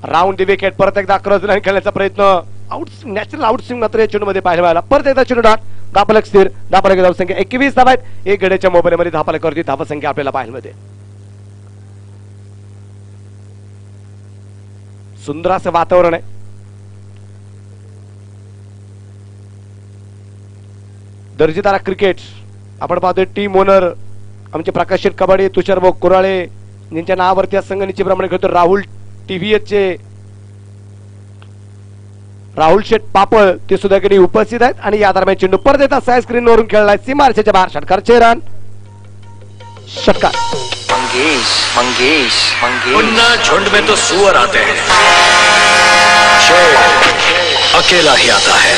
Round the wicket परत एकदा अकरा लाईन खेळण्याचा प्रयत्न. आउट नॅचरल आउट स्विंग मात्र या चेंडूमध्ये पाहायला मिळाला. परत एकदा चेंडू डॉट. धापलक स्थिर. धापलक धावसंख्या. एकवीस धावा आहेत. एक गड्याच्या मोबाईल मध्ये करते धावसंख्या आपल्याला पाहायला मिळते. सुंदर असं वातावरण आहे. दर्जेदार क्रिकेट आपण पाहतोय टीम ओनर आमचे प्रकाश शेठ कबाडे तुषार भाऊ कुराळे यांच्या नावावरती संघ निश्चितप्रमाणे खेळतो राहुल टीव्हीएच. चे राहुल शेठ पापळ ते सुद्धा कधी उपस्थित आहेत आणि या दरम्यान चेंडू परत येतात. साय स्क्रीन वरून खेळलाय सीमारच्या बाहेर. षटकार रन षटकार. मंगेश मंगेश मंगेश। पुन्ना झुंड में तो सुअर आते हैं। शेर। अकेला ही आता है।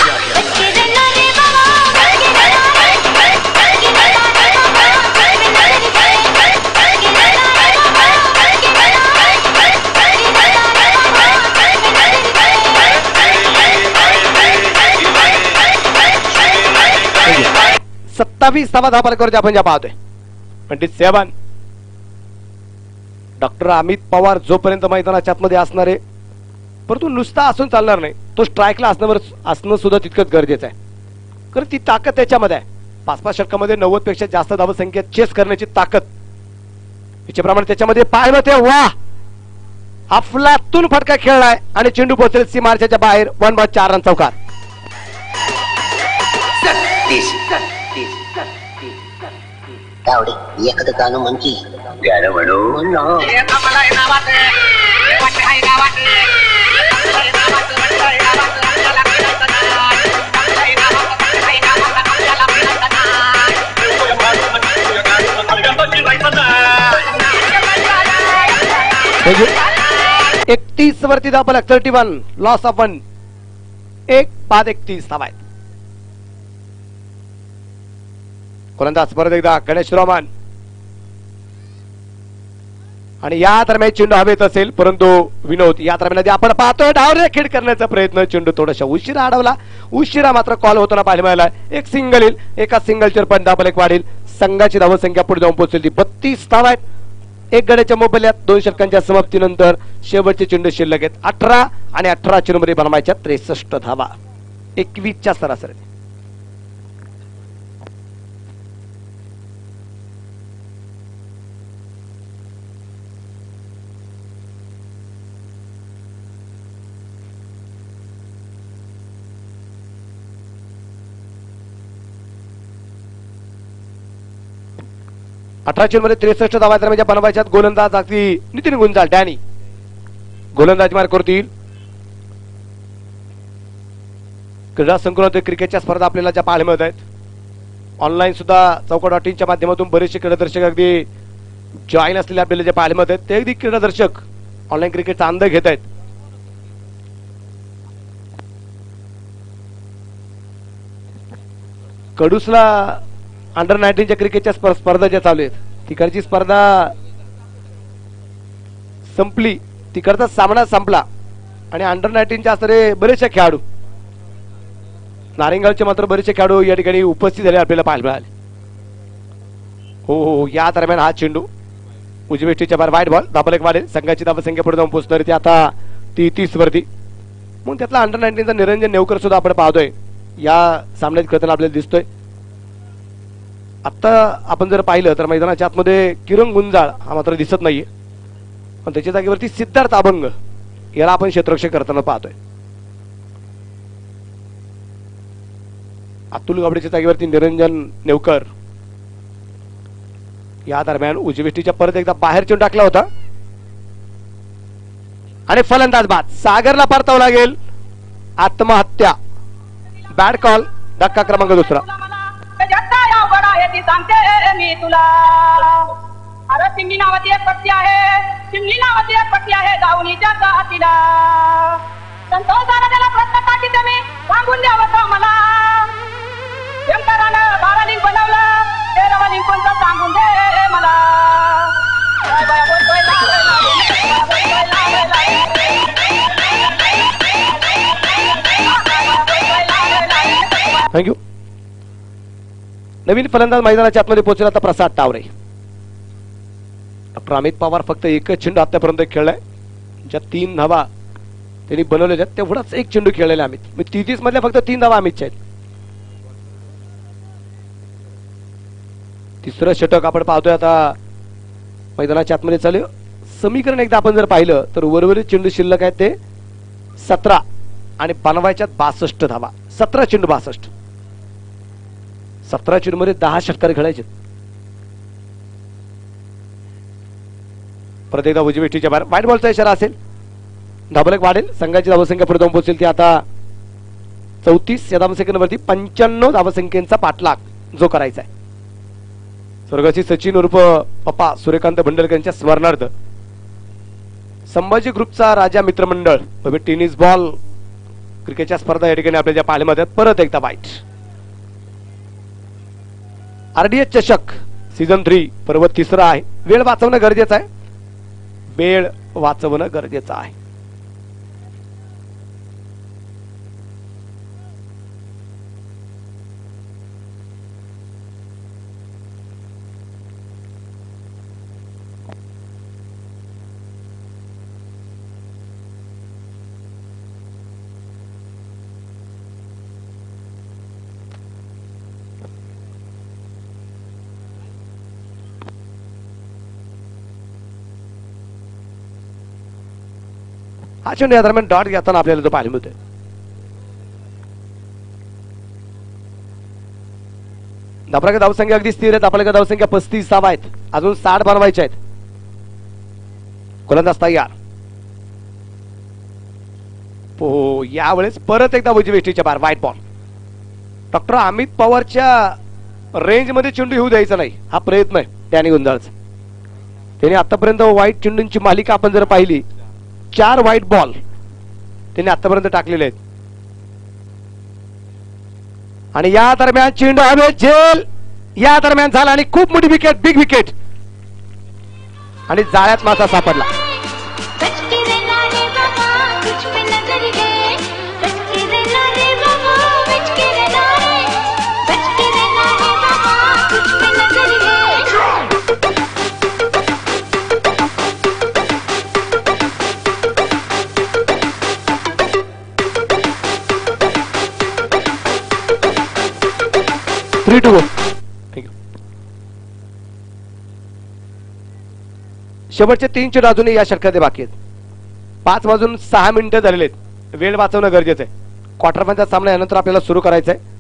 सत्तावीस धावा धापालकरच्या आपण ज्या पाहतोय पंडित सेवन। डॉक्टर अमित पवार जोपर्यंत मैदानाच्या आतमध्ये असणार आहे परंतु नुसता असून चालणार नाही तो स्ट्राईकला असणं असणं सुद्धा तितकंच गरजेचं आहे. कारण ती ताकद त्याच्यामध्ये आहे. पाच पाच षटकामध्ये नव्वदपेक्षा जास्त धावसंख्या चेस करण्याची ताकद. याच्याप्रमाणे त्याच्यामध्ये पाहिलं ते वा अफलातून फटका खेळलाय आणि चेंडू पोहोचेल सीमार्च्याच्या बाहेर. वन बाद चार रन चौकार. तावडे एखादं गाणं म्हणकी गाणं म्हणू. म्हण ना. एकतीस वरती धावपलक thirty one loss of one एक पाच एकतीस. धावा आहेत गोलंदाज परत एकदा? गणेश रोमान. आणि या दरम्यान चेंडू हवेत असेल परंतु विनोद या दरम्यान आपण पाहतोय डावरे खेळ करण्याचा प्रयत्न. चेंडू थोडासा उशिरा अडवला. उशिरा मात्र कॉल होताना पाहायला मिळाला. एक सिंगल येईल. एका सिंगलचे पण धाबलेक वाढेल. संघाची धावसंख्या पुढे जाऊन पोहोचेल. ती बत्तीस धाव आहेत एक गड्याच्या मोबदल्यात दोन षटकांच्या समाप्तीनंतर शेवटचे चेंडू शिल्लक आहेत. अठरा आणि अठरा चेंडूमध्ये बनवायच्या त्रेसष्ट धावा. एकवीसच्या सरासरी अठरा चेंडूमध्ये त्रेसष्ट धावा दरम्यान म्हणजे बनवायच्यात गोलंदाज अगदी नितीन गुंजाल डॅनी. गोलंदाज मार करतील. क्रीडा संकुलात क्रिकेटच्या स्पर्धा आपल्याला ज्या पाहायला मिळत आहेत. ऑनलाईन सुद्धा चौकट डॉट इनच्या माध्यमातून बरेचसे क्रीडादर्शक अगदी जॉईन असलेले आपल्याला जे पाहायला मिळत आहेत ते अगदी क्रीडादर्शक ऑनलाईन क्रिकेटचा अंदाज घेत आहेत. कडूसला अंडर नाईन्टीनच्या क्रिकेटच्या स्पर्धा ज्या चालू आहेत तिकडची स्पर्धा संपली. तिकडचा सामना संपला. आणि अंडर नाईन्टीनच्या असणारे बरेचसे खेळाडू नारिंगावचे मात्र बरेचसे खेळाडू या ठिकाणी उपस्थित झाले आपल्याला पाहायला मिळाले. हो हो, हो या दरम्यान हा चेंडू उजवेष्टीच्या बाहेर वाईट बॉल धाबल एक वाढेल संघाची धावसंख्या पुढे जाऊन पोहोचणार ती आता ती तीस वरती. मग त्यातला अंडर नाईन्टीनचा निरंजन नेवकर सुद्धा आपण पाहतोय. या सामन्यात खेळताना आपल्याला दिसतोय. आता आपण जर पाहिलं तर मैदानाच्या आतमध्ये किरण गुंजाळ हा मात्र दिसत नाहीये. पण त्याच्या जागेवरती सिद्धार्थ अभंग याला आपण क्षेत्ररक्षक करताना पाहतोय. अतुल गाबडेच्या जागेवरती निरंजन नेवकर या दरम्यान उजवेष्टीच्या परत एकदा बाहेर चेंडू टाकला होता. आणि फलंदाज बाद सागरला परतावं लागेल. आत्महत्या. बॅड कॉल धक्का क्रमांक दुसरा. नावाची सांगते मी तुला. अरे चिमणी नावाची एक पट्टी आहे. चिमणी नावाची एक पट्टी आहे दावणीच्या हातीला संतोषाला त्याला प्रश्न टाकीते तुम्ही सांगून द्यावं का मला? शंकरानं बारा लिंक बनवलं. तेरावा लिंक कोणतं सांगून दे मला. Thank you बोलतोय लावे, लावे, बोलतोय लावे, लावे. थँक्यू नवीन फलंदाज मैदानाच्या आतमध्ये पोहोचला आता प्रसाद टावरे डॉक्टर अमित पवार फक्त एकच चेंडू आतापर्यंत खेळलाय. ज्या तीन धावा त्यांनी बनवलेल्या आहेत तेवढाच एक चेंडू खेळलेला अमित. तीस मधल्या फक्त तीन धावा अमितच्या आहेत. तिसरं षटक आपण पाहतोय आता. मैदानाच्या आतमध्ये चालू समीकरण एकदा आपण जर पाहिलं तर उर्वरित चेंडू शिल्लक आहेत ते सतरा आणि बनवायच्यात बासष्ट धावा. सतरा चेंडू बासष्ट. सतरा चेंडूमध्ये दहा षटकार खेळायचे परत एकदा उजवी वेष्टीच्या बाहेर. वाईट बॉलचा इशारा असेल. धाबलक वाढेल. संघाची धावसंख्या पुढे जाऊन पोहोचेल ती आता चौतीस. या धावसंख्येवरती पंच्याण्णव धावसंख्येचा पाठलाग जो करायचा आहे. स्वर्गाची सचिन उर्फ पप्पा सूर्यकांत भंडलकर यांच्या स्मरणार्थ संभाजी ग्रुपचा राजा मित्रमंडळ टेनिस बॉल क्रिकेटच्या स्पर्धा या ठिकाणी आपल्या ज्या पाहिल्यामध्ये परत एकदा वाईट. आरडीएच चषक सीझन थ्री पर्व तिसरा आहे. वेळ वाचवणं गरजेचं आहे. वेळ वाचवणं गरजेचं आहे. हा या दरम्यान डॉट घेताना आपल्याला तो पाहायला मिळतोय. धापराका धावसंख्या अगदी स्थिर आहे धापराका धावसंख्या पस्तीस सहा आहेत. अजून साठ बनवायच्या आहेत. गोलंदाज तयार. हो यावेळेस परत एकदा उजवी वेष्टीच्या बाहेर. व्हाईट बॉल डॉक्टर अमित पवारच्या रेंजमध्ये चिंडू चेंडू येऊ द्यायचा नाही. हा प्रयत्न आहे. त्याने गुंजाळचा त्याने आतापर्यंत वाईट चेंडूंची मालिका आपण जर पाहिली चार व्हाईट बॉल त्यांनी आतापर्यंत टाकलेले आहेत. आणि या दरम्यान चेंडू हवे झेल या दरम्यान झाला आणि खूप मोठी विकेट बिग विकेट आणि जाळ्यात मासा सापडला. Three to go. शेवटचे तीन चेंडू अजूनही या षटकात बाकी आहेत. पाच वाजून सहा मिनिटं झालेले आहेत. वेळ वाचवणं गरजेचं आहे. क्वार्टर फायनलचा सामना यानंतर आपल्याला सुरू करायचा आहे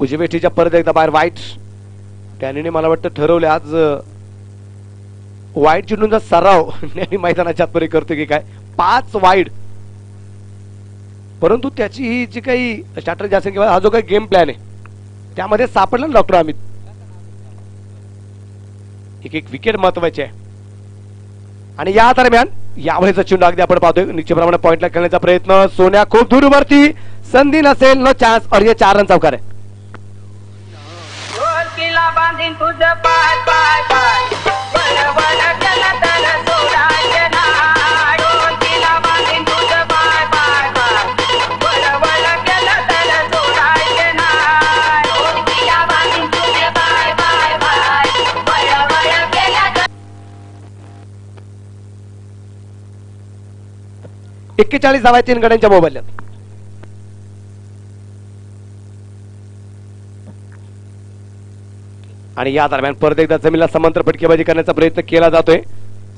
उजवी परत एकदा बाहेर वाईट. त्याने मला वाटतं ठरवले आज वाईट चेंडूंचा सराव. (laughs) त्यांनी मैदानाच्या आतमध्ये करतो की काय? पाच वाईट. परंतु त्याची ही जी काही स्ट्रॅटर्जी असेल किंवा हा जो काही गेम प्लॅन आहे त्यामध्ये सापडला ना डॉक्टर अमित? एक एक विकेट महत्वाची आहे. आणि या दरम्यान यावेळेचा चेंडू अगदी आपण पाहतोय. निश्चितप्रमाणे पॉइंटला खेळण्याचा प्रयत्न. सोन्या खूप दूरवरती संधी नसेल नो चान्स और ये चार रन चौकार आहे. एक्केचाळीस धावा तीन गड्यांच्या मोबाईल आणि या दरम्यान परत एकदा जमीनला समांतर फटकेबाजी करण्याचा प्रयत्न केला जातोय.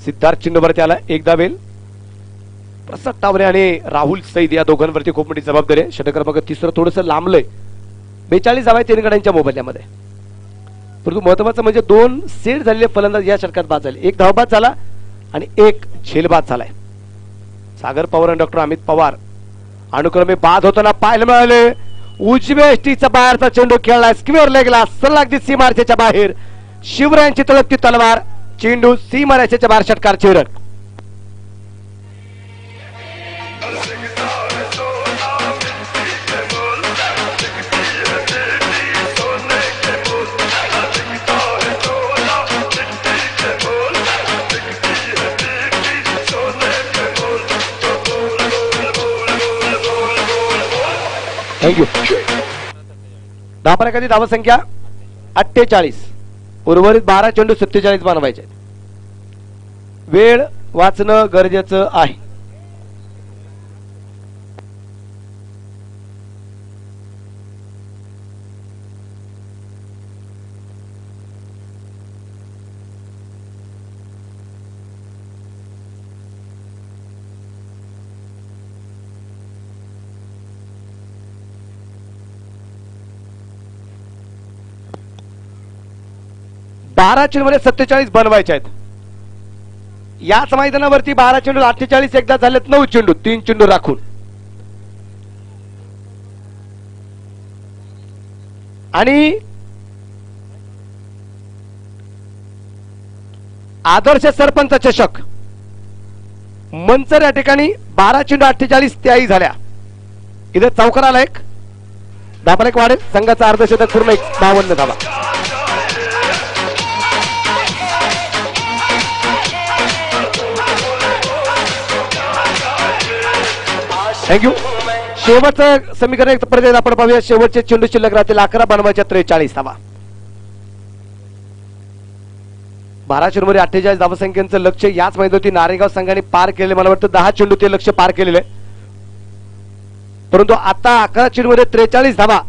सिद्धार्थ चिन्हवरती आला एकदा वेल प्रसाद टावरे आणि राहुल सईद या दोघांवरती खूप मोठी जबाबदारी आहे. षटक क्रमांक तिसरं थोडंसं लांबलंय. बेचाळीस धावा तीन गड्यांच्या मोबाईलमध्ये. परंतु महत्वाचं म्हणजे दोन सेट झालेले फलंदाज या षटकात बाद झाले. एक धावबाद झाला आणि एक झेलबाद झालाय. सागर पवार आणि डॉक्टर अमित पवार. अनुक्रमे बाद होताना पाहायला मिळाले. उजव्या एसटीचा बाहेरचा चेंडू खेळला स्क्वेअर लेगला सलग दी सीमारेषेच्या बाहेर. शिवरायांची तळपती तलवार. चेंडू सीमारशेच्या बाहेर षटकार चिरक थँक्यू दहा एखादी धावसंख्या अठ्ठेचाळीस. उर्वरित बारा चेंडू सत्तेचाळीस बनवायचे वेळ वाचणं गरजेचं आहे. बारा चेंडूमध्ये सत्तेचाळीस बनवायचे आहेत. याच मैदानावरती बारा चेंडू अठ्ठेचाळीस एकदा झालेत नऊ चेंडू तीन चेंडू राखून. आणि आदर्श सरपंच चषक. मंचर या ठिकाणी बारा चेंडू अठ्ठेचाळीस त्याही झाल्या. इथे चौकाराला एक धाबाला एक वाढेल. संघाचा अर्धशतक पूर्ण एक बावन्न धावा. थँक्यू शेवटचं समीकरण एक परत आपण पाहूया. शेवटचे चेंडू शिल्लक राहतील अकरा बनवायच्या त्रेचाळीस धावा बारा चेंडूमध्ये अठ्ठेचाळीस धावसंख्येचं लक्ष याच मैदानावरती नारेगाव संघाने पार केले मला वाटतं दहा चेंडू ते लक्ष पार केलेले आहे. परंतु आता अकरा चेंडूमध्ये त्रेचाळीस धावा.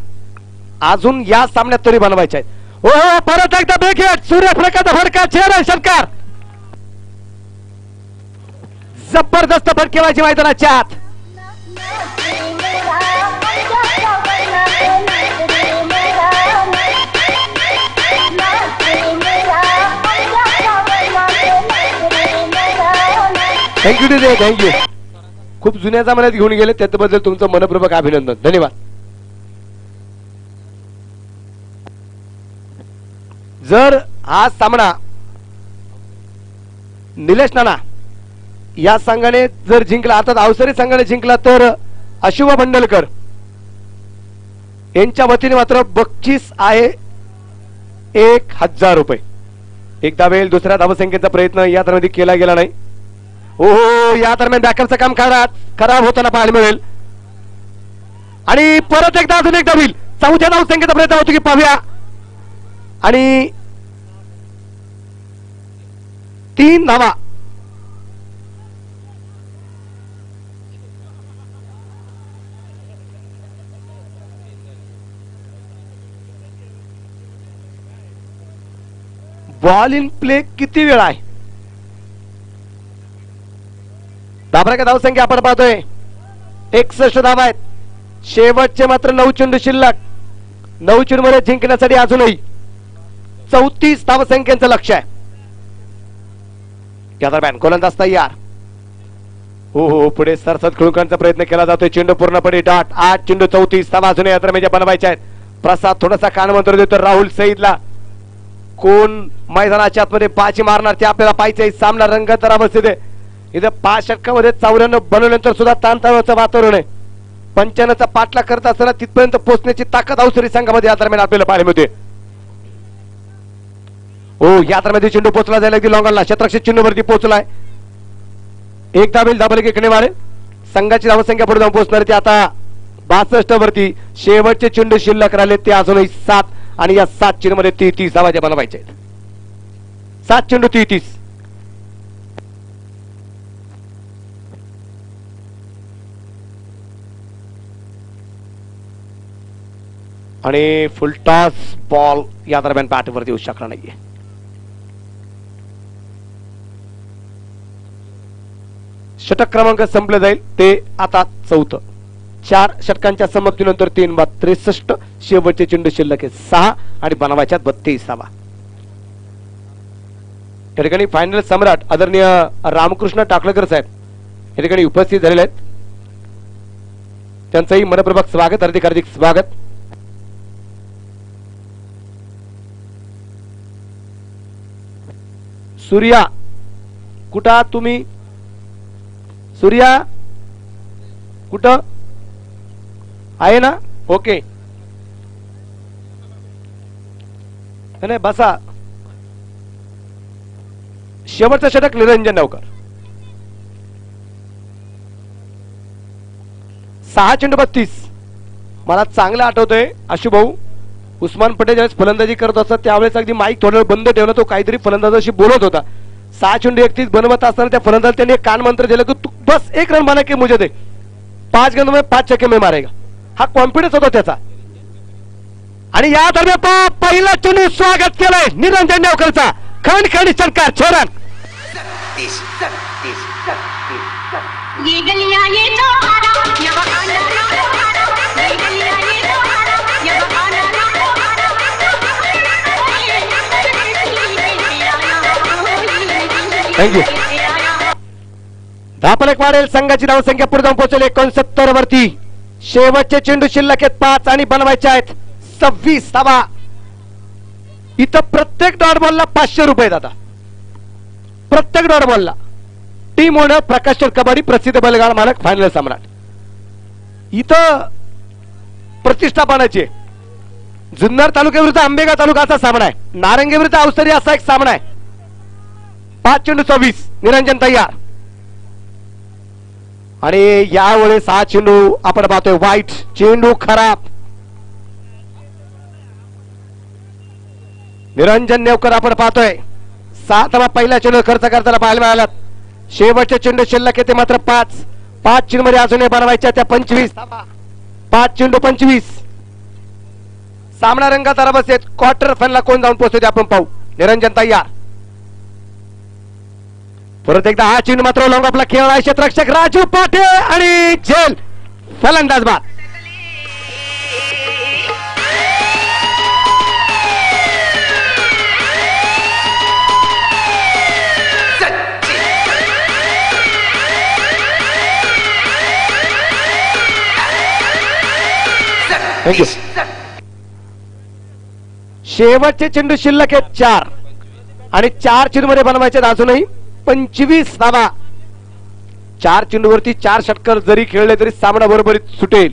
अजून या सामन्यात तरी बनवायच्या आहेत. हो, हो हो परत एकदा बेखेट सूर्यप्रकाश फडका चेहरा सरकार जबरदस्त फटकेबाजी मैदानाच्या आत. थँक्यू डिजे थँक्यू खूप जुन्या जमान्यात घेऊन गेले त्याबद्दल तुमचं मनपूर्वक अभिनंदन. धन्यवाद. जर हा सामना निलेश नाना या संघाने जर जिंकला अर्थात अवसरी संघाने जिंकला तर अशुभ भंडलकर यांच्या वतीने मात्र बक्षीस आहे एक हजार रुपये. एकदा वेळ दुसऱ्या धावसंख्येचा प्रयत्न या दरम्यान केला गेला नाही. हो हो या दरम्यान बॅकअपचं काम खराब खराब होताना पाहायला मिळेल. आणि परत एकदा अजून एकदा होईल. चौथ्या धावसंख्येचा प्रयत्न होतो की पाहूया. आणि तीन धावा. बॉल इन प्ले किती वेळ आहे? दाबरा का धावसंख्या आपण पाहतोय. एकसष्ट धावा आहेत. शेवटचे मात्र नऊ चेंडू शिल्लक. नऊ चेंडू मध्ये जिंकण्यासाठी अजूनही चौतीस धावसंख्येचं लक्ष आहे. त्या दरम्यान गोलंदाज तयार. हो हो पुढे सरसद खुळकांचा प्रयत्न केला जातोय. चेंडू पूर्णपणे डाट. आठ चेंडू चौतीस धावा अजूनही यात्रा म्हणजे बनवायच्या आहेत. प्रसाद थोडासा कान मंत्र देतो राहुल सईदला. कोण मैदानाच्या आतमध्ये पाची मारणार ते आपल्याला पाहिजे सामना रंगत अवस्थेत आहे. इथं पाच षटकामध्ये चौऱ्याण्णव बनवल्यानंतर सुद्धा ताणतणावाचं वातावरण आहे. पंच्याण्णवचा पाठला करत असताना तिथपर्यंत पोहोचण्याची ताकद अवसरी संघामध्ये या दरम्यान आपल्याला पाहायला मिळते. हो या दरम्यान चेंडू पोहोचला जायला अगदी लॉंगला शत्रक्षे चेंडूवरती पोहोचलाय. एक दाबेल दाबल की इकडे मारेल. संघाची धावसंख्या पुढे जाऊन पोहोचणार ते आता बासष्ट वरती शेवटचे चेंडू शिल्लक राहिले. ते अजूनही सात आणि या सात चेंडूमध्ये ती तीस धावाचे बनवायचे आहेत. सात चेंडू तेहतीस तीस आणि फुलटॉस बॉल या दरम्यान बॅटवरती येऊ शकला नाहीये. षटक क्रमांक संपले जाईल. ते आता चौथं. चार षटकांच्या समाप्तीनंतर तीन बाद त्रेसष्ट शेवटचे चेंडू शिल्लक आहे सहा आणि बनवायच्या बत्तीस धावा या ठिकाणी फायनल सम्राट आदरणीय रामकृष्ण टाकळकर साहेब या ठिकाणी उपस्थित झालेले आहेत. त्यांचंही मनपूर्वक स्वागत हार्दिक हार्दिक स्वागत. सूर्या कुठं तुम्ही? सूर्या कुठं? आहे ना? ओके. नाही बसा. शेवटचा षटक निरंजन नवकर. सहा चेंडू बत्तीस. मला चांगलं आठवतंय आशु भाऊ उस्मान पटेल ज्यावेळेस फलंदाजी करत असतात त्यावेळेस अगदी माईक थोडा वेळ बंद ठेवला तो काहीतरी फलंदाजाशी बोलत होता. सहा चेंडू एकतीस बनवत असताना त्या फलंदाज त्यांनी एक कानमंत्र दिलं की तू बस एक रन बना की मुझे दे. पाच गेंद में पाच छक्के में मारेगा. हा कॉन्फिडन्स होता त्याचा. आणि या दरम्यान पहिला चेंडू स्वागत केलंय निरंजन नेवकरचा. खंड खंड षटकार छोरण चौहारा ये बहाना थँक्यू धापलक वाढेल संघाची धावसंख्या पुढे जाऊन पोहोचेल एकोणसत्तर वरती शेवटचे चेंडू शिल्लक आहेत पाच आणि बनवायचे आहेत सव्वीस धावा. इथं प्रत्येक डॉट बॉलला पाचशे रुपये आता प्रत्येक डॉट बॉलला टीम ओनर प्रकाश कबड्डी प्रसिद्ध बैलगाड मालक फायनल सम्राट. इथं प्रतिष्ठापनाची जुन्नर तालुक्याविरुद्ध आंबेगाव तालुकाचा सामना आहे. नारंगी विरुद्ध अवसरी असा एक सामना आहे. पाच चेंडू चोवीस निरंजन तयार. आणि यावेळेस हा चेंडू आपण पाहतोय. वाईट चेंडू खराब निरंजन नेवकर आपण पाहतोय. सात पहिल्या चेंडू खर्च करताना पाहायला मिळाला शेवटचे चेंडू शिल्लक येते मात्र पाच. पाच चेंडू मध्ये अजूनही बनवायच्या त्या पंचवीस. पाच चेंडू पंचवीस. सामना रंगात रबस क्वार्टर फायनल कोण जाऊन पोहोचतो आपण पाहू. निरंजन तयार. परत एकदा हा चेंडू मात्र लॉंग आपला खेळ आहे क्षेत्ररक्षक राजू पाटे आणि झेल फलंदाज बाद. थँक्यू शेवटचे चेंडू शिल्लक आहेत चार. आणि चार चेंडू मध्ये बनवायचे अजूनही पंचवीस धावा. चार चेंडूवरती चार षटकर जरी खेळले तरी सामना बरोबरीत सुटेल.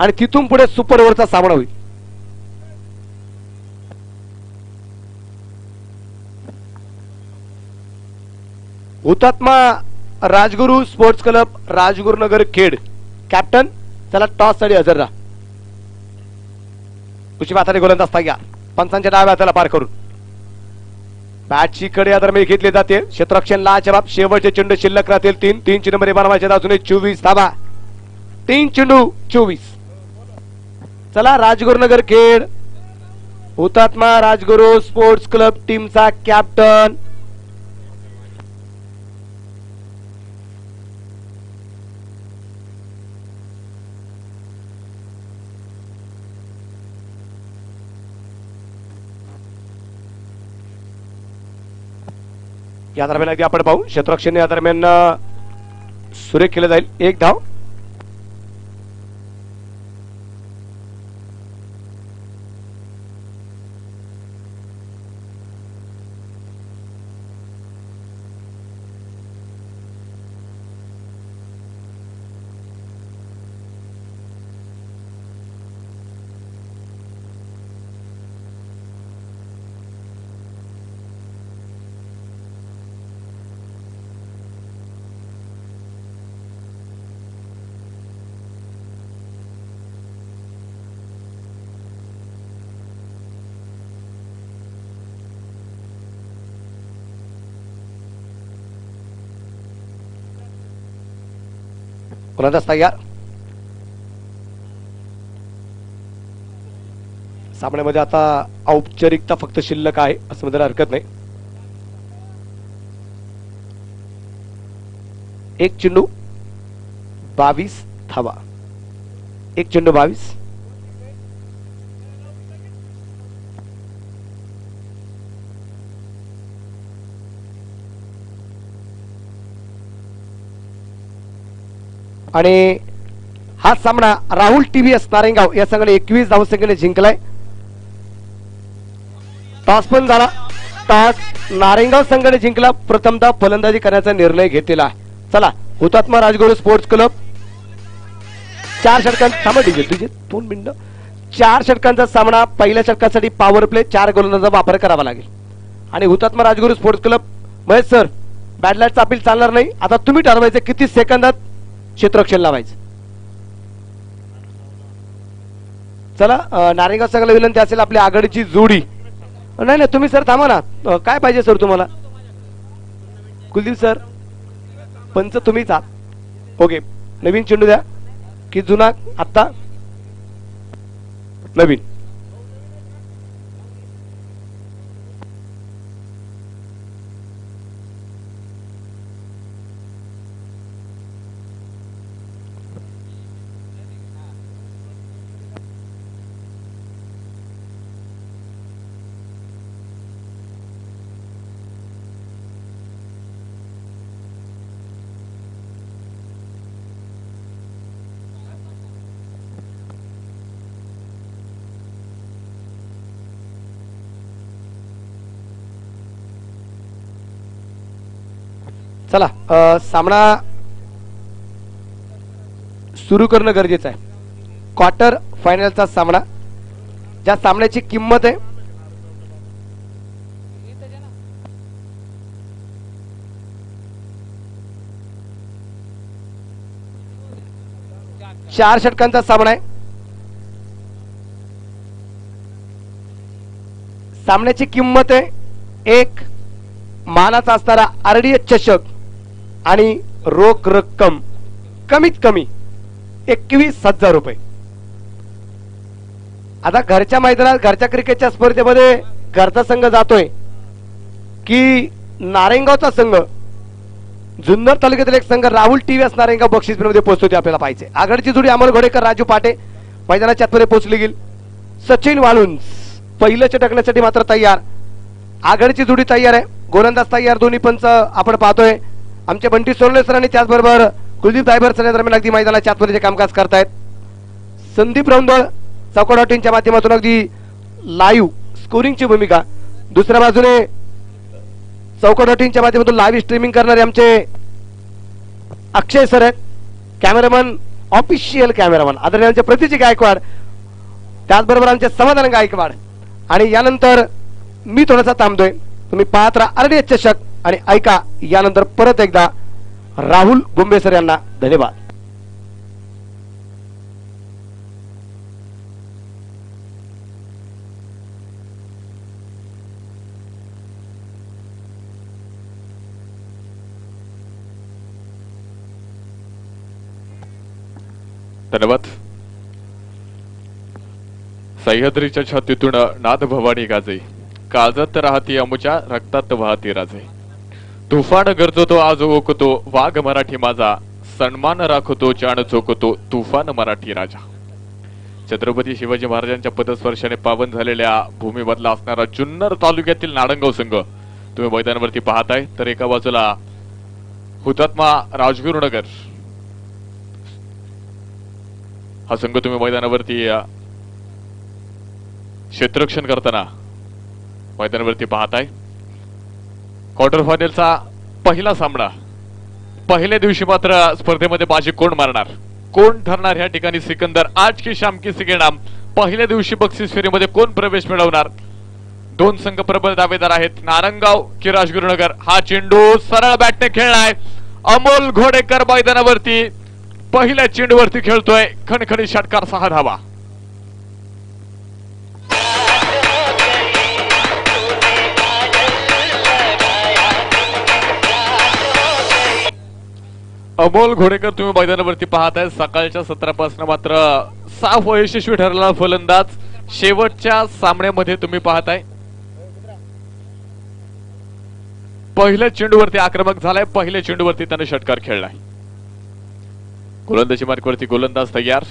आणि तिथून पुढे सुपर ओव्हरचा सामना होईल. Hutatma Rajguru sports club Rajgurunagar Khed. Captain त्याला टॉससाठी हजर राहा. उजव्या हाताने गोलंदाज तयार पंचांच्या डाव्या हाताला पार करून. बॅटची कडे या दरम्यान घेतली जाते क्षेत्रक्षण ला जबाब शेवटचे चेंडू शिल्लक राहतील. तीन तीन चेंडू मध्ये बनवायचे आहेत, अजून चोवीस. धाबा तीन चेंडू चोवीस. चला राजगुरुनगर खेळ. हुतात्मा राजगुरू स्पोर्ट्स क्लब टीमचा कॅप्टन या दरम्यान अगदी आपण पाहू. क्षेत्ररक्षण या दरम्यान सुरेख केलं जाईल. एक धाव. गोलंदाज तयार सामन्यामध्ये आता औपचारिकता फक्त शिल्लक आहे असं म्हणायला हरकत नाही. एक चेंडू बावीस धावा. एक चेंडू बावीस. आणि हा सामना राहुल टीव्हीएस नारेगाव या संघाने एकवीस धावसंख्येने जिंकलाय. टॉस पण झाला. तास नारेगाव संघाने जिंकला. प्रथमतः फलंदाजी करण्याचा निर्णय घेतलेला आहे. चला हुतात्मा राजगुरू स्पोर्ट्स क्लब. चार षटकां थांबा डीजे तुझे दोन मिनिटं. चार षटकांचा सामना पहिल्या षटकासाठी पॉवर प्ले चार गोलंदाजा वापर करावा लागेल. आणि Hutatma Rajguru sports club. Mahesh sir बॅडलाईटचा appeal चालणार नाही. आता तुम्ही ठरवायचं किती सेकंदात क्षेत्ररक्षण लावायचं. चला नारेगाव सगळ्या विनंती असेल आपली आघाडीची जोडी. नाही नाही तुम्ही सर थांबा ना. काय पाहिजे सर तुम्हाला? कुलदीप सर पंच तुम्हीच आहात. ओके नवीन चेंडू द्या. की जुना आत्ता? नवीन. चला सामना सुरू करणं गरजेचं आहे. क्वार्टर फायनलचा सामना. ज्या सामन्याची किंमत आहे चार षटकांचा सामना आहे. सामन्याची किंमत आहे एक मानाचा असणारा आरडीएच चषक. आणि रोख रक्कम कमीत कमी एकवीस हजार रुपये. आता घरच्या मैदानात घरच्या क्रिकेटच्या स्पर्धेमध्ये घरचा संघ जातोय. की नारेंगावचा संघ जुन्नर तालुक्यातील एक संघ राहुल टीव्हीएस नारायणगाव बक्षीसमध्ये पोहोचतो ते आपल्याला पाहिजे आघाडीची जोडी अमोल घोडेकर राजू पाटे मैदानाच्या आतमध्ये पोहोचली गेली. सचिन वाळून पहिलं चटकण्यासाठी मात्र तयार. आघाडीची जोडी तयार आहे. गोलंदाज तयार दोन्ही पंच आपण पाहतोय. आमचे बंटी सोनले सर आणि त्याचबरोबर कुलदीप दायबर सर या दरम्यान अगदी मैदानाच्या आतमध्ये जे कामकाज करतायत. संदीप रौंदळ चौकोडा टीमच्या माध्यमातून अगदी लाईव्ह स्कोरिंगची भूमिका. दुसऱ्या बाजूने चौकोडा टीमच्या माध्यमातून लाईव्ह स्ट्रीमिंग करणारे आमचे अक्षय सर आहेत. कॅमेरामन ऑफिशियल कॅमेरामन आदरणीय आमचे प्रतिची गायकवाड त्याचबरोबर आमचे समाधान गायकवाड. आणि यानंतर मी थोडासा थांबतोय. तुम्ही पाहत राहा आरडीएस चषक आणि ऐका यानंतर परत एकदा राहुल गोंबेसर यांना धन्यवाद. धन्यवाद. सह्याद्रीच्या छातीतून नाद भवानी गाजे काळजात राहती अमुच्या रक्तात वाहती राजे तुफान गरजतो आज ओकतो वाघ मराठी माझा. सन्मान राखतो जाण चोकतो तुफान मराठी राजा. छत्रपती शिवाजी महाराजांच्या पदस्पर्शाने पावन झालेल्या भूमीमधला असणारा जुन्नर तालुक्यातील नाडंगाव संघ. तुम्ही मैदानावरती पाहताय तर एका बाजूला हुतात्मा राजगुरुनगर हा संघ तुम्ही मैदानावरती क्षेत्ररक्षण करताना मैदानावरती पाहताय. क्वार्टर फायनलचा पहिला सामना. पहिल्या दिवशी मात्र स्पर्धेमध्ये बाजी कोण मारणार? कोण ठरणार ह्या ठिकाणी सिकंदर? आज की शाम की सिकेनाम पहिल्या दिवशी बक्षीस फेरीमध्ये कोण प्रवेश मिळवणार? दोन संघ प्रबल दावेदार आहेत. नारंगाव की राजगुरुनगर? हा चेंडू सरळ बॅटने खेळलाय अमोल घोडेकर मैदानावरती पहिल्या चेंडूवरती खेळतोय. खणखणी षटकार सहा धावा. अमोल घोडेकर तुम्ही मैदानावरती पाहताय. सकाळच्या सत्रापासून मात्र साफ यशस्वी ठरलेला फलंदाज. शेवटच्या सामन्यामध्ये तुम्ही पाहताय. पहिल्या चेंडूवरती आक्रमक झालाय. पहिल्या चेंडूवरती त्याने षटकार खेळलाय. गोलंदाजी मार्कवरती गोलंदाज तयार.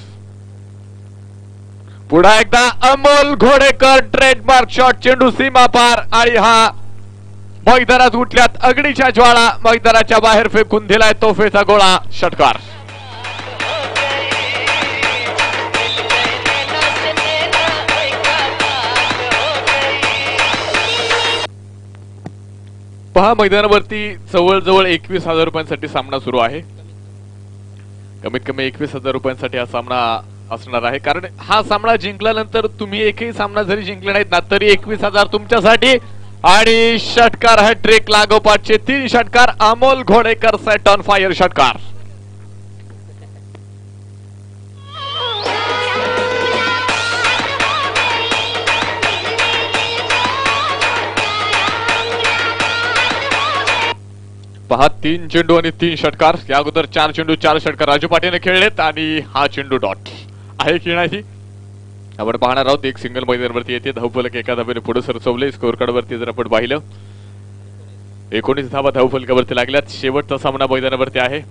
पुन्हा एकदा अमोल घोडेकर ट्रेडमार्क शॉट चेंडू सीमा पार. आणि हा मैदानात उठल्यात अग्नीच्या ज्वाळा मैदानाच्या बाहेर फेकून दिलाय तोफेचा गोळा षटकार. पहा मैदानावरती जवळजवळ एकवीस हजार रुपयांसाठी सामना सुरू आहे. कमीत कमी एकवीस हजार रुपयांसाठी हा सामना असणार आहे. कारण हा सामना जिंकल्यानंतर तुम्ही एकही सामना जरी जिंकले नाहीत ना तरी एकवीस हजार तुमच्यासाठी आणि षटकार हॅट्रिक ट्रेक लागोपाठचे तीन षटकार. Amol Ghodekar set on fire षटकार. पहा तीन चेंडू आणि तीन षटकार. या अगोदर चार चेंडू चार षटकार. राजू पाटीलने खेळलेत आणि हा चेंडू डॉट आहे की नाही? आपण पाहणार आहोत एक सिंगल मैदानावरती येते. धावफलक एका धाब्याने पुढे सरसवले. स्कोअर कार्डवरती जर आपण पाहिलं एकोणीस धावा धावफलकावरती लागल्यात. शेवटचा सामना मैदानावरती आहे.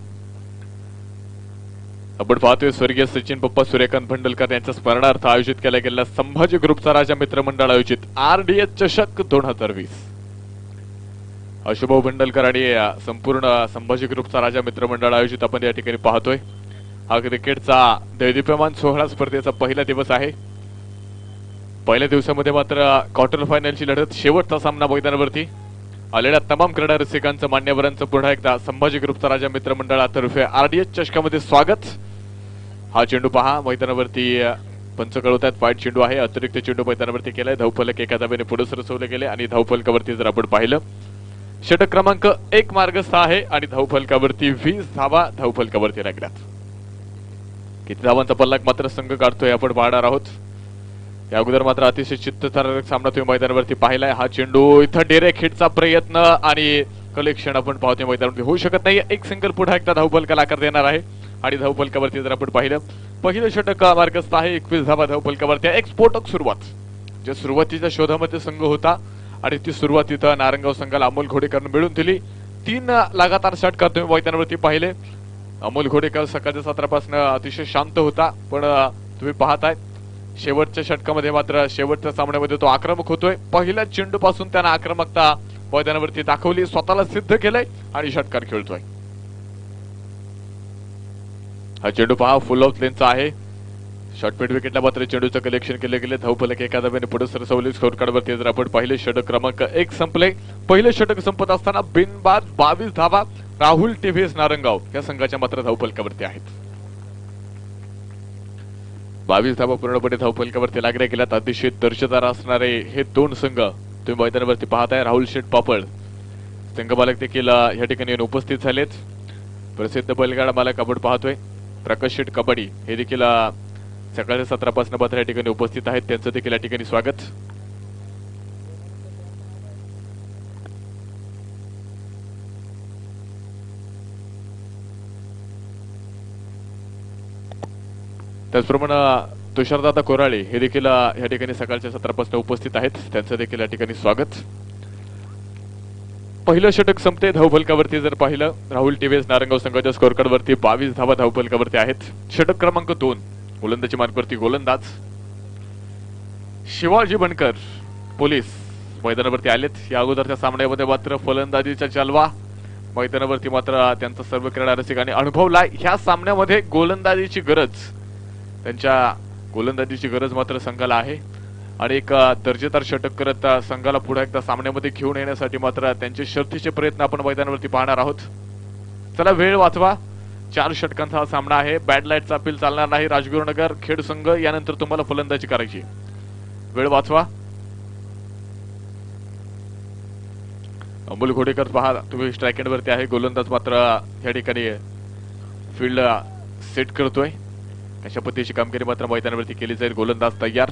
आपण पाहतोय स्वर्गीय सचिन पप्पा सूर्यकांत भंडलकर यांच्या स्मरणार्थ आयोजित केला गेलेला संभाजी ग्रुपचा राजा मित्र मंडळ आयोजित. आर डी एस चषक दोन हजार वीस. अशुभाऊ भंडलकर आणि संपूर्ण संभाजी ग्रुपचा राजा मित्र मंडळ आयोजित आपण या ठिकाणी पाहतोय. हा क्रिकेटचा दैदिप्यमान सोहळा स्पर्धेचा पहिला दिवस आहे. पहिल्या दिवसामध्ये मात्र क्वार्टर फायनलची लढत शेवटचा सामना मैदानावरती. आलेल्या तमाम क्रीडा रसिकांचं मान्यवरांचं पुन्हा एकदा संभाजी ग्रुपचा राजा मित्र मंडळातर्फे आरडीएस चषकामध्ये स्वागत. हा चेंडू पहा मैदानावरती पंच कळवतात वाईट चेंडू आहे अतिरिक्त चेंडू मैदानावरती केलाय धावफलक एका धाब्याने पुढे सरसवले गेले आणि धावफलकावरती जर आपण पाहिलं षटक क्रमांक एक मार्गस्थ आहे आणि धावफलकावरती वीस धावा धावफलकावरती लागल्यात. किती धावांचा पल्लाक मात्र संघ काढतोय आपण पाहणार आहोत. या अगोदर मात्र अतिशय चित्तथरारक सामना तुम्ही मैदानावरती पाहिलाय. हा चेंडू इथं डेरेक हिटचा प्रयत्न आणि कलेक्शन आपण पाहतोय मैदानावरती होऊ शकत नाही. एक सिंगल पुढे एकदा धावपलकाला आकार देणार आहे. आणि धावपलकावरती जर आपण पाहिलं पहिलं षटक मार्गस्थ आहे एकवीस धावा धावपलकावरती एक स्फोटक सुरुवात. जे सुरुवातीच्या शोधामध्ये संघ होता आणि ती सुरुवात इथं नारंगाव संघाला अमोल घोडेकरनं मिळून दिली. तीन लगातार षटकार तुम्ही मैदानावरती पाहिले. अमोल घोडेकर सकाळच्या सत्रापासून अतिशय शांत होता पण तुम्ही पाहताय शेवटच्या षटकामध्ये मात्र शेवटच्या सामन्यामध्ये तो आक्रमक होतोय. पहिल्या चेंडू पासून त्यानं आक्रमकता मैदानावरती दाखवली स्वतःला सिद्ध केलंय आणि षटकार खेळतोय. हा चेंडू पहा फुल ऑफ लेनचा आहे. शॉर्टपेट विकेटला मात्र चेंडूचं कलेक्शन केले गेले धावफलक एका धाब्याने पुढे सरसवली. स्कोर कार्डवरती जर आपण पहिले षटक क्रमांक एक संपले. पहिले षटक संपत असताना बिनबाद बावीस धावा. राहुल टीव्हीएस नारंगाव या संघाच्या मात्र धावफलकावरती आहेत. बावीस धावा पूर्णपणे धावपलकावरती लागल्या गेल्यात अतिशय दर्जेदार असणारे हे दोन संघ तुम्ही मैदानावरती पाहताय. राहुल शेठ पापड संघ मालक देखील या ठिकाणी येऊन उपस्थित झालेत. प्रसिद्ध बैलगाडा मालक आपण पाहतोय. प्रकाश शेठ कबड्डी हे देखील सकाळच्या सत्रापासून मात्र या ठिकाणी उपस्थित आहेत. त्यांचं देखील या ठिकाणी स्वागत. त्याचप्रमाणे तुषारदादा कोराळे हे देखील या ठिकाणी सकाळच्या सत्रापासून उपस्थित आहेत. त्यांचं देखील या ठिकाणी स्वागत. पहिलं षटक संपते धावफलकावरती जर पाहिलं राहुल टीव्हीएस नारंगाव संघाच्या स्कोर वरती बावीस धावा धावफलकावरती आहेत. षटक क्रमांक दोन गोलंदाजी मार्गवरती गोलंदाज. शिवाजी बनकर पोलीस मैदानावरती आलेत. या अगोदरच्या सामन्यामध्ये मात्र फलंदाजीचा चालवा. मैदानावरती मात्र त्यांचा सर्व क्रीडा रसिकांनी अनुभवलाय. ह्या सामन्यामध्ये गोलंदाजीची गरज त्यांच्या गोलंदाजीची गरज मात्र संघाला आहे. आणि एक दर्जेदार षटक करत संघाला पुढे एकदा सामन्यामध्ये घेऊन येण्यासाठी मात्र त्यांचे शर्थीचे प्रयत्न आपण मैदानावरती पाहणार आहोत. चला वेळ वाचवा. चार षटकांचा हा सामना आहे. बॅड लाईटचा अपील चालणार नाही राजगुरुनगर खेड संघ यानंतर तुम्हाला फलंदाजी करायची. वेळ वाचवा. अमोल घोडेकर पहा तुम्ही स्ट्राईक वरती आहे. गोलंदाज मात्र या ठिकाणी फील्ड सेट करतोय. अशा पद्धतीची कामगिरी मात्र मैदानावरती केली जाईल. गोलंदाज तयार.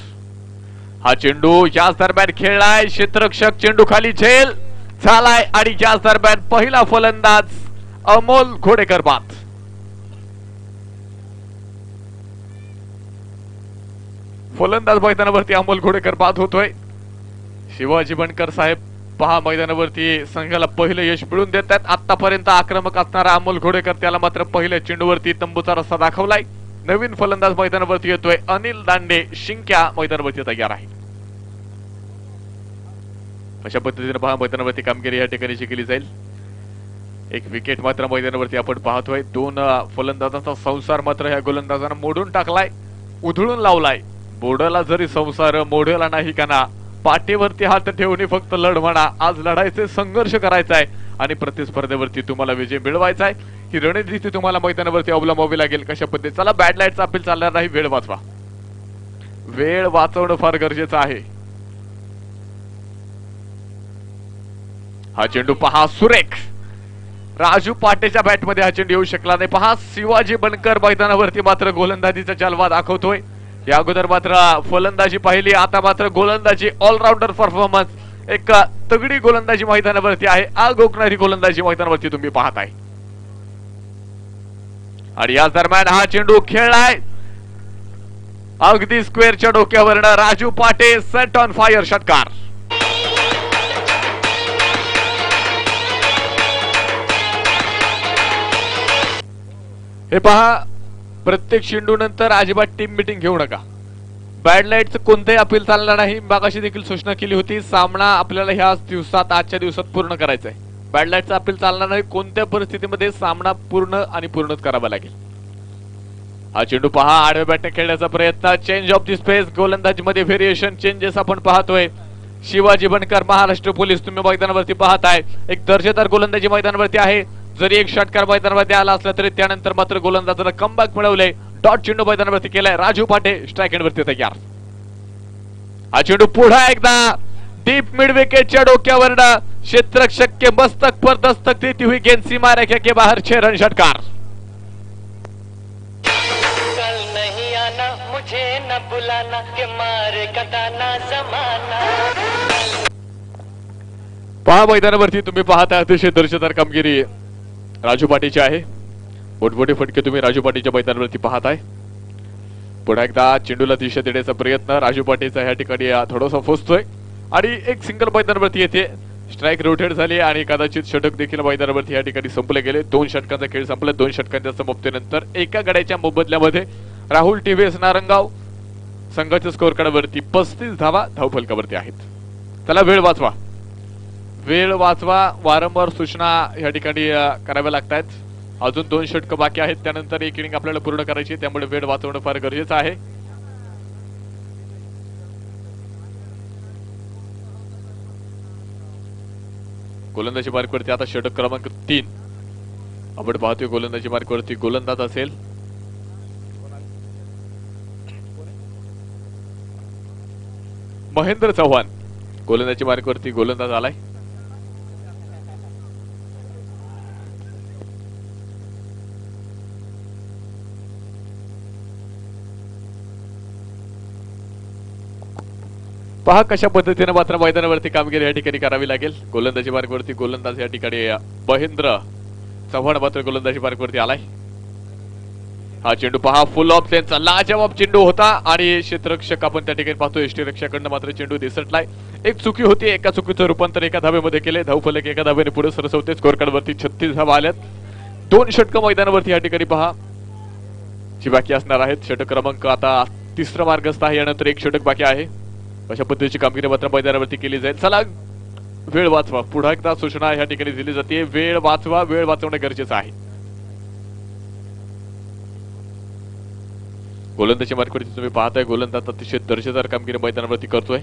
हा चेंडू याच दरम्यान खेळलाय. क्षेत्रक्षक चेंडू खाली झेल. झालाय आणि याच दरम्यान पहिला फलंदाज अमोल घोडेकर बाद. फलंदाज मैदानावरती अमोल घोडेकर बाद होतोय. शिवाजी बनकर साहेब पहा मैदानावरती संघाला पहिलं यश मिळून देत आहेत आतापर्यंत आक्रमक असणारा अमोल घोडेकर त्याला मात्र पहिल्या चेंडूवरती तंबूचा रस्ता दाखवलाय. नवीन फलंदाज मैदानावरती येतोय अनिल दांडे शिंक्या मैदानावरती तयार आहे. अशा पद्धतीने पहा मैदानावरती कामगिरी या ठिकाणी शिकली केली जाईल. एक विकेट मात्र मैदानावरती आपण पाहतोय. दोन फलंदाजांचा संसार मात्र ह्या गोलंदाजानं मोडून टाकलाय उधळून लावलाय. बोर्डाला जरी संसार मोडला नाही का ना पाठीवरती हात ठेवणे फक्त लढ म्हणा आज लढायचे संघर्ष करायचा आहे आणि प्रतिस्पर्धेवरती तुम्हाला विजय मिळवायचा आहे ही रणनीती तुम्हाला मैदानावरती अवलंबावी लागेल कशा पद्धती चला बॅड लाईटचा अपील चालणार नाही वेळ वाचवा. वेळ वाचवणं फार गरजेचं आहे. हा चेंडू पहा सुरेख. राजू पाटेच्या बॅटमध्ये हा चेंडू येऊ शकला नाही. पहा शिवाजी बनकर मैदानावरती मात्र गोलंदाजीचा चालवा दाखवतोय. या अगोदर मात्र फलंदाजी पाहिली आता मात्र गोलंदाजी ऑलराऊंडर परफॉर्मन्स एक तगडी गोलंदाजी मैदानावरती आहे. आग ओकणारी गोलंदाजी मैदानावरती तुम्ही पाहताय. आणि या दरम्यान हा चेंडू खेळलाय. अगदी स्क्वेअरच्या डोक्यावरनं Raju Pate set on fire षटकार. हे पहा प्रत्येक चेंडू नंतर अजिबात टीम मिटिंग घेऊ नका. बॅड लाईटचं कोणतंही अपील चालणार नाही. मागाशी देखील सूचना केली होती सामना आपल्याला ह्या दिवसात आजच्या दिवसात पूर्ण करायचा आहे. बॅडलाईटचा अपील चालणार नाही. कोणत्या परिस्थितीमध्ये सामना पूर्ण आणि पूर्णच करावा लागेल? हा चेंडू पहा. आडव्या बॅटने खेळण्याचा प्रयत्न. चेंज ऑफ दी स्पेस गोलंदाजीमध्ये व्हेरिएशन चेंजेस आपण पाहतोय. शिवाजी बनकर महाराष्ट्र पोलीस तुम्ही मैदानावरती पाहताय. एक दर्जेदार गोलंदाजी मैदानावरती आहे. जरी एक षटकार मैदानावरती आला असला तरी त्यानंतर मात्र गोलंदाजाला कमबॅक मिळवले डॉट चेंडू मैदानावरती केलाय. राजू पाटे स्ट्राईक वरती तयार. हा चेंडू पुढा एकदा. डीप मिड विकेटच्या डोक्यावर क्षेत्ररक्षक के मस्तक पर दस्तक देती हुई गेंद सीमा रेखा के बाहर छह रन षटकार. कल नहीं आना मुझे न बुलाना के मारे कटाना जमाना. पहा मैदानावरती तुम्ही पाहता अतिशय दर्शदार कामगिरी राजू पाटीची आहे. मोठमोठे फटके तुम्ही राजू पाटीच्या मैदानावरती पाहताय. पुन्हा एकदा चेंडूला दिशा देण्याचा प्रयत्न राजू पाटीचा ह्या ठिकाणी थोडासा फोसतोय. आणि एक सिंगल मैदानावरती येते. स्ट्राईक रोटेट झाली आणि कदाचित षटक देखील मैदानावरती या ठिकाणी संपले गेले. दोन षटकांचा खेळ संपला. दोन षटकांच्या समाप्तीनंतर एका गड्याच्या मोबदल्यामध्ये राहुल टीव्हीएस नारंगाव संघाच्या स्कोअर कार्डवरती पस्तीस धावा धावफलकावरती आहेत. त्याला वेळ वाचवा. वेळ वाचवा. वारंवार सूचना या ठिकाणी कराव्या लागत आहेत अजून दोन षटकं बाकी आहेत. त्यानंतर एक इनिंग आपल्याला पूर्ण करायची त्यामुळे वेळ वाचवणं फार गरजेचं आहे. गोलंदाजी मार्कवरती आता षटक क्रमांक तीन. आपण पाहतोय गोलंदाजी मार्कवरती गोलंदाज असेल. महेंद्र चव्हाण. गोलंदाजी मार्कवरती गोलंदाज आलाय. पहा कशा पद्धतीने मात्र मैदानावरती कामगिरी या ठिकाणी करावी लागेल. गोलंदाजी मार्गवरती गोलंदाज या ठिकाणी महेंद्र चव्हाण मात्र गोलंदाजी मार्गवरती आलाय. हा चेंडू पहा फुल ऑफ त्यांचा लाजवाब चेंडू होता आणि क्षेत्ररक्षक आपण त्या ठिकाणी पाहतो एसटी रक्षकाकडनं मात्र चेंडू दिसटलाय. एक चुकी होती एका चुकीचं रूपांतर एका धाब्यामध्ये केले. धावफलक एका धाब्याने पुढे सरसवते स्कोर कार्डवरती छत्तीस धावा आल्यात. दोन षटकं मैदानावरती या ठिकाणी पहा. जी बाकी असणार आहेत षटक क्रमांक आता तिसरा मार्गस्थ आहे यानंतर एक षटक बाकी आहे. अशा पद्धतीची कामगिरी मात्र मैदानावरती केली जाईल. चला वेळ वाचवा. पुन्हा एकदा सूचना या ठिकाणी दिली जाते. वेळ वाचवा. वेळ वाचवणं गरजेचं आहे. गोलंदाजी मार्केटची तुम्ही पाहताय. गोलंदाज अतिशय दर्जेदार कामगिरी मैदानावरती करतोय.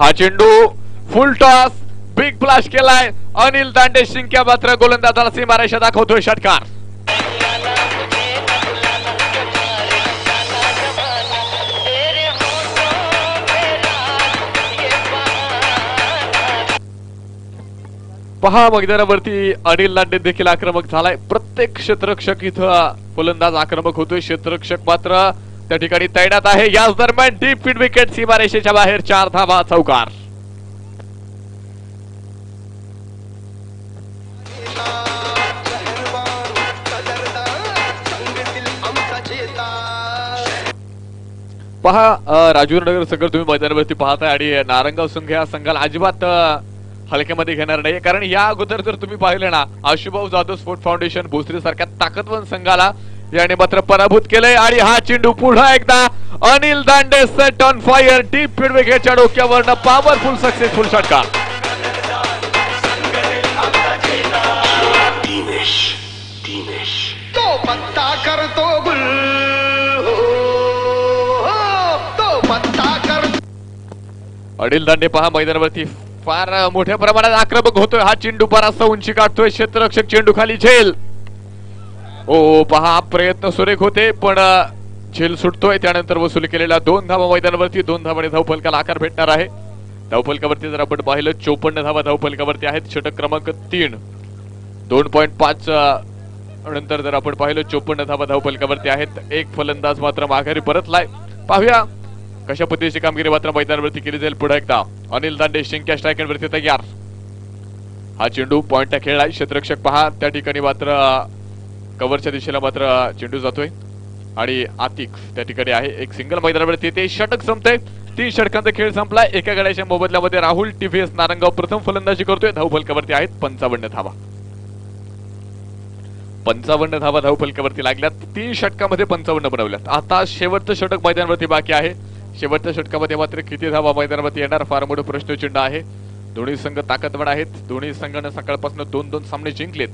हा चेंडू फुल टॉस. बिग फ्लॅश केलाय. अनिल दांडे शिंक्या मात्र गोलंदाजाला सीमारेषा दाखवतोय षटकार. पहा मैदानावरती अनिल लांडे देखील आक्रमक झालाय. प्रत्येक क्षेत्ररक्षक इथं फलंदाज आक्रमक होतोय. क्षेत्ररक्षक मात्र त्या ठिकाणी तैनात आहे. याच दरम्यान डीप फिट विकेट सीमारेषेच्या बाहेर चार धावा चौकार. पहा राजीव नगर संघ तुम्ही मैदानावरती पाहताय आणि नारंगाव संघ या संघाला अजिबात हलक्यामध्ये घेणार नाही. कारण या अगोदर जर तुम्ही पाहिलं ना आशुभाऊ जाधव स्पोर्ट फाउंडेशन भोसरी सारख्या ताकदवन संघाला याने मात्र पराभूत केलंय आणि हा चेंडू पुन्हा एकदा Anil Dande set on fire deep feed विकेटच्या डोक्यावरनं पॉवरफुल सक्सेसफुल षटकार. तो पत्ता करतो गुल हो, हो, तो पत्ता कर अनिल दांडे पहा मैदानावरती फार मोठ्या प्रमाणात आक्रमक होतोय हा चेंडू. बराचसा उंची काढतोय. क्षेत्ररक्षक चेंडू खाली झेल. ओ पहा प्रयत्न सुरेख होते पण झेल सुटतोय. त्यानंतर वसूल केलेला दोन धावा मैदानावरती. दोन धावाने धावफलकाला आकार भेटणार आहे. धावफलकावरती जर आपण पाहिलं चोपन्न धावा धावफलकावरती आहेत. षटक क्रमांक तीन. दोन पॉईंट पाच नंतर जर आपण पाहिलं चोपन्न धावा धावफलकावरती आहेत. एक फलंदाज मात्र माघारी परतलाय. पाहूया. कशा पद्धतीची कामगिरी मात्र मैदानावरती केली जाईल पुढे एकदा. अनिल दांडे शिंक्या स्ट्रायकरवरती तयार. हा चेंडू पॉइंटला खेळलाय. क्षेत्ररक्षक पहा त्या ठिकाणी मात्र कव्हरच्या दिशेला मात्र चेंडू जातोय. आणि आतिक त्या ठिकाणी आहे. एक सिंगल मैदानावरती ते षटक संपतंय. तीन षटकांचा खेळ संपलाय. एका गड्याच्या मोबदल्यामध्ये राहुल टीव्हीएस नारंगाव प्रथम फलंदाजी करतोय. धावफलकावरती आहेत. पंचावन्न धावा. पंचावन्न धावा धावफलकावरती लागल्यात. तीन षटकामध्ये पंचावन्न बनवल्यात. आता शेवटचं षटक मैदानावरती बाकी आहे. शेवटच्या षटकामध्ये मात्र किती धावा मैदानामध्ये येणार? फार मोठं प्रश्नचिन्ह आहे. दोन्ही संघ ताकदवान आहेत. दोन्ही संघानं सकाळपासून दोन दोन सामने जिंकलेत.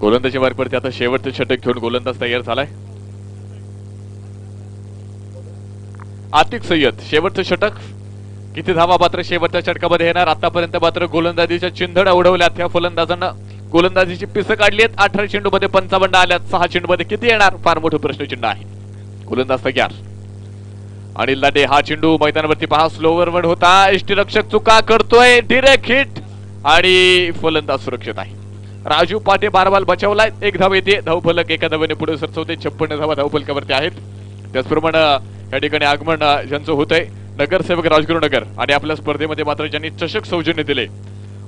गोलंदाजी मार्गवरती आता शेवटचं षटक घेऊन गोलंदाज तयार झालाय. आतिक सय्यद शेवटचं षटक. किती धावा मात्र शेवटच्या षटकामध्ये येणार. आतापर्यंत मात्र गोलंदाजीच्या चिंधड्या उडवल्यात त्या फलंदाजांना. गोलंदाजीची पिसं काढली आहेत अठरा चेंडू मध्ये पंचावन्न आल्यात. सहा चेंडू मध्ये किती येणार? फार मोठं प्रश्नचिन्ह आहे. गोलंदाज तयार. अनिल लाटे हा चेंडू मैदानावरती पहा. स्लोवर वन होता. रक्षक चुका करतोय. डिरेक्ट हिट आणि फलंदाज सुरक्षित आहे. राजू पाटे बारबाल बचावलाय एक धाव येते. धावफलक एका धावेने पुढे सरचवते छप्पन्न धावा धावफलकावरती आहेत. त्याचप्रमाणे या ठिकाणी आगमन ज्यांचं होत आहे नगरसेवक राजगुरू नगर आणि आपल्या स्पर्धेमध्ये मात्र ज्यांनी चषक सौजन्य दिले.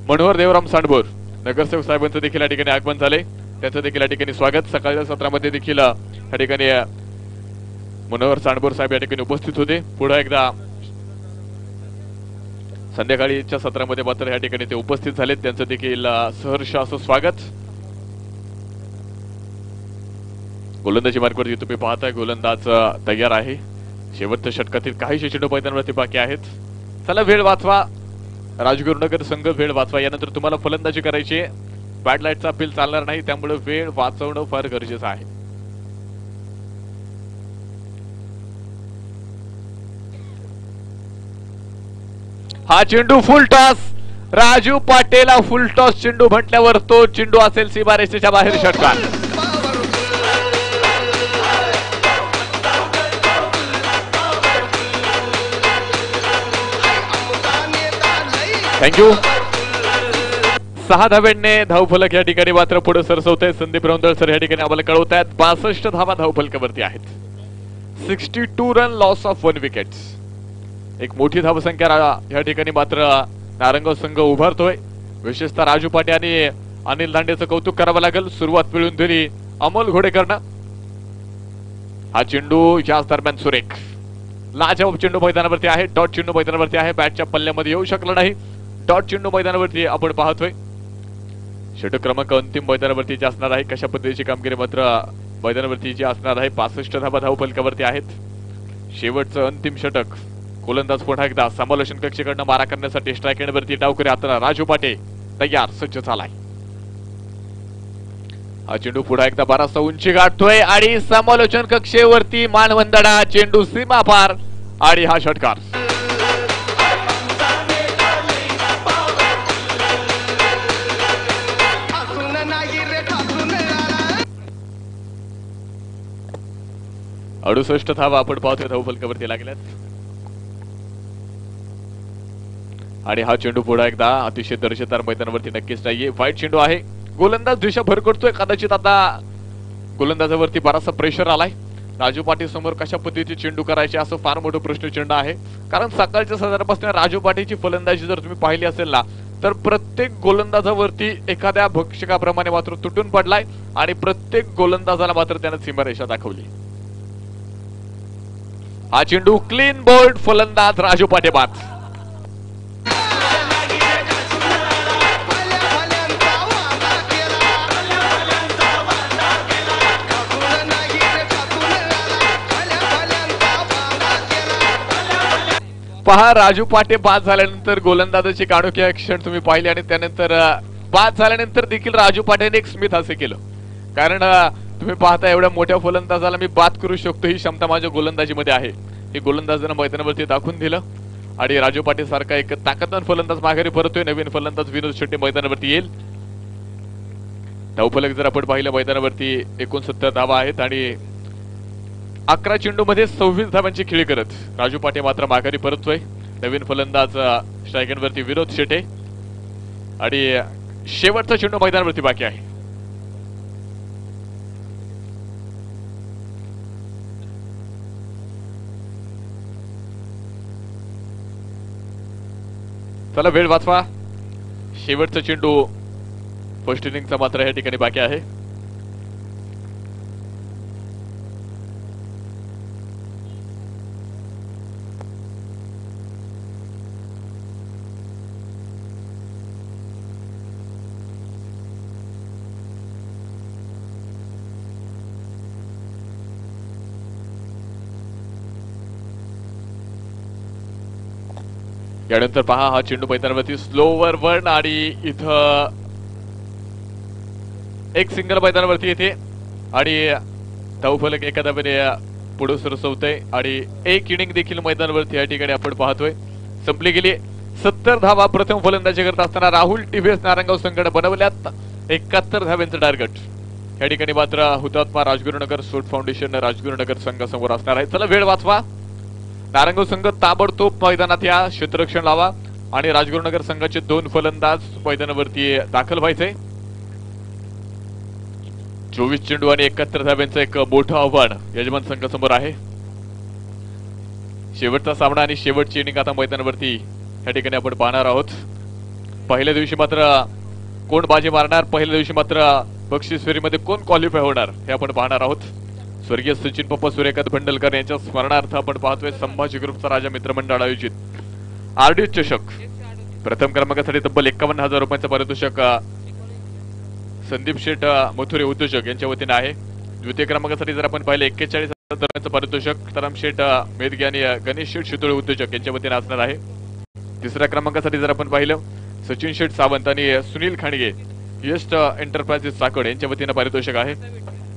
मनोहर देवराम सांडभोर नगरसेवक साहेबांचं देखील या ठिकाणी आगमन झाले. त्यांचं देखील या ठिकाणी स्वागत. सकाळच्या सत्रामध्ये देखील या ठिकाणी मनोहर सांडभोर साहेब या ठिकाणी उपस्थित होते. पुढे एकदा संध्याकाळीच्या सत्रामध्ये मात्र या ठिकाणी ते उपस्थित झालेत. त्यांचं देखील सहर्ष असं स्वागत. गोलंदाजी मार्गवरती तुम्ही पाहताय. गोलंदाज तयार आहे. शेवटच्या षटकातील काही चेंडू मैदानावरती बाकी आहेत. चला वेळ वाचवा. राजगुरुनगर संघ वेळ वाचवा. यानंतर तुम्हाला फलंदाजी करायची आहे. बॅड लाईटचा अपील चालणार नाही. त्यामुळे वेळ वाचवणं फार गरजेचं आहे. हा चेंडू फुल टॉस राजू पाटेला फुल टॉस चेंडू म्हटल्यावर तो चेंडू असेल सीमारेषेच्या बाहेर षटकार. थँक्यू सहा धाव्यांनी धावफलक या ठिकाणी मात्र पुढे सरसवते. संदीप रौंदळ सर या ठिकाणी आम्हाला कळवत आहेत. पासष्ट धावा धावफलकावरती आहेत. Sixty two run loss of one wickets एक मोठी धावसंख्या या ठिकाणी मात्र नारंगाव संघ उभारतोय. विशेषतः राजू पाटे आणि अनिल दांडेचं कौतुक करावं लागेल. सुरुवात मिळून दिली अमोल घोडेकरनं. हा चेंडू याच दरम्यान सुरेख. लाजवाब चेंडू मैदानावरती आहे. डॉट चेंडू मैदानावरती आहे. बॅटच्या पल्ल्यामध्ये येऊ शकला नाही. डॉट चेंडू मैदानावरती आपण पाहतोय. षटक क्रमांक अंतिम मैदानावरती जे असणार आहे कशा पद्धतीची कामगिरी मात्र मैदानावरती जी असणार आहे पासष्ट धाबा धाव फलकावरती आहेत. शेवटचं अंतिम षटक. गोलंदाज पुन्हा एकदा समालोचन कक्षेकडनं मारा करण्यासाठी स्ट्राईक एंडवरती डावकरी हाताला राजू पाटे तयार सज्ज झालाय. हा चेंडू पुन्हा एकदा बराचसा उंची गाठतोय आणि समालोचन कक्षेवरती मानवंदडा चेंडू सीमा पार आणि हा षटकार. अडुसष्ट धावा आपण पाहतोय धाव फलकावरती लागल्यात. आणि हा चेंडू पुन्हा एकदा अतिशय दर्शेदार मैदानावरती नक्कीच नाहीये. वाईट चेंडू आहे. गोलंदाज दिशा भर करतोय कदाचित आता गोलंदाजावरती बराचसा प्रेशर आलाय. राजू पाटील समोर कशा पद्धतीचे चेंडू करायचे असं फार मोठं प्रश्नचिन्ह आहे. कारण सकाळच्या सदरापासून राजू पाटीलची फलंदाजी जर तुम्ही पाहिली असेल ना तर प्रत्येक गोलंदाजावरती एखाद्या भक्षकाप्रमाणे मात्र तुटून पडलाय. आणि प्रत्येक गोलंदाजाला मात्र त्यानं सीमारेषा दाखवली. हा चेंडू क्लीन बोल्ड फलंदाज राजू पाटे पहा राजू पाटे बाद झाल्यानंतर गोलंदाजाची काणुकी क्षण तुम्ही पाहिले आणि त्यानंतर बाद झाल्यानंतर देखील राजू पाटेने एक स्मित असे केलं. कारण तुम्ही पाहता एवढ्या मोठ्या फलंदाजाला मी बाद करू शकतो. ही क्षमता माझ्या गोलंदाजीमध्ये आहे. हे गोलंदाजानं मैदानावरती दाखवून दिलं. आणि राजू पाटील सारखा एक ताकदवान फलंदाज माघारी परतोय. नवीन फलंदाज विनोद शेट्टी मैदानावरती येईल. धावफलक जर आपण पाहिलं मैदानावरती एकोणसत्तर धावा आहेत आणि अकरा चेंडू मध्ये सव्वीस धावांची खेळी करत. राजू पाटे मात्र माघारी परततोय. नवीन फलंदाज स्ट्रायगनवरती विनोद शेटे आणि शेवटचा चेंडू मैदानावरती बाकी आहे. चला वेळ वाचवा. शेवटचा चेंडू फर्स्ट इनिंगचा मात्र या ठिकाणी बाकी आहे. यानंतर पहा हा चेंडू मैदानावरती स्लोवर वन आणि इथं एक सिंगल मैदानावरती येते. आणि धावफलक एका धाब्याने पुढे सरसवतंय. आणि एक इनिंग देखील मैदानावरती या ठिकाणी आपण पाहतोय. संपली गेली. सत्तर धावा प्रथम फलंदाजी करत असताना राहुल टीव्हीएस नारायणगाव संघाने बनवल्यात. एकाहत्तर धाव्यांचं टार्गेट. या ठिकाणी मात्र हुतात्मा राजगुरुनगर स्पोर्ट फाउंडेशन राजगुरुनगर संघासमोर असणार आहे. चला वेळ वाचवा. नारंग संघ ताबडतोब मैदानात या. क्षेत्ररक्षण लावा. आणि राजगुरुनगर संघाचे दोन फलंदाज मैदानावरती दाखल व्हायचे. चोवीस चेंडू आणि एकाहत्तर धाब्यांचं एक मोठं आव्हान यजमान संघासमोर आहे. शेवटचा सामना आणि शेवटची इनिंग आता मैदानावरती या ठिकाणी आपण पाहणार आहोत. पहिल्या दिवशी मात्र कोण बाजी मारणार? पहिल्या दिवशी मात्र बक्षीस फेरीमध्ये कोण क्वालिफाय होणार? हे आपण पाहणार आहोत. स्वर्गीय सचिन पप्पा सूर्यकांत भंडलकर यांच्या स्मरणार्थ आपण पाहतोय संभाजी ग्रुपचा राजा मित्रमंडळ आयोजित. आरडी चषक. प्रथम क्रमांकासाठी तब्बल एकावन्न हजार रुपयांचा पारितोषिक संदीप शेठ मथुरे उद्योजक यांच्या वतीने आहे. द्वितीय क्रमांकासाठी जर आपण पाहिलं एक्केचाळीस हजार रुपयांचं पारितोषिक तरम शेठ अ, आणि गणेश शेठ शितोळे उद्योजक यांच्या वतीने असणार आहे. तिसऱ्या क्रमांकासाठी जर आपण पाहिलं सचिन शेठ सावंत आणि सुनील खांडगे यश एंटरप्राइजेस साकड यांच्या वतीने पारितोषिक आहे.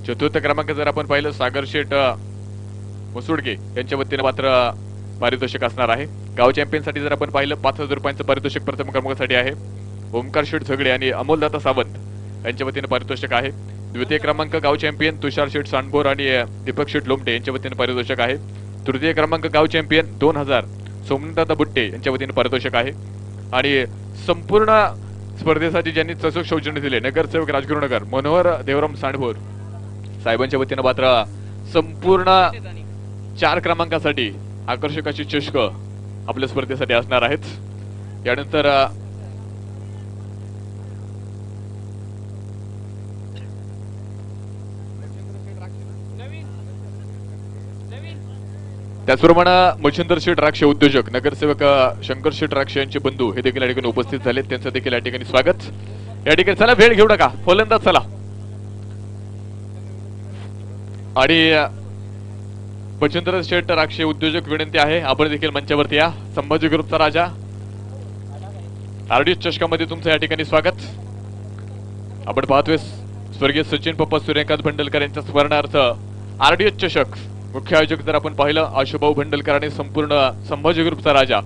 चतुर्थ क्रमांक जर आपण पाहिलं सागर शेठ मुसुडके मुसुडगे यांच्या वतीने मात्र पारितोषिक असणार आहे. गाव चॅम्पियनसाठी जर आपण पाहिलं पाच हजार रुपयांचं पारितोषिक प्रथम क्रमांकासाठी आहे. ओमकार शेठ झगडे आणि अमोलदाता सावंत यांच्या वतीने पारितोषिक आहे. द्वितीय क्रमांक गाव चॅम्पियन तुषार शेठ सांडबोर आणि दीपक शेठ लोमटे यांच्या वतीने पारितोषिक आहे. तृतीय क्रमांक गाव चॅम्पियन दोन हजार सोमनाथ बुट्टे यांच्या वतीने पारितोषिक आहे. आणि संपूर्ण स्पर्धेसाठी ज्यांनी चचोक शौचन्य दिले नगरसेवक राजगुरुनगर मनोहर देवराम सांडभोर साहेबांच्या वतीनं मात्र संपूर्ण चार क्रमांकासाठी आकर्षक अशी चषक आपल्या स्पर्धेसाठी असणार आहेत. यानंतर त्याचप्रमाणे मच्छिंदर शेठ राक्षे उद्योजक नगरसेवक शंकर शेठ राक्षे यांचे बंधू हे देखील या ठिकाणी उपस्थित झाले त्यांचं देखील या ठिकाणी स्वागत. या ठिकाणी चला वेळ घेऊ नका. फलंदाज चला. आणि अ, शेट राक्षे उद्योजक विनंती आहे आपण देखील मंचावरती या. संभाजी ग्रुपचा राजा. आरडीएस चषकामध्ये तुमचं या ठिकाणी स्वागत. आपण पाहतोय स्वर्गीय सचिन पप्पा सूर्यकांत भंडलकर यांच्या स्मरणार्थ आरडीएस चषक मुख्य आयोजक जर आपण पाहिलं आशुभाऊ भंडलकर आणि संपूर्ण संभाजी ग्रुपचा राजा.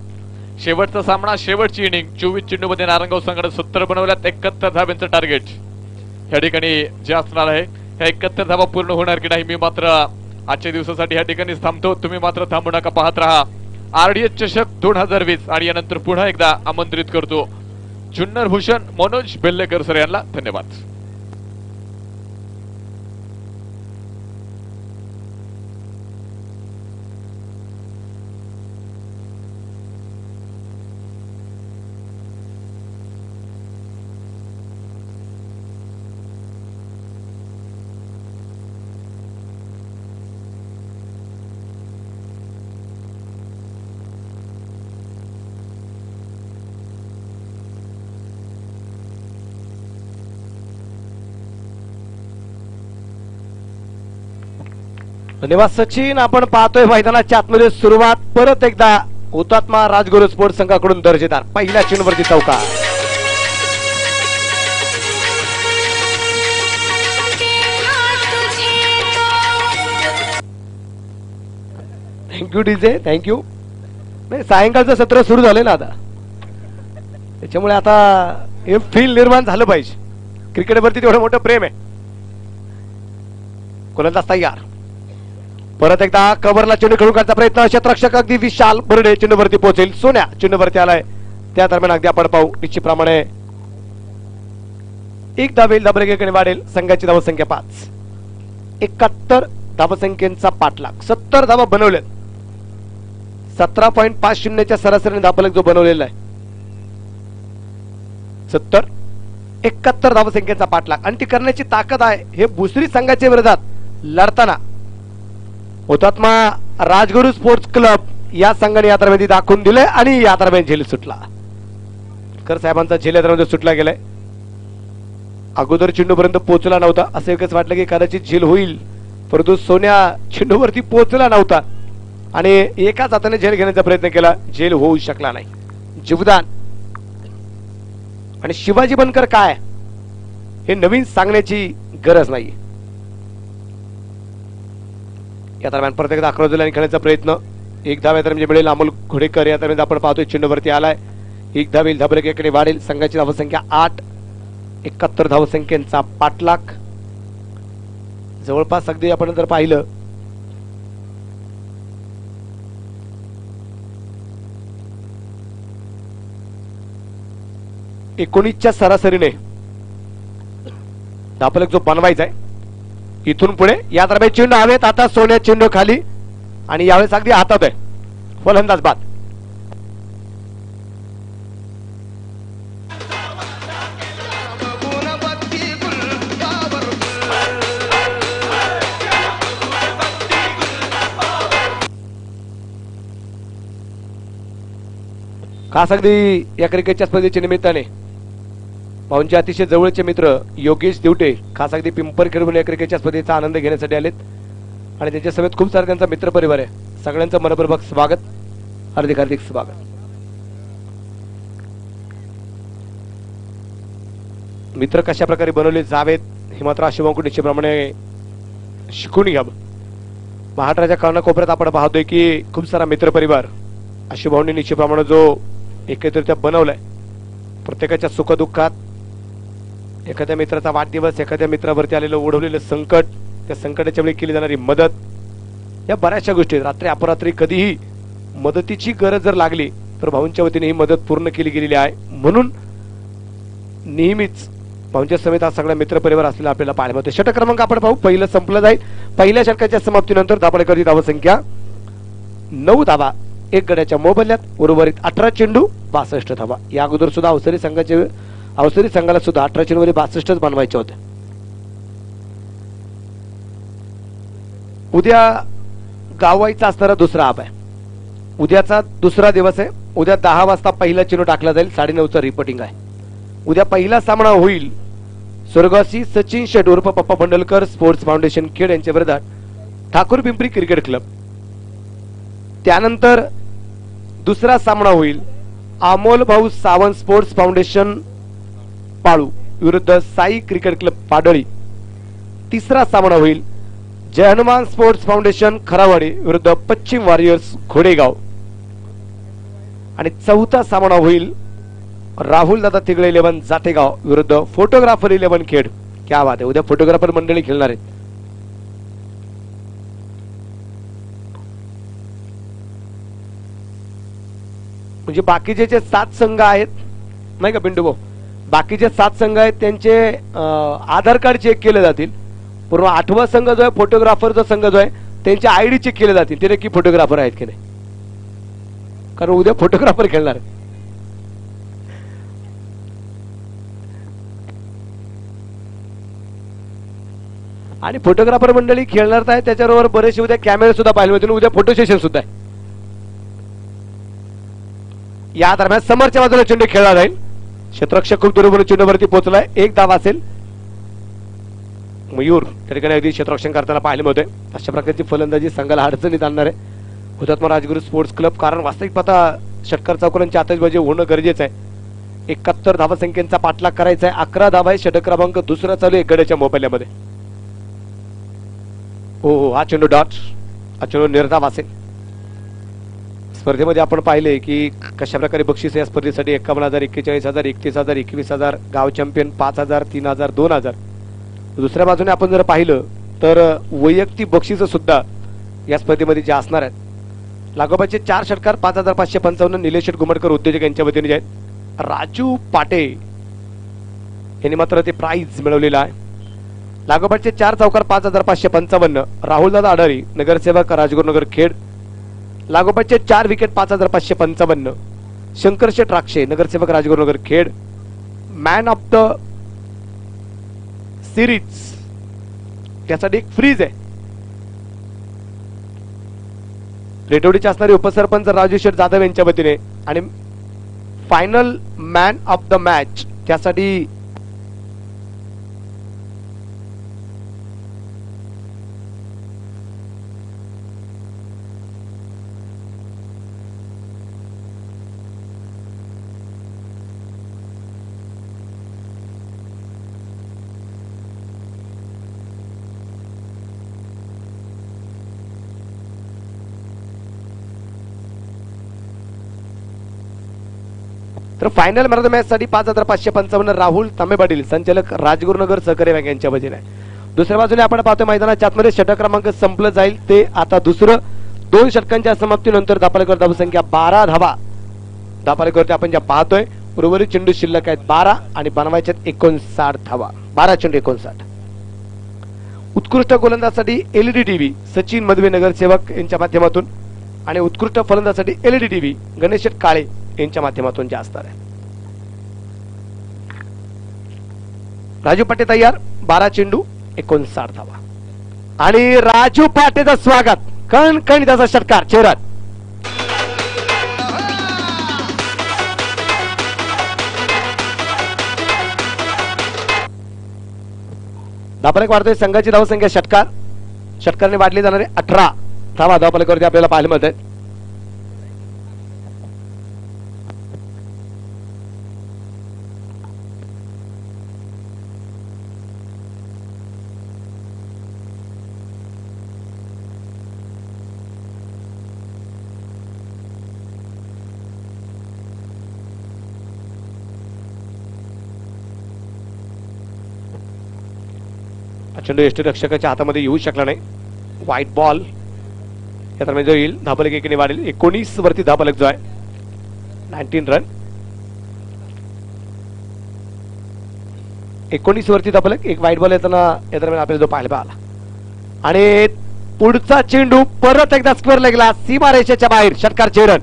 शेवटचा सामना शेवटची इनिंग चोवीस चेंडू मध्ये नारंगाव संघाने सत्तर बनवल्यात एकाहत्तर धाब्यांचं टार्गेट. या ठिकाणी जे असणार आहे ह्या एकाहत्तर धावा पूर्ण होणार की नाही मी मात्र आजच्या दिवसासाठी या ठिकाणीच थांबतो. तुम्ही मात्र थांबू नका पाहत राहा. आरडीएस चषक दोन हजार वीस आणि यानंतर पुन्हा एकदा आमंत्रित करतो. जुन्नर भूषण मनोज बेल्लेकर सर यांना धन्यवाद. धन्यवाद सचिन. आपण पाहतोय मैदानाच्या आतमध्ये सुरुवात. परत एकदा हुतात्मा राजगुरु स्पोर्ट्स संघाकडून दर्जेदार पहिल्या चेंडूवरती चौका थँक्यू डीजे थँक्यू नाही सायंकाळचं सत्र सुरू झालंय ना आता. त्याच्यामुळे आता हे फील निर्माण झालं पाहिजे. क्रिकेटवरती तेवढं मोठं प्रेम आहे. कोणाचा तयार. परत एकदा कबरला चेंडू खेळून काढण्याचा प्रयत्न. क्षेत्ररक्षक अगदी विशाल बर्डे चेंडूवरती पोहोचेल. सोन्या चेंडूवरती आलाय. त्या दरम्यान अगदी आपण पाहू निश्चितप्रमाणे. एक धावेल धाबरेकडे वाढेल. संघाची धावसंख्या पाच. एकाहत्तर धावसंख्येचा पाठलाग. सत्तर धावा बनवल्यात. सतरा पॉईंट पाच शून्यच्या सरासरीने धापलक जो बनवलेला आहे. सत्तर. एकाहत्तर धावसंख्येचा पाठलाग. आणि ती करण्याची ताकद आहे. हे भुसरी संघाच्या विरोधात लढताना हुतात्मा राजगुरु स्पोर्ट्स क्लब या संघाने या दाखवून दिले आणि यात्राबेन झेल सुटला. कर साहेबांचा झेल यात्रामध्ये सुटला गेलाय. अगोदर चेंडूपर्यंत पोहोचला नव्हता. असं एकच वाटलं की कदाचित झेल होईल. परंतु सोन्या चेंडूवरती पोहोचला नव्हता. आणि एकाच हाताने झेल घेण्याचा प्रयत्न केला. झेल होऊ शकला नाही. जीवदान. आणि शिवाजी बनकर काय? हे नवीन सांगण्याची गरज नाही या दरम्यान परत एकदा अकरा लाईन खेळण्याचा प्रयत्न. एक धाव या दरम्यान म्हणजे मिळेल अमोल घोडेकर. या दरम्यान आपण पाहतोय चेंडूवरती आलाय. एक धाव येईल धाबरेकडे वाढेल. संघाची धावसंख्या आठ. एकाहत्तर धावसंख्येचा पाठलाख जवळपास अगदी आपण जर पाहिलं एकोणीसच्या सरासरीने धापलक जो बनवायचा आहे इथून पुढे या दरम्यान चेंडू हवेत आता सोन्या चेंडू खाली. आणि यावेळेस अगदी हातात आहे. फलंदाज बाद खास अगदी या क्रिकेटच्या स्पर्धेच्या निमित्ताने भाऊंचे अतिशय जवळचे मित्र योगेश दिवटे खास अगदी पिंपरखेड खेळून या क्रिकेटच्या स्पर्धेचा आनंद घेण्यासाठी आलेत. आणि त्यांच्यासमेत खूप सारा त्यांचा मित्र परिवार आहे. सगळ्यांचं मनपूर्वक स्वागत. हार्दिक हार्दिक स्वागत. मित्र कशा प्रकारे बनवले जावेत हे मात्र अशुभांकू निश्चितप्रमाणे शिकून घ्यावं महाराष्ट्राच्या कानाकोपऱ्यात आपण पाहतोय की खूप सारा मित्रपरिवार अशुभाऊंनी निश्चितप्रमाणे जो एकत्रित्या बनवलाय. प्रत्येकाच्या सुखदुःखात एखाद्या मित्राचा वाढदिवस एखाद्या मित्रावरती आलेलं ओढवलेलं संकट त्या संकटाच्या वेळी केली जाणारी मदत या बऱ्याचशा गोष्टी आहेत. रात्री अपरात्री कधीही मदतीची गरज जर लागली तर भाऊंच्या वतीने ही मदत पूर्ण केली गेलेली आहे. म्हणून नेहमीच भाऊंच्या समेत हा सगळा मित्रपरिवार असलेला आपल्याला पाहायला मिळतो. षटक क्रमांक आपण पाहू. पहिलं संपलं जाईल. पहिल्या षटकाच्या समाप्तीनंतर दापडेकरची धावसंख्या नऊ धावा एक गड्याच्या मोबदल्यात उर्वरित अठरा चेंडू बासष्ट धावा. या अगोदर सुद्धा अवसरी संघाचे अवसरी संघाला सुद्धा अठरा चेंडूमध्ये बासष्टच बनवायचे होते. उद्या गावाईचा असणारा दुसरा आप आहे. उद्याचा दुसरा दिवस आहे. उद्या दहा वाजता पहिला चेंडू टाकला जाईल. साडेनऊचा रिपोर्टिंग आहे. उद्या पहिला सामना होईल. स्वर्गवासी सचिन शेट उर्फ पप्पा बंडलकर स्पोर्ट्स फाउंडेशन खेड यांच्या विरोधात ठाकूर पिंपरी क्रिकेट क्लब. त्यानंतर दुसरा सामना होईल. अमोल भाऊ सावंत स्पोर्ट्स फाउंडेशन पाळू विरुद्ध साई क्रिकेट क्लब पाडळी. तिसरा सामना होईल. जय हनुमान स्पोर्ट्स फाउंडेशन खरावाडी विरुद्ध पश्चिम वॉरियर्स घोडेगाव. आणि चौथा सामना होईल. राहुल दादा तिगळे इलेव्हन जातेगाव विरुद्ध फोटोग्राफर इलेव्हन खेड. क्या बात आहे. उद्या फोटोग्राफर मंडळी खेळणार आहेत. म्हणजे बाकीचे जे सात संघ आहेत नाही का पिंटू भाऊ? बाकीचे सात संघ आहेत त्यांचे आधार कार्ड चेक केले जातील. पूर्ण आठवा संघ जो आहे फोटोग्राफरचा संघ जो आहे त्यांचे आय डी चेक केले जातील. ते नक्की फोटोग्राफर आहेत की नाही? कारण उद्या फोटोग्राफर खेळणार. आणि फोटोग्राफर मंडळी खेळणार तर आहे त्याच्याबरोबर बरेचसे उद्या कॅमेरे सुद्धा पाहिले होते उद्या फोटो सेशन सुद्धा आहे. या दरम्यान समोरच्या बाजूला चेंडू खेळला जाईल. क्षेत्ररक्षक खूप दुर्बल चेंडूवरती पोहोचलाय. एक धाव असेल. मयूर त्या ठिकाणी अगदी क्षेत्ररक्षण करताना पाहिले होते. अशा प्रकारची फलंदाजी संघाला अडचणीत आणणार आहे. हुतात्मा राजगुरू स्पोर्ट्स क्लब कारण वास्तविक पाहता षटकार चौकरांची आतषबाजी होणं गरजेचं आहे. एकाहत्तर धावसंख्येचा पाठलाग करायचा आहे. अकरा धावा आहे. षटक क्रमांक दुसरा चालू आहे गड्याच्या मोबाईलमध्ये. हो हो हा चेंडू डॉट. हा चेंडू निर्धाव असेल. स्पर्धेमध्ये आपण पाहिले की कशाप्रकारे बक्षीस या स्पर्धेसाठी एकावन्न हजार एक्केचाळीस हजार एकतीस हजार एकवीस हजार गाव चॅम्पियन पाच हजार तीन हजार दोन हजार. दुसऱ्या बाजूने आपण जर पाहिलं तर वैयक्तिक बक्षीस सुद्धा या स्पर्धेमध्ये जे असणार आहेत. लागोपाचे चार षटकार पाच हजार पाचशे पंचावन्न निलेश घुमटकर उद्योजक यांच्या वतीने जे आहेत. राजू पाटे यांनी मात्र ते प्राईज मिळवलेलं आहे. लागोपाठचे चार चौकार पाच हजार पाचशे पंचावन्न राहुलदादा आढारी नगरसेवक राजगुरुनगर खेड लागोपाठचे चार विकेट पाच हजार पाचशे पंचावन्न. शंकरशेठ राक्षे नगरसेवक Rajgurunagar Khed. Man of the series त्यासाठी एक फ्रीज आहे. रेटोडीचे असणारे उपसरपंच राजू शेठ जाधव यांच्या वतीने आणि final man of the match त्यासाठी तर final man of the match साठी पाच हजार पाचशे पंचावन्न राहुल तांबे पाटील संचालक राजगुरुनगर सहकारी बँक यांच्या वतीने आहे. दुसऱ्या बाजूने आपण पाहतो मैदानाच्या आतमध्ये षटक क्रमांक संपलं जाईल. ते आता दुसरं. दोन षटकांच्या समाप्तीनंतर दापालेकर धावसंख्या बारा धावा. दापालेकर आपण ज्या पाहतोय उर्वरित चेंडू शिल्लक आहेत बारा आणि बनवायच्यात एकोणसाठ धावा. बारा चेंडू एकोणसाठ. उत्कृष्ट गोलंदाजसाठी एलईडी टीव्ही सचिन मधवे नगरसेवक यांच्या माध्यमातून. आणि उत्कृष्ट फलंदाजसाठी एलईडी टीव्ही गणेश काळे यांच्या माध्यमातून ज्या असणार आहे. राजू पाटे तयार बारा चेंडू एकोणसाठ धावा. आणि राजू पाटेचं स्वागत कण कण त्याचा षटकार चेहरात धापलक वाढतोय संघाची धावसंख्या षटकार. षटकारने वाढली जाणारे अठरा धावा धावपलकावरती आपल्याला पाहायला मिळत आहेत. चेंडू यष्टीरक्षकाच्या हातामध्ये येऊ शकला नाही. व्हाईट बॉल या दरम्यान जो येईल धाबलक एकीने वाढेल. एकोणीस वरती धाबलक जो आहे नाईन्टीन रन एकोणीस वरती धाबलक एक व्हाईट बॉल येताना या दरम्यान आपल्याला जो पाहायला आला आणि पुढचा चेंडू परत एकदा स्क्वेअर लागला सीमारेषेच्या बाहेर षटकार चेरन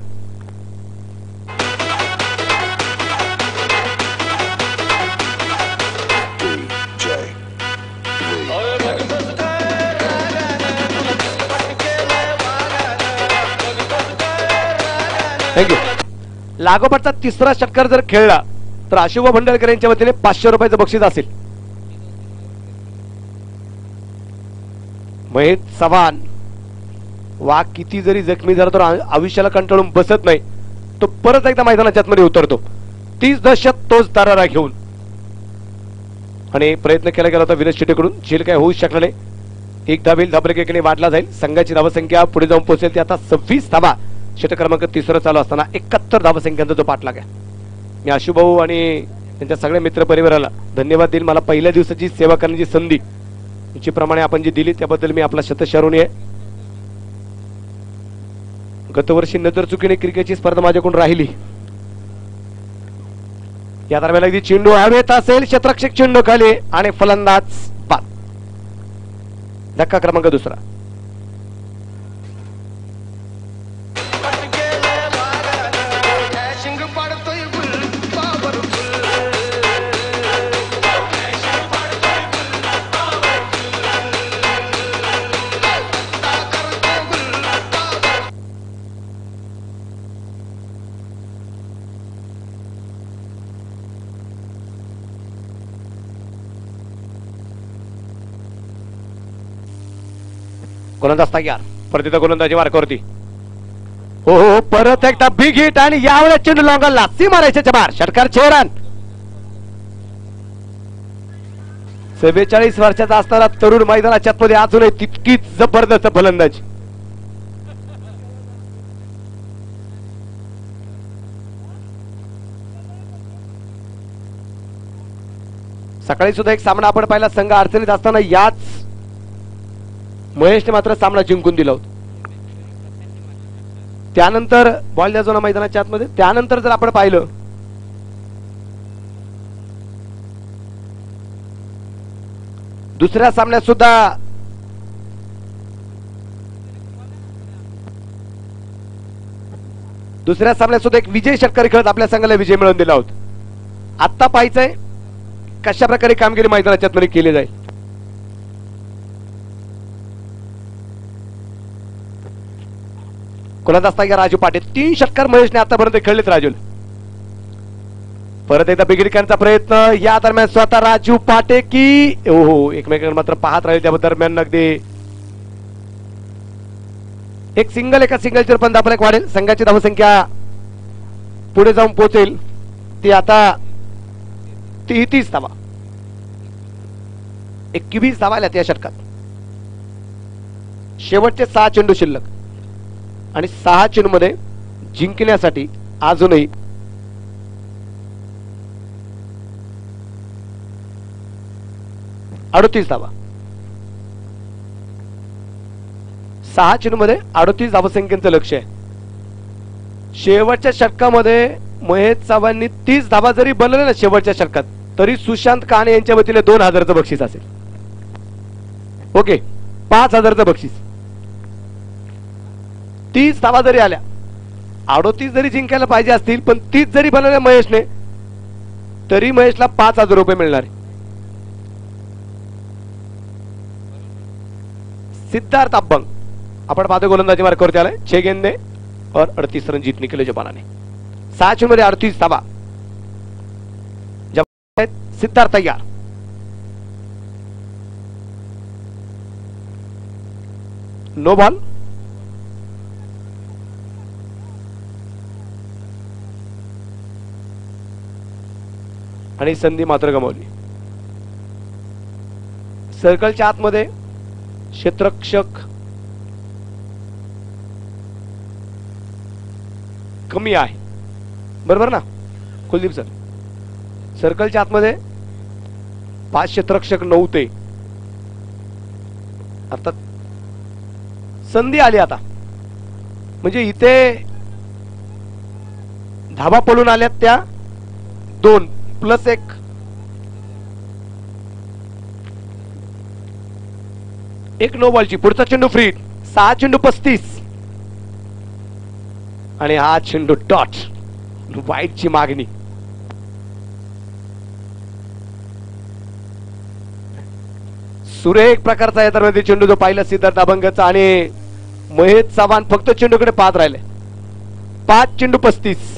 लागोपाठचा तिसरा षटकार जर खेळला तर आशुभा भंडारकर यांच्या वतीने पाचशे रुपयाचं बक्षीस असेल. महेश चव्हाण वाघ किती जरी जखमी झाला तर आयुष्याला कंटाळून बसत नाही. तो परत एकदा मैदानाच्या आतमध्ये उतरतो. तीस दशक तोच तारारा घेऊन. आणि प्रयत्न केला गेला होता विनोद शेटेकडून झेल काय होऊ शकला नाही. एक धावेल धाबरेकेने वाढला जाईल. संघाची धावसंख्या पुढे जाऊन पोहोचेल. ती आता सव्वीस धाबा षटक क्रमांक तिसरं चालू असताना एकाहत्तर धावसंख्यांचा जो पाठलाग आहे. मी आशुभाऊ आणि त्यांच्या सगळ्या मित्र परिवाराला धन्यवाद देईल मला पहिल्या दिवसाची सेवा करण्याची संधी प्रमाणे आपण जी दिली त्याबद्दल मी आपला शतशारून आहे. गतवर्षी नजर चुकीने क्रिकेटची स्पर्धा माझ्याकडून राहिली. या दरम्यान अगदी चेंडू हवेत असेल. क्षेत्रक्षक चेंडू खाली आणि फलंदाज बाद. धक्का क्रमांक दुसरा. गोलंदाज तयार. परत एकदा गोलंदाजी मार्कावरती हो हो परत एकदा बिग हिट आणि यावेळेस चेंडू लॉंगलला सी मारायचे जबार षटकार चेहरान. चव्वेचाळीस वर्षाचा असणारा तरुण मैदानाच्या मध्ये अजूनही तितकीच जबरदस्त फलंदाजी. सकाळी सुद्धा एक सामना आपण पाहिला. संघ अडचणीत असताना याच महेशने मात्र सामना जिंकून दिला होता. त्यानंतर बॉल द्यायचो ना मैदानाच्या आतमध्ये त्यानंतर जर आपण पाहिलं दुसऱ्या सामन्यात सुद्धा दुसऱ्या सामन्यात सुद्धा एक विजय षटकार खेळत आपल्या संघाला विजय मिळवून दिला होता. आत्ता पाहायचंय कशा प्रकारे कामगिरी मैदानाच्या आतमध्ये केली जाईल. गोलंदाज ताई राजू पाटील. तीन षटकार महेशने आतापर्यंत खेळलेत राजूल. परत एकदा बिगिडक्यांचा प्रयत्न. या दरम्यान स्वतः राजू पाटे की हो हो एकमेकांना मात्र पाहत राहील त्या दरम्यान अगदी. एक सिंगल एका सिंगलचे पण दाबला एक वाढेल. संघाची धावसंख्या पुढे जाऊन पोहोचेल ती आता ती तीस धावा. एकवीस धावा आल्या त्या षटकात. शेवटचे सहा चेंडू शिल्लक. आणि सहा चेंडूमध्ये जिंकण्यासाठी अजूनही अडतीस धावा. सहा चेंडूमध्ये अडतीस धावसंख्येचं लक्ष आहे. शेवटच्या षटकामध्ये महेश साहेबांनी तीस धावा जरी बनले ना शेवटच्या षटकात तरी सुशांत काने यांच्या वतीने दोन हजारचं बक्षीस असेल. ओके पाच हजारचं बक्षीस. तीस धावा जरी आल्या अडोतीस जरी जिंकायला पाहिजे असतील पण तीस जरी बनवल्या महेशने तरी महेशला पाच हजार रुपये मिळणार सिद्धार्थ अब्बंग आपण पाहतो गोलंदाजी मार्कावरती आलाय. छे गेंदे और अडतीस रन जीत के जपानाने. सहा चेंडू मध्ये अडतीस धावा. जपान सिद्धार्थ तयार. No ball. आणि संधी मात्र गमावली. सर्कलच्या आतमध्ये क्षेत्रक्षक कमी आहे. बरोबर ना? कुलदीप सर. सर्कलच्या आतमध्ये पाच क्षेत्रक्षक नव्हते. अर्थात संधी आली आता. म्हणजे इथे धाबा पडून आल्यात त्या दोन. प्लस एक एक नो बॉलची पुढचा चेंडू फ्री सहा चेंडू पस्तीस. आणि हा चेंडू डॉट वाईटची मागणी. सुरेख प्रकारचा या दरम्यान चेंडू जो पाहिला सिद्धार्थ अभंगाचा आणि महेश चव्हाण फक्त चेंडूकडे पाहत राहिले. पाच चेंडू पस्तीस.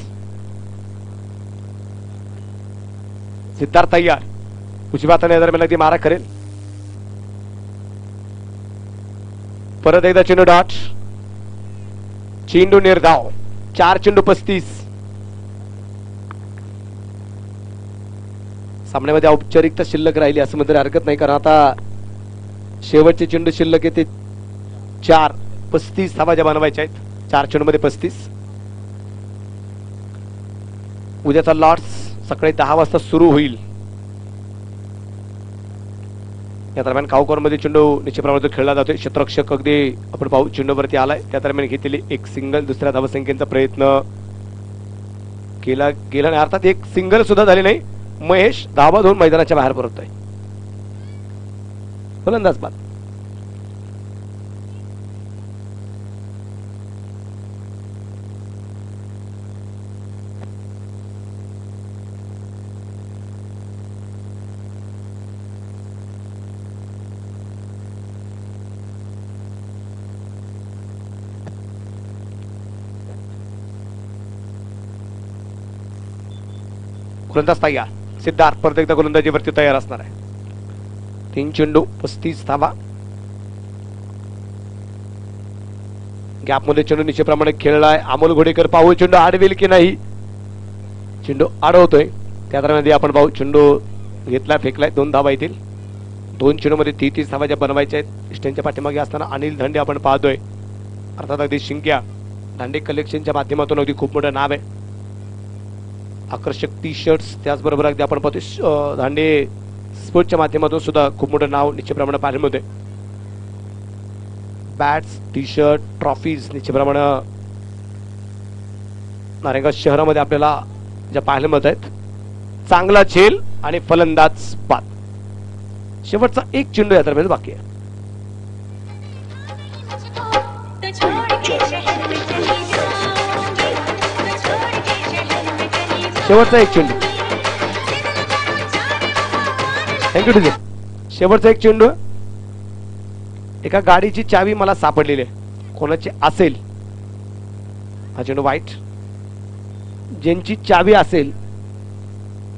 सिद्धार्थ तयार उजव्या हाताने दरम्यान अगदी मारा करेल. परत एकदा चेंडू डॉट चेंडू निर्धाव चार चेंडू पस्तीस. सामन्यामध्ये औपचारिकता शिल्लक राहिली असं म्हणजे हरकत नाही कारण आता शेवटचे चेंडू शिल्लक येते. चार पस्तीस धावा ज्या बनवायच्या आहेत. चार चेंडू मध्ये पस्तीस. उद्याचा लॉर्ड्स सकाळी दहा वाजता सुरू होईल. या दरम्यान कावकॉरमध्ये चेंडू निश्चितप्रमाणे खेळला जातोय. क्षेत्ररक्षक अगदी आपण पाहू चेंडूवरती आलाय. त्या दरम्यान घेतलेली एक सिंगल दुसऱ्या धावसंख्येचा प्रयत्न केला गेला नाही. अर्थात एक सिंगल सुद्धा झाली नाही. महेश धावा धुवून मैदानाच्या बाहेर परततोय. फलंदाज बाद. गोलंदाज तयार सिद्धार्थ परत एकदा गोलंदाजीवरती तयार असणार आहे. तीन चेंडू पस्तीस धावा. गॅपमध्ये चेंडू निश्चितप्रमाणे खेळलाय अमोल घोडेकर पाहू चेंडू आडवेल की नाही? चेंडू आडवतोय. त्या दरम्यान आपण पाहू चेंडू घेतला फेकलाय. दोन धावा येतील. दोन चेंडूमध्ये ती तीस धावा ज्या बनवायच्या आहेत इष्टांच्या पाठीमागे असताना अनिल धंडे आपण पाहतोय. अर्थात अगदी शिंक्या दांडे कलेक्शनच्या माध्यमातून अगदी खूप मोठं नाव आहे. आकर्षक टी शर्ट्स त्याचबरोबर अगदी आपण पाहतो धांडे स्पोर्टच्या माध्यमातून सुद्धा खूप मोठं नाव निश्चितप्रमाणे पाहायला मिळते बॅट्स टी शर्ट ट्रॉफीज निश्चितप्रमाणे नारायणगाव शहरामध्ये आपल्याला ज्या पाहायला मिळत आहेत चांगला झेल आणि फलंदाज बाद. शेवटचा एक चेंडू या दरम्यान बाकी आहे. शेवटचा एक चेंडू. थँक्यू तुझे शेवटचा एक चेंडू. एका गाडीची चावी मला सापडलेली आहे. कोणाची असेल? हा चेंडू वाईट. ज्यांची चावी असेल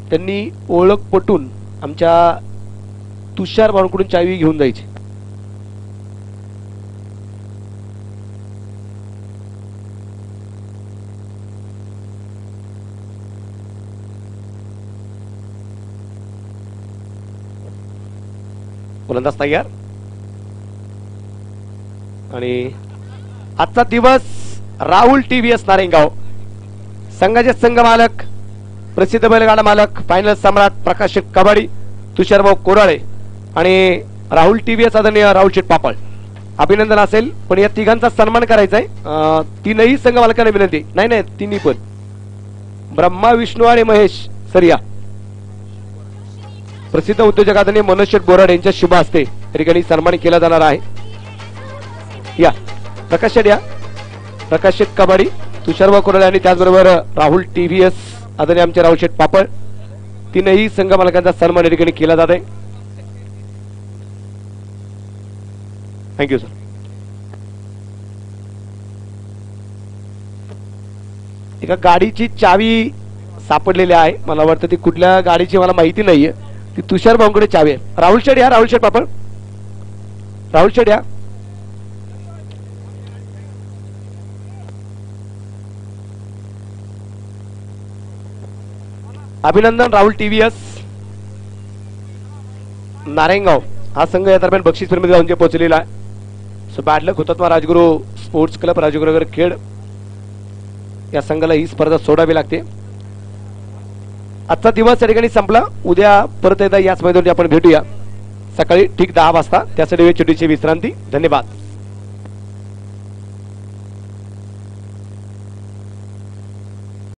त्यांनी ओळख पटून आमच्या तुषार भाऊंकडून चावी घेऊन जायची. गोलंदाज तयार. आणि आजचा दिवस राहुल टीव्हीएस नारेंगाव संघाचे संघ मालक प्रसिद्ध बैलगाडा मालक फायनल सम्राट प्रकाश कबाडी तुषारभाऊ कोराळे आणि राहुल टी व्ही एस आदरणीय राहुल शेठ पापळ. अभिनंदन असेल पण या तिघांचा सन्मान करायचा आहे. तीनही संघ मालकांना विनंती. नाही नाही तिन्ही पण. ब्रह्मा विष्णू आणि महेश सर या प्रसिद्ध उद्योजकांनी आदरणीय मनोज शेठ बोराड यांच्या शुभ हस्ते या ठिकाणी सन्मान केला जाणार आहे. या. प्रकाश शेठ या. प्रकाश शेठ कबाडी तुषार कोरडे आणि त्याचबरोबर राहुल टीव्हीएस एस आदरणीय आमचे राहुल शेठ पापड. तीनही संघ मालकांचा सन्मान या ठिकाणी केला जात आहे. थँक्यू सर एका गाडीची चावी सापडलेली आहे. मला वाटतं ती कुठल्या गाडीची मला माहिती नाहीये. ती तुषार भाऊंकडे चावी. आहे राहुल शेड या राहुल शेड पापड. राहुल शेड या. अभिनंदन राहुल टीव्हीएस. नारायणगाव. हा संघ या दरम्यान बक्षीसमध्ये जाऊन जे पोहोचलेला आहे. So bad luck Hutatma Rajguru sports club Rajgurunagar Khed. या संघाला ही स्पर्धा सोडावी लागते. आजचा दिवस या ठिकाणी संपला. उद्या परत एकदा याच मैदानी आपण भेटूया. सकाळी ठीक दहा वाजता. त्यासाठी वेळ छोटीशी विश्रांती. धन्यवाद.